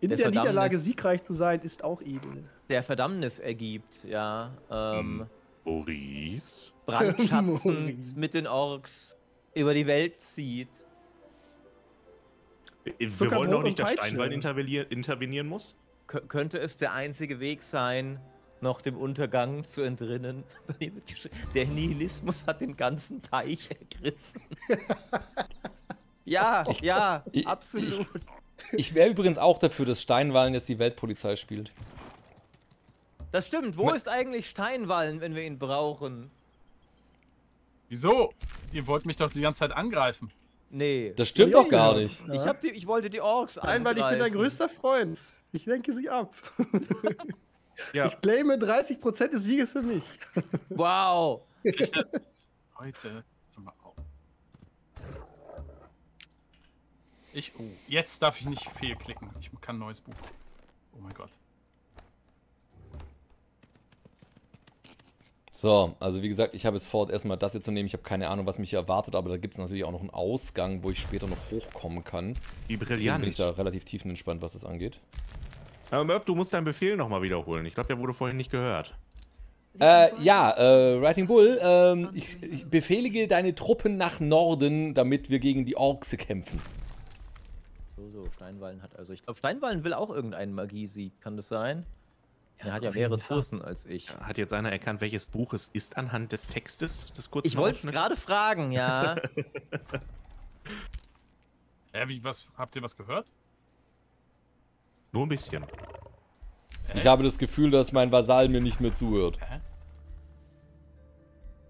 In Der der, Niederlage siegreich zu sein, ist auch edel. der Verdammnis ergibt, ja. Ähm, Hm. Maurice? brandschatzend (laughs) mit den Orks über die Welt zieht. Wir Zuckerbrot wollen doch nicht, dass. Steinwald intervenieren, intervenieren muss? Kö- könnte es der einzige Weg sein, noch dem Untergang zu entrinnen? (laughs) Der Nihilismus hat den ganzen Teich ergriffen. ja, (laughs) ja, ich- absolut. Ich wäre übrigens auch dafür, dass Steinwallen jetzt die Weltpolizei spielt. Das stimmt. Wo Ma- ist eigentlich Steinwallen, wenn wir ihn brauchen? Wieso? Ihr wollt mich doch die ganze Zeit angreifen. Nee. Das stimmt doch gar ja. nicht. ich, hab die, ich wollte die Orks Nein, weil ich bin dein größter Freund. Ich lenke sie ab. (laughs) Ja. Ich claime 30% des Sieges für mich. Wow. Leute, sag mal auf. Ich, oh, jetzt darf ich nicht fehlklicken. Ich kann ein neues Buch. Oh mein Gott. So, also wie gesagt, ich habe jetzt vor, erstmal das jetzt zu nehmen. Ich habe keine Ahnung, was mich hier erwartet, aber da gibt es natürlich auch noch einen Ausgang, wo ich später noch hochkommen kann. Wie Deswegen brillant. bin ich da relativ tiefenentspannt, was das angeht. Aber Mörb, du musst deinen Befehl nochmal wiederholen. Ich glaube, der wurde vorhin nicht gehört. Äh, ja, äh, Writing Bull, ähm, ich, ich befehlige deine Truppen nach Norden, damit wir gegen die Orks kämpfen. So, so, Steinwallen hat also. Ich glaube, Steinwallen will auch irgendeinen Magiesieg. Kann das sein? er hat ja mehr jeden Fall. Ressourcen als ich. Hat jetzt einer erkannt, welches Buch es ist anhand des Textes des kurzen Ich wollte es gerade fragen, ja. (laughs) Hä, wie, was, habt ihr was gehört? Nur ein bisschen. Ich habe das Gefühl, dass mein Vasall mir nicht mehr zuhört. Hä?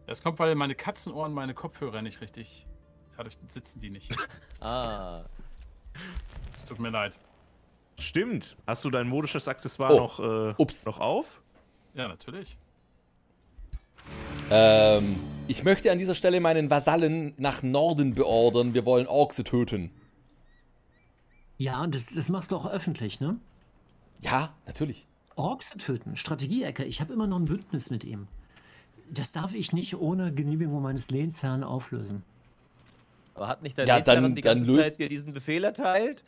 Das kommt, weil meine Katzenohren meine Kopfhörer nicht richtig. Dadurch sitzen die nicht. (laughs) ah. Es tut mir leid. Stimmt. Hast du dein modisches Accessoire Oh. noch, äh, Ups. noch auf? Ja, natürlich. Ähm, ich möchte an dieser Stelle meinen Vasallen nach Norden beordern. Wir wollen Orks töten. Ja, das, das machst du auch öffentlich, ne? Ja, natürlich. Orks töten, Strategieecke. Ich habe immer noch ein Bündnis mit ihm. Das darf ich nicht ohne Genehmigung meines Lehnsherrn auflösen. Aber hat nicht der Ja, Lehnsherr dann- die dann ganze löst- Zeit dir diesen Befehl erteilt?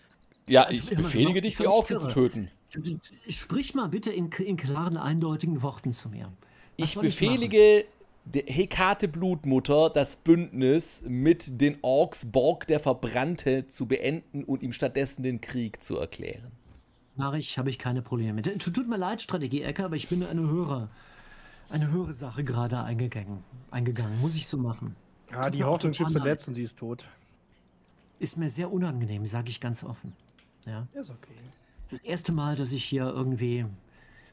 Ja, Also, ich befehlige dich, die Orks zu töten. Sprich mal bitte in, in klaren, eindeutigen Worten zu mir. Was Ich befehlige der Hekate Blutmutter, das Bündnis mit den Orks Borg der Verbrannte zu beenden und ihm stattdessen den Krieg zu erklären. Mache ich, habe ich keine Probleme mit. Tut, tut mir leid, Strategie-Ecke, aber ich bin eine höhere, eine höhere Sache gerade eingegangen. eingegangen. Muss ich so machen. Ja, die Hoffnung stirbt leid. zuletzt und sie ist tot. Ist mir sehr unangenehm, sage ich ganz offen. Ja. Ist okay. Das erste Mal, dass ich hier irgendwie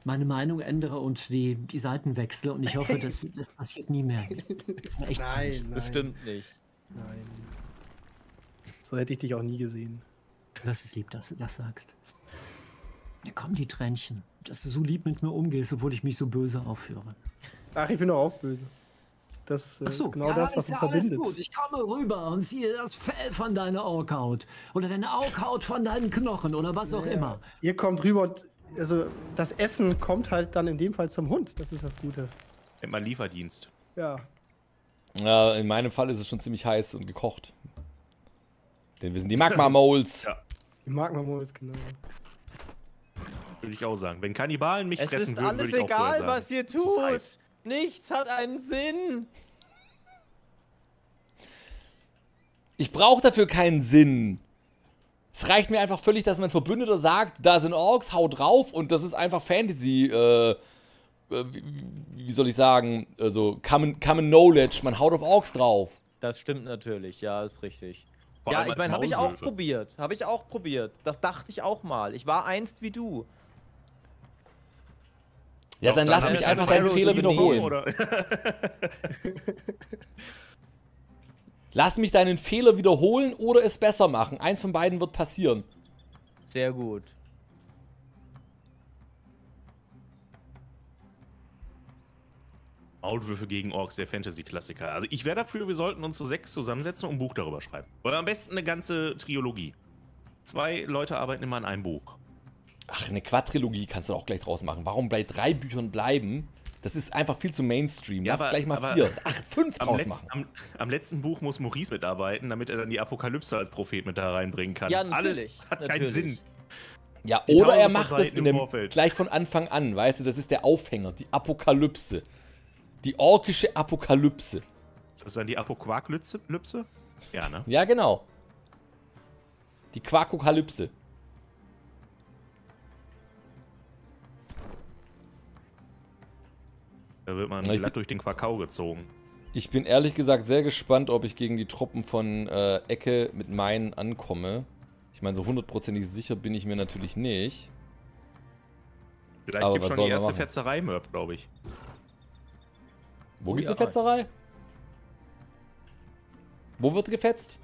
meine Meinung ändere und die, die Seiten wechsle und ich hoffe, das, das passiert nie mehr. Das ist mir echt. Nein, nein. Bestimmt nicht. Nein. So hätte ich dich auch nie gesehen. Das ist lieb, dass du das sagst. Da kommen die Tränchen, dass du so lieb mit mir umgehst, obwohl ich mich so böse aufführe. Ach, ich bin doch auch böse. Das äh, so, ist genau ja, das, was ist uns ja alles verbindet. gut. Ich komme rüber und ziehe das Fell von deiner Aughaut. Oder deine Aughaut von deinen Knochen oder was auch Ja. immer. Ihr kommt rüber und also das Essen kommt halt dann in dem Fall zum Hund. Das ist das Gute. Nennt man Lieferdienst. Ja. Ja, in meinem Fall ist es schon ziemlich heiß und gekocht. Denn wir sind die Magma-Moles. (laughs) Ja. Die mag man wohl, genau. Würde ich auch sagen. Wenn Kannibalen mich Es fressen ist würden, alles würde ich auch egal, sagen. was ihr Es ist heiß. tut. Nichts hat einen Sinn. Ich brauche dafür keinen Sinn. Es reicht mir einfach völlig, dass mein Verbündeter sagt, da sind Orks, hau drauf und das ist einfach Fantasy, äh, äh, wie, wie soll ich sagen, also Common, Common Knowledge, man haut auf Orks drauf. Das stimmt natürlich, ja, ist richtig. Vor ja, ich meine, habe ich auch probiert. Habe ich auch probiert. Das dachte ich auch mal. Ich war einst wie du. Ja, Doch, dann lass mich ich einfach einen deinen Fehler wiederholen. Oder? (laughs) Lass mich deinen Fehler wiederholen oder es besser machen. Eins von beiden wird passieren. Sehr gut. Maulwürfe gegen Orks, der Fantasy-Klassiker. Also ich wäre dafür, wir sollten uns zu sechs zusammensetzen und ein Buch darüber schreiben. Oder am besten eine ganze Trilogie. Zwei Leute arbeiten immer an einem Buch. Ach, eine Quadrilogie kannst du auch gleich draus machen. Warum bei drei Büchern bleiben? Das ist einfach viel zu Mainstream. Ja, Lass aber- gleich mal vier. Ach, fünf draus letz, machen. am, am letzten Buch muss Maurice mitarbeiten, damit er dann die Apokalypse als Prophet mit da reinbringen kann. Ja, Alles natürlich, hat keinen natürlich. Sinn. Ja, Die oder er macht Vorfeld. gleich von Anfang an, weißt du, das ist der Aufhänger, die Apokalypse. Die orkische Apokalypse. Ist das dann die Apoqualypse? Lypse? Ja, ne? Ja, genau. Die Quakokalypse. Da wird man Na, glatt durch den Quakau gezogen. Ich bin ehrlich gesagt sehr gespannt, ob ich gegen die Truppen von äh, Ecke mit meinen ankomme. Ich meine, so hundertprozentig sicher bin ich mir natürlich nicht. Vielleicht Aber gibt was schon die erste machen? Fetzerei, Mörb, glaube ich. Wo Oh gibt's ja. eine Fetzerei? Wo wird gefetzt?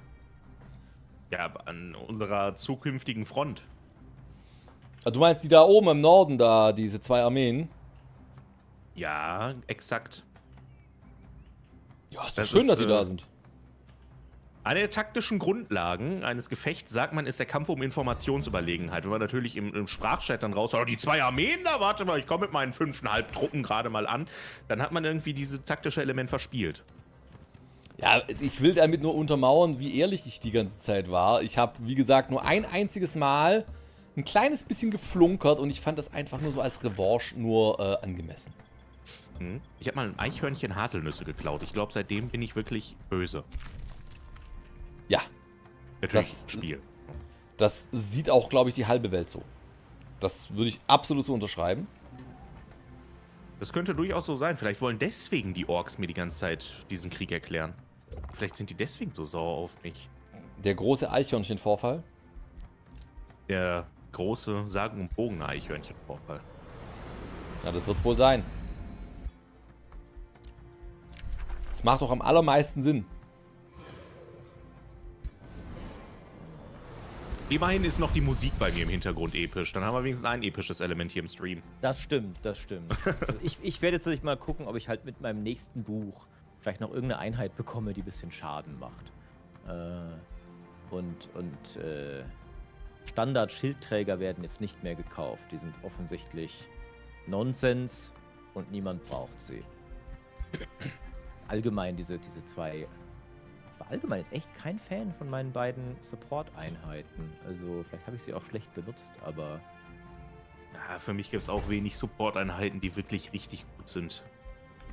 Ja, an unserer zukünftigen Front. Ah, du meinst die da oben im Norden da, diese zwei Armeen? Ja, exakt. Ja, ist Das schön, ist, dass sie äh, da sind. Eine der taktischen Grundlagen eines Gefechts, sagt man, ist der Kampf um Informationsüberlegenheit. Wenn man natürlich im, im Sprachchat dann raus, oh, die zwei Armeen da, warte mal, ich komme mit meinen fünfeinhalb Truppen gerade mal an, dann hat man irgendwie dieses taktische Element verspielt. Ja, ich will damit nur untermauern, wie ehrlich ich die ganze Zeit war. Ich habe, wie gesagt, nur ein einziges Mal ein kleines bisschen geflunkert und ich fand das einfach nur so als Revanche nur äh, angemessen. Hm? Ich habe mal ein Eichhörnchen Haselnüsse geklaut. Ich glaube, seitdem bin ich wirklich böse. Ja, Natürlich Das- Spiel. das sieht auch, glaube ich, die halbe Welt so. Das würde ich absolut so unterschreiben. Das könnte durchaus so sein. Vielleicht wollen deswegen die Orks mir die ganze Zeit diesen Krieg erklären. Vielleicht sind die deswegen so sauer auf mich. Der große Eichhörnchen-Vorfall. Der große, sagenumwogene Eichhörnchenvorfall. Ja, das wird's wohl sein. Das macht doch am allermeisten Sinn. Immerhin ist noch die Musik bei mir im Hintergrund episch. Dann haben wir wenigstens ein episches Element hier im Stream. Das stimmt, das stimmt. (laughs) Also ich, ich werde jetzt mal gucken, ob ich halt mit meinem nächsten Buch vielleicht noch irgendeine Einheit bekomme, die ein bisschen Schaden macht. Äh, und und äh, Standard-Schildträger werden jetzt nicht mehr gekauft. Die sind offensichtlich Nonsens und niemand braucht sie. Allgemein diese, diese zwei. Ich war allgemein jetzt echt kein Fan von meinen beiden Support-Einheiten. Also vielleicht habe ich sie auch schlecht benutzt, aber Ja, für mich gibt es auch wenig Support-Einheiten, die wirklich richtig gut sind.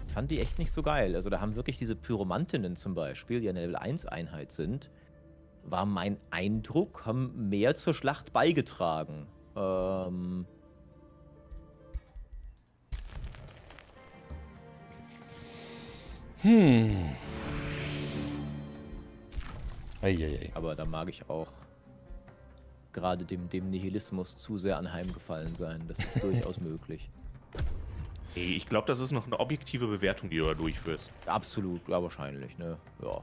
ich fand die echt nicht so geil. Also da haben wirklich diese Pyromantinnen zum Beispiel, die eine Level 1-Einheit sind, war mein Eindruck, haben mehr zur Schlacht beigetragen. Ähm, Hm. Eieiei. aber da mag ich auch gerade dem, dem Nihilismus zu sehr anheimgefallen sein. Das ist (laughs) durchaus möglich. Ey, ich glaube, das ist noch eine objektive Bewertung, die du da durchführst. Absolut, ja, wahrscheinlich, ne? Ja.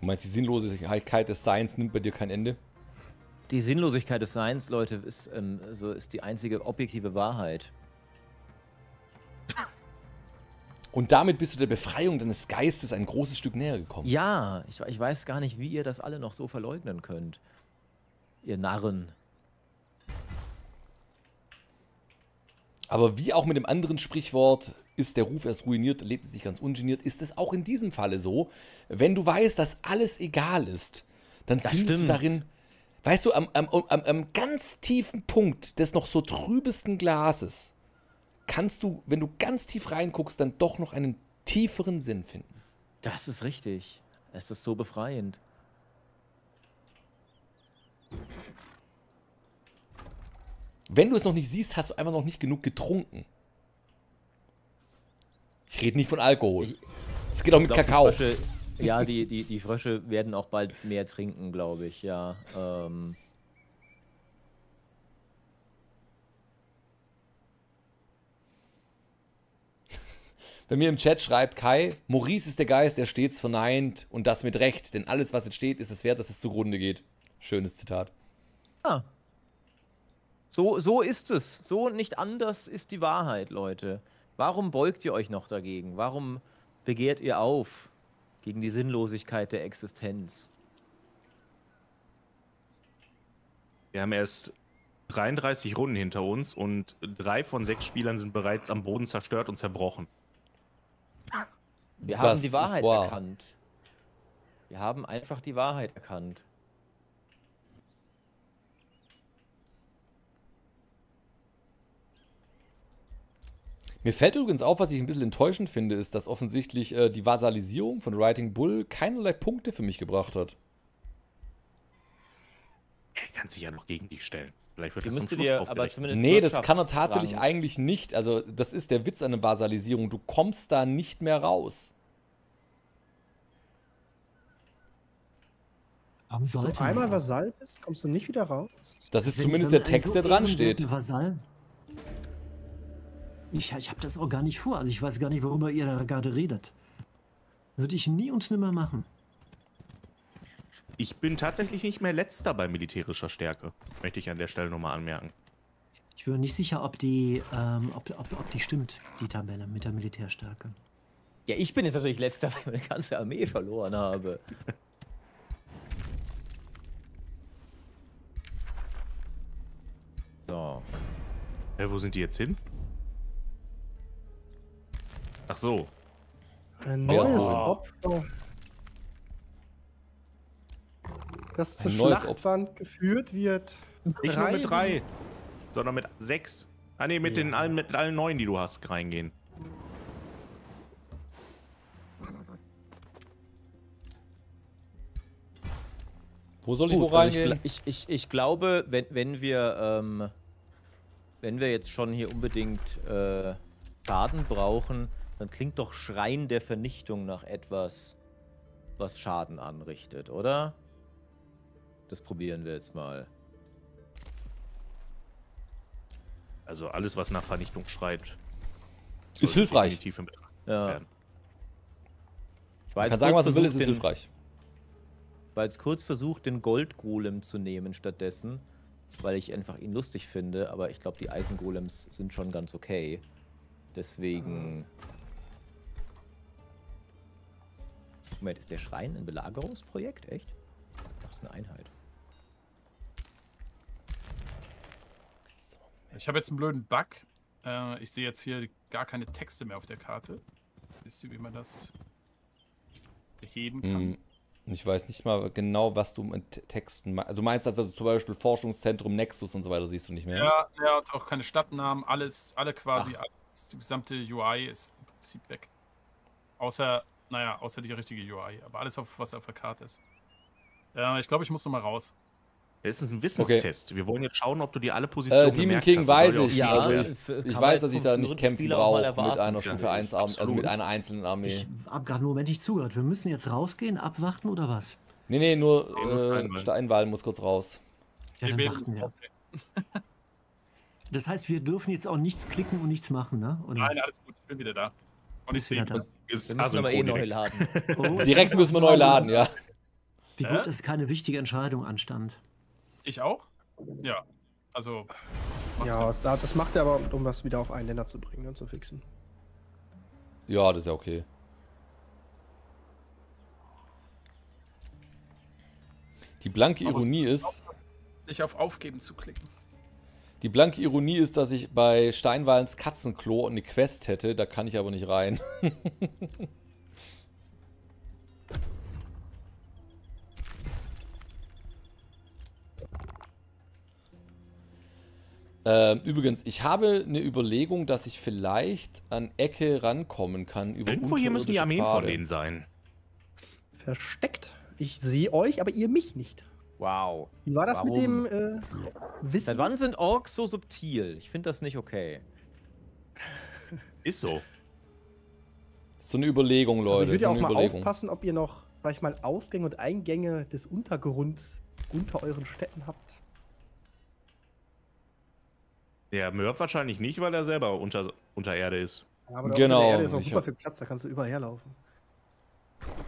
Du meinst, die Sinnlosigkeit des Seins nimmt bei dir kein Ende? Die Sinnlosigkeit des Seins, Leute, ist, ähm, so ist die einzige objektive Wahrheit. (laughs) Und damit bist du der Befreiung deines Geistes ein großes Stück näher gekommen. Ja, ich, ich weiß gar nicht, wie ihr das alle noch so verleugnen könnt. Ihr Narren. Aber wie auch mit dem anderen Sprichwort, ist der Ruf erst ruiniert, lebt es sich ganz ungeniert, ist es auch in diesem Falle so. Wenn du weißt, dass alles egal ist, dann Das findest du stimmt. darin, weißt du, am, am, am, am ganz tiefen Punkt des noch so trübesten Glases, kannst du, wenn du ganz tief reinguckst, dann doch noch einen tieferen Sinn finden. Das ist richtig. Es ist so befreiend. Wenn du es noch nicht siehst, hast du einfach noch nicht genug getrunken. Ich rede nicht von Alkohol. Es geht auch mit glaub, Kakao. Die Frösche, ja, die, die, die Frösche werden auch bald mehr trinken, glaube ich, ja. Ähm, Bei mir im Chat schreibt Kai, Maurice ist der Geist, der stets verneint und das mit Recht, denn alles, was entsteht, ist es wert, dass es zugrunde geht. Schönes Zitat. ah. So, so ist es. So und nicht anders ist die Wahrheit, Leute. Warum beugt ihr euch noch dagegen? Warum begehrt ihr auf gegen die Sinnlosigkeit der Existenz? Wir haben erst 33 Runden hinter uns und drei von sechs Spielern sind bereits am Boden zerstört und zerbrochen. Wir Das haben die ist Wahrheit wahr. erkannt. Wir haben einfach die Wahrheit erkannt. Mir fällt übrigens auf, was ich ein bisschen enttäuschend finde, ist, dass offensichtlich äh, die Vasalisierung von Writing Bull keinerlei Punkte für mich gebracht hat. Er kann sich ja noch gegen dich stellen. Vielleicht wird das zum Schluss dir drauf aber zumindest Nee, das kann er tatsächlich Wirtschaftsrang- eigentlich nicht. Also, das ist der Witz an der Vasalisierung. Du kommst da nicht mehr raus. Warum So sollte einmal man? Vasall bist, kommst du nicht wieder raus. Das ist Wenn- zumindest der Text, so der dran steht. Vasall, ich ich habe das auch gar nicht vor. Also ich weiß gar nicht, worüber ihr da gerade redet. Würde ich nie und nimmer machen. Ich bin tatsächlich nicht mehr letzter bei militärischer Stärke. Möchte ich an der Stelle nochmal anmerken. Ich bin mir nicht sicher, ob die, ähm, ob, ob, ob die stimmt, die Tabelle mit der Militärstärke. Ja, ich bin jetzt natürlich letzter, (laughs) weil ich meine ganze Armee verloren habe. (laughs) So. Äh, wo sind die jetzt hin? Ach so. Ein neues so. Opfer. Das zur Schlachtwand geführt wird. Nicht nur mit Drei- sondern mit sechs. Ah ne, mit den allen, mit allen neun, die du hast, reingehen. Wo soll ich Gut, wo also ich, reingehen? gl- ich, ich, ich glaube, wenn, wenn wir ähm, wenn wir jetzt schon hier unbedingt äh, Schaden brauchen, dann klingt doch Schrein der Vernichtung nach etwas, was Schaden anrichtet, oder? Das probieren wir jetzt mal. Also alles, was nach Vernichtung schreit. Ist hilfreich. Ja. werden. Ich jetzt kann sagen, was kurz man will, es ist den- hilfreich. war jetzt kurz versucht, den Goldgolem zu nehmen stattdessen, weil ich einfach ihn lustig finde, aber ich glaube, die Eisengolems sind schon ganz okay. Deswegen. Moment, ist der Schrein ein Belagerungsprojekt? Echt? Das ist eine Einheit. Ich habe jetzt einen blöden Bug. Äh, ich sehe jetzt hier gar keine Texte mehr auf der Karte. Wisst ihr, wie man das beheben kann? Hm, Ich weiß nicht mal genau, was du mit Texten meinst. Also du meinst das also zum Beispiel Forschungszentrum Nexus und so weiter, siehst du nicht mehr? Ja, ja, und auch keine Stadtnamen, alles, alle quasi, alles, die gesamte UI ist im Prinzip weg. Außer, naja, außer die richtige UI, aber alles, auf, was auf der Karte ist. Ja, ich glaube, ich muss noch mal raus. Das ist ein Wissenstest. Wir wollen jetzt schauen, ob du dir alle Positionen Äh, Demon King hast. Weiß ja auch ich. Spaß also ich, ich weiß, dass ich da nicht kämpfen brauche mit einer Stufe 1 Armee, also mit einer einzelnen Armee. Ich habe gerade einen Moment nicht zugehört. Wir müssen jetzt rausgehen, abwarten oder was? Nee, nee, nur Nee, äh, Steinwall. Steinwall muss kurz raus. Ja, dann warten wir. (laughs) Das heißt, wir dürfen jetzt auch nichts klicken und nichts machen, ne? Oder? Nein, alles gut, ich bin wieder da. Und ich sehe. da. Ist Wir müssen aber eh asynchron neu direkt. laden. Oh, Direkt müssen wir neu laden, ja. Wie gut, dass keine wichtige Entscheidung anstand. Ich auch? Ja. Also. Ja, das, das macht er aber, um das wieder auf einen Nenner zu bringen und zu fixen. Ja, das ist ja okay. Die blanke Ironie ist, nicht auf Aufgeben zu klicken. die blanke Ironie ist, dass ich bei Steinwallens Katzenklo eine Quest hätte, da kann ich aber nicht rein. (laughs) Ähm, übrigens, ich habe eine Überlegung, dass ich vielleicht an Ecke rankommen kann. Über Irgendwo hier müssen die Armeen von Pfade. denen sein. Versteckt. Ich sehe euch, aber ihr mich nicht. Wow. Wie war das mit Warum? dem äh, Wissen? Seit wann sind Orks so subtil? Ich finde das nicht okay. Ist so. So eine Überlegung, also Leute. ich würde ja auch mal Überlegung. aufpassen, ob ihr noch, sag ich mal, Ausgänge und Eingänge des Untergrunds unter euren Städten habt. Der Mörb wahrscheinlich nicht, weil er selber unter, unter Erde ist. Aber da Genau, unter der Erde ist auch super viel Platz, da kannst du überall herlaufen.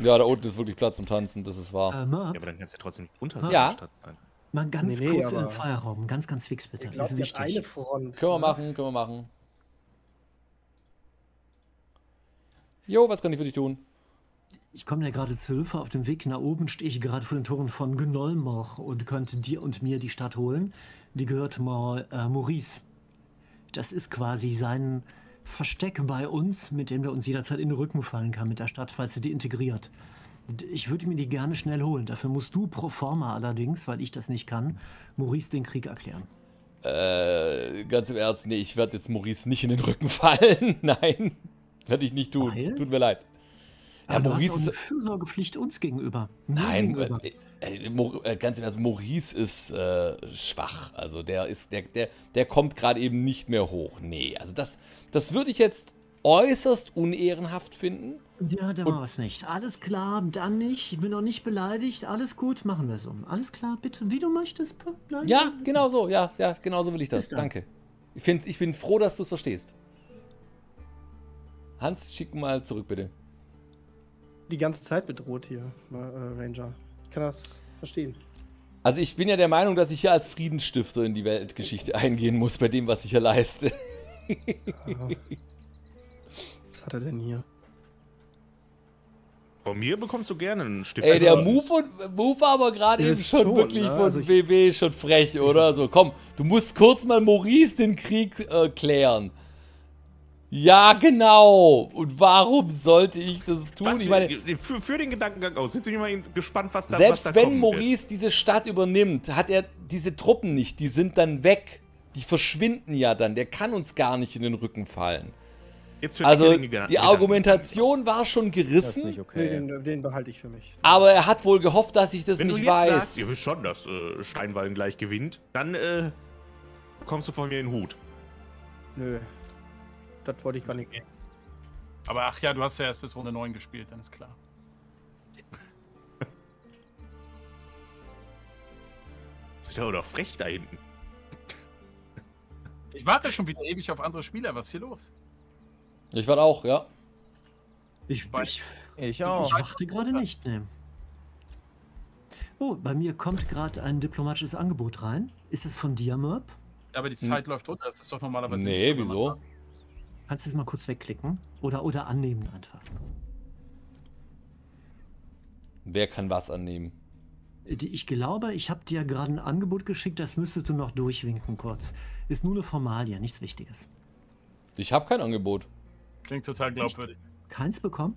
Ja, da unten ist wirklich Platz zum Tanzen, das ist wahr. Äh, Mark, Ja, aber dann kannst du ja trotzdem nicht unter Ja. Stadt sein. mal ganz Nee, nee, kurz in den Zweierraum. Ganz, ganz fix bitte. Ich Das ist wichtig. eine Front. Können wir ne? machen, können wir machen. Jo, was kann ich für dich tun? Ich komme dir gerade zu Hilfe. Auf dem Weg nach oben stehe ich gerade vor den Toren von Gnolmoch und könnte dir und mir die Stadt holen. Die gehört mal äh, Maurice. Das ist quasi sein Versteck bei uns, mit dem er uns jederzeit in den Rücken fallen kann mit der Stadt, falls er die integriert. Ich würde mir die gerne schnell holen. Dafür musst du pro forma allerdings, weil ich das nicht kann, Maurice den Krieg erklären. Äh, ganz im Ernst, nee, ich werde jetzt Maurice nicht in den Rücken fallen. (laughs) Nein, werde ich nicht tun. Weil? Tut mir leid. Ja, du Maurice hast auch eine. Fürsorgepflicht uns gegenüber. Nein, gegenüber. äh, äh, Mo- äh, ganz im Ernst, Maurice ist äh, schwach. Also der ist, der, der, der kommt gerade eben nicht mehr hoch. Nee, also das, das würde ich jetzt äußerst unehrenhaft finden. Ja, da war was nicht. Alles klar, dann nicht. Ich bin noch nicht beleidigt. Alles gut, machen wir so. Alles klar, bitte, wie du möchtest. Nein, Ja, genau so, ja, ja, genau so will ich das. Danke. Ich, find, ich bin froh, dass du es verstehst. Hans, schick mal zurück, bitte. Die ganze Zeit bedroht hier, mal, äh, Ranger. Ich kann das verstehen. Also ich bin ja der Meinung, dass ich hier als Friedensstifter in die Weltgeschichte eingehen muss bei dem, was ich hier leiste. (laughs) Was hat er denn hier? Von mir bekommst du gerne einen Stift. Ey, der Also, Move, und, Move war aber gerade Ist eben schon, schon, wirklich ne? von Also BW schon frech, oder? So, komm, du musst kurz mal Maurice den Krieg äh, klären. Ja, genau. Und warum sollte ich das tun? Was, ich meine, für, für den Gedankengang aus. Jetzt bin ich mal gespannt, was da selbst was da wenn kommen wird. Maurice diese Stadt übernimmt, hat er diese Truppen nicht. Die sind dann weg. Die verschwinden ja dann. Der kann uns gar nicht in den Rücken fallen. Jetzt Also, die Gedankengang Argumentation war schon Das ist gerissen, nicht Nee, okay. den, den behalte ich für mich. aber er hat wohl gehofft, dass ich das Wenn du nicht jetzt weiß. sagst, ihr wisst schon, dass äh, Steinwallen gleich gewinnt, dann äh, bekommst du von mir den Hut. Nö. Das wollte ich gar nicht. Aber ach ja, du hast ja erst bis Runde 9 gespielt, dann ist klar. Das ist ja doch frech da hinten. Ich warte schon wieder ewig auf andere Spieler. Was ist hier los? Ich war auch, ja. Ich, ich, Ich ich auch. warte gerade nicht. Ne. Oh, bei mir kommt gerade ein diplomatisches Angebot rein. Ist es von dir, Merp? Aber die Zeit läuft runter. Das ist doch normalerweise Nee, nicht so, man wieso? Kannst du es mal kurz wegklicken? Oder, oder annehmen einfach. Wer kann was annehmen? Die- Ich glaube, ich habe dir gerade ein Angebot geschickt, das müsstest du noch durchwinken kurz. Ist nur eine Formalie, nichts Wichtiges. Ich habe kein Angebot. Klingt total glaubwürdig. Keins bekommen?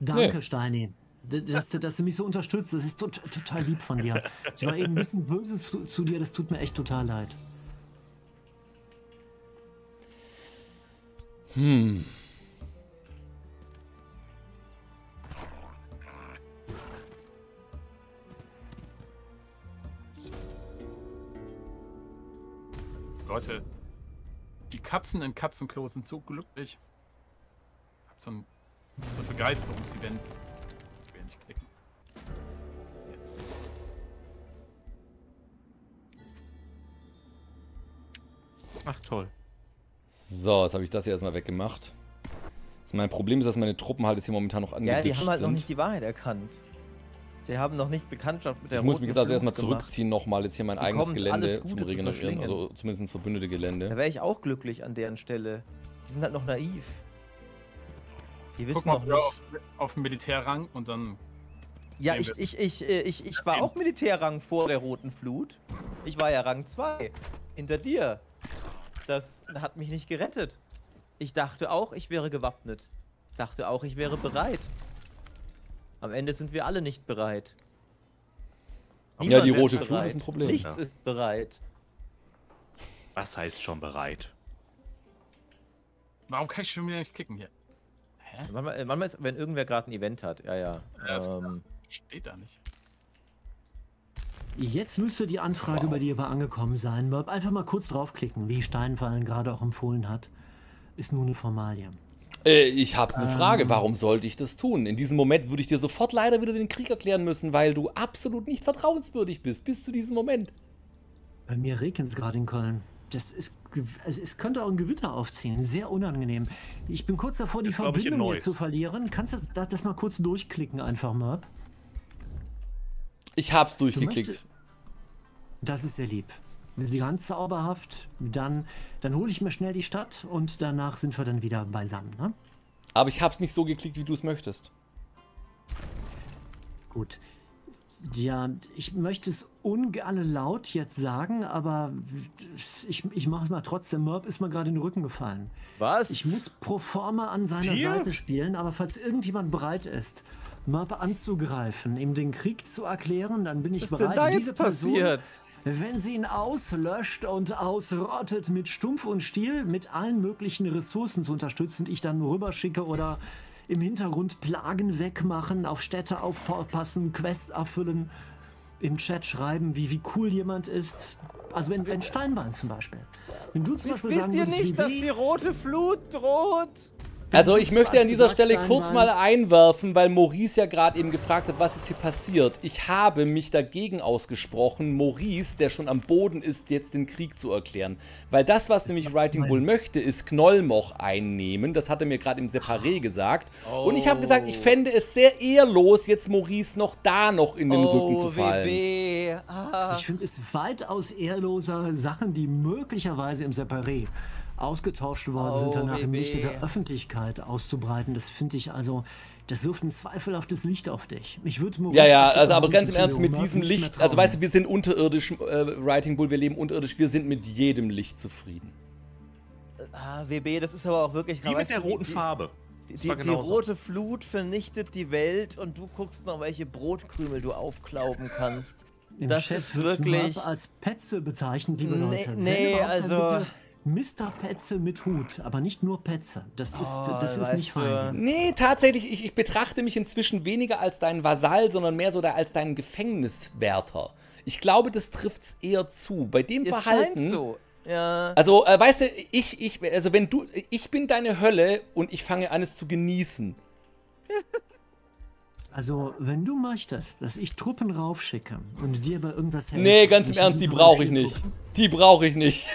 Danke, Nee. Steini. Dass, du- dass du mich so unterstützt, das ist tot, total lieb von dir. Ich war eben ein bisschen böse zu, zu dir, das tut mir echt total leid. Hm. Leute, die Katzen in Katzenklo sind so glücklich. Ich hab so ein, so ein Begeisterungsevent. Ich will nicht klicken. Jetzt. Ach toll. So, jetzt habe ich das hier erstmal weggemacht. Das mein Problem ist, dass meine Truppen halt jetzt hier momentan noch Ja, angeditscht die haben halt noch sind. nicht die Wahrheit erkannt. Sie haben noch nicht Bekanntschaft mit der ich muss roten mich jetzt also erstmal zurückziehen nochmal, jetzt hier mein eigenes Gelände zum zu Regenerieren, verschlingen. also zumindest ins verbündete Da Gelände. wäre ich auch glücklich an deren Stelle. Die sind halt noch naiv. Die Guck wissen mal noch auf, nicht. auf den Militärrang und dann. Ja, ich, ich, ich, äh, ich, ich war auch Militärrang vor der roten Flut. Ich war ja Rang 2. Hinter dir. Das hat mich nicht gerettet. Ich dachte auch, ich wäre gewappnet. Dachte auch, ich wäre bereit. Am Ende sind wir alle nicht bereit. Ja, Niemand die ist rote Flut ist ein Problem. Nichts Ja. ist bereit. Was heißt schon bereit? Warum kann ich schon wieder nicht klicken hier? Hä? Manchmal, äh, manchmal ist, wenn irgendwer gerade ein Event hat. Ja, ja. Ja, ähm, Steht da nicht. Jetzt müsste die Anfrage bei dir aber angekommen sein. Merb, einfach mal kurz draufklicken, wie Steinfallen gerade auch empfohlen hat. Ist nur eine Formalie. Äh, ich habe eine Frage, Ähm. warum sollte ich das tun? In diesem Moment würde ich dir sofort leider wieder den Krieg erklären müssen, weil du absolut nicht vertrauenswürdig bist, bis zu diesem Moment. Bei mir regnet es gerade in Köln. Das ist, also es könnte auch ein Gewitter aufziehen. Sehr unangenehm. Ich bin kurz davor, die Ist, Verbindung zu verlieren. Kannst du da- das mal kurz durchklicken, einfach Merb? Ich hab's Du durchgeklickt. Das ist sehr lieb. Ganz zauberhaft. Dann, dann hole ich mir schnell die Stadt und danach sind wir dann wieder beisammen. Ne? Aber ich hab's nicht so geklickt, wie du es möchtest. Gut. Ja, ich möchte es ungern laut jetzt sagen, aber ich, ich mache es mal trotzdem. Merb ist mir gerade in den Rücken gefallen. was? Ich muss pro forma an seiner Hier? Seite spielen, aber falls irgendjemand bereit ist, Merb anzugreifen, ihm den Krieg zu erklären, dann bin ich Was ist denn bereit. da diese jetzt Person, passiert? Wenn sie ihn auslöscht und ausrottet mit Stumpf und Stiel, mit allen möglichen Ressourcen zu unterstützen, die ich dann rüberschicke oder im Hintergrund Plagen wegmachen, auf Städte aufpassen, Quests erfüllen, im Chat schreiben, wie, wie cool jemand ist. Also wenn, wenn Steinbein zum Beispiel. Wenn du zum Beispiel wisst sagen ihr würdest, nicht, wie dass die rote Flut droht? Also ich möchte an dieser Stelle kurz mal einwerfen, weil Maurice ja gerade eben gefragt hat, was ist hier passiert. Ich habe mich dagegen ausgesprochen, Maurice, der schon am Boden ist, jetzt den Krieg zu erklären. Weil das, was nämlich Writing Bull möchte, ist Knollmoch einnehmen. Das hat er mir gerade im Separé gesagt. Und ich habe gesagt, ich Oh. fände es sehr ehrlos, jetzt Maurice noch da noch in den Rücken zu fallen. WB. Also Ah. ich finde es weitaus ehrloser, Sachen, die möglicherweise im Separé ausgetauscht worden sind, Oh, danach im. Lichte der Öffentlichkeit auszubreiten. Das finde ich also, das wirft ein zweifelhaftes Licht auf dich. Ich würde Ja, ja, also aber ganz im Ernst, mit diesem Licht, also weißt du, wir sind unterirdisch, äh, Writing Bull, wir leben unterirdisch, wir sind mit jedem Licht zufrieden. ah, WB, das ist aber auch wirklich. Wie mit der roten die, Farbe. Die, die, die rote Flut vernichtet die Welt und du guckst noch, welche Brotkrümel du aufklauben kannst. Im das Chat ist wirklich- als Petze bezeichnet, liebe Nee, Leute. Nee, also- bitte Mr. Petze mit Hut, aber nicht nur Petze. Das ist, Oh, das ist nicht du, fein. Nee, tatsächlich, ich, ich betrachte mich inzwischen weniger als deinen Vasall, sondern mehr so da als deinen Gefängniswärter. Ich glaube, das trifft's eher zu. Bei dem Es Verhalten. scheint so. Ja. Also, äh, weißt du, ich, ich, also wenn du, ich bin deine Hölle und ich fange an, es zu genießen. (laughs) Also, wenn du möchtest, dass ich Truppen raufschicke und dir bei irgendwas helfe. Nee, ganz im Ernst, die brauche ich nicht. Die brauche ich nicht.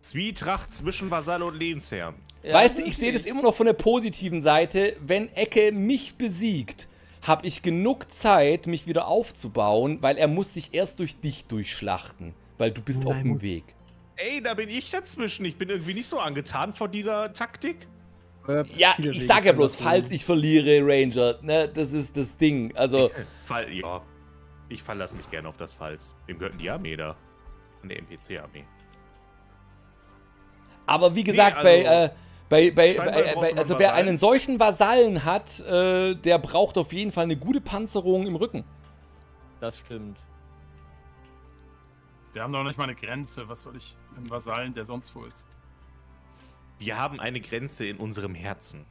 Zwietracht zwischen Vasall und Lehnsherrn. ja, weißt du, ich sehe das immer noch von der positiven Seite. Wenn Ecke mich besiegt, habe ich genug Zeit, mich wieder aufzubauen, weil er muss sich erst durch dich durchschlachten. Weil du bist Nein, auf dem Weg. Ey, da bin ich dazwischen. Ich bin irgendwie nicht so angetan von dieser Taktik. Äh, Ja, ich Wege sag ja bloß, falls ich verliere, Ranger, ne, das ist das Ding. Also, Fall, ja. Ich verlasse mich gerne auf das Falls. Wem gehört denn die Armee da? An der NPC-Armee. Aber wie gesagt, Nee, bei, also- äh, Bei, bei, Steinbeil bei, bei, man also wer Vasallen. einen solchen Vasallen hat, äh, der braucht auf jeden Fall eine gute Panzerung im Rücken. Das stimmt. Wir haben doch nicht mal eine Grenze. Was soll ich im Vasallen, der sonst wo ist? Wir haben eine Grenze in unserem Herzen.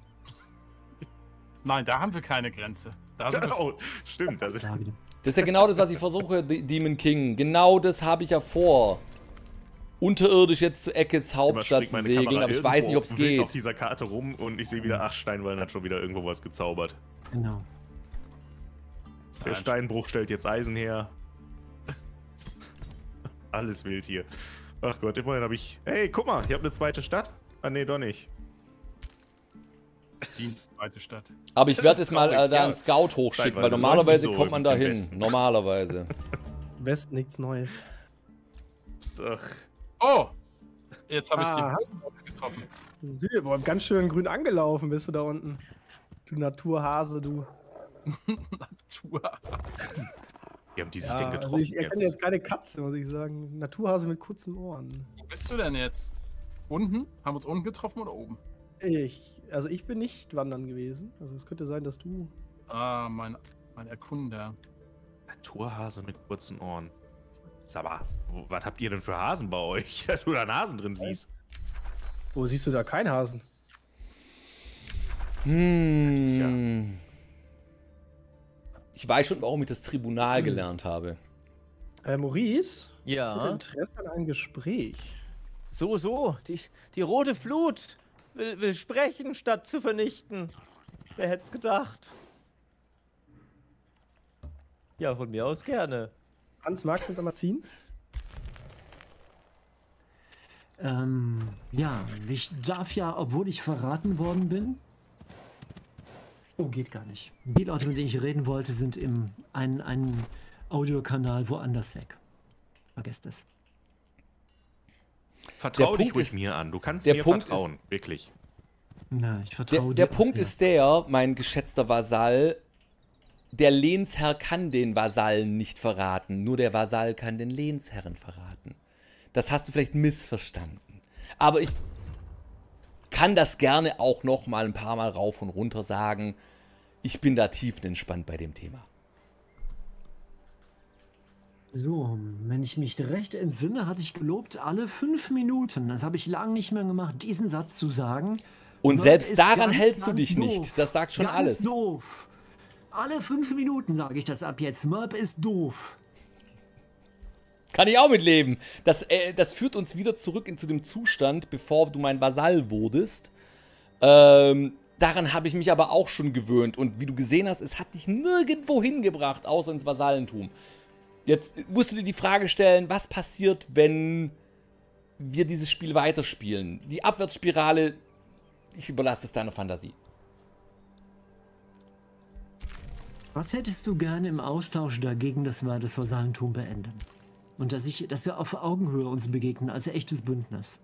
Nein, da haben wir keine Grenze. Da sind wir Oh, stimmt. Das ist. Das ist ja genau das, was ich versuche, (laughs) Demon King. Genau das habe ich ja vor. Unterirdisch jetzt zu Eckes Hauptstadt zu meine segeln, Kamera aber ich weiß nicht, ob es wild auf geht. dieser Karte rum und ich sehe wieder, ach, Steinwallen hat schon wieder irgendwo was gezaubert. Genau. Der. Steinbruch stellt jetzt Eisen her. Alles wild hier. Ach Gott, immerhin habe ich. Hey, guck mal, ich habe eine zweite Stadt. Ah, nee, doch nicht. die zweite Stadt. Aber ich werde jetzt mal äh, da ja. einen Scout hochschicken, Steinwall, weil normalerweise so kommt man da hin. Normalerweise. (laughs) (laughs) Westen nichts Neues. Ach, Oh! Jetzt habe ich Aha. die Box getroffen. Silber, ganz schön grün angelaufen bist du da unten. Du Naturhase, du. (laughs) Naturhass. wie haben die sich Ja, denn getroffen? also ich erkenne jetzt? jetzt keine Katze, muss ich sagen. Naturhase mit kurzen Ohren. Wo bist du denn jetzt? Unten? Haben wir uns unten getroffen oder oben? Ich, also ich bin nicht wandern gewesen. Also es könnte sein, dass du. Ah, mein, mein Erkunder. Naturhase mit kurzen Ohren. Sag mal, was habt ihr denn für Hasen bei euch? (laughs) Dass du da einen Hasen drin siehst. Wo siehst du da keinen Hasen? Hm. Ich weiß schon, warum ich das Tribunal Hm. gelernt habe. Äh, Maurice? Ich hätte Ja. Interesse an einem Gespräch. So, so. Die, die rote Flut will, will sprechen, statt zu vernichten. Wer hätte es gedacht? Ja, von mir aus gerne. Hans, magst du uns einmal ziehen? Ähm, ja, ich darf ja, obwohl ich verraten worden bin. Oh, geht gar nicht. Die Leute, mit denen ich reden wollte, sind im einen, einen Audiokanal woanders weg. Vergesst es. Vertrau Der dich Punkt ruhig ist- mir an. Du kannst der mir Punkt vertrauen. Wirklich. Na, ich Der, vertraue der dir Punkt sehr. ist der, mein geschätzter Vasall, der Lehnsherr kann den Vasallen nicht verraten, nur der Vasall kann den Lehnsherren verraten. Das hast du vielleicht missverstanden. Aber ich kann das gerne auch noch mal ein paar Mal rauf und runter sagen. Ich bin da tiefenentspannt bei dem Thema. So, wenn ich mich recht entsinne, hatte ich gelobt, alle fünf Minuten, das habe ich lange nicht mehr gemacht, diesen Satz zu sagen. Und Merp selbst daran ganz, hältst du ganz dich doof. nicht. Das sagt schon ganz alles. doof. Alle fünf Minuten sage ich das ab jetzt. Merp ist doof. Kann ich auch mitleben. Das, äh, das führt uns wieder zurück in zu dem Zustand, bevor du mein Vasall wurdest. Ähm, daran habe ich mich aber auch schon gewöhnt. Und wie du gesehen hast, es hat dich nirgendwo hingebracht, außer ins Vasallentum. Jetzt musst du dir die Frage stellen, was passiert, wenn wir dieses Spiel weiterspielen? Die Abwärtsspirale, ich überlasse es deiner Fantasie. Was hättest du gerne im Austausch dagegen, dass wir das Vasallentum beenden? Und dass, ich, dass wir auf Augenhöhe uns begegnen, als echtes Bündnis.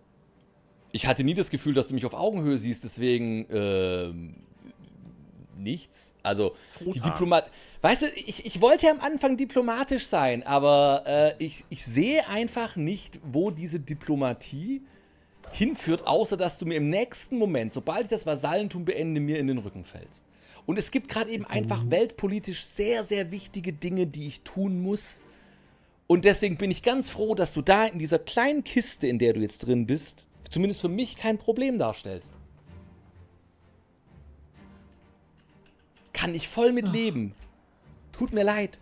Ich hatte nie das Gefühl, dass du mich auf Augenhöhe siehst, deswegen ähm, nichts. Also die Total. Diplomat. Weißt du, ich, ich wollte ja am Anfang diplomatisch sein, aber äh, ich, ich sehe einfach nicht, wo diese Diplomatie hinführt, außer dass du mir im nächsten Moment, sobald ich das Vasallentum beende, mir in den Rücken fällst. Und es gibt gerade eben einfach weltpolitisch sehr, sehr wichtige Dinge, die ich tun muss. Und deswegen bin ich ganz froh, dass du da in dieser kleinen Kiste, in der du jetzt drin bist, zumindest für mich kein Problem darstellst. Kann ich voll mit leben. Tut mir leid.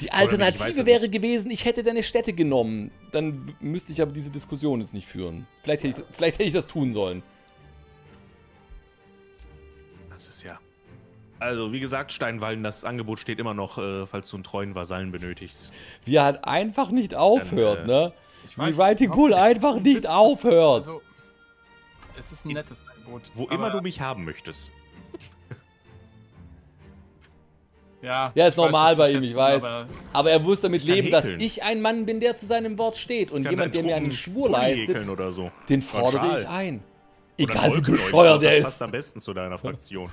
Die weiß Alternative wäre gewesen, ich hätte deine Städte genommen. Dann müsste ich aber diese Diskussion jetzt nicht führen. Vielleicht hätte ich, vielleicht hätte ich das tun sollen. Das ist ja. Also, wie gesagt, Steinwallen, das Angebot steht immer noch, äh, falls du einen treuen Vasallen benötigst. Wie er halt einfach nicht aufhört, äh, ne? Ich Wie Writing Bull einfach nicht aufhört. Also, es ist ein nettes Angebot. Wo immer du mich haben möchtest. Ja, Ja, ist weiß normal das zu bei ihm, ich weiß. aber Aber er muss damit leben, dass häkeln. ich ein Mann bin, der zu seinem Wort steht. Und jemand, der mir einen Schwur leistet, so. den fordere ich ein. Egal wie bescheuert er Das ist. passt am besten zu deiner Fraktion.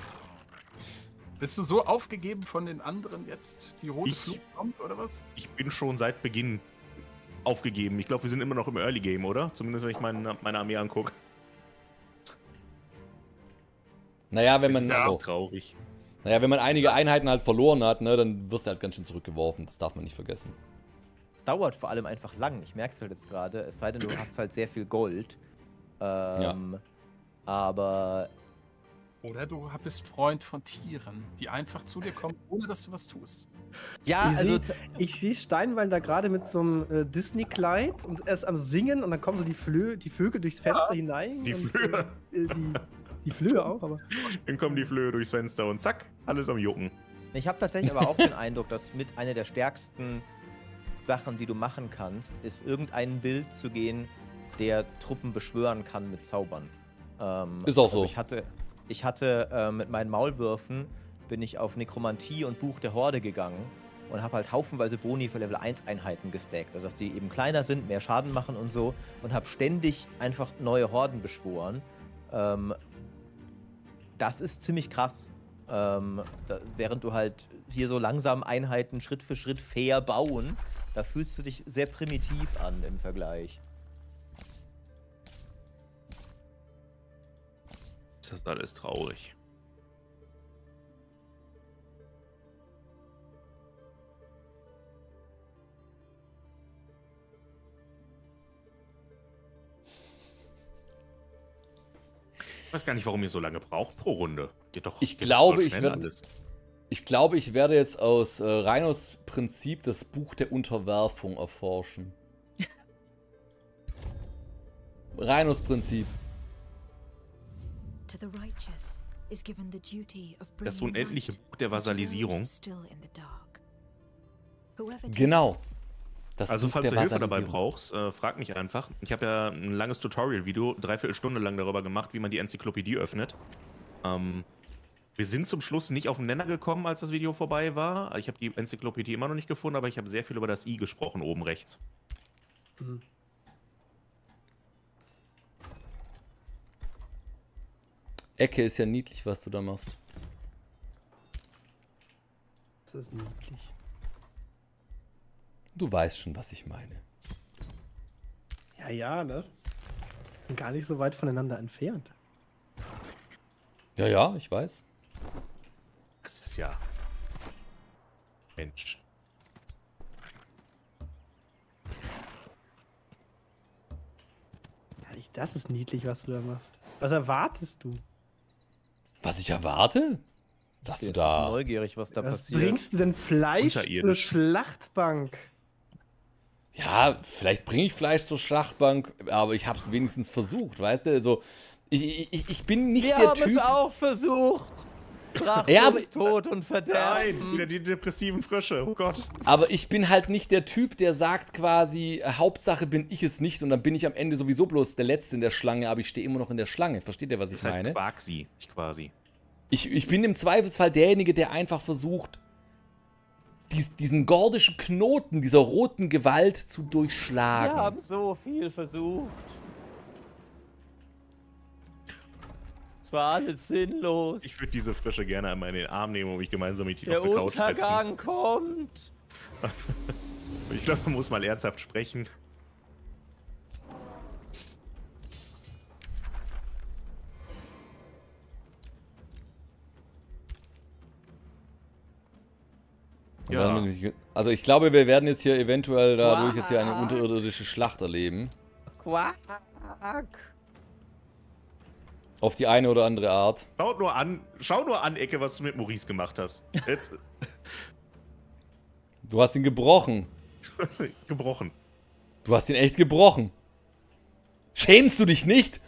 Bist du so aufgegeben von den anderen jetzt? Die rote Ich- Flut kommt oder was? Ich bin schon seit Beginn aufgegeben. Ich glaube, wir sind immer noch im Early Game, oder? Zumindest wenn ich meine, meine Armee angucke. Naja, wenn Das man, ist ja oh, traurig. Naja, wenn man einige Einheiten halt verloren hat, ne, dann wirst du halt ganz schön zurückgeworfen. Das darf man nicht vergessen. Dauert vor allem einfach lang. Ich merke es halt jetzt gerade. Es sei denn, du hast halt sehr viel Gold. Ähm, Aber Oder du bist Freund von Tieren, die einfach zu dir kommen, ohne dass du was tust. ja, ich also sehe ich seh Steinwein da gerade mit so einem äh, Disney-Kleid und er ist am Singen und dann kommen so die, Flö die Vögel durchs Fenster hinein. die und, Flöhe. Äh, die, die Flöhe auch, aber. Dann kommen die Flöhe durchs Fenster und zack, alles am Jucken. Ich habe tatsächlich aber auch den Eindruck, dass mit einer der stärksten Sachen, die du machen kannst, ist irgendein Bild zu gehen, der Truppen beschwören kann mit Zaubern. Ähm, Ist auch also so. Ich hatte, ich hatte äh, mit meinen Maulwürfen bin ich auf Nekromantie und Buch der Horde gegangen und habe halt haufenweise Boni für Level 1 Einheiten gestackt. Also dass die eben kleiner sind, mehr Schaden machen und so und habe ständig einfach neue Horden beschworen. Ähm, das ist ziemlich krass. Ähm, da, während du halt hier so langsam Einheiten Schritt für Schritt fair bauen, da fühlst du dich sehr primitiv an im Vergleich. Das ist alles traurig. Ich weiß gar nicht, warum ihr so lange braucht pro Runde. Geht doch, Ich geht glaube, voll ich schnell werd- alles. Ich glaube, ich werde jetzt aus äh, Rhinos Prinzip das Buch der Unterwerfung erforschen. (laughs) Rhinos Prinzip. To the righteous is given the duty of Das unendliche Buch der Vasalisierung. Genau. Das Also, falls du Hilfe dabei brauchst, äh, frag mich einfach. Ich habe ja ein langes Tutorial-Video, dreiviertel Stunde lang darüber gemacht, wie man die Enzyklopädie öffnet. Ähm, wir sind zum Schluss nicht auf den Nenner gekommen, als das Video vorbei war. Ich habe die Enzyklopädie immer noch nicht gefunden, aber ich habe sehr viel über das I gesprochen, oben rechts. Ecke ist ja niedlich, was du da machst. Das ist niedlich. Du weißt schon, was ich meine. Ja, ja, ne? Sind gar nicht so weit voneinander entfernt. Ja, ja, ich weiß. Das ist ja. Mensch. Ja, ich, das ist niedlich, was du da machst. Was erwartest du? Was ich erwarte? Dass Ich du da. neugierig, was da Was passiert. bringst du denn Fleisch zur. Schlachtbank? Ja, vielleicht bringe ich Fleisch zur Schlachtbank, aber ich habe es wenigstens versucht, weißt du? Also, ich, ich, ich bin nicht Wir der haben Typ. es auch versucht. Bracht Ja, aber- uns Tod und Verderben. Nein, wieder die depressiven Frösche. Oh Gott. Aber ich bin halt nicht der Typ, der sagt quasi, Hauptsache bin ich es nicht und dann bin ich am Ende sowieso bloß der Letzte in der Schlange, aber ich stehe immer noch in der Schlange. Versteht ihr, was ich Das heißt meine? Quaxi, quasi. Ich, ich bin im Zweifelsfall derjenige, der einfach versucht, dies, diesen gordischen Knoten dieser roten Gewalt zu Wir durchschlagen. haben so viel versucht. Es war alles sinnlos. Ich würde diese Frösche gerne einmal in den Arm nehmen, um mich gemeinsam mit ihnen Der auf der Couch setzen. Untergang kommt. (laughs) Ich glaube, man muss mal ernsthaft sprechen. Nicht- Also ich glaube, wir werden jetzt hier eventuell dadurch jetzt hier eine unterirdische Schlacht erleben. Quack. Auf die eine oder andere Art. Schau nur an, schau nur an, Ecke, was du mit Maurice gemacht hast. Jetzt (laughs) Du hast ihn gebrochen. (laughs) gebrochen. Du hast ihn echt gebrochen. Schämst du dich nicht?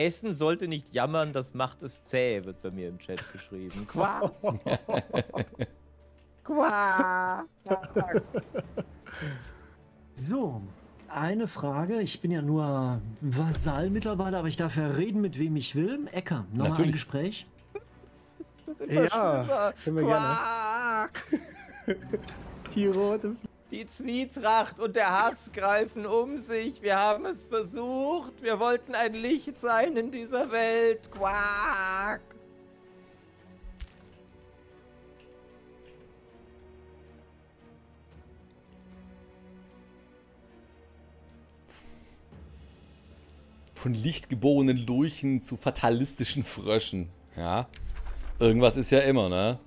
Essen sollte nicht jammern, das macht es zäh, wird bei mir im Chat geschrieben. Quack. (laughs) Quack. So, eine Frage. Ich bin ja nur Vasall mittlerweile, aber ich darf ja reden, mit wem ich will. Ecker, nochmal ein. Gespräch. Ja, können wir gerne. Quack. (laughs) Die rote. Die Zwietracht und der Hass greifen um sich. Wir haben es versucht. Wir wollten ein Licht sein in dieser Welt. Quack. Von lichtgeborenen Lurchen zu fatalistischen Fröschen. Ja. Irgendwas ist ja immer, ne?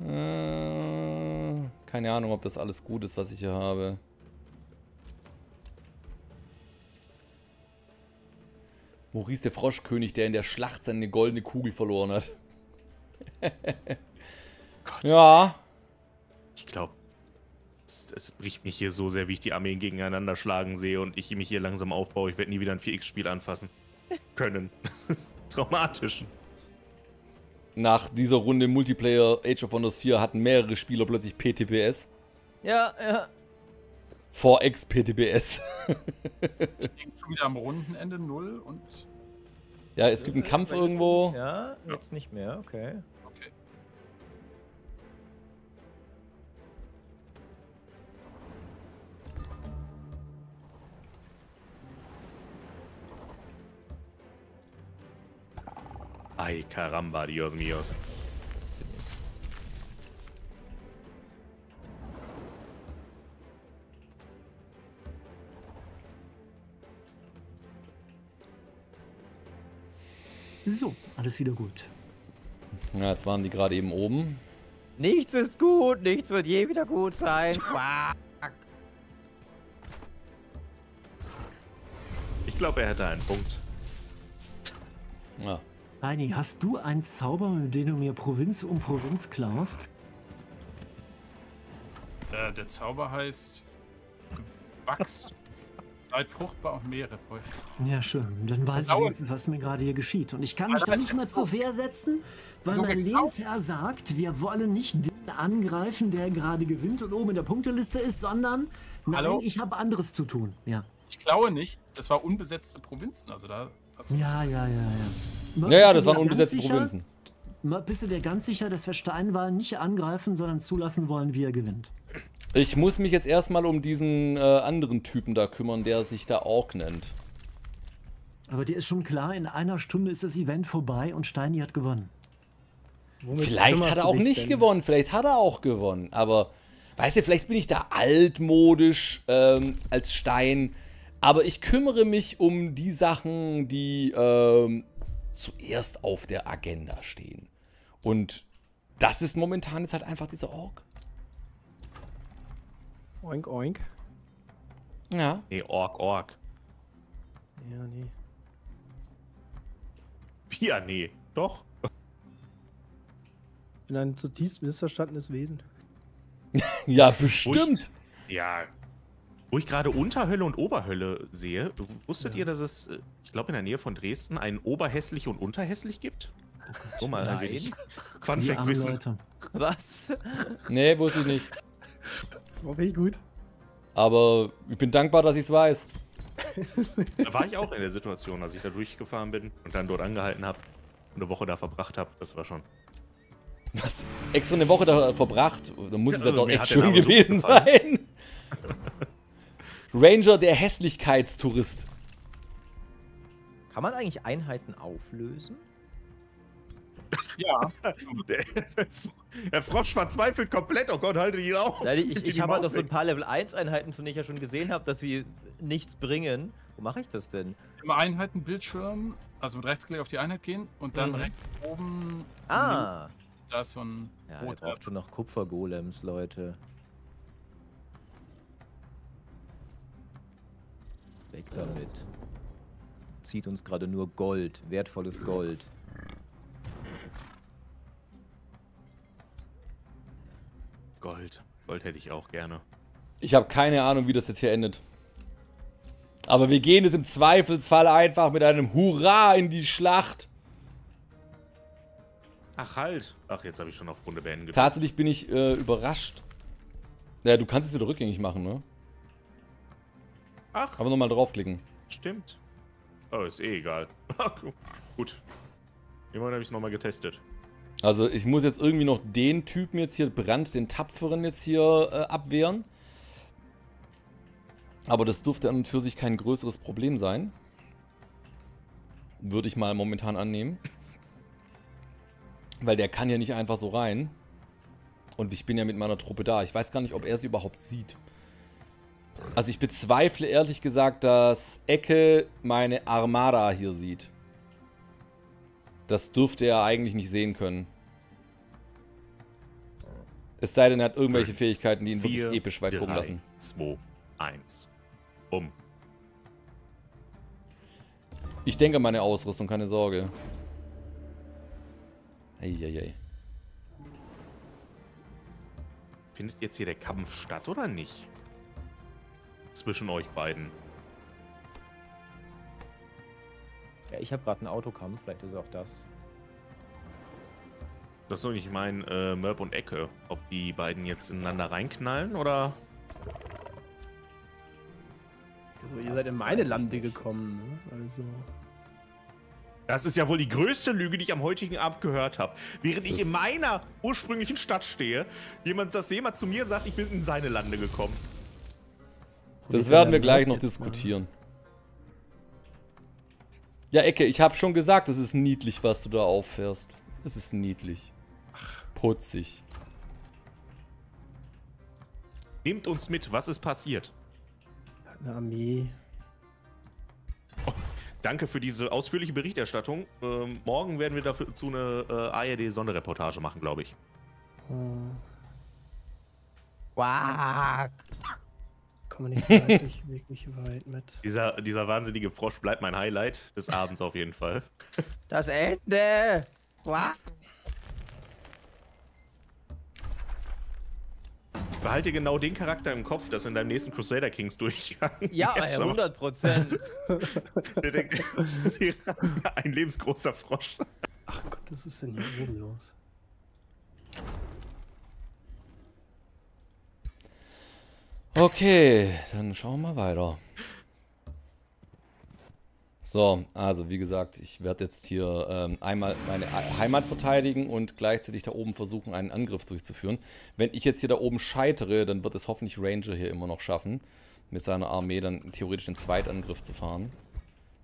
Äh, keine Ahnung, ob das alles gut ist, was ich hier habe. Maurice der Froschkönig, der in der Schlacht seine goldene Kugel verloren hat. (laughs) Ja. Ich glaube, es, es bricht mich hier so sehr, wie ich die Armeen gegeneinander schlagen sehe und ich mich hier langsam aufbaue. Ich werde nie wieder ein 4X-Spiel anfassen können. (laughs) Das ist traumatisch. Nach dieser Runde Multiplayer Age of Wonders 4 hatten mehrere Spieler plötzlich PTPS. Ja, ja. 4X PTPS. Ich denke schon wieder am Rundenende 0 und. ja, es gibt einen Kampf irgendwo. Ja, jetzt nicht mehr, okay. Ay, caramba, Dios míos. So, alles wieder gut. Ja, jetzt waren die gerade eben oben. Nichts ist gut, nichts wird je wieder gut sein. (laughs) Quack. Ich glaube, er hätte einen Punkt. Ja. Heini, hast du einen Zauber, mit dem du mir Provinz um Provinz klaust? Äh, der Zauber heißt Wachs. Seid fruchtbar und Meere bräuchte. Ja, schön. Dann weiß ich Dauert. wenigstens, was mir gerade hier geschieht. Und ich kann mich da nicht mehr zur Wehr setzen, weil So mein geklaut. Lehnsherr sagt, wir wollen nicht den angreifen, der gerade gewinnt und oben in der Punkteliste ist, sondern nein, Hallo? ich habe anderes zu tun. Ja. Ich klaue nicht, das war unbesetzte Provinzen. Also da du Ja, ja, ja, ja. Mal Ja, ja, bist das du waren dir unbesetzte ganz sicher? Provinzen. Mal Bist du dir ganz sicher, dass wir Steinwall nicht angreifen, sondern zulassen wollen, wie er gewinnt? Ich muss mich jetzt erstmal um diesen äh, anderen Typen da kümmern, der sich da Ork nennt. Aber dir ist schon klar, in einer Stunde ist das Event vorbei und Steini hat gewonnen. Womit Vielleicht hat er auch nicht denn? gewonnen, vielleicht hat er auch gewonnen. Aber, weißt du, vielleicht bin ich da altmodisch ähm, als Stein. Aber ich kümmere mich um die Sachen, die ähm, zuerst auf der Agenda stehen. Und das ist momentan jetzt halt einfach dieser Ork. Oink, oink. Ja. Nee, Ork, Ork. Ja, nee. Ja, nee. Doch. Ich bin ein zutiefst missverstandenes Wesen. (laughs) Ja, bestimmt. Ja. Wo ich gerade Unterhölle und Oberhölle sehe, wusstet ihr, dass es, äh, ich glaube, in der Nähe von Dresden ein Oberhässlich und Unterhässlich gibt? So mal wenig Fun Fact Wissen. Leute. Was? Nee, wusste ich nicht. Oh, wie gut. Aber ich bin dankbar, dass ich es weiß. Da war ich auch in der Situation, als ich da durchgefahren bin und dann dort angehalten habe und eine Woche da verbracht habe. Das war schon. Was? Extra eine Woche da verbracht? Da muss Ja, es ja also doch echt schön so gewesen gefallen. sein. Ranger, der Hässlichkeitstourist. Kann man eigentlich Einheiten auflösen? Ja, (laughs) Der, der Frosch verzweifelt komplett. Oh Gott, halte ihn auf. Nein, ich ich habe halt noch so ein paar Level 1 Einheiten, von denen ich ja schon gesehen habe, dass sie nichts bringen. Wo mache ich das denn? im Einheitenbildschirm, also mit Rechtsklick auf die Einheit gehen und dann Mhm. rechts oben. Ah! Da ist so ein Ja, ihr braucht schon noch Kupfergolems, Leute. Weg damit. Zieht uns gerade nur Gold, wertvolles Gold. Gold. Gold hätte ich auch gerne. Ich habe keine Ahnung, wie das jetzt hier endet. Aber wir gehen jetzt im Zweifelsfall einfach mit einem Hurra in die Schlacht. Ach halt. Ach, jetzt habe ich schon auf Runde beenden gedrückt. Tatsächlich bin ich äh, überrascht. Ja, du kannst es wieder rückgängig machen, ne? Ach, Aber nochmal draufklicken. stimmt. Oh, ist eh egal. (laughs) Gut. Immerhin habe ich es nochmal getestet. Also ich muss jetzt irgendwie noch den Typen jetzt hier, Brand, den Tapferen jetzt hier äh, abwehren. Aber das dürfte an und für sich kein größeres Problem sein. Würde ich mal momentan annehmen. Weil der kann ja nicht einfach so rein. Und ich bin ja mit meiner Truppe da. Ich weiß gar nicht, ob er sie überhaupt sieht. Also ich bezweifle ehrlich gesagt, dass Ecke meine Armada hier sieht. Das dürfte er eigentlich nicht sehen können. Es sei denn, er hat irgendwelche Fünf, Fähigkeiten, die ihn wirklich Vier, episch weit gucken lassen. 2, 1. Um. Ich denke an meine Ausrüstung, keine Sorge. Eieiei. Findet jetzt hier der Kampf statt oder nicht? Zwischen euch beiden. Ja, ich habe gerade einen Autokampf, vielleicht ist auch das. Das soll ich meinen, äh, Merb und Ecke. Ob die beiden jetzt ineinander reinknallen oder. Also, ihr seid in meine Lande gekommen, ne? Also. Das ist ja wohl die größte Lüge, die ich am heutigen Abend gehört habe. Während ich Das- in meiner ursprünglichen Stadt stehe, jemand das jemand zu mir sagt, ich bin in seine Lande gekommen. Das werden wir gleich noch ne? diskutieren. Ja, Ecke, ich habe schon gesagt, es ist niedlich, was du da auffährst. Es ist niedlich. Putzig. Nehmt uns mit, was ist passiert? Eine Armee. Danke für diese ausführliche Berichterstattung. Ähm, morgen werden wir dazu eine äh, ARD-Sonderreportage machen, glaube ich. Hm, Quack! Komm nicht weit, ich (laughs) weg nicht weit mit. Dieser, dieser wahnsinnige Frosch bleibt mein Highlight des Abends auf jeden Fall. (laughs) Das Ende! Quack! Behalte genau den Charakter im Kopf, das in deinem nächsten Crusader Kings Durchgang. (laughs) Ja, schon 100 Prozent. Ein lebensgroßer Frosch. Ach Gott, was ist denn hier oben los? Okay, dann schauen wir mal weiter. So, also wie gesagt, ich werde jetzt hier ähm, einmal meine Heimat verteidigen und gleichzeitig da oben versuchen, einen Angriff durchzuführen. Wenn ich jetzt hier da oben scheitere, dann wird es hoffentlich Ranger hier immer noch schaffen, mit seiner Armee dann theoretisch den Zweitangriff zu fahren.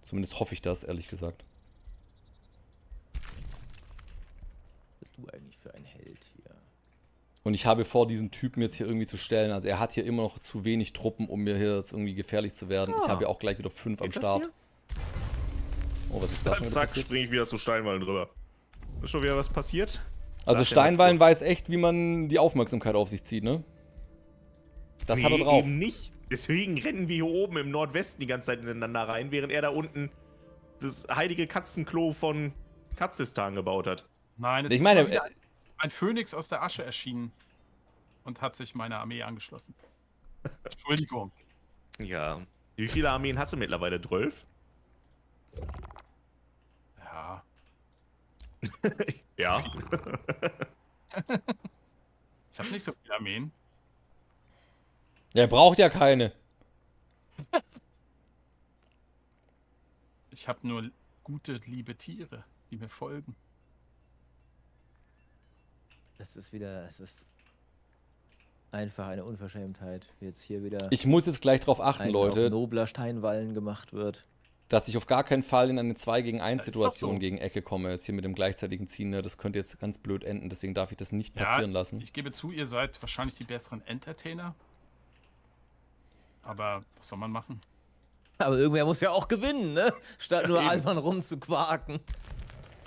Zumindest hoffe ich das, ehrlich gesagt. Bist du eigentlich für ein Held hier? Und ich habe vor, diesen Typen jetzt hier irgendwie zu stellen. Also er hat hier immer noch zu wenig Truppen, um mir hier jetzt irgendwie gefährlich zu werden. Ich Ah. habe ja auch gleich wieder fünf am Geht das Start. hier? Oh, was ist da Dann schon wieder zack, springe ich wieder zu Steinwallen drüber. Ist schon wieder was passiert? Also Nach Steinwallen weiß echt, wie man die Aufmerksamkeit auf sich zieht, ne? Das hat er Nee, drauf. eben nicht. Deswegen rennen wir hier oben im Nordwesten die ganze Zeit ineinander rein, während er da unten das heilige Katzenklo von Katzistan gebaut hat. Nein, es Ich ist meine, ein Phönix aus der Asche erschienen und hat sich meiner Armee angeschlossen. Entschuldigung. Ja. Wie viele Armeen hast du mittlerweile? 12? Ja. (laughs) ja. Ich habe nicht so viele Armeen. er braucht ja keine. Ich habe nur gute, liebe Tiere, die mir folgen. Das ist wieder, es ist einfach eine Unverschämtheit, wie jetzt hier wieder Ich muss jetzt gleich drauf achten, Leute, nobler Steinwallen gemacht wird. dass ich auf gar keinen Fall in eine 2 gegen 1 Ja, ist doch Situation so. gegen Ecke komme, jetzt hier mit dem gleichzeitigen Ziehen. Ne? Das könnte jetzt ganz blöd enden, deswegen darf ich das nicht Ja, passieren lassen. Ich gebe zu, ihr seid wahrscheinlich die besseren Entertainer. Aber was soll man machen? Aber irgendwer muss ja auch gewinnen, ne? Statt nur albern rumzuquaken.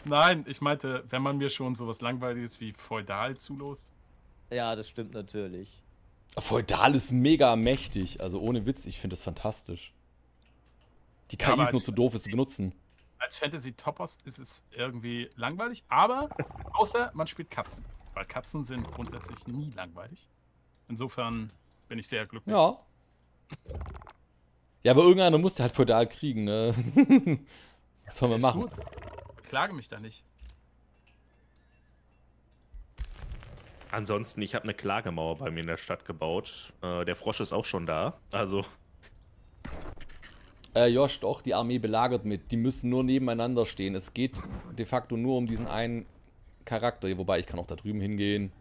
Nein, ich meinte, wenn man mir schon sowas Langweiliges wie Feudal zulost. Ja, das stimmt natürlich. Feudal ist mega mächtig, also ohne Witz, ich finde das fantastisch. Die Ja, KI aber ist nur zu doof, es zu benutzen. Als Fantasy-Topos ist es irgendwie langweilig, aber außer man spielt Katzen. Weil Katzen sind grundsätzlich nie langweilig. Insofern bin ich sehr glücklich. Ja. Ja, aber irgendeiner musste halt feudal kriegen, ne? (laughs) Was soll man machen? gut. Beklage mich da nicht. Ansonsten, ich habe eine Klagemauer bei mir in der Stadt gebaut. Äh, der Frosch ist auch schon da. Also, Äh, Josh, doch, die Armee belagert mit. Die müssen nur nebeneinander stehen. Es geht de facto nur um diesen einen Charakter. Wobei, ich kann auch da drüben hingehen.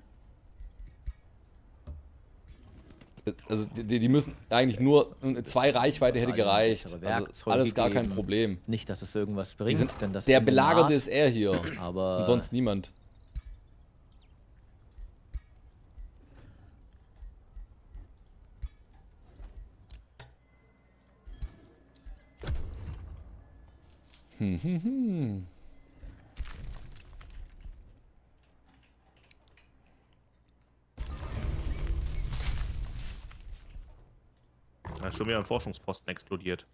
also die, die, müssen eigentlich nur zwei Reichweite hätte gereicht. Also alles gar kein Problem. Nicht, dass es irgendwas bringt, sind, denn das Der Belagerte ist er hier. Aber und sonst niemand. Hm, hm, hm. Da ist schon wieder ein Forschungsposten explodiert.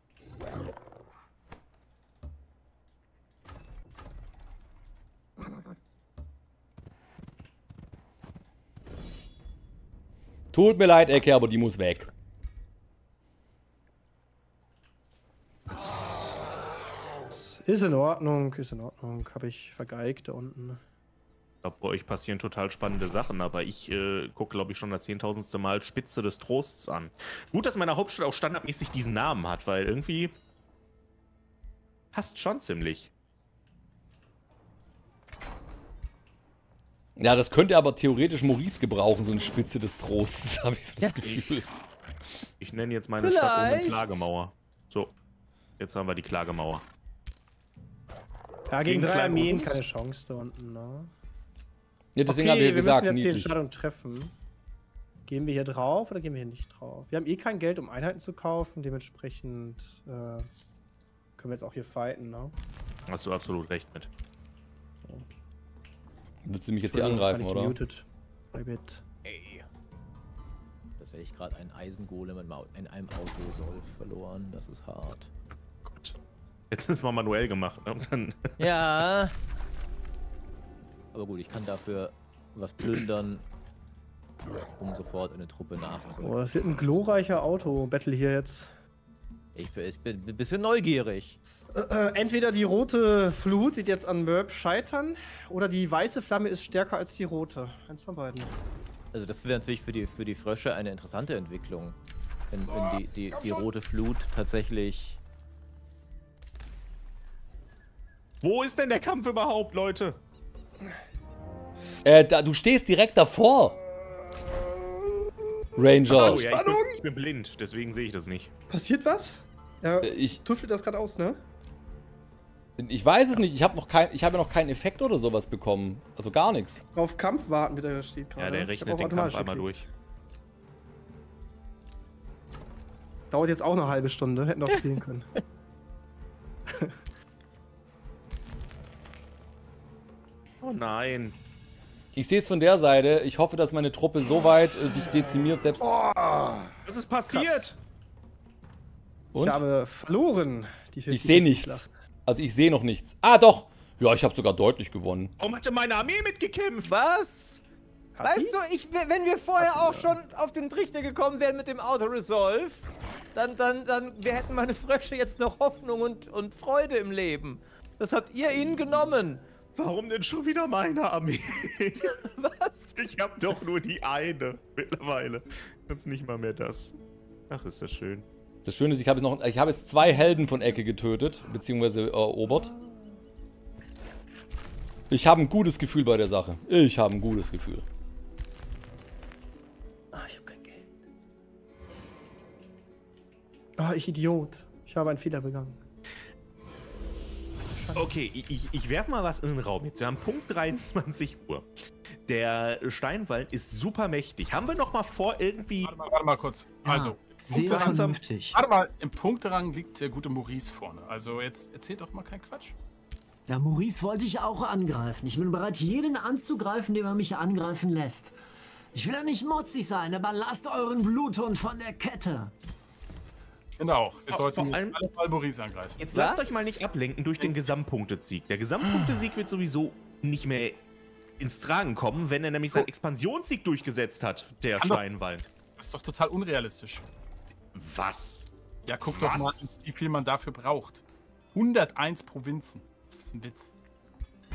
Tut mir leid, Ecke, aber die muss weg. Ist in Ordnung, ist in Ordnung. Habe ich vergeigt da unten. Ich glaube, bei euch passieren total spannende Sachen, aber ich äh, gucke, glaube ich, schon das zehntausendste Mal Spitze des Trosts an. Gut, dass meine Hauptstadt auch standardmäßig diesen Namen hat, weil irgendwie passt schon ziemlich. Ja, das könnte aber theoretisch Maurice gebrauchen, so eine Spitze des Trostes, (laughs) habe ich so das Gefühl. Ich nenne jetzt meine Stadt ohne Vielleicht. Klagemauer. So, jetzt haben wir die Klagemauer. Ja, gegen, Gegen drei Armeen keine Chance da unten, ne? Ja, deswegen okay, habe ich ja wir gesagt, müssen jetzt hier niedlich. Entscheidung treffen. Gehen wir hier drauf oder gehen wir hier nicht drauf? Wir haben eh kein Geld, um Einheiten zu kaufen, dementsprechend äh, können wir jetzt auch hier fighten, ne? Hast du absolut recht mit. Willst du mich jetzt hier angreifen, oder? gemutet. My bad. Ey. Tatsächlich gerade einen Eisengolem in, einem Autosolf verloren. Das ist hart. Gut. Jetzt ist es mal manuell gemacht. Ne? Und dann Ja. (laughs) Aber gut, ich kann dafür was plündern, um sofort eine Truppe nachzuholen. Oh, das wird ein glorreicher Auto-Battle hier jetzt. Ich, bin- ich bin ein bisschen neugierig. Äh, äh, entweder die rote Flut wird jetzt an Merp scheitern, oder die weiße Flamme ist stärker als die rote. Eins von beiden. Also das wäre natürlich für die, für die Frösche eine interessante Entwicklung. Wenn, wenn die, die, die rote Flut tatsächlich... Wo ist denn der Kampf überhaupt, Leute? Äh, da, du stehst direkt davor. Ranger. Achso, ja, ich bin, ich bin blind, deswegen sehe ich das nicht. Passiert was? Ja, Äh, Ich, tüftelt das gerade aus, ne? ich weiß es nicht. Ich habe noch kein, ich habe noch keinen Effekt oder sowas bekommen. Also gar nichts. Auf Kampf warten, wie da steht gerade. Ja, der rechnet den Kampf einmal durch. Dauert jetzt auch eine halbe Stunde, hätten noch (laughs) spielen können. Oh nein. Ich sehe es von der Seite. Ich hoffe, dass meine Truppe so weit äh, dich dezimiert selbst. Was ist passiert? Und? Ich habe verloren. Die Ich sehe 50-50 nichts. Also ich sehe noch nichts. Ah, doch. Ja, ich habe sogar deutlich gewonnen. Warum hatte meine Armee mitgekämpft? Was? Hat Weißt die? du, ich, wenn wir vorher auch schon auf den Trichter gekommen wären mit dem Auto-Resolve, dann, dann, dann, wir hätten meine Frösche jetzt noch Hoffnung und, und Freude im Leben. Das habt ihr ihnen genommen. Warum denn schon wieder meine Armee? (laughs) Was? Ich habe doch nur die eine mittlerweile. Jetzt nicht mal mehr das. Ach, ist das schön. Das Schöne ist, ich habe jetzt noch, ich habe jetzt zwei Helden von Ecke getötet, beziehungsweise erobert. Ich habe ein gutes Gefühl bei der Sache. Ich habe ein gutes Gefühl. Ah, ich habe kein Geld. Ah, ich Idiot. Ich habe einen Fehler begangen. Okay, ich, ich, werfe mal was in den Raum jetzt. Wir haben Punkt 23 Uhr. Der Steinwall ist super mächtig. Haben wir noch mal vor, irgendwie... Warte mal, warte mal kurz. Ja, Also, Sehr vernünftig. warte mal, im Punkterang liegt der gute Maurice vorne. Also jetzt erzählt doch mal keinen Quatsch. Ja, Maurice wollte ich auch angreifen. Ich bin bereit, jeden anzugreifen, der mich angreifen lässt. Ich will ja nicht mutzig sein, aber lasst euren Bluthund von der Kette. Genau. Wir Vor- sollten vor allem- alle mal Maurice angreifen. Jetzt Was? lasst euch mal nicht ablenken durch den Gesamtpunktesieg. Der Gesamtpunktesieg wird sowieso nicht mehr ins Tragen kommen, wenn er nämlich seinen Expansionssieg durchgesetzt hat, der Kann Steinwall. Das ist doch total unrealistisch. Was? Ja, guck Was? doch mal, wie viel man dafür braucht. 101 Provinzen. Das ist ein Witz.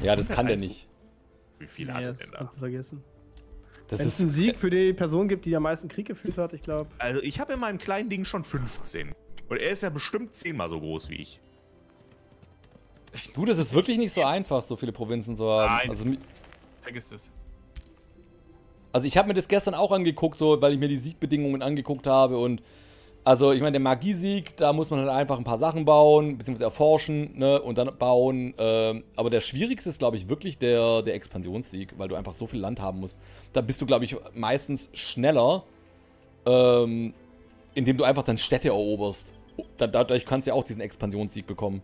Ja, das kann der nicht. Wie viel Nee, hat er denn da? vergessen. Das Wenn es einen Sieg für die Person gibt, die am meisten Krieg geführt hat, ich glaube. Also ich habe in meinem kleinen Ding schon 15. Und er ist ja bestimmt zehnmal so groß wie ich. Du, das ist wirklich nicht so einfach, so viele Provinzen zu haben. Nein. Also, Vergiss es. also ich habe mir das gestern auch angeguckt, so, weil ich mir die Siegbedingungen angeguckt habe und also ich meine, der Magiesieg, da muss man halt einfach ein paar Sachen bauen, beziehungsweise erforschen, ne, und dann bauen. Ähm, aber der schwierigste ist, glaube ich, wirklich der, der Expansionssieg, weil du einfach so viel Land haben musst. Da bist du, glaube ich, meistens schneller, ähm, indem du einfach dann Städte eroberst. Da, dadurch kannst du ja auch diesen Expansionssieg bekommen.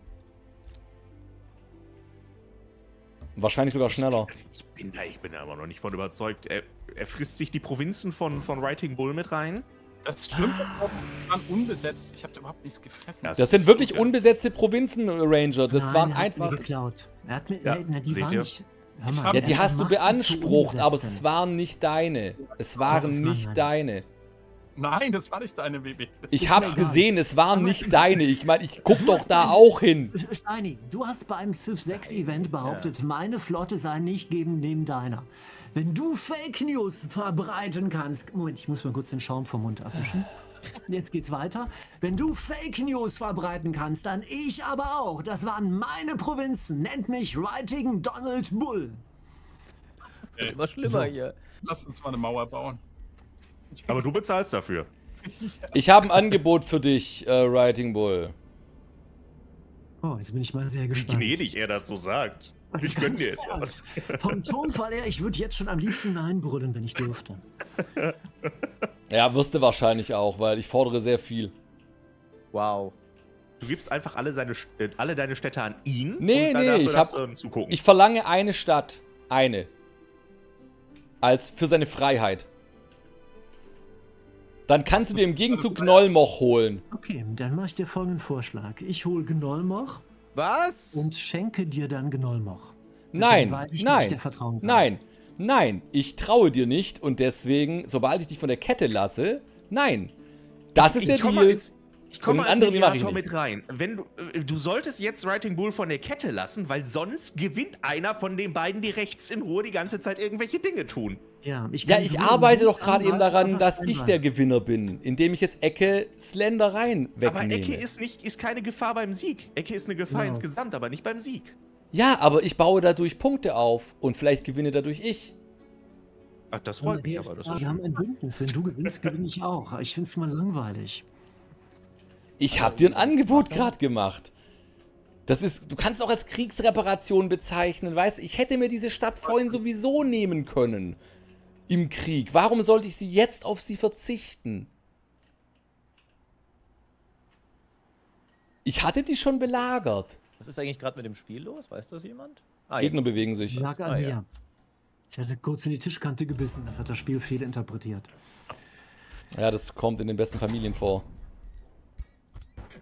Wahrscheinlich sogar schneller. Ich bin da, ich bin da immer noch nicht von überzeugt. Er, er frisst sich die Provinzen von, von Writing Bull mit rein. Das stimmt. Die waren unbesetzt. Ich habe überhaupt nichts gefressen. Das- Das sind wirklich Ja. unbesetzte Provinzen, Ranger. Das Nein, waren er einfach. geklaut. Er hat mir, Ja, ja, na, die seht waren ihr? nicht. Mal, Ja, die hast du beansprucht, aber es waren nicht deine. Es waren nicht deine. Nein, das war nicht deine BB. Das Ich hab's gesehen, es waren Aber- nicht deine. Ich meine, ich guck (laughs) doch da auch hin. Steini, du hast beim Civ 6 Event behauptet, meine Flotte sei nicht geben neben deiner. Wenn du Fake News verbreiten kannst. Moment, ich muss mal kurz den Schaum vom Mund abwischen. (laughs) Jetzt geht's weiter. Wenn du Fake News verbreiten kannst, dann ich aber auch. Das waren meine Provinzen. Nennt mich Writing Donald Bull. Immer schlimmer hier. Lass uns mal eine Mauer bauen. Aber du bezahlst dafür. Ich habe ein Angebot für dich, äh, Writing Bull. Oh, jetzt bin ich mal sehr Wie gespannt. gnädig er das so sagt. Ich gönn dir jetzt was. (laughs) Vom Tonfall her, ich würde jetzt schon am liebsten Nein brüllen, wenn ich dürfte. (laughs) Ja, wirst du wahrscheinlich auch, weil ich fordere sehr viel. Wow. Du gibst einfach alle, seine, äh, alle deine Städte an ihn. Nee, nee, ich hab- dann zugucken. Ich verlange eine Stadt. Eine. Als für seine Freiheit. Dann kannst du dir im Gegenzug Gnollmoch holen. Okay, dann mache ich dir folgenden Vorschlag. Ich hole Gnollmoch Was? und schenke dir dann Gnollmoch. Nein, ich, dass ich nein, dir vertrauen kann. nein, nein. Ich traue dir nicht und deswegen, sobald ich dich von der Kette lasse, nein. Das ist der ich komme Deal. als, ich komme als andere, die mach ich Mediator nicht. mit rein. Wenn du, äh, du solltest jetzt Writing Bull von der Kette lassen, weil sonst gewinnt einer von den beiden, die rechts in Ruhe die ganze Zeit irgendwelche Dinge tun. Ja, ich, Ja, ich arbeite doch gerade eben daran, dass ich der. Gewinner bin, indem ich jetzt Ecke Slendereien Aber wegnehme. Ecke ist, nicht, ist keine Gefahr beim Sieg. Ecke ist eine Gefahr Genau. insgesamt, aber nicht beim Sieg. ja, aber ich baue dadurch Punkte auf und vielleicht gewinne dadurch ich. Ach, das freut mich wir aber. Das wir ist haben schön. ein Bündnis. Wenn du gewinnst, gewinne ich auch. Ich finde es mal langweilig. Ich habe dir ein Angebot gerade gemacht. Das ist, du kannst auch als Kriegsreparation bezeichnen, weißt? Ich hätte mir diese Stadt vorhin sowieso nehmen können im Krieg. Warum sollte ich sie jetzt auf sie verzichten? Ich hatte die schon belagert. Was ist eigentlich gerade mit dem Spiel los? Weiß das jemand? Ah, Gegner bewegen sich. Lag an Ah, mir. ja. Ich hatte kurz in die Tischkante gebissen. Das hat das Spiel fehlinterpretiert. Ja, das kommt in den besten Familien vor.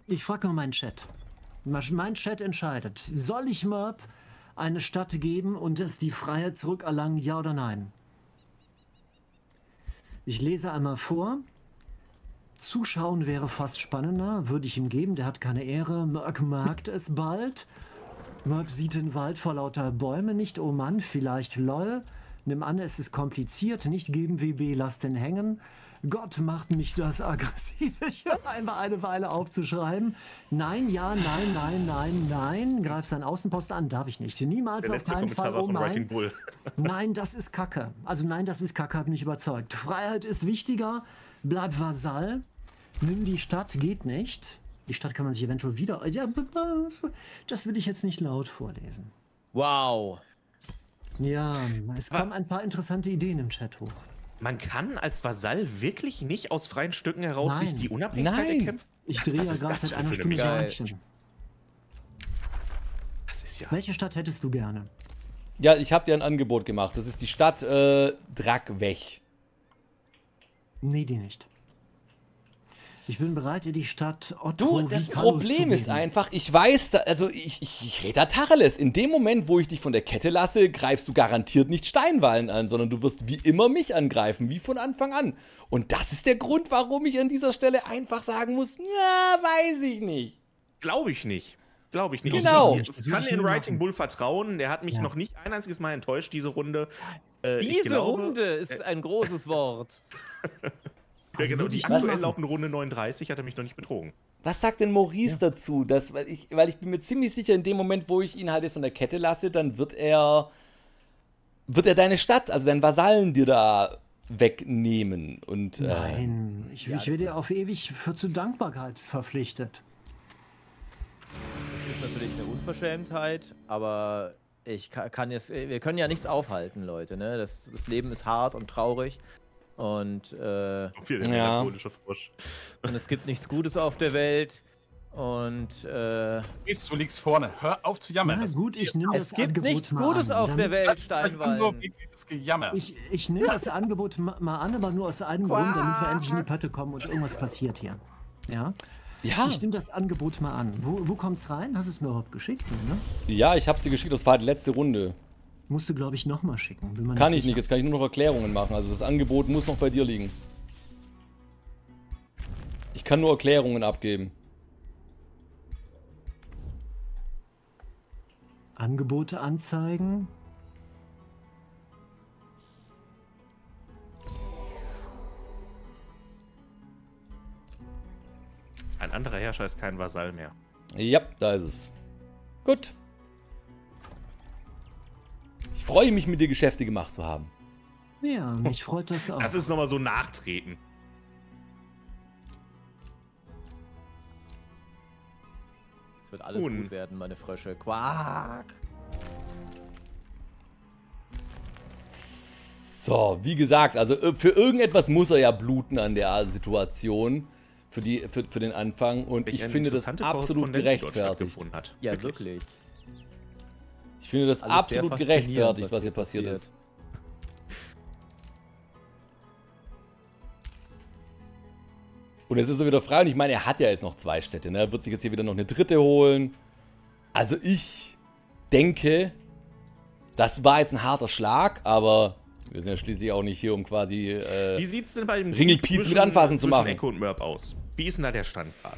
Ich frage mal meinen Chat. Mein Chat entscheidet. Soll ich Merp eine Stadt geben und es die Freiheit zurückerlangen, ja oder nein? Ich lese einmal vor. Zuschauen wäre fast spannender, würde ich ihm geben, der hat keine Ehre. Merk merkt es bald. Merp sieht den Wald vor lauter Bäume nicht. Oh Mann, vielleicht lol. Nimm an, es ist kompliziert. Nicht geben, WB, lass den hängen. Gott macht mich das aggressiv. Ich (laughs) höre einmal eine Weile aufzuschreiben. Nein, ja, nein, nein, nein, nein. Greif seinen Außenposten an, darf ich nicht. Niemals Der auf keinen Fall. Oh Writing (laughs) nein. Das ist Kacke. Also nein, das ist Kacke, hat mich überzeugt. Freiheit ist wichtiger. Bleib Vasall. Nimm die Stadt, geht nicht. Die Stadt kann man sich eventuell wieder. Ja, das will ich jetzt nicht laut vorlesen. Wow. Ja, es kamen ein paar interessante Ideen im Chat hoch. Man kann als Vasall wirklich nicht aus freien Stücken heraus sich Nein. die Unabhängigkeit Nein. erkämpfen? Ich Was- drehe ja ist gerade das seit für einer eine Stunde. Däumchen. Das ist ja. Welche Stadt hättest du gerne? Ja, ich habe dir ein Angebot gemacht. Das ist die Stadt äh, Drakvech. Nee, die nicht. Ich bin bereit, dir die Stadt Otto Du, das Problem zu ist einfach, ich weiß, da, also ich, ich, ich rede da Tacheles. In dem Moment, wo ich dich von der Kette lasse, greifst du garantiert nicht Steinwallen an, sondern du wirst wie immer mich angreifen, wie von Anfang an. Und das ist der Grund, warum ich an dieser Stelle einfach sagen muss, na, weiß ich nicht. Glaube ich nicht. Glaube ich nicht. Genau. Ich, ich kann in nie Writing. Bull vertrauen. Der hat mich Ja. noch nicht ein einziges Mal enttäuscht, diese Runde. Äh, Diese glaube- Runde ist ein großes Wort. (laughs) Ja, Also genau, die aktuell laufende Runde 39 hat er mich noch nicht betrogen. Was sagt denn Maurice dazu? Dass, weil, ich, weil ich bin mir ziemlich sicher, in dem Moment, wo ich ihn halt jetzt von der Kette lasse, dann wird er, wird er deine Stadt, also deinen Vasallen dir da wegnehmen. Und, äh, Nein, ich, Ja, ich werde auf ewig für zur Dankbarkeit verpflichtet. Das ist natürlich eine Unverschämtheit, aber ich ka- kann jetzt, wir können ja nichts aufhalten, Leute. Ne? Das, das Leben ist hart und traurig und, äh, Viel Ja. Frosch. und es gibt nichts Gutes auf der Welt. Und äh, du liegst vorne. Hör auf zu jammern. Na gut, ich nehme das es gibt Angebot nichts mal Gutes an. auf der Welt, Gejammer. Ich, ich nehme das Angebot ma- mal an, aber nur aus einem Grund, damit wir endlich in die Pötte kommen und irgendwas passiert hier. Ja? Ja, Ich nehme das Angebot mal an. Wo, wo kommt's rein? Hast du es mir überhaupt geschickt? Ne? ja, ich habe sie geschickt, das war die letzte Runde. Musst du, glaube ich, nochmal schicken. Kann ich nicht, jetzt kann ich nur noch Erklärungen machen. Also das Angebot muss noch bei dir liegen. Ich kann nur Erklärungen abgeben. Angebote anzeigen. Ein anderer Herrscher ist kein Vasall mehr. Ja, da ist es. Gut. Ich freue mich, mit dir Geschäfte gemacht zu haben. Ja, mich freut das auch. Das ist nochmal so Nachtreten. Es wird alles Nun. gut werden, meine Frösche. Quack. So, wie gesagt, also äh, für irgendetwas muss er ja bluten an der Situation. Für, die, für, für den Anfang. Und ich eine finde das absolut gerechtfertigt. Ja, wirklich. Ich finde das Alles absolut gerechtfertigt, was was hier passiert passiert. ist. (laughs) Und jetzt ist er wieder frei und ich meine, er hat ja jetzt noch zwei Städte. Ne? Er wird sich jetzt hier wieder noch eine dritte holen. Also ich denke, das war jetzt ein harter Schlag, aber wir sind ja schließlich auch nicht hier, um quasi... Wie Äh, sieht's denn bei dem Ringelpiez mit Anfassen zu machen? Echo und Mörb aus? Wie ist denn da der Stand gerade?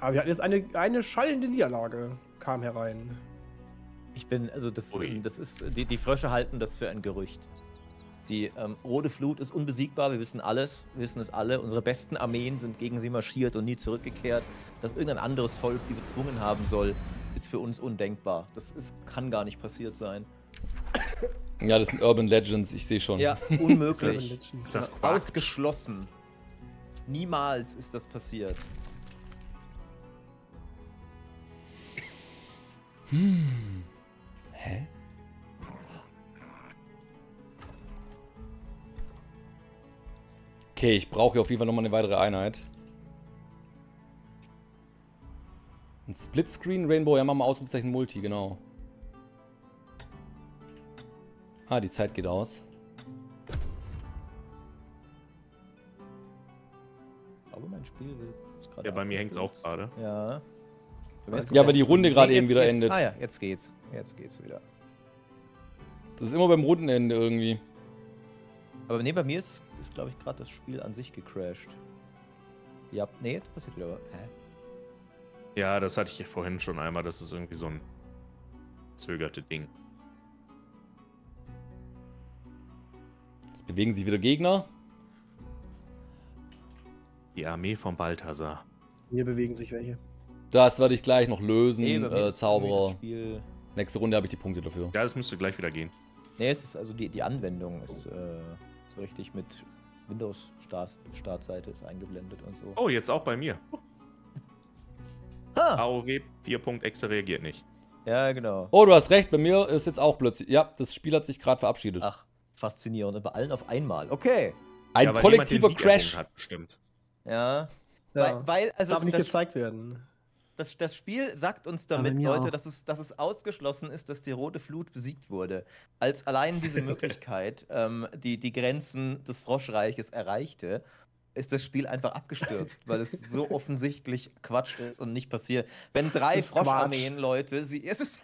Aber wir hatten jetzt eine, eine schallende Niederlage, kam herein. Ich bin, also das, Ui. ähm, das ist, die, die Frösche halten das für ein Gerücht. Die ähm, rote Flut ist unbesiegbar, wir wissen alles, wir wissen es alle. Unsere besten Armeen sind gegen sie marschiert und nie zurückgekehrt. Dass irgendein anderes Volk die bezwungen haben soll, ist für uns undenkbar. Das ist, kann gar nicht passiert sein. ja, das sind Urban Legends, ich sehe schon. Ja, Ist (laughs) unmöglich. Ist das? Ausgeschlossen. Niemals ist das passiert. Hä? Okay, ich brauche hier auf jeden Fall nochmal eine weitere Einheit. Ein Splitscreen Rainbow, ja, machen wir Ausrufezeichen Multi, genau. Ah, die Zeit geht aus. Aber mein Spiel will ist gerade Ja, bei mir hängt's auch abgestürzt. gerade. Ja. Ja, aber die Runde gerade eben jetzt- wieder jetzt, endet. Ah ja, jetzt geht's. Jetzt geht's wieder. Das ist immer beim Rundenende irgendwie. Aber nee, bei mir ist, ist glaube ich, gerade das Spiel an sich gecrashed. Ja, nee, jetzt passiert wieder. Hä? Ja, das hatte ich ja vorhin schon einmal. Das ist irgendwie so ein zögerte Ding. Jetzt bewegen sich wieder Gegner. Die Armee von Balthasar. Hier bewegen sich welche. Das werde ich gleich noch lösen, Nee, äh, Zauberer. Das Spiel Nächste Runde habe ich die Punkte dafür. Ja, das müsste gleich wieder gehen. nee, es ist also die, die Anwendung ist äh, so richtig mit Windows-Startseite ist eingeblendet und so. Oh, jetzt auch bei mir. Ha! AOW 4.exe reagiert nicht. Ja, genau. Oh, du hast recht, bei mir ist jetzt auch plötzlich. Ja, das Spiel hat sich gerade verabschiedet. Ach, faszinierend. Und bei allen auf einmal. Okay. Ein Ja, kollektiver Crash. Hat, bestimmt. Ja. Ja. Weil, weil, also Darf nicht gezeigt werden. Das, das Spiel sagt uns damit, Leute, auch. dass es, dass es ausgeschlossen ist, dass die Rote Flut besiegt wurde. Als allein diese (laughs) Möglichkeit ähm, die, die Grenzen des Froschreiches erreichte, ist das Spiel einfach abgestürzt, weil es so (laughs) offensichtlich Quatsch ist und nicht passiert. Wenn drei Quatsch. Froscharmeen, Leute, sie. Es ist.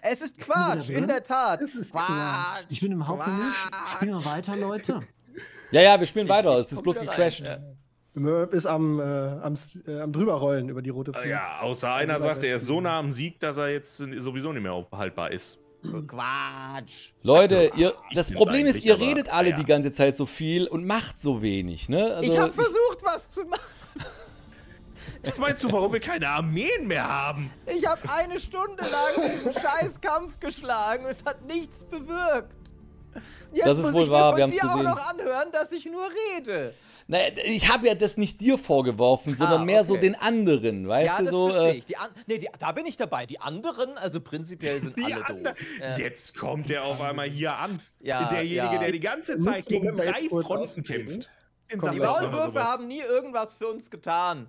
Es ist Quatsch, in der Tat. Es ist Quatsch. Ich bin im Hauptgemisch. Spielen wir weiter, Leute. Ja, ja, wir spielen Ich- weiter. ich Es ist bloß gecrashed. ja. Mörb ist am, äh, am, äh, am drüberrollen über die rote Flut. Ja, außer einer sagt, er ist so nah am Sieg, dass er jetzt sowieso nicht mehr aufhaltbar ist. Quatsch. Leute, ihr, ich das Problem ist, ihr aber, redet alle ja. die ganze Zeit so viel und macht so wenig, ne? Also, ich habe versucht, was zu machen. (laughs) Was meinst du, warum wir keine Armeen mehr haben? Ich habe eine Stunde lang diesen scheiß Kampf geschlagen und es hat nichts bewirkt. Jetzt Das ist muss wohl ich wahr, mir wir von haben's dir auch gesehen. noch anhören, dass ich nur rede. Naja, ich habe ja das nicht dir vorgeworfen, sondern mehr so Ah, okay. den anderen, weißt ja, du das so. verstehe Äh, ich. Die an nee, die, da bin ich dabei. Die anderen, also prinzipiell sind (laughs) Die alle doof. Ja. Jetzt kommt er auf einmal hier an. Ja, Derjenige, ja. der die ganze Zeit gegen drei Fronten kämpft. Die Maulwürfe haben nie irgendwas für uns getan.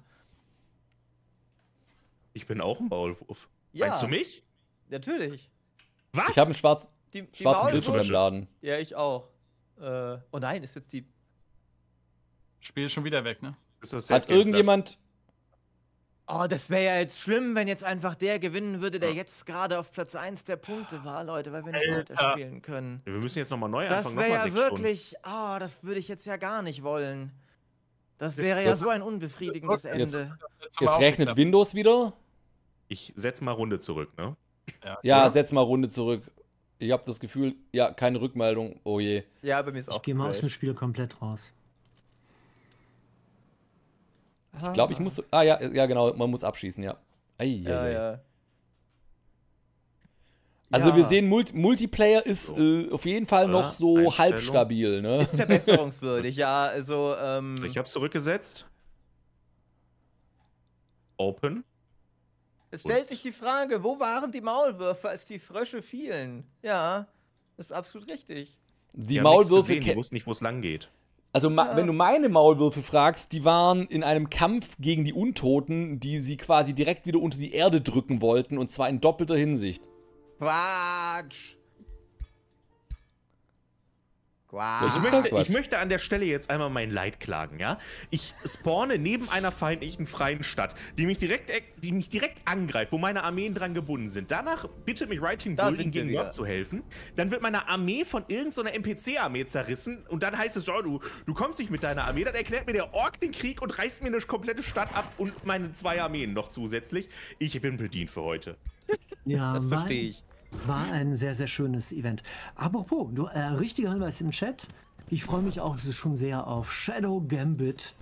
Ich bin auch ein Maulwurf. Ja. Meinst du mich? Natürlich. Was? Ich habe einen schwarz, Die, die schwarzen Bildschirm im Laden. Ja, ich auch. Äh, oh nein, ist jetzt die. Spiel ist schon wieder weg, ne? Ist das Hat irgendjemand. Oh, das wäre ja jetzt schlimm, wenn jetzt einfach der gewinnen würde, der Ja. jetzt gerade auf Platz 1 der Punkte war, Leute, weil wir nicht Alter. weiterspielen können. Wir müssen jetzt nochmal neu Das anfangen. wäre Nochmal ja wirklich. Ah, das würde ich jetzt ja gar nicht wollen. Das wäre ja Das- so ein unbefriedigendes Jetzt- Ende. Jetzt auch rechnet. Windows wieder. Ich setz mal Runde zurück, ne? Ja, Oder? setz mal Runde zurück. Ich habe das Gefühl, ja, keine Rückmeldung. Oh je. Ja, bei mir ist auch. Ich gehe mal aus dem. Spiel komplett raus. Ich glaube, ich muss. Ah ja, ja, genau, man muss abschießen, ja. Ei, Ja, ja. Also Ja. wir sehen, Multi Multiplayer ist So. äh, auf jeden Fall noch Ja, so halb stabil, ne? Ist verbesserungswürdig, ja, also, ähm. Ich habe zurückgesetzt. Open. Es stellt sich die Frage, wo waren die Maulwürfe, als die Frösche fielen? Ja, das ist absolut richtig. Die nichts Maulwürfe, gesehen, die wussten nicht, wo es lang geht. Also Ja. wenn du meine Maulwürfe fragst, die waren in einem Kampf gegen die Untoten, die sie quasi direkt wieder unter die Erde drücken wollten und zwar in doppelter Hinsicht. Quatsch! Das Ich möchte, ich möchte an der Stelle jetzt einmal mein Leid klagen, ja? Ich spawne neben einer feindlichen freien Stadt, die mich direkt, die mich direkt angreift, wo meine Armeen dran gebunden sind. Danach bittet mich Writing Bull, ihnen gegen. Gott zu helfen. Dann wird meine Armee von irgendeiner NPC-Armee zerrissen und dann heißt es, oh, du, du kommst nicht mit deiner Armee. Dann erklärt mir der Ork den Krieg und reißt mir eine komplette Stadt ab und meine zwei Armeen noch zusätzlich. Ich bin bedient für heute. Ja, Das verstehe ich. War ein sehr, sehr schönes Event. Apropos, du, äh, richtiger Hinweis im Chat. Ich freue mich auch schon sehr auf Shadow Gambit,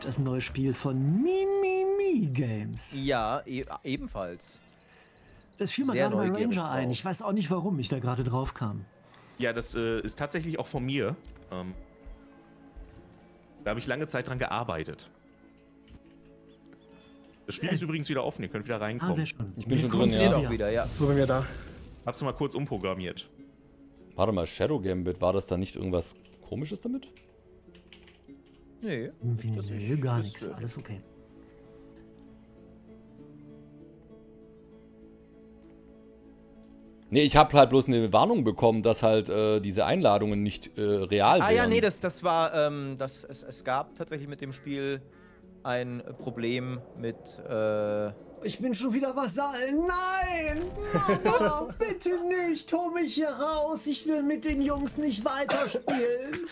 das neue Spiel von Mimimi Games. Ja, e ebenfalls. Das fiel mir gerade bei Ranger ein. Ich weiß auch nicht, warum ich da gerade drauf kam. Ja, das äh, ist tatsächlich auch von mir. Ähm, da habe ich lange Zeit dran gearbeitet. Das Spiel ist übrigens wieder offen, ihr könnt wieder Ah, reinkommen. sehr schön. Ich bin schon drin, ja. auch wieder, ja. So, wenn wir da. Hab's mal kurz umprogrammiert. Warte mal, Shadow Gambit, war das da nicht irgendwas komisches damit? Nee. Irgendwie, nee, gar nichts. Alles okay. Nee, ich habe halt bloß eine Warnung bekommen, dass halt äh, diese Einladungen nicht äh, real Ah wären. ja, nee, das, das war, ähm, das, es, es gab tatsächlich mit dem Spiel ein Problem mit, äh, Ich bin schon wieder Vasallen. Nein! Mama, (laughs) bitte nicht! Hol mich hier raus! Ich will mit den Jungs nicht weiterspielen. (laughs)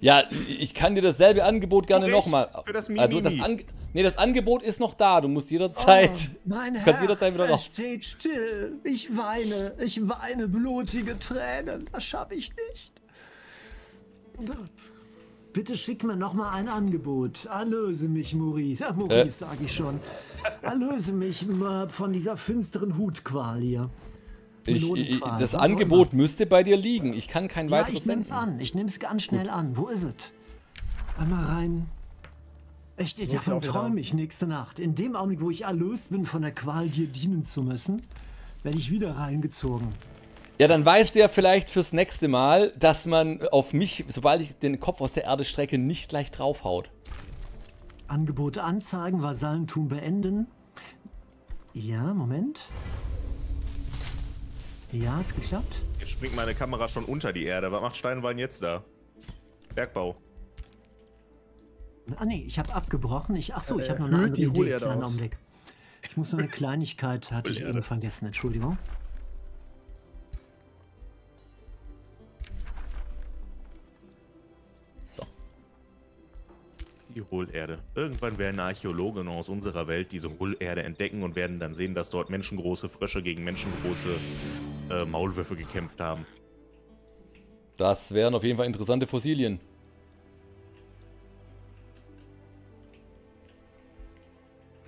Ja, ich kann dir dasselbe Angebot gerne nochmal. für das Also das. Ange nee, das Angebot ist noch da. Du musst jederzeit. Oh, mein (laughs) kannst Herz, jederzeit wieder es raus. steht still. Ich weine. Ich weine blutige Tränen. Das schaffe ich nicht. Bitte schick mir noch mal ein Angebot. Erlöse mich, Maurice. Ach, Maurice, Äh. sag ich schon. Erlöse mich mal von dieser finsteren Hutqual hier. Ich, ich, das was Angebot müsste bei dir liegen. Ich kann kein Ja, weiteres ich nehm's senden. an. Ich nehm's ganz schnell an. Wo ist es? Einmal rein. Echt, ich davon träume ich nächste Nacht. In dem Augenblick, wo ich erlöst bin von der Qual, dir dienen zu müssen, werde ich wieder reingezogen. Ja, dann weißt du ja vielleicht fürs nächste Mal, dass man auf mich, sobald ich den Kopf aus der Erde strecke, nicht gleich draufhaut. Angebote anzeigen, Vasallentum beenden. Ja, Moment. Ja, hat's geklappt? Jetzt springt meine Kamera schon unter die Erde. Was macht Steinwein jetzt da? Bergbau. Ah nee, ich habe abgebrochen. Ich, ach so, ich Äh, habe noch eine hüllt andere Idee. Aus. Augenblick. Ich muss noch eine (laughs) Kleinigkeit, hatte ich eben vergessen. Entschuldigung. Die Hohlerde. Irgendwann werden Archäologen aus unserer Welt diese Hohlerde entdecken und werden dann sehen, dass dort menschengroße Frösche gegen menschengroße äh, Maulwürfe gekämpft haben. Das wären auf jeden Fall interessante Fossilien.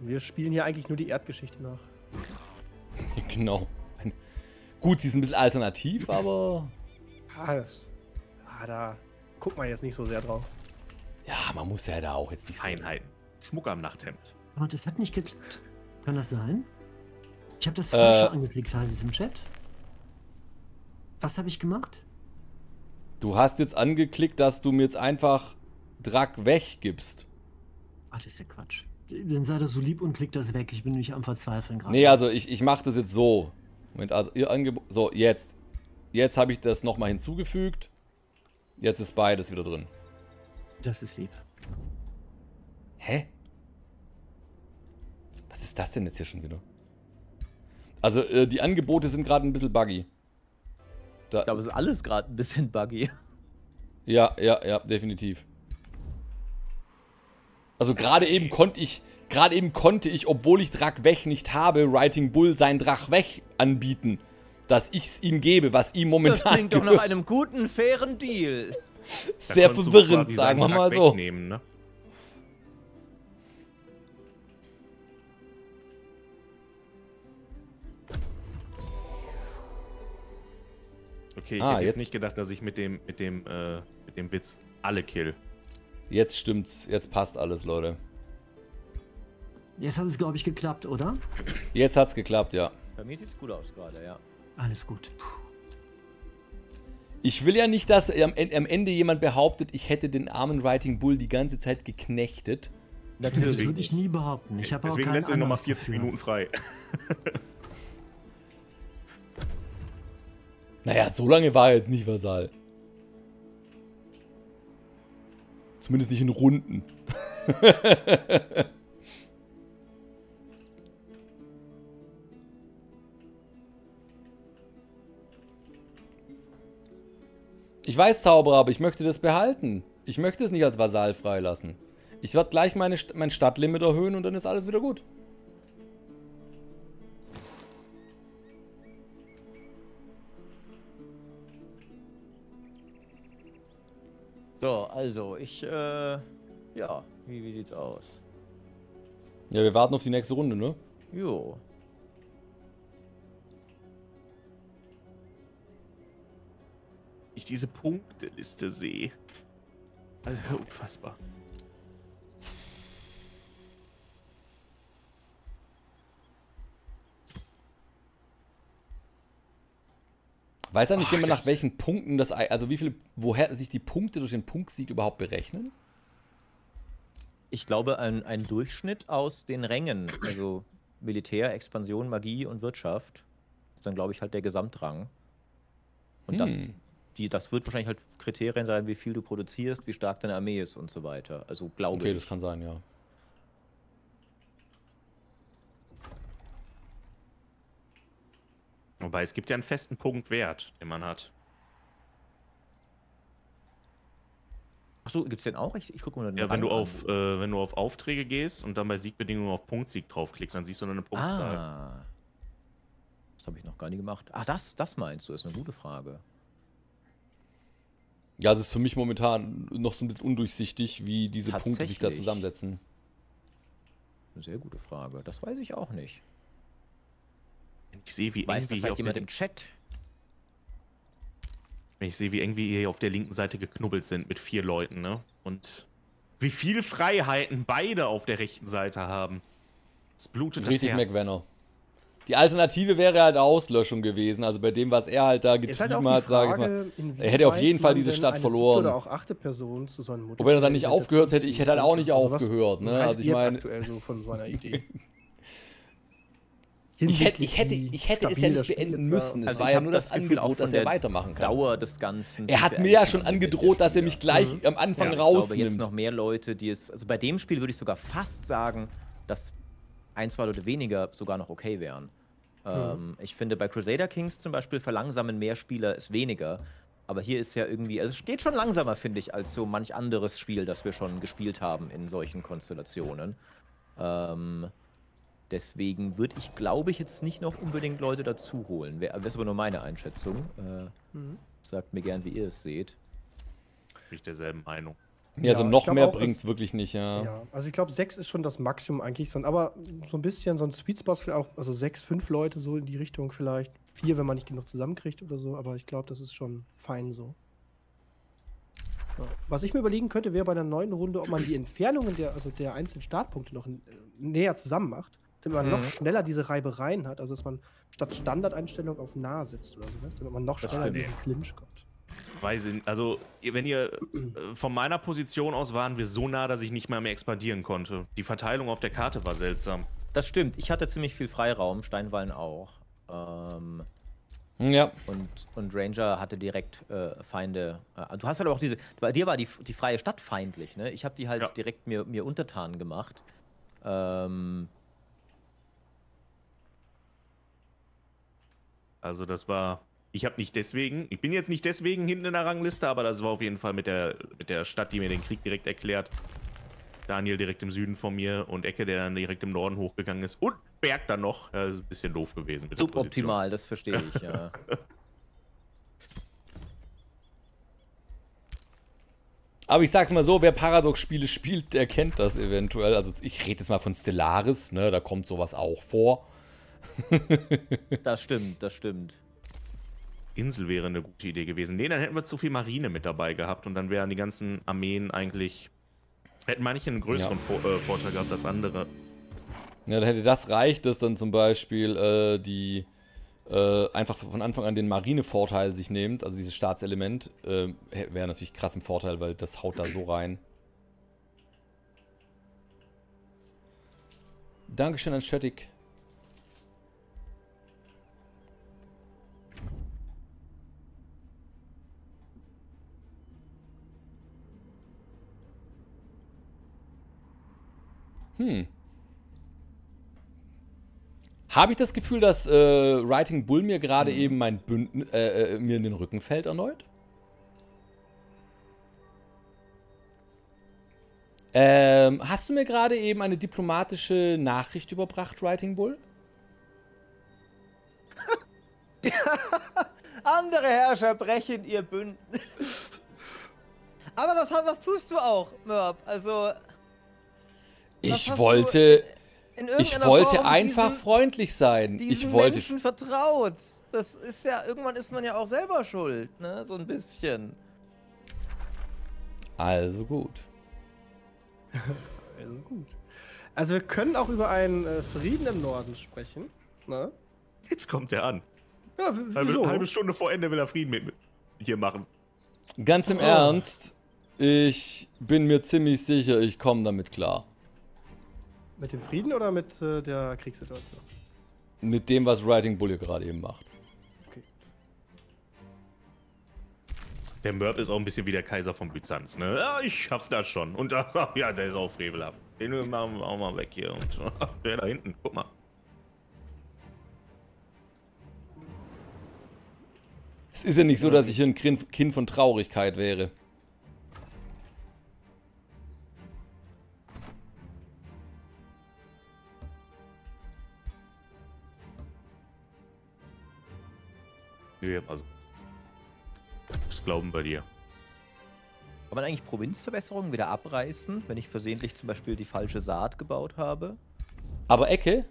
Wir spielen hier eigentlich nur die Erdgeschichte nach. (laughs) genau. Gut, sie ist ein bisschen alternativ, aber (laughs) Ah, das, ah, da guckt man jetzt nicht so sehr drauf. Ja, man muss ja da auch jetzt nicht so. Feinheiten. Schmuck am Nachthemd. Aber das hat nicht geklappt. Kann das sein? Ich habe das Äh. Falsche angeklickt, heißt es im Chat. Was habe ich gemacht? Du hast jetzt angeklickt, dass du mir jetzt einfach Drack weg gibst. Ach, das ist ja Quatsch. Dann sei das so lieb und klick das weg. Ich bin nämlich am Verzweifeln gerade. Nee, also ich, ich mache das jetzt so. Moment, also ihr Angebot. So, jetzt. Jetzt habe ich das nochmal hinzugefügt. Jetzt ist beides wieder drin. Das ist lieb. Hä? Was ist das denn jetzt hier schon wieder? Also, äh, die Angebote sind gerade ein bisschen buggy. Da, Ich glaube, es ist alles gerade ein bisschen buggy. Ja, ja, ja, definitiv. Also gerade eben konnte ich, gerade eben konnte ich, obwohl ich Drakwech nicht habe, Writing Bull sein Drachwech anbieten. Dass ich es ihm gebe, was ihm Das momentan klingt doch nach einem guten, fairen Deal. Sehr verwirrend, sagen wir mal so. wegnehmen, ne? Okay, ich Ah, hätte jetzt jetzt- nicht gedacht, dass ich mit dem, mit dem, äh, mit dem Witz alle kill. Jetzt stimmt's, jetzt passt alles, Leute. Jetzt hat es, glaube ich, geklappt, oder? Jetzt hat's geklappt, ja. Bei mir sieht's gut aus gerade, ja. Alles gut. Ich will ja nicht, dass am, En- am Ende jemand behauptet, ich hätte den armen Writing Bull die ganze Zeit geknechtet. Das Deswegen- würde ich nie behaupten. Ich habe auch Deswegen lässt er nochmal Anlass 40 dafür. Minuten frei. (laughs) Naja, so lange war er jetzt nicht Vasall. Zumindest nicht in Runden. (laughs) ich weiß, Zauberer, aber ich möchte das behalten. Ich möchte es nicht als Vasall freilassen. Ich werde gleich meine, mein Stadtlimit erhöhen und dann ist alles wieder gut. So, also, ich, äh, ja, wie, wie sieht's aus? Ja, wir warten auf die nächste Runde, ne? Jo. Ich diese Punkteliste sehe. Also unfassbar. Weiß ja nicht jemand nach das- welchen Punkten das, ei- also wie viele, woher sich die Punkte durch den Punktsieg überhaupt berechnen? Ich glaube, ein, ein Durchschnitt aus den Rängen, also Militär, Expansion, Magie und Wirtschaft, ist dann, glaube ich, halt der Gesamtrang. Und das, Hm. Die, das wird wahrscheinlich halt Kriterien sein, wie viel du produzierst, wie stark deine Armee ist und so weiter. Also glaube Okay, ich. das kann sein, ja. Wobei es gibt ja einen festen Punktwert, den man hat. Achso, gibt's den auch? Ich, ich gucke mal den Ja, wenn du auf, äh, wenn du auf Aufträge gehst und dann bei Siegbedingungen auf Punktsieg draufklickst, dann siehst du dann eine Punktzahl. Ah. Das habe ich noch gar nicht gemacht. Ach, das, das meinst du, ist eine gute Frage. Ja, es ist für mich momentan noch so ein bisschen undurchsichtig, wie diese Punkte sich da zusammensetzen. Eine sehr gute Frage. Das weiß ich auch nicht. Ich sehe, wie Weiß irgendwie das hier vielleicht auf jemand der, im Chat? ich sehe, wie irgendwie hier auf der linken Seite geknubbelt sind mit vier Leuten, ne? Und wie viel Freiheiten beide auf der rechten Seite haben. Es blutet Richtig, das Herz. McVenner. Die Alternative wäre halt Auslöschung gewesen. Also bei dem, was er halt da halt getrieben die hat, sage ich mal. Er hätte auf jeden Fall diese Stadt verloren. Oder auch achte Person zu so einem Und wenn er dann nicht aufgehört hätte, ich hätte halt auch nicht was aufgehört, ne? Also ich meine- aktuell so von so einer Idee. (laughs) Ich hätte, ich, hätte, ich hätte es ja nicht beenden müssen. Es Also war ja nur das das, Angebot, dass er weitermachen kann. Dauer des Ganzen. Er hat mir ja schon angedroht, dass er mich gleich Mhm. am Anfang Ja, Ich glaube, jetzt rausnimmt. noch mehr Leute, die es. Also bei dem Spiel würde ich sogar fast sagen, dass ein, zwei Leute weniger sogar noch okay wären. Ähm, ich finde, bei Crusader Kings zum Beispiel verlangsamen mehr Spieler es weniger. Aber hier ist ja irgendwie, also es geht schon langsamer, finde ich, als so manch anderes Spiel, das wir schon gespielt haben in solchen Konstellationen. Ähm, deswegen würde ich, glaube ich, jetzt nicht noch unbedingt Leute dazu holen. Wär- Das ist aber nur meine Einschätzung. Äh, Mhm. sagt mir gern, wie ihr es seht. Bin ich derselben Meinung. Also Ja, ich noch mehr bringt es wirklich nicht, ja. Ja, also ich glaube, sechs ist schon das Maximum eigentlich. So, aber so ein bisschen so ein Sweet Spot vielleicht auch, also sechs, fünf Leute so in die Richtung vielleicht. Vier, wenn man nicht genug zusammenkriegt oder so, aber ich glaube, das ist schon fein so. Ja. Was ich mir überlegen könnte, wäre bei einer neuen Runde, ob man die Entfernungen der, also der einzelnen Startpunkte noch äh, näher zusammen macht, damit man Mhm. noch schneller diese Reibereien hat, also dass man statt Standardeinstellung auf nah setzt oder so, damit man noch schneller in diesen Clinch kommt. Weiß ich, also, wenn ihr äh, von meiner Position aus waren wir so nah, dass ich nicht mal mehr expandieren konnte. Die Verteilung auf der Karte war seltsam. Das stimmt. Ich hatte ziemlich viel Freiraum, Steinwallen auch. Ähm, Ja. und, und Ranger hatte direkt äh, Feinde. Äh, du hast halt auch diese. Bei dir war die, die freie Stadt feindlich, ne? Ich habe die halt Ja. direkt mir, mir untertan gemacht. Ähm, Also das war. Ich habe nicht deswegen, ich bin jetzt nicht deswegen hinten in der Rangliste, aber das war auf jeden Fall mit der, mit der Stadt, die mir den Krieg direkt erklärt. Daniel direkt im Süden von mir und Ecke, der dann direkt im Norden hochgegangen ist. Und Berg dann noch. Das ist ein bisschen doof gewesen suboptimal, das verstehe ich, ja. (laughs) Aber ich sag's mal so, wer Paradox-Spiele spielt, der kennt das eventuell. Also ich rede jetzt mal von Stellaris, ne? Da kommt sowas auch vor. (laughs) Das stimmt, das stimmt. Insel wäre eine gute Idee gewesen. Nee, dann hätten wir zu viel Marine mit dabei gehabt und dann wären die ganzen Armeen eigentlich. Hätten manche einen größeren Ja. Vor äh, Vorteil gehabt als andere. Ja, dann hätte das reicht, dass dann zum Beispiel äh, die äh, einfach von Anfang an den Marinevorteil sich nimmt, also dieses Staatselement, äh, wäre natürlich krass im Vorteil, weil das haut da so rein. Dankeschön an Schöttig. Hm. Habe ich das Gefühl, dass äh, Writing Bull mir gerade eben mein Bündnis, äh, äh, mir in den Rücken fällt erneut? Ähm, hast du mir gerade eben eine diplomatische Nachricht überbracht, Writing Bull? (laughs) Andere Herrscher brechen ihr Bündnis. (laughs) Aber was, was tust du auch, Mörb? Also, Ich wollte, in ich wollte Form einfach diesen, freundlich sein. Ich wollte, Menschen vertraut. Das ist ja, irgendwann ist man ja auch selber schuld, ne? So ein bisschen. also gut. (laughs) Also gut. Also wir können auch über einen äh, Frieden im Norden sprechen. Ne? Jetzt kommt er an. Ja, Halbe, wieso? halbe Stunde vor Ende will er Frieden mit, mit hier machen. Ganz im Oh. Ernst, ich bin mir ziemlich sicher, ich komme damit klar. Mit dem Frieden oder mit äh, der Kriegssituation? Mit dem, was Writing Bull hier gerade eben macht. Okay. Der Mörb ist auch ein bisschen wie der Kaiser von Byzanz, ne? Ja, ich schaff das schon. Und (laughs) ja, der ist auch frevelhaft. Den machen wir auch mal weg hier. Und (laughs) der da hinten, guck mal. Es ist ja nicht so, dass ich hier ein Kind von Traurigkeit wäre. Nee, also. Das Glauben bei dir. Kann man eigentlich Provinzverbesserungen wieder abreißen, wenn ich versehentlich zum Beispiel die falsche Saat gebaut habe? Aber Ecke,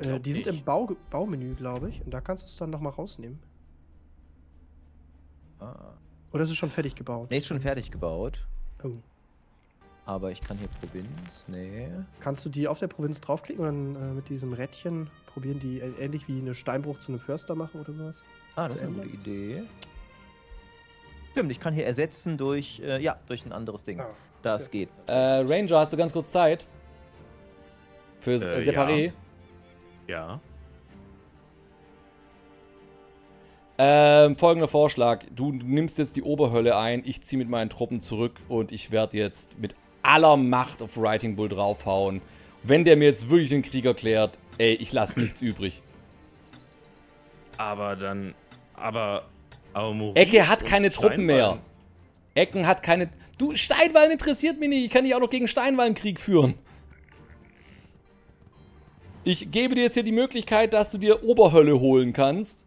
Äh, die sind nicht. im Bau Baumenü, glaube ich. Und da kannst du es dann nochmal rausnehmen. Ah. Oder ist es schon fertig gebaut? Ne, ist schon fertig gebaut. Oh. Aber ich kann hier Provinz, nee. Kannst du die auf der Provinz draufklicken und dann äh, mit diesem Rädchen probieren, die äh, ähnlich wie eine Steinbruch zu einem Förster machen oder sowas? Ah, das ist eine gute Idee. Stimmt, ich kann hier ersetzen durch, äh, ja, durch ein anderes Ding. Ah, Das okay. geht. äh, Ranger, hast du ganz kurz Zeit? Fürs Äh, äh, Separé? ja. Ja. Ähm, folgender Vorschlag. Du nimmst jetzt die Oberhölle ein, ich ziehe mit meinen Truppen zurück und ich werde jetzt mit aller Macht auf Writing Bull draufhauen. Wenn der mir jetzt wirklich den Krieg erklärt, ey, ich lasse nichts übrig. Aber dann. Aber. aber Maurice Ecke hat keine Truppen mehr. Ecken hat keine. Du, Steinwallen interessiert mich nicht. Ich kann dich auch noch gegen Steinwallen Krieg führen. Ich gebe dir jetzt hier die Möglichkeit, dass du dir Oberhölle holen kannst.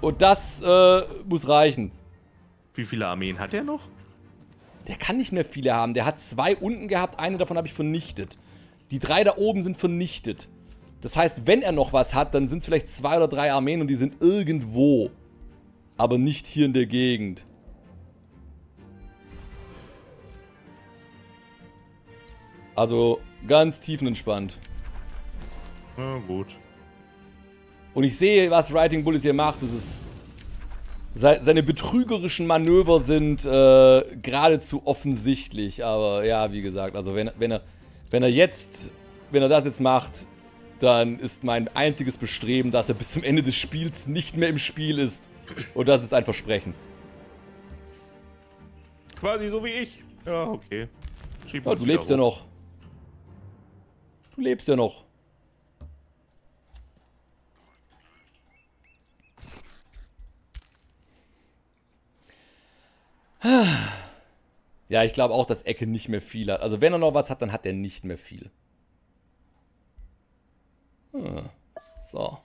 Und das äh, muss reichen. Wie viele Armeen hat er noch? Der kann nicht mehr viele haben. Der hat zwei unten gehabt, eine davon habe ich vernichtet. Die drei da oben sind vernichtet. Das heißt, wenn er noch was hat, dann sind es vielleicht zwei oder drei Armeen und die sind irgendwo. Aber nicht hier in der Gegend. Also ganz tiefenentspannt. Na gut. Und ich sehe, was Writing Bullies hier macht. Das ist seine betrügerischen Manöver sind äh, geradezu offensichtlich. Aber ja, wie gesagt, also wenn, wenn, er, wenn er jetzt, wenn er das jetzt macht, dann ist mein einziges Bestreben, dass er bis zum Ende des Spiels nicht mehr im Spiel ist. Und das ist ein Versprechen. Quasi so wie ich. Ja, okay. Schieb Ja, du lebst ja noch. Du lebst ja noch. Ja, ich glaube auch, dass Ecke nicht mehr viel hat. Also wenn er noch was hat, dann hat er nicht mehr viel. Hm. So.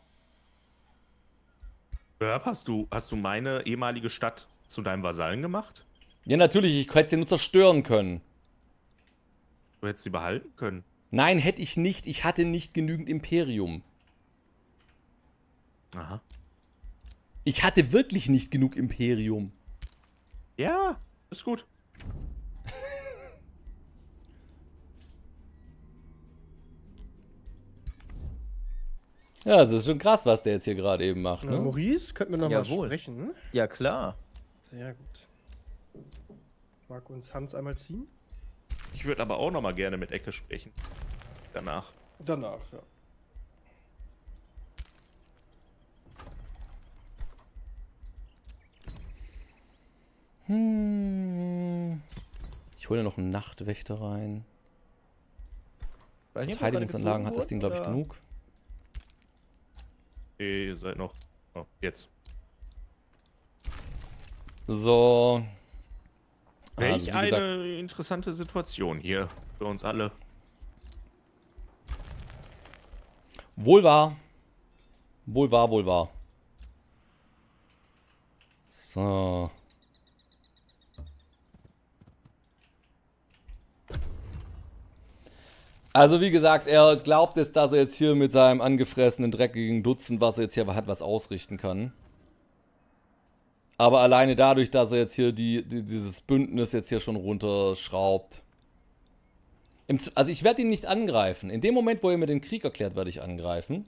Herb, hast du, hast du meine ehemalige Stadt zu deinem Vasallen gemacht? Ja, natürlich, ich hätte sie nur zerstören können. Du hättest sie behalten können. Nein, hätte ich nicht. Ich hatte nicht genügend Imperium. Aha. Ich hatte wirklich nicht genug Imperium. Ja, ist gut. Ja, das ist schon krass, was der jetzt hier gerade eben macht. Na, Ne? Maurice, könnten wir nochmal Jawohl. sprechen? Ja, klar. Sehr gut. Mag uns Hans einmal ziehen? Ich würde aber auch noch mal gerne mit Ecke sprechen. Danach. Danach, ja. Hm. Ich hole noch einen Nachtwächter rein. Er Verteidigungsanlagen hat das Ding, glaube ich, genug. Ihr seid noch. Oh, jetzt. So. Welch Also, eine gesagt, interessante Situation hier für uns alle. wohl wahr. Wohl wahr, wohl wahr. So. Also wie gesagt, er glaubt jetzt, dass er jetzt hier mit seinem angefressenen, dreckigen Dutzend, was er jetzt hier hat, was ausrichten kann. Aber alleine dadurch, dass er jetzt hier die, die, dieses Bündnis jetzt hier schon runterschraubt. Im also ich werde ihn nicht angreifen. In dem Moment, wo er mir den Krieg erklärt, werde ich angreifen.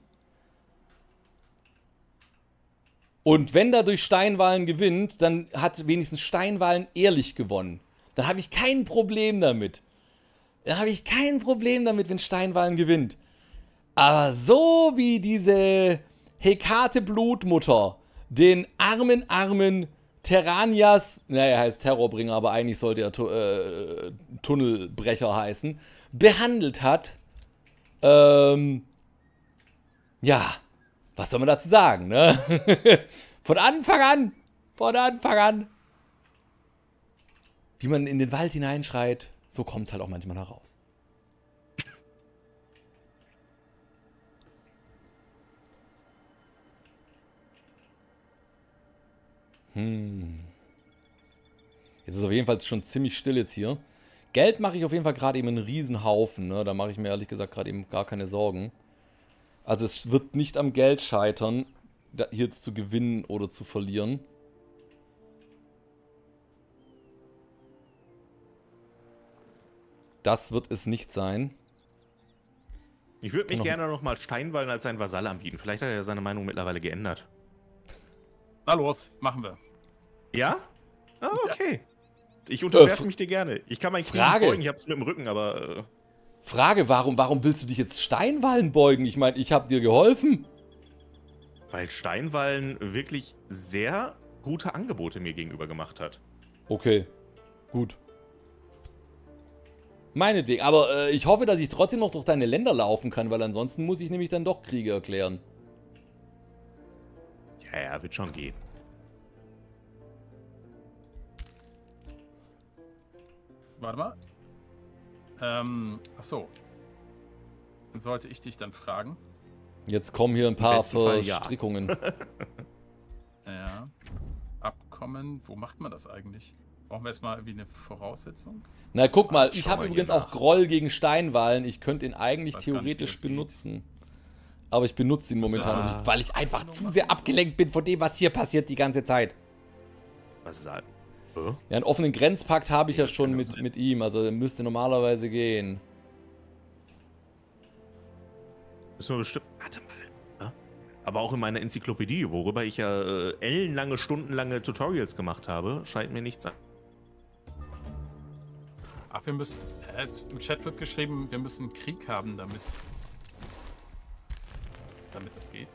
Und wenn dadurch Steinwallen gewinnt, dann hat wenigstens Steinwallen ehrlich gewonnen. Dann habe ich kein Problem damit. Dann habe ich kein Problem damit, wenn Steinwallen gewinnt. Aber so wie diese Hekate Blutmutter den armen, armen Terranias, naja, er heißt Terrorbringer, aber eigentlich sollte er tu äh, Tunnelbrecher heißen, behandelt hat, ähm, ja, was soll man dazu sagen, ne? (laughs) von Anfang an, von Anfang an. Wie man in den Wald hineinschreit, so kommt es halt auch manchmal heraus. Hm. Jetzt ist auf jeden Fall schon ziemlich still jetzt hier. Geld mache ich auf jeden Fall gerade eben einen Riesenhaufen. Ne? Da mache ich mir ehrlich gesagt gerade eben gar keine Sorgen. Also es wird nicht am Geld scheitern, hier jetzt zu gewinnen oder zu verlieren. Das wird es nicht sein. Ich würde mich Noch- gerne noch mal Steinwallen als sein Vasall anbieten. Vielleicht hat er ja seine Meinung mittlerweile geändert. Na los, machen wir. Ja? Ah, okay. Ich unterwerfe Äh, mich dir gerne. Ich kann mein Knie Frage. beugen, ich hab's mit dem Rücken, aber äh, Frage, warum, warum willst du dich jetzt Steinwallen beugen? Ich meine, ich habe dir geholfen. weil Steinwallen wirklich sehr gute Angebote mir gegenüber gemacht hat. Okay, gut. Meinetwegen, aber äh, ich hoffe, dass ich trotzdem noch durch deine Länder laufen kann, weil ansonsten muss ich nämlich dann doch Kriege erklären. Ja, ja, wird schon gehen. Warte mal. Ähm, ach so. Sollte ich dich dann fragen? Jetzt kommen hier ein paar Fall ja. Verstrickungen. (laughs) Ja. Abkommen, wo macht man das eigentlich? Brauchen wir erstmal irgendwie eine Voraussetzung? Na, guck mal, ich habe übrigens nach. auch Groll gegen Steinwallen. Ich könnte ihn eigentlich gar nicht, theoretisch das geht. benutzen. Aber ich benutze ihn momentan noch Ah. nicht, weil ich einfach zu sehr abgelenkt bin von dem, was hier passiert die ganze Zeit. Was sagen? Hä? Ja, einen offenen Grenzpakt habe ich ja Das schon kann mit, das sein. mit ihm, also der müsste normalerweise gehen. Müssen wir bestimmt. Warte mal. Hä? Aber auch in meiner Enzyklopädie, worüber ich ja äh, ellenlange, stundenlange Tutorials gemacht habe, scheint mir nichts an. Ach, wir müssen. äh, Es, Im Chat wird geschrieben, wir müssen Krieg haben, damit. Damit das geht.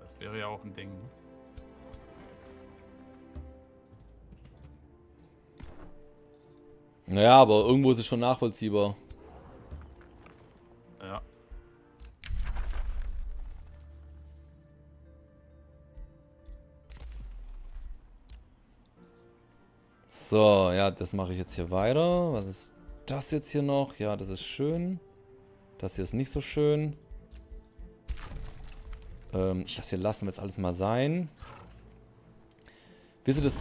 Das wäre ja auch ein Ding. ne? Naja, aber irgendwo ist es schon nachvollziehbar. So, ja, das mache ich jetzt hier weiter. Was ist das jetzt hier noch? Ja, das ist schön. Das hier ist nicht so schön. Ähm, das hier lassen wir jetzt alles mal sein. Wisst ihr das?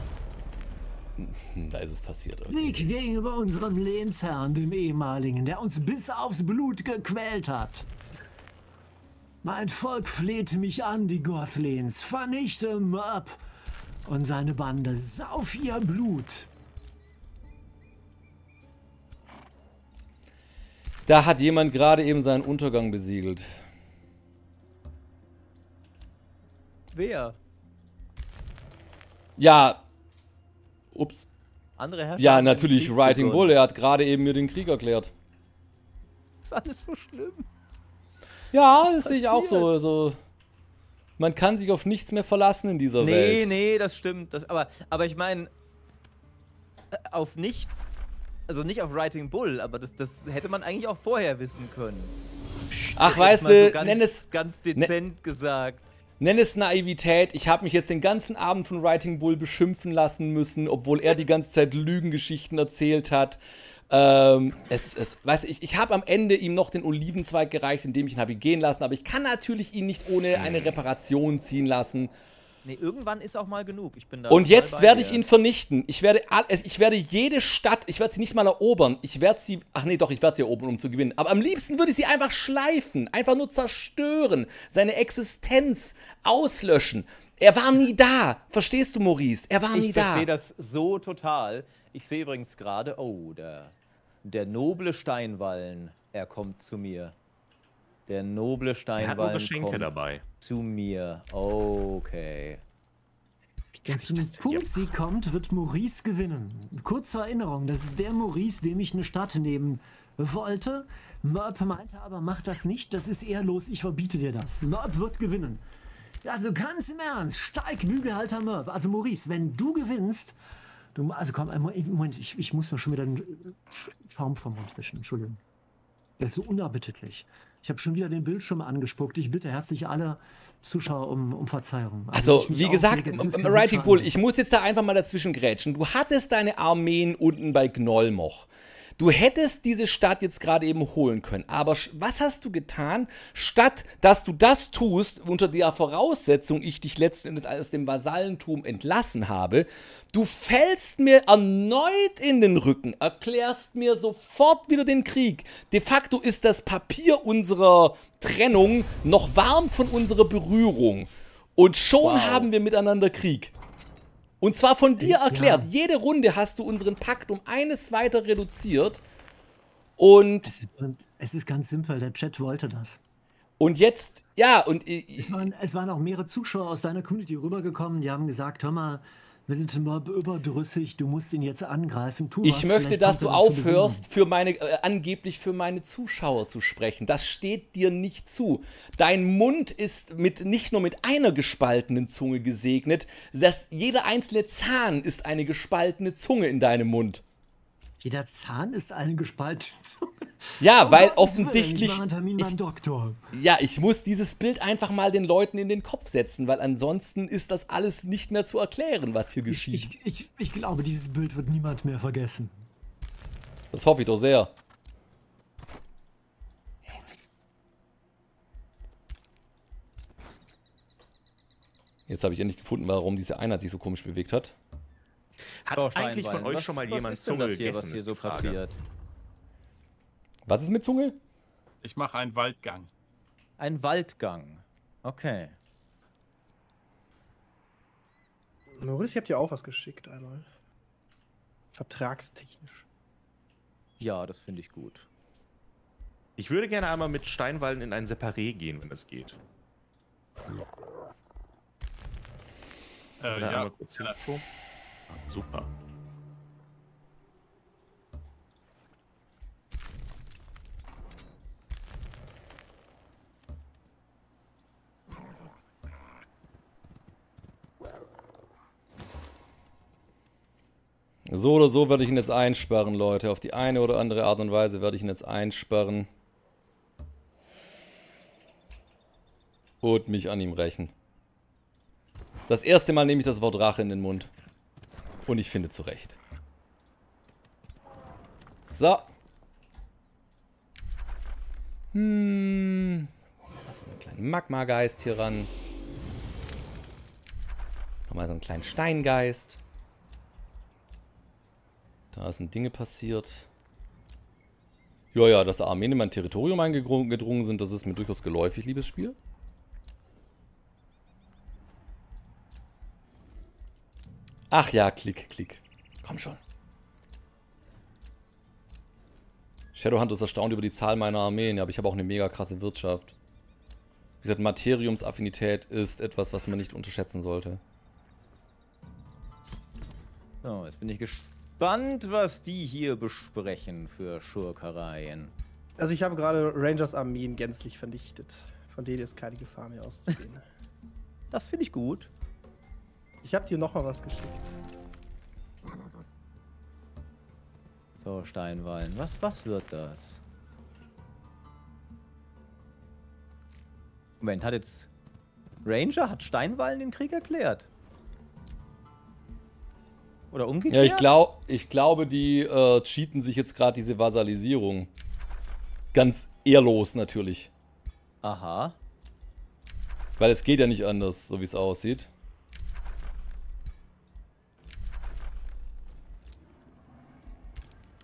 (laughs) Da ist es passiert. Okay. Krieg gegenüber unserem Lehnsherrn, dem ehemaligen, der uns bis aufs Blut gequält hat. Mein Volk fleht mich an, die Gothlins. Vernichte Mörb und seine Bande. Sauf ihr Blut. Da hat jemand gerade eben seinen Untergang besiegelt. Wer? Ja. Ups. Andere Herrscher? Ja, natürlich Writing. Bull. Er hat gerade eben mir den Krieg erklärt. Ist alles so schlimm. Ja, Was das sehe ich auch so. passiert? so. Man kann sich auf nichts mehr verlassen in dieser Nee, Welt. nee, das stimmt. Das, aber, aber ich meine, auf nichts. Also nicht auf Writing Bull, aber das, das hätte man eigentlich auch vorher wissen können. Ach, weißt mal so du, ganz, nenn es, ganz dezent gesagt. nenn es Naivität. Ich habe mich jetzt den ganzen Abend von Writing Bull beschimpfen lassen müssen, obwohl er die ganze Zeit Lügengeschichten erzählt hat. Ähm, es, es, weißt du, ich, ich habe am Ende ihm noch den Olivenzweig gereicht, indem ich ihn habe gehen lassen, aber ich kann natürlich ihn nicht ohne eine Reparation ziehen lassen. Nee, irgendwann ist auch mal genug. Ich bin da Und jetzt werde ich ihn vernichten. Ich werde, ich werde jede Stadt, ich werde sie nicht mal erobern. Ich werde sie, ach nee, doch, ich werde sie erobern, um zu gewinnen. Aber am liebsten würde ich sie einfach schleifen, einfach nur zerstören, seine Existenz auslöschen. Er war nie da. Verstehst du, Maurice? Er war nie Ich da. verstehe das so total. Ich sehe übrigens gerade, oh, der, der noble Steinwallen, er kommt zu mir. Der noble Er Geschenke kommt dabei. zu mir. Okay. Wenn es zu einem Punktsieg kommt, wird Maurice gewinnen. Kurze Erinnerung, das ist der Maurice, dem ich eine Stadt nehmen wollte. Mörp meinte aber, mach das nicht, das ist eher los, ich verbiete dir das. Mörp wird gewinnen. Also ganz im Ernst, steig Bügelhalter Mörp. Also Maurice, wenn du gewinnst, du, also komm, einen Moment, Moment, ich, ich muss mir schon wieder den Schaum vom Mund wischen, Entschuldigung. Das ist so unappetitlich. Ich habe schon wieder den Bildschirm angespuckt. Ich bitte herzlich alle Zuschauer um, um Verzeihung. Also, mich wie gesagt, Writing Anblick. ich muss jetzt da einfach mal dazwischen grätschen. Du hattest deine Armeen unten bei Gnollmoch. Du hättest diese Stadt jetzt gerade eben holen können. Aber was hast du getan? Statt dass du das tust, unter der Voraussetzung ich dich letzten Endes aus dem Vasallentum entlassen habe, du fällst mir erneut in den Rücken, erklärst mir sofort wieder den Krieg. De facto ist das Papier unserer Trennung noch warm von unserer Berührung. Und schon Wow. haben wir miteinander Krieg. Und zwar von dir Ja. erklärt. Jede Runde hast du unseren Pakt um eines weiter reduziert. Und, Es ist, es ist ganz simpel, der Chat wollte das. und jetzt, ja, und äh, Es waren, es waren auch mehrere Zuschauer aus deiner Community rübergekommen, die haben gesagt, hör mal, wir sind immer überdrüssig, du musst ihn jetzt angreifen. Tu ich was, möchte, dass du aufhörst, für meine, äh, angeblich für meine Zuschauer zu sprechen. Das steht dir nicht zu. Dein Mund ist mit, nicht nur mit einer gespaltenen Zunge gesegnet, das, jeder einzelne Zahn ist eine gespaltene Zunge in deinem Mund. Jeder Zahn ist eine gespaltene Zunge. Ja, weil offensichtlich. Ich. Ja, ich muss dieses Bild einfach mal den Leuten in den Kopf setzen, weil ansonsten ist das alles nicht mehr zu erklären, was hier Ich, geschieht. ich, ich, ich glaube, dieses Bild wird niemand mehr vergessen. Das hoffe ich doch sehr. Jetzt habe ich endlich gefunden, warum diese Einheit sich so komisch bewegt hat. Hat eigentlich von euch was- schon mal jemand Zunge das hier, gegessen? was hier ist so passiert? Was ist mit Zunge? Ich mache einen Waldgang. Ein Waldgang. Okay. Maurice, ihr habt ja auch was geschickt einmal. Vertragstechnisch. Ja, das finde ich gut. Ich würde gerne einmal mit Steinwallen in ein Separé gehen, wenn es geht. Äh, ja. Ah, super. So oder so werde ich ihn jetzt einsperren, Leute. Auf die eine oder andere Art und Weise werde ich ihn jetzt einsperren. Und mich an ihm rächen. Das erste Mal nehme ich das Wort Rache in den Mund. Und ich finde zurecht. So. Hm. Also einen kleinen Magma-Geist hier ran. Nochmal so einen kleinen Steingeist. Da sind Dinge passiert. Ja, ja, dass Armeen in mein Territorium eingedrungen sind, das ist mir durchaus geläufig, liebes Spiel. Ach ja, klick, klick. Komm schon. Shadowhunter ist erstaunt über die Zahl meiner Armeen, ja, aber ich habe auch eine mega krasse Wirtschaft. Wie gesagt, Materiumsaffinität ist etwas, was man nicht unterschätzen sollte. So, jetzt bin ich gespannt, was die hier besprechen für Schurkereien. Also ich habe gerade Rangers Armeen gänzlich vernichtet. Von denen ist keine Gefahr mehr auszugehen. (laughs) Das finde ich gut. ich habe dir noch mal was geschickt. So, Steinwallen. Was, was wird das? Moment, hat jetzt Ranger, hat Steinwallen den Krieg erklärt? Oder umgekehrt? Ja, ich, glaub, ich glaube, die äh, cheaten sich jetzt gerade diese Vasalisierung. Ganz ehrlos natürlich. Aha. Weil es geht ja nicht anders, so wie es aussieht.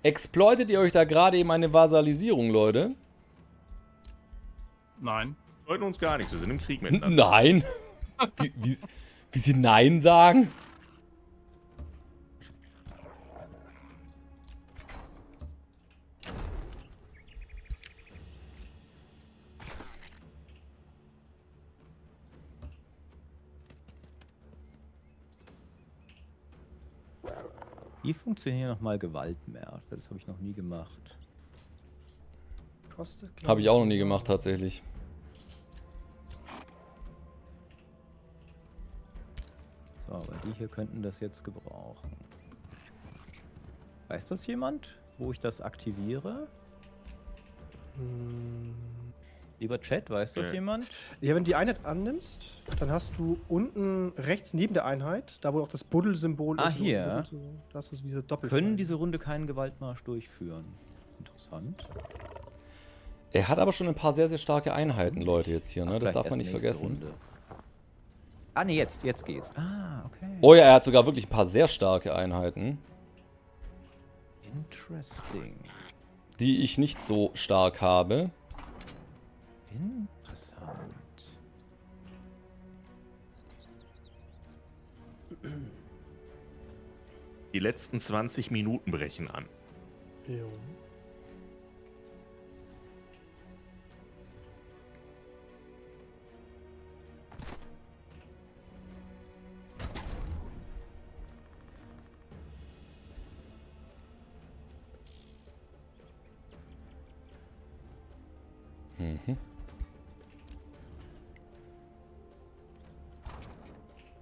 Exploitet ihr euch da gerade eben eine Vasalisierung, Leute? Nein. Leuten uns gar nichts, wir sind im Krieg miteinander. Nein. (laughs) Wie, wie, wie sie Nein sagen? Wie funktionieren nochmal Gewaltmärsche? Das habe ich noch nie gemacht. Kostet, Habe ich auch noch nie gemacht, tatsächlich. So, aber die hier könnten das jetzt gebrauchen. Weiß das jemand, wo ich das aktiviere? Hm. Lieber Chat, weiß das Nee. jemand? Ja, wenn du die Einheit annimmst, dann hast du unten rechts neben der Einheit, da wo auch das Buddel-Symbol Ah, ist. wo- hier. So, da hast du diese Doppel. Können diese Runde keinen Gewaltmarsch durchführen? Interessant. Er hat aber schon ein paar sehr, sehr starke Einheiten, Leute, jetzt hier, ne? Ach, Das darf man nicht vergessen. Runde. Ah, ne, jetzt, jetzt geht's. Ah, okay. Oh ja, er hat sogar wirklich ein paar sehr starke Einheiten, Interesting. die ich nicht so stark habe. Interessant. Die letzten 20 Minuten brechen an. Jo.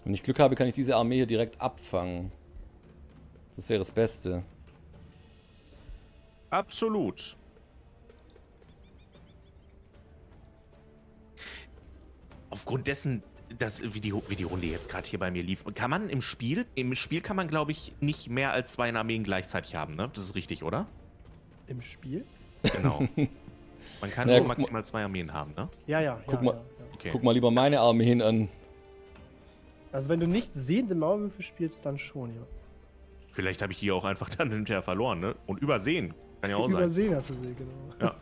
Wenn ich Glück habe, kann ich diese Armee hier direkt abfangen. Das wäre das Beste. Absolut. Aufgrund dessen, dass, wie, die, wie die Runde jetzt gerade hier bei mir lief, kann man im Spiel, im Spiel kann man, glaube ich, nicht mehr als zwei Armeen gleichzeitig haben, ne? Das ist richtig, oder? Im Spiel? Genau. (laughs) Man kann Ja, nur guck mal. maximal zwei Armeen haben, ne? Ja, ja. Guck ja, mal. Ja, ja. Okay. Guck mal lieber meine Armeen an. Also wenn du nicht sehende Maulwürfe spielst, dann schon, ja. Vielleicht habe ich die auch einfach (laughs) dann hinterher verloren, ne? Und übersehen. Kann ja auch sein. Übersehen hast du sie, genau. Ja.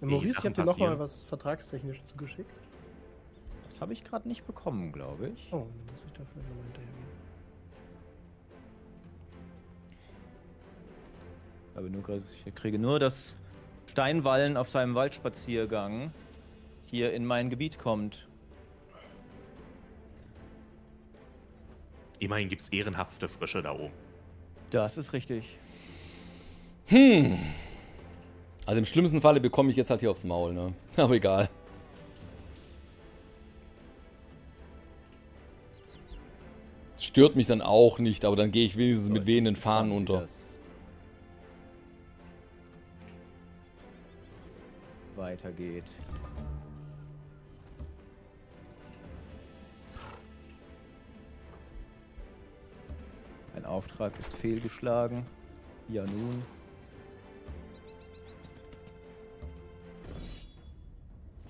(laughs) Maurice, ich habe dir noch mal passieren. was vertragstechnisch zugeschickt. Das habe ich gerade nicht bekommen, glaube ich. Oh, dann muss ich da vielleicht nochmal hinterhergehen. Aber nur, ich kriege nur das Steinwallen auf seinem Waldspaziergang hier in mein Gebiet kommt. Immerhin gibt's ehrenhafte Frische da oben. Das ist richtig. Hm. Also im schlimmsten Falle bekomme ich jetzt halt hier aufs Maul, ne? (laughs) Aber egal. Stört mich dann auch nicht, aber dann gehe ich wenigstens mit wehenden Fahnen unter. Das weitergeht. Ein Auftrag ist fehlgeschlagen. Ja nun.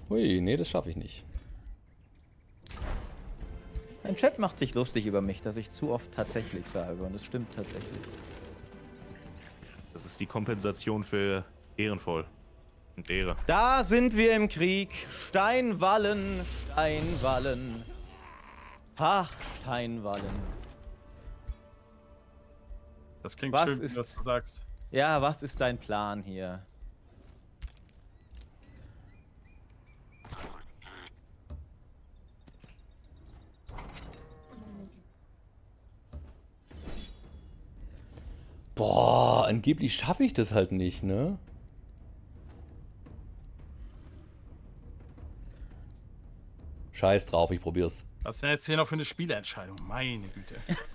Hui, nee, das schaffe ich nicht. Ein Chat macht sich lustig über mich, dass ich zu oft tatsächlich sage und es stimmt tatsächlich. Das ist die Kompensation für ehrenvoll. Und Ehre. Da sind wir im Krieg. Steinwallen, Steinwallen. Ach, Steinwallen. Das klingt Was schön, ist- was du sagst. Ja, was ist dein Plan hier? Boah, angeblich schaffe ich das halt nicht, ne? Scheiß drauf, ich probier's. Was ist denn jetzt hier noch für eine Spieleentscheidung? Meine Güte. (laughs)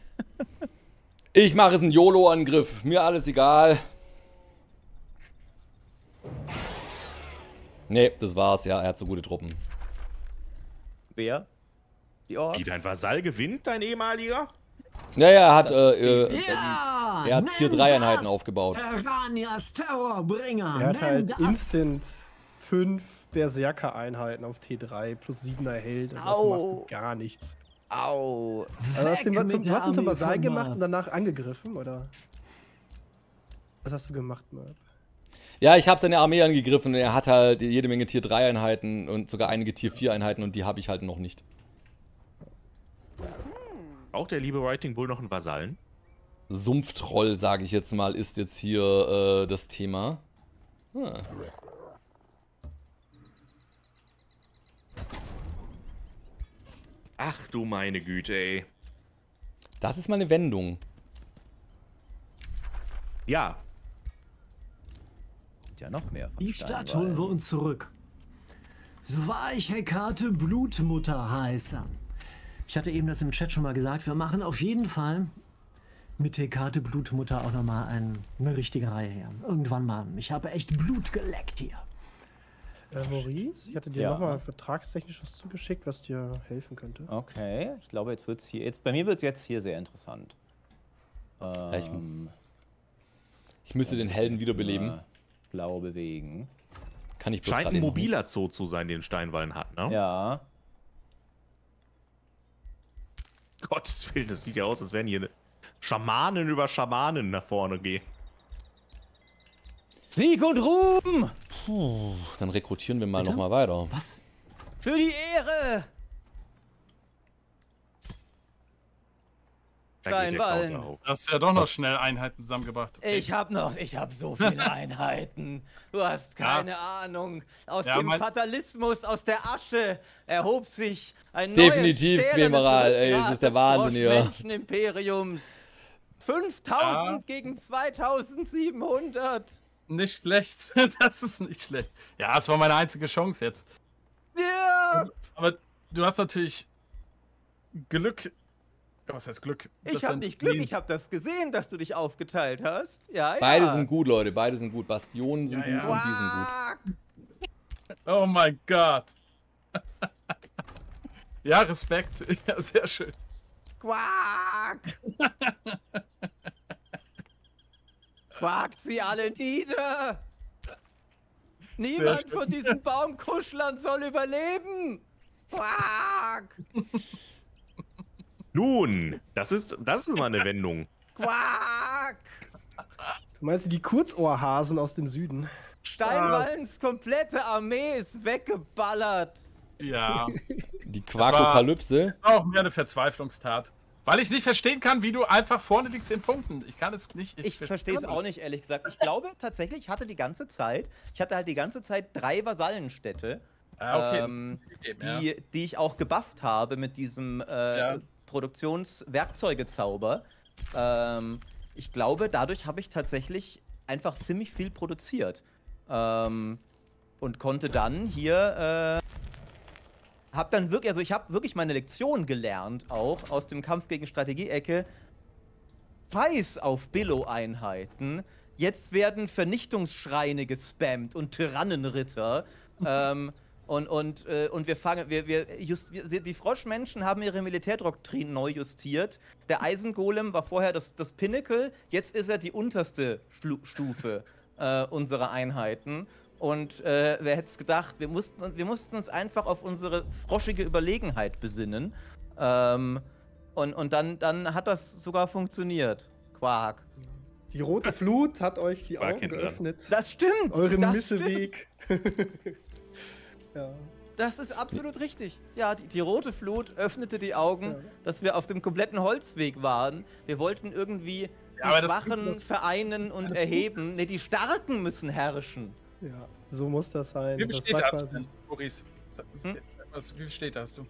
Ich mache jetzt einen YOLO-Angriff. Mir alles egal. Nee, das war's. Ja, er hat so gute Truppen. Wer? Die Orks? Wie dein Vasall gewinnt, dein ehemaliger? Ja, ja, er hat, äh, äh, Ja, er hat Tier nenn 3 Einheiten aufgebaut. Terranias Terrorbringer. Er hat halt das. instant 5 Berserker-Einheiten auf T3 plus 7er Held. Also das Au. machst gar nichts. Au. Also hast du, zum, hast ihn zum von gemacht und danach angegriffen, oder? Was hast du gemacht, Merp? Ja, ich habe seine Armee angegriffen und er hat halt jede Menge Tier 3 Einheiten und sogar einige Tier 4 Einheiten und die habe ich halt noch nicht. Braucht der liebe Writing Bull noch einen Vasallen? Sumpftroll, sage ich jetzt mal, ist jetzt hier äh, das Thema. Hm. Ach du meine Güte, ey. Das ist mal eine Wendung. Ja, Und ja noch mehr von Die Stadt holen wir uns zurück. So wahr ich Hekate Blutmutter heiße. Ich hatte eben das im Chat schon mal gesagt, wir machen auf jeden Fall mit Hekate Blutmutter auch nochmal ein, eine richtige Reihe her. Irgendwann mal. Ich habe echt Blut geleckt hier. Äh, Maurice, ich hatte dir Ja. nochmal vertragstechnisch was zugeschickt, was dir helfen könnte. Okay, ich glaube, jetzt wird's hier. Jetzt, bei mir wird es jetzt hier sehr interessant. ich- Ähm, Ich müsste den Helden wiederbeleben. Blau bewegen. Kann ich bloß scheint ein mobiler Zoo zu sein, den Steinwallen hat, ne? Ja. Gottes Willen, das sieht ja aus, als wären hier Schamanen über Schamanen nach vorne gehen. Sieg und Ruhm! Puh, dann rekrutieren wir mal nochmal weiter. Was? Für die Ehre! Auf. Du hast ja doch noch schnell Einheiten zusammengebracht. Okay. Ich hab noch, ich hab so viele (laughs) Einheiten. Du hast Ja. keine Ahnung. Aus Ja, dem Fatalismus, aus der Asche erhob sich ein Definitiv, neues Quemeral, ey, das ist der des Wahnsinn hier. Froschmenschenimperiums. 5000 Ja. gegen 2700. Nicht schlecht. (laughs) Das ist nicht schlecht. Ja, es war meine einzige Chance jetzt. Ja, Aber du hast natürlich Glück. Was heißt Glück? ich Das hab sind nicht Glück, ich hab das gesehen, dass du dich aufgeteilt hast. Ja, Beide ja. sind gut, Leute. Beide sind gut. Bastionen sind Ja, gut ja. und die sind gut. Quack. Oh mein Gott. (laughs) ja, Respekt. (laughs) Ja, sehr schön. Quack! Quakt sie alle nieder! Niemand von diesen Baumkuschlern soll überleben! Quack! Nun, das ist, das ist mal eine Wendung. Quack! Du meinst die Kurzohrhasen aus dem Süden? Steinwallens komplette Armee ist weggeballert! Ja. Die Quarkokalypse. War auch mehr eine Verzweiflungstat. Weil ich nicht verstehen kann, wie du einfach vorne liegst in Punkten. Ich kann es nicht. Ich verstehe es auch nicht, ehrlich gesagt. Ich glaube tatsächlich, ich hatte die ganze Zeit, ich hatte halt die ganze Zeit drei Vasallenstädte, Ah, okay. ähm, Eben, die, die ich auch gebufft habe mit diesem äh, Ja. Produktionswerkzeugezauber. Ähm, ich glaube, dadurch habe ich tatsächlich einfach ziemlich viel produziert. Ähm, und konnte dann hier, äh, hab dann wirklich, also ich habe wirklich meine Lektion gelernt, auch aus dem Kampf gegen Strategieecke. Scheiß auf Billo-Einheiten. Jetzt werden Vernichtungsschreine gespammt und Tyrannenritter. (laughs) ähm, und, und, äh, und wir fangen, wir, wir, just, die Froschmenschen haben ihre Militärdoktrin neu justiert. Der Eisengolem war vorher das, das Pinnacle, jetzt ist er die unterste Schlu Stufe (laughs) äh, unserer Einheiten. Und äh, wer hätte es gedacht, wir mussten, uns, wir mussten uns einfach auf unsere froschige Überlegenheit besinnen. Ähm, und und dann, dann hat das sogar funktioniert. Quark. Die rote Flut hat euch die Augen geöffnet. Das stimmt! Euren das Misseweg. (laughs) ja. Das ist absolut richtig. Ja, die, die rote Flut öffnete die Augen, Ja. dass wir auf dem kompletten Holzweg waren. Wir wollten irgendwie die Schwachen vereinen und (laughs) erheben. Ne, die Starken müssen herrschen. Ja, so muss das sein. Wie viel Das steht da hast du denn? Sag- Hm? was- Wie viel steht da hast du?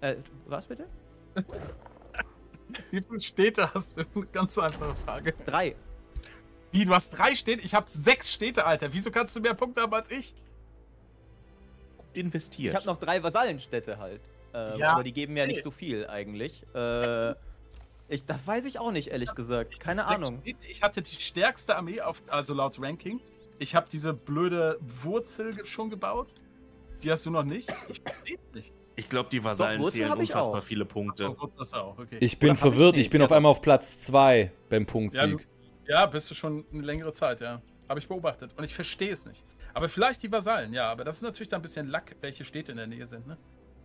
Äh, was bitte? Wie viel Städte hast du? Ganz einfache Frage. Drei. Wie, du hast drei Städte? Ich habe sechs Städte, Alter. Wieso kannst du mehr Punkte haben als ich? Investiert. Ich habe noch drei Vasallenstädte halt. Ähm, Ja, aber die geben ja okay. nicht so viel eigentlich. Äh, ich, das weiß ich auch nicht, ehrlich gesagt. Keine Ahnung. Ich hatte die stärkste Armee, auf, also laut Ranking. Ich habe diese blöde Wurzel schon gebaut. Die hast du noch nicht. Ich verstehe nicht. Ich glaube, die Vasallen Wurzel zählen ich unfassbar auch. viele Punkte. Oh, auch. Okay. Ich bin Oder ich verwirrt, ich, nicht? bin Ja, auf doch. einmal auf Platz 2 beim Ja, Punktsieg. du, ja, bist du schon eine längere Zeit, ja. Habe ich beobachtet. Und ich verstehe es nicht. Aber vielleicht die Vasallen, ja. Aber das ist natürlich dann ein bisschen Lack, welche Städte in der Nähe sind, ne?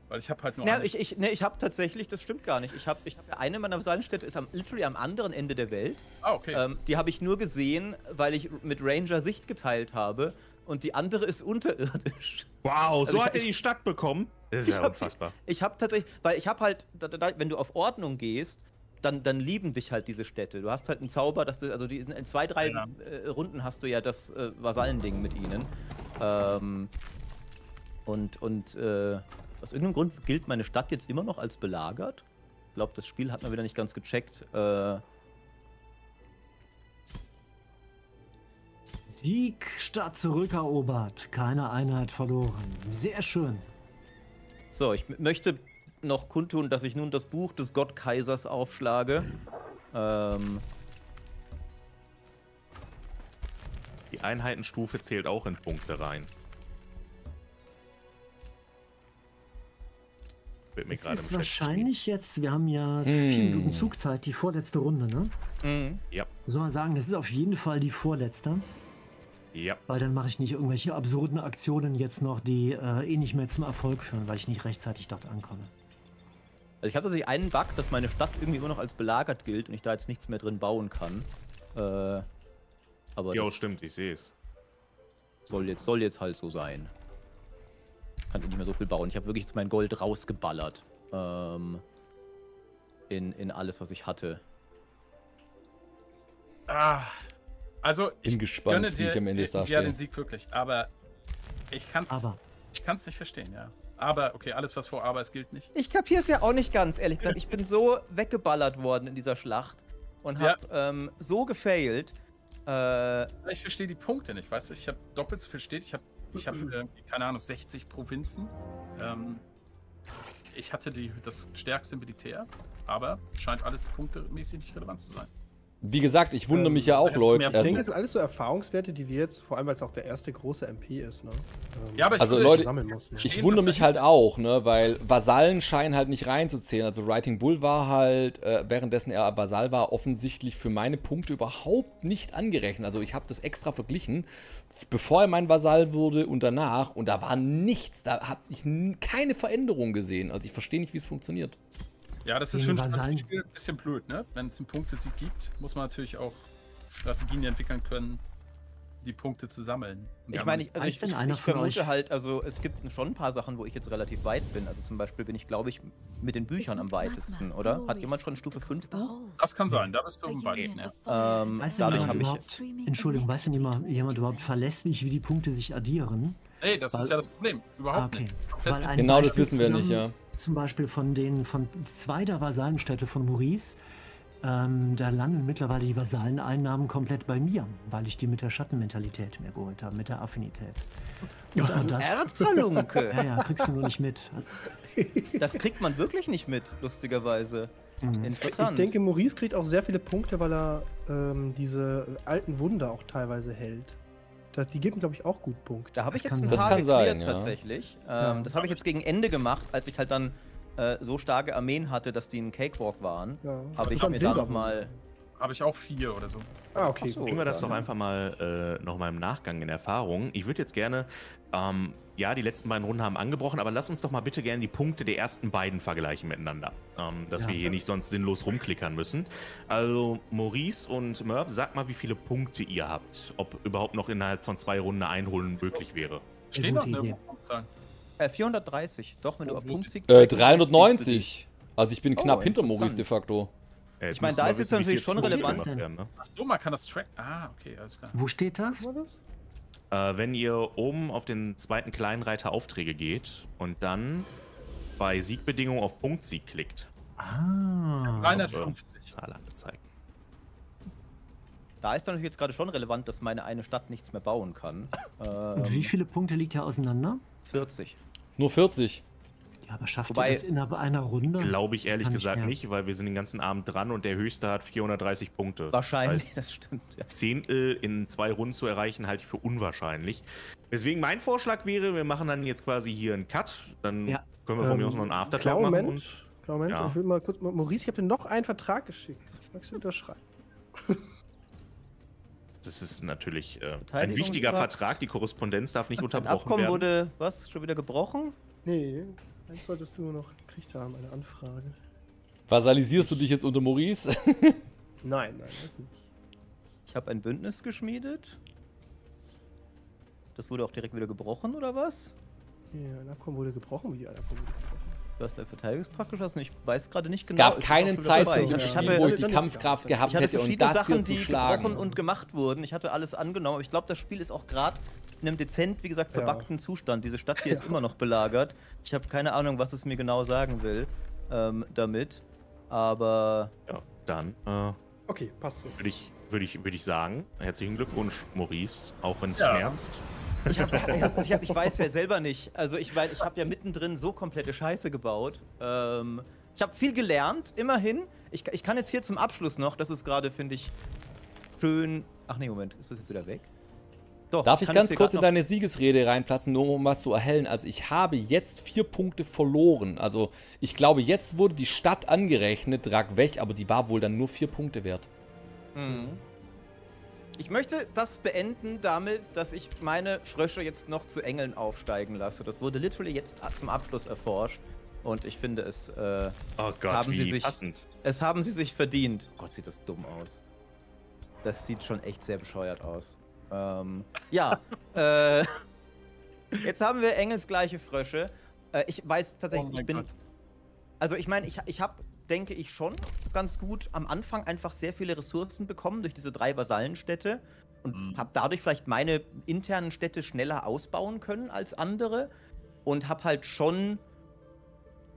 Weil ich habe halt nur Ja, eine. ich, ich, nee, ich habe tatsächlich, das stimmt gar nicht. Ich habe ich hab ja eine meiner Vasallenstädte ist am, literally am anderen Ende der Welt. ah, okay. Ähm, die habe ich nur gesehen, weil ich mit Ranger Sicht geteilt habe. Und die andere ist unterirdisch. Wow, so ich- hat er die Stadt bekommen. Das ist Ich ja hab unfassbar. Ich habe tatsächlich, weil ich habe halt, da, da, wenn du auf Ordnung gehst, dann, dann lieben dich halt diese Städte. Du hast halt einen Zauber, dass du, also die, in zwei, drei Ja. äh, Runden hast du ja das äh, Vasallending mit ihnen. Ähm, und und äh, aus irgendeinem Grund gilt meine Stadt jetzt immer noch als belagert. Ich glaube, das Spiel hat man wieder nicht ganz gecheckt. Äh, Sieg statt zurückerobert. Keine Einheit verloren. Sehr schön. So, ich möchte noch kundtun, dass ich nun das Buch des Gottkaisers aufschlage. Ähm, Die Einheitenstufe zählt auch in Punkte rein. Wird mir Es gerade ist wahrscheinlich jetzt, wir haben ja Hm. vier Minuten Zugzeit, die vorletzte Runde, ne? mhm. Soll man sagen, das ist auf jeden Fall die vorletzte. Ja. weil dann mache ich nicht irgendwelche absurden Aktionen jetzt noch, die äh, eh nicht mehr zum Erfolg führen, weil ich nicht rechtzeitig dort ankomme. Also ich habe tatsächlich einen Bug, dass meine Stadt irgendwie immer noch als belagert gilt und ich da jetzt nichts mehr drin bauen kann. Äh, aber Jo, das stimmt, ich sehe es. Soll, jetzt, soll jetzt halt so sein. Kann ich nicht mehr so viel bauen. Ich habe wirklich jetzt mein Gold rausgeballert. Ähm, in, in alles, was ich hatte. ah, also, ich Bin gespannt, gönne wie dir ich am Ende ja, den Sieg wirklich. Aber ich kann es Aber ich kann's nicht verstehen, ja. Aber, okay, alles, was vor Aber ist, gilt nicht. Ich kapiere es ja auch nicht ganz, ehrlich gesagt. Ich bin so weggeballert worden in dieser Schlacht und Ja. habe ähm, so gefailt. Äh, Ich verstehe die Punkte nicht, weißt du? Ich habe doppelt so viel steht. Ich habe, ich hab, irgendwie, keine Ahnung, 60 Provinzen. Ähm, ich hatte die, das stärkste Militär, aber scheint alles punktemäßig nicht relevant zu sein. Wie gesagt, ich wundere Ähm, mich ja auch, Leute. mehr Ich denke, Also, es sind alles so Erfahrungswerte, die wir jetzt, vor allem weil es auch der erste große MP ist, ne? Ähm, Ja, aber ich Also, Leute, sammeln muss. Ne? ich wundere mich halt auch, ne, weil Vasallen scheinen halt nicht reinzuzählen. Also Writing Bull war halt, äh, währenddessen er Vasall war, offensichtlich für meine Punkte überhaupt nicht angerechnet. Also ich habe das extra verglichen, bevor er mein Vasall wurde und danach. Und da war nichts, da habe ich keine Veränderung gesehen. Also ich verstehe nicht, wie es funktioniert. Ja, das ist für ein. Strategiespiel ein bisschen blöd, ne? Wenn es einen Punktesieg gibt, muss man natürlich auch Strategien entwickeln können, die Punkte zu sammeln. Und Ich meine, ich, also ich, ich, ich vermute euch- halt, also es gibt schon ein paar Sachen, wo ich jetzt relativ weit bin. Also zum Beispiel bin ich, glaube ich, mit den Büchern am weitesten, oder? Hat jemand schon Stufe 5 Buch? das kann sein, da bist du am weitesten. Ja. Ähm, Weiß denn dadurch jemand habe ich. überhaupt, Entschuldigung, weiß denn jemand, jemand überhaupt verlässlich, wie die Punkte sich addieren? Nee, das Weil- ist ja das Problem. Überhaupt Ah, okay. nicht. Genau das wissen wir nicht, ja. Zum Beispiel von den von zwei der Vasallenstädte von Maurice. Ähm, da landen mittlerweile die Vasalleneinnahmen komplett bei mir, weil ich die mit der Schattenmentalität mir geholt habe, mit der Affinität. Und das, Erzhalunke! (laughs) ja, ja, kriegst du nur nicht mit. Also, Das kriegt man wirklich nicht mit, lustigerweise. mh. Interessant. Ich denke, Maurice kriegt auch sehr viele Punkte, weil er ähm, diese alten Wunder auch teilweise hält. Da, die geben, glaube ich, auch gut Punkte. Da habe ich Das jetzt kann ein sein. Das paar sein, geklärt ja. tatsächlich. Ähm, Ja. Das habe ich jetzt gegen Ende gemacht, als ich halt dann äh, so starke Armeen hatte, dass die ein Cakewalk waren. Ja. Habe ich mir da nochmal. Habe ich auch vier oder so. Ah, okay. So. gut. Bringen wir das dann- doch einfach mal äh, nochmal im Nachgang in Erfahrung. Ich würde jetzt gerne, ähm, ja, die letzten beiden Runden haben angebrochen, aber lass uns doch mal bitte gerne die Punkte der ersten beiden vergleichen miteinander. Ähm, dass Ja. wir hier nicht sonst sinnlos rumklickern müssen. Also, Maurice und Merb, sag mal, wie viele Punkte ihr habt. Ob überhaupt noch innerhalb von zwei Runden einholen möglich wäre. Stehen noch Punktzahl. Äh, 430. Doch, wenn du Oh, auf wo Punkt sind- Äh, siehst du die. 390. Also ich bin Oh, knapp hinter. Maurice de facto. Ja, jetzt Ich meine, da ist jetzt natürlich schon relevant. werden, ne? Ach so, man kann das tracken. Ah, okay, alles klar. Wo steht das? Was war das? Äh, wenn ihr oben auf den zweiten kleinen Reiter Aufträge geht und dann bei Siegbedingungen auf Punktsieg klickt, Ah. 350. Zahl angezeigt. Da ist natürlich jetzt gerade schon relevant, dass meine eine Stadt nichts mehr bauen kann. Und Ähm, wie viele Punkte liegt ja auseinander? 40. Nur 40. Ja, aber schafft Wobei- ihr das innerhalb einer Runde? Glaube ich Das ehrlich gesagt mehr. nicht, weil wir sind den ganzen Abend dran und der höchste hat 430 Punkte. Wahrscheinlich, Das heißt, das stimmt. Ja. Zehntel in zwei Runden zu erreichen, halte ich für unwahrscheinlich. Deswegen mein Vorschlag wäre, wir machen dann jetzt quasi hier einen Cut. Dann Ja. können wir von mir Ähm, aus noch einen Aftertalk machen. Moment. Und Klar, Moment. Ja. Ich will mal kurz. Maurice, ich habe dir noch einen Vertrag geschickt. Magst du unterschreiben? (laughs) das ist natürlich äh, ein wichtiger Vertrag. Die Korrespondenz darf nicht unterbrochen Abkommen werden. wurde, was, schon wieder gebrochen? Nee, eins solltest du noch gekriegt haben, eine Anfrage. Vasalisierst du dich jetzt unter Maurice? (laughs) Nein, nein, das nicht. Ich habe ein Bündnis geschmiedet. Das wurde auch direkt wieder gebrochen, oder was? Ja, ein Abkommen wurde gebrochen. Wie ein Abkommen wurde gebrochen? Du hast ein Verteidigungspakt geschlossen. Ich weiß gerade nicht Es genau. gab ist auch keinen. Zeitpunkt im Ich Ja, Spiel, wo ich die es Kampfkraft gehabt ich hatte hätte, um verschiedene das hier Sachen, zu die schlagen. gebrochen und gemacht wurden. Ich hatte alles angenommen. Aber ich glaube, das Spiel ist auch gerade in einem dezent, wie gesagt, Ja. verbackten Zustand. Diese Stadt hier (laughs) ist immer noch belagert. Ich habe keine Ahnung, was es mir genau sagen will ähm, damit. Aber Ja, dann äh, Okay, passt so. würde ich, würd ich, würd ich sagen, herzlichen Glückwunsch, Maurice, auch wenn es Ja. schmerzt. Ich, hab, ich, hab, ich, hab, ich weiß ja selber nicht. Also ich weiß, ich habe ja mittendrin so komplette Scheiße gebaut. Ähm, ich habe viel gelernt, immerhin. Ich, ich kann jetzt hier zum Abschluss noch, das ist gerade, finde ich, schön. Ach nee, Moment, ist das jetzt wieder weg? Doch, Darf ich ganz kurz in deine Siegesrede reinplatzen, nur um was zu erhellen? Also ich habe jetzt vier Punkte verloren. Also ich glaube, jetzt wurde die Stadt angerechnet, Drag weg, aber die war wohl dann nur vier Punkte wert. Mhm. Ich möchte das beenden damit, dass ich meine Frösche jetzt noch zu Engeln aufsteigen lasse. Das wurde literally jetzt zum Abschluss erforscht. Und ich finde es, äh, Oh Gott, Haben wie Sie sich- passend. es haben sie sich verdient. Oh Gott, sieht das dumm aus. Das sieht schon echt sehr bescheuert aus. Ähm, ja, (laughs) äh, jetzt haben wir engelsgleiche Frösche. Äh, ich weiß tatsächlich, Oh ich bin. Gott. Also ich meine, ich, ich habe, denke ich, schon ganz gut am Anfang einfach sehr viele Ressourcen bekommen durch diese drei Vasallenstädte und Mhm. habe dadurch vielleicht meine internen Städte schneller ausbauen können als andere und habe halt schon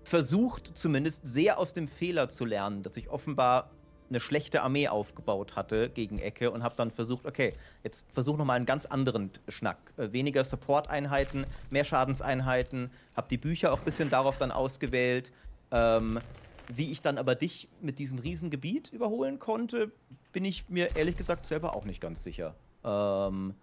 versucht, zumindest sehr aus dem Fehler zu lernen, dass ich offenbar eine schlechte Armee aufgebaut hatte gegen Ecke und habe dann versucht, okay, jetzt versuch noch mal einen ganz anderen Schnack. Äh, weniger Support-Einheiten, mehr Schadenseinheiten, habe die Bücher auch ein bisschen darauf dann ausgewählt. Ähm, wie ich dann aber dich mit diesem Riesengebiet überholen konnte, bin ich mir ehrlich gesagt selber auch nicht ganz sicher. Ähm,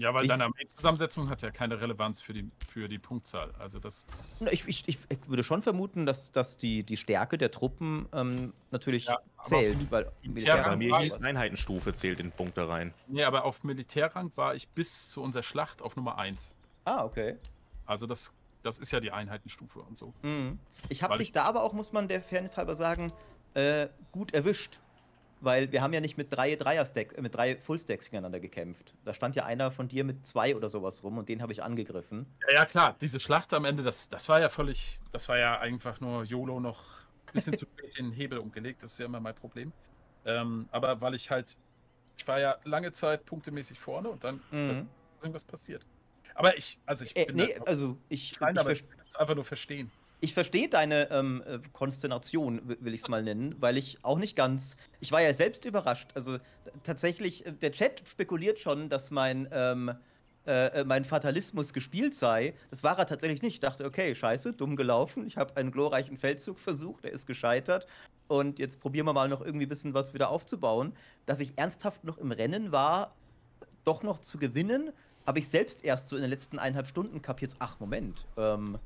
Ja, weil Ich- deine Armeezusammensetzung hat ja keine Relevanz für die, für die Punktzahl. Also das Ich, ich, ich, würde schon vermuten, dass, dass die, die Stärke der Truppen ähm, natürlich Ja, zählt, weil Militärrang Bei mir hieß. Einheitenstufe zählt in Punkte rein. Nee, aber auf Militärrang war ich bis zu unserer Schlacht auf Nummer 1. Ah, okay. Also das, das ist ja die Einheitenstufe und so. Mhm. Ich habe dich ich- da aber auch, muss man der Fairness halber sagen, äh, gut erwischt. weil wir haben ja nicht mit drei Dreier-Stacks, äh, mit drei Full-Stacks gegeneinander gekämpft. Da stand ja einer von dir mit zwei oder sowas rum und den habe ich angegriffen. Ja, ja, klar, diese Schlacht am Ende, das, das war ja völlig, das war ja einfach nur YOLO noch ein bisschen zu spät den Hebel umgelegt. Das ist ja immer mein Problem. Ähm, aber weil ich halt, ich war ja lange Zeit punktemäßig vorne und dann Mhm. ist irgendwas passiert. Aber ich, also ich Äh, bin nee, also ich, ich, aber ich verstehe. kann es einfach nur verstehen. Ich verstehe deine ähm, äh, Konsternation, wi- will ich es mal nennen, weil ich auch nicht ganz. Ich war ja selbst überrascht. Also t- tatsächlich, äh, der Chat spekuliert schon, dass mein, ähm, äh, äh, mein Fatalismus gespielt sei. Das war er tatsächlich nicht. Ich dachte, okay, scheiße, dumm gelaufen. Ich habe einen glorreichen Feldzug versucht, der ist gescheitert. Und jetzt probieren wir mal noch irgendwie ein bisschen was wieder aufzubauen. Dass ich ernsthaft noch im Rennen war, doch noch zu gewinnen, habe ich selbst erst so in den letzten eineinhalb Stunden kapiert, ach Moment, ähm,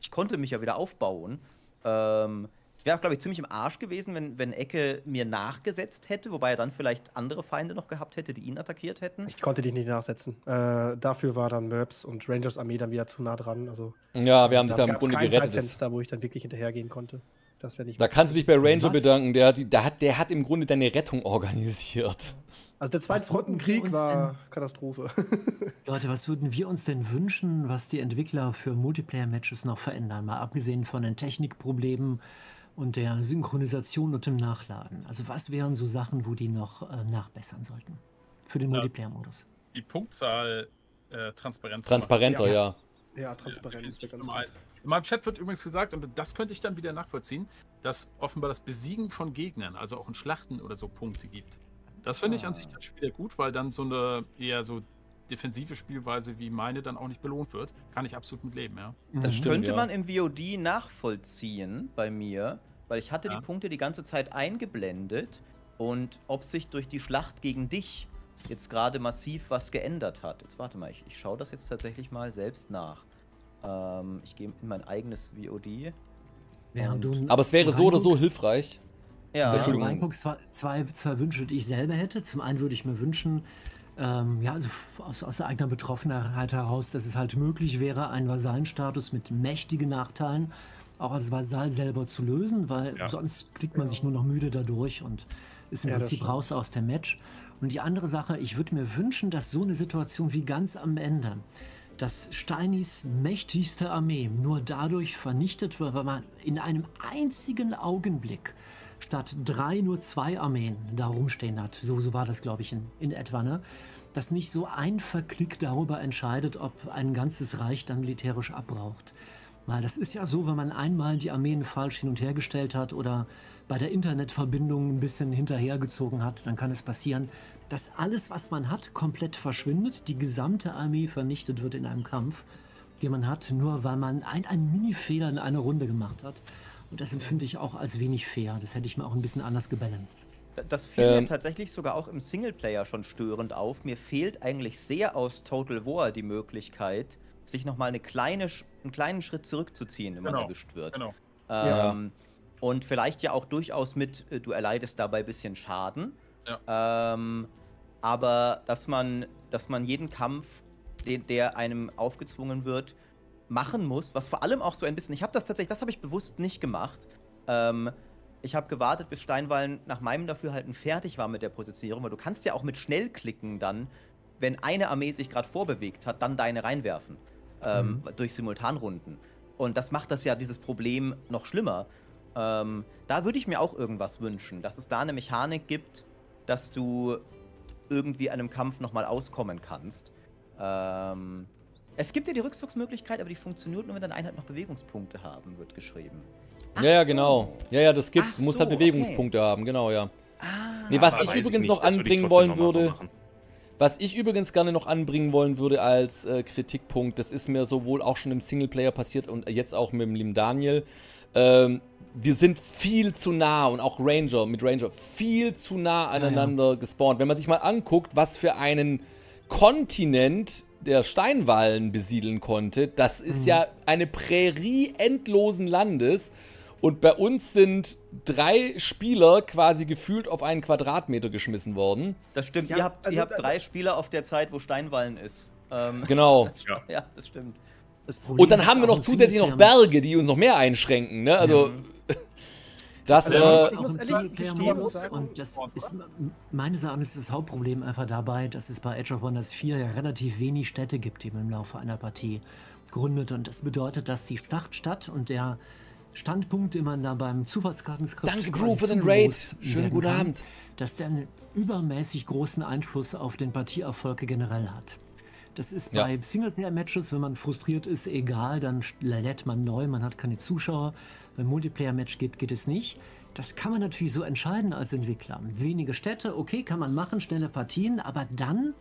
ich konnte mich ja wieder aufbauen. Ähm, ich wäre, glaube ich, ziemlich im Arsch gewesen, wenn, wenn Ecke mir nachgesetzt hätte, wobei er dann vielleicht andere Feinde noch gehabt hätte, die ihn attackiert hätten. Ich konnte dich nicht nachsetzen. Äh, dafür war dann Merps und Rangers Armee dann wieder zu nah dran. Also Ja, wir haben dich da im Grunde gerettet. Zeitfenster, wo ich dann wirklich hinterhergehen konnte. Das wäre nicht. da kannst du dich bei Ranger Was? bedanken. Der hat, die- der, hat, der hat im Grunde deine Rettung organisiert. also der zweite uns war Katastrophe. (laughs) Leute, was würden wir uns denn wünschen, was die Entwickler für Multiplayer-Matches noch verändern? Mal abgesehen von den Technikproblemen und der Synchronisation und dem Nachladen. Also was wären so Sachen, wo die noch äh, nachbessern sollten? Für den Ja. Multiplayer-Modus. Die Punktzahl äh, Transparenz. Transparenter, Ja. ja. ja, Das Transparenz In meinem Chat wird übrigens gesagt, und das könnte ich dann wieder nachvollziehen, dass offenbar das Besiegen von Gegnern, also auch in Schlachten oder so, Punkte gibt. Das finde ich an sich dann schon wieder gut, weil dann so eine eher so defensive Spielweise wie meine dann auch nicht belohnt wird. Kann ich absolut mit leben, ja. Das Mhm. Stimmt, könnte ja. man im VOD nachvollziehen bei mir, weil ich hatte Ja. die Punkte die ganze Zeit eingeblendet und ob sich durch die Schlacht gegen dich jetzt gerade massiv was geändert hat. Jetzt warte mal, ich, ich schaue das jetzt tatsächlich mal selbst nach. Ähm, ich gehe in mein eigenes VOD. Während du Aber es wäre so oder so hilfreich. Ja, Ja, du Entschuldigung. reinguckst, zwei, zwei, zwei Wünsche, die ich selber hätte. Zum einen würde ich mir wünschen, ähm, ja, also aus, aus der eigenen Betroffenheit heraus, dass es halt möglich wäre, einen Vasallenstatus mit mächtigen Nachteilen auch als Vasall selber zu lösen, weil Ja. sonst klickt man sich nur noch müde dadurch und ist im Ja, Prinzip raus aus dem Match. Und die andere Sache, ich würde mir wünschen, dass so eine Situation wie ganz am Ende, dass Steinis mächtigste Armee nur dadurch vernichtet wird, weil man in einem einzigen Augenblick statt drei nur zwei Armeen da rumstehen hat. So, so war das, glaube ich, in, in etwa, ne? Dass nicht so ein Verklick darüber entscheidet, ob ein ganzes Reich dann militärisch abbraucht. Weil das ist ja so, wenn man einmal die Armeen falsch hin und her gestellt hat oder bei der Internetverbindung ein bisschen hinterhergezogen hat, dann kann es passieren, dass alles, was man hat, komplett verschwindet, die gesamte Armee vernichtet wird in einem Kampf, den man hat, nur weil man ein, einen Mini-Fehler in einer Runde gemacht hat. Und das empfinde ich auch als wenig fair. Das hätte ich mir auch ein bisschen anders gebalanced. Da- Das fiel Ähm. mir tatsächlich sogar auch im Singleplayer schon störend auf. Mir fehlt eigentlich sehr aus Total War die Möglichkeit, sich nochmal eine kleine, einen kleinen Schritt zurückzuziehen, wenn man Genau, erwischt wird. Genau. Ja. Ähm, Und vielleicht ja auch durchaus mit, äh, du erleidest dabei ein bisschen Schaden. Ähm, aber dass man, dass man jeden Kampf, den, der einem aufgezwungen wird, machen muss, was vor allem auch so ein bisschen, ich habe das tatsächlich, das habe ich bewusst nicht gemacht. Ähm, ich habe gewartet, bis Steinwallen nach meinem Dafürhalten fertig war mit der Positionierung, weil du kannst ja auch mit Schnellklicken dann, wenn eine Armee sich gerade vorbewegt hat, dann deine reinwerfen. Ähm, Durch Simultanrunden. Und das macht das ja dieses Problem noch schlimmer. Ähm, da würde ich mir auch irgendwas wünschen, dass es da eine Mechanik gibt, dass du irgendwie einem Kampf nochmal auskommen kannst. Ähm, es gibt ja die Rückzugsmöglichkeit, aber die funktioniert nur, wenn deine Einheit noch Bewegungspunkte haben, wird geschrieben. Ach ja, ja, so. genau. Ja, ja, das gibt's. Ach Du musst so, halt Bewegungspunkte haben, genau, ja. Ah, Nee, was Aber ich übrigens nicht, noch ich anbringen wollen so würde, machen. was ich übrigens gerne noch anbringen wollen würde als äh, Kritikpunkt, das ist mir sowohl auch schon im Singleplayer passiert und jetzt auch mit dem lieben Daniel. Ähm, wir sind viel zu nah und auch Ranger mit Ranger viel zu nah aneinander gespawnt. Wenn man sich mal anguckt, was für einen Kontinent der Steinwallen besiedeln konnte, das ist ja eine Prärie endlosen Landes. Und bei uns sind drei Spieler quasi gefühlt auf einen Quadratmeter geschmissen worden. das stimmt. Ja, ihr habt, also ihr habt drei Spieler auf der Zeit, wo Steinwallen ist. Ähm, Genau. (laughs) Ja. ja, das stimmt. Das Problem Und dann haben wir noch zusätzlich noch Berge, die uns noch mehr einschränken. Ne? Also, (laughs) Das, Also, äh, muss gestehen und das ist m- meines Erachtens das Hauptproblem einfach dabei, dass es bei Age of Wonders 4 ja relativ wenig Städte gibt, die man im Laufe einer Partie gründet und das bedeutet, dass die Startstadt und der Standpunkt, den man da beim Zufallskartenskript Danke, Crew, für den Raid. Schönen guten kann, Abend. dass der einen übermäßig großen Einfluss auf den Partieerfolg generell hat. Das ist Ja. bei Singleplayer-Matches, wenn man frustriert ist, egal, dann lädt man neu, man hat keine Zuschauer. Beim Multiplayer-Match geht, geht es nicht. Das kann man natürlich so entscheiden als Entwickler. Wenige Städte, okay, kann man machen, schnelle Partien, aber dann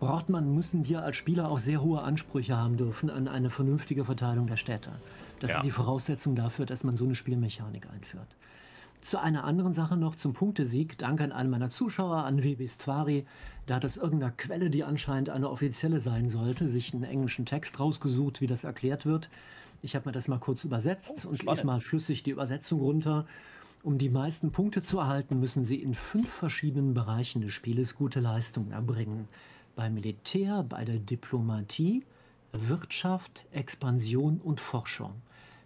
braucht man, müssen wir als Spieler auch sehr hohe Ansprüche haben dürfen an eine vernünftige Verteilung der Städte. Das Ja. ist die Voraussetzung dafür, dass man so eine Spielmechanik einführt. Zu einer anderen Sache noch zum Punktesieg. Danke an einen meiner Zuschauer, an WB Stvari. Da hat aus irgendeiner Quelle, die anscheinend eine offizielle sein sollte, sich einen englischen Text rausgesucht, wie das erklärt wird. Ich habe mir das mal kurz übersetzt und lese mal flüssig die Übersetzung runter. Um die meisten Punkte zu erhalten, müssen sie in fünf verschiedenen Bereichen des Spieles gute Leistungen erbringen. Beim Militär, bei der Diplomatie, Wirtschaft, Expansion und Forschung.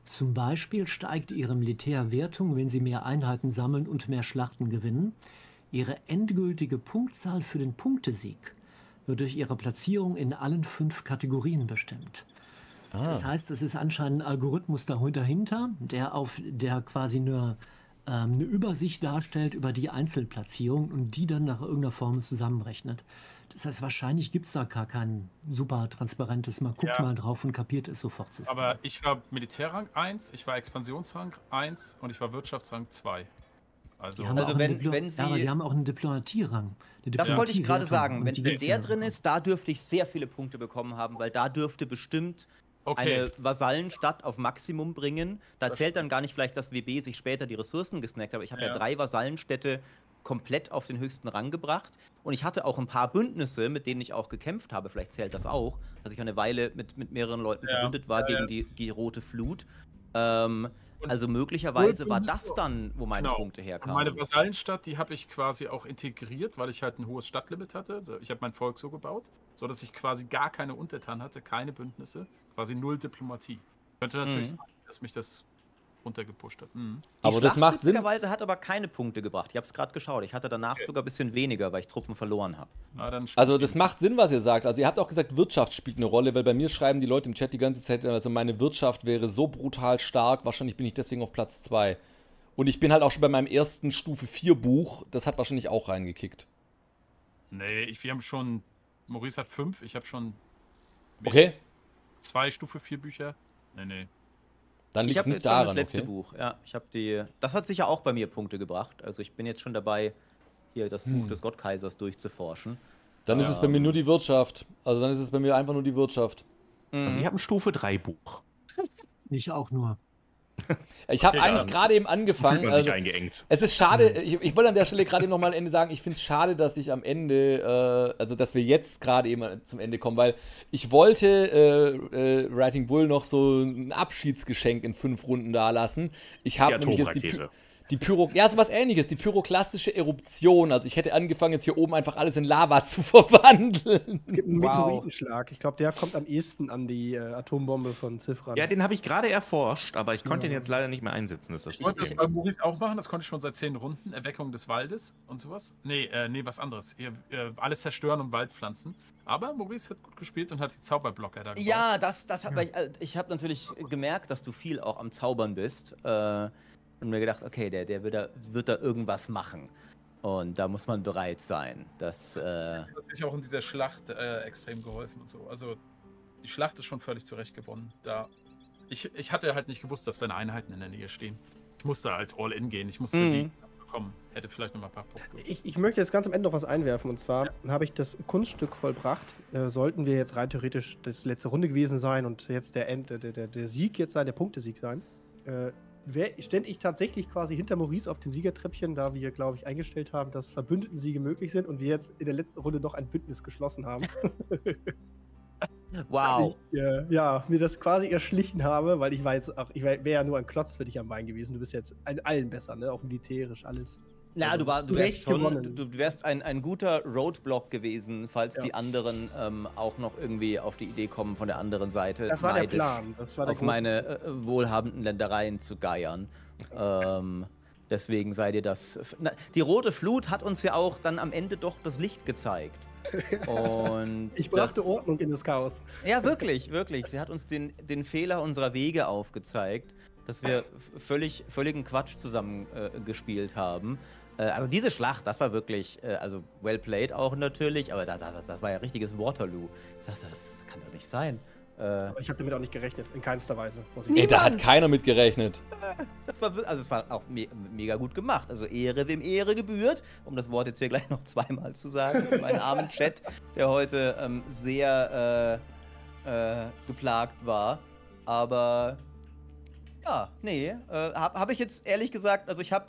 Zum Beispiel steigt ihre Militärwertung, wenn sie mehr Einheiten sammeln und mehr Schlachten gewinnen. Ihre endgültige Punktzahl für den Punktesieg wird durch ihre Platzierung in allen fünf Kategorien bestimmt. Das heißt, es ist anscheinend ein Algorithmus dahin- dahinter, der auf der quasi nur ähm, eine Übersicht darstellt über die Einzelplatzierung und die dann nach irgendeiner Formel zusammenrechnet. Das heißt, wahrscheinlich gibt es da gar kein super transparentes, man guckt Ja. mal drauf und kapiert es sofort. System. Aber ich war Militärrang 1, ich war Expansionsrang 1 und ich war Wirtschaftsrang 2. Also, Die haben Also wenn- wenn ja, aber Sie- die haben auch einen Diplomatierang. Eine Das wollte ich gerade sagen. Wenn, wenn der drin ist, da dürfte ich sehr viele Punkte bekommen haben, weil da dürfte bestimmt okay. eine Vasallenstadt auf Maximum bringen. Da Das zählt dann gar nicht vielleicht, dass WB sich später die Ressourcen gesnackt hat, aber ich habe ja. Ja. drei Vasallenstädte komplett auf den höchsten Rang gebracht. Und ich hatte auch ein paar Bündnisse, mit denen ich auch gekämpft habe. Vielleicht zählt das auch, dass ich eine Weile mit, mit mehreren Leuten Ja, verbündet war ja, gegen ja. die, die Rote Flut. Ähm, also möglicherweise war das dann, wo meine Genau. Punkte Und herkamen. meine Vasallenstadt, die habe ich quasi auch integriert, weil ich halt ein hohes Stadtlimit hatte. Ich habe mein Volk so gebaut, so dass ich quasi gar keine Untertanen hatte, keine Bündnisse, quasi null Diplomatie. Könnte natürlich Mhm. sein, dass mich das runtergepusht hat. Mhm. Die Aber das Schlacht macht Sinn. hat aber keine Punkte gebracht. Ich habe es gerade geschaut. Ich hatte danach sogar ein bisschen weniger, weil ich Truppen verloren habe. Na, dann stimmt Also das macht Sinn, was ihr sagt. Also ihr habt auch gesagt, Wirtschaft spielt eine Rolle, weil bei mir schreiben die Leute im Chat die ganze Zeit, also meine Wirtschaft wäre so brutal stark, wahrscheinlich bin ich deswegen auf Platz 2. Und ich bin halt auch schon bei meinem ersten Stufe 4 Buch, das hat wahrscheinlich auch reingekickt. Nee, ich, wir haben schon. Maurice hat fünf, ich habe schon Okay? zwei Stufe 4 Bücher. Nee, nee. Dann Ich liegt es habe nicht schon das daran, letzte okay? Buch. Ja, ich habe die. Das hat sicher auch bei mir Punkte gebracht. Also ich bin jetzt schon dabei, hier das Buch Hm. des Gottkaisers durchzuforschen. Dann ist es bei mir nur die Wirtschaft. Also dann ist es bei mir einfach nur die Wirtschaft. Also ich habe ein Stufe 3 Buch. (laughs) Ich auch nur. (laughs) Ich habe Okay, eigentlich gerade eben Fühlt angefangen. man sich Also, eingeengt. es ist schade, ich, ich wollte an der Stelle gerade eben nochmal am Ende sagen, ich finde es schade, dass ich am Ende, äh, also dass wir jetzt gerade eben zum Ende kommen, weil ich wollte äh, äh, Writing Bull noch so ein Abschiedsgeschenk in fünf Runden da lassen. Ich habe nämlich jetzt die, Atomrakete. Die Pyro, ja, sowas ähnliches, die pyroklastische Eruption. Also ich hätte angefangen, jetzt hier oben einfach alles in Lava (laughs) zu verwandeln. Es gibt einen Wow. Meteoritenschlag. Ich glaube, der kommt am ehesten an die äh, Atombombe von Zifran. Ja, den habe ich gerade erforscht, aber ich konnte ihn jetzt leider nicht mehr einsetzen. Das ist das Ich wollte das bei Maurice auch machen, das konnte ich schon seit zehn Runden. Erweckung des Waldes und sowas. Nee, äh, nee, was anderes. Ihr, äh, alles zerstören und Wald pflanzen. Aber Maurice hat gut gespielt und hat die Zauberblocker da gebaut. Ja, das, das hat, weil ich, äh, ich habe natürlich gemerkt, dass du viel auch am Zaubern bist. Äh, und mir gedacht, okay, der, der wird, da, wird da irgendwas machen. Und da muss man bereit sein. Das, äh, Das hat mich auch in dieser Schlacht äh, extrem geholfen und so. Also, die Schlacht ist schon völlig zurecht gewonnen. Da, ich, ich hatte halt nicht gewusst, dass deine Einheiten in der Nähe stehen. Ich musste halt all in gehen. Ich musste Mhm. die bekommen. Hätte vielleicht noch mal ein paar Punkte. Ich, ich möchte jetzt ganz am Ende noch was einwerfen. Und zwar habe ich das Kunststück vollbracht. Äh, sollten wir jetzt rein theoretisch das letzte Runde gewesen sein und jetzt der, End, der, der, der Sieg jetzt sein, der Punktesieg sein, äh, stände ich tatsächlich quasi hinter Maurice auf dem Siegertreppchen, da wir, glaube ich, eingestellt haben, dass Verbündetensiege möglich sind und wir jetzt in der letzten Runde noch ein Bündnis geschlossen haben. (laughs) wow. Ich, äh, ja, mir das quasi erschlichen habe, weil ich war jetzt auch, ich wäre ja nur ein Klotz für dich am Bein gewesen. Du bist jetzt in allen besser, ne? Auch militärisch, alles. Ja, Also, du, war, du wärst schon, du, du wärst ein, ein guter Roadblock gewesen, falls Ja. die anderen ähm, auch noch irgendwie auf die Idee kommen, von der anderen Seite Das war der Plan. Das war der auf meine äh, wohlhabenden Ländereien zu geiern. ähm, Deswegen sei dir das. Na, die rote Flut hat uns ja auch dann am Ende doch das Licht gezeigt. (laughs) Und Ich brachte das, Ordnung in das Chaos. Ja, wirklich, wirklich. Sie hat uns den, den Fehler unserer Wege aufgezeigt, dass wir völlig, völligen Quatsch zusammen äh, haben. Äh, also diese Schlacht, das war wirklich, äh, also well played auch natürlich, aber das, das, das war ja richtiges Waterloo. Ich dachte, das, das kann doch nicht sein. Äh, Aber ich habe damit auch nicht gerechnet, in keinster Weise. Muss ich Ey, da hat keiner mit gerechnet. das war, also es war auch me mega gut gemacht. Also Ehre wem Ehre gebührt, um das Wort jetzt hier gleich noch (laughs) zweimal zu sagen für meinen armen (laughs) Chat, der heute ähm, sehr äh, äh, geplagt war. Aber ja, nee, äh, habe hab ich jetzt ehrlich gesagt, also ich habe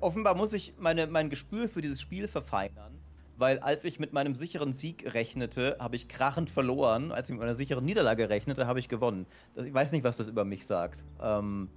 offenbar muss ich meine, mein Gespür für dieses Spiel verfeinern. Weil als ich mit meinem sicheren Sieg rechnete, habe ich krachend verloren. Als ich mit meiner sicheren Niederlage rechnete, habe ich gewonnen. Das, ich weiß nicht, was das über mich sagt. Ähm,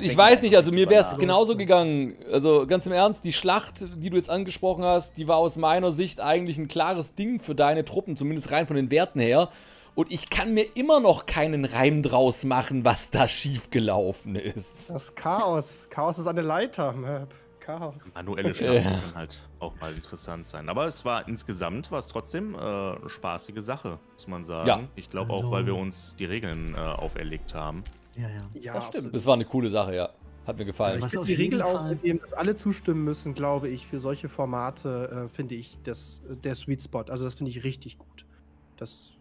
Ich weiß nicht, also mir wäre es genauso gegangen. Also ganz im Ernst, die Schlacht, die du jetzt angesprochen hast, die war aus meiner Sicht eigentlich ein klares Ding für deine Truppen, zumindest rein von den Werten her. Und ich kann mir immer noch keinen Reim draus machen, was da schiefgelaufen ist. Das Chaos. Chaos ist eine Leiter, Möb. Chaos. Manuelle Schlachten können halt auch mal interessant sein. Aber es war insgesamt war es trotzdem äh, eine spaßige Sache, muss man sagen. Ja. Ich glaube Also- auch, weil wir uns die Regeln äh, auferlegt haben. Ja, ja. Ja, Das stimmt. absolut. Das war eine coole Sache, ja. Hat mir gefallen. Also Ich die Regel auch, mit dem dass alle zustimmen müssen, glaube ich, für solche Formate, äh, finde ich das, der Sweet Spot. Also das finde ich richtig gut. Das, ja.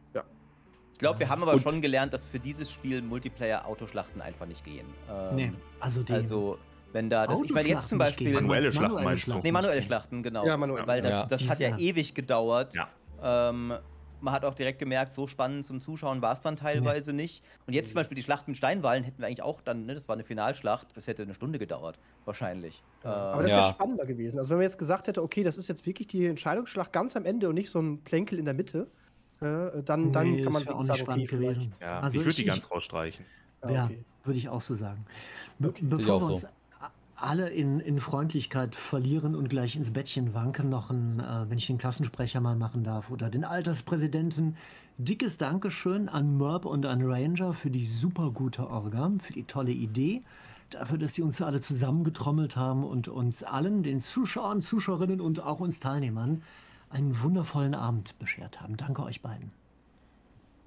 Glaube, wir haben aber Und- schon gelernt, dass für dieses Spiel Multiplayer-Autoschlachten einfach nicht gehen. Ähm, Nee, also die Also, wenn da. Das, ich meine, jetzt zum Beispiel. Manuelle Schlachten meinst du? Nee, manuelle Schlachten, genau. Ja, manuell. Weil das, Ja. das hat ja ewig gedauert. Ja. Ähm, man hat auch direkt gemerkt, so spannend zum Zuschauen war es dann teilweise nicht. Und jetzt zum Beispiel die Schlacht mit Steinwallen hätten wir eigentlich auch dann, ne, das war eine Finalschlacht, das hätte eine Stunde gedauert, wahrscheinlich. Aber Ähm, das Ja. wäre spannender gewesen. Also wenn man jetzt gesagt hätte, okay, das ist jetzt wirklich die Entscheidungsschlacht ganz am Ende und nicht so ein Plänkel in der Mitte, äh, dann, dann Nee, kann man das wär auch wirklich nicht sagen, spannend okay, vielleicht. gewesen. Ja, Also ich würde die ganz ich- rausstreichen. Ja, Ja, okay. würde ich auch so sagen. Be Okay. Bevor wir so. uns a- alle in, in Freundlichkeit verlieren und gleich ins Bettchen wanken, noch ein, äh, wenn ich den Klassensprecher mal machen darf, oder den Alterspräsidenten. Dickes Dankeschön an Merb und an Ranger für die super gute Orga, für die tolle Idee, dafür, dass sie uns alle zusammengetrommelt haben und uns allen, den Zuschauern, Zuschauerinnen und auch uns Teilnehmern, einen wundervollen Abend beschert haben. Danke euch beiden.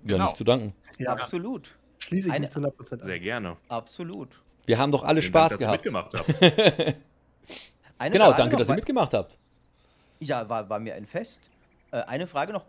Ja, Genau. nicht zu danken. Ja, Absolut. schließe ich Eine- mich zu 100% an. Sehr gerne. Absolut. Wir haben doch alle Vielen Spaß Dank, gehabt. dass ihr mitgemacht habt. (laughs) Eine Genau, Frage danke, noch, dass ihr mitgemacht habt. Ja, war, war mir ein Fest. Äh, eine Frage noch: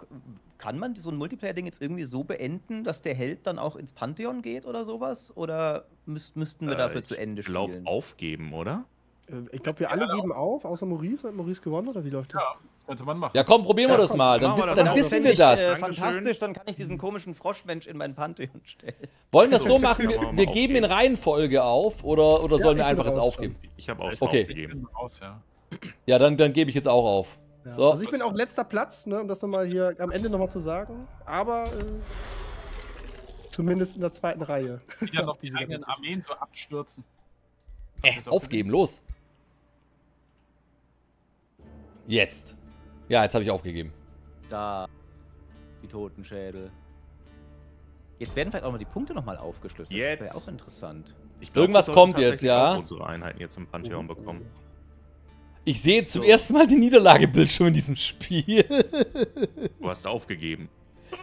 Kann man so ein Multiplayer-Ding jetzt irgendwie so beenden, dass der Held dann auch ins Pantheon geht oder sowas? Oder müsst, müssten wir dafür Äh, zu Ende Ich glaube, spielen? aufgeben, oder? Äh, Ich glaube, wir alle geben auf, außer Maurice. Hat Maurice gewonnen oder wie läuft das? Ja, das könnte man machen. Ja, komm, probieren wir das komm, mal. Dann, das dann wissen wir ich, das. Äh, fantastisch, dann kann ich diesen komischen Froschmensch in mein Pantheon stellen. Wollen wir es so machen? Wir, wir geben in. Reihenfolge auf oder, oder Ja, sollen wir einfach es aufgeben? Ich habe auch schon Okay. Ich aufgegeben. ja. Dann, dann gebe ich jetzt auch auf. Ja. So. Also ich bin auch letzter Platz, ne, um das nochmal hier am Ende nochmal zu sagen. Aber äh, zumindest in der zweiten Reihe. Die dann noch die eigenen (laughs) Armeen so abstürzen. Äh, aufgeben, los. Jetzt. Ja, jetzt habe ich aufgegeben. Da. Die Totenschädel. Jetzt werden vielleicht auch mal die Punkte nochmal aufgeschlüsselt. Das wäre Jetzt. auch interessant. Ich Irgendwas kommt jetzt, ja? unsere Einheiten jetzt im Pantheon bekommen. Ich sehe zum So. ersten Mal den Niederlagebildschirm in diesem Spiel. (laughs) Du hast aufgegeben.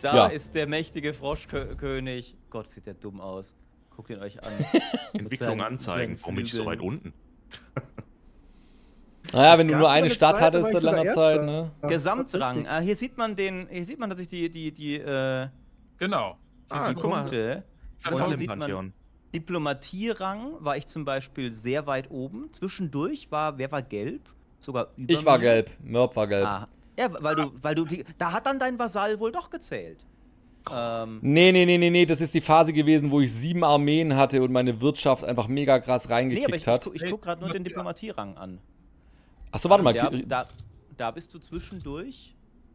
Da Ja. ist der mächtige Froschkönig. Gott, sieht der dumm aus. Guckt ihn euch an. (laughs) Entwicklung seinen- anzeigen. seinen Warum bin ich so weit unten? Naja, wenn du nur eine Stadt Zeit, hattest ich seit langer. Zeit, ne? Ja, Gesamtrang. Ah, hier sieht man den. Hier sieht man tatsächlich die, die, die, äh, Genau. Ah, die guck mal. Und hier sieht man, Pantheon. Diplomatierang war ich zum Beispiel sehr weit oben. Zwischendurch war, wer war gelb? Sogar über Ich war mir. gelb. Mörb war gelb. Ah. Ja, weil du, weil du, da hat dann dein Vasall wohl doch gezählt. Ähm, Nee, nee, nee, nee, nee, das ist die Phase gewesen, wo ich sieben Armeen hatte und meine Wirtschaft einfach mega krass nee, aber reingekickt ich, ich, hat. gu- ich guck gerade nur den Diplomatierang an. Achso, warte mal. Ja, da, da bist du zwischendurch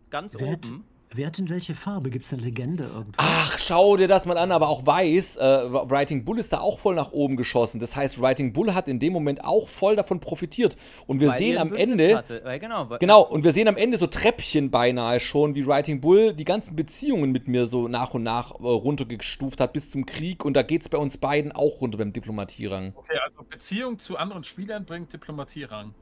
ganz Wer hat- oben. Wer hat denn welche Farbe? Gibt es eine Legende irgendwo? Ach, schau dir das mal an, aber auch weiß, äh, Writing Bull ist da auch voll nach oben geschossen. Das heißt, Writing Bull hat in dem Moment auch voll davon profitiert. Und wir Weil sehen am Bündnis Ende, hatte. Äh, genau, weil- genau, und wir sehen am Ende so Treppchen beinahe schon, wie Writing Bull die ganzen Beziehungen mit mir so nach und nach äh, runtergestuft hat bis zum Krieg. Und da geht es bei uns beiden auch runter beim Diplomatierang. Okay, also Beziehung zu anderen Spielern bringt Diplomatierang.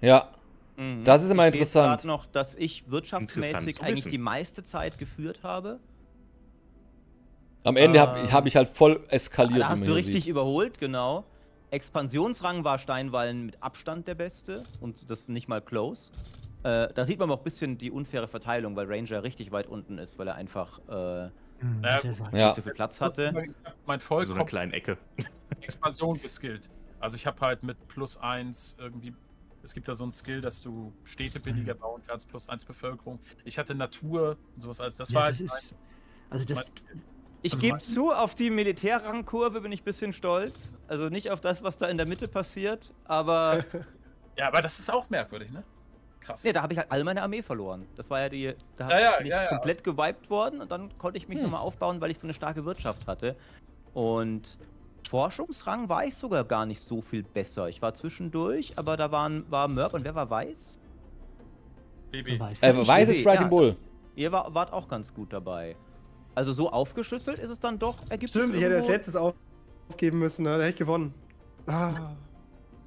Ja. Mhm. Das ist immer ich interessant. grad noch, dass ich wirtschaftsmäßig eigentlich wissen. die meiste Zeit geführt habe. Am Ende habe Ähm, hab ich halt voll eskaliert, da wie hast du richtig sieht. überholt, genau. Expansionsrang war Steinwallen mit Abstand der beste und das nicht mal close. Äh, da sieht man aber auch ein bisschen die unfaire Verteilung, weil Ranger richtig weit unten ist, weil er einfach äh, Hm, der sagt. Ja. nicht so viel Platz hatte. Ich hab mein In Volk so einer kleinen Ecke. Expansion geskillt. Also ich habe halt mit plus eins irgendwie. Es gibt da so einen Skill, dass du Städte billiger Mhm. bauen kannst, plus eins Bevölkerung. Ich hatte Natur und sowas alles. Das ja, war das halt ist. Also das. Ich Also gebe zu, auf die Militärrangkurve bin ich ein bisschen stolz. Also nicht auf das, was da in der Mitte passiert, aber (laughs) Ja, aber das ist auch merkwürdig, ne? Krass. nee, da habe ich halt all meine Armee verloren. Das war ja die, da Ja, ja, bin ich ja, ja, komplett gewiped worden und dann konnte ich mich Hm. nochmal aufbauen, weil ich so eine starke Wirtschaft hatte. Und Forschungsrang war ich sogar gar nicht so viel besser. Ich war zwischendurch, aber da waren, war Merc und wer war weiß? BB. Weiß Äh, weiß ist Ja. Writing Bull. Ihr war, wart auch ganz gut dabei. Also so aufgeschlüsselt ist es dann doch, ergibt es Stimmt, ich hätte als irgendwo- letztes auf- aufgeben müssen, ne? da hätte ich gewonnen. Ah.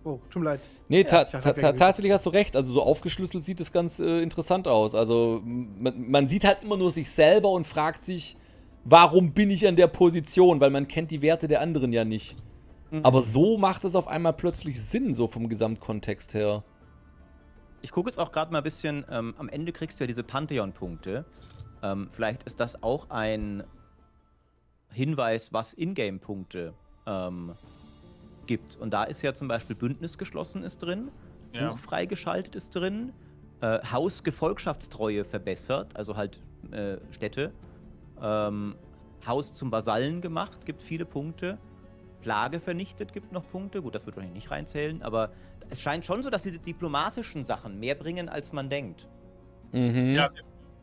Oh, tut mir leid. Nee, ta dachte, ta das ta tatsächlich hast du recht. Also so aufgeschlüsselt sieht es ganz äh, interessant aus. Also man, man sieht halt immer nur sich selber und fragt sich, warum bin ich an der Position? Weil man kennt die Werte der anderen ja nicht. Mhm. Aber so macht es auf einmal plötzlich Sinn, so vom Gesamtkontext her. Ich gucke jetzt auch gerade mal ein bisschen, ähm, am Ende kriegst du ja diese Pantheon-Punkte. Ähm, vielleicht ist das auch ein Hinweis, was Ingame-Punkte ähm, gibt. Und da ist ja zum Beispiel Bündnis geschlossen ist drin, Ja. Buch freigeschaltet ist drin, äh, Haus Gefolgschaftstreue verbessert, also halt äh, Städte. Ähm, Haus zum Vasallen gemacht, gibt viele Punkte. Plage vernichtet, gibt noch Punkte. Gut, das wird wahrscheinlich nicht reinzählen, aber es scheint schon so, dass diese diplomatischen Sachen mehr bringen, als man denkt. Mhm. Ja,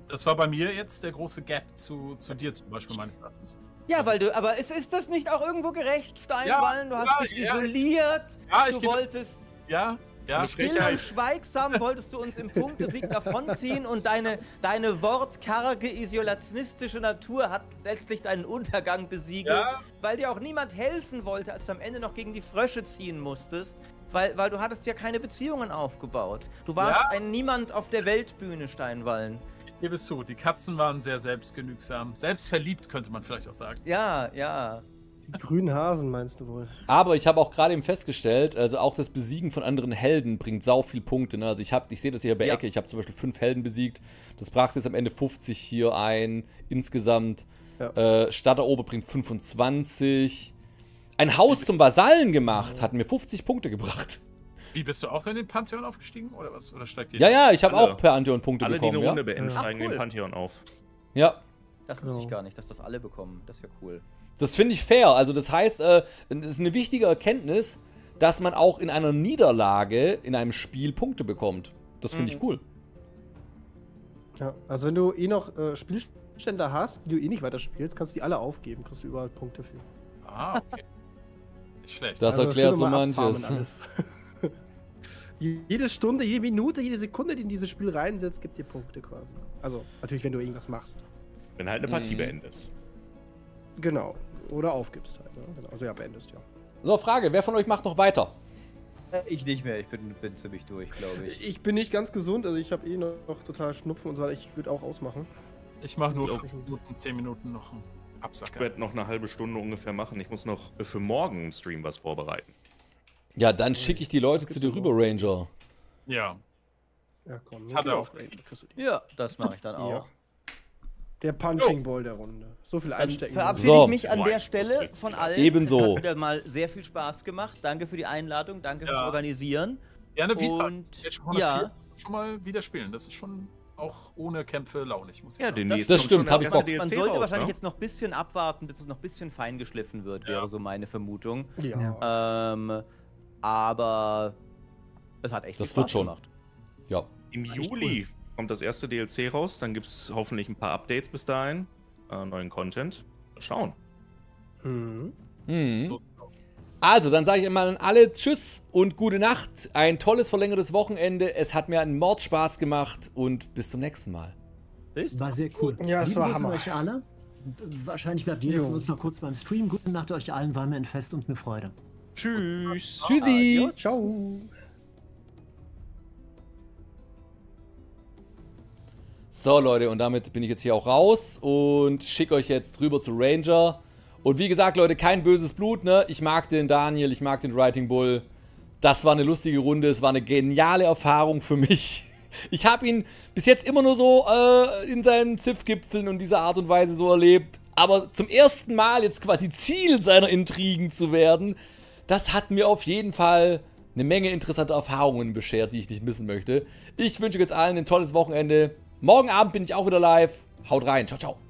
das war bei mir jetzt der große Gap zu, zu dir zum Beispiel meines Erachtens. Ja, weil du, aber ist, ist das nicht auch irgendwo gerecht, Steinwallen? du hast ja, dich ja. isoliert, Ja, ich du wolltest Ja, ja. Still Frechheit. und schweigsam, wolltest du uns im Punktesieg davonziehen und deine, deine wortkarge, isolationistische Natur hat letztlich deinen Untergang besiegelt, Ja, weil dir auch niemand helfen wollte, als du am Ende noch gegen die Frösche ziehen musstest. Weil, weil du hattest ja keine Beziehungen aufgebaut. Du warst Ja. ein Niemand auf der Weltbühne, Steinwallen. ich gebe es zu. Die Katzen waren sehr selbstgenügsam. Selbstverliebt, könnte man vielleicht auch sagen. Ja, ja. Die grünen Hasen meinst du wohl? Aber ich habe auch gerade eben festgestellt, also auch das Besiegen von anderen Helden bringt sau viel Punkte. Ne? Also ich habe, ich sehe das hier bei Ja. Ecke, ich habe zum Beispiel fünf Helden besiegt. Das brachte jetzt am Ende 50 hier ein. Insgesamt Ja. äh, Stadterober bringt 25. Ein Haus zum Vasallen gemacht, hat mir 50 Punkte gebracht. Wie bist du auch in den Pantheon aufgestiegen oder was? Oder steigt ihr? Ja, ja, ich habe Alle. auch per Antheon Punkte Alle, die bekommen. eine Ja? Runde beenden, Ja. steigen Ach, in cool. den Pantheon auf. ja, Das wusste ich Genau. gar nicht, dass das alle bekommen. Das wäre cool. Das finde ich fair. Also das heißt, äh, das ist eine wichtige Erkenntnis, dass man auch in einer Niederlage in einem Spiel Punkte bekommt. Das finde ich Mhm. cool. Ja, also wenn du eh noch äh, Spielstände hast, die du eh nicht weiterspielst, kannst du die alle aufgeben, kriegst du überall Punkte für. Ah, okay. Nicht schlecht. Das Also erklärt so manches. (laughs) jede Stunde, jede Minute, jede Sekunde, die in dieses Spiel reinsetzt, gibt dir Punkte quasi. Also natürlich, wenn du irgendwas machst. Wenn halt eine Partie Mhm. beendest. Genau. Oder aufgibst halt. Ne? Genau. Also ja, beendest, ja. So, Frage, wer von euch macht noch weiter? Äh, Ich nicht mehr, ich bin, bin ziemlich durch, glaube ich. Ich bin nicht ganz gesund, also ich habe eh noch, noch total Schnupfen und so weiter. Ich würde auch ausmachen. Ich mache nur Ja. 5 Minuten, 10 Minuten noch einen Ich Absacker. werde noch eine halbe Stunde ungefähr machen. Ich muss noch für morgen im Stream was vorbereiten. Ja, dann schicke ich die Leute zu dir rüber, Ranger. Ja. Ja, komm. Das dann hat er auf, die. Ja, das mache ich dann auch. Der Punching Ball der Runde. So viel Dann einstecken. verabschiede So. ich mich an der das Stelle wird von allen. Ebenso. Es hat wieder mal sehr viel Spaß gemacht. Danke für die Einladung, danke fürs Ja. Organisieren. Gerne wieder. Und Jetzt schon, ja. ja. schon mal wieder spielen. Das ist schon auch ohne Kämpfe launig, muss ich Ja, sagen. Das kommt stimmt, schon hab ich Bock. Man sollte raus, wahrscheinlich ne? jetzt noch ein bisschen abwarten, bis es noch ein bisschen feingeschliffen wird, Ja. wäre so meine Vermutung. Ja. Ähm, aber es hat echt Das viel wird Spaß schon. gemacht. Ja. Im Juli kommt das erste DLC raus. Dann gibt es hoffentlich ein paar Updates bis dahin. Äh, neuen Content. Mal schauen. Mhm. Mhm. So. Also, dann sage ich immer an alle Tschüss und gute Nacht. Ein tolles verlängertes Wochenende. Es hat mir einen Mordspaß gemacht und bis zum nächsten Mal. War sehr cool. Ja, es war Hammer. euch alle. Wahrscheinlich bleibt jeder von uns noch kurz beim Stream. Gute Nacht euch allen, war mir ein Fest und eine Freude. Tschüss. Tschüssi. Adios. Ciao. So, Leute, und damit bin ich jetzt hier auch raus und schicke euch jetzt rüber zu Ranger. Und wie gesagt, Leute, kein böses Blut, ne? Ich mag den Daniel, ich mag den Writing Bull. Das war eine lustige Runde, es war eine geniale Erfahrung für mich. (laughs) Ich habe ihn bis jetzt immer nur so äh, in seinen Ziff-Gipfeln und dieser Art und Weise so erlebt. Aber zum ersten Mal jetzt quasi Ziel seiner Intrigen zu werden, das hat mir auf jeden Fall eine Menge interessanter Erfahrungen beschert, die ich nicht missen möchte. Ich wünsche jetzt allen ein tolles Wochenende. Morgen Abend bin ich auch wieder live. Haut rein. Ciao, ciao.